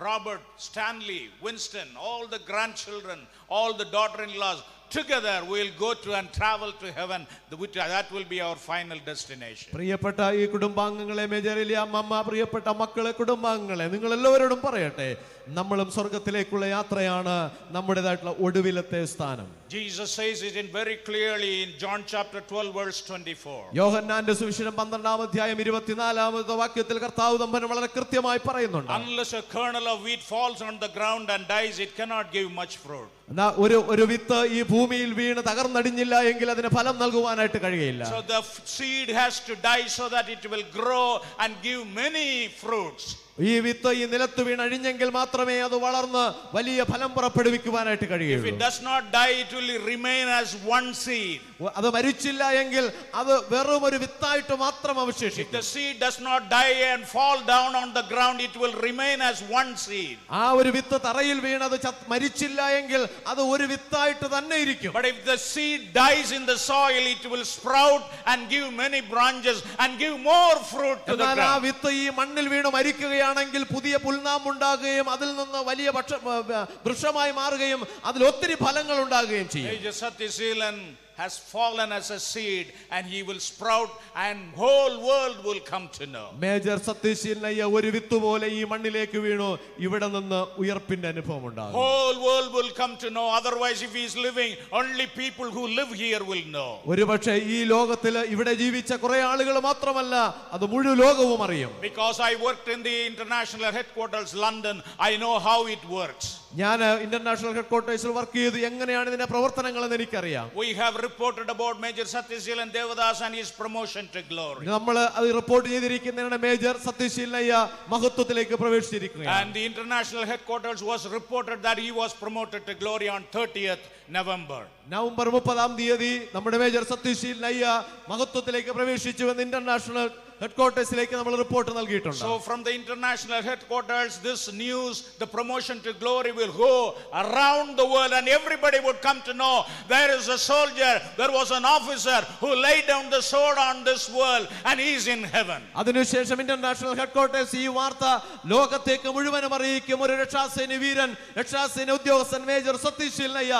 Robert, Stanley, Winston, all the grandchildren, all the daughter-in-laws, together we'll go to and travel to heaven. That will be our final destination. പ്രിയപ്പെട്ട ഈ കുടുംബാംഗങ്ങളെ മേജറിലെ അമ്മമ്മ പ്രിയപ്പെട്ട മക്കളെ കുടുംബാംഗങ്ങളെ നിങ്ങൾ എല്ലാവരോടും പറയട്ടെ നമ്മളും സ്വർഗത്തിലേക്കുള്ള യാത്രയാണ് നമ്മുടേതായിട്ടുള്ള ഒടുവിലത്തെ സ്ഥാനം Jesus says it in very clearly in John chapter 12 verse 24. യോഹന്നാന്റെ സുവിശേഷം പന്ത്രണ്ടാം അധ്യായം ഇരുപത്തിനാലാമത്തെ വാക്യത്തിൽ കർത്താവ് തമ്പൻ വളരെ കൃത്യമായി പറയുന്നുണ്ട് Unless a kernel of wheat falls on the ground and dies, it cannot give much fruit. ഒരു ഒരു വിത്ത് ഈ ഭൂമിയിൽ വീണ് തകർന്നടിഞ്ഞില്ല എങ്കിൽ അതിന് ഫലം നൽകുവാനായിട്ട് കഴിയുകയില്ല So the f- seed has to die so that it will grow and give many fruits. ഈ വിത്ത് ഈ നിലത്ത് വീണ് അഴിഞ്ഞെങ്കിൽ മാത്രമേ അത് വളർന്ന് വലിയ ഫലം പുറപ്പെടുവിക്കുവാനായിട്ട് If കഴിയുള്ളൂ it does not die, it will remain as one seed. അത് മരിച്ചില്ല എങ്കിൽ അത് വെറും ഒരു വിത്തായിട്ട് മാത്രം If അവശേഷിക്കും the seed does not die and fall down on the ground, it will remain as one seed. ആ ഒരു വിത്ത് തറയിൽ വീണത് ചത്ത് മരിച്ചില്ല എങ്കിൽ അത് ഒരു വിത്തായിട്ട് തന്നെ ഇരിക്കും But if the seed dies in the soil, it will sprout and give many branches and give more fruit to the എന്നാൽ ആ ground. വിത്ത് ഈ മണ്ണിൽ വീണ് മരിക്കുകയാണെങ്കിൽ പുതിയ പുൽനാമ്പുണ്ടാകുകയും അതിൽ നിന്ന് വലിയ വൃക്ഷമായി മാറുകയും അതിൽ ഒത്തിരി ഫലങ്ങൾ ഉണ്ടാകുകയും ചെയ്യും. has fallen as a seed and he will sprout and whole world will come to know. Major സത്യശീലനയ്യ ഒരു വിത്ത് പോലെ ഈ മണ്ണിലേക്ക് വീണു ഇവിടെ നിന്ന് ഉയർപ്പിന്റെ അനുഭവം ഉണ്ടാകും Whole world will come to know. Otherwise, if he is living, only people who live here will know. ഒരുപക്ഷെ ഈ ലോകത്തിൽ ഇവിടെ ജീവിച്ച കുറെ ആളുകൾ മാത്രമല്ല അത് മുഴുവൻ ലോകവും അറിയും Because I worked in the international headquarters, London, I know how it works. ഞാൻ ഇന്റർനാഷണൽ ഹെഡ്ക്വാർട്ടേഴ്സിൽ വർക്ക് ചെയ്തു എങ്ങനെയാണ് ഇതിന്റെ പ്രവർത്തനങ്ങൾ എന്ന് എനിക്കറിയാം We have reported about Major and Devadas and his promotion to glory. നമ്മൾ അത് റിപ്പോർട്ട് ചെയ്തിരിക്കുന്നതിനാണ് മേജർ സത്യശീലനയ്യ മഹത്വത്തിലേക്ക് പ്രവേശിച്ചിരിക്കുകയാണ് And the international headquarters was reported that he was promoted to glory on 30th November. November 30 ആം തീയതി നമ്മുടെ മേജർ സത്യശീലനയ്യ മഹത്വത്തിലേക്ക് പ്രവേശിച്ചു എന്ന് ഇന്റർനാഷണൽ ഹെഡ്ക്വാർട്ടേഴ്സിലേക്ക് നമ്മൾ റിപ്പോർട്ട് നൽകിയിട്ടുണ്ട് So, from the international headquarters, this news, the promotion to glory, will go around the world, and everybody would come to know there is a soldier, there was an officer who laid down the sword on this world, and he's in heaven. അതിനുശേഷം international headquarters ഈ വാർത്ത ലോകത്തേക്ക് മുഴുവനും അറിയിക്കും ഒരു രക്ഷാസേന വീരൻ രക്ഷാസേന ഉദ്യോഗസ്ഥൻ മേജർ സത്യശീലനയ്യ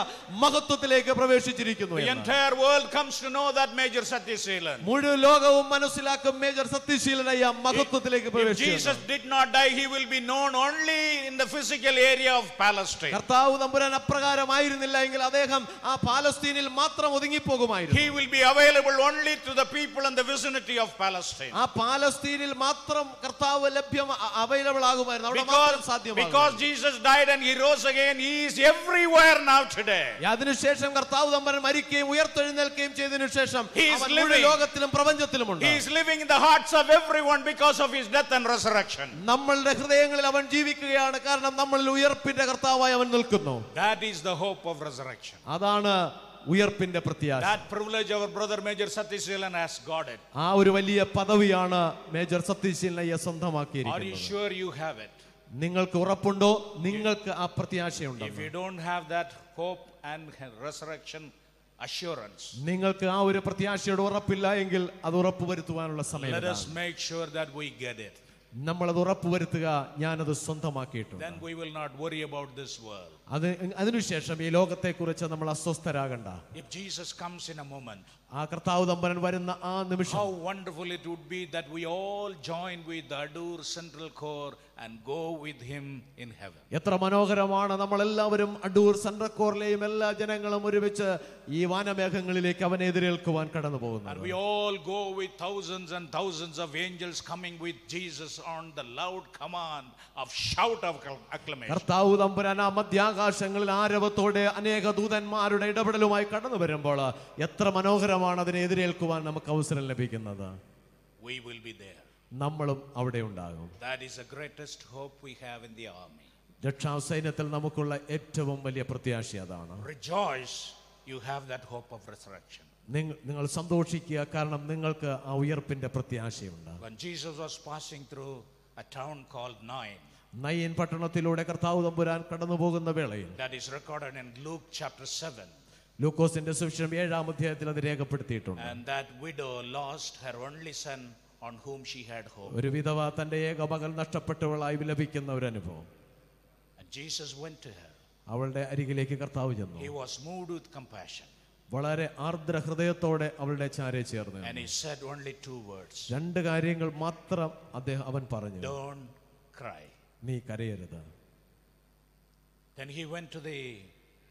മഹത്വത്തിലേക്ക് പ്രവേശിച്ചിരിക്കുന്നു The എന്ന്. entire world comes to know that Major Satyasilan. മുഴുവൻ ലോകവും മനസ്സിലാക്കും മേജർ സത്യശീലനയ്യ മഹത്വത്തിലേക്ക് If പ്രവേശിച്ചു Jesus did not die, he will be known only in the physical area of Palestine. കർത്താവ് തമ്പുരാൻ അപ്രകാരമായിരുന്നില്ല എങ്കിൽ അദ്ദേഹം ആ പാലസ്തീനിൽ മാത്രം ഒതുങ്ങിപ്പോകുമായിരുന്നു He will be available only to the people in the vicinity of Palestine. ആ പാലസ്തീനിൽ മാത്രം കർത്താവ് ലഭ്യം അവൈലബിൾ ആകുമായിരുന്നു അവിടെ മാത്രം and he rose again, he is everywhere now today. അതിനുശേഷം കർത്താവ് തമ്പരൻ മരിക്കുകയും ഉയർത്തെഴുന്നേൽക്കുകയും ചെയ്തതിനു ശേഷം. ലോകത്തിലും പ്രപഞ്ചത്തിലുമുണ്ട് He is living in the hearts of everyone because of his death and resurrection. നമ്മളുടെ ഹൃദയങ്ങളിൽ അവൻ ജീവിക്കുകയാണ് കാരണം നമ്മളിൽ ഉയർപ്പിന്റെ കർത്താവായി അവൻ നിൽക്കുന്നു That is the hope of resurrection. അതാണ് ഉയർപ്പിന്റെ പ്രത്യാശ That privilege our brother Major Satyasilan has got it. ആ ഒരു വലിയ പദവിയാണ് major സത്യശീലനയ്യ Are you സ്വന്തമാക്കിയിരിക്കുന്നത് sure you have it? നിങ്ങൾക്ക് ഉറപ്പുണ്ടോ നിങ്ങൾക്ക് ആ പ്രത്യാശയുണ്ടോ If you don't have that hope and resurrection assurance, നിങ്ങൾക്ക് ആ ഒരു പ്രത്യാശയുടെ ഉറപ്പില്ല എങ്കിൽ അത് ഉറപ്പുവരുത്തുവാനുള്ള സമയം let us ഇതാണ്. make sure that we get it. നമ്മളത് ഉറപ്പുവരുത്തുക ഞാനത് സ്വന്തമാക്കിയിട്ടുണ്ട് Then we will not worry about this world. അത് അതിനുശേഷം ഈ ലോകത്തെക്കുറിച്ച് നമ്മൾ അസ്വസ്ഥരാകണ്ട If Jesus comes in a moment, ആ കർത്താവ് തമ്പരൻ വരുന്ന ആ നിമിഷം and go with him in heaven. എത്ര മനോഹരമാണ് നമ്മളെല്ലാവരും അടൂർ സെൻട്രക്കോറിലെയും എല്ലാ ജനങ്ങളും ഒരുമിച്ച് ഈ വാനമേഘങ്ങളിലേക്ക് അവനെ എതിരേൽക്കുവാൻ കടന്നു പോകുന്നത് we all go with thousands and thousands of angels coming with Jesus on the loud command of shout of acclamation. കർത്താവ് തമ്പുരാൻ ആ മധ്യാകാശങ്ങളിൽ ആരവത്തോടെ അനേക ദൂതന്മാരുടെ ഇടപെടലുമായി കടന്നു വരുമ്പോൾ എത്ര മനോഹരമാണ് അതിനെ എതിരേൽക്കുവാൻ നമുക്ക് അവസരം ലഭിക്കുന്നത് We will be there. നമ്മളും അവിടെ ഉണ്ടാകും That is the greatest hope we have in the army. രക്ഷാസൈന്യത്തിൽ നമുക്കുള്ള ഏറ്റവും വലിയ പ്രത്യാശ അതാണ് Rejoice, you have that hope of resurrection. നിങ്ങൾ നിങ്ങൾ സന്തോഷിക്കുക കാരണം നിങ്ങൾക്ക് ആ ഉയർപ്പിന്റെ പ്രത്യാശയുണ്ട് When Jesus was passing through a town called Nain, Nain പട്ടണത്തിലൂടെ കർത്താവ് തമ്പുരാൻ കടന്നു പോകുന്ന വേളയിൽ that is recorded in Luke chapter 7, ലൂക്കോസിന്റെ സുവിശേഷം ഏഴാം അധ്യായത്തിൽ അത് രേഖപ്പെടുത്തിയിട്ടുണ്ട് and that widow lost her only son on whom she had hope. ഒരു വിധവ തന്റെ ഏക മകൾ നഷ്ടപ്പെട്ടവളായി വിലപിക്കുന്ന ഒരു അനുഭവം And Jesus went to her. അവളുടെ അരികിലേക്ക് കർത്താവ് ചെന്നു He was moved with compassion. വളരെ ആർദ്ര ഹൃദയത്തോടെ അവളുടെ ചാരെ ചേർന്ന് And he said only two words രണ്ട് കാര്യങ്ങൾ മാത്രം അദ്ദേഹം അവൻ പറഞ്ഞു Don't cry. നീ കരയരുത് Then he went to the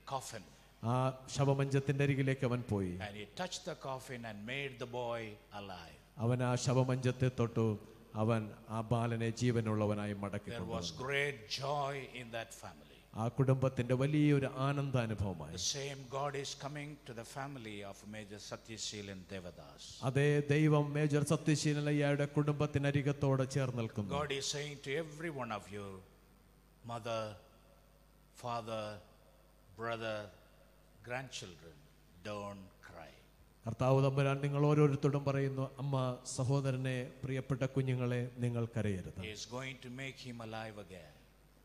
coffin ആ ശവമഞ്ചത്തിന്റെ അരികിലേക്ക് അവൻ പോയി and he touched the coffin and made the boy alive. അവൻ ആ ശവമഞ്ചത്തെ തൊട്ടു അവൻ ആ ബാലനെ ജീവനുള്ളവനായി മടക്കി There was great joy in that family. ആ കുടുംബത്തിൻ്റെ വലിയൊരു ആനന്ദാനുഭവമായി The same God is coming to the family of Major Satyasilan Devadas. അതേ ദൈവം മേജർ സത്യശീലയ്യയുടെ കുടുംബത്തിനരികത്തോട് ചേർന്ന് നിൽക്കുന്നു God is saying to every one of you, mother, father, brother, grandchildren, don't cry. കർത്താവ് തമ്പുരാൻ നിങ്ങൾ ഓരോരുത്തരും പറയുന്നു അമ്മ സഹോദരനെ പ്രിയപ്പെട്ട കുഞ്ഞുങ്ങളെ നിങ്ങൾ കരയരുത്.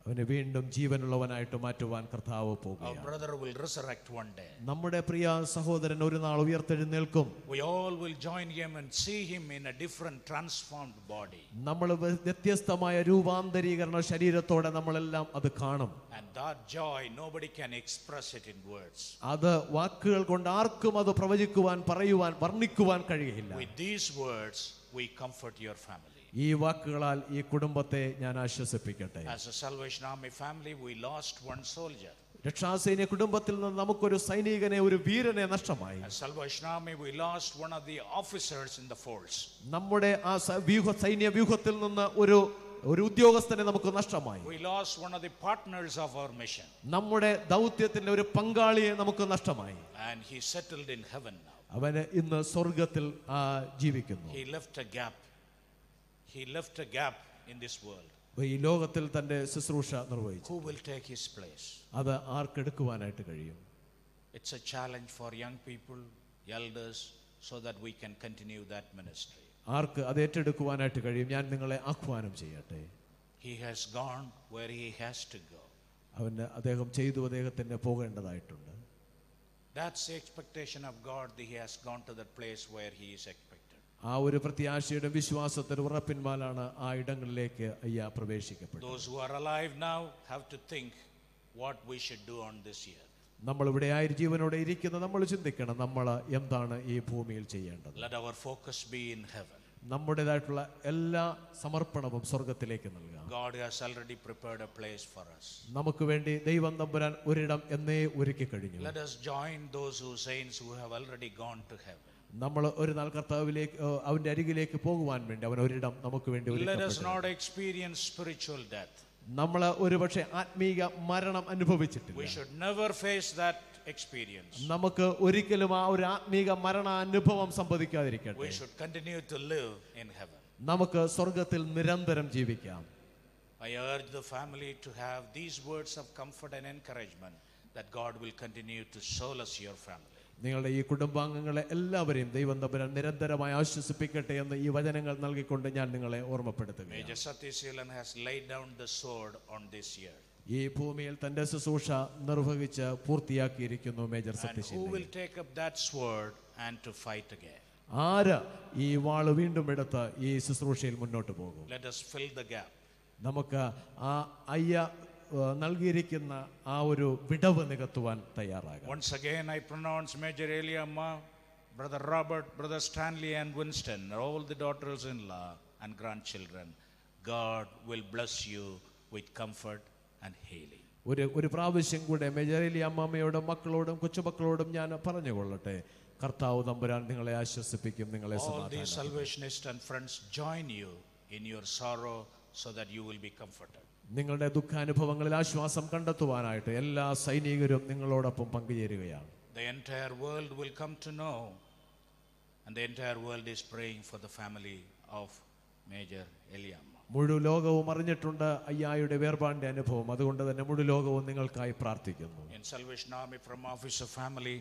അവനെ വീണ്ടും ജീവനുള്ളവനായിട്ട് മാറ്റുവാൻ കർത്താവ് day. നമ്മുടെ പ്രിയ സഹോദരൻ ഒരു നാൾ ഉയർത്തെഴുന്നേൽക്കും. നമ്മൾ വ്യ- വ്യത്യസ്തമായ രൂപാന്തരീകരണ ശരീരത്തോടെ നമ്മളെല്ലാം അത് കാണും that joy, nobody can express it in words. അത് വാക്കുകൾ കൊണ്ട് ആർക്കും അത് പ്രവചിക്കുവാൻ പറയുവാൻ വർണിക്കുവാൻ കഴിയില്ല With these words, we comfort your family. ഈ വാക്കുകളാൽ ഈ കുടുംബത്തെ ഞാൻ ആശ്വസിപ്പിക്കട്ടെ As a Salvation Army family, we lost one soldier. രക്ഷാസൈന്യ കുടുംബത്തിൽ നിന്ന് നമുക്കൊരു സൈനികനെ ഒരു വീരനെ നഷ്ടമായി As Salvation Army, we lost one of the officers in the force. നമ്മുടെ ആ സ- വ്യൂഹ സൈന്യ വ്യൂഹത്തിൽ നിന്ന് ഒരു ഒരു ഉദ്യോഗസ്ഥനെ നമുക്ക് നഷ്ടമായി We lost one of the partners of our mission. നമ്മുടെ ദൗത്യത്തിന്റെ ഒരു പങ്കാളിയെ നമുക്ക് നഷ്ടമായി And he settled in heaven now. അവന് ഇന്ന് സ്വർഗത്തിൽ ആ, ജീവിക്കുന്നു He left a gap. He left a gap in this world. അപ്പൊ ഈ ലോകത്തിൽ തന്റെ ശുശ്രൂഷ നിർവഹിച്ചു Who will take his place? അത് ആർക്കെടുക്കുവാനായിട്ട് കഴിയും It's a challenge for young people, elders, so that we can continue that ministry. ആർക്ക് അത് ഏറ്റെടുക്കുവാനായിട്ട് കഴിയും ഞാൻ നിങ്ങളെ ആഹ്വാനം ചെയ്യട്ടെ He has gone where he has to go. അവന് അദ്ദേഹം ചെയ്തു അദ്ദേഹത്തിന് പോകേണ്ടതായിട്ടുണ്ട് That's the expectation of God that he has gone to that place where he is expected. ആ ഒരു പ്രത്യാശയുടെ വിശ്വാസത്തിന് ഉറപ്പിന്മാലാണ് ആ ഇടങ്ങളിലേക്ക് അയ്യാ പ്രവേശിക്കപ്പെട്ടത് Those who are alive now have to think what we should do on this year. നമ്മൾ ഇവിടെ ആയി ജീവനോടെ ഇരിക്കുന്ന നമ്മൾ ചിന്തിക്കണം നമ്മൾ എന്താണ് ഈ ഭൂമിയിൽ ചെയ്യേണ്ടത് Let our focus be in heaven. നമ്മുടേതായിട്ടുള്ള എല്ലാ സമർപ്പണവും സ്വർഗത്തിലേക്ക് നൽകാം God has already prepared a place for us. നമുക്ക് വേണ്ടി ദൈവം തമ്പുരാൻ ഒരിടം എന്നേ ഒരുക്കി കഴിഞ്ഞു Let us join those who saints who have already gone to heaven. നമ്മൾ ഒരു നാൾ കർത്താവിലേക്ക് ഏഹ്, അവന്റെ അരികിലേക്ക് പോകുവാൻ വേണ്ടി അവൻ ഒരിടം നമുക്ക് വേണ്ടി Let us ഒരുക്കപ്പെട്ടു not experience spiritual death. നമ്മൾ ഒരുപക്ഷെ ആത്മീക മരണം അനുഭവിച്ചിട്ടില്ല We should never face that experience. നമുക്ക് ഒരിക്കലും ആ ഒരു ആത്മീക മരണ അനുഭവം സംഭവിക്കാതിരിക്കട്ടെ We should continue to live in heaven. നമുക്ക് സ്വർഗത്തിൽ നിരന്തരം ജീവിക്കാം I urge the family to have these words of comfort and encouragement that God will continue to solace your family. നിങ്ങളുടെ ഈ കുടുംബാംഗങ്ങളെ എല്ലാവരെയും ദൈവം തമ്പുരാൻ നിരന്തരമായി ആശ്വസിപ്പിക്കട്ടെ എന്ന് ഈ വചനങ്ങൾ നൽകിക്കൊണ്ട് ഞാൻ നിങ്ങളെ ഓർമ്മപ്പെടുത്തുകയാണ് Major Satyasilan has laid down the sword on this year. ഈ ഭൂമിയിൽ തന്റെ ശുശ്രൂഷ നിർവഹിച്ച് പൂർത്തിയാക്കിയിരിക്കുന്നു major Sathyaseelan will take up that sword and to fight again? ആര് ഈ വാൾ വീണ്ടും എടുത്ത് ഈ ശുശ്രൂഷയിൽ മുന്നോട്ട് പോകും Let us fill the gap. നമുക്ക് ആ അയ്യ നൽകിയിരിക്കുന്ന ആ ഒരു വിടവ് നികത്തുവാൻ തയ്യാറാകാം Once again, I pronounce Major Eliamma, Brother Robert, Brother Stanley, and Winston, all the daughters in law and grandchildren. God will bless you with comfort and healing. ഒരു ഒരു പ്രാവശ്യം കൂടെ മെജറിലി അമ്മാമ്മയോടും മക്കളോടും കൊച്ചുമക്കളോടും ഞാൻ പറഞ്ഞുകൊള്ളട്ടെ കർത്താവ് തമ്പുരാൻ നിങ്ങളെ ആശ്വസിപ്പിക്കും നിങ്ങളെ All the സമാധാനം Salvationists and friends join you in your sorrow so that you will be comforted. നിങ്ങളുടെ ദുഃഖാനുഭവങ്ങളിൽ ആശ്വാസം കണ്ടെത്തുവാനായിട്ട് എല്ലാ സൈനികരും നിങ്ങളോടൊപ്പം പങ്കുചേരുകയാണ് The entire world will come to know, and the entire world is praying for the family of Major Eliamma. മുഴു ലോകവും അറിഞ്ഞിട്ടുണ്ട് അയ്യായുടെ വേർപാടിന്റെ അനുഭവം അതുകൊണ്ട് തന്നെ മുഴു ലോകവും നിങ്ങൾക്കായി പ്രാർത്ഥിക്കുന്നു In Salvation Army, from Office of Family,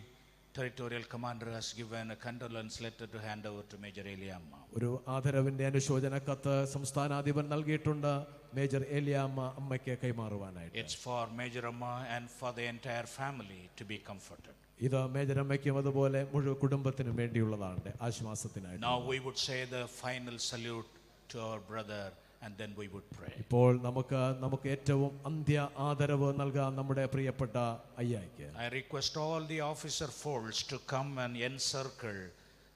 Territorial Commander has given a condolence letter to hand over to Major Eliamma. ഒരു ആദരവിന്റെ അനുശോചന കത്ത് സംസ്ഥാനാധിപൻ നൽകിയിട്ടുണ്ട് മേജർ ഏലിയാമ്മ അമ്മയ്ക്ക് കൈമാറുവാനായിട്ട് It's for Major Amma and for the entire family to be comforted. ഇത് major അമ്മയ്ക്കും അതുപോലെ മുഴുവൻ കുടുംബത്തിനും വേണ്ടിയുള്ളതാണ് ആശ്വാസത്തിനായിട്ട് Now we would say the final salute to our brother and then we would pray. ഇപ്പോൾ നമുക്ക് നമുക്ക് ഏറ്റവും അന്ത്യ ആദരവ് നൽകാൻ നമ്മുടെ പ്രിയപ്പെട്ട അയ്യായ്ക്ക് I request all the officer folds to come and encircle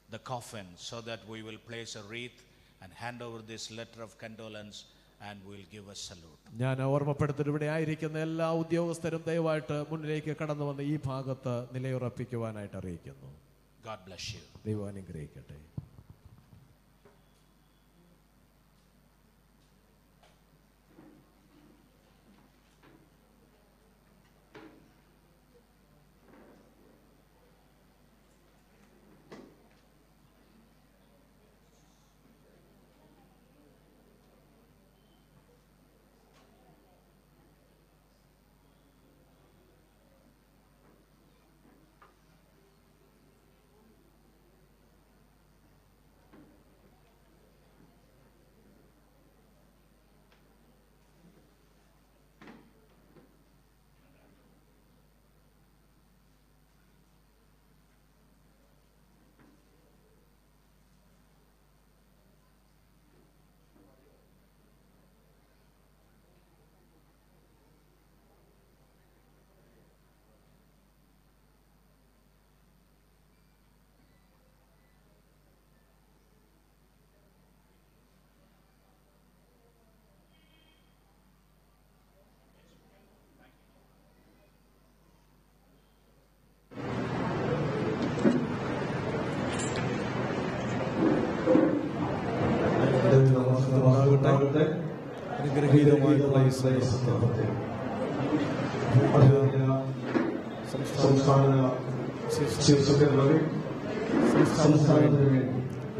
the coffin so that we will place a wreath and hand over this letter of condolence and we'll give a salute. ഞാൻ ഓർമ്മപ്പെടുത്തിട്ട് ഇവിടെ ആയിരിക്കുന്ന എല്ലാ ഉദ്യോഗസ്ഥരും ദയവായിട്ട് മുന്നിലേക്ക് കടന്നു വന്ന് ഈ ഭാഗത്ത് നിലയുറപ്പിക്കുവാനായിട്ട് അറിയിക്കുന്നു God bless you. ദൈവം അനുഗ്രഹിക്കട്ടെ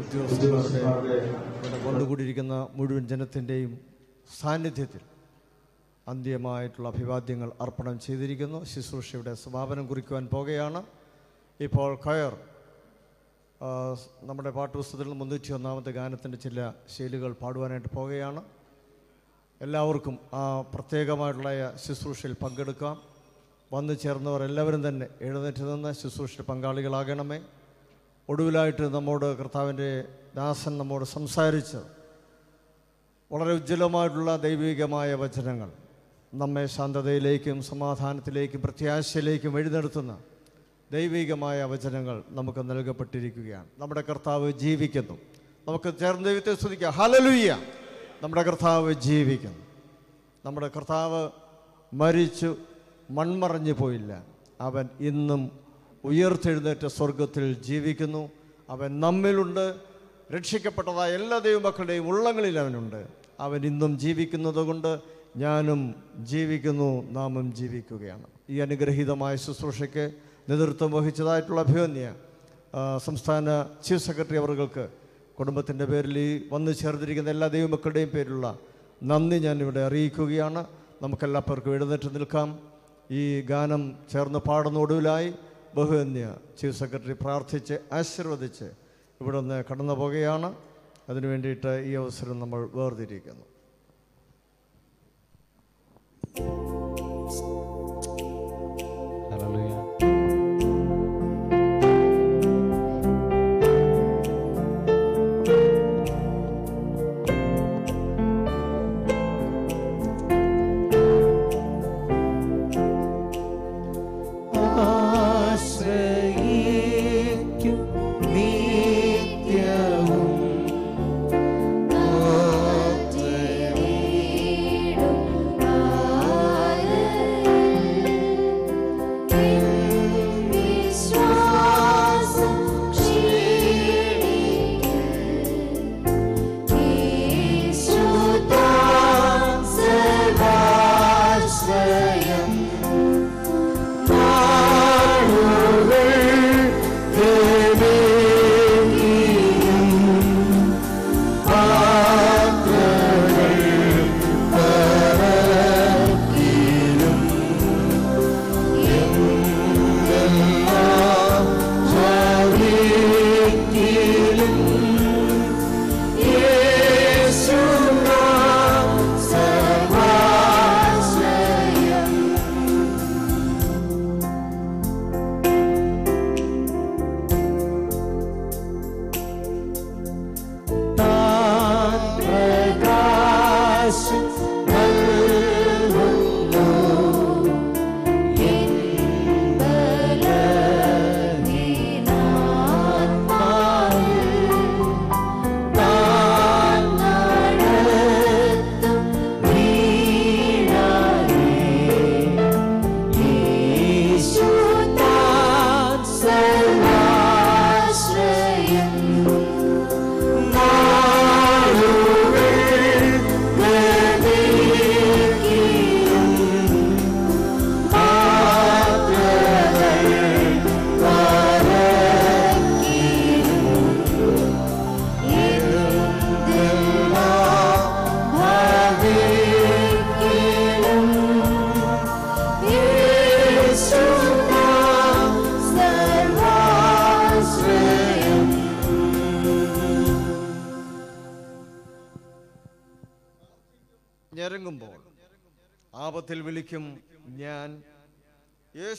ഉദ്യോഗസ്ഥരുടെ ഇവിടെ കൊണ്ടുകൂടിയിരിക്കുന്ന മുഴുവൻ ജനത്തിന്റെയും സാന്നിധ്യത്തിൽ അന്ത്യമായിട്ടുള്ള അഭിവാദ്യങ്ങൾ അർപ്പണം ചെയ്തിരിക്കുന്നു. ശുശ്രൂഷയുടെ സമാപനം കുറിക്കുവാൻ പോകുകയാണ്. ഇപ്പോൾ കയർ നമ്മുടെ പാട്ടുപുസ്തകത്തിൽ മുന്നൂറ്റി ഒന്നാമത്തെ ഗാനത്തിന്റെ ചില ശൈലികൾ പാടുവാനായിട്ട് പോകുകയാണ്. എല്ലാവർക്കും ആ പ്രത്യേകമായിട്ടുള്ള ശുശ്രൂഷയിൽ പങ്കെടുക്കാം. വന്നു ചേർന്നവർ എല്ലാവരും തന്നെ എഴുന്നേറ്റ് നിന്ന് ശുശ്രൂഷയിൽ പങ്കാളികളാകണമേ. ഒടുവിലായിട്ട് നമ്മോട് കർത്താവിന്റെ ദാസൻ നമ്മോട് സംസാരിച്ചത് വളരെ ഉജ്ജ്വലമായിട്ടുള്ള ദൈവികമായ വചനങ്ങൾ നമ്മെ ശാന്തതയിലേക്കും സമാധാനത്തിലേക്കും പ്രത്യാശയിലേക്കും എഴുന്നേൽത്തുന്ന ദൈവികമായ വചനങ്ങൾ നമുക്ക് നൽകപ്പെട്ടിരിക്കുകയാണ്. നമ്മുടെ കർത്താവ് ജീവിക്കുന്നു. നമുക്ക് ചേർന്ന് ദൈവത്തെ സ്തുതിക്കാം. ഹലലുയ്യ നമ്മുടെ കർത്താവ് ജീവിക്കുന്നു. നമ്മുടെ കർത്താവ് മരിച്ചു മൺമറഞ്ഞു പോയില്ല. അവൻ ഇന്നും ഉയർത്തെഴുന്നേറ്റ സ്വർഗത്തിൽ ജീവിക്കുന്നു. അവൻ നമ്മിലുണ്ട്. രക്ഷിക്കപ്പെട്ടതായ എല്ലാ ദൈവമക്കളുടെയും ഉള്ളങ്ങളിൽ അവനുണ്ട്. അവൻ ഇന്നും ജീവിക്കുന്നത് കൊണ്ട് ഞാനും ജീവിക്കുന്നു നാമും ജീവിക്കുകയാണ്. ഈ അനുഗ്രഹീതമായ ശുശ്രൂഷയ്ക്ക് നേതൃത്വം വഹിച്ചതായിട്ടുള്ള അഭിമന്യ സംസ്ഥാന ചീഫ് സെക്രട്ടറി അവർക്ക് കുടുംബത്തിന്റെ പേരിൽ ഈ വന്നു ചേർന്നിരിക്കുന്ന എല്ലാ ദൈവമക്കളുടെയും പേരിലുള്ള നന്ദി ഞാനിവിടെ അറിയിക്കുകയാണ്. നമുക്കെല്ലാ പേർക്കും എഴുന്നേറ്റ് നിൽക്കാം. ഈ ഗാനം ചേർന്ന് പാടുന്ന ഒടുവിലായി ബഹുവന്യ ചീഫ് സെക്രട്ടറി പ്രാർത്ഥിച്ച് ആശീർവദിച്ച് ഇവിടെ നിന്ന് കടന്നു പോകുകയാണ്. അതിനു വേണ്ടിയിട്ട് ഈ അവസരം നമ്മൾ വേർതിരിക്കുന്നു. ഹല്ലേലൂയ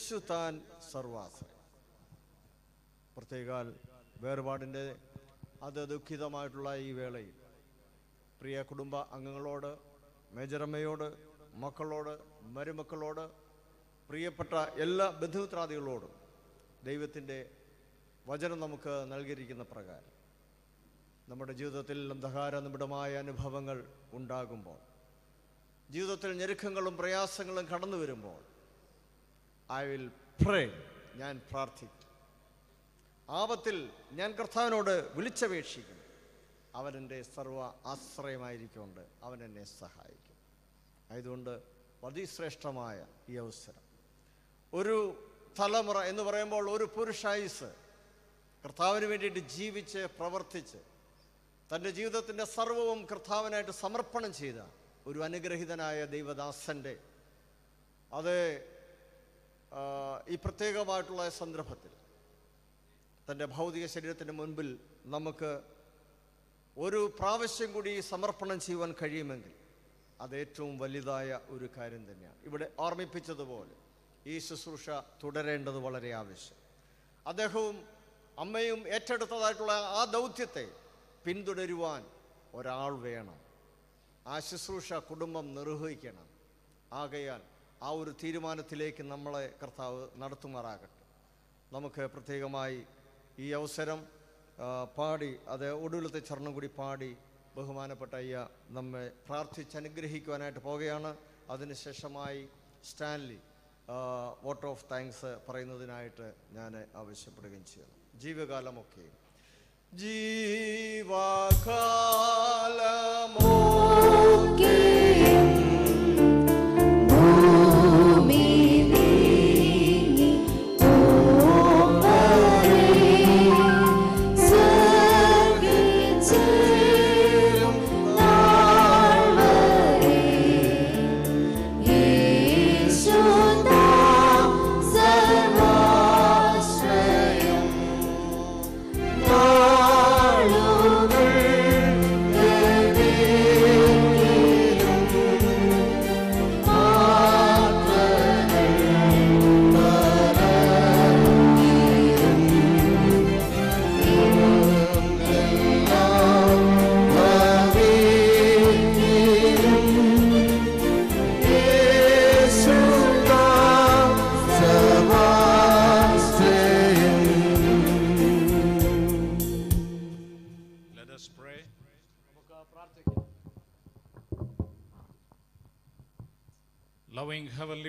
യേശു താൻ സർവാശ്രയം പ്രത്യേകാൽ വേർപാടിന്റെ അത് ദുഃഖിതമായിട്ടുള്ള ഈ വേളയിൽ പ്രിയ കുടുംബ അംഗങ്ങളോട് മേജറമ്മയോട് മക്കളോട് മരുമക്കളോട് പ്രിയപ്പെട്ട എല്ലാ ബന്ധുമിത്രാദികളോടും ദൈവത്തിന്റെ വചനം നമുക്ക് നൽകിയിരിക്കുന്ന പ്രകാരം നമ്മുടെ ജീവിതത്തിൽ അന്ധകാര നിബിഡമായ അനുഭവങ്ങൾ ഉണ്ടാകുമ്പോൾ ജീവിതത്തിൽ ഞെരുക്കങ്ങളും പ്രയാസങ്ങളും കടന്നു വരുമ്പോൾ ഐ വിൽ പ്രേ. ഞാൻ പ്രാർത്ഥിക്കും. ആപത്തിൽ ഞാൻ കർത്താവിനോട് വിളിച്ചപേക്ഷിക്കും. അവനെന്റെ സർവ ആശ്രയമായിരിക്കുകൊണ്ട് അവൻ എന്നെ സഹായിക്കും. ആയതുകൊണ്ട് അതിശ്രേഷ്ഠമായ ഈ അവസരം. ഒരു തലമുറ എന്ന് പറയുമ്പോൾ ഒരു പുരുഷായുസ് കർത്താവിന് വേണ്ടിയിട്ട് ജീവിച്ച് പ്രവർത്തിച്ച് തന്റെ ജീവിതത്തിന്റെ സർവവും കർത്താവിനായിട്ട് സമർപ്പണം ചെയ്ത ഒരു അനുഗ്രഹീതനായ ദൈവദാസന്റെ അത് ഈ പ്രത്യേകമായിട്ടുള്ള സന്ദർഭത്തിൽ തന്റെ ഭൗതിക ശരീരത്തിന് മുൻപിൽ നമുക്ക് ഒരു പ്രാവശ്യം കൂടി സമർപ്പണം ചെയ്യുവാൻ കഴിയുമെങ്കിൽ അത് ഏറ്റവും വലുതായ ഒരു കാര്യം തന്നെയാണ്. ഇവിടെ ഓർമ്മിപ്പിച്ചതുപോലെ ഈ ശുശ്രൂഷ തുടരേണ്ടത് വളരെ ആവശ്യം. അദ്ദേഹവും അമ്മയും ഏറ്റെടുത്തതായിട്ടുള്ള ആ ദൗത്യത്തെ പിന്തുടരുവാൻ ഒരാൾ വേണം. ആ ശുശ്രൂഷ കുടുംബം നിർവഹിക്കണം. ആകയാൽ ആ ഒരു തീരുമാനത്തിലേക്ക് നമ്മളെ കർത്താവ് നടത്തുമാറാകട്ടെ. നമുക്ക് പ്രത്യേകമായി ഈ അവസരം പാടി അത് ഒടുവിലത്തെ ചരണം കൂടി പാടി ബഹുമാനപ്പെട്ട അയ്യ നമ്മെ പ്രാർത്ഥിച്ച് അനുഗ്രഹിക്കുവാനായിട്ട് പോവുകയാണ്. അതിനുശേഷമായി സ്റ്റാൻലി വോട്ട് ഓഫ് താങ്ക്സ് പറയുന്നതിനായിട്ട് ഞാൻ ആവശ്യപ്പെടുകയും ചെയ്യുന്നു. ജീവകാലമൊക്കെ ജീവകാലമോ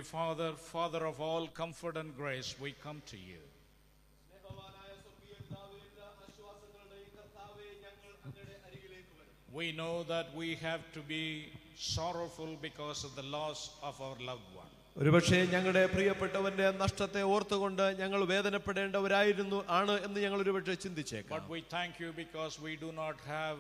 Father, Father of all comfort and grace, we come to you. We know that we have to be sorrowful because of the loss of our loved one. ഒരുപക്ഷെ ഞങ്ങളുടെ പ്രിയപ്പെട്ടവന്റെ നഷ്ടത്തെ ഓർത്തുകൊണ്ട് ഞങ്ങൾ വേദനപ്പെടേണ്ടവരായിരുന്നു ആണ് എന്ന് ഞങ്ങൾ ഒരുപക്ഷെ ചിന്തിച്ചേക്കാം But we thank you because we do not have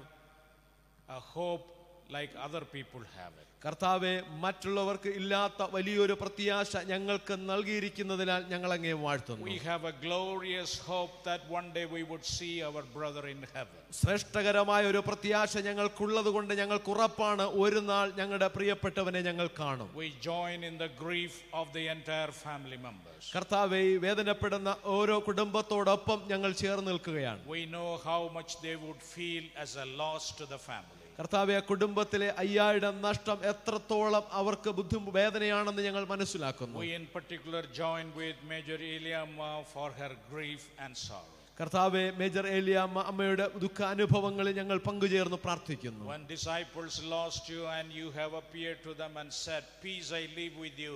a hope like other people have it. കർത്താവെ മറ്റുള്ളവർക്ക് ഇല്ലാത്ത വലിയൊരു പ്രത്യാശ ഞങ്ങൾക്ക് നൽകിയിരിക്കുന്നതിനാൽ ഞങ്ങൾ അങ്ങേ വാഴ്ത്തുന്നു We have a glorious hope that one day we would see our brother in heaven. ശ്രേഷ്ഠകരമായ ഒരു പ്രത്യാശ ഞങ്ങൾക്കുള്ളത് കൊണ്ട് ഞങ്ങൾക്ക് ഉറപ്പാണ് ഒരു നാൾ ഞങ്ങളുടെ പ്രിയപ്പെട്ടവനെ ഞങ്ങൾ കാണും We join in the grief of the entire family members. കർത്താവെ വേദനപ്പെടുന്ന ഓരോ കുടുംബത്തോടൊപ്പം ഞങ്ങൾ ചേർന്ന് നിൽക്കുകയാണ് We know how much they would feel as a loss to the family. കർത്താവെ ആ കുടുംബത്തിലെ അയ്യായിരം നഷ്ടം എത്രത്തോളം അവർക്ക് ബുദ്ധി വേദനയാണെന്ന് ഞങ്ങൾ മനസ്സിലാക്കുന്നു We in particular join with Major Eliamma for her grief and sorrow. കർത്താവെ മേജർ ഏലിയാമ്മ അമ്മയുടെ ദുഃഖ അനുഭവങ്ങളിൽ ഞങ്ങൾ പങ്കുചേർന്ന് പ്രാർത്ഥിക്കുന്നു When disciples lost you and you have appeared to them and said, Peace I leave with you,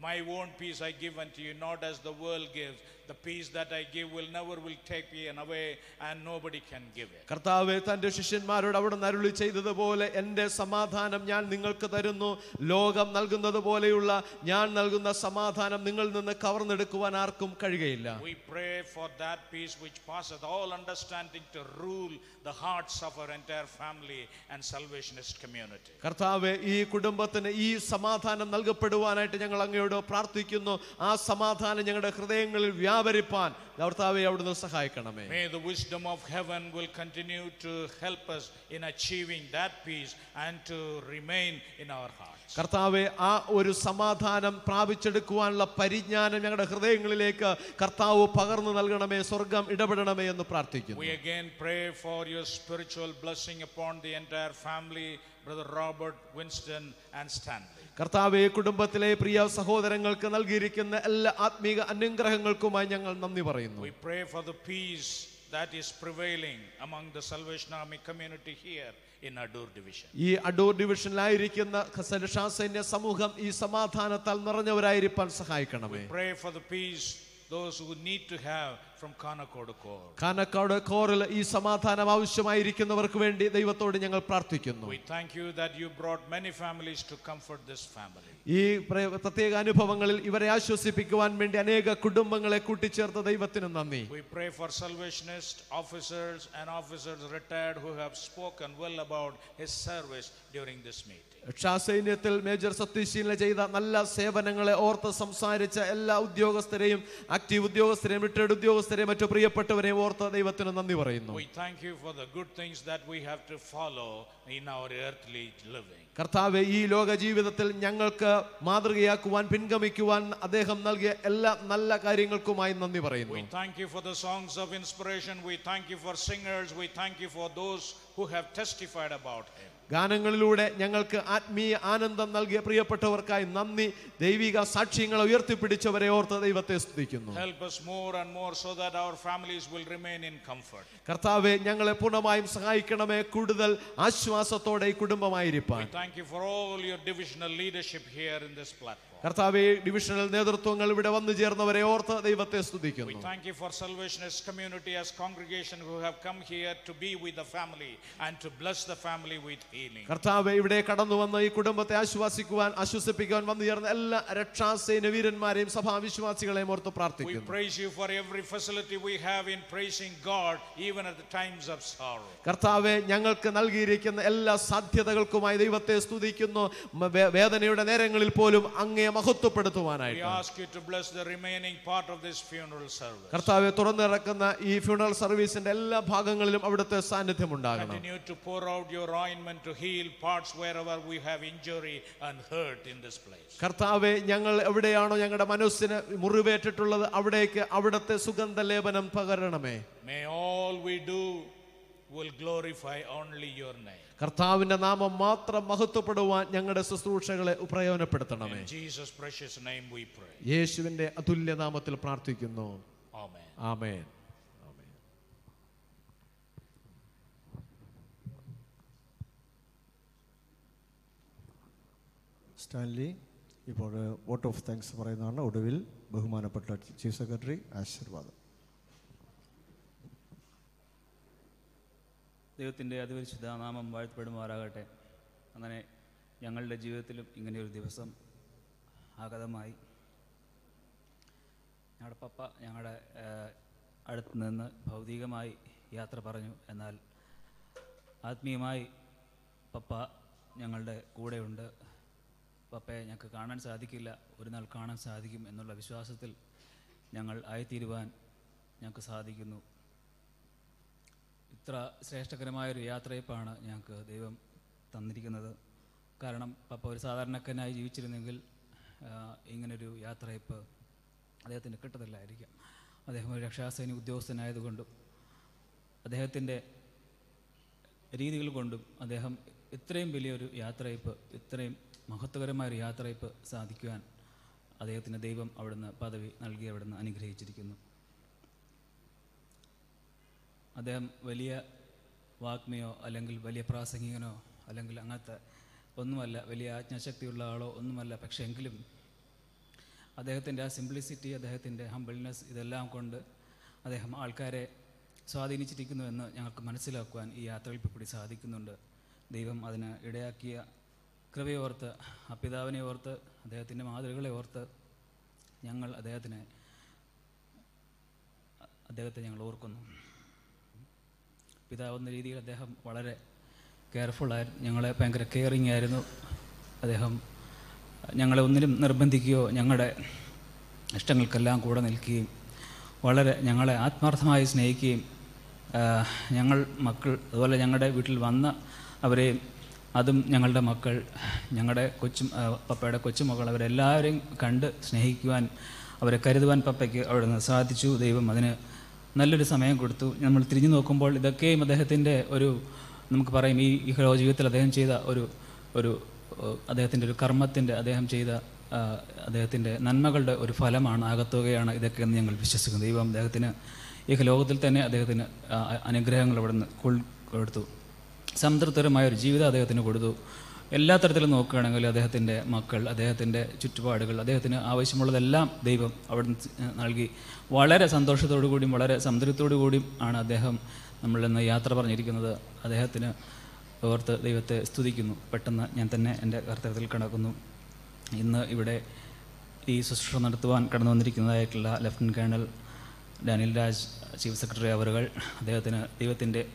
my own peace I give unto you, not as the world gives. The peace that I give will never will take me away, and nobody can give it. കർത്താവേ തന്റെ ശിഷ്യന്മാരോട് അവിടെ നരുളി ചെയ്തതുപോലെ എന്റെ സമാധാനം ഞാൻ നിങ്ങൾക്ക് തരുന്നു ലോകം നൽകുന്നത് പോലെയുള്ള ഞാൻ നൽകുന്ന സമാധാനം നിങ്ങളിൽ നിന്ന് കവർന്നെടുക്കുവാൻ ആർക്കും കഴിയുകയില്ല We pray for that peace which passeth all understanding to rule the hearts of our entire family and salvationist community. കർത്താവേ ഈ കുടുംബത്തിന് ഈ സമാധാനം നൽകപ്പെടുവാനായിട്ട് ഞങ്ങൾ അങ്ങയോട് പ്രാർത്ഥിക്കുന്നു ആ സമാധാനം ഞങ്ങളുടെ ഹൃദയങ്ങളിൽ വ്യാപരിപ്പാൻ കർത്താവെ അവിടുന്ന് സഹായിക്കണമേ May the wisdom of heaven will continue to help us in achieving that peace and to remain in our hearts. കർത്താവെ ആ ഒരു സമാധാനം പ്രാപിച്ചെടുക്കുവാനുള്ള പരിജ്ഞാനം ഞങ്ങളുടെ ഹൃദയങ്ങളിലേക്ക് കർത്താവ് പകർന്നു നൽകണമേ സ്വർഗം ഇടപെടണമേ എന്ന് പ്രാർത്ഥിക്കുന്നു We again pray for your spiritual blessing upon the entire family, Brother Robert, Winston, and Stanley. കർത്താവെ കുടുംബത്തിലെ പ്രിയ സഹോദരങ്ങൾക്ക് നൽകിയിരിക്കുന്ന എല്ലാ ആത്മീക അനുഗ്രഹങ്ങൾക്കുമായി ഞങ്ങൾ നന്ദി പറയുന്നു We pray for the peace that is prevailing among the Salvation Army community here in Adur Division. ഈ അടൂർ ഡിവിഷനിലായിരിക്കുന്ന സൈന്യ സമൂഹം ഈ സമാധാനത്താൽ നിറഞ്ഞവരായിരിക്കാൻ സഹായിക്കണമേ Pray for the peace those who need to have from Kanakod Core. കാനക്കാട് കോറിൽ ഈ സമാധാനം ആവശ്യമായിരിക്കുന്നവർക്ക് വേണ്ടി ദൈവത്തോട് ഞങ്ങൾ പ്രാർത്ഥിക്കുന്നു We thank you that you brought many families to comfort this family. ഈ പ്ര- പ്രത്യേക അനുഭവങ്ങളിൽ ഇവരെ ആശ്വസിപ്പിക്കുവാൻ വേണ്ടി അനേക കുടുംബങ്ങളെ കൂട്ടിച്ചേർത്ത ദൈവത്തിന് നന്ദി We pray for salvationist officers and officers retired who have spoken well about his service during this meeting. രക്ഷാസൈന്യത്തിൽ major സത്യശീലന ചെയ്ത നല്ല സേവനങ്ങളെ ഓർത്ത് സംസാരിച്ച എല്ലാ ഉദ്യോഗസ്ഥരെയും ആക്റ്റീവ് ഉദ്യോഗസ്ഥരെയും റിട്ടയർഡ് ഉദ്യോഗസ്ഥരെയും മറ്റു പ്രിയപ്പെട്ടവരെയും ഓർത്ത് ദൈവത്തിന് നന്ദി പറയുന്നു thank you for the good things that we have to follow in our earthly living. കർത്താവ് ഈ ലോക ജീവിതത്തിൽ ഞങ്ങൾക്ക് മാതൃകയാക്കുവാൻ പിൻഗമിക്കുവാൻ അദ്ദേഹം നൽകിയ എല്ലാ നല്ല കാര്യങ്ങൾക്കുമായി നന്ദി പറയുന്നു We thank you for the songs of inspiration. We thank you for singers. We thank you for those who have testified about him. ഗാനങ്ങളിലൂടെ ഞങ്ങൾക്ക് ആത്മീയ ആനന്ദം നൽകിയ പ്രിയപ്പെട്ടവർക്കായി നന്ദി. ദൈവിക സാക്ഷ്യങ്ങളെ ഉയർത്തിപ്പിടിച്ചവരെ ഓർത്ത് ദൈവത്തെ സ്തുതിക്കുന്നു. കർത്താവെ ഞങ്ങളെ പൂർണമായും സഹായിക്കണമേ. കൂടുതൽ ആശ്വാസത്തോടെ ഈ കുടുംബമായിരിക്കാൻ കർത്താവ് ഡിവിഷണൽ നേതൃത്വങ്ങൾ ഇവിടെ വന്നു ചേർന്നവരെ ഓർത്ത് ദൈവത്തെ സ്തുതിക്കുന്നു. കർത്താവ് ഇവിടെ കടന്നു വന്ന ഈ കുടുംബത്തെ ആശ്വാസിക്കുവാൻ ആശ്വസിപ്പിക്കാൻ വന്നു ചേർന്ന എല്ലാ രക്ഷാസേന വീരന്മാരെയും സഭാവിശ്വാസികളെയും ഓർത്ത് പ്രാർത്ഥിക്കുന്നു. കർത്താവ് ഞങ്ങൾക്ക് നൽകിയിരിക്കുന്ന എല്ലാ സാധ്യതകൾക്കുമായി ദൈവത്തെ സ്തുതിക്കുന്നു. വേദനയുടെ നേരങ്ങളിൽ പോലും അങ്ങേ മഹത്വപ്പെടുത്തുവാനായിട്ട്. കർത്താവെ തുറന്നിറക്കുന്ന ഈ ഫ്യൂണറൽ സർവീസിന്റെ എല്ലാ ഭാഗങ്ങളിലും അവിടുത്തെ സാന്നിധ്യം ഉണ്ടാകണം. കർത്താവെ ഞങ്ങൾ എവിടെയാണോ ഞങ്ങളുടെ മനസ്സിന് മുറിവേറ്റിട്ടുള്ളത് അവിടേക്ക് അവിടുത്തെ സുഗന്ധലേപനം പകരണമേ May all we do will glorify only your name. കർത്താവിന്റെ നാമം മാത്രം മഹത്വപ്പെടുവാൻ ഞങ്ങളുടെ ശുശ്രൂഷകളെ പ്രയോജനപ്പെടുത്തണമേ. യേശുവിന്റെ അതുല്യ നാമത്തിൽ പ്രാർത്ഥിക്കുന്നു. ആമേൻ. സ്റ്റാൻലി ഇപ്പോൾ വോട്ട് ഓഫ് താങ്ക്സ് പറയുന്നതാണ്. ഒടുവിൽ ബഹുമാനപ്പെട്ട ചീഫ് സെക്രട്ടറി ആശീർവാദം. ദൈവത്തിന്റെ അതിപരിശുദ്ധ നാമം വാഴ്ത്തപ്പെടുമാറാകട്ടെ. അങ്ങനെ ഞങ്ങളുടെ ജീവിതത്തിലും ഇങ്ങനെയൊരു ദിവസം ആഗതമായി. ഞങ്ങളുടെ പപ്പ ഞങ്ങളുടെ അടുത്ത് നിന്ന് ഭൗതികമായി യാത്ര പറഞ്ഞു. എന്നാൽ ആത്മീയമായി പപ്പ ഞങ്ങളുടെ കൂടെയുണ്ട്. പപ്പയെ ഞങ്ങൾക്ക് കാണാൻ സാധിക്കില്ല. ഒരു നാൾ കാണാൻ സാധിക്കും എന്നുള്ള വിശ്വാസത്തിൽ ഞങ്ങൾ ആയിത്തീരുവാൻ ഞങ്ങൾക്ക് സാധിക്കുന്നു. ഇത്ര ശ്രേഷ്ഠകരമായൊരു യാത്രയപ്പാണ് ഞങ്ങൾക്ക് ദൈവം തന്നിരിക്കുന്നത്. കാരണം പപ്പ ഒരു സാധാരണക്കാരനായി ജീവിച്ചിരുന്നെങ്കിൽ ഇങ്ങനൊരു യാത്രയപ്പ് അദ്ദേഹത്തിന് കിട്ടത്തില്ലായിരിക്കാം അദ്ദേഹം ഒരു രക്ഷാസേന ഉദ്യോഗസ്ഥനായതുകൊണ്ടും അദ്ദേഹത്തിന്റെ രീതികൾ കൊണ്ടും അദ്ദേഹം ഇത്രയും വലിയൊരു യാത്രയപ്പ് ഇത്രയും മഹത്വകരമായൊരു യാത്രയപ്പ് സാധിക്കുവാൻ അദ്ദേഹത്തിന് ദൈവം അവിടുന്ന് പദവി നൽകി അവിടുന്ന് അനുഗ്രഹിച്ചിരിക്കുന്നു. അദ്ദേഹം വലിയ വാഗ്മിയോ അല്ലെങ്കിൽ വലിയ പ്രാസംഗികനോ അല്ലെങ്കിൽ അങ്ങനത്തെ ഒന്നുമല്ല വലിയ ആജ്ഞാശക്തിയുള്ള ആളോ ഒന്നുമല്ല. പക്ഷേ എങ്കിലും അദ്ദേഹത്തിന്റെ ആ സിംപ്ലിസിറ്റി അദ്ദേഹത്തിന്റെ ഹംബിൾനെസ് ഇതെല്ലാം കൊണ്ട് അദ്ദേഹം ആൾക്കാരെ സ്വാധീനിച്ചിരിക്കുന്നുവെന്ന് ഞങ്ങൾക്ക് മനസ്സിലാക്കുവാൻ ഈ യാത്രയിൽ കൂടി സാധിക്കുന്നുണ്ട്. ദൈവം അതിന് ഇടയാക്കിയ കൃപയോർത്ത് ആ പിതാവിനെ ഓർത്ത് അദ്ദേഹത്തിന്റെ മാതൃകളെ ഓർത്ത് ഞങ്ങൾ അദ്ദേഹത്തിനെ അദ്ദേഹത്തെ ഞങ്ങൾ ഓർക്കുന്നു. പിതാവ് എന്ന രീതിയിൽ അദ്ദേഹം വളരെ കെയർഫുള്ളായിരുന്നു ഞങ്ങളെ ഭയങ്കര കെയറിങ് ആയിരുന്നു. അദ്ദേഹം ഞങ്ങളെ ഒന്നിനും നിർബന്ധിക്കുകയോ ഞങ്ങളുടെ ഇഷ്ടങ്ങൾക്കെല്ലാം കൂടെ നിൽക്കുകയും വളരെ ഞങ്ങളെ ആത്മാർത്ഥമായി സ്നേഹിക്കുകയും ഞങ്ങൾ മക്കൾ അതുപോലെ ഞങ്ങളുടെ വീട്ടിൽ വന്ന അവരെയും അതും ഞങ്ങളുടെ മക്കൾ ഞങ്ങളുടെ കൊച്ചു പപ്പയുടെ കൊച്ചുമക്കൾ അവരെല്ലാവരെയും കണ്ട് സ്നേഹിക്കുവാൻ അവരെ കരുതുവാൻ പപ്പയ്ക്ക് അവിടെ നിന്ന് സാധിച്ചു. ദൈവം അതിന് നല്ലൊരു സമയം കൊടുത്തു. നമ്മൾ തിരിഞ്ഞു നോക്കുമ്പോൾ ഇതൊക്കെയും അദ്ദേഹത്തിന്റെ ഒരു നമുക്ക് പറയും ഈ ഇഹലോ ജീവിതത്തിൽ അദ്ദേഹം ചെയ്ത ഒരു ഒരു അദ്ദേഹത്തിന്റെ ഒരു കർമ്മത്തിന്റെ അദ്ദേഹം ചെയ്ത അദ്ദേഹത്തിന്റെ നന്മകളുടെ ഒരു ഫലമാണ് ആകത്തുകയാണ് ഇതൊക്കെ എന്ന് ഞങ്ങൾ വിശ്വസിക്കുന്നു. ദൈവം അദ്ദേഹത്തിന് ഈ ലോകത്തിൽ തന്നെ അദ്ദേഹത്തിന് അനുഗ്രഹങ്ങൾ ഇവിടുന്ന് കൊടുത്തു. സംതൃപ്തരമായ ഒരു ജീവിതം അദ്ദേഹത്തിന് കൊടുത്തു. എല്ലാ തരത്തിലും നോക്കുകയാണെങ്കിൽ അദ്ദേഹത്തിന്റെ മക്കൾ അദ്ദേഹത്തിന്റെ ചുറ്റുപാടുകൾ അദ്ദേഹത്തിന് ആവശ്യമുള്ളതെല്ലാം ദൈവം അവിടെ നൽകി. വളരെ സന്തോഷത്തോടു കൂടിയും വളരെ സംതൃപ്തിയോടു കൂടിയും ആണ് അദ്ദേഹം നമ്മളിന്ന് യാത്ര പറഞ്ഞിരിക്കുന്നത്. അദ്ദേഹത്തിന് ഓർത്ത് ദൈവത്തെ സ്തുതിക്കുന്നു. പെട്ടെന്ന് ഞാൻ തന്നെ എന്റെ കർത്തവ്യത്തിൽ കിടക്കുന്നു. ഇന്ന് ഇവിടെ ഈ ശുശ്രൂഷ നടത്തുവാൻ കടന്നു വന്നിരിക്കുന്നതായിട്ടുള്ള lieutenant colonel Daniel Raj chief secretary അവറുകൾ അദ്ദേഹത്തിന് ദൈവത്തിന്റെ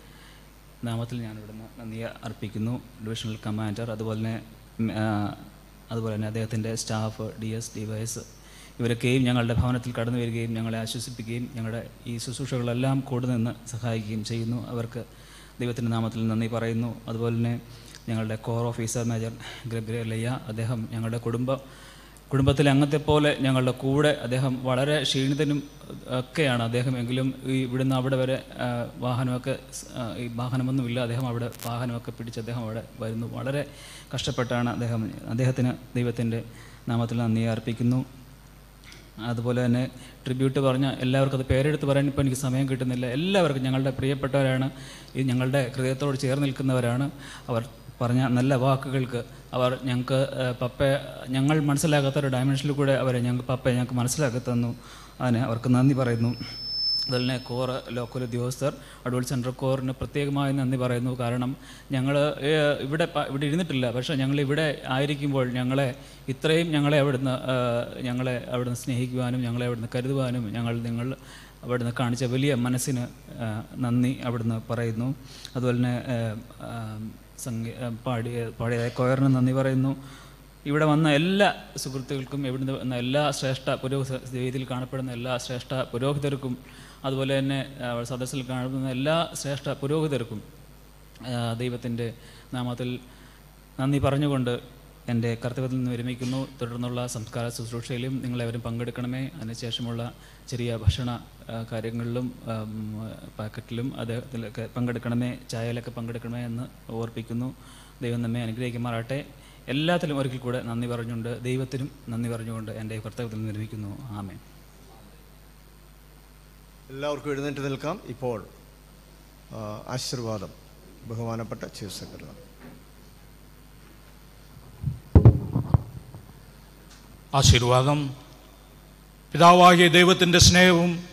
നാമത്തിൽ ഞാൻ ഇവിടുന്ന് നന്ദി അർപ്പിക്കുന്നു. ഡിവിഷണൽ കമാൻഡർ അതുപോലെ തന്നെ അതുപോലെ തന്നെ അദ്ദേഹത്തിന്റെ staff D S D Y S ഇവരൊക്കെയും ഞങ്ങളുടെ ഭവനത്തിൽ കടന്നു വരികയും ഞങ്ങളെ ആശ്വസിപ്പിക്കുകയും ഞങ്ങളുടെ ഈ ശുശ്രൂഷകളെല്ലാം കൂടെ നിന്ന് സഹായിക്കുകയും ചെയ്യുന്നു. അവർക്ക് ദൈവത്തിന്റെ നാമത്തിൽ നന്ദി പറയുന്നു. അതുപോലെ തന്നെ ഞങ്ങളുടെ കോർ ഓഫീസർ മേജർ ഗ്രഗറി ലയ്യ അദ്ദേഹം ഞങ്ങളുടെ കുടുംബ കുടുംബത്തിലെ അംഗത്തെ പോലെ ഞങ്ങളുടെ കൂടെ അദ്ദേഹം വളരെ ക്ഷീണിതനും ഒക്കെയാണ്. അദ്ദേഹം എങ്കിലും ഈ ഇവിടുന്ന് അവിടെ വരെ വാഹനമൊക്കെ ഈ വാഹനമൊന്നുമില്ല. അദ്ദേഹം അവിടെ വാഹനമൊക്കെ പിടിച്ച് അദ്ദേഹം അവിടെ വരുന്നു. വളരെ കഷ്ടപ്പെട്ടാണ് അദ്ദേഹം അദ്ദേഹത്തിന് ദൈവത്തിന്റെ നാമത്തിൽ നന്ദി അർപ്പിക്കുന്നു. അതുപോലെ തന്നെ ട്രിബ്യൂട്ട് പറഞ്ഞ എല്ലാവർക്കും അത് പേരെടുത്ത് പറയാൻ ഇപ്പോൾ എനിക്ക് സമയം കിട്ടുന്നില്ല. എല്ലാവർക്കും ഞങ്ങളുടെ പ്രിയപ്പെട്ടവരാണ്. ഈ ഞങ്ങളുടെ ഹൃദയത്തോട് ചേർന്ന് നിൽക്കുന്നവരാണ്. അവർ പറഞ്ഞ നല്ല വാക്കുകൾക്ക് അവർ ഞങ്ങൾക്ക് പപ്പ പപ്പയെ ഞങ്ങൾ മനസ്സിലാകാത്ത ഒരു ഡയമെൻഷനിൽ കൂടെ അവരെ ഞങ്ങൾക്ക് പപ്പയെ ഞങ്ങൾക്ക് മനസ്സിലാക്കി തന്നു. അതിന് അവർക്ക് നന്ദി പറയുന്നു. അതുപോലെ തന്നെ കോർ ലോക്കൽ ഉദ്യോഗസ്ഥർ അഡ്വൽ സെൻട്രൽ കോറിന് പ്രത്യേകമായി നന്ദി പറയുന്നു. കാരണം ഞങ്ങൾ ഇവിടെ ഇവിടെ ഇരുന്നിട്ടില്ല. പക്ഷേ ഞങ്ങൾ ഇവിടെ ആയിരിക്കുമ്പോൾ ഞങ്ങളെ ഇത്രയും ഞങ്ങളെ അവിടുന്ന് ഞങ്ങളെ അവിടുന്ന് സ്നേഹിക്കുവാനും ഞങ്ങളെ അവിടുന്ന് കരുതുവാനും ഞങ്ങൾ നിങ്ങൾ അവിടുന്ന് കാണിച്ച വലിയ മനസ്സിന് നന്ദി അവിടുന്ന് പറയുന്നു. അതുപോലെ തന്നെ സംഗീ പാടി പാടിയ പാടിയ കൊയറിന് നന്ദി പറയുന്നു. ഇവിടെ വന്ന എല്ലാ സുഹൃത്തുക്കൾക്കും എവിടെ വന്ന എല്ലാ ശ്രേഷ്ഠ പുരോഹിത വേദിയിൽ കാണപ്പെടുന്ന എല്ലാ ശ്രേഷ്ഠ പുരോഹിതർക്കും അതുപോലെ തന്നെ സദസ്സിൽ കാണുന്ന എല്ലാ ശ്രേഷ്ഠ പുരോഹിതർക്കും ദൈവത്തിന്റെ നാമത്തിൽ നന്ദി പറഞ്ഞുകൊണ്ട് എന്റെ കർത്തവ്യത്തിൽ നിന്ന് വിരമിക്കുന്നു. തുടർന്നുള്ള സംസ്കാര ശുശ്രൂഷയിലും നിങ്ങളെവരും പങ്കെടുക്കണമേ. അതിനുശേഷമുള്ള ചെറിയ ഭക്ഷണ കാര്യങ്ങളിലും പാക്കറ്റിലും അദ്ദേഹത്തിലൊക്കെ പങ്കെടുക്കണമേ ചായയിലൊക്കെ പങ്കെടുക്കണമേ എന്ന് ഓർപ്പിക്കുന്നു. ദൈവം നമ്മെ അനുഗ്രഹിക്കുമാറാട്ടെ എല്ലാത്തിലും ഒരിക്കൽ കൂടെ നന്ദി പറഞ്ഞുകൊണ്ട് ദൈവത്തിനും നന്ദി പറഞ്ഞുകൊണ്ട് എന്റെ കർത്തവ്യത്തിൽ നിർമ്മിക്കുന്നു ആമേ ആമേൻ. എല്ലാവർക്കും എഴുന്നേറ്റ് നിൽക്കാം. ഇപ്പോൾ ആശീർവാദം ബഹുമാനപ്പെട്ട ചീഫ് സെക്രട്ടറി ആശീർവാദം. പിതാവായ ദൈവത്തിന്റെ സ്നേഹവും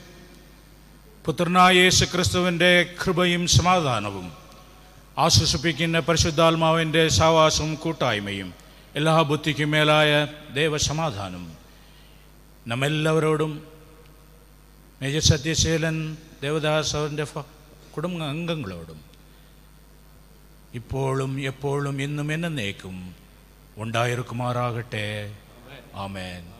പുത്രനായ യേശു ക്രിസ്തുവിന്റെ കൃപയും സമാധാനവും ആശ്വസിപ്പിക്കുന്ന പരിശുദ്ധാത്മാവിന്റെ സാവാസവും കൂട്ടായ്മയും എല്ലാ ബുദ്ധിക്കും മേലായ ദൈവസമാധാനം. നമ്മെല്ലാവരോടും മേജർ സത്യശീലൻ ദേവദാസവന്റെ കുടുംബ അംഗങ്ങളോടും ഇപ്പോഴും എപ്പോഴും ഇന്നും എന്നേക്കും ഉണ്ടായിരിക്കുമാറാകട്ടെ. ആമേൻ.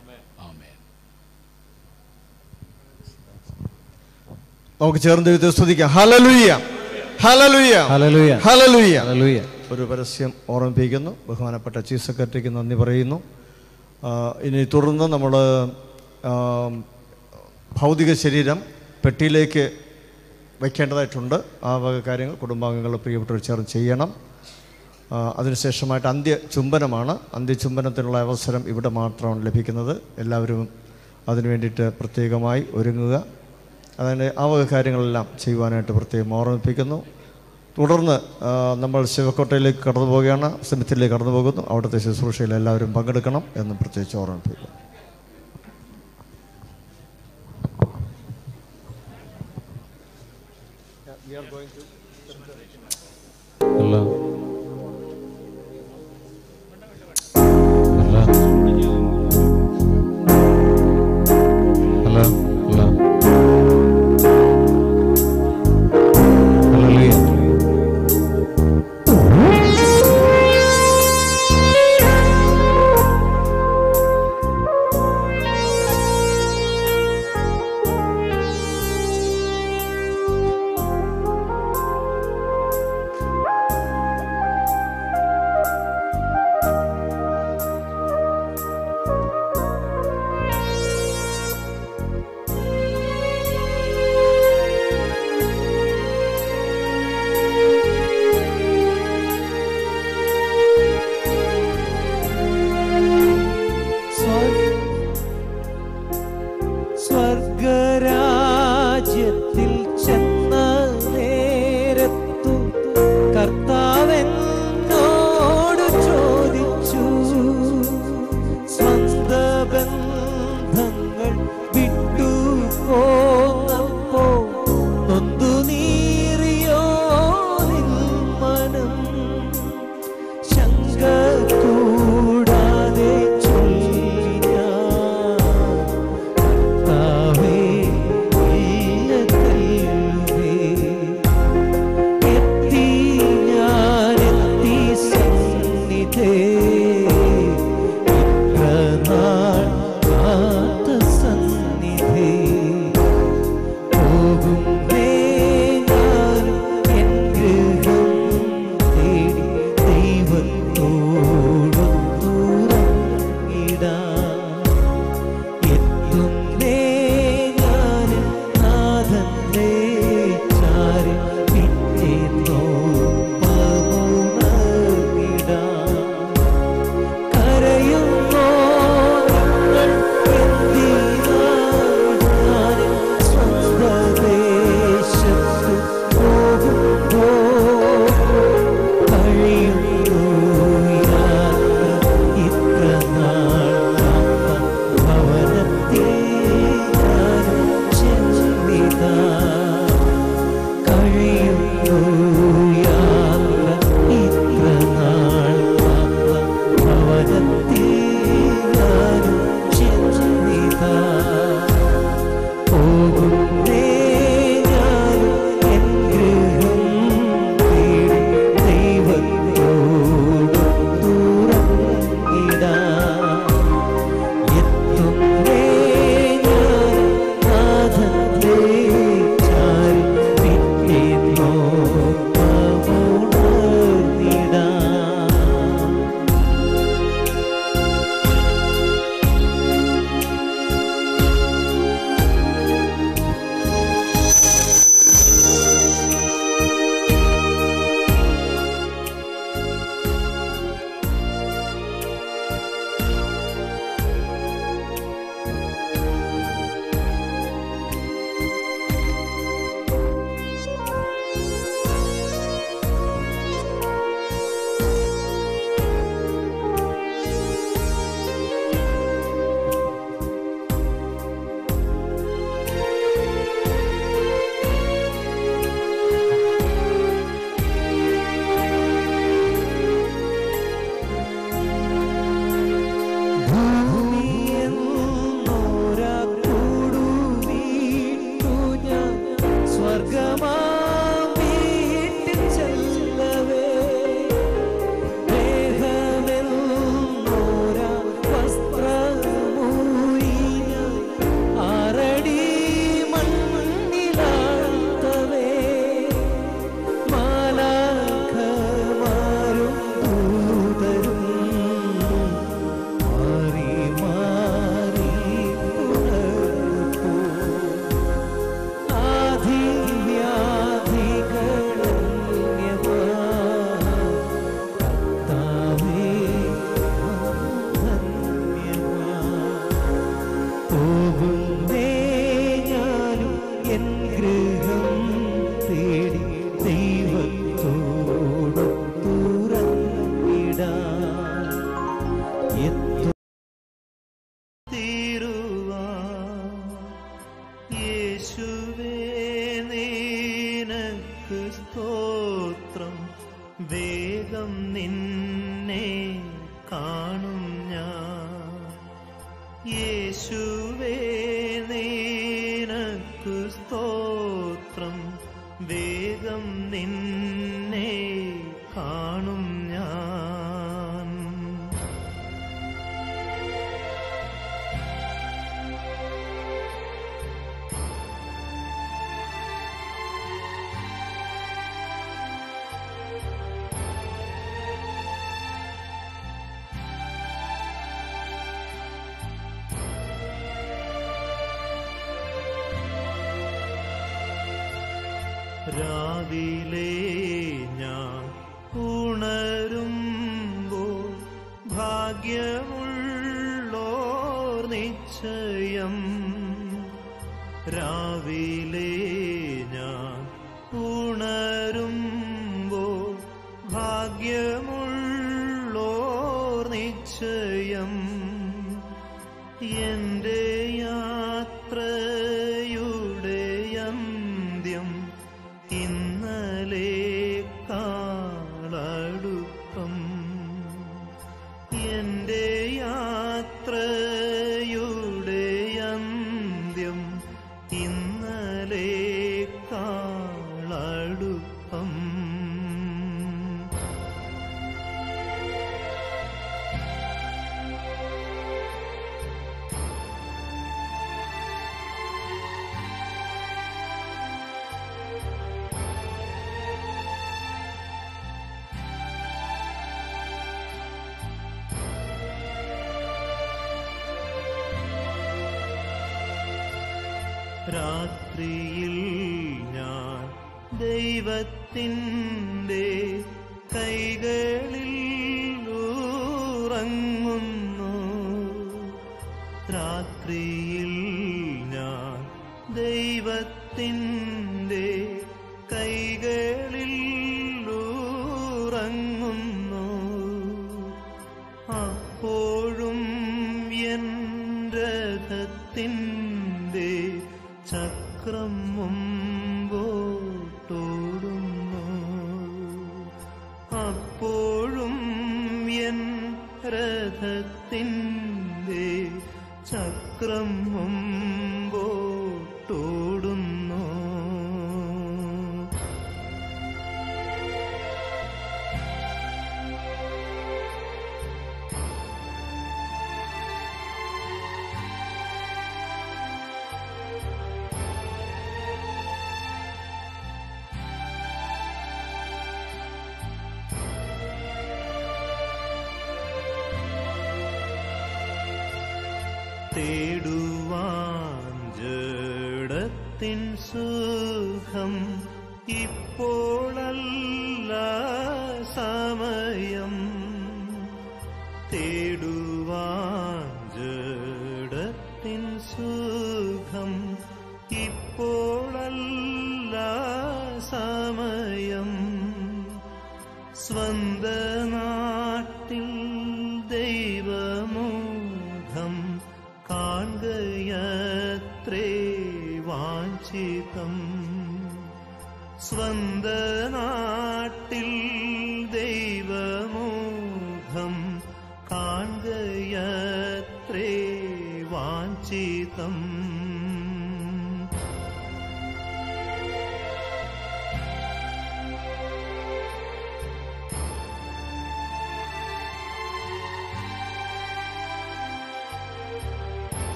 നമുക്ക് ചേർന്ന് ദൈവത്തെ സ്തുതിക്കാം. ഹലലുയ്യ ഹലലുയ്യ ഹലലുയ്യ ഹലലുയ്യ ഹലലുയ്യ ഒരു പരസ്യം ഓർമ്മിപ്പിക്കുന്നു. ബഹുമാനപ്പെട്ട ചീഫ് സെക്രട്ടറിക്ക് നന്ദി പറയുന്നു. ഇനി തുടർന്ന് നമ്മൾ ഭൗതിക ശരീരം പെട്ടിയിലേക്ക് വയ്ക്കേണ്ടതായിട്ടുണ്ട്. ആ വക കാര്യങ്ങൾ കുടുംബാംഗങ്ങൾ പ്രിയപ്പെട്ടവർ ചേർന്ന് ചെയ്യണം. അതിനുശേഷമായിട്ട് അന്ത്യ ചുംബനമാണ് അന്ത്യ ചുംബനത്തിനുള്ള അവസരം ഇവിടെ മാത്രമാണ് ലഭിക്കുന്നത്. എല്ലാവരും അതിനു വേണ്ടിയിട്ട് പ്രത്യേകമായി ഒരുങ്ങുക. അതിന് ആ വക കാര്യങ്ങളെല്ലാം ചെയ്യുവാനായിട്ട് പ്രത്യേകം ഓർമ്മിപ്പിക്കുന്നു. തുടർന്ന് നമ്മൾ ശിവക്കോട്ടയിലേക്ക് കടന്നു പോവുകയാണ് സെമിത്തിലേക്ക് കടന്നു പോകുന്നു അവിടുത്തെ ശുശ്രൂഷയിൽ എല്ലാവരും പങ്കെടുക്കണം എന്ന് പ്രത്യേകിച്ച് ഓർമ്മിപ്പിക്കുന്നു. അല്ല.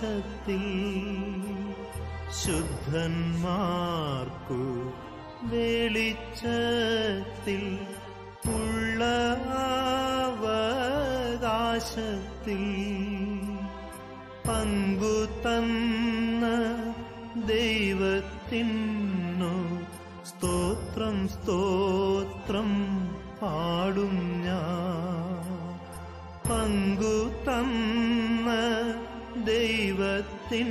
ശക്തി ശുദ്ധന്മാർക്കു വെളിച്ചത്തിൽ ഉള്ള അവകാശത്തിൽ പങ്കു തന്ന ദൈവത്തിന്നു സ്തോത്രം സ്തോത്രം പാടും ഞാ പങ്കു തന്ന ദൈവത്തിന്നു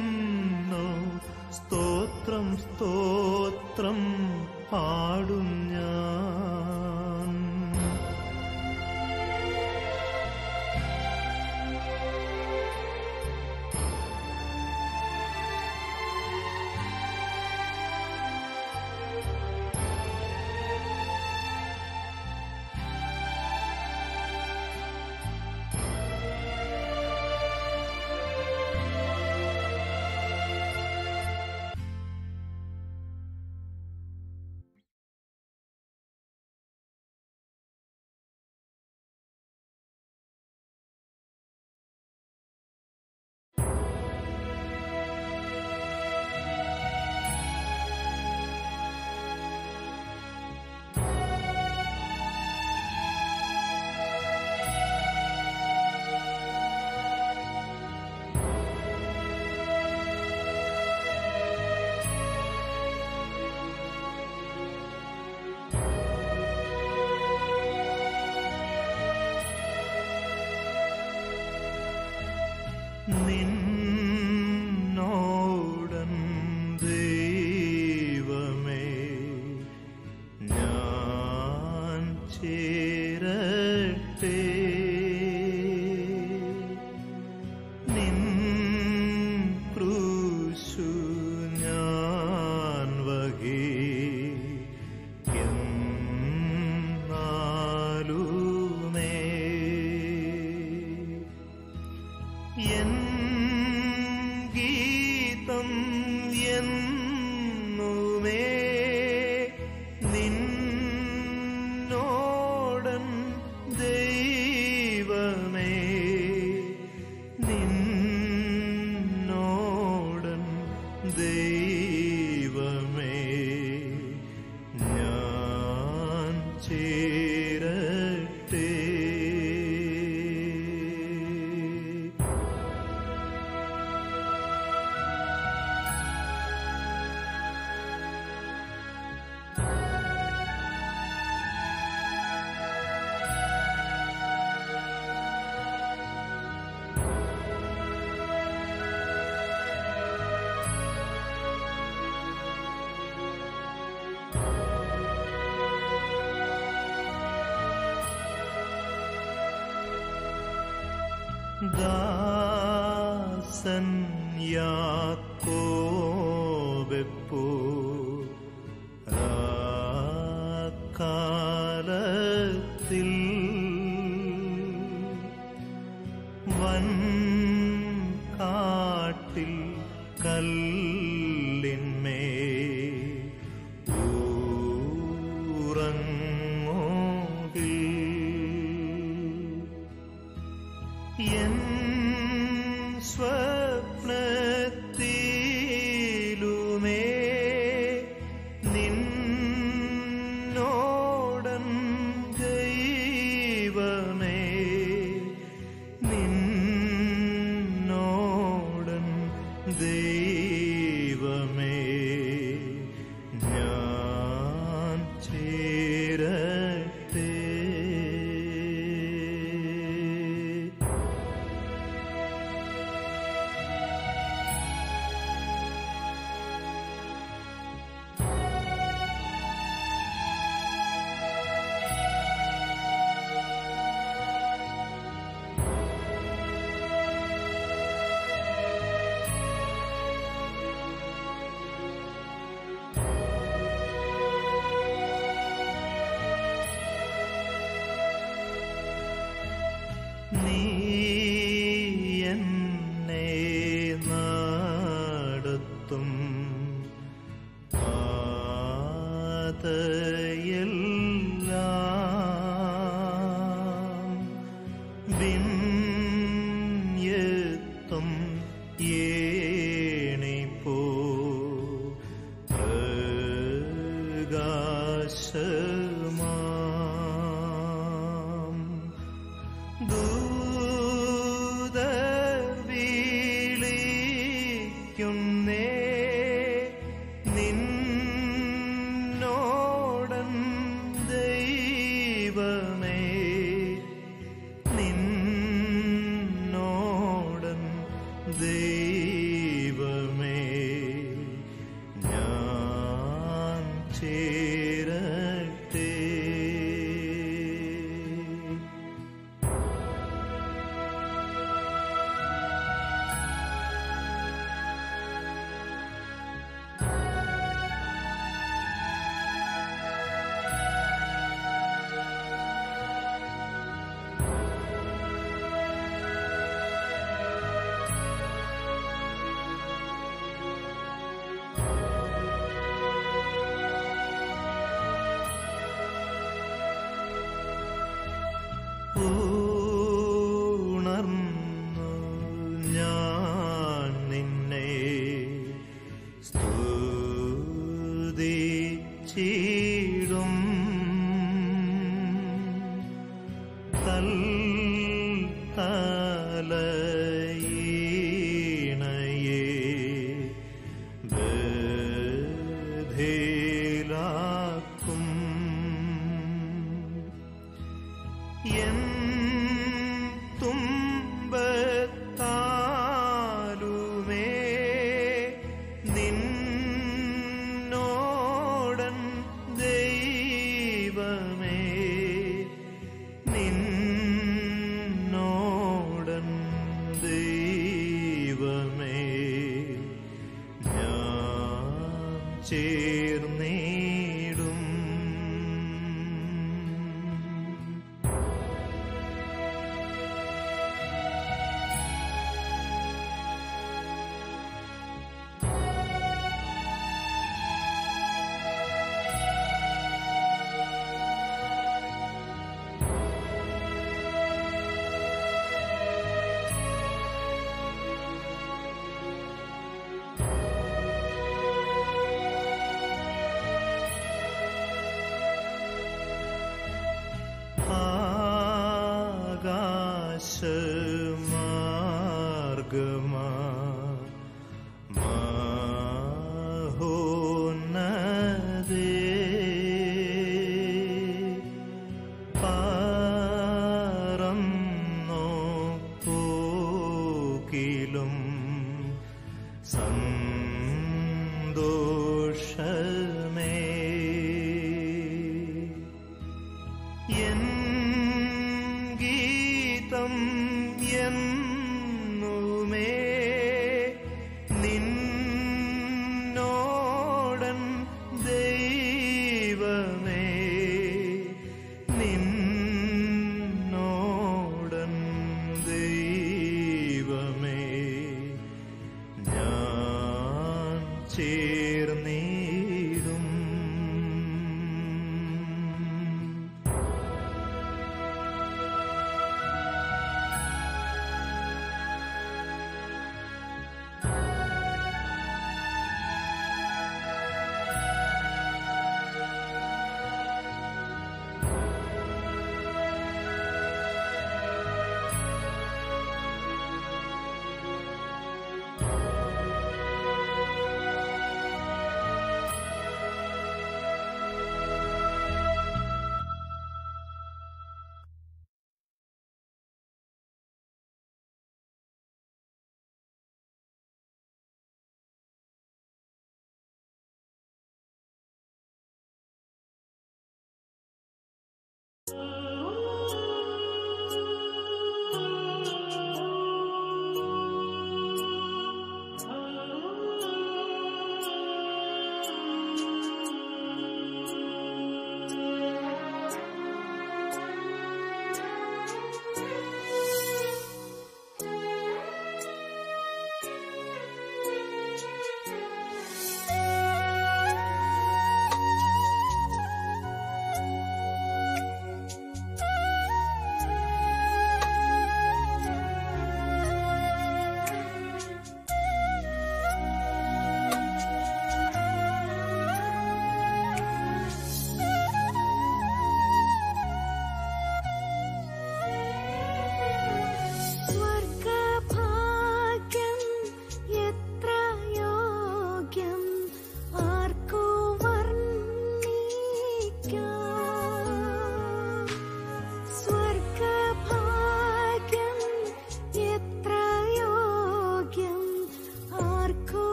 സ്തോത്രം സ്തോത്രം പാടും ഞാൻ.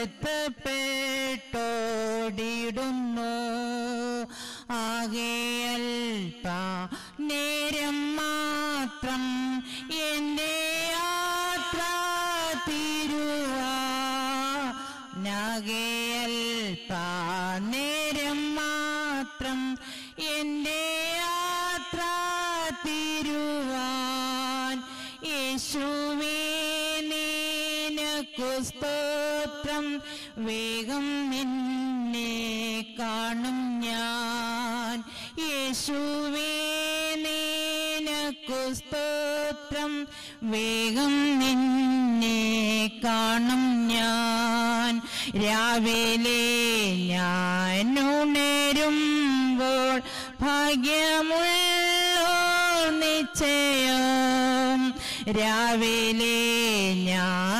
ബന്ധപ്പെട്ടോടിടുന്നു ആകെ അൽപ്പ നേരം മാത്രം എന്റെ യാത്ര തീരുക അൽപ്പ നേരം മാത്രം എന്റെ യാത്ര തിരുവാൻ. യേശുവേ നിനക്കു സ്തോത്രം വേഗം നിന്നെ കാണും ഞാൻ. യേശുവേ നിനക്കു സ്തോത്രം. വേഗം നിന്നെ കാണും ഞാൻ. രാവിലെ ഞാൻ ഉണരുമ്പോൾ ഭാഗ്യമുള്ളോ നിശ്ചയം. രാവിലെ ഞാൻ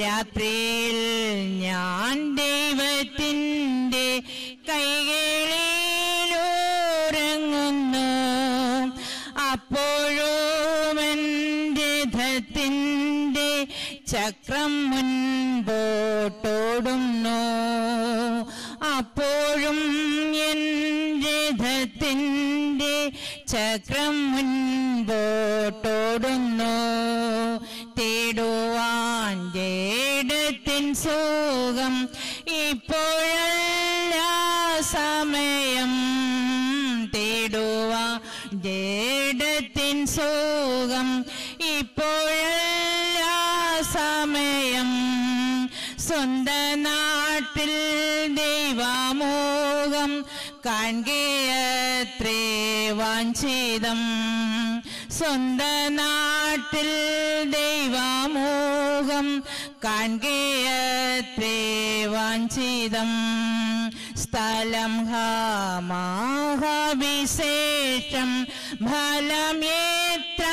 രാത്രിയിൽ ഞാൻ ദൈവത്തിന്റെ കൈകളിലൂറങ്ങുന്നു. അപ്പോഴും എന്റെ ധത്തിന്റെ ചക്രം മുൻപോട്ടോടുന്നു. അപ്പോഴും എന്റെ ധത്തിന്റെ ചക്രം മുൻപോട്ടോടുന്നു. തേടുവാൻ ജേടത്തിൻ സുഖം ഇപ്പോഴല്ല സമയം. തേടുവാൻ ജേടത്തിൻ സുഖം ഇപ്പോഴല്ല സമയം. സ്വന്ത നാട്ടിൽ ദൈവമോഹം കാൺകേയത്രേ വാഞ്ചിതം. സ്വന്ത നാട്ടിൽ ദൈവമോഹം കാൺകേയത്രേ വാഞ്ചിതം സ്ഥലം ഹാമാഹവിശേഷം ഫലം എത്ര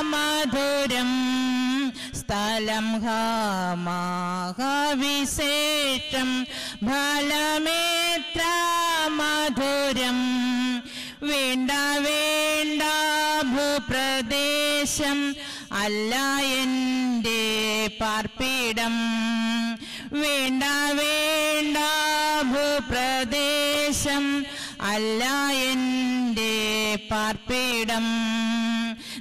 മധുരം. സ്ഥലം ഹാമാഹവിശേഷം ഫലമേത്ര മധുരം. വേണ്ട ഭൂപ്രദേശം അല്ല എന്റെ പാർപ്പിടം. വേണ്ട വേണ്ട ഭൂപ്രദേശം അല്ല എന്റെ പാർപ്പിടം.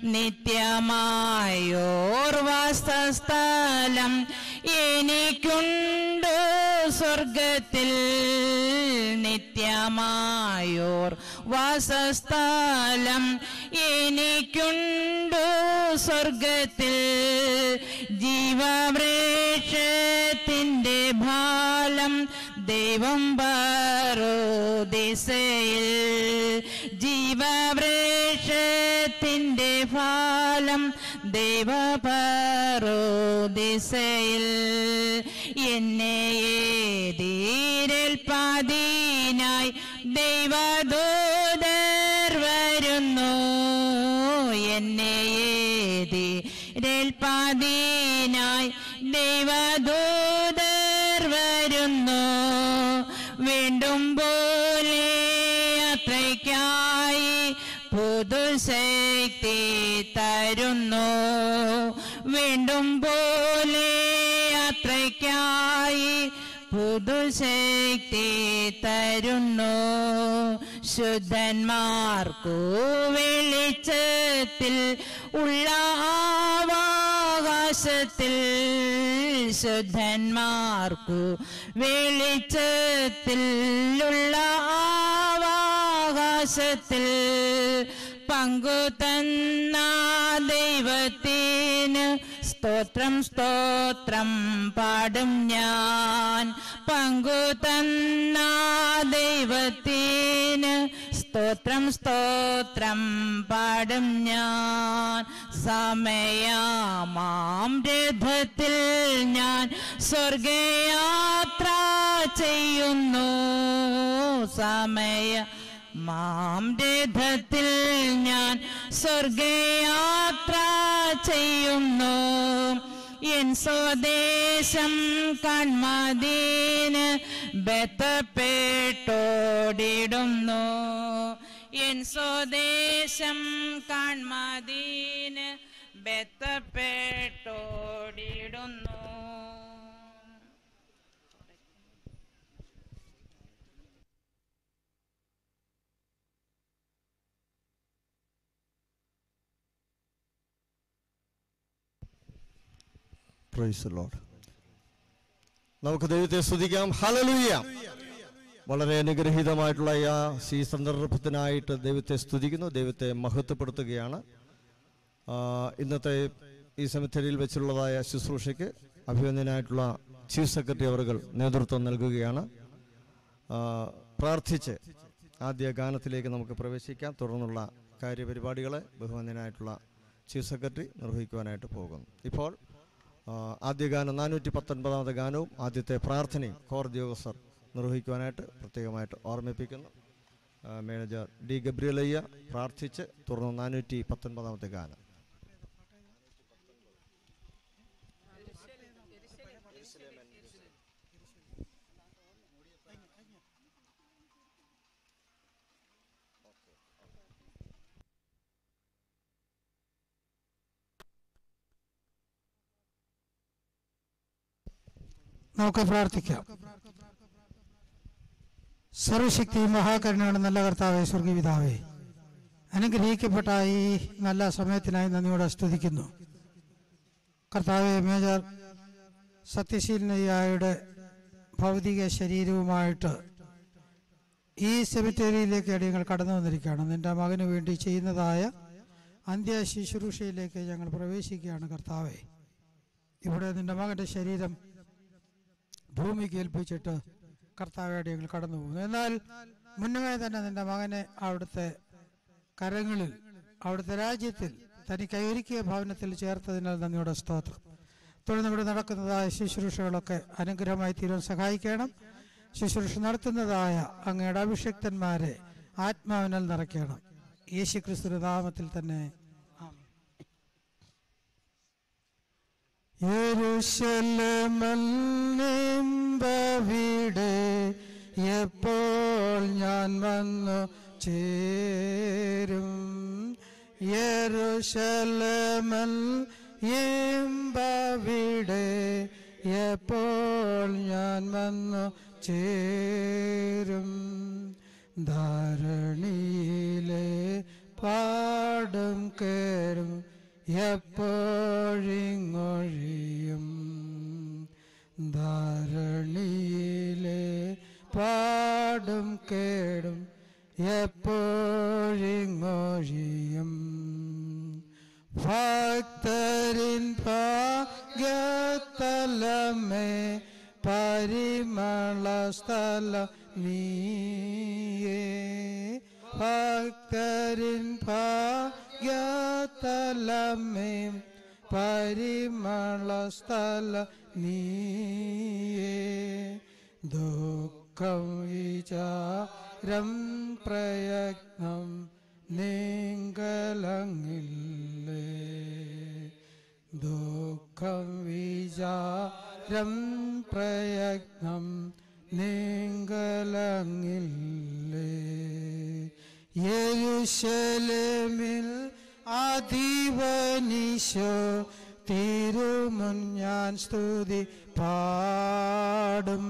നിത്യമായോർ വാസസ്ഥലം എനിക്കുണ്ട് സ്വർഗത്തിൽ നിത്യമായോർ വാസസ്ഥലം. എനിക്കുണ്ട് സ്വർഗത്തിൽ ജീവവൃക്ഷത്തിന്റെ ഭാലം. ദൈവം പറോ ദിശയിൽ ജീവവൃക്ഷത്തിന്റെ ഫലം ദൈവ പറോ ദിശയിൽ എന്നെ ഏതീരൽപ്പാതീനായി ദൈവദൂതർ വരുന്നു. എന്നെ ഏതീരൽപ്പാതീനായി പുതുശക്തി തരുന്നു. ശുദ്ധന്മാർക്കു വെളിച്ചത്തിൽ ഉള്ള ആവാകാശത്തിൽ ശുദ്ധന്മാർക്കു വെളിച്ചത്തിൽ ഉള്ള ആവാകാശത്തിൽ പങ്കു തന്ന ദൈവത്തിന് സ്തോത്രം സ്തോത്രം പാടും ഞാൻ. പങ്കു തന്ന ദൈവത്തിന് സ്തോത്രം സ്തോത്രം പാടും ഞാൻ. സമയമാം രഥത്തിൽ ഞാൻ. സ്വർഗയാത്ര ചെയ്യുന്നു. സമയ മാം രഥത്തിൽ ഞാൻ സ്വർഗയാത്ര ചെയ്യുന്നു. എൻ സ്വദേശം കൺമദീന് ബത്തപ്പെട്ടോടിടുന്നു. എൻ സ്വദേശം കൺമദീന് ബത്തപ്പെട്ടോടിടുന്നു. പ്രൈസ് ലോഡ് നമുക്ക് ദൈവത്തെ സ്തുതിക്കാം. ഹലലൂയ വളരെ അനുഗ്രഹീതമായിട്ടുള്ള ആ ഈ സന്ദർഭത്തിനായിട്ട് ദൈവത്തെ സ്തുതിക്കുന്നു. ദൈവത്തെ മഹത്വപ്പെടുത്തുകയാണ്. ഇന്നത്തെ ഈ സെമിത്തേരിയിൽ വെച്ചുള്ളതായ ശുശ്രൂഷയ്ക്ക് അഭിനന്ദനായിട്ടുള്ള ചീഫ് സെക്രട്ടറി അവറുകൾ നേതൃത്വം നൽകുകയാണ്. പ്രാർത്ഥിച്ച് ആദ്യ ഗാനത്തിലേക്ക് നമുക്ക് പ്രവേശിക്കാം. തുടർന്നുള്ള കാര്യപരിപാടികളെ ബഹുമാന്യനായിട്ടുള്ള ചീഫ് സെക്രട്ടറി നിർവഹിക്കുവാനായിട്ട് പോകുന്നു. ഇപ്പോൾ ആദ്യ ഗാനം നാനൂറ്റി പത്തൊൻപതാമത്തെ ഗാനവും ആദ്യത്തെ പ്രാർത്ഥനയും കോർ ഉദ്യോഗസ്ഥർ നിർവഹിക്കുവാനായിട്ട് പ്രത്യേകമായിട്ട് ഓർമ്മിപ്പിക്കുന്നു. മാനേജർ ഡി ഗബ്രിയലയ്യ പ്രാർത്ഥിച്ച് തുടർന്ന് നാനൂറ്റി പത്തൊൻപതാമത്തെ ഗാനം. നമുക്ക് പ്രാർത്ഥിക്കാം. സർവശക്തി മഹാകരുണയാണ് നല്ല കർത്താവെ സ്വർഗീപിതാവേ അനുഗ്രഹിക്കപ്പെട്ട ഈ നല്ല സമയത്തിനായി നന്ദിയോടെ സ്തുതിക്കുന്നു. കർത്താവെ മേജർ സത്യശീലനയ്യായുടെ ഭൗതിക ശരീരവുമായിട്ട് ഈ സെമിറ്റേറിയയിലേക്ക് അടിയങ്ങൾ കടന്നു വന്നിരിക്കുകയാണ്. നിന്റെ മകന് വേണ്ടി ചെയ്യുന്നതായ അന്ത്യ ശുശ്രൂഷയിലേക്ക് ഞങ്ങൾ പ്രവേശിക്കുകയാണ് കർത്താവെ. ഇവിടെ നിന്റെ മകന്റെ ശരീരം ഭൂമിക്ക് ഏൽപ്പിച്ചിട്ട് കർത്താവയുടെ കടന്നു പോകുന്നു. എന്നാൽ മുന്നമേ തന്നെ നിന്റെ മകനെ അവിടുത്തെ കരങ്ങളിൽ അവിടുത്തെ രാജ്യത്തിൽ ഒരുക്കിയ ഭവനത്തിൽ ചേർത്തതിനാൽ നന്ദിയുടെ സ്തോത്രം. തുടർന്ന് ഇവിടെ നടക്കുന്നതായ ശുശ്രൂഷകളൊക്കെ അനുഗ്രഹമായി തീരുവാൻ സഹായിക്കണം. ശുശ്രൂഷ നടത്തുന്നതായ അങ്ങയുടെ അഭിഷക്തന്മാരെ ആത്മാവിനാൽ നിറയ്ക്കണം. യേശു ക്രിസ്തു നാമത്തിൽ തന്നെ യെരൂശലമവിടെ എപ്പോൾ ഞാൻ വന്നു ചേരും? യരുശലമൽ എമ്പവിടെ എപ്പോൾ ഞാൻ വന്നു ചേരും? ധാരണിയിലെ പാടും കേറും എപ്പോഴിങ്ങൊഴിയും ധാരണിയിലെ പാടും കേടും എപ്പോഴിങ്ങൊഴിയും. ഭക്തരിൻ ഭാഗ്യത്തലമേ പരിമള സ്ഥല നീയേ. ഭക്തരിൻ ഭാഗ്യത്തലമേ പരിമള സ്ഥല നീയേ. ദുഃഖം വിചാരം പ്രയത്നം നീങ്കലങ്ങില്ലേ. ദുഃഖം വിചാരം പ്രയത്നം നീങ്കലങ്ങില്ലേ. യെരുശലേമിൽ ആദിവനിശോ തിരുമുൻ ഞാൻ സ്തുതി പാടും.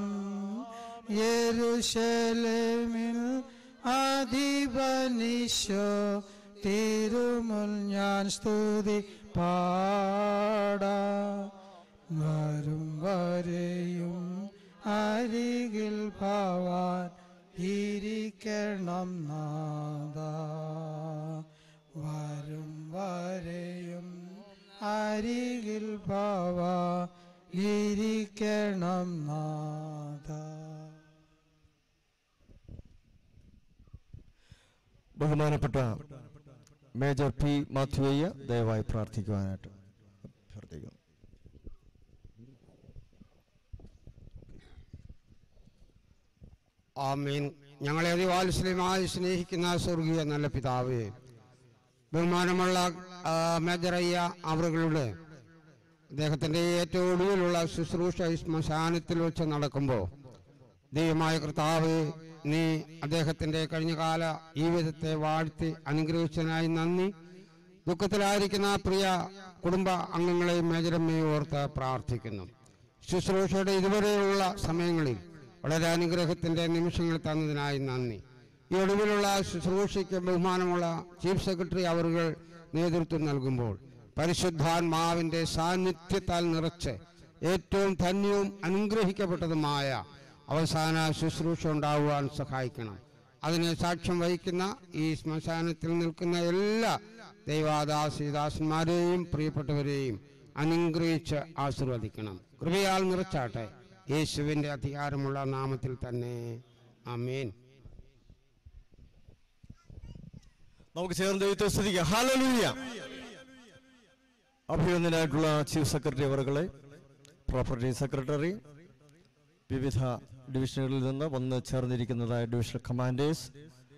യരുശലമിൽ ആദിവനിശോ തിരുമുൽ ഞാൻ സ്തുതി പാടാ. വരും വരെയും അരികിൽ ഭവാൻ ഇരിക്കണം നാദ വരും വരെയും അരികിൽ പാവ. ഇരിക്കണം നാദ ബഹുമാനപ്പെട്ട മേജർ പി മാത്യുവയ്യ ദയവായി പ്രാർത്ഥിക്കുവാനായിട്ട്. ആമീൻ. ഞങ്ങളെ അതിവാത്സല്യമായി സ്നേഹിക്കുന്ന സ്വർഗീയ നല്ല പിതാവേ ബഹുമാനമുള്ള മേജറയ്യ അവറുകളുടെ അദ്ദേഹത്തിന്റെ ഏറ്റവും ഒടുവിലുള്ള ശുശ്രൂഷ ശ്മശാനത്തിൽ വെച്ച് നടക്കുമ്പോൾ ദൈവമായ കർത്താവ് നീ അദ്ദേഹത്തിന്റെ കഴിഞ്ഞകാല ജീവിതത്തെ വാഴ്ത്തി അനുഗ്രഹിച്ചതിനായി നന്ദി. ദുഃഖത്തിലായിരിക്കുന്ന പ്രിയ കുടുംബ അംഗങ്ങളെയും മേജരമ്മയും ഓർത്ത് പ്രാർത്ഥിക്കുന്നു. ശുശ്രൂഷയുടെ ഇതുവരെയുള്ള സമയങ്ങളിൽ വളരെ അനുഗ്രഹത്തിന്റെ നിമിഷങ്ങൾ തന്നതിനായി നന്ദി. ഈ ഒടുവിലുള്ള ശുശ്രൂഷയ്ക്ക് ബഹുമാനമുള്ള ചീഫ് സെക്രട്ടറി അവറുകൾ നേതൃത്വം നൽകുമ്പോൾ പരിശുദ്ധാത്മാവിന്റെ സാന്നിധ്യത്താൽ നിറച്ച് ഏറ്റവും ധന്യവും അനുഗ്രഹിക്കപ്പെട്ടതുമായ അവസാന ശുശ്രൂഷ ഉണ്ടാകുവാൻ സഹായിക്കണം. അതിന് സാക്ഷ്യം വഹിക്കുന്ന ഈ ശ്മശാനത്തിൽ നിൽക്കുന്ന എല്ലാ ദൈവാദാസിദാസന്മാരെയും പ്രിയപ്പെട്ടവരെയും അനുഗ്രഹിച്ച് ആശീർവദിക്കണം. കൃപയാൽ നിറച്ചാട്ടെ. യേശുവിന്റെ അധികാരമുള്ള നാമത്തിൽ തന്നെ. അമേൻ നമുക്ക് ചേർന്ന് ദൈവത്തെ സ്തുതിക്കാം. അഭിനന്ദനായിട്ടുള്ള ചീഫ് സെക്രട്ടറി അവർകളെ പ്രോപ്പർട്ടി സെക്രട്ടറി വിവിധ ഡിവിഷനുകളിൽ നിന്ന് വന്ന് ചേർന്നിരിക്കുന്നതായ divisional commanders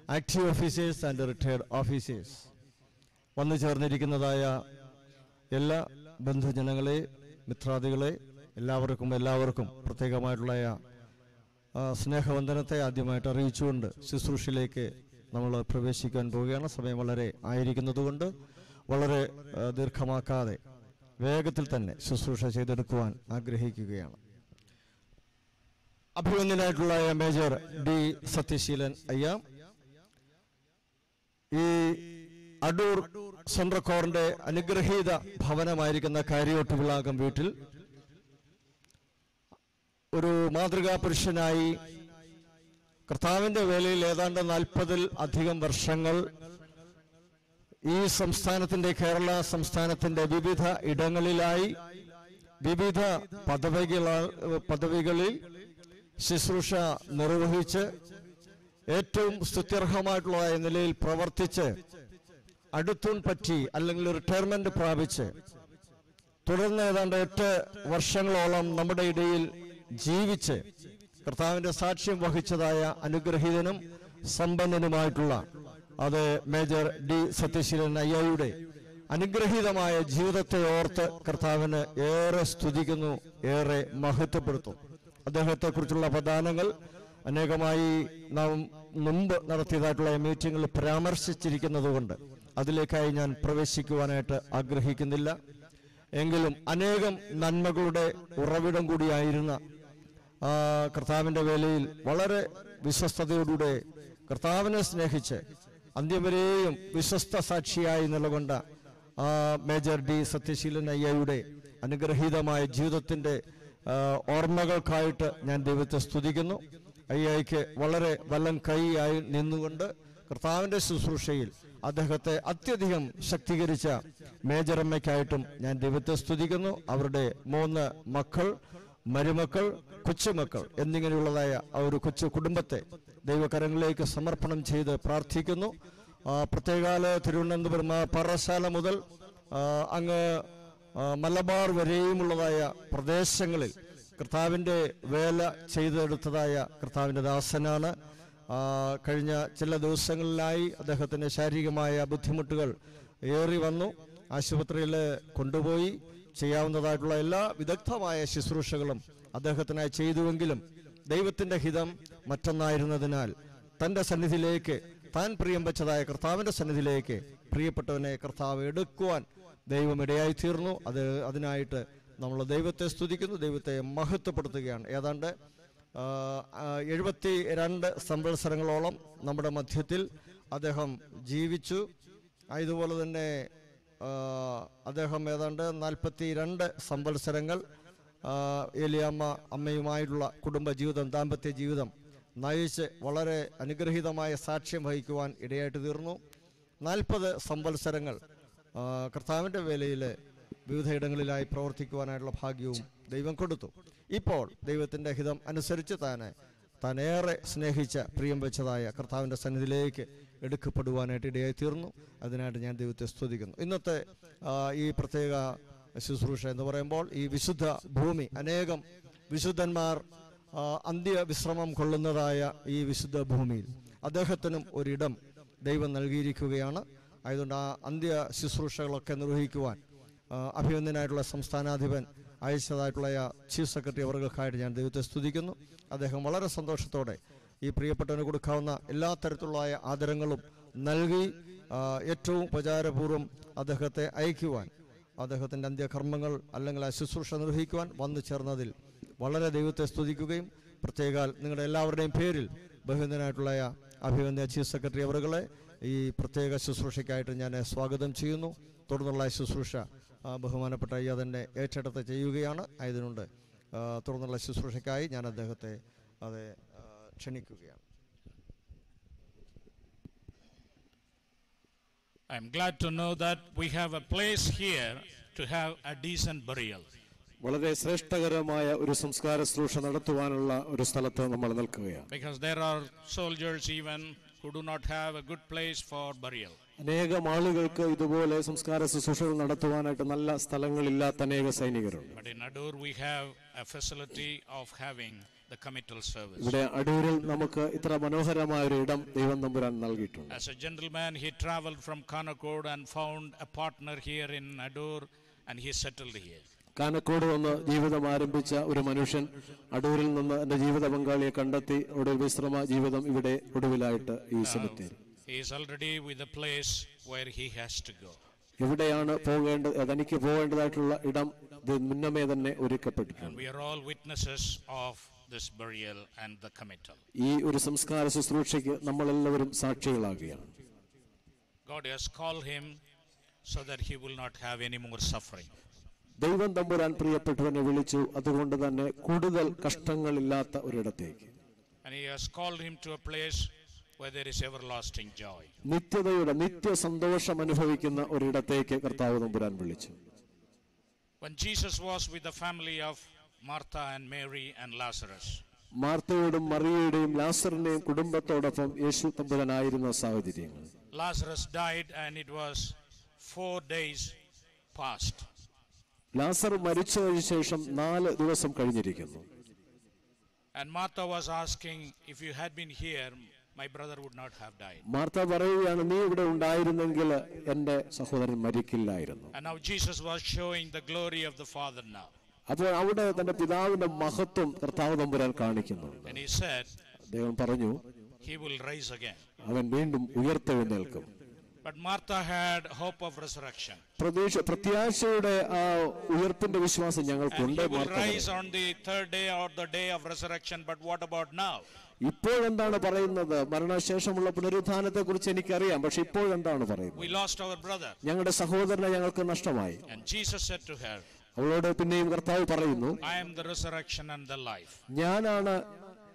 active officers and retired officers വന്നു ചേർന്നിരിക്കുന്നതായ എല്ലാ ബന്ധുജനങ്ങളെ മിത്രാദികളെ എല്ലാവർക്കും എല്ലാവർക്കും പ്രത്യേകമായിട്ടുള്ള സ്നേഹവന്ദനത്തെ ആദ്യമായിട്ട് അറിയിച്ചുകൊണ്ട് ശുശ്രൂഷയിലേക്ക് നമ്മൾ പ്രവേശിക്കാൻ പോവുകയാണ്. സമയം വളരെ ആയിരിക്കുന്നതുകൊണ്ട് വളരെ ദീർഘമാക്കാതെ വേഗത്തിൽ തന്നെ ശുശ്രൂഷ ചെയ്തെടുക്കുവാൻ ആഗ്രഹിക്കുകയാണ്. അഭിമന്യനായിട്ടുള്ള മേജർ ഡി സത്യശീലൻ അയ്യ ഈ അടൂർ സെൻട്രൽ കോറിന്റെ അനുഗ്രഹീത ഭവനമായിരിക്കുന്ന കാര്യോട്ട് വിളാകം വീട്ടിൽ ഒരു മാതൃകാ പുരുഷനായി കർത്താവിന്റെ വേലയിൽ ഏതാണ്ട് നാൽപ്പതിൽ അധികം വർഷങ്ങൾ ഈ സംസ്ഥാനത്തിന്റെ കേരള സംസ്ഥാനത്തിന്റെ വിവിധ ഇടങ്ങളിലായി വിവിധ പദവികൾ പദവികളിൽ ശുശ്രൂഷ നിർവഹിച്ച് ഏറ്റവും സ്തുത്യർഹമായിട്ടുള്ള നിലയിൽ പ്രവർത്തിച്ച് അടുത്തൂൺ പറ്റി അല്ലെങ്കിൽ റിട്ടയർമെന്റ് പ്രാപിച്ച് തുടർന്ന് ഏതാണ്ട് എട്ട് വർഷങ്ങളോളം നമ്മുടെ ഇടയിൽ ജീവിച്ച് കർത്താവിന്റെ സാക്ഷ്യം വഹിച്ചതായ അനുഗ്രഹീതനും സമ്പന്നനുമായിട്ടുള്ള അത് മേജർ ഡി സത്യശീലൻ അയ്യയുടെ അനുഗ്രഹീതമായ ജീവിതത്തെ ഓർത്ത് കർത്താവിന് ഏറെ സ്തുതിക്കുന്നു ഏറെ മഹത്വപ്പെടുത്തും. അദ്ദേഹത്തെക്കുറിച്ചുള്ള പ്രധാനങ്ങൾ അനേകമായി നാം മുമ്പ് നടത്തിയതായിട്ടുള്ള മീറ്റിങ്ങിൽ പരാമർശിച്ചിരിക്കുന്നതുകൊണ്ട് അതിലേക്കായി ഞാൻ പ്രവേശിക്കുവാനായിട്ട് ആഗ്രഹിക്കുന്നില്ല. എങ്കിലും അനേകം നന്മകളുടെ ഉറവിടം കൂടിയായിരുന്ന കർത്താവിന്റെ വേലയിൽ വളരെ വിശ്വസ്തയോടുകൂടെ കർത്താവിനെ സ്നേഹിച്ച് അന്ത്യവരെയും വിശ്വസ്ത സാക്ഷിയായി നിലകൊണ്ട മേജർ ഡി സത്യശീലൻ അയ്യയുടെ അനുഗ്രഹീതമായ ജീവിതത്തിന്റെ ഓർമ്മകൾക്കായിട്ട് ഞാൻ ദൈവത്തെ സ്തുതിക്കുന്നു. അയ്യയ്ക്ക് വളരെ വല്ലം കൈയായി നിന്നുകൊണ്ട് കർത്താവിന്റെ ശുശ്രൂഷയിൽ അദ്ദേഹത്തെ അത്യധികം ശക്തീകരിച്ച മേജറമ്മയ്ക്കായിട്ടും ഞാൻ ദൈവത്തെ സ്തുതിക്കുന്നു. അവരുടെ മൂന്ന് മക്കൾ മരുമക്കൾ കൊച്ചുമക്കൾ എന്നിങ്ങനെയുള്ളതായ ആ ഒരു കൊച്ചു കുടുംബത്തെ ദൈവകരങ്ങളിലേക്ക് സമർപ്പണം ചെയ്ത് പ്രാർത്ഥിക്കുന്നു. പ്രത്യേകാല തിരുവനന്തപുരം പാറശാല മുതൽ അങ്ങ് മലബാർ വരെയുമുള്ളതായ പ്രദേശങ്ങളിൽ കർത്താവിന്റെ വേല ചെയ്തെടുത്തതായ കർത്താവിന്റെ ദാസനാണ്. കഴിഞ്ഞ ചില ദിവസങ്ങളിലായി അദ്ദേഹത്തിന് ശാരീരികമായ ബുദ്ധിമുട്ടുകൾ ഏറി വന്നു. ആശുപത്രിയിൽ കൊണ്ടുപോയി ചെയ്യാവുന്നതായിട്ടുള്ള എല്ലാ വിദഗ്ധമായ ശുശ്രൂഷകളും അദ്ദേഹത്തിനായി ചെയ്തുവെങ്കിലും ദൈവത്തിന്റെ ഹിതം മറ്റൊന്നായിരുന്നതിനാൽ തന്റെ സന്നിധിയിലേക്ക് താൻ പ്രിയം വെച്ചതായ കർത്താവിന്റെ സന്നിധിയിലേക്ക് പ്രിയപ്പെട്ടവനെ കർത്താവ് എടുക്കുവാൻ ദൈവം ഇടയായി തീർന്നു അത് അതിനായിട്ട് നമ്മൾ ദൈവത്തെ സ്തുതിക്കുന്നു ദൈവത്തെ മഹത്വപ്പെടുത്തുകയാണ്. ഏതാണ്ട് എഴുപത്തി രണ്ട് സംവത്സരങ്ങളോളം നമ്മുടെ മധ്യത്തിൽ അദ്ദേഹം ജീവിച്ചു. അതുപോലെ തന്നെ അദ്ദേഹം ഏതാണ്ട് നാൽപ്പത്തി രണ്ട് സംവത്സരങ്ങൾ ഏലിയാമ്മ അമ്മയുമായിട്ടുള്ള കുടുംബ ജീവിതം ദാമ്പത്യ ജീവിതം നയിച്ച് വളരെ അനുഗ്രഹീതമായ സാക്ഷ്യം വഹിക്കുവാൻ ഇടയായിട്ട് തീർന്നു. നാൽപ്പത് സംവത്സരങ്ങൾ കർത്താവിന്റെ വേലയിൽ വിവിധയിടങ്ങളിലായി പ്രവർത്തിക്കുവാനായിട്ടുള്ള ഭാഗ്യവും ദൈവം കൊടുത്തു. ഇപ്പോൾ ദൈവത്തിന്റെ ഹിതം അനുസരിച്ച് തന്നെ താൻ സ്നേഹിച്ച പ്രിയം വെച്ചതായ കർത്താവിന്റെ സന്നിധിയിലേക്ക് എടുക്കപ്പെടുവാനായിട്ട് ഇടയായി തീർന്നു. അതിനായിട്ട് ഞാൻ ദൈവത്തെ സ്തുതിക്കുന്നു. ഇന്നത്തെ ഈ പ്രത്യേക ശുശ്രൂഷ എന്ന് പറയുമ്പോൾ ഈ വിശുദ്ധ ഭൂമി അനേകം വിശുദ്ധന്മാർ അന്ത്യവിശ്രമം കൊള്ളുന്നതായ ഈ വിശുദ്ധ ഭൂമിയിൽ അദ്ദേഹത്തിനും ഒരിടം ദൈവം നൽകിയിരിക്കുകയാണ്. ആയതുകൊണ്ട് ആ അന്ത്യ ശുശ്രൂഷകളൊക്കെ നിർവഹിക്കുവാൻ അഭിനന്ദനായിട്ടുള്ള സംസ്ഥാനാധിപൻ അയച്ചതായിട്ടുള്ള ചീഫ് സെക്രട്ടറി അവർക്കായിട്ട് ഞാൻ ദൈവത്തെ സ്തുതിക്കുന്നു. അദ്ദേഹം വളരെ സന്തോഷത്തോടെ ഈ പ്രിയപ്പെട്ടവന് കൊടുക്കാവുന്ന എല്ലാ തരത്തിലുള്ള ആദരങ്ങളും നൽകി ഏറ്റവും ഉപചാരപൂർവം അദ്ദേഹത്തെ അയക്കുവാൻ അദ്ദേഹത്തിന്റെ അന്ത്യകർമ്മങ്ങൾ അല്ലെങ്കിൽ ആ ശുശ്രൂഷ നിർവഹിക്കുവാൻ വന്നു ചേർന്നതിൽ വളരെ ദൈവത്തെ സ്തുതിക്കുകയും പ്രത്യേകാൽ നിങ്ങളുടെ എല്ലാവരുടെയും പേരിൽ ബഹുവിന്ദനായിട്ടുള്ള അഭിനന്ദ ചീഫ് സെക്രട്ടറി അവറുകളെ ഈ പ്രത്യേക ശുശ്രൂഷയ്ക്കായിട്ട് ഞാൻ സ്വാഗതം ചെയ്യുന്നു. തുടർന്നുള്ള ശുശ്രൂഷ ബഹുമാനപ്പെട്ട അയ്യ തന്നെ ഏറ്റെടുത്ത് ചെയ്യുകയാണ്. ആയതിനുണ്ട് തുടർന്നുള്ള ശുശ്രൂഷയ്ക്കായി ഞാൻ അദ്ദേഹത്തെ അത് ക്ഷണിക്കുകയാണ്. I'm glad to know that we have a place here to have a decent burial. വളരെ ശ്രേഷ്ഠകരമായ ഒരു സംസ്കാര ശുശ്രൂഷ നടത്തുവാനുള്ള ഒരു സ്ഥലത്ത് നമ്മൾ നിൽക്കുകയാണ് Because there are soldiers even who do not have a good place for burial. അനേകം ആളുകൾക്ക് ഇതുപോലെ സംസ്കാര ശുശ്രൂഷകൾ നടത്തുവാനായിട്ട് നല്ല സ്ഥലങ്ങളില്ലാത്ത അനേക സൈനികരുണ്ട് But in Adur we have a facility of having the committal service. ഇവിടെ അടൂരിൽ നമുക്ക് ഇത്ര മനോഹരമായ ഒരു ഇടം ദൈവം തമ്പുരാൻ നൽകിയിട്ടുണ്ട് As a gentleman, he traveled from Kanakod and found a partner here in Adur and he settled here. Kanakkode വന്ന് ജീവിതം ആരംഭിച്ച ഒരു മനുഷ്യൻ അടൂരിൽ നിന്ന് എന്റെ ജീവിത പങ്കാളിയെ കണ്ടെത്തി ഒടുവിൽ വിശ്രമ ജീവിതം ഇവിടെ ഒടുവിലായിട്ട് ഈ cemetery He is already with the place where he has to go. എവിടെയാണ് പോകേണ്ടത് തനിക്ക് പോകേണ്ടതായിട്ടുള്ള ഇടം മുന്നമേ തന്നെ witnesses ഒരുക്കപ്പെട്ടിട്ടുണ്ട് we are all witnesses of this burial and the committal. ഈ ഒരു സംസ്കാര ശുശ്രൂഷയ്ക്ക് നമ്മളെല്ലാവരും സാക്ഷികളാകുകയാണ് God has called him so that he will not have any more suffering. ദൈവം തമ്പുരാൻ പ്രിയപ്പെട്ടവനെ വിളിച്ചു അതുകൊണ്ട് തന്നെ കൂടുതൽ കഷ്ടങ്ങളില്ലാത്ത ഒരിടത്തേക്ക് And he has called him to a place where there is everlasting joy. നിത്യതയുടെ നിത്യ സന്തോഷം അനുഭവിക്കുന്ന ഒരിടത്തേക്ക് കർത്താവ് തമ്പുരാൻ വിളിച്ചു When Jesus was with the family of Martha and Mary and Lazarus, മാർത്തയോടും മറിയയുടെയും ലാസറിന്റെയും കുടുംബത്തോടൊപ്പം യേശു തമ്പുരാനായിരുന്ന സാഹചര്യങ്ങൾ Lazarus died and it was four days past. ലാസർ മരിച്ചതിന് ശേഷം നാല് ദിവസം കഴിഞ്ഞിരിക്കുന്നു And Martha was asking, if you had been here, my brother would not have died. Martha പറയുകയാണ് നീ ഇവിടെ ഉണ്ടായിരുന്നെങ്കിൽ എൻ്റെ സഹോദരൻ മരിക്കില്ലായിരുന്നു And now Jesus was showing the glory of the Father now. അപ്പോൾ അവിടെ തന്റെ പിതാവിന്റെ മഹത്വം കർത്താവ് തമ്പുരാൻ he അദ്ദേഹം പറഞ്ഞു. അവൻ വീണ്ടും ഉയർത്തെഴുന്നേൽക്കും But Martha had hope of resurrection. പ്രതീക്ഷ പ്രത്യാശയുടെ ആ ഉയർപ്പിന്റെ വിശ്വാസം ഞങ്ങൾക്കുണ്ട് he will Martha rise on the third day or the day of resurrection. But what about now? ഇപ്പോഴെന്താണ് പറയുന്നത് മരണശേഷമുള്ള പുനരുത്ഥാനത്തെ കുറിച്ച് എനിക്കറിയാം പക്ഷെ ഇപ്പോൾ എന്താണ് പറയുന്നത്. ഞങ്ങളുടെ സഹോദരനെ ഞങ്ങൾക്ക് നഷ്ടമായി അവളോട് പിന്നെയും കർത്താവ് പറയുന്നു ഞാനാണ്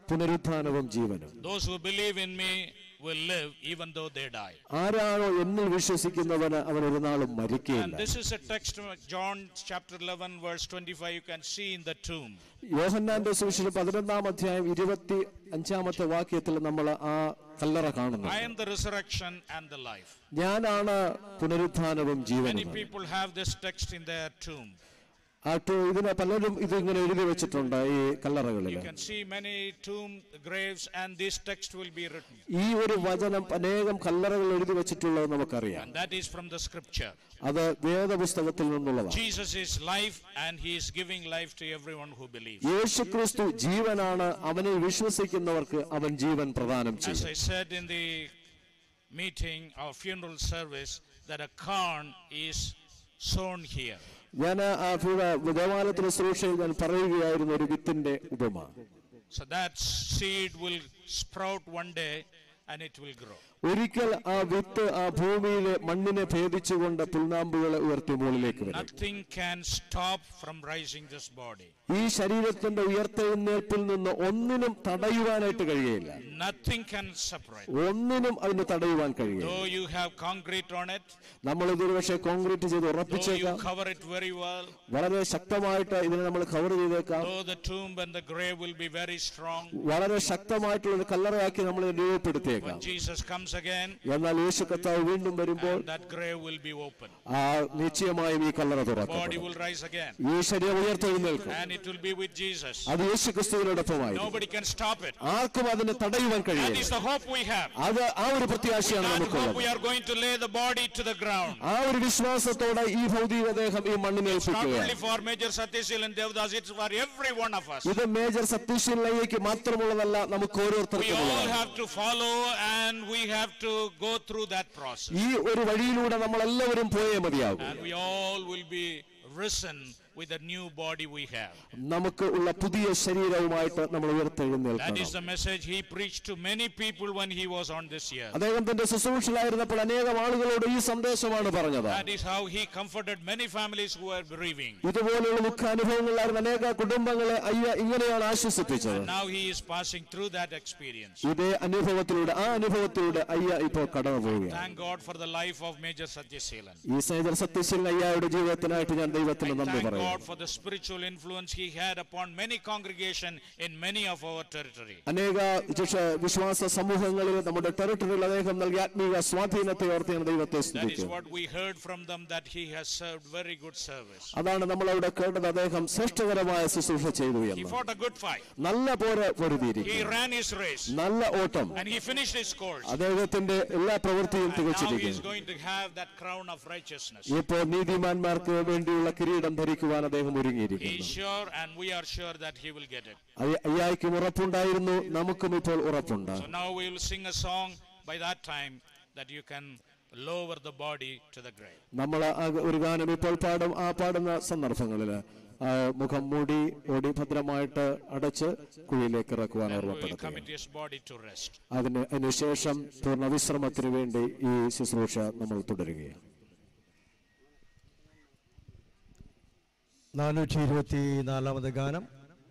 പുനരുദ്ധാനവും ജീവനും. ആരാണോ എന്നിൽ വിശ്വസിക്കുന്നവന് അവൻ ഒരു നാളും മരിക്കുന്നു സുവിശേഷം പതിനൊന്നാം അധ്യായം ഇരുപത്തി അഞ്ചാമത്തെ വാക്യത്തിൽ നമ്മൾ ആ കല്ലറ കാണുന്നു ഞാനാണ് പുനരുദ്ധാനവും ജീവനും ഇതിനെ പലരും ഇത് ഇങ്ങനെ എഴുതി വെച്ചിട്ടുണ്ട് ഈ കല്ലറകളിൽ. ഈ ഒരു വചനം അനേകം കല്ലറകൾ എഴുതി വെച്ചിട്ടുള്ളത് നമുക്കറിയാം. അത് വേദപുസ്തകത്തിൽ നിന്നുള്ളതാണ്. യേശു ക്രിസ്തു ജീവനാണ് അവനെ വിശ്വസിക്കുന്നവർക്ക് അവൻ ജീവൻ പ്രദാനം ചെയ്യും. ഞാൻ ആ ഭൂത- ദേവാലയത്തിലെ സുരക്ഷയിൽ ഞാൻ പറയുകയായിരുന്നു ഒരു വിത്തിന്റെ ഉപമ So that seed will sprout one day and it will grow. ഒരിക്കൽ ആ വിത്ത് ആ ഭൂമിയിലെ മണ്ണിനെ ഭേദിച്ചുകൊണ്ട് പുൽനാമ്പുകളെ ഉയർത്തി മുകളിലേക്ക് വരും. ഈ ശരീരത്തിന്റെ ഉയർത്തെഴുന്നേൽപ്പിൽ നിന്ന് ഒന്നിനും തടയുവാനായിട്ട് കഴിയില്ല. ഒന്നിനും അതിന് തടയുവാൻ കഴിയും നമ്മൾ ഇതൊരു പക്ഷേ കോൺക്രീറ്റ് ചെയ്ത് ഉറപ്പിച്ചേക്കാം. വളരെ ശക്തമായിട്ട് ഇതിനെ നമ്മൾ കവർ ചെയ്തേക്കാം. വളരെ ശക്തമായിട്ടുള്ള ഒരു കല്ലറയാക്കി നമ്മൾ രൂപപ്പെടുത്തിയേക്കാം. comes again, എന്നാൽ യേശു കർത്താവ് വീണ്ടും വരുമ്പോൾ that grave will be open. ആ നിശ്ചയമായും ഈ കല്ലറ Body തുറക്കപ്പെടും will rise again. ഈ ശരീരം ഉയർത്തെഴുന്നേൽക്കും And it will be with Jesus. അത് യേശു ക്രിസ്തുവിനോടൊപ്പമായി Nobody can stop it. ആർക്കും അതിനെ തടയുവാൻ That is കഴിയില്ല the hope we have. അത് ആ ഒരു പ്രത്യാശയാണ് That hope നമുക്കുള്ളത് we are going to lay the body to the ground. ആ ഒരു വിശ്വാസത്തോടെ ഈ ഭൗതികദേഹം ഈ മണ്ണിനെ Not ഏൽപ്പിക്കുകയാണ് only for Major Satyashil and Devdas, it's for every one of us. ഇത് മേജർ സത്യശീലയ്ക്ക് മാത്രമുള്ളതല്ല നമുക്ക് We all ഓരോരുത്തർക്കും have to follow and we have to go through that process. ഈ ഒരു വഴിയിലൂടെ നമ്മൾ എല്ലാവരും പോയേ മതിയാകും And we all will be risen with the new body we have. നമുക്ക് ഉള്ള പുതിയ ശരീരവുമായിട്ട് നമ്മൾ That is ഉയർത്തെഴുന്നേൽക്കണം the message he preached to many people when he was on this earth. അദ്ദേഹത്തിന്റെ ശുശ്രൂഷയിലായിരുന്നപ്പോൾ അനേകം ആളുകളോട് ഈ സന്ദേശമാണ് പറഞ്ഞത് That is how he comforted many families who were bereaving. ഇതുപോലെയുള്ള ദുഃഖാനുഭവങ്ങളിലായിരുന്ന അനേക കുടുംബങ്ങളെ അയ്യ ഇങ്ങനെയാണ് ആശ്വസിപ്പിച്ചത് And now he is passing through that experience. ഇതേ അനുഭവത്തിലൂടെ ആ അനുഭവത്തിലൂടെ അയ്യ ഇപ്പോൾ കടന്നു പോവുകയാണ് Thank God for the life of Major Satyasilan. ഈ സേജർ സത്യശീലൻ അയ്യായുടെ ജീവിതത്തിനായിട്ട് ഞാൻ ദൈവത്തിന് നന്ദി Thank പറയുന്നു God for the spiritual influence he had upon many congregation in many of our territory. അനേക ശിക്ഷ- വിശ്വാസ സമൂഹങ്ങളിൽ നമ്മുടെ ടെറിട്ടറിയിൽ അദ്ദേഹം നൽകിയ ആത്മീയ സ്വാധീനത്തെ ഓർത്ത് ഞാൻ ദൈവത്തെ That is സ്തുതിക്കുന്നു what we heard from them that he has served very good service. അതാണ് നമ്മൾ അവിടെ കേട്ടത് അദ്ദേഹം ശ്രേഷ്ഠകരമായ ശുശ്രൂഷ ചെയ്തു He എന്ന് fought a good fight. നല്ല പോരെ He പൊരുതിയിരിക്കുന്നു ran his race നല്ല ഓട്ടം and he finished his course. അദ്ദേഹത്തിന്റെ എല്ലാ പ്രവൃത്തിയും And now he is തികച്ചിരിക്കുന്നു going to have that crown of righteousness. ഇപ്പോൾ നീതിമാന്മാർക്ക് വേണ്ടിയുള്ള കിരീടം ധരിക്കുവാൻ അദ്ദേഹം ഒരുങ്ങിയിരിക്കുന്നു is sure and we are sure that he will get it. അയ്യ- അയ്യായിക്കും ഉറപ്പുണ്ടായിരുന്നു നമുക്കും ഇപ്പോൾ ഉറപ്പുണ്ട് now we will sing a song by that time that you can lower the body to the grave. നമ്മൾ ഒരു ഗാനം ഇപ്പോൾ പാടും ആ പാടുന്ന സന്ദർഭങ്ങളിൽ മുഖം മൂടി ഓടി ഭദ്രമായിട്ട് അടച്ച് കുഴിയിലേക്ക് ഇറക്കുവാൻ ഓർമ്മപ്പെടുത്തുക body to rest. അതിന് അതിനുശേഷം പൂർണ വിശ്രമത്തിന് വേണ്ടി ഈ ശുശ്രൂഷ നമ്മൾ തുടരുകയാണ് നാനൂറ്റി ഇരുപത്തി നാലാമത് ഗാനം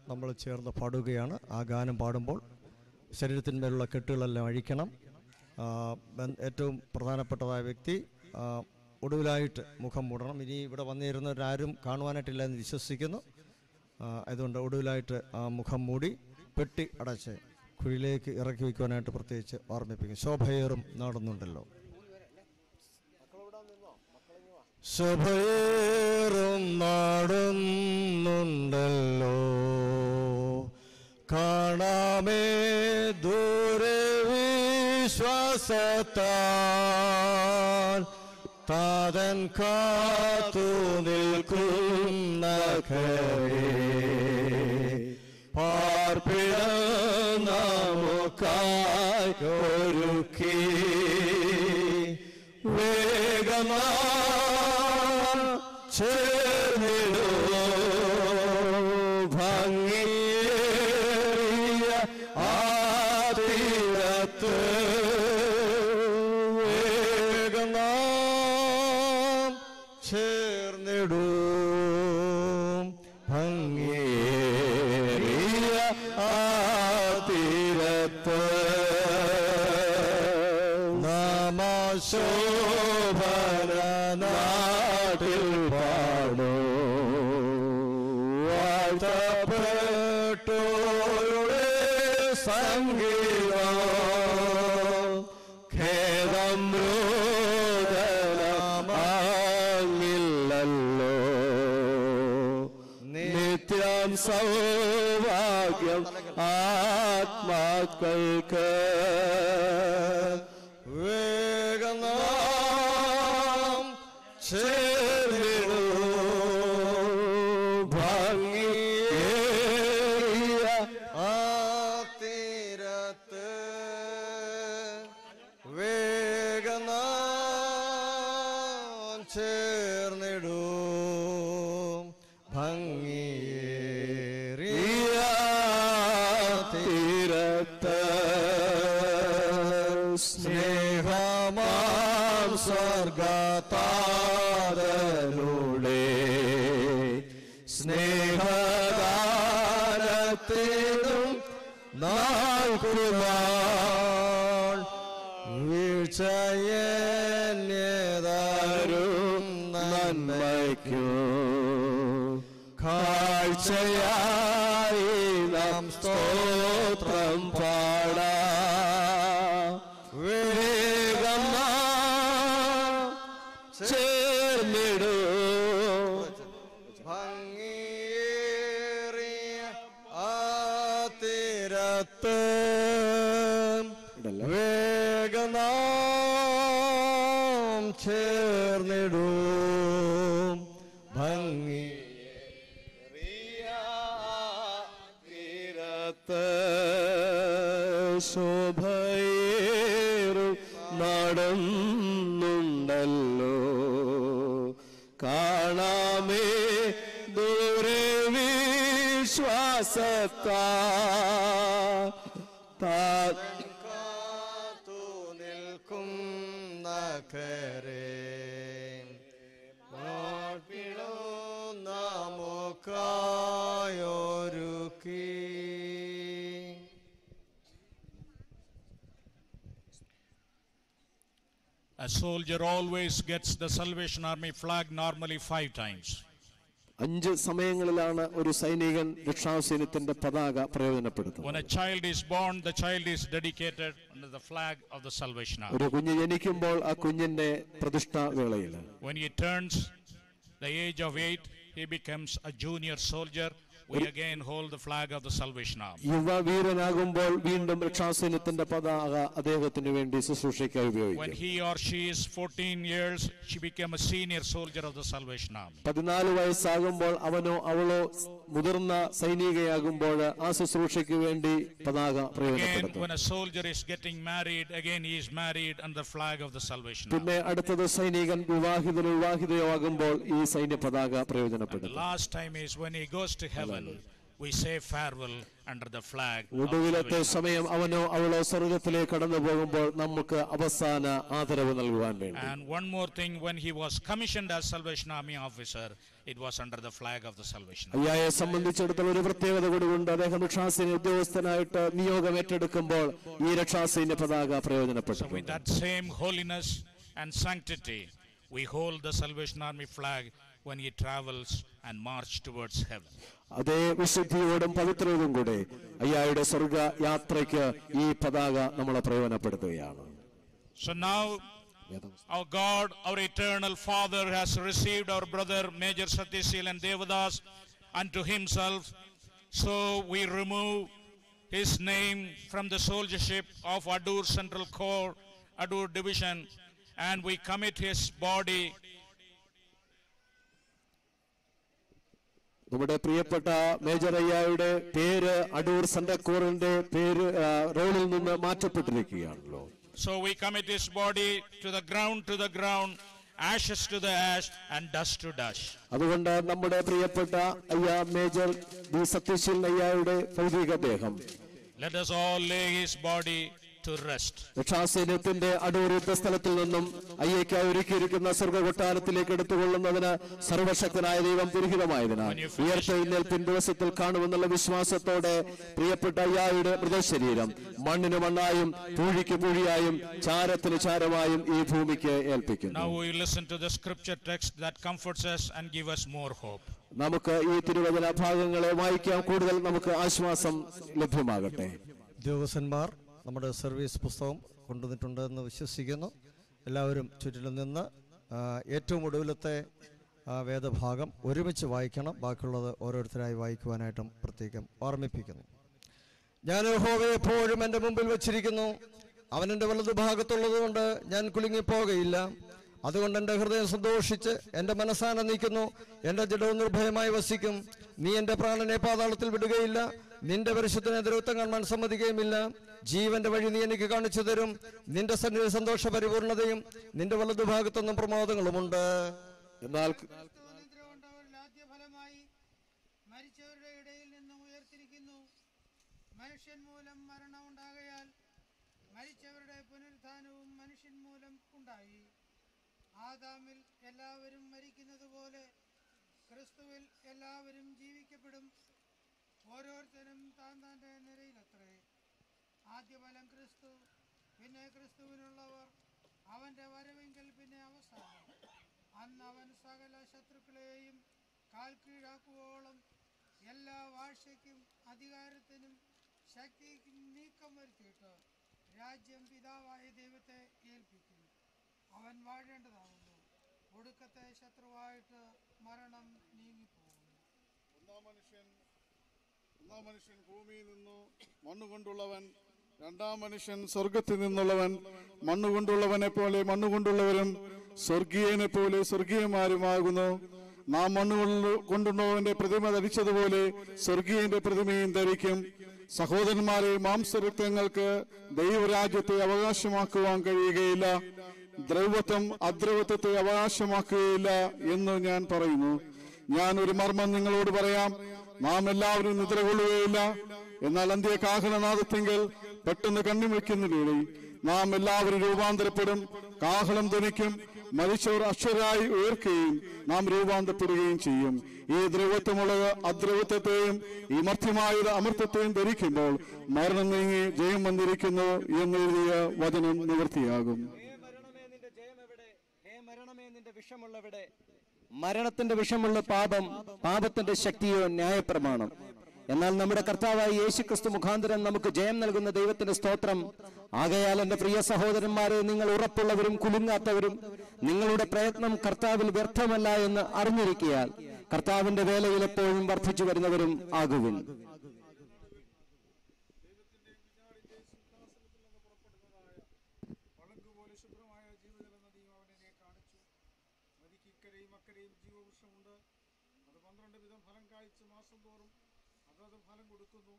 നമ്മൾ ചേർന്ന് പാടുകയാണ്. ആ ഗാനം പാടുമ്പോൾ ശരീരത്തിന്മേലുള്ള കെട്ടുകളെല്ലാം അഴിക്കണം. ഏറ്റവും പ്രധാനപ്പെട്ടതായ വ്യക്തി ഒടുവിലായിട്ട് മുഖം മൂടണം. ഇനി ഇവിടെ വന്നിരുന്നവരാരും കാണുവാനായിട്ടില്ല എന്ന് വിശ്വസിക്കുന്നു. അതുകൊണ്ട് ഒടുവിലായിട്ട് ആ മുഖം മൂടി പെട്ടി അടച്ച് കുഴിയിലേക്ക് ഇറക്കി വയ്ക്കുവാനായിട്ട് പ്രത്യേകിച്ച് ഓർമ്മിപ്പിക്കും ശോഭയേറും നടന്നുണ്ടല്ലോ. ശോഭയേറും നാടുന്നുണ്ടല്ലോ. കാണാമേ ദൂരെ വിശ്വാസത്താൽ താതൻ കാത്തു നിൽക്കുന്ന പാർപ്പിട നമുക്കായി ഒരുക്കി. വേഗമാ Sure. A soldier always gets the Salvation Army flag normally five times. അഞ്ച് സമയങ്ങളിലാണ് ഒരു സൈനികൻ രക്ഷാസൈന്യത്തിന്റെ പതാക പ്രയോജനപ്പെടുത്തുന്നത് When a child is born, the child is dedicated under the flag of the Salvation Army. ഒരു കുഞ്ഞ് ജനിക്കുമ്പോൾ ആ കുഞ്ഞിന്റെ പ്രതിഷ്ഠാ വേളയിൽ When he turns the age of eight, he becomes a junior soldier. We again hold the flag of the Salvation Army. യുവ വീരനാകുമ്പോൾ വീണ്ടും രക്ഷാസൈന്യത്തിന്റെ പതാക അദ്ദേഹത്തിന് വേണ്ടി ശുശ്രൂഷയ്ക്കായി When ഉപയോഗിക്കും he or she is 14 years, she became a senior soldier of the Salvation Army. പതിനാല് വയസ്സാകുമ്പോൾ അവനോ അവളോ മുതിർന്ന സൈനികയാകുമ്പോൾ ആ ശുശ്രൂഷയ്ക്ക് വേണ്ടി പതാക Again, പ്രയോജനപ്പെടുത്തും when a soldier is getting married, again he is married under the flag of the Salvation Army. പിന്നെ അടുത്തത് സൈനികൻ വിവാഹിതനോ വിവാഹിതയോ ആകുമ്പോൾ ഈ സൈന്യ പതാക The പ്രയോജനപ്പെടുത്തും last time is when he goes to heaven, we say farewell under the flag. of the ഒടുവിലത്തെ Salvation സമയം അവനോ അവളോ സ്വർഗത്തിലേക്ക് കടന്നു പോകുമ്പോൾ നമുക്ക് അവസാന ആദരവ് നൽകുവാൻ വേണ്ടി And one more thing, when he was commissioned as Salvation Army officer, it was under the flag of the Salvation Army. അയ്യായെ സംബന്ധിച്ചിടത്തോളം ഒരു പ്രത്യേകത കൂടിയുണ്ട് അദ്ദേഹം രക്ഷാസൈന്യ ഉദ്യോഗസ്ഥനായിട്ട് നിയോഗം ഏറ്റെടുക്കുമ്പോൾ ഈ രക്ഷാസൈന്യ പതാക So with പ്രയോജനപ്പെട്ടിട്ടുണ്ട് that same holiness and sanctity, we hold the Salvation Army flag when he travels and march towards heaven. അതേ വിശുദ്ധിയോടും പവിത്രതയും കൂടെ അയ്യായുടെ സ്വർഗ യാത്രയ്ക്ക് ഈ പതാക നമ്മളെ പ്രയോജനപ്പെടുത്തുകയാണ് So now, our God, our eternal Father, has received our brother Major Satyashil and Devadas unto himself. So we remove his name from the soldiership of Adur Central Corps, Adur Division, and we commit his body നമ്മുടെ പ്രിയപ്പെട്ട major അയ്യായുടെ പേര് അടൂർ സന്തക്കൂറിന്റെ പേര് റോളിൽ നിന്ന് മാറ്റപ്പെട്ടിരിക്കുകയാണല്ലോ So we commit his body to the ground, to the ground, ashes to the ash, and dust to dust. അതുകൊണ്ട് നമ്മുടെ പ്രിയപ്പെട്ട അയ്യ മേജർ ബി സത്യശീൽ അയ്യായുടെ ഭൗതിക ദേഹം Let us all lay his body to rest. രക്ഷാസൈന്യത്തിന്റെ Adoor യുദ്ധസ്ഥലത്തിൽ നിന്നും അയ്യയ്ക്കായി ഒരുക്കിയിരിക്കുന്ന സ്വർഗ കൊട്ടാരത്തിലേക്ക് എടുത്തുകൊള്ളുന്നതിന് സർവശക്തനായ ദൈവം ദുരിഹിതമായതിനാൽ ഉയർത്തെഴുന്നേൽപ്പിൻ ദിവസത്തിൽ കാണുമെന്നുള്ള വിശ്വാസത്തോടെ പ്രിയപ്പെട്ട അയ്യായുടെ മൃതശരീരം മണ്ണിന് മണ്ണായും പൂഴിക്ക് പൂഴിയായും ചാരത്തിന് ചാരമായും ഈ ഭൂമിക്ക് ഏൽപ്പിക്കുന്നു Now we listen to the scripture text that comforts us and give us more hope. നമുക്ക് ഈ തിരുവചന ഭാഗങ്ങളെ വായിക്കാം കൂടുതൽ നമുക്ക് ആശ്വാസം ലഭ്യമാകട്ടെ ഉദ്യോഗസ്ഥന്മാർ നമ്മുടെ സർവീസ് പുസ്തകം കൊണ്ടുവന്നിട്ടുണ്ട് എന്ന് വിശ്വസിക്കുന്നു. എല്ലാവരും ചുറ്റിലും നിന്ന് ഏറ്റവും ഒടുവിലത്തെ വേദഭാഗം ഒരുമിച്ച് വായിക്കണം. ബാക്കിയുള്ളത് ഓരോരുത്തരായി വായിക്കുവാനായിട്ടും പ്രത്യേകം ഓർമ്മിപ്പിക്കുന്നു. ഞാൻ യഹോവയെ എപ്പോഴും എന്റെ മുമ്പിൽ വച്ചിരിക്കുന്നു. അവൻ എന്റെ വലതു ഭാഗത്തുള്ളത് കൊണ്ട് ഞാൻ കുലുങ്ങിപ്പോകയില്ല. അതുകൊണ്ട് എന്റെ ഹൃദയം സന്തോഷിച്ച് എന്റെ മനസ്സാന നീക്കുന്നു. എന്റെ ജഡവും നിർഭയമായി വസിക്കും. നീ എന്റെ പ്രാണനെ പാതാളത്തിൽ വിടുകയില്ല. നിന്റെ പരിശുദ്ധനെ ദുരത്വം കാണാൻ സമ്മതിക്കുകയുമില്ല. ജീവന്റെ വഴി നീ എനിക്ക് കാണിച്ചു തരും. നിന്റെ സന്നിധി സന്തോഷ പരിപൂർണതയും നിന്റെ വലതുഭാഗത്തൊന്നും പ്രമോദങ്ങളുമുണ്ട്. എന്നാൽ മരിച്ചവരുടെ ഇടയിൽ നിന്നും ഉയർത്തിരിക്കുന്നു മനുഷ്യൻ മൂലം മരണം ഉണ്ടാകയാൽ മരിച്ചവരുടെ പുനരുത്ഥാനവും മനുഷ്യൻ മൂലം ഉണ്ടായി ആദാമിൽ എല്ലാവരും മരിക്കുന്നത് പോലെ ക്രിസ്തുവിൽ എല്ലാവരും ജീവിക്കപ്പെടും ഓരോരുത്തരും താൻ താന്റെ നിരയിലത്രേ ആദ്യഫലം ക്രിസ്തു പിന്നെ ക്രിസ്തുവിനുള്ളവർ അവന്റെ വരവെങ്കിൽ പിന്നെ അവസാനം അന്ന് അവൻ സകല ശത്രുക്കളെയും കാൽ എല്ലാ വാഴ്ചയ്ക്കും അധികാരത്തിനും ശക്തിക്കും നീക്കം വരുത്തിയിട്ട് രാജ്യം പിതാവായ ദൈവത്തെ ഏൽപ്പിക്കും അവൻ വാഴേണ്ടതാകുന്നു. ഒടുക്കത്തെ ശത്രുവായിട്ട് മരണം നീങ്ങിപ്പോകുന്നു. ഒന്നാം മനുഷ്യൻ ഒന്നാം മനുഷ്യൻ ഭൂമിയിൽ നിന്നു മണ്ണുകൊണ്ടുള്ളവൻ രണ്ടാം മനുഷ്യൻ സ്വർഗത്തിൽ നിന്നുള്ളവൻ മണ്ണുകൊണ്ടുള്ളവനെ പോലെ മണ്ണുകൊണ്ടുള്ളവരും സ്വർഗീയനെ പോലെ സ്വർഗീയന്മാരുമാകുന്നു. നാം മണ്ണുകൊണ്ട് കൊണ്ടുള്ളവന്റെ പ്രതിമ ധരിച്ചതുപോലെ സ്വർഗീയന്റെ പ്രതിമയും ധരിക്കും. സഹോദരന്മാരെ മാംസരക്തങ്ങൾക്ക് ദൈവരാജ്യത്തെ അവകാശമാക്കുവാൻ കഴിയുകയില്ല. ദ്രൗവത്വം അദ്രവത്വത്തെ അവകാശമാക്കുകയില്ല എന്ന് ഞാൻ പറയുന്നു. ഞാൻ ഒരു മർമ്മം നിങ്ങളോട് പറയാം. നാം എല്ലാവരും നിദ്ര കൊള്ളുകയില്ല എന്നാൽ അന്ത്യ കാഹളനാദത്തെങ്കിൽ പെട്ടെന്ന് കണ്ണിമയ്ക്കുന്നില്ലേ നാം എല്ലാവരും രൂപാന്തരപ്പെടും കാഹളം ധനിക്കും മരിച്ചവർ അക്ഷരായി ഉയർക്കുകയും നാം രൂപാന്തരപ്പെടുകയും ചെയ്യും. ഈ ദ്രവത്വമുള്ള അദ്രവത്വത്തെയും ഈ മർത്യമായ അമൃത്തത്തെയും ധരിക്കുമ്പോൾ മരണം നീങ്ങി ജയം വന്നിരിക്കുന്നു എന്നെഴുതിയ വചനം നിവൃത്തിയാകും. മരണത്തിന്റെ വിഷമുള്ള പാപം പാപത്തിന്റെ ശക്തിയോ ന്യായപ്രമാണം. എന്നാൽ നമ്മുടെ കർത്താവായ യേശുക്രിസ്തു മുഖാന്തരം നമുക്ക് ജയം നൽകുന്ന ദൈവത്തിന്റെ സ്തോത്രം. ആകയാൽ എന്റെ പ്രിയ സഹോദരന്മാരെ നിങ്ങൾ ഉറപ്പുള്ളവരും കുലുങ്ങാത്തവരും നിങ്ങളുടെ പ്രയത്നം കർത്താവിൽ വ്യർത്ഥമല്ല എന്ന് അറിഞ്ഞിരിക്കയാൽ കർത്താവിന്റെ വേലയിൽ എപ്പോഴും വർദ്ധിച്ചു വരുന്നവരും ആകുവിൻ പോലെ ശുഭ്രമായ ജീവജല നദിയും അവനെ കാണിച്ചു നദിക്ക് ഇക്കരയും അക്കരയും ജീവവൃക്ഷമുണ്ട് അത് പന്ത്രണ്ട് വിധം ഫലം കായ്ച്ച് മാസം തോറും അതത് ഫലം കൊടുക്കുന്നു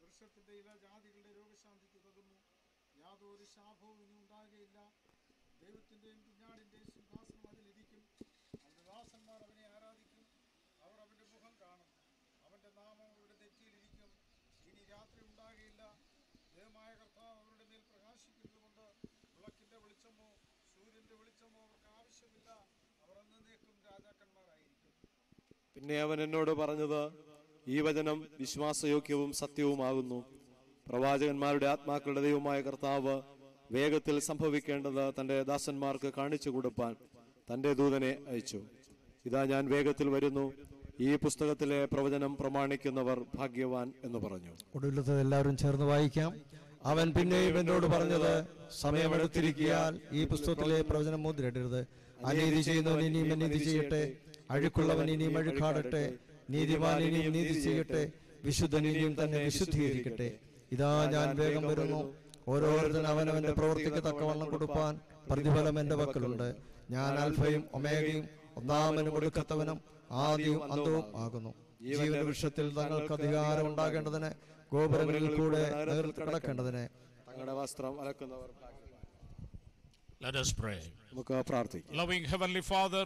വൃക്ഷത്തിന്റെ ഇല ജാതികളുടെ രോഗശാന്തിക്ക് ഉതകുന്നു യാതൊരു ശാപവും ഇനി ഉണ്ടാകുകയില്ല ദൈവത്തിന്റെയും കുഞ്ഞാടിന്റെയും സിംഹാസനം അതിലിരിക്കും അവന്റെ ദാസന്മാർ അവനെ ആരാധിക്കും അവർ അവന്റെ മുഖം കാണും അവന്റെ നാമം അവരുടെ നെറ്റിയിലിരിക്കും ഇനി രാത്രി ഉണ്ടാകുകയില്ല ദൈവമായ കർത്താവ് അവരുടെ മേൽ പ്രകാശിക്കുന്നതുകൊണ്ട് വിളക്കിന്റെ വെളിച്ചമോ സൂര്യന്റെ വെളിച്ചമോ അവർക്ക് ആവശ്യമില്ല അവർ എന്നേക്കും രാജാക്കന്മാരായിരിക്കും പിന്നെ അവൻ എന്നോട് പറഞ്ഞത് ഈ വചനം വിശ്വാസയോഗ്യവും സത്യവുമാകുന്നു. പ്രവാചകന്മാരുടെ ആത്മാക്കളുടെ ദൈവമായ കർത്താവ് വേഗത്തിൽ സംഭവിക്കേണ്ടത് തന്റെ ദാസന്മാർക്ക് കാണിച്ചു കൊടുപ്പാൻ തന്റെ ദൂതനെ അയച്ചു. ഇതാ ഞാൻ വേഗത്തിൽ വരുന്നു. ഈ പുസ്തകത്തിലെ പ്രവചനം പ്രമാണിക്കുന്നവർ ഭാഗ്യവാൻ എന്ന് പറഞ്ഞു. ഒടുവിലത്തത് എല്ലാവരും ചേർന്ന് വായിക്കാം. അവൻ പിന്നെയും എന്നോട് പറഞ്ഞത് സമയമെടുത്തിരിക്കാൻ ഈ പുസ്തകത്തിലെ പ്രവചനം മുദ്രയിടരുത്. അനീതി ചെയ്യുന്നവൻ ഇനിയും ചെയ്യട്ടെ. അഴുക്കുള്ളവൻ ഇനിയും അഴുക്കാടട്ടെ. നീതിമാൻ ഇനിയും നീതി ചെയ്യട്ടെ. വിശുദ്ധൻ ഇനിയും തന്നെ വിശുദ്ധീകരിക്കട്ടെ. ഇതാ ഞാൻ വേഗം വരുന്നു. ഓരോരുത്തരും അവനവന്റെ പ്രവൃത്തിക്ക് തക്കവണ്ണം കൊടുപ്പാൻ പ്രതിഫലം എന്റെ പക്കലുണ്ട്. ഞാൻ അൽഫയും ഒമേഗയും ഒന്നാമനും ഒടുക്കത്തവനും ആദ്യവും അന്തവും ആകുന്നു. ജീവന വൃക്ഷത്തിൽ തങ്ങൾക്ക് അധികാരം ഉണ്ടാകേണ്ടതിന് ഗോപുരങ്ങളിൽ കൂടെ കിടക്കേണ്ടതിന് തങ്ങളുടെ വസ്ത്രം അലക്കുന്നവർ Let us pray. നമുക്ക് പ്രാർത്ഥിക്കാം. Loving Heavenly Father,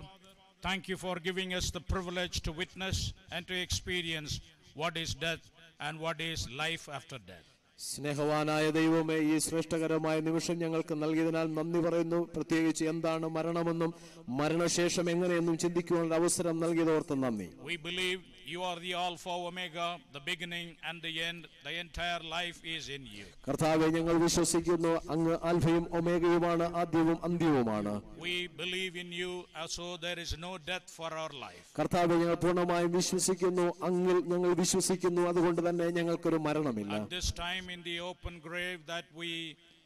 thank you for giving us the privilege to witness and to experience what is death and what is life after death. സ്നേഹവാനായ ദൈവമേ ഈ ശ്രേഷ്ഠകരമായ നിമിഷം ഞങ്ങൾക്ക് നൽകിയതിനാൽ നന്ദി പറയുന്നു പ്രത്യേകിച്ച് എന്താണ് മരണമെന്നും മരണശേഷം എങ്ങനെയെന്നും ചിന്തിക്കുവാനുള്ള അവസരം നൽകിയതോർത്ത് നന്ദി We believe you are the Alpha, Omega, the beginning and the end. The entire life is in you. കർത്താവെ ഞങ്ങൾ വിശ്വസിക്കുന്നു അങ്ങ് ആൽഫയും ഒമേഗയുമാണ് ആദ്യവും അന്ത്യവുമാണ് We believe in you as so there is no death for our life. കർത്താവെ ഞങ്ങൾ പൂർണ്ണമായും വിശ്വസിക്കുന്നു അങ്ങിൽ ഞങ്ങൾ വിശ്വസിക്കുന്നു അതുകൊണ്ട് തന്നെ ഞങ്ങൾക്കൊരു മരണമില്ല At this time in the open grave that we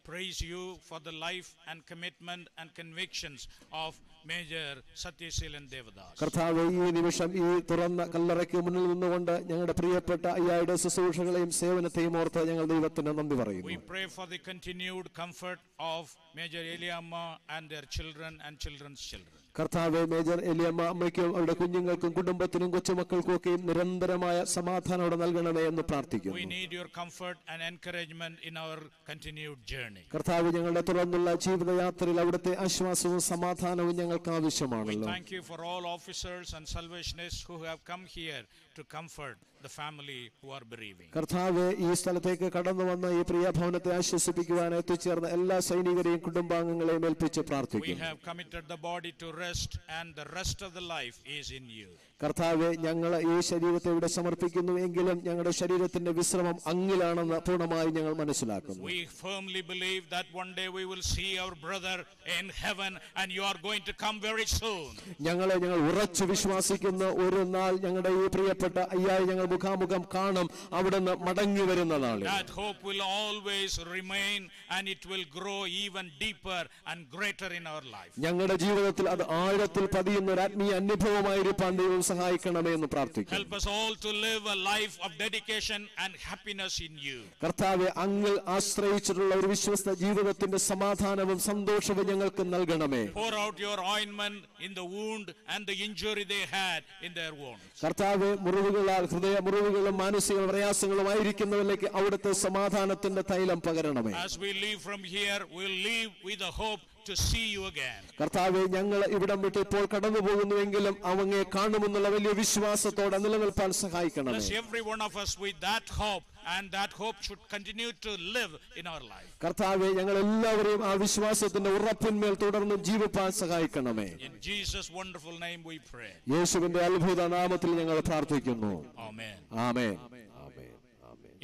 praise you for the life and commitment and convictions of Major Sathyaseelan Devadas കർത്താവ് ഈ നിമിഷം ഈ തുറന്ന കല്ലറയ്ക്ക് മുന്നിൽ നിന്നുകൊണ്ട് ഞങ്ങളുടെ പ്രിയപ്പെട്ട അയ്യായുടെ ശുശ്രൂഷകളെയും സേവനത്തെയും ഓർത്ത് ഞങ്ങൾ ദൈവത്തിന് നന്ദി We പറയുന്നു pray for the continued comfort of Major Eliamma and their children and children's children. കർത്താവ് മേജർ എലിയമ്മ അമ്മയ്ക്കും അവരുടെ കുഞ്ഞുങ്ങൾക്കും കുടുംബത്തിനും കൊച്ചുമക്കൾക്കും ഒക്കെയും നിരന്തരമായ സമാധാനം അവിടെ നൽകണമേ എന്ന് We പ്രാർത്ഥിക്കുന്നു need your comfort and encouragement in our continued journey. കർത്താവ് ഞങ്ങളുടെ തുടർന്നുള്ള ജീവിതയാത്രയിൽ അവിടുത്തെ ആശ്വാസവും സമാധാനവും ഞങ്ങൾക്ക് We ആവശ്യമാണല്ലോ thank you for all officers and salvationists who have come here to comfort the family who are bereaving. കർത്താവ് ഈ സ്ഥലത്തേക്ക് കടന്നു വന്ന ഈ പ്രിയ ഭവനത്തെ ആശ്വസിപ്പിക്കുവാൻ എത്തിച്ചേർന്ന എല്ലാ സൈനികരെയും കുടുംബാംഗങ്ങളെയും ഏൽപ്പിച്ച് We പ്രാർത്ഥിക്കും have committed the body to rest, and the rest of the life is in you. കർത്താവ് ഞങ്ങൾ ഈ ശരീരത്തെ ഇവിടെ സമർപ്പിക്കുന്നു എങ്കിലും ഞങ്ങളുടെ ശരീരത്തിന്റെ വിശ്രമം അങ്ങിലാണെന്ന് പൂർണ്ണമായി ഞങ്ങൾ മനസ്സിലാക്കുന്നു We firmly believe that one day we will see our brother in heaven, and you are going to come very soon. ഞങ്ങളെ ഞങ്ങൾ ഉറച്ചു വിശ്വാസിക്കുന്ന ഒരു നാൾ ഞങ്ങളുടെ ഈ പ്രിയപ്പെട്ട അയ്യായി ഞങ്ങൾ മുഖാമുഖം കാണും അവിടുന്ന് മടങ്ങി വരുന്ന നാളിൽ That hope will always remain, and it will grow even deeper and greater in our life. ഞങ്ങളുടെ ജീവിതത്തിൽ അത് ആഴത്തിൽ പതിയുന്ന ഒരു ആത്മീയ അനുഭവമായിരിക്കാൻ ദൈവം സഹായിക്കണമേ എന്ന് പ്രാർത്ഥിക്കുന്നു. Help us all to live a life of dedication and happiness in you. കർത്താവെ അങ്ങിൽ ആശ്രയിച്ചിട്ടുള്ള ഒരു വിശ്വസ്ത ജീവിതത്തിന്റെ സമാധാനവും സന്തോഷവും ഞങ്ങൾക്ക് നൽകണമേ Pour out your ointment in the wound and the injury they had in their wounds. കർത്താവ് മുറിവുകളാൽ ഹൃദയ മുറിവുകളും മാനസിക പ്രയാസങ്ങളും ആയിരിക്കുന്നവരിലേക്ക് അവിടുത്തെ സമാധാനത്തിന്റെ തൈലം പകരണമേ. As we leave from here, we'll leave with the hope to see you again. കർത്താവെ ഞങ്ങൾ ഇവിടം വിട്ട് ഇപ്പോൾ കടന്നു പോകുന്നുവെങ്കിലും അവങ്ങെ കാണുമെന്നുള്ള വലിയ വിശ്വാസത്തോടെ നിലനിൽപ്പാൻ സഹായിക്കണമേ Bless every one of us with that hope, and that hope should continue to live in our life. കർത്താവെ ഞങ്ങൾ എല്ലാവരെയും ആ വിശ്വാസത്തിന്റെ ഉറപ്പിന്മേൽ തുടർന്ന് ജീവിപ്പാൻ സഹായിക്കണമേ In Jesus' wonderful name we pray. യേശുവിന്റെ അത്ഭുത നാമത്തിൽ ഞങ്ങൾ പ്രാർത്ഥിക്കുന്നു Amen. ആമേൻ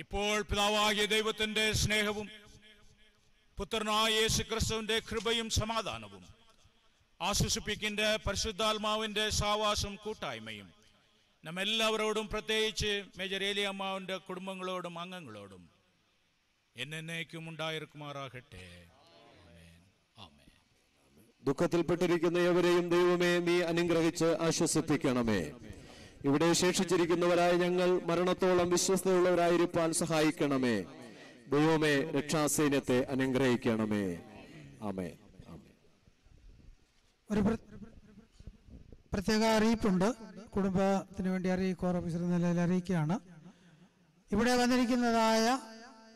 ഇപ്പോൾ പിതാവായ ദൈവത്തിന്റെ സ്നേഹവും പുത്രനായ യേശു ക്രിസ്തുവിന്റെ കൃപയും സമാധാനവും. ആശ്വസിപ്പിക്കിന്റെ പരിശുദ്ധാത്മാവിന്റെ സാവാസം കൂട്ടായ്മയും നമ്മെല്ലാവരോടും പ്രത്യേകിച്ച് മേജർ ഏലിയമ്മാവിന്റെ കുടുംബങ്ങളോടും അംഗങ്ങളോടും എന്നേക്കും ഉണ്ടായിരിക്കുമാറാകട്ടെ. ദുഃഖത്തിൽപ്പെട്ടിരിക്കുന്ന എവരെയും ദൈവമേ നീ അനുഗ്രഹിച്ച് ആശ്വസിപ്പിക്കണമേ. ഇവിടെ ശേഷിച്ചിരിക്കുന്നവരായ ഞങ്ങൾ മരണത്തോളം വിശ്വസ്തയുള്ളവരായിരിക്കാൻ സഹായിക്കണമേ. ദൈവമേ രക്ഷാസൈന്യത്തെ അനുഗ്രഹിക്കണമേ. ആമേ ഒരു പ്ര- പ്രത്യേക അറിയിപ്പുണ്ട്. കുടുംബത്തിന് വേണ്ടി അറിയിക്കുക ഓഫീസർ നിലയിൽ അറിയിക്കുകയാണ്. ഇവിടെ വന്നിരിക്കുന്നതായ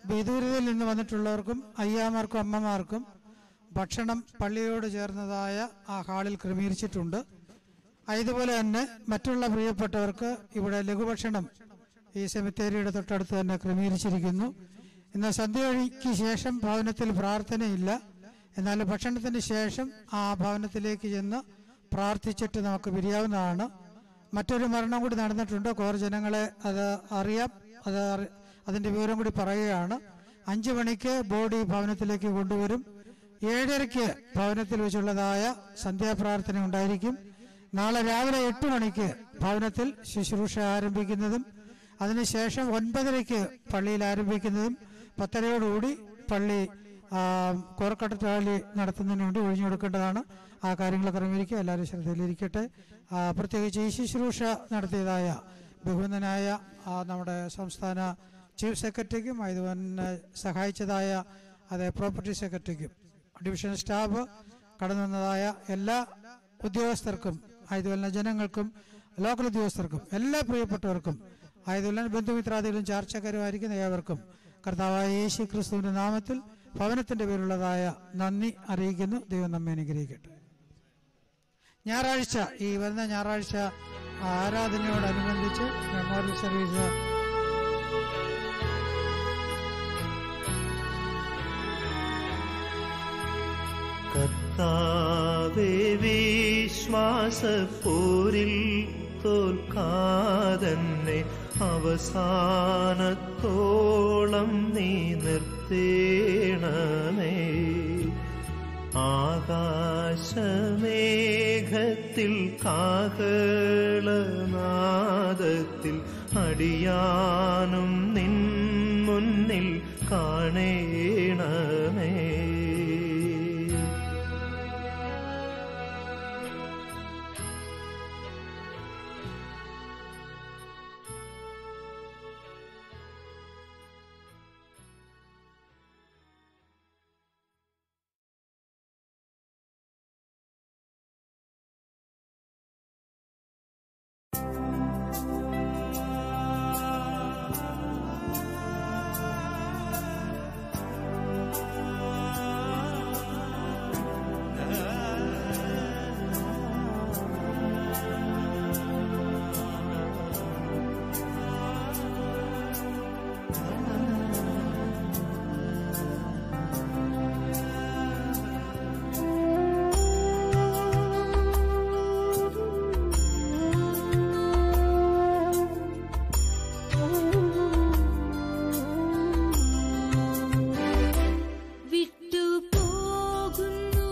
വിദൂരതയിൽ നിന്ന് വന്നിട്ടുള്ളവർക്കും അയ്യാമാർക്കും അമ്മമാർക്കും ഭക്ഷണം പള്ളിയോട് ചേർന്നതായ ആ ഹാളിൽ ക്രമീകരിച്ചിട്ടുണ്ട്. അതുപോലെ തന്നെ മറ്റുള്ള പ്രിയപ്പെട്ടവർക്ക് ഇവിടെ ലഘുഭക്ഷണം ഈ സെമിത്തേരിയുടെ തൊട്ടടുത്ത് തന്നെ ക്രമീകരിച്ചിരിക്കുന്നു. ഇന്ന് സന്ധ്യയ്ക്ക് ശേഷം ഭവനത്തിൽ പ്രാർത്ഥനയില്ല. എന്നാൽ ഭക്ഷണത്തിന് ശേഷം ആ ഭവനത്തിലേക്ക് ചെന്ന് പ്രാർത്ഥിച്ചിട്ട് നമുക്ക് പിരിയാവുന്നതാണ്. മറ്റൊരു മരണം കൂടി നടന്നിട്ടുണ്ട്. കോർ ജനങ്ങളെ അത് അറിയാം. അത് അതിന്റെ വിവരം കൂടി പറയുകയാണ്. അഞ്ചു മണിക്ക് ബോഡി ഭവനത്തിലേക്ക് കൊണ്ടുവരും. ഏഴരയ്ക്ക് ഭവനത്തിൽ വെച്ചുള്ളതായ സന്ധ്യാപ്രാർത്ഥന ഉണ്ടായിരിക്കും. നാളെ രാവിലെ എട്ട് മണിക്ക് ഭവനത്തിൽ ശുശ്രൂഷ ആരംഭിക്കുന്നതും അതിനുശേഷം ഒൻപതരയ്ക്ക് പള്ളിയിൽ ആരംഭിക്കുന്നതും പത്തരയോടുകൂടി പള്ളി കോർക്കട്ട റാലി നടത്തുന്നതിന് വേണ്ടി ഒഴിഞ്ഞു കൊടുക്കേണ്ടതാണ്. ആ കാര്യങ്ങൾ ക്രമീകരിക്കുക എല്ലാവരും ശ്രദ്ധയിലിരിക്കട്ടെ. പ്രത്യേകിച്ച് ഈ ശുശ്രൂഷ നടത്തിയതായ ബഹുമാനായ നമ്മുടെ സംസ്ഥാന ചീഫ് സെക്രട്ടറിക്കും അതുപോലെ സഹായിച്ചതായ അതേ പ്രോപ്പർട്ടി സെക്രട്ടറിക്കും ഡിവിഷൻ സ്റ്റാഫ് കടന്നു വന്നതായ എല്ലാ ഉദ്യോഗസ്ഥർക്കും അതുപോലെ ജനങ്ങൾക്കും ലോക്കൽ ഉദ്യോഗസ്ഥർക്കും എല്ലാ പ്രിയപ്പെട്ടവർക്കും അതുപോലെ ബന്ധുമിത്രാദികളും ചാർച്ചക്കാരുമായിരിക്കുന്ന ഏവർക്കും കർത്താവായ യേശു ക്രിസ്തുവിന്റെ നാമത്തിൽ ഭവനത്തിന്റെ പേരുള്ളതായ നന്ദി അറിയിക്കുന്നു. ദൈവം നമ്മെ അനുഗ്രഹിക്കട്ടെ. ഞായറാഴ്ച ഈ വരുന്ന ഞായറാഴ്ച ആരാധനയോടനുബന്ധിച്ച് മെമ്മോറിയൽ സർവീസ് കർത്താവേ വിശ്വാസപ്പോരിൽ തോൽക്കാതന്നെ അവസാനത്തോളം നീ നിർത്തേണമേ. ആകാശമേഘത്തിൽ കാകളനാദത്തിൽ അടിയാനും നിൻ മുന്നിൽ കാണേണമേ. Bye.